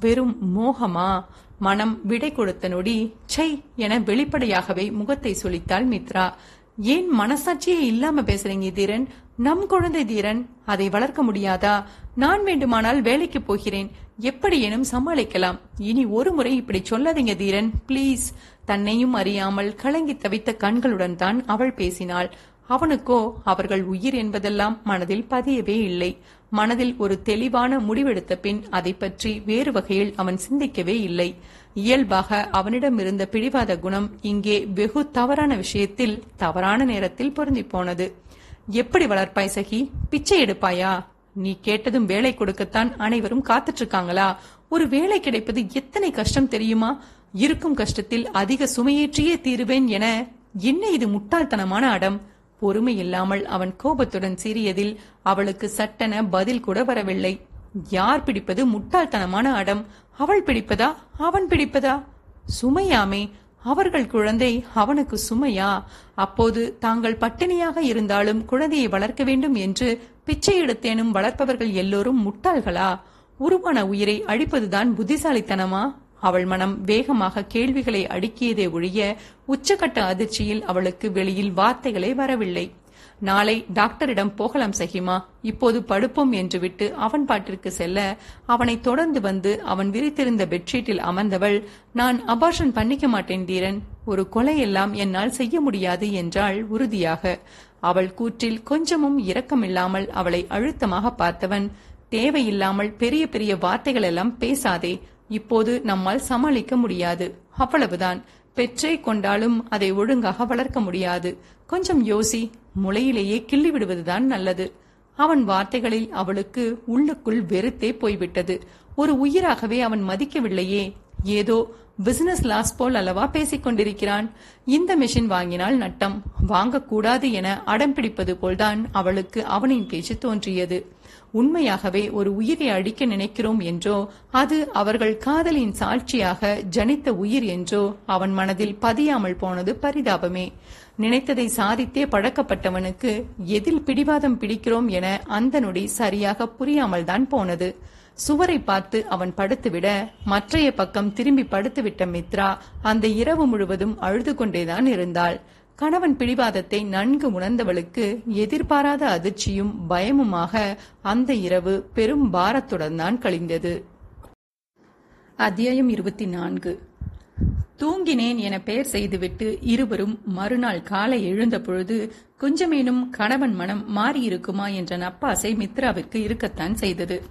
வெறும் மோகமா? மனம் விடை கொடுத்த நொடி சை என வெளிப்படையாகவே முகத்தை சொலித்தாள் மித்ரா. ஏன் மனசாட்சியே இல்லாம பேசுறீங்க தீரன்? நம் குழந்தை தீரன் அதை வளர்க்க முடியாதா? நான் வேண்டுமானால் வேலைக்கு போகிறேன். எப்படியேனும் சமாளிக்கலாம். இனி ஒரு முறை இப்படி சொல்லாதீங்க தீரன் ப்ளீஸ். தன்னையும் அறியாமல் கலங்கி தவித்த கண்களுடன் தான் அவள் பேசினாள். அவனுக்கோ அவர்கள் உயிர் என்பதெல்லாம் மனதில் பதியவே இல்லை. மனதில் ஒரு தெளிவான முடிவெடுத்த பின் அதை பற்றி வேறு வகையில் அவன் சிந்திக்கவே இல்லை. இயல்பாக அவனிடம் இருந்த பிடிவாத குணம் இங்கே வெகு தவறான விஷயத்தில் தவறான நேரத்தில் பொருந்தி போனது. எப்படி வளர்ப்பாய் சகி? பிச்சை எடுப்பாயா? நீ கேட்டதும் வேலை கொடுக்கத்தான் அனைவரும் காத்துட்டு இருக்காங்களா ஒரு வேலை கிடைப்பது எத்தனை கஷ்டம் தெரியுமா? இருக்கும் கஷ்டத்தில் அதிக சுமையேற்றியே தீருவேன் என என்ன இது முட்டாள்தனமான அடம்? பொறுமை இல்லாமல் அவன் கோபத்துடன் சீறியதில் அவளுக்கு சட்டென பதில் கூட வரவில்லை. யார் பிடிப்பது முட்டாள்தனமான அடம்? அவள் பிடிப்பதா? அவன் பிடிப்பதா? சுமையாமே அவர்கள் குழந்தை அவனுக்கு சுமையா? அப்போது தாங்கள் பட்டினியாக இருந்தாலும் குழந்தையை வளர்க்க வேண்டும் என்று பிச்சை எடுத்தேனும் வளர்ப்பவர்கள் எல்லோரும் முட்டாள்களா? உருவான உயிரை அழிப்பதுதான் புத்திசாலித்தனமா? அவள் மனம் வேகமாக கேள்விகளை அடுக்கியதே ஒழிய உச்சகட்ட அதிர்ச்சியில் அவளுக்கு வெளியில் வார்த்தைகளே வரவில்லை. நாளை டாக்டரிடம் போகலாம் சகிமா. இப்போது படுப்போம் என்று விட்டு அவன் பாட்டிற்கு செல்ல அவனை தொடர்ந்து வந்து அவன் விரித்திருந்த பெட்ஷீட்டில் அமர்ந்தவள் நான் அபார்ஷன் பண்ணிக்க மாட்டேன் தீரன். ஒரு கொலையெல்லாம் என்னால் செய்ய முடியாது என்றாள் உறுதியாக. அவள் கூற்றில் கொஞ்சமும் இரக்கமில்லாமல் அவளை அழுத்தமாக பார்த்தவன் தேவையில்லாமல் பெரிய பெரிய வார்த்தைகள் எல்லாம் பேசாதே. இப்போது நம்மால் சமாளிக்க முடியாது. அவ்வளவுதான். பெற்றே கொண்டாலும் அதை ஒழுங்காக வளர்க்க முடியாது. கொஞ்சம் யோசி முளையிலேயே கிள்ளி விடுவதுதான் நல்லது. அவன் வார்த்தைகளில் அவளுக்கு உள்ளுக்குள் வெறுத்தே போய்விட்டது. ஒரு உயிராகவே அவன் மதிக்கவில்லையே. ஏதோ பிசினஸ் லாஸ் போல் அல்லவா பேசிக் கொண்டிருக்கிறான். இந்த மெஷின் வாங்கினால் நட்டம். வாங்கக்கூடாது என அடம் பிடிப்பது போல்தான் அவளுக்கு அவனின் பேச்சு தோன்றியது. உண்மையாகவே ஒரு உயிரை அழிக்க நினைக்கிறோம் என்றோ அது அவர்கள் காதலின் சாட்சியாக ஜனித்த உயிர் என்றோ அவன் மனதில் பதியாமல் போனது பரிதாபமே. நினைத்ததை சாதித்தே பழக்கப்பட்டவனுக்கு எதில் பிடிவாதம் பிடிக்கிறோம் என அந்த நொடி சரியாக புரியாமல் தான் போனது. சுவரை பார்த்து அவன் படுத்துவிட மற்றைய பக்கம் திரும்பி படுத்துவிட்ட மித்ரா அந்த இரவு முழுவதும் அழுது கொண்டேதான் இருந்தாள். கணவன் பிடிவாதத்தை நன்கு உணர்ந்தவளுக்கு எதிர்பாராத அதிர்ச்சியும் பயமுமாக அந்த இரவு பெரும் பாரத்துடன் தான் கழிந்தது. அத்தியாயம் இருபத்தி நான்கு. தூங்கினேன் என பெயர் செய்துவிட்டு இருவரும் மறுநாள் காலை எழுந்த பொழுது கொஞ்சமேனும் கணவன் மனம் மாறியிருக்குமா என்ற நப்பாசை மித்ராவிற்கு இருக்கத்தான் செய்தது.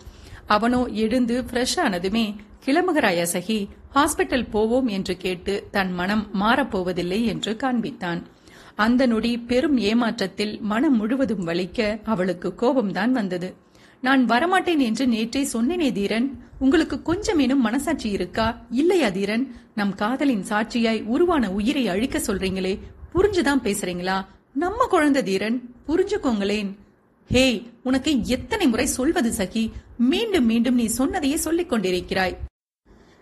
அவனோ எழுந்து ஃப்ரெஷ் ஆனதுமே கிளம்புகிறாயா சகி ஹாஸ்பிட்டல் போவோம் என்று கேட்டு தன் மனம் மாறப்போவதில்லை என்று காண்பித்தான். அந்த நொடி பெரும் ஏமாற்றத்தில் மனம் முழுவதும் வலிக்க அவளுக்கு கோபம்தான் வந்தது. நான் வரமாட்டேன் என்று நேற்றே சொன்னேனே தீரன். உங்களுக்கு கொஞ்சமேனும் மனசாட்சி இருக்கா? இல்லையா தீரன்? நம் காதலின் சாட்சியாய் உருவான உயிரை அழிக்க சொல்றீங்களே புரிஞ்சுதான் பேசுறீங்களா? நம்ம குழந்தை தீரன் புரிஞ்சுக்கோங்களேன். ஹே உனக்கு எத்தனை முறை சொல்வது சகி? மீண்டும் மீண்டும் நீ சொன்னதையே சொல்லிக் கொண்டிருக்கிறாய்.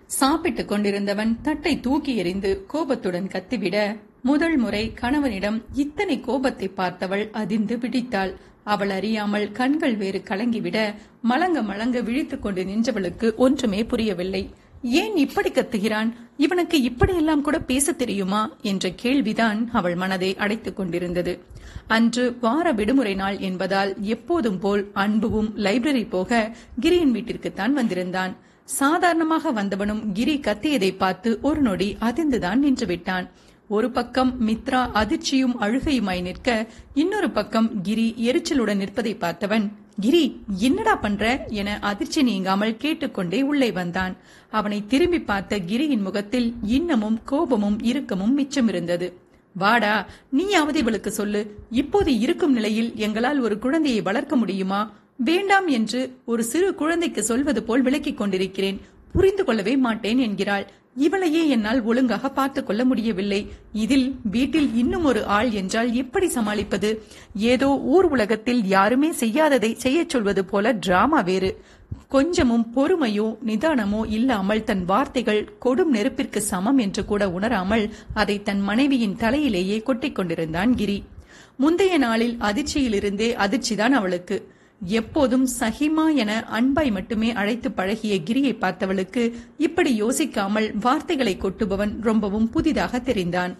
சாப்பிட்டுக் கொண்டிருந்தவன் தட்டை தூக்கி எறிந்து கோபத்துடன் கத்திவிட முதல் முறை கணவனிடம் இத்தனை கோபத்தை பார்த்தவள் அதிர்ந்து பிடித்தாள். அவள் அறியாமல் கண்கள் வேறு கலங்கிவிட மலங்க மலங்க விழித்துக் கொண்டு நின்றவளுக்கு ஒன்றுமே புரியவில்லை. ஏன் இப்படி கத்துகிறான்? இவனுக்கு இப்படியெல்லாம் கூட பேச தெரியுமா? என்ற கேள்விதான் அவள் மனதை அடைத்துக் கொண்டிருந்தது. அன்று வார விடுமுறை நாள் என்பதால் எப்போதும் போல் அன்புவும் லைப்ரரி போக கிரியின் வீட்டிற்குத்தான் வந்திருந்தான். சாதாரணமாக வந்தவனும் கிரி கத்தியதை பார்த்து ஒரு நொடி அதிர்ந்துதான் நின்றுவிட்டான். ஒரு பக்கம் மித்ரா அதிர்ச்சியும் அழுகையுமாய் நிற்க இன்னொரு பக்கம் கிரி எரிச்சலுடன் நிற்பதை பார்த்தவன் கிரி என்னடா பண்ற? என அதிர்ச்சி நீங்காமல் கேட்டுக்கொண்டே உள்ளே வந்தான். அவனை திரும்பி பார்த்த கிரியின் முகத்தில் இன்னமும் கோபமும் இறுக்கமும் மிச்சமிருந்தது வாடா நீயாவது இவளுக்கு சொல்லு. இப்போது இருக்கும் நிலையில் எங்களால் ஒரு குழந்தையை வளர்க்க முடியுமா? வேண்டாம் என்று ஒரு சிறு குழந்தைக்கு சொல்வது போல் விளக்கிக் கொண்டிருக்கிறேன். புரிந்து கொள்ளவே மாட்டேன் என்கிறாள். இவளையே என்னால் ஒழுங்காக பார்த்துக் கொள்ள முடியவில்லை. இதில் வீட்டில் இன்னும் ஒரு ஆள் என்றால் எப்படி சமாளிப்பது? ஏதோ ஊர் உலகத்தில் யாருமே செய்யாததை செய்யச் சொல்வது போல டிராமா வேறு. கொஞ்சமும் பொறுமையோ நிதானமோ இல்லாமல் தன் வார்த்தைகள் கொடும் நெருப்பிற்கு சமம் என்று கூட உணராமல் அதை தன் மனைவியின் தலையிலேயே கொட்டிக் கொண்டிருந்தான் கிரி. முந்தைய நாளில் அதிர்ச்சியிலிருந்தே அதிர்ச்சிதான் அவளுக்கு. எப்போதும் சஹிமா என அன்பாய் மட்டுமே அழைத்து பழகிய கிரியை பார்த்தவளுக்கு இப்படி யோசிக்காமல் வார்த்தைகளை கொட்டுபவன் ரொம்பவும் புதிதாக தெரிந்தான்.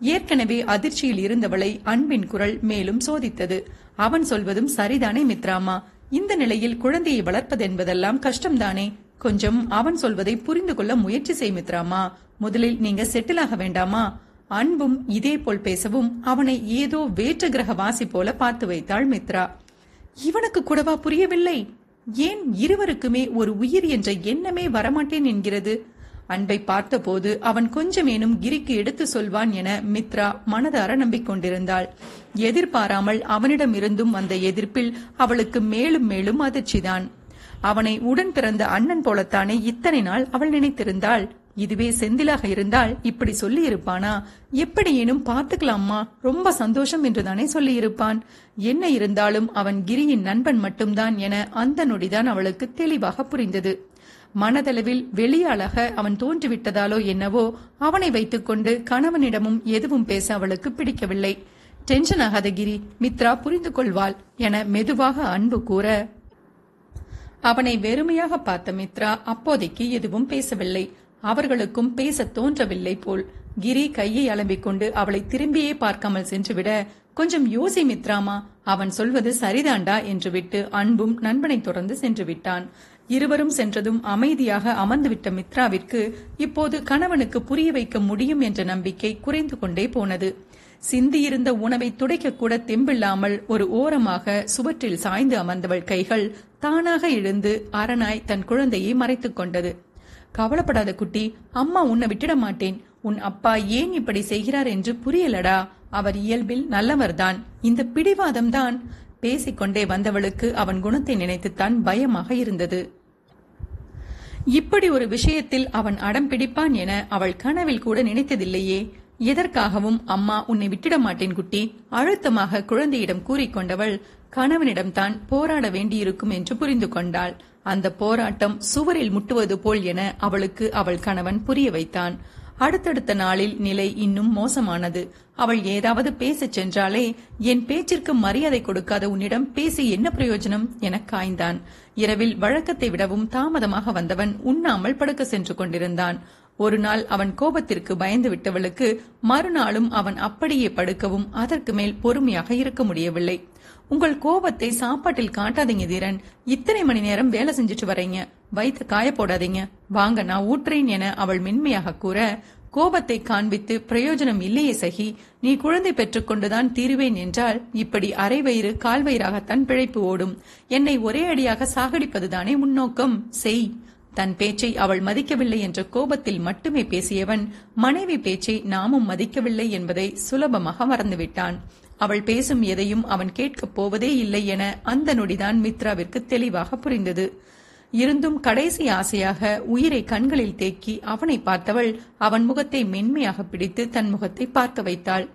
ஏற்கனவே அதிர்ச்சியில் இருந்தவளை அன்பின் குரல் மேலும் சோதித்தது. அவன் சொல்வதும் சரிதானே மித்ராமா? இந்த நிலையில் குழந்தையை வளர்ப்பதென்பதெல்லாம் கஷ்டம்தானே? கொஞ்சம் அவன் சொல்வதை புரிந்து கொள்ள முயற்சி செய் மித்ராமா. முதலில் நீங்க செட்டிலாக வேண்டாமா? அன்பும் இதே போல் பேசவும் அவனை ஏதோ வேற்று கிரக வாசி போல பார்த்து வைத்தாள் மித்ரா. இவனுக்கு கூடவா புரியவில்லை? ஏன் இருவருக்குமே ஒரு உயிர் என்ற எண்ணமே வரமாட்டேன் என்கிறது? அன்பை பார்த்தபோது அவன் கொஞ்சமேனும் கிரிக்கு எடுத்து சொல்வான் என மித்ரா மனதார நம்பிக்கொண்டிருந்தாள். எதிர்பாராமல் அவனிடமிருந்தும் வந்த எதிர்ப்பில் அவளுக்கு மேலும் மேலும் அதிர்ச்சிதான். அவனை உடன் பிறந்த அண்ணன் போலத்தானே இத்தனை நாள் அவள் நினைத்திருந்தாள். இதுவே செந்திலாக இருந்தால் இப்படி சொல்லி இருப்பானா எப்படியேனும் பார்த்துக்கலாமா ரொம்ப சந்தோஷம் என்றுதானே சொல்லி இருப்பான் என்ன இருந்தாலும் அவன் கிரியின் நண்பன் மட்டும்தான் என அந்த நொடிதான் அவளுக்கு தெளிவாக புரிந்தது. மனதளவில் வெளியாளாக அவன் தோன்றிவிட்டதாலோ என்னவோ அவனை வைத்துக்கொண்டு கணவனிடமும் எதுவும் பேச அவளுக்கு பிடிக்கவில்லை. டென்ஷன் ஆகாத கிரி மித்ரா புரிந்து கொள்வாள் என மெதுவாக அன்பு கூற அவனை வெறுமையாக பார்த்த மித்ரா அப்போதைக்கு எதுவும் பேசவில்லை. அவர்களுக்கும் பேசத் தோன்றவில்லை போல். கிரி கையை அலம்பிக் கொண்டு அவளை திரும்பியே பார்க்காமல் சென்றுவிட கொஞ்சம் யோசி மித்ராமா அவன் சொல்வது சரிதாண்டா? என்று விட்டு அன்பும் நண்பனை தொடர்ந்து சென்று விட்டான் இருவரும் சென்றதும் அமைதியாக அமர்ந்துவிட்ட மித்ராவிற்கு இப்போது கணவனுக்கு புரிய வைக்க முடியும் என்ற நம்பிக்கை குறைந்து கொண்டே போனது. சிந்தியிருந்த உணவை துடைக்கக்கூட தெம்பில்லாமல் ஒரு ஓரமாக சுவற்றில் சாய்ந்து அமர்ந்தவள் கைகள் தானாக எழுந்து அரணாய் தன் குழந்தையை மறைத்துக் கொண்டது. கவலைப்படாத குட்டி அம்மா உன்னை விட்டுட மாட்டேன் உன் அப்பா ஏன் இப்படி செய்கிறார் என்று புரியலடா. அவர் இயல்பில் நல்லவர்தான். இந்த பிடிவாதம் தான். பேசிக்கொண்டே வந்தவளுக்கு அவன் குணத்தை நினைத்துத்தான் பயமாக இருந்தது. இப்படி ஒரு விஷயத்தில் அவன் அடம் பிடிப்பான் என அவள் கனவில் கூட நினைத்ததில்லையே. எதற்காகவும் அம்மா உன்னை விட்டிட மாட்டேன் குட்டி அழுத்தமாக குழந்தையிடம் கூறிக்கொண்டவள் கணவனிடம்தான் போராட வேண்டியிருக்கும் என்று புரிந்து கொண்டாள். அந்த போராட்டம் சுவரில் முட்டுவது போல் என அவளுக்கு அவள் கணவன் புரிய வைத்தான். அடுத்தடுத்த நாளில் நிலை இன்னும் மோசமானது. அவள் ஏதாவது பேசச் சென்றாலே என் பேச்சிற்கு மரியாதை கொடுக்காத உன்னிடம் பேசி என்ன பிரயோஜனம்? என காய்ந்தான். இரவில் வழக்கத்தை விடவும் தாமதமாக வந்தவன் உண்ணாமல் படுக்க சென்று கொண்டிருந்தான். ஒரு நாள் அவன் கோபத்திற்கு பயந்து விட்டவளுக்கு மறுநாளும் அவன் அப்படியே படுக்கவும் அதற்கு மேல் பொறுமையாக இருக்க முடியவில்லை. உங்கள் கோபத்தை சாப்பாட்டில் காட்டாதீங்க தீரன் இத்தனை மணி நேரம் வேலை செஞ்சுட்டு வரீங்க. வயிற்று காய போடாதீங்க. வாங்க நான் ஊற்றுறேன் என அவள் மென்மையாக கூற கோபத்தை காண்பித்து பிரயோஜனம் இல்லையே சகி. நீ குழந்தை பெற்றுக்கொண்டுதான் தீருவேன் என்றால் இப்படி அரை வயிறு கால் வயிறாகத்தான் பிழைப்பு ஓடும். என்னை ஒரே அடியாக சாகடிப்பதுதானே முன்னோக்கம் செய். தன் பேச்சை அவள் மதிக்கவில்லை என்ற கோபத்தில் மட்டுமே பேசியவன் மனைவி பேச்சை நாமும் மதிக்கவில்லை என்பதை சுலபமாக மறந்துவிட்டான். அவள் பேசும் எதையும் அவன் கேட்கப் போவதே இல்லை என அந்த நொடிதான் மித்ராவிற்கு தெளிவாக புரிந்தது. இருந்தும் கடைசி ஆசையாக உயிரை கண்களில் தேக்கி அவனை பார்த்தவள் அவன் முகத்தை மென்மையாக பிடித்து தன் முகத்தை பார்க்க வைத்தாள்.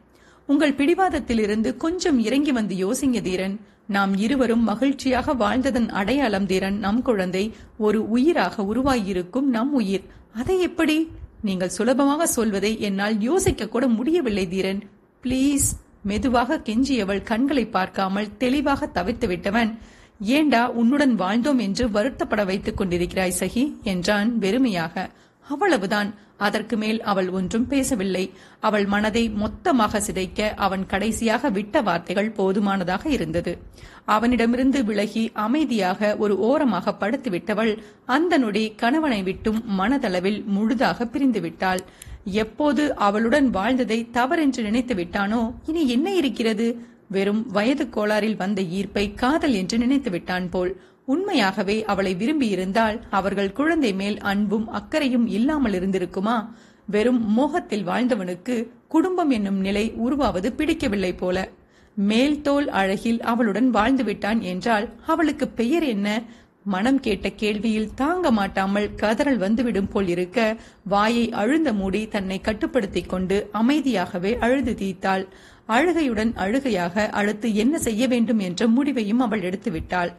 உங்கள் பிடிவாதத்திலிருந்து கொஞ்சம் இறங்கி வந்து யோசிங்க தீரன். நாம் இருவரும் மகிழ்ச்சியாக வாழ்ந்ததன் அடையாளம் தீரன். நம் குழந்தை ஒரு உயிராக உருவாகியிருக்கும் நம் உயிர். அதை எப்படி? நீங்கள் சுலபமாக சொல்வதை என்னால் யோசிக்க கூட முடியவில்லை தீரன். ப்ளீஸ் மெதுவாக கெஞ்சியவள் கண்களை பார்க்காமல் தெளிவாக தவித்து விட்டவன் ஏண்டா உன்னுடன் வாழ்ந்தோம் என்று வருத்தப்பட வைத்துக் கொண்டிருக்கிறாய் சகி? என்றான் வெறுமையாக. அவ்வளவுதான். அதற்கு மேல் அவள் ஒன்றும் பேசவில்லை. அவள் மனதை மொத்தமாக சிதைக்க அவன் கடைசியாக விட்ட வார்த்தைகள் போதுமானதாக இருந்தது. அவனிடமிருந்து விலகி அமைதியாக ஒரு ஓரமாக படுத்து விட்டவள் அந்த நொடி கணவனை விட்டும் மனதளவில் முழுதாக பிரிந்து விட்டாள் எப்போது அவளுடன் வாழ்ந்ததை தவறென்று நினைத்து விட்டானோ இனி என்ன இருக்கிறது? வெறும் வயது கோளாறில் வந்த ஈர்ப்பை காதல் என்று நினைத்து விட்டான் போல். உண்மையாகவே அவளை விரும்பியிருந்தால் அவர்கள் குழந்தை மேல் அன்பும் அக்கறையும் இல்லாமல் இருந்திருக்குமா? வெறும் மோகத்தில் வாழ்ந்தவனுக்கு குடும்பம் என்னும் நிலை உருவாவது பிடிக்கவில்லை போல. மேல் தோல் அழகில் அவளுடன் வாழ்ந்து விட்டான் என்றால் அவளுக்கு பெயர் என்ன? மனம் கேட்ட கேள்வியில் தாங்க மாட்டாமல் கதறல் வந்துவிடும் போல் இருக்க வாயை அழுந்த மூடி தன்னை கட்டுப்படுத்திக் கொண்டு அமைதியாகவே அழுது தீத்தாள் அழுகையுடன் அழுகையாக அடுத்து என்ன செய்ய வேண்டும் என்ற முடிவையும் அவள் எடுத்துவிட்டாள்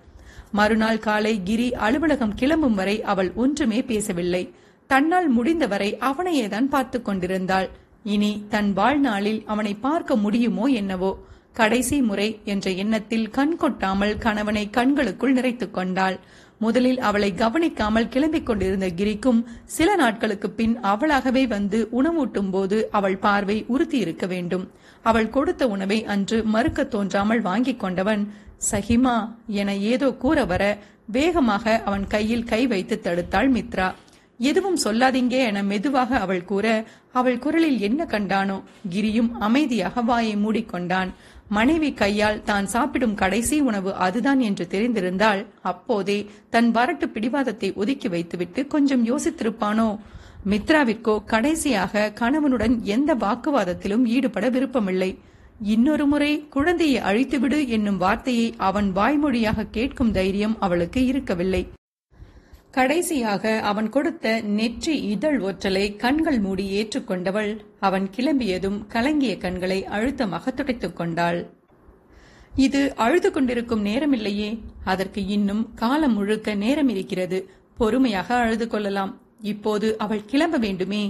மறுநாள் காலை கிரி அலுவலகம் கிளம்பும் வரை அவள் ஒன்றுமே பேசவில்லை. தன்னால் முடிந்தவரை அவனையேதான் பார்த்து கொண்டிருந்தாள். இனி தன் வாழ்நாளில் அவனை பார்க்க முடியுமோ என்னவோ கடைசி முறை என்ற எண்ணத்தில் கண் கொட்டாமல் கணவனை கண்களுக்குள் நிறைத்துக் கொண்டாள். முதலில் அவளை கவனிக்காமல் கிளம்பிக் கொண்டிருந்த கிரிக்கும் சில நாட்களுக்கு பின் அவளாகவே வந்து உணவூட்டும் போது அவள் பார்வை உறுத்தி இருக்க வேண்டும். அவள் கொடுத்த உணவை அன்று மறுக்க தோன்றாமல் வாங்கிக் கொண்டவன் சஹிமா என ஏதோ கூற வர வேகமாக அவன் கையில் கை வைத்து தடுத்தாள் மித்ரா. எதுவும் சொல்லாதீங்க என மெதுவாக அவள் கூற அவள் குரலில் என்ன கண்டானோ? கிரியும் அமைதியாக வாயை மூடிக்கொண்டான் மனைவி கையால் தான் சாப்பிடும் கடைசி உணவு அதுதான் என்று தெரிந்திருந்தால் அப்போதே தன் வரட்டு பிடிவாதத்தை ஒதுக்கி வைத்துவிட்டு கொஞ்சம் யோசித்திருப்பானோ? மித்ராவிற்கோ கடைசியாக கணவனுடன் எந்த வாக்குவாதத்திலும் ஈடுபட விருப்பமில்லை. இன்னொரு முறை குழந்தையை அழித்துவிடு என்னும் வார்த்தையை அவன் வாய்மொழியாக கேட்கும் தைரியம் அவளுக்கு இருக்கவில்லை. கடைசியாக அவன் கொடுத்த நெற்றி இதழ் ஒற்றலை கண்கள் மூடி ஏற்றுக்கொண்டவள். அவன் கிளம்பியதும் கலங்கிய கண்களை அழுத்தமாக துடைத்துக் கொண்டாள். இது அழுது கொண்டிருக்கும் நேரமில்லையே. அதற்கு இன்னும் காலம் முழுக்க நேரம் இருக்கிறது பொறுமையாக அழுது கொள்ளலாம். இப்போது அவள் கிளம்ப வேண்டுமே.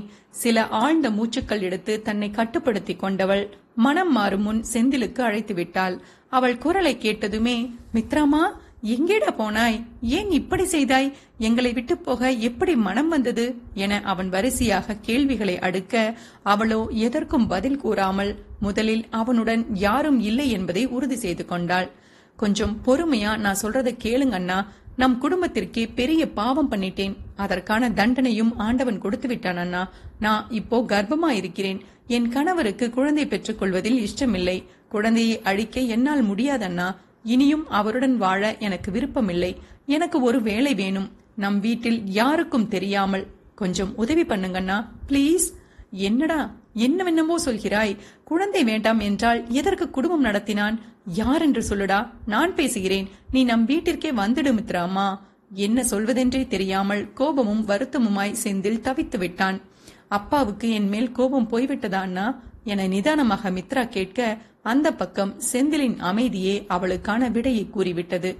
சில ஆழ்ந்த மூச்சுக்கள் எடுத்து தன்னை கட்டுப்படுத்திக் கொண்டவள் மனம் மாறும் முன் செந்திலுக்கு அழைத்து விட்டாள் அவள் குரலை கேட்டதுமே மித்ராமா எங்கேடா போனாய்? ஏன் இப்படி செய்தாய்? எங்களை விட்டு போக எப்படி மனம் வந்தது? என அவன் வரிசையாக கேள்விகளை அடுக்க அவளோ எதற்கும் பதில் கூறாமல் முதலில் அவனுடன் யாரும் இல்லை என்பதை உறுதி செய்து கொண்டாள். கொஞ்சம் பொறுமையா நான் சொல்றத கேளுங்க அண்ணா. நம் குடும்பத்திற்கே பெரிய பாவம் பண்ணிட்டேன். அதற்கான தண்டனையும் ஆண்டவன் கொடுத்து விட்டான் அண்ணா. நான் இப்போ கர்ப்பமா இருக்கிறேன். என் கணவருக்கு குழந்தை பெற்றுக் கொள்வதில் இஷ்டமில்லை. குழந்தையை அழிக்க என்னால் முடியாதண்ணா. இனியும் அவருடன் வாழ எனக்கு விருப்பமில்லை. எனக்கு ஒரு வேலை வேணும். நம் வீட்டில் யாருக்கும் தெரியாமல். கொஞ்சம் உதவி பண்ணுங்கண்ணா. ப்ளீஸ். என்னடா? என்னவென்னமோ சொல்கிறாய். குழந்தை வேண்டாம் என்றால் எதற்கு குடும்பம் நடத்தினான்? யார் என்று சொல்லுடா. நான் பேசுகிறேன். நீ நம் வீட்டிற்கே வந்துடு மித்ராமா என்ன சொல்வதென்றே தெரியாமல் கோபமும் வருத்தமுமாய் செந்தில் தவித்து விட்டான். அப்பாவுக்கு என் மேல் கோபம் போய்விட்டதா அண்ணா? என நிதானமாக மித்ரா கேட்க அந்த பக்கம் செந்திலின் அமைதியே அவளுக்கான விடையை கூறிவிட்டது.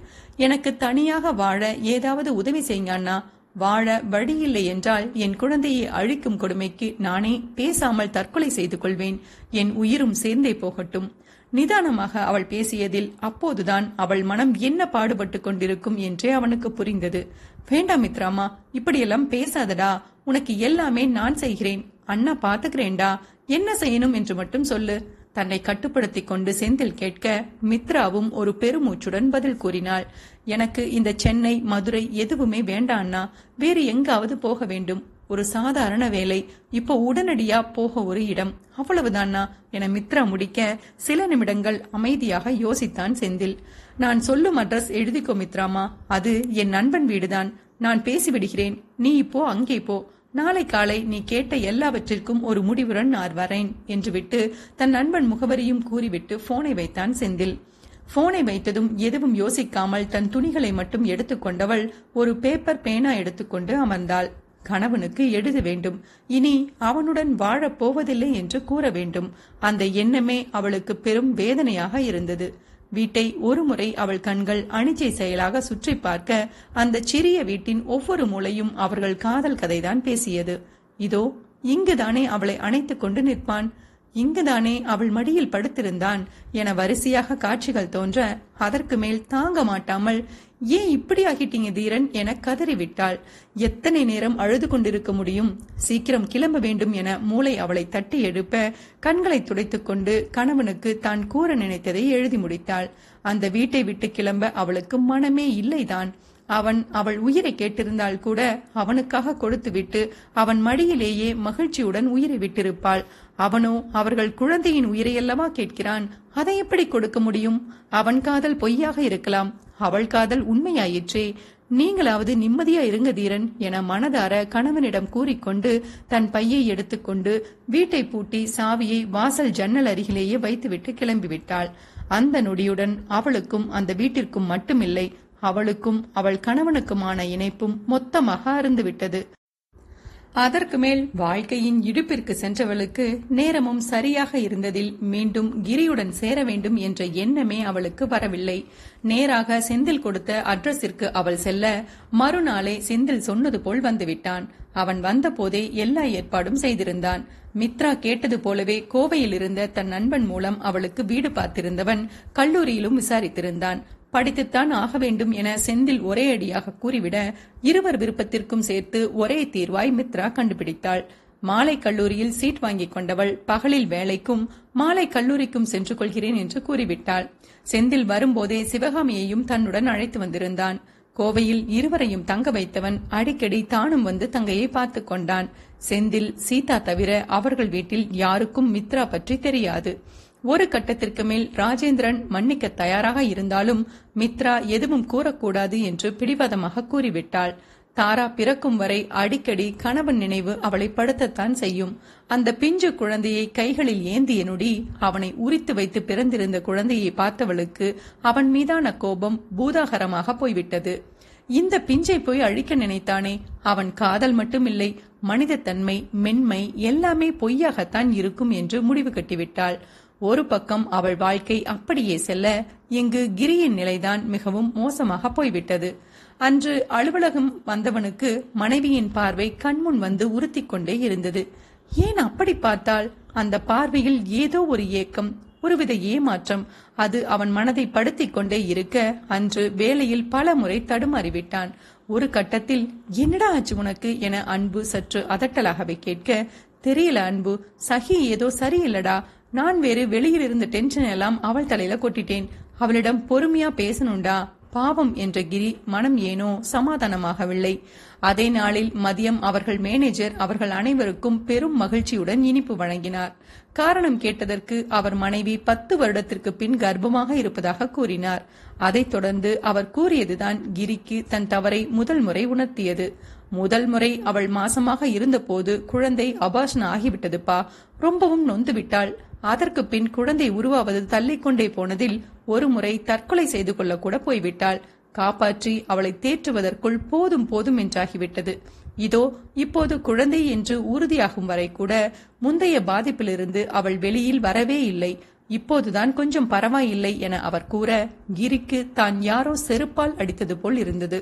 எனக்கு தனியாக வாழ ஏதாவது உதவி செய்யுங்க வாழ வழியில்லை என்றால் என் குழந்தையை அழிக்கும் கொடுமைக்கு நானே பேசாமல் தற்கொலை செய்து கொள்வேன். என் உயிரும் சேர்ந்தே போகட்டும். நிதானமாக அவள் பேசியதில் அப்போதுதான் அவள் மனம் என்ன பாடுபட்டு கொண்டிருக்கும் என்றே அவனுக்கு புரிந்தது. வேண்டாம் மித்ராமா இப்படியெல்லாம் பேசாதடா. உனக்கு எல்லாமே நான் செய்கிறேன். அண்ணா பாத்துக்கிறேன்டா என்ன செய்யணும் என்று மட்டும் சொல்லு. தன்னை கட்டுப்படுத்திக் கொண்டு செந்தில் கேட்க மித்ராவும் ஒரு பெருமூச்சுடன் பதில் கூறினாள். எனக்கு இந்த சென்னை மதுரை எதுவுமே வேண்டாம் வேறு எங்காவது போக வேண்டும். ஒரு சாதாரண வேலை. இப்போ உடனடியா போக ஒரு இடம். அவ்வளவுதானா என மித்ரா முடிக்க சில நிமிடங்கள் அமைதியாக யோசித்தான் செந்தில். நான் சொல்லும் அட்ரஸ் எழுதிக்கோ மித்ராமா. அது என் நண்பன் வீடுதான். நான் பேசிவிடுகிறேன். நீ இப்போ அங்கே போ. நாளை காலை நீ கேட்ட எல்லாவற்றிற்கும் ஒரு முடிவுடன் நான் வரேன் என்று விட்டு தன் நண்பன் முகவரியும் கூறிவிட்டு போனை வைத்தான் செந்தில். போனை வைத்ததும் எதுவும் யோசிக்காமல் தன் துணிகளை மட்டும் எடுத்துக்கொண்டவள் ஒரு பேப்பர் பேனா எடுத்துக்கொண்டு அமர்ந்தாள். கணவனுக்கு எழுத வேண்டும். இனி அவனுடன் வாழப் போவதில்லை என்று கூற வேண்டும். அந்த எண்ணமே அவளுக்கு பெரும் வேதனையாக இருந்தது. வீட்டை ஒருமுறை அவள் கண்கள் அணிச்சை செயலாக சுற்றி பார்க்க அந்த சிறிய வீட்டின் ஒவ்வொரு மூலையும் அவர்கள் காதல் கதைதான் பேசியது. இதோ இங்குதானே அவளை அணைத்துக் கொண்டு நிற்பான். இங்குதானே அவள் மடியில் படுத்திருந்தான் என வரிசையாக காட்சிகள் தோன்ற அதற்கு மேல் தாங்க மாட்டாமல் ஏன் இப்படி ஆகிட்டீங்க தீரன் என கதறிவிட்டாள். எத்தனை நேரம் அழுது கொண்டிருக்க முடியும்? சீக்கிரம் கிளம்ப வேண்டும் என மூளை அவளை தட்டி எழுப்ப கண்களை துடைத்துக் கொண்டு கணவனுக்கு தான் கூற நினைத்ததை எழுதி முடித்தாள். அந்த வீட்டை விட்டு கிளம்ப அவளுக்கு மனமே இல்லைதான். அவன் அவள் உயிரை கேட்டிருந்தால் கூட அவனுக்காக கொடுத்துவிட்டு அவன் மடியிலேயே மகிழ்ச்சியுடன் உயிரை விட்டிருப்பாள். அவனோ அவர்கள் குழந்தையின் உயிரையல்லவா கேட்கிறான். அதை எப்படி கொடுக்க முடியும்? அவன் காதல் பொய்யாக இருக்கலாம். அவள் காதல் உண்மையாயிற்றே. நீங்களாவது நிம்மதியா இருங்க தீரன் என மனதார கணவனிடம் கூறிக்கொண்டு தன் பையை எடுத்துக்கொண்டு வீட்டை பூட்டி சாவியை வாசல் ஜன்னல் அருகிலேயே வைத்துவிட்டு கிளம்பிவிட்டாள். அந்த நொடியுடன் அவளுக்கும் அந்த வீட்டிற்கும் மட்டுமில்லை அவளுக்கும் அவள் கணவனுக்குமான இணைப்பும் மொத்தமாக அருந்துவிட்டது. அதற்கு மேல் வாழ்க்கையின் இடுப்பிற்கு சென்றவளுக்கு நேரமும் சரியாக இருந்ததில் மீண்டும் கிரியுடன் சேர வேண்டும் என்ற எண்ணமே அவளுக்கு வரவில்லை. நேராக செந்தில் கொடுத்த அட்ரஸிற்கு அவள் செல்ல மறுநாளே செந்தில் சொன்னது போல் வந்துவிட்டான். அவன் வந்தபோதே எல்லா ஏற்பாடும் செய்திருந்தான். மித்ரா கேட்டது போலவே கோவையில் இருந்த தன் நண்பன் மூலம் அவளுக்கு வீடு பார்த்திருந்தவன் கல்லூரியிலும் விசாரித்திருந்தான். படித்துத்தான் ஆக வேண்டும் என செந்தில் ஒரே அடியாக கூறிவிட இருவர் விருப்பத்திற்கும் சேர்த்து ஒரே தீர்வாய் மித்ரா கண்டுபிடித்தாள். மாலை கல்லூரியில் சீட் வாங்கிக் கொண்டவள் பகலில் வேலைக்கும் மாலை கல்லூரிக்கும் சென்று கொள்கிறேன் என்று கூறிவிட்டாள். செந்தில் வரும்போதே சிவகாமியையும் தன்னுடன் அழைத்து வந்திருந்தான். கோவையில் இருவரையும் தங்க வைத்தவன் அடிக்கடி தானும் வந்து தங்கையை பார்த்து கொண்டான். செந்தில் சீதா தவிர அவர்கள் வீட்டில் யாருக்கும் மித்ரா பற்றி தெரியாது. ஒரு கட்டத்திற்கு மேல் ராஜேந்திரன் மன்னிக்க தயாராக இருந்தாலும் மித்ரா எதுவும் கூறக்கூடாது என்று பிடிவாதமாக கூறிவிட்டாள். தாரா பிறக்கும் வரை அடிக்கடி கணவன் நினைவு அவளை படுத்தத்தான் செய்யும். அந்த பிஞ்சு குழந்தையை கைகளில் ஏந்திய நொடி அவனை உரித்து வைத்து பிறந்திருந்த குழந்தையை பார்த்தவளுக்கு அவன் மீதான கோபம் பூதாகரமாக போய்விட்டது. இந்த பிஞ்சை போய் அழிக்க நினைத்தானே அவன் காதல் மட்டுமில்லை மனிதத்தன்மை மென்மை எல்லாமே பொய்யாகத்தான் இருக்கும் என்று முடிவு கட்டிவிட்டாள். ஒரு பக்கம் அவள் வாழ்க்கை அப்படியே செல்ல இங்கு கிரியின் நிலைதான் மிகவும் மோசமாக போய்விட்டது. அன்று அலுவலகம் வந்தவனுக்கு மனைவியின் பார்வை கண்முன் வந்து உறுத்திக் கொண்டே இருந்தது. ஏன் அப்படி பார்த்தால் அந்த பார்வையில் ஏதோ ஒரு ஏக்கம் ஒருவித ஏமாற்றம். அது அவன் மனதை படுத்திக் கொண்டே இருக்க அன்று வேலையில் பல முறை தடுமாறிவிட்டான். ஒரு கட்டத்தில் என்னடா ஆச்சு உனக்கு? என அன்பு சற்று அதட்டலாகவே கேட்க தெரியல அன்பு சகி ஏதோ சரியில்லடா நான் வேறு வெளியில் இருந்த டென்ஷன் எல்லாம் அவள் தலையில கொட்டிட்டேன். அவளிடம் பொறுமையா பேசணுண்டா? பாவம் என்ற கிரி மனம் ஏனோ சமாதானமாகவில்லை. அதே நாளில் மதியம் அவர்கள் மேனேஜர் அவர்கள் அனைவருக்கும் பெரும் மகிழ்ச்சியுடன் இனிப்பு வழங்கினார். காரணம் கேட்டதற்கு அவர் மனைவி பத்து வருடத்திற்கு பின் கர்ப்பமாக இருப்பதாக கூறினார். அதைத் தொடர்ந்து அவர் கூறியதுதான் கிரிக்கு தன் தவறை முதல் முறை உணர்த்தியது. முதல் முறை அவள் மாசமாக இருந்தபோது குழந்தை அபாஷன் ஆகிவிட்டதுப்பா? ரொம்பவும் நொந்து விட்டாள். அதற்கு பின் குழந்தை உருவாவது தள்ளிக்கொண்டே போனதில் ஒரு முறை தற்கொலை செய்து கொள்ள கூட போய்விட்டாள். காப்பாற்றி அவளை தேற்றுவதற்குள் போதும் போதும் என்றாகிவிட்டது. இதோ இப்போது குழந்தை என்று உறுதியாகும் வரை கூட முந்தைய பாதிப்பிலிருந்து அவள் வெளியில் வரவே இல்லை. இப்போதுதான் கொஞ்சம் பரவாயில்லை என அவர் கூற கிரிக்கு தான் யாரோ செருப்பால் அடித்தது போல் இருந்தது.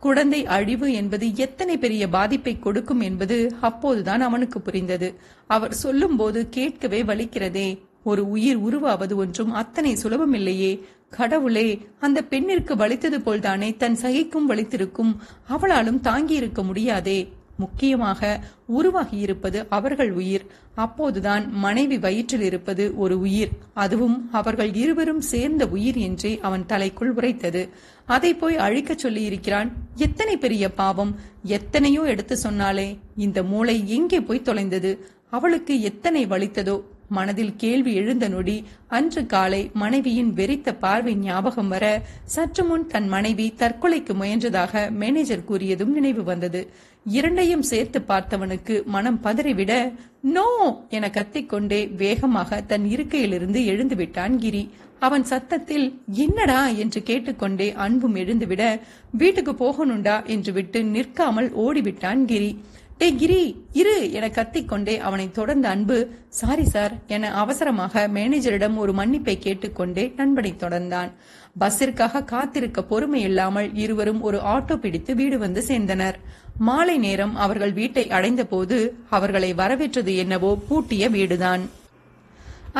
குழந்தை அழிவு என்பது எத்தனை பெரிய பாதிப்பை கொடுக்கும் என்பது அப்போதுதான் அவனுக்கு புரிந்தது. அவர் சொல்லும்போது கேட்கவே வலிக்கிறதே. ஒரு உயிர் உருவாவது ஒன்றும் அத்தனை சுலபமில்லையே கடவுளே அந்த பெண்ணிற்கு வலித்தது போல்தானே தன் சகிக்கும் வலித்திருக்கும். அவளாலும் தாங்கி இருக்க முடியாதே. முக்கியமாக உருவாகி இருப்பது அவர்கள் உயிர். அப்போதுதான் மனைவி வயிற்றில் இருப்பது ஒரு உயிர். அதுவும் அவர்கள் இருவரும் சேர்ந்த உயிர் என்றே அவன் தலைக்குள் உரைத்தது. அதை போய் அழிக்கச் சொல்லி இருக்கிறான் எத்தனை பெரிய பாவம். எத்தனையோ எடுத்து சொன்னாலே இந்த மூளை எங்கே போய் தொலைந்தது? அவளுக்கு எத்தனை வலித்ததோ. மனதில் கேள்வி எழுந்த நொடி அன்று காலை மனைவியின் வெறித்த பார்வை ஞாபகம் வர சற்று முன் தன் மனைவி தற்கொலைக்கு முயன்றதாக மேனேஜர் கூறியதும் நினைவு வந்தது. இரண்டையும் சேர்த்து பார்த்தவனுக்கு மனம் பதறிவிட நோ என கத்திக்கொண்டே வேகமாக தன் இருக்கையிலிருந்து எழுந்து விட்டான் கிரி. அவன் சத்தத்தில் என்னடா? என்று கேட்டுக்கொண்டே அன்பும் எழுந்துவிட வீட்டுக்கு போகணுண்டா? என்று விட்டு நிற்காமல் ஓடிவிட்டான் கிரி. டே கிரி இரு என கத்திக்கொண்டே அவனை தொடர்ந்த அன்பு சாரி சார் என அவசரமாக மேனேஜரிடம் ஒரு மன்னிப்பை கேட்டுக்கொண்டே நண்பனை தொடர்ந்தான். பஸ்ஸிற்காக காத்திருக்க பொறுமை இல்லாமல் இருவரும் ஒரு ஆட்டோ பிடித்து வீடு வந்து சேர்ந்தனர். மாலை நேரம் அவர்கள் வீட்டை அடைந்தபோது அவர்களை வரவேற்றது என்னவோ பூட்டிய வீடுதான்.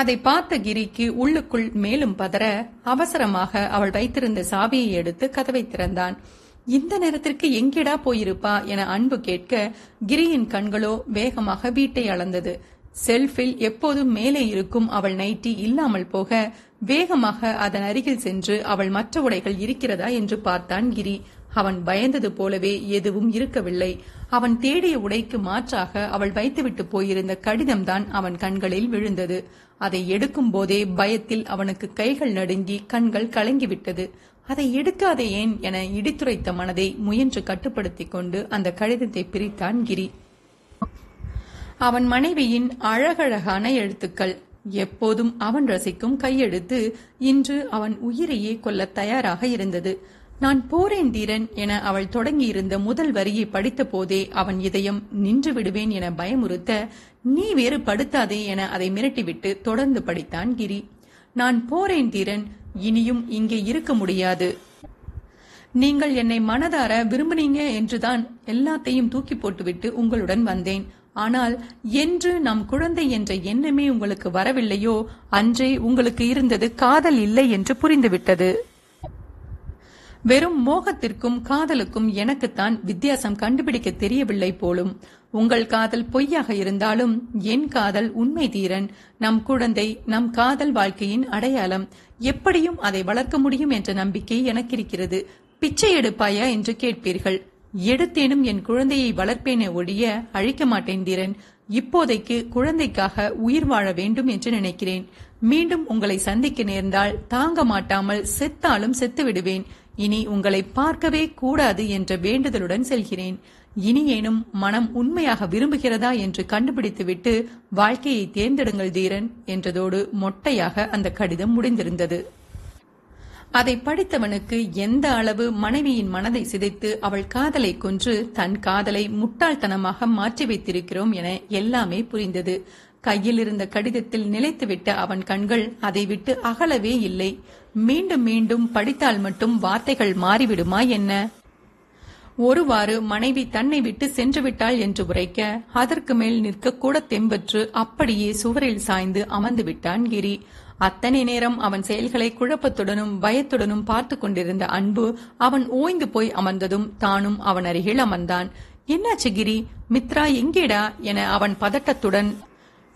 அதை பார்த்த கிரிக்கு உள்ளுக்குள் மேலும் பதற அவசரமாக அவள் வைத்திருந்த சாவியை எடுத்து கதவை திறந்தான். இந்த நேரத்திற்கு எங்கேடா போயிருப்பா என அன்பு கேட்க கிரியின் கண்களோ வேகமாக வீட்டை அளந்தது. செல்ஃபில் எப்போதும் மேலே இருக்கும் அவள் நைட்டி இல்லாமல் போக வேகமாக அதன் அருகில் சென்று அவள் மற்ற உடைகள் இருக்கிறதா என்று பார்த்தான் கிரி. அவன் பயந்தது போலவே எதுவும் இருக்கவில்லை. அவன் தேடிய உடைக்கு மாற்றாக அவள் வைத்துவிட்டு போயிருந்த கடிதம்தான் அவன் கண்களில் விழுந்தது. அதை எடுக்கும் போதே பயத்தில் அவனுக்கு கைகள் நடுங்கி கண்கள் கலங்கிவிட்டது. அதை எடுக்காதே ஏன் என இடித்துரைத்த மனதை முயன்று கட்டுப்படுத்திக் கொண்டு அந்த கடிதத்தை பிரித்தான் கிரி. அவன் மனைவியின் அழகழகான எழுத்துக்கள். எப்போதும் அவன் ரசிக்கும் கையெழுத்து இன்று அவன் உயிரையே கொல்ல தயாராக இருந்தது. நான் போரேன் தீரன் என அவள் தொடங்கியிருந்த முதல் வரியை படித்த போதே அவன் இதயம் நின்று விடுவேன் என பயமுறுத்த நீ வேறு படுத்தாதே என அதை மிரட்டிவிட்டு தொடர்ந்து படித்தான் கிரி. நான் போரேன் தீரன் இனியும் இங்கே இருக்க முடியாது. நீங்கள் என்னை மனதார விரும்புனீங்க என்றுதான் எல்லாத்தையும் தூக்கி போட்டுவிட்டு உங்களுடன் வந்தேன். ஆனால் என்று நம் குழந்தை என்ற எண்ணமே உங்களுக்கு வரவில்லையோ அன்றே உங்களுக்கு இருந்தது காதல் இல்லை என்று புரிந்துவிட்டது. வெறும் மோகத்திற்கும் காதலுக்கும் எனக்குத்தான் வித்தியாசம் கண்டுபிடிக்க தெரியவில்லை போலும். உங்கள் காதல் பொய்யாக இருந்தாலும் என் காதல் உண்மை தீரன். நம் குழந்தை நம் காதல் வாழ்க்கையின் அடையாளம். எப்படியும் அதை வளர்க்க முடியும் என்ற நம்பிக்கை எனக்கிருக்கிறது. பிச்சை எடுப்பாயா என்று கேட்பீர்கள். எடுத்தேனும் என் குழந்தையை வளர்ப்பேனே ஒழிய அழிக்க மாட்டேன் தீரன். இப்போதைக்கு குழந்தைக்காக உயிர் வாழ வேண்டும் என்று நினைக்கிறேன். மீண்டும் உங்களை சந்திக்க நேர்ந்தால் தாங்க மாட்டாமல் செத்தாலும் செத்து விடுவேன் இனி உங்களை பார்க்கவே கூடாது என்ற வேண்டுதலுடன் செல்கிறேன். இனியேனும் மனம் உண்மையாக விரும்புகிறதா என்று கண்டுபிடித்துவிட்டு வாழ்க்கையை தேர்ந்தெடுங்கள் தீரன் என்றதோடு மொட்டையாக அந்த கடிதம் முடிந்திருந்தது. அதை படித்தவனுக்கு எந்த அளவு மனைவியின் மனதை சிதைத்து அவள் காதலை கொன்று தன் காதலை முட்டாள்தனமாக மாற்றி வைத்திருக்கிறோம் என எல்லாமே புரிந்தது. கையில் இருந்த கடிதத்தில் நிலைத்துவிட்ட அவன் கண்கள் அதை விட்டு அகலவே இல்லை. மீண்டும் மீண்டும் படித்தால் மட்டும் வார்த்தைகள் மாறிவிடுமா என்ன? ஒருவாறு மனைவி தன்னை விட்டு சென்று விட்டாள் என்று உரைக்க அதற்கு மேல் நிற்கக்கூட தெம்பற்று அப்படியே சுவரில் சாய்ந்து அமர்ந்து விட்டான் கிரி. அத்தனை நேரம் அவன் செயல்களை குழப்பத்துடனும் பயத்துடனும் பார்த்து கொண்டிருந்த அன்பு அவன் ஓய்ந்து போய் அமர்ந்ததும் தானும் அவன் அருகில் அமர்ந்தான். என்னாச்சு கிரி? மித்ரா எங்கேடா? என அவன் பதட்டத்துடன்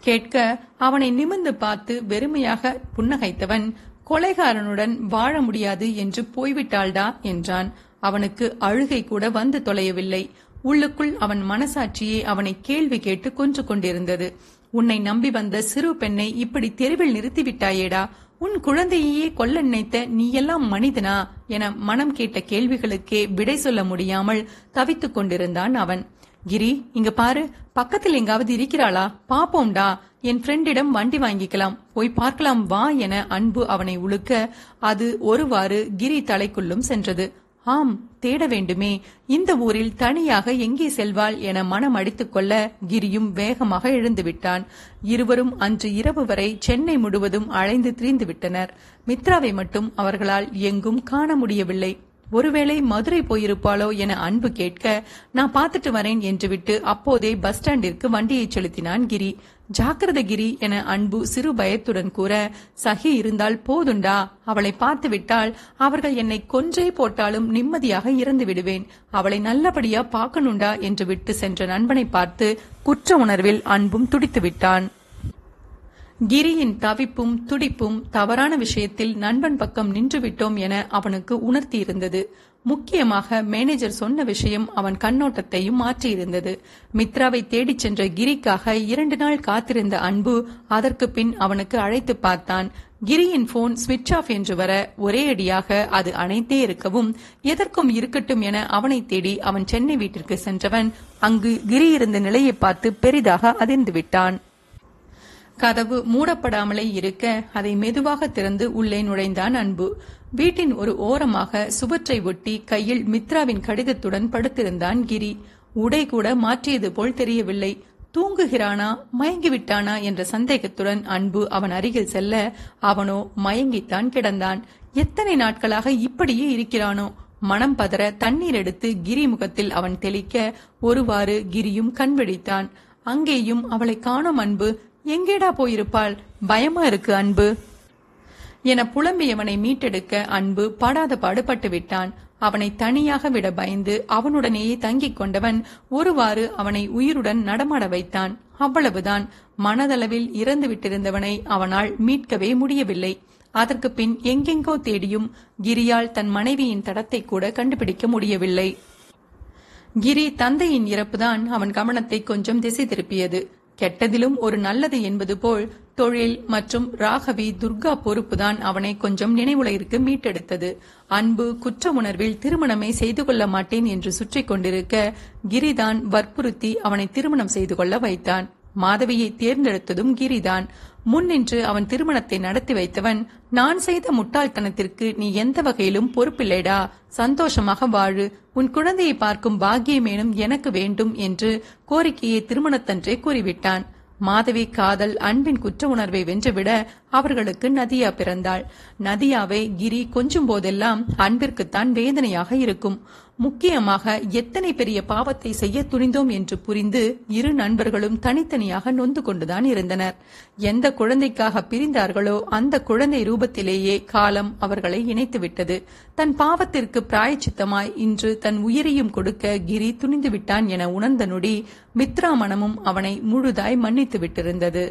கேட்க அவனை நிமிர்ந்து பார்த்து வெறுமையாக புன்னகைத்தவன். கொலைகாரனுடன் வாழ முடியாது என்று போய்விட்டாள்டா என்றான். அவனுக்கு அழுகை கூட வந்து தொலையவில்லை. உள்ளுக்குள் அவன் மனசாட்சியே அவனை கேள்வி கேட்டு கொன்று கொண்டிருந்தது. உன்னை நம்பி வந்த சிறு பெண்ணை இப்படி தெருவில் நிறுத்திவிட்டாயேடா. உன் குழந்தையையே கொல்ல நினைத்த நீ எல்லாம் மனிதனா என மனம் கேட்ட கேள்விகளுக்கே விடை சொல்ல முடியாமல் தவித்துக் கொண்டிருந்தான் அவன். கிரி இங்க பாரு பக்கத்தில் எங்காவது இருக்கிறாளா? பாப்போம்டா. என் ஃப்ரெண்டிடம் வண்டி வாங்கிக்கலாம். போய் பார்க்கலாம் வா என அன்பு அவனை உழுக்க அது ஒருவாறு கிரி தலைக்குள்ளும் சென்றது. ஆம் தேட வேண்டுமே. இந்த ஊரில் தனியாக எங்கே செல்வாள் என மனம் அடித்துக் கொள்ள கிரியும் வேகமாக எழுந்துவிட்டான். இருவரும் அன்று இரவு வரை சென்னை முழுவதும் அலைந்து திரிந்து விட்டனர் மித்ராவை மட்டும் அவர்களால் எங்கும் காண முடியவில்லை. ஒருவேளை மதுரை போயிருப்பாளோ என அன்பு கேட்க நான் பார்த்துட்டு வரேன் என்று விட்டு அப்போதே பஸ் ஸ்டாண்டிற்கு வண்டியை செலுத்தினான் கிரி. ஜாக்கிரத கிரி என அன்பு சிறு பயத்துடன் கூற சகி இருந்தால் போதுண்டா. அவளை பார்த்து விட்டால் அவர்கள் என்னை கொன்றே போட்டாலும் நிம்மதியாக இறந்து விடுவேன். அவளை நல்லபடியா பார்க்கணுண்டா என்று விட்டு சென்ற நண்பனை பார்த்து குற்ற உணர்வில் அன்பும் துடித்து விட்டான். கிரியின் தவிப்பும் துடிப்பும் தவறான விஷயத்தில் நண்பன் பக்கம் நின்றுவிட்டோம் என அவனுக்கு உணர்த்தியிருந்தது. முக்கியமாக மேனேஜர் சொன்ன விஷயம் அவன் கண்ணோட்டத்தையும் மாற்றியிருந்தது. மித்ராவை தேடிச் சென்ற கிரிக்காக இரண்டு நாள் காத்திருந்த அன்பு அதற்கு பின் அவனுக்கு அழைத்து பார்த்தான். கிரியின் போன் சுவிட்ச் ஆஃப் என்று வர ஒரே அடியாக அது அணைத்தே இருக்கவும் எதற்கும் இருக்கட்டும் என அவனை தேடி அவன் சென்னை வீட்டிற்கு சென்றவன் அங்கு கிரி இருந்த நிலையை பார்த்து பெரிதாக அதிர்ந்து விட்டான். கதவு மூடப்படாமலே இருக்க அதை மெதுவாக திறந்து உள்ளே நுழைந்தான் அன்பு. வீட்டின் ஒரு ஓரமாக சுவற்றை ஒட்டி கையில் மித்ராவின் கடிதத்துடன் படுத்திருந்தான் கிரி. உடை கூட மாற்றியது போல் தெரியவில்லை. தூங்குகிறானா மயங்கிவிட்டானா என்ற சந்தேகத்துடன் அன்பு அவன் அருகில் செல்ல அவனோ மயங்கித்தான் கிடந்தான். எத்தனை நாட்களாக இப்படியே இருக்கிறானோ? மனம் பதற தண்ணீர் எடுத்து கிரி முகத்தில் அவன் தெளிக்க ஒருவாறு கிரியும் கண்விழித்தான் அங்கேயும் அவளை காணும் அன்பு எங்கேடா போயிருப்பாள்? பயமா இருக்கு அன்பு. என புலம்பியவனை மீட்டெடுக்க அன்பு படாத பாடுபட்டு விட்டான். அவனை தனியாக விட பயந்து அவனுடனேயே தங்கிக் கொண்டவன் ஒருவாறு அவனை உயிருடன் நடமாட வைத்தான். அவ்வளவுதான். மனதளவில் இறந்து விட்டிருந்தவனை அவனால் மீட்கவே முடியவில்லை. அதற்கு பின் எங்கெங்கோ தேடியும் கிரியால் தன் மனைவியின் தடத்தை கூட கண்டுபிடிக்க முடியவில்லை. கிரி தந்தையின் இறப்புதான் அவன் கவனத்தை கொஞ்சம் திசை திருப்பியது. கெட்டதிலும் ஒரு நல்லது என்பது போல் தொழில் மற்றும் ராகவி துர்கா பொறுப்புதான் அவனை கொஞ்சம் நினைவுலகிற்கு மீட்டெடுத்தது. அன்பு குற்ற உணர்வில் திருமணமே செய்து கொள்ள மாட்டேன் என்று சுற்றி கொண்டிருக்க கிரிதான் வற்புறுத்தி அவனை திருமணம் செய்து கொள்ள வைத்தான். மாதவியை தேர்ந்தெடுத்ததும் கிரிதான். முன்னின்று அவன் திருமணத்தை நடத்தி வைத்தவன் நான் செய்த முட்டாள்தனத்திற்கு நீ எந்த வகையிலும் பொறுப்பில்லைடா. சந்தோஷமாக வாழு. உன் குழந்தையை பார்க்கும் பாக்கியமேனும் எனக்கு வேண்டும் என்று கோரிக்கையை திருமணத்தன்றே கூறிவிட்டான். மாதவி காதல் அன்பின் குற்ற உணர்வை வென்றுவிட அவர்களுக்கு நதியா பிறந்தாள். நதியாவை கிரி கொஞ்சும் போதெல்லாம் அன்பிற்குத்தான் வேதனையாக இருக்கும். முக்கியமாக எத்தனை பெரிய பாவத்தை செய்ய துணிந்தோம் என்று புரிந்து இரு நண்பர்களும் தனித்தனியாக நொந்து கொண்டுதான் இருந்தனர். எந்த குழந்தைக்காக பிரிந்தார்களோ அந்த குழந்தை ரூபத்திலேயே காலம் அவர்களை இணைத்துவிட்டது தன் பாவத்திற்கு பிராயச்சித்தமாய் இன்று தன் உயிரையும் கொடுக்க கிரி துணிந்து விட்டான் என உணர்ந்த நொடி மித்ரா மனமும் அவனை முழுதாய் மன்னித்து விட்டிருந்தது.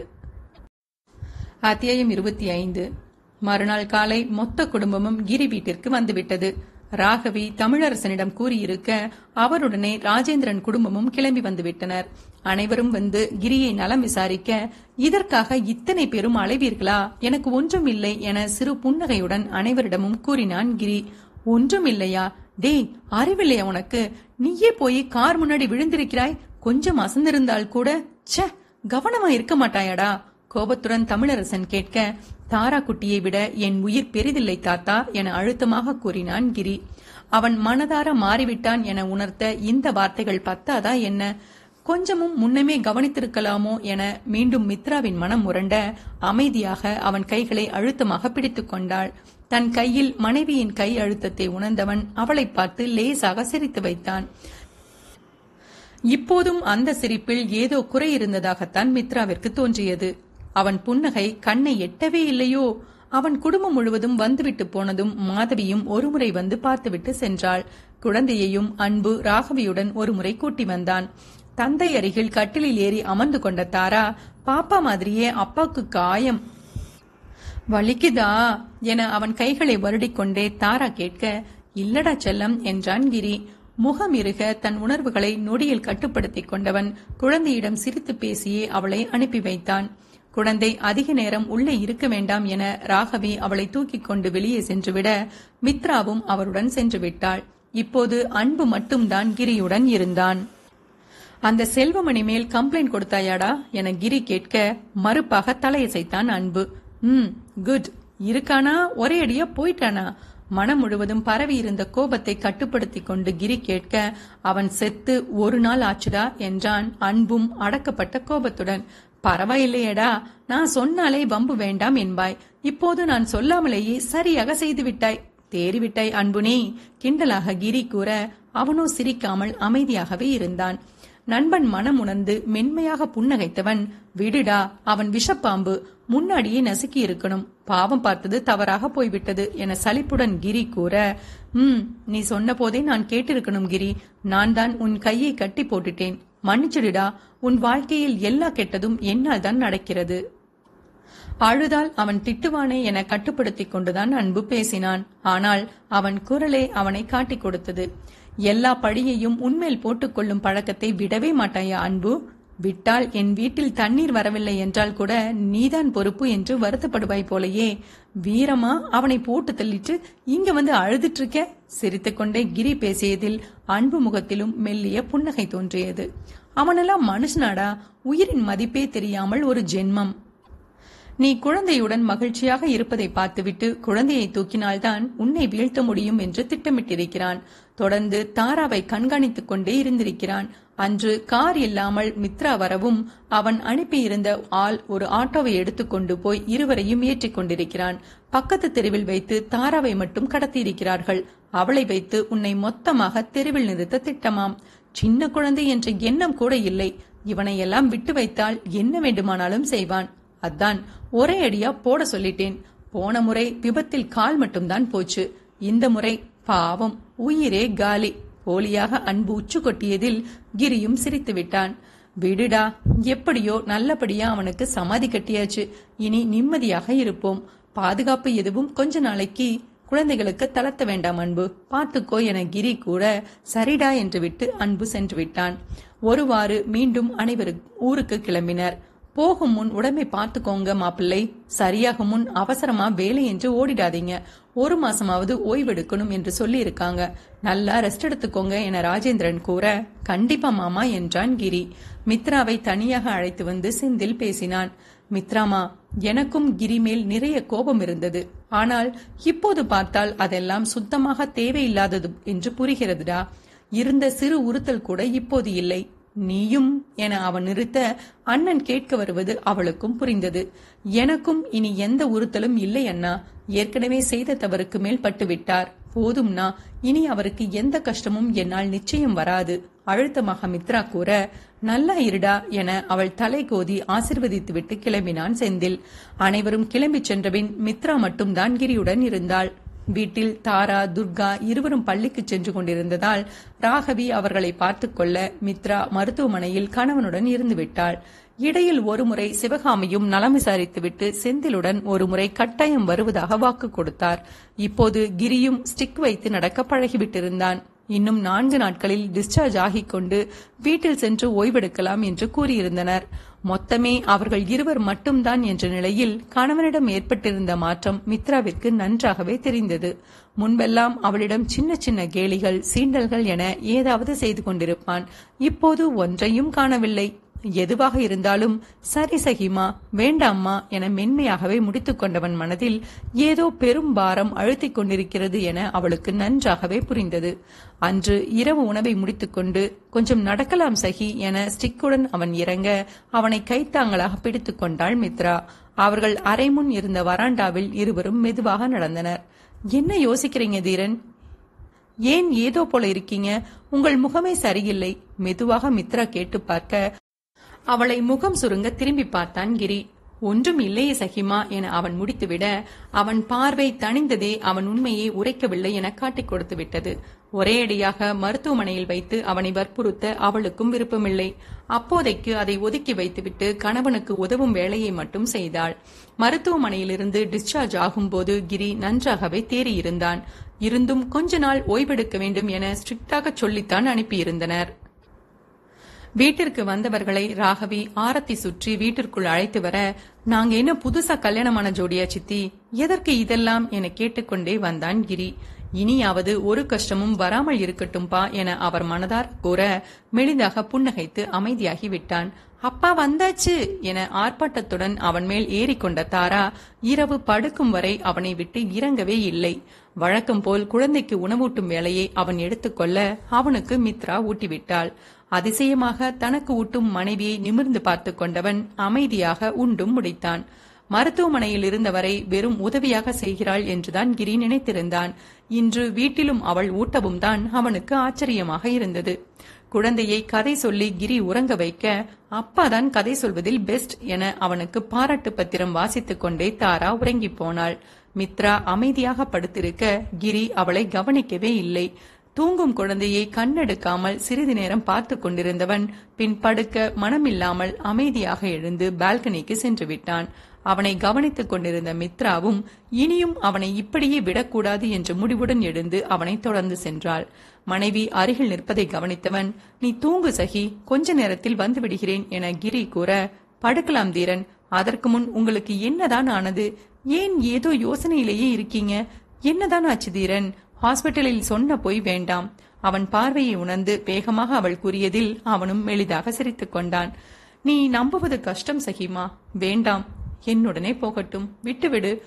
அத்தியாயம் இருபத்தி ஐந்து. மறுநாள் காலை மொத்த குடும்பமும் கிரி வீட்டிற்கு வந்துவிட்டது. ராகவி தமிழரசனிடம் கூறியிருக்க அவருடனே ராஜேந்திரன் குடும்பமும் கிளம்பி வந்துவிட்டனர். அனைவரும் வந்து கிரியை நலம் விசாரிக்க இதற்காக இத்தனை பேரும் அலைவீர்களா? எனக்கு ஒன்றும் இல்லை என சிறு புன்னகையுடன் அனைவரிடமும் கூறினான் கிரி. ஒன்றும் இல்லையா டேய் அறிவில்லையா உனக்கு? நீயே போய் கார் முன்னாடி விழுந்திருக்கிறாய். கொஞ்சம் அசந்திருந்தால் கூட ச கவனமா இருக்க மாட்டாயாடா. கோபத்துடன் தமிழரசன் கேட்க தாரா குட்டியை விட என் உயிர் பெரிதில்லை தாத்தா என அழுத்தமாக கூறினான் கிரி. அவன் மனதார மாறிவிட்டான் என உணர்த்த இந்த வார்த்தைகள் பத்தாதா என்ன? கொஞ்சமும் முன்னமே கவனித்திருக்கலாமோ என மீண்டும் மித்ராவின் மனம் முரண்ட அமைதியாக அவன் கைகளை அழுத்தமாக பிடித்துக் கொண்டாள். தன் கையில் மனைவியின் கை அழுத்தத்தை உணர்ந்தவன் அவளை பார்த்து லேசாக சிரித்து வைத்தான். இப்போதும் அந்த சிரிப்பில் ஏதோ குறை இருந்ததாகத்தான் மித்ராவிற்கு தோன்றியது. அவன் புன்னகை கண்ணை எட்டவே இல்லையோ? அவன் குடும்பம் முழுவதும் வந்துவிட்டு போனதும் மாதவியும் ஒருமுறை வந்து பார்த்துவிட்டு சென்றாள். குழந்தையையும் அன்பு ராகவியுடன் ஒருமுறை கூட்டி வந்தான். தந்தை அருகில் கட்டிலில் ஏறி அமர்ந்து கொண்ட தாரா பாப்பா மாதிரியே அப்பாவுக்கு காயம். வலிக்குதா? என அவன் கைகளை வருடிக்கொண்டே தாரா கேட்க இல்லடா செல்லம் என்றான் கிரி. முகம் இருக தன் உணர்வுகளை நொடியில் கட்டுப்படுத்திக் கொண்டவன் குழந்தையிடம் சிரித்து பேசியே அவளை அனுப்பி வைத்தான். குழந்தை அதிக நேரம் உள்ளே இருக்க வேண்டாம் என ராகவி அவளை தூக்கிக் கொண்டு வெளியே சென்றுவிட மித்ராவும் அவருடன் சென்று விட்டாள். இப்போது அன்பு மட்டும்தான் கிரியுடன் இருந்தான். அந்த செல்வமணி மேல் கம்ப்ளைண்ட் கொடுத்தாயாடா என கிரி கேட்க மறுப்பாக தலையசைத்தான் அன்பு. ம் குட். இருக்கானா? ஒரே அடியா போயிட்டானா? மனம் முழுவதும் பரவி இருந்த கோபத்தை கட்டுப்படுத்திக் கொண்டு கிரி கேட்க அவன் செத்து ஒரு நாள் ஆச்சுடா என்றான் அன்பும் அடக்கப்பட்ட கோபத்துடன். பரவாயில்லையடா நான் சொன்னாலே வம்பு வேண்டாம் என்பாய். இப்போது நான் சொல்லாமலேயே சரியாக செய்து விட்டாய் தேறிவிட்டாய் அன்புனே கிண்டலாக கிரி கூற அவனோ சிரிக்காமல் அமைதியாகவே இருந்தான். நண்பன் மனம் உணர்ந்து மென்மையாக புன்னகைத்தவன் விடுடா அவன் விஷப்பாம்பு முன்னாடியே நசுக்கி இருக்கணும் பாவம் பார்த்தது தவறாக போய்விட்டது என சலிப்புடன் கிரி கூற ம் நீ சொன்ன போதே நான் கேட்டிருக்கணும் கிரி. நான் தான் உன் கையை கட்டி போட்டுட்டேன். மன்னிச்சிடுடா உன் வாழ்க்கையில் எல்லா கெட்டதும் என்னால் தான் நடக்கிறது. அழுதால் அவன் திட்டுவானே என கட்டுப்படுத்திக் கொண்டுதான் அன்பு பேசினான். ஆனால் அவன் குரலே அவனை காட்டிக் கொடுத்தது. எல்லா பழியையும் உன்மேல் போட்டுக்கொள்ளும் பழக்கத்தை விடவே மாட்டாயா அன்பு? விட்டால் என் வீட்டில் தண்ணீர் வரவில்லை என்றால் கூட நீதான் பொறுப்பு என்று வருத்தப்படுவாய் போலயே. வீரமா அவனை போட்டு தள்ளிட்டு இங்க வந்து அழுதுட்டு இருக்க சிரித்துக்கொண்டே கிரி பேசியதில் அன்பு முகத்திலும் மெல்லிய புன்னகை தோன்றியது. அவனெல்லாம் மனுஷனாடா? உயிரின் மதிப்பே தெரியாமல் ஒரு ஜென்மம். நீ குழந்தையுடன் மகிழ்ச்சியாக இருப்பதை பார்த்துவிட்டு குழந்தையை தூக்கினால்தான் உன்னை வீழ்த்த முடியும் என்று திட்டமிட்டிருக்கிறான். தொடர்ந்து தாராவை கண்காணித்துக் கொண்டே இருந்திருக்கிறான். அன்று கார் இல்லாமல் மித்ரா வரவும் அவன் அனுப்பியிருந்த ஆள் ஒரு ஆட்டோவை எடுத்துக்கொண்டு போய் இருவரையும் ஏற்றிக் கொண்டிருக்கிறான். பக்கத்து தெருவில் வைத்து தாராவை மட்டும் கடத்தியிருக்கிறார்கள். அவளை வைத்து உன்னை மொத்தமாக தெருவில் நிறுத்த திட்டமாம். சின்ன குழந்தை என்ற எண்ணம் கூட இல்லை. இவனை எல்லாம் விட்டு வைத்தால் என்ன வேண்டுமானாலும் செய்வான். அதான் ஒரே அடியா போட சொல்லிட்டேன். போன முறை விபத்தில் கால் மட்டும்தான் போச்சு. இந்த முறை பாவம் உயிரே காலி. போலியாக அன்பு உச்சு கொட்டியதில் கிரியும் சிரித்து விட்டான். விடுடா எப்படியோ நல்லபடியா அவனுக்கு சமாதி கட்டியாச்சு. இனி நிம்மதியாக இருப்போம். பாதுகாப்பு எதுவும் கொஞ்ச நாளைக்கு குழந்தைகளுக்கு தளர்த்த வேண்டாம் அன்பு. பார்த்துக்கோ என கிரி கூட சரிடா என்று விட்டு அன்பு சென்று விட்டான். ஒருவாறு மீண்டும் அனைவரும் ஊருக்கு கிளம்பினர். போகும் முன் உடம்பை பார்த்துக்கோங்க மாப்பிள்ளை. சரியாகும் முன் அவசரமா வேலை என்று ஓடிடாதீங்க. ஒரு மாசமாவது ஓய்வெடுக்கணும் என்று சொல்லி இருக்காங்க நல்லா ரெஸ்ட் எடுத்துக்கோங்க என ராஜேந்திரன் கூற கண்டிப்பா மாமா என்றான் கிரி. மித்ராவை தனியாக அழைத்து வந்து சிந்தில் பேசினான். மித்ராமா எனக்கும் கிரி மேல் நிறைய கோபம் இருந்தது. ஆனால் இப்போது பார்த்தால் அதெல்லாம் சுத்தமாக தேவையில்லாதது என்று புரிகிறதுடா. இருந்த சிறு உறுத்தல் கூட இப்போது இல்லை. நீயும் என அவன் நிறுத்த அண்ணன் கேட்க வருவது அவளுக்கும் புரிந்தது. எனக்கும் இனி எந்த உறுத்தலும் இல்லை அண்ணா. ஏற்கனவே செய்த தவறுக்கு மேல் பட்டுவிட்டார் போதும்னா இனி அவருக்கு எந்த கஷ்டமும் என்னால் நிச்சயம் வராது. அழுத்தமாக மித்ரா கூற நல்லா இருடா என அவள் தலை கோதி ஆசிர்வதித்துவிட்டு கிளம்பினான் செந்தில். அனைவரும் கிளம்பிச் சென்றபின் மித்ரா மட்டும்தான் கிரியுடன் இருந்தாள். வீட்டில் தாரா துர்கா இருவரும் பள்ளிக்கு சென்று கொண்டிருந்ததால் ராகவி அவர்களை பார்த்து கொள்ள மித்ரா மருத்துவமனையில் கணவனுடன் இருந்துவிட்டாள் இடையில் ஒருமுறை சிவகாமியும் நலம் விசாரித்துவிட்டு செந்திலுடன் ஒருமுறை கட்டாயம் வருவதாக வாக்கு கொடுத்தார். இப்போது கிரியும் ஸ்டிக் வைத்து நடக்க பழகிவிட்டிருந்தான். இன்னும் நான்கு நாட்களில் டிஸ்சார்ஜ் ஆகிக் கொண்டு வீட்டில் சென்று ஓய்வெடுக்கலாம் என்று கூறியிருந்தனர். மொத்தமே அவர்கள் இருவர் மட்டும்தான் என்ற நிலையில் கணவனிடம் ஏற்பட்டிருந்த மாற்றம் மித்ராவிற்கு நன்றாகவே தெரிந்தது. முன்பெல்லாம் அவளிடம் சின்ன சின்ன கேலிகள் சீண்டல்கள் என ஏதாவது செய்து கொண்டிருப்பான். இப்போது ஒன்றையும் காணவில்லை. எதுவாக இருந்தாலும் சரி சகிமா வேண்டாம்மா என மென்மையாகவே முடித்துக் கொண்டவன் மனதில் ஏதோ பெரும் பாரம் அழுத்திக் கொண்டிருக்கிறது என அவளுக்கு நன்றாகவே புரிந்தது. அன்று இரவு உணவை முடித்துக்கொண்டு கொஞ்சம் நடக்கலாம் சகி என ஸ்டிக்குடன் அவன் இறங்க அவனை கைத்தாங்களாக பிடித்துக் கொண்டாள் மித்ரா. அவர்கள் அரைமுன் இருந்த வராண்டாவில் இருவரும் மெதுவாக நடந்தனர். என்ன யோசிக்கிறீங்க தீரன்? ஏன் ஏதோ போல இருக்கீங்க? உங்கள் முகமே சரியில்லை. மெதுவாக மித்ரா கேட்டு பார்க்க அவளை முகம் சுருங்க திரும்பி பார்த்தான் கிரி. ஒன்றும் இல்லையே சகிமா என அவன் முடித்துவிட அவன் பார்வை தணிந்ததே அவன் உண்மையை உரைக்கவில்லை என காட்டிக் கொடுத்து விட்டது. ஒரேயடியாக மருத்துவமனையில் வைத்து அவனை வற்புறுத்த அவளுக்கும் விருப்பமில்லை. அப்போதைக்கு அதை ஒதுக்கி வைத்துவிட்டு கணவனுக்கு உதவும் வேலையை மட்டும் செய்தாள். மருத்துவமனையிலிருந்து டிஸ்சார்ஜ் ஆகும்போது கிரி நன்றாகவே தேறியிருந்தான். இருந்தும் கொஞ்ச நாள் ஓய்வெடுக்க வேண்டும் என ஸ்ட்ரிக்டாக சொல்லித்தான் அனுப்பியிருந்தனர். வீட்டிற்கு வந்தவர்களை ராகவி ஆரத்தி சுற்றி வீட்டிற்குள் அழைத்து வர நாங்க என்ன புதுசா கல்யாணமான ஜோடியா சித்தி? எதற்கு இதெல்லாம்? என கேட்டுக்கொண்டே வந்தான் கிரி. இனியாவது ஒரு கஷ்டமும் வராமல் இருக்கட்டும்பா என அவர் மனதார் கூற மெலிதாக புன்னகைத்து அமைதியாகி விட்டான். அப்பா வந்தாச்சு என ஆர்ப்பாட்டத்துடன் அவன் மேல் ஏறிக்கொண்ட தாரா இரவு படுக்கும் வரை அவனை விட்டு இறங்கவே இல்லை. வழக்கம் போல் குழந்தைக்கு உணவூட்டும் வேலையை அவன் எடுத்துக்கொள்ள அவனுக்கு மித்ரா ஊட்டிவிட்டாள். அதிசயமாக தனக்கு ஊட்டும் மனைவியை நிமிர்ந்து பார்த்து கொண்டவன் அமைதியாக உண்டும் முடித்தான். மருத்துவமனையில் இருந்தவரை வெறும் உதவியாக செய்கிறாள் என்றுதான் கிரி நினைத்திருந்தான். இன்று வீட்டிலும் அவள் ஊட்டவும் தான் அவனுக்கு ஆச்சரியமாக இருந்தது. குழந்தையை கதை சொல்லி கிரி உறங்க வைக்க அப்பாதான் கதை சொல்வதில் பெஸ்ட் என அவனுக்கு பாராட்டு பத்திரம் வாசித்துக் கொண்டே தாரா உறங்கி போனாள். மித்ரா அமைதியாக படுத்திருக்க கிரி அவளை கவனிக்கவே இல்லை. தூங்கும் குழந்தையை கண்ணெடுக்காமல் சிறிது நேரம் பார்த்து கொண்டிருந்தவன் பின் படுக்க மனமில்லாமல் அமைதியாக எழுந்து பால்கனிக்கு சென்று விட்டான். அவனை கவனித்துக் கொண்டிருந்த மித்ராவும் இனியும் அவனை இப்படியே விடக்கூடாது என்ற முடிவுடன் எழுந்து அவனை தொடர்ந்து சென்றாள். மனைவி அருகில் நிற்பதை கவனித்தவன் நீ தூங்கு சகி கொஞ்ச நேரத்தில் வந்து விடுகிறேன் என கிரி கூற படுக்கலாம் தீரன் அதற்கு முன் உங்களுக்கு என்னதான் ஆனது? ஏன் ஏதோ யோசனையிலேயே இருக்கீங்க? என்னதான் ஆச்சு தீரன்? ஹாஸ்பிட்டலில் சொன்ன போய் வேண்டாம். அவன் பார்வையை உணர்ந்து வேகமாக அவள் கூறியதில் அவனும் எளிதாக சிரித்துக் கொண்டான். நீ நம்புவது கஷ்டம் சகிமா. வேண்டாம். என்னுடனே போகட்டும். விட்டுவிடு.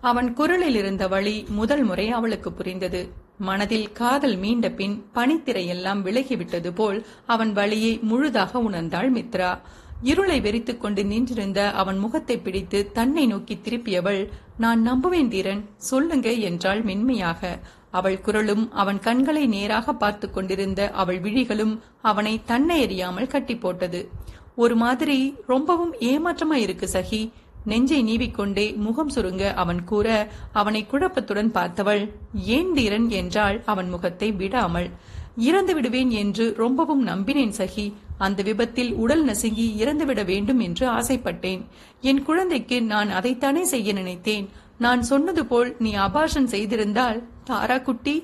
அவன் குரலில் இருந்த வழி முதல் முறை அவளுக்கு புரிந்தது. மனதில் காதல் மீண்ட பின் பனித்திரையெல்லாம் விலகிவிட்டது போல் அவன் வழியை முழுதாக உணர்ந்தாள் மித்ரா. இருளை வெறித்துக் கொண்டு நின்றிருந்த அவன் முகத்தை பிடித்து தன்னை நோக்கி திருப்பியவள் நான் நம்புவேன் தீரன். சொல்லுங்க என்றாள் மென்மையாக. அவள் குரலும் அவன் கண்களை நேராக பார்த்து கொண்டிருந்த அவள் விழிகளும் அவனை தன்னை எறியாமல் கட்டி போட்டது ஒரு மாதிரி ரொம்பவும் ஏமாற்றமா இருக்கு சகி. நெஞ்சை நீவிக்கொண்டே முகம் சுருங்க அவன் கூற அவனை குழப்பத்துடன் பார்த்தவள் ஏன் தீரன்? என்றாள் அவன் முகத்தை விடாமல். இறந்து விடுவேன் என்று ரொம்பவும் நம்பினேன் சகி. அந்த விபத்தில் உடல் நசுங்கி இறந்துவிட வேண்டும் என்று ஆசைப்பட்டேன். என் குழந்தைக்கு நான் அதைத்தானே செய்ய நினைத்தேன். நான் சொன்னது போல் நீ அபாஷன் செய்திருந்தால் தாரா குட்டி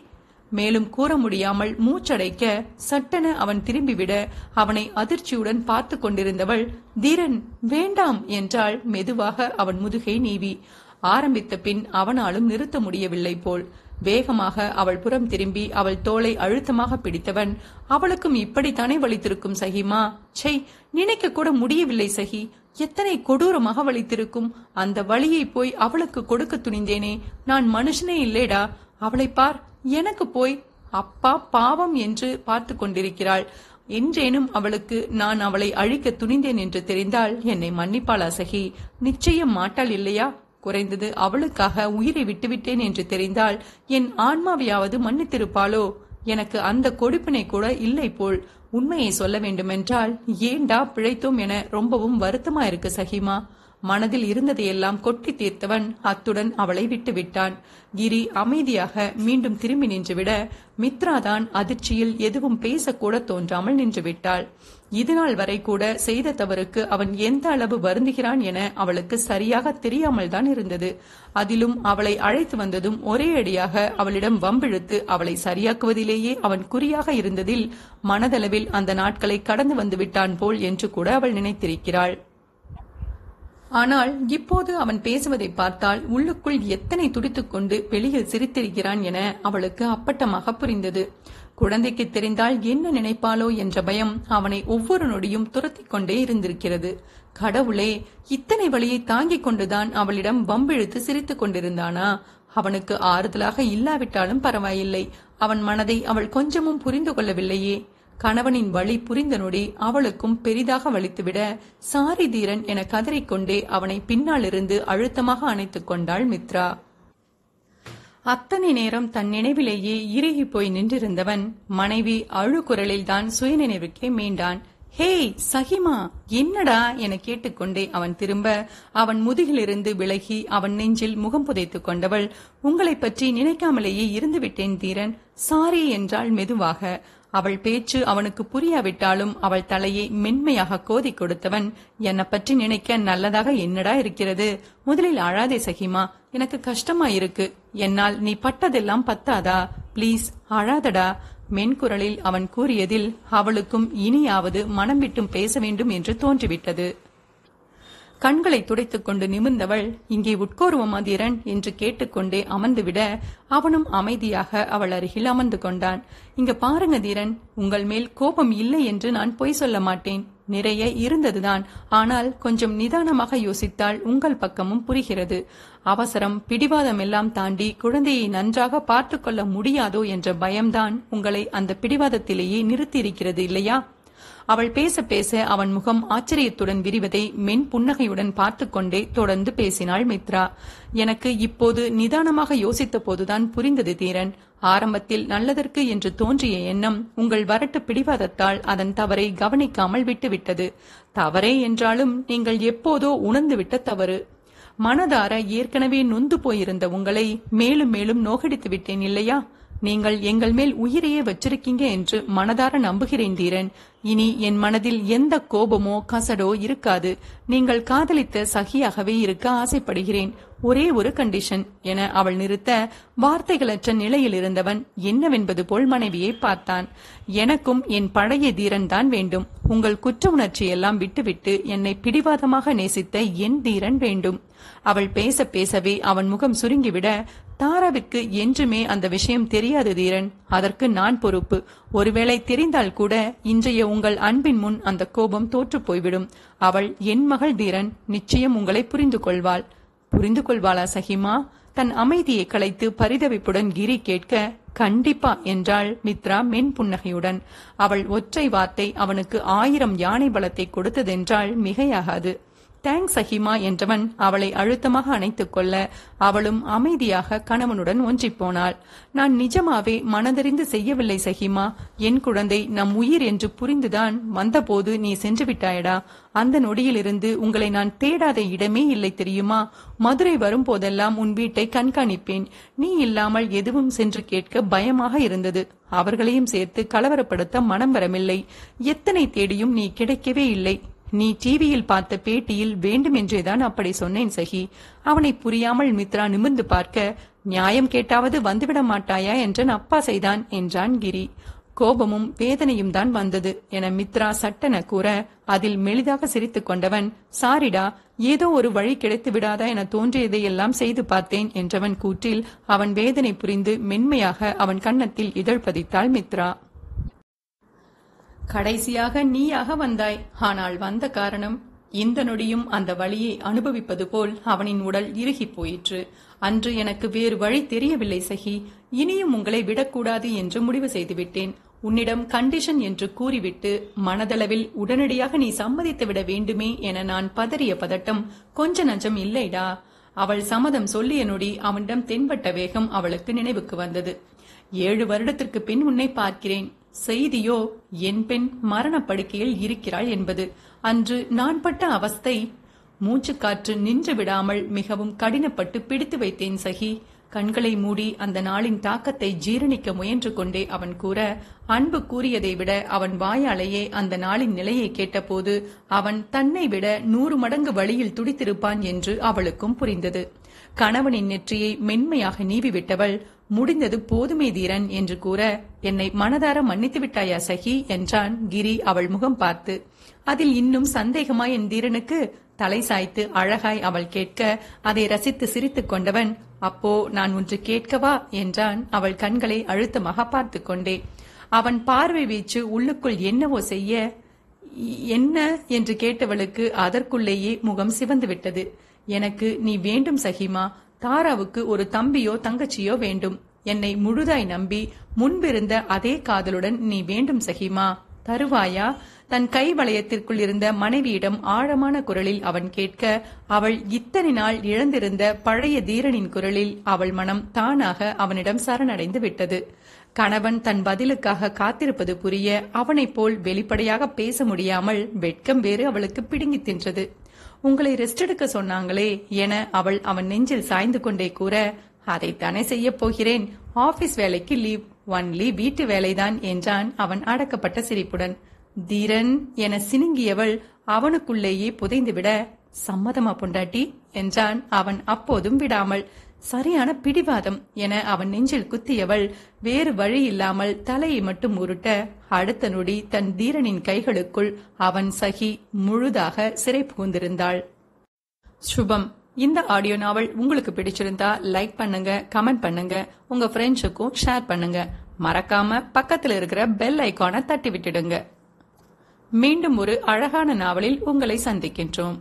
மேலும் கூற முடியாமல் மூச்சடைக்க சட்டென அவன் திரும்பிவிட அவனை அதிர்ச்சியுடன் பார்த்து கொண்டிருந்தவள் தீரன் வேண்டாம் என்றாள் மெதுவாக அவன் முதுகை நீவி. ஆரம்பித்த பின் அவனாலும் நிறுத்த முடியவில்லை போல். வேகமாக அவள் புறம் திரும்பி அவள் தோளை அழுத்தமாக பிடித்தவன் அவளுக்கும் இப்படித்தானே வலித்திருக்கும் சகிமா? சை நினைக்க கூட முடியவில்லை சகி. எத்தனை கொடூரமாக வலித்திருக்கும். அந்த வழியை போய் அவளுக்கு கொடுக்க துணிந்தேனே. நான் மனுஷனே இல்லேடா. அவளை பார் எனக்கு போய். அப்பா பாவம் என்று பார்த்து கொண்டிருக்கிறாள். என்றேனும் அவளுக்கு நான் அவளை அழிக்க துணிந்தேன் என்று தெரிந்தால் என்னை மன்னிப்பாளா சகி? நிச்சயம் மாட்டாள் இல்லையா? குறைந்தது அவளுக்காக உயிரை விட்டுவிட்டேன் என்று தெரிந்தால் என் ஆன்மாவையாவது மன்னித்திருப்பாளோ? எனக்கு அந்த கொடுப்பினை கூட இல்லை போல் உண்மையை சொல்ல வேண்டுமென்றால் ஏண்டா பிழைத்தோம் என ரொம்பவும் வருத்தமா இருக்கு சகிமா? மனதில் இருந்ததையெல்லாம் கொட்டி தீர்த்தவன் அத்துடன் அவளை விட்டுவிட்டான். கிரி அமைதியாக மீண்டும் திரும்பி நின்றுவிட மித்ராதான் அதிர்ச்சியில் எதுவும் பேசக்கூட தோன்றாமல் நின்றுவிட்டாள். இதுநாள் வரை கூட செய்த தவறுக்கு அவன் எந்த அளவு வருந்துகிறான் என அவளுக்கு சரியாக தெரியாமல் தான் இருந்தது. அதிலும் அவளை அழைத்து வந்ததும் ஒரே அடியாக அவளிடம் வம்பிழுத்து அவளை சரியாக்குவதிலேயே அவன் குறியாக இருந்ததில் மனதளவில் அந்த நாட்களை கடந்து வந்து விட்டான் போல் என்று கூட அவள் நினைத்திருக்கிறாள். ஆனால் இப்போது அவன் பேசுவதை பார்த்தால் உள்ளுக்குள் எத்தனை துடித்துக் கொண்டு வெளியில் சிரித்திருக்கிறான் என அவளுக்கு அப்பட்டமாக புரிந்தது. குழந்தைக்கு தெரிந்தால் என்ன நினைப்பாளோ என்ற பயம் அவனை ஒவ்வொரு நொடியும் துரத்திக் கொண்டே இருந்திருக்கிறது. கடவுளே இத்தனை வழியை தாங்கிக் கொண்டுதான் அவளிடம் வம்பிழுத்து சிரித்துக் கொண்டிருந்தானா? அவனுக்கு ஆறுதலாக இல்லாவிட்டாலும் பரவாயில்லை. அவன் மனதை அவள் கொஞ்சமும் புரிந்து கொள்ளவில்லையே. கணவனின் வழி புரிந்த நொடி அவளுக்கும் பெரிதாக வலித்துவிட சாரி தீரன் என கதறிக்கொண்டே அவனை பின்னாலிருந்து அழுத்தமாக அணைத்துக் கொண்டாள் மித்ரா. அத்தனை நேரம் தன் நினைவிலேயே இறுகி போய் நின்றிருந்தவன் மனைவி அழுக்குரலில்தான் சுயநினைவுக்கே மீண்டான். ஹேய் சஹிமா என்னடா என கேட்டுக்கொண்டே அவன் திரும்ப அவன் முதுகிலிருந்து விலகி அவன் நெஞ்சில் முகம் புதைத்துக் கொண்டவள் உங்களை பற்றி நினைக்காமலேயே இருந்துவிட்டேன் தீரன். சாரி என்றாள் மெதுவாக. அவள் பேச்சு அவனுக்கு புரியாவிட்டாலும் அவள் தலையை மென்மையாக கோதி கொடுத்தவன் என்னை பற்றி நினைக்க நல்லதாக என்னடா இருக்கிறது? முதலில் அழாதே சகிமா. எனக்கு கஷ்டமா இருக்கு. என்னால் நீ பட்டதெல்லாம் பத்தாதா? ப்ளீஸ் அழாதடா மென்குரலில் அவன் கூறியதில் அவளுக்கும் இனியாவது மனம் விட்டும் பேச வேண்டும் என்று தோன்றிவிட்டது. கண்களை துடைத்துக் கொண்டு நிமிர்ந்தவள் இங்கே உட்கோருவோமா தீரன் என்று கேட்டுக்கொண்டே அமர்ந்துவிட அவனும் அமைதியாக அவள் அருகில் அமர்ந்து கொண்டான். இங்க பாருங்க தீரன் உங்கள் மேல் கோபம் இல்லை என்று நான் பொய் சொல்ல மாட்டேன். நிறைய இருந்ததுதான். ஆனால் கொஞ்சம் நிதானமாக யோசித்தால் உங்கள் பக்கமும் புரிகிறது. அவசரம் பிடிவாதம் எல்லாம் தாண்டி குழந்தையை நன்றாக பார்த்து கொள்ள முடியாதோ என்ற பயம்தான் உங்களை அந்த பிடிவாதத்திலேயே நிறுத்தியிருக்கிறது இல்லையா? அவள் பேச பேச அவன் முகம் ஆச்சரியத்துடன் விரிவதை மென் புன்னகையுடன் பார்த்து கொண்டே தொடர்ந்து பேசினாள் மித்ரா. எனக்கு இப்போது நிதானமாக யோசித்த போதுதான் புரிந்தது தீரன். ஆரம்பத்தில் நல்லதற்கு என்று தோன்றிய எண்ணம் உங்கள் வரட்டு பிடிவாதத்தால் அதன் தவறை கவனிக்காமல் விட்டுவிட்டது. தவறே என்றாலும் நீங்கள் எப்போதோ உணர்ந்துவிட்ட தவறு. மனதார ஏற்கனவே நொந்து போயிருந்த உங்களை மேலும் மேலும் நோகடித்து விட்டேன் இல்லையா? நீங்கள் எங்கள் மேல் உயிரையே வச்சிருக்கீங்க என்று மனதார நம்புகிறேன் தீரன். இனி என் மனதில் எந்த கோபமோ கசடோ இருக்காது. நீங்கள் காதலித்த சகியாகவே இருக்க ஆசைப்படுகிறேன். ஒரே ஒரு கண்டிஷன் என அவள் நிறுத்த வார்த்தைகளற்ற நிலையில் இருந்தவன் என்னவென்பது போல் மனைவியை பார்த்தான். எனக்கும் என் பழைய தீரன் தான் வேண்டும். உங்கள் குற்ற உணர்ச்சியெல்லாம் விட்டுவிட்டு என்னை பிடிவாதமாக நேசித்த என் தீரன் வேண்டும். அவள் பேச பேசவே அவன் முகம் சுருங்கிவிட தாராவிற்கு என்றுமே அந்த விஷயம் தெரியாது தீரன். அதற்கு நான் பொறுப்பு. ஒருவேளை தெரிந்தால் கூட இன்றைய உங்கள் அன்பின் முன் அந்த கோபம் தோற்று போய்விடும். அவள் என் மகள் தீரன் நிச்சயம் உங்களை புரிந்து கொள்வாள். புரிந்து கொள்வாளா சஹிமா தன் அமைதியை கலைத்து பரிதவிப்புடன் கிரி கேட்க கண்டிப்பா என்றாள் மித்ரா மென் புன்னகையுடன். அவள் ஒற்றை வார்த்தை அவனுக்கு ஆயிரம் யானை பலத்தை கொடுத்ததென்றால் மிகையாகாது. தேங்க்ஸ் சஹிமா என்றவன் அவளை அழுத்தமாக அணைத்துக் கொள்ள அவளும் அமைதியாக கணவனுடன் ஒன்றிப் போனாள் நான் நிஜமாவே மனதறிந்து செய்யவில்லை சஹிமா. என் குழந்தை நம் உயிர் என்று புரிந்துதான் வந்தபோது நீ சென்று விட்டாயடா. அந்த நொடியிலிருந்து உங்களை நான் தேடாத இடமே இல்லை தெரியுமா? மதுரை வரும்போதெல்லாம் உன் வீட்டை கண்காணிப்பேன். நீ இல்லாமல் எதுவும் சென்று கேட்க பயமாக இருந்தது. அவர்களையும் சேர்த்து கலவரப்படுத்த மனம் வரமில்லை. எத்தனை தேடியும் நீ கிடைக்கவே இல்லை. நீ டிவியில் பார்த்த பேட்டியில் வேண்டுமென்றேதான் அப்படி சொன்னேன் சகி. அவனை புரியாமல் மித்ரா நிமிர்ந்து பார்க்க நியாயம் கேட்டாவது வந்துவிட மாட்டாயா? என்றன் அப்பா செய்தான் என்றான் கிரி. கோபமும் வேதனையும் தான் வந்தது என மித்ரா சட்டென கூற அதில் மெளிதாக சிரித்துக் கொண்டவன் சாரிடா ஏதோ ஒரு வழி கிடைத்து விடாதா என தோன்றியதை எல்லாம் செய்து பார்த்தேன் என்றவன் கூற்றில் அவன் வேதனை புரிந்து மென்மையாக அவன் கன்னத்தில் இதழ் பதித்தாள் மித்ரா. கடைசியாக நீயாக வந்தாய். ஆனால் வந்த காரணம் இந்த நொடியும் அந்த வழியை அனுபவிப்பது போல் அவனின் உடல் இறுகி போயிற்று. அன்று எனக்கு வேறு வழி தெரியவில்லை சகி. இனியும் உங்களை விடக்கூடாது என்று முடிவு செய்துவிட்டேன். உன்னிடம் கண்டிஷன் என்று கூறிவிட்டு மனதளவில் உடனடியாக நீ சம்மதித்து விட வேண்டுமே என நான் பதறிய பதட்டம் கொஞ்ச நஞ்சம் இல்லைடா. அவள் சம்மதம் சொல்லிய நொடி அவனிடம் தென்பட்ட வேகம் அவளுக்கு நினைவுக்கு வந்தது. ஏழு வருடத்திற்கு பின் உன்னை பார்க்கிறேன். செய்தியோ என் பெண் மரணப்படுக்கையில் இருக்கிறாள் என்பது. அன்று நான் பட்ட அவஸ்தை மூச்சுக்காற்று நின்று விடாமல் மிகவும் கடினப்பட்டு பிடித்து வைத்தேன் சகி. கண்களை மூடி அந்த நாளின் தாக்கத்தை ஜீரணிக்க முயன்று கொண்டே அவன் கூற அன்பு கூறியதை விட அவன் வாயாலேயே அந்த நாளின் நிலையை கேட்டபோது அவன் தன்னை விட நூறு மடங்கு வழியில் துடித்திருப்பான் என்று அவளுக்கும் புரிந்தது. கணவனின் நெற்றியை மென்மையாக நீவி விட்டவள் முடிந்தது போதுமே தீரன் என்று கூற என்னை மனதார மன்னித்து விட்டாயா சகி என்றான் கிரி அவள் முகம் பார்த்து. அதில் இன்னும் சந்தேகமா என் தீரனுக்கு? தலை சாய்த்து அழகாய் அவள் கேட்க அதை ரசித்து சிரித்துக் கொண்டவன் அப்போ நான் ஒன்று கேட்கவா? என்றான் அவள் கண்களை அழுத்தமாக பார்த்து கொண்டே. அவன் பார்வை வீச்சு உள்ளுக்குள் என்னவோ செய்ய என்ன? என்று கேட்டவளுக்கு அதற்குள்ளேயே முகம் சிவந்து விட்டது. எனக்கு நீ வேண்டும் சகிமா? தாராவுக்கு ஒரு தம்பியோ தங்கச்சியோ வேண்டும். என்னை முழுதாய் நம்பி முன்பிருந்த அதே காதலுடன் நீ வேண்டும் சகிமா. தருவாயா? தன் கை வளையத்திற்குள் இருந்த மனைவியிடம் ஆழமான குரலில் அவன் கேட்க அவள் இத்தனை நாள் இழந்திருந்த பழைய தீரனின் குரலில் அவள் மனம் தானாக அவனிடம் சரணடைந்து விட்டது. கணவன் தன் பதிலுக்காக காத்திருப்பது புரிய அவனைப் போல் வெளிப்படையாக பேச முடியாமல் வெட்கம் வேறு அவளுக்கு பிடுங்கித் தின்றது. உங்களை ரெஸ்ட் எடுக்க சொன்னாங்களே என அவள் அவன் நெஞ்சில் சாய்ந்து கொண்டே கூற அதைத்தானே செய்ய போகிறேன். ஆபீஸ் வேலைக்கு லீவ் ஒன்லி வீட்டு வேலைதான் என்றான் அவன் அடக்கப்பட்ட சிரிப்புடன். தீரன் என சினுங்கியவள் அவனுக்குள்ளேயே புதைந்துவிட சம்மதமா பொண்டாட்டி? என்றான் அவன் அப்போதும் விடாமல். சரியான பிடிவாதம் என அவன் நெஞ்சில் குத்தியவள் வேறு வழி இல்லாமல் தலையை மட்டும் உருட்ட அடுத்த நொடி தன் தீரனின் கைகளுக்குள் அவன் சகி முழுதாக சிறை புகுந்திருந்தாள். சுபம் இந்த ஆடியோ நாவல் உங்களுக்கு பிடிச்சிருந்தா லைக் பண்ணுங்க கமெண்ட் பண்ணுங்க உங்க ஃப்ரெண்ட்ஸுக்கும் ஷேர் பண்ணுங்க. மறக்காம பக்கத்துல இருக்கிற பெல் ஐகானை தட்டி விட்டுடுங்க. மீண்டும் ஒரு அழகான நாவலில் உங்களை சந்திக்கின்றோம்.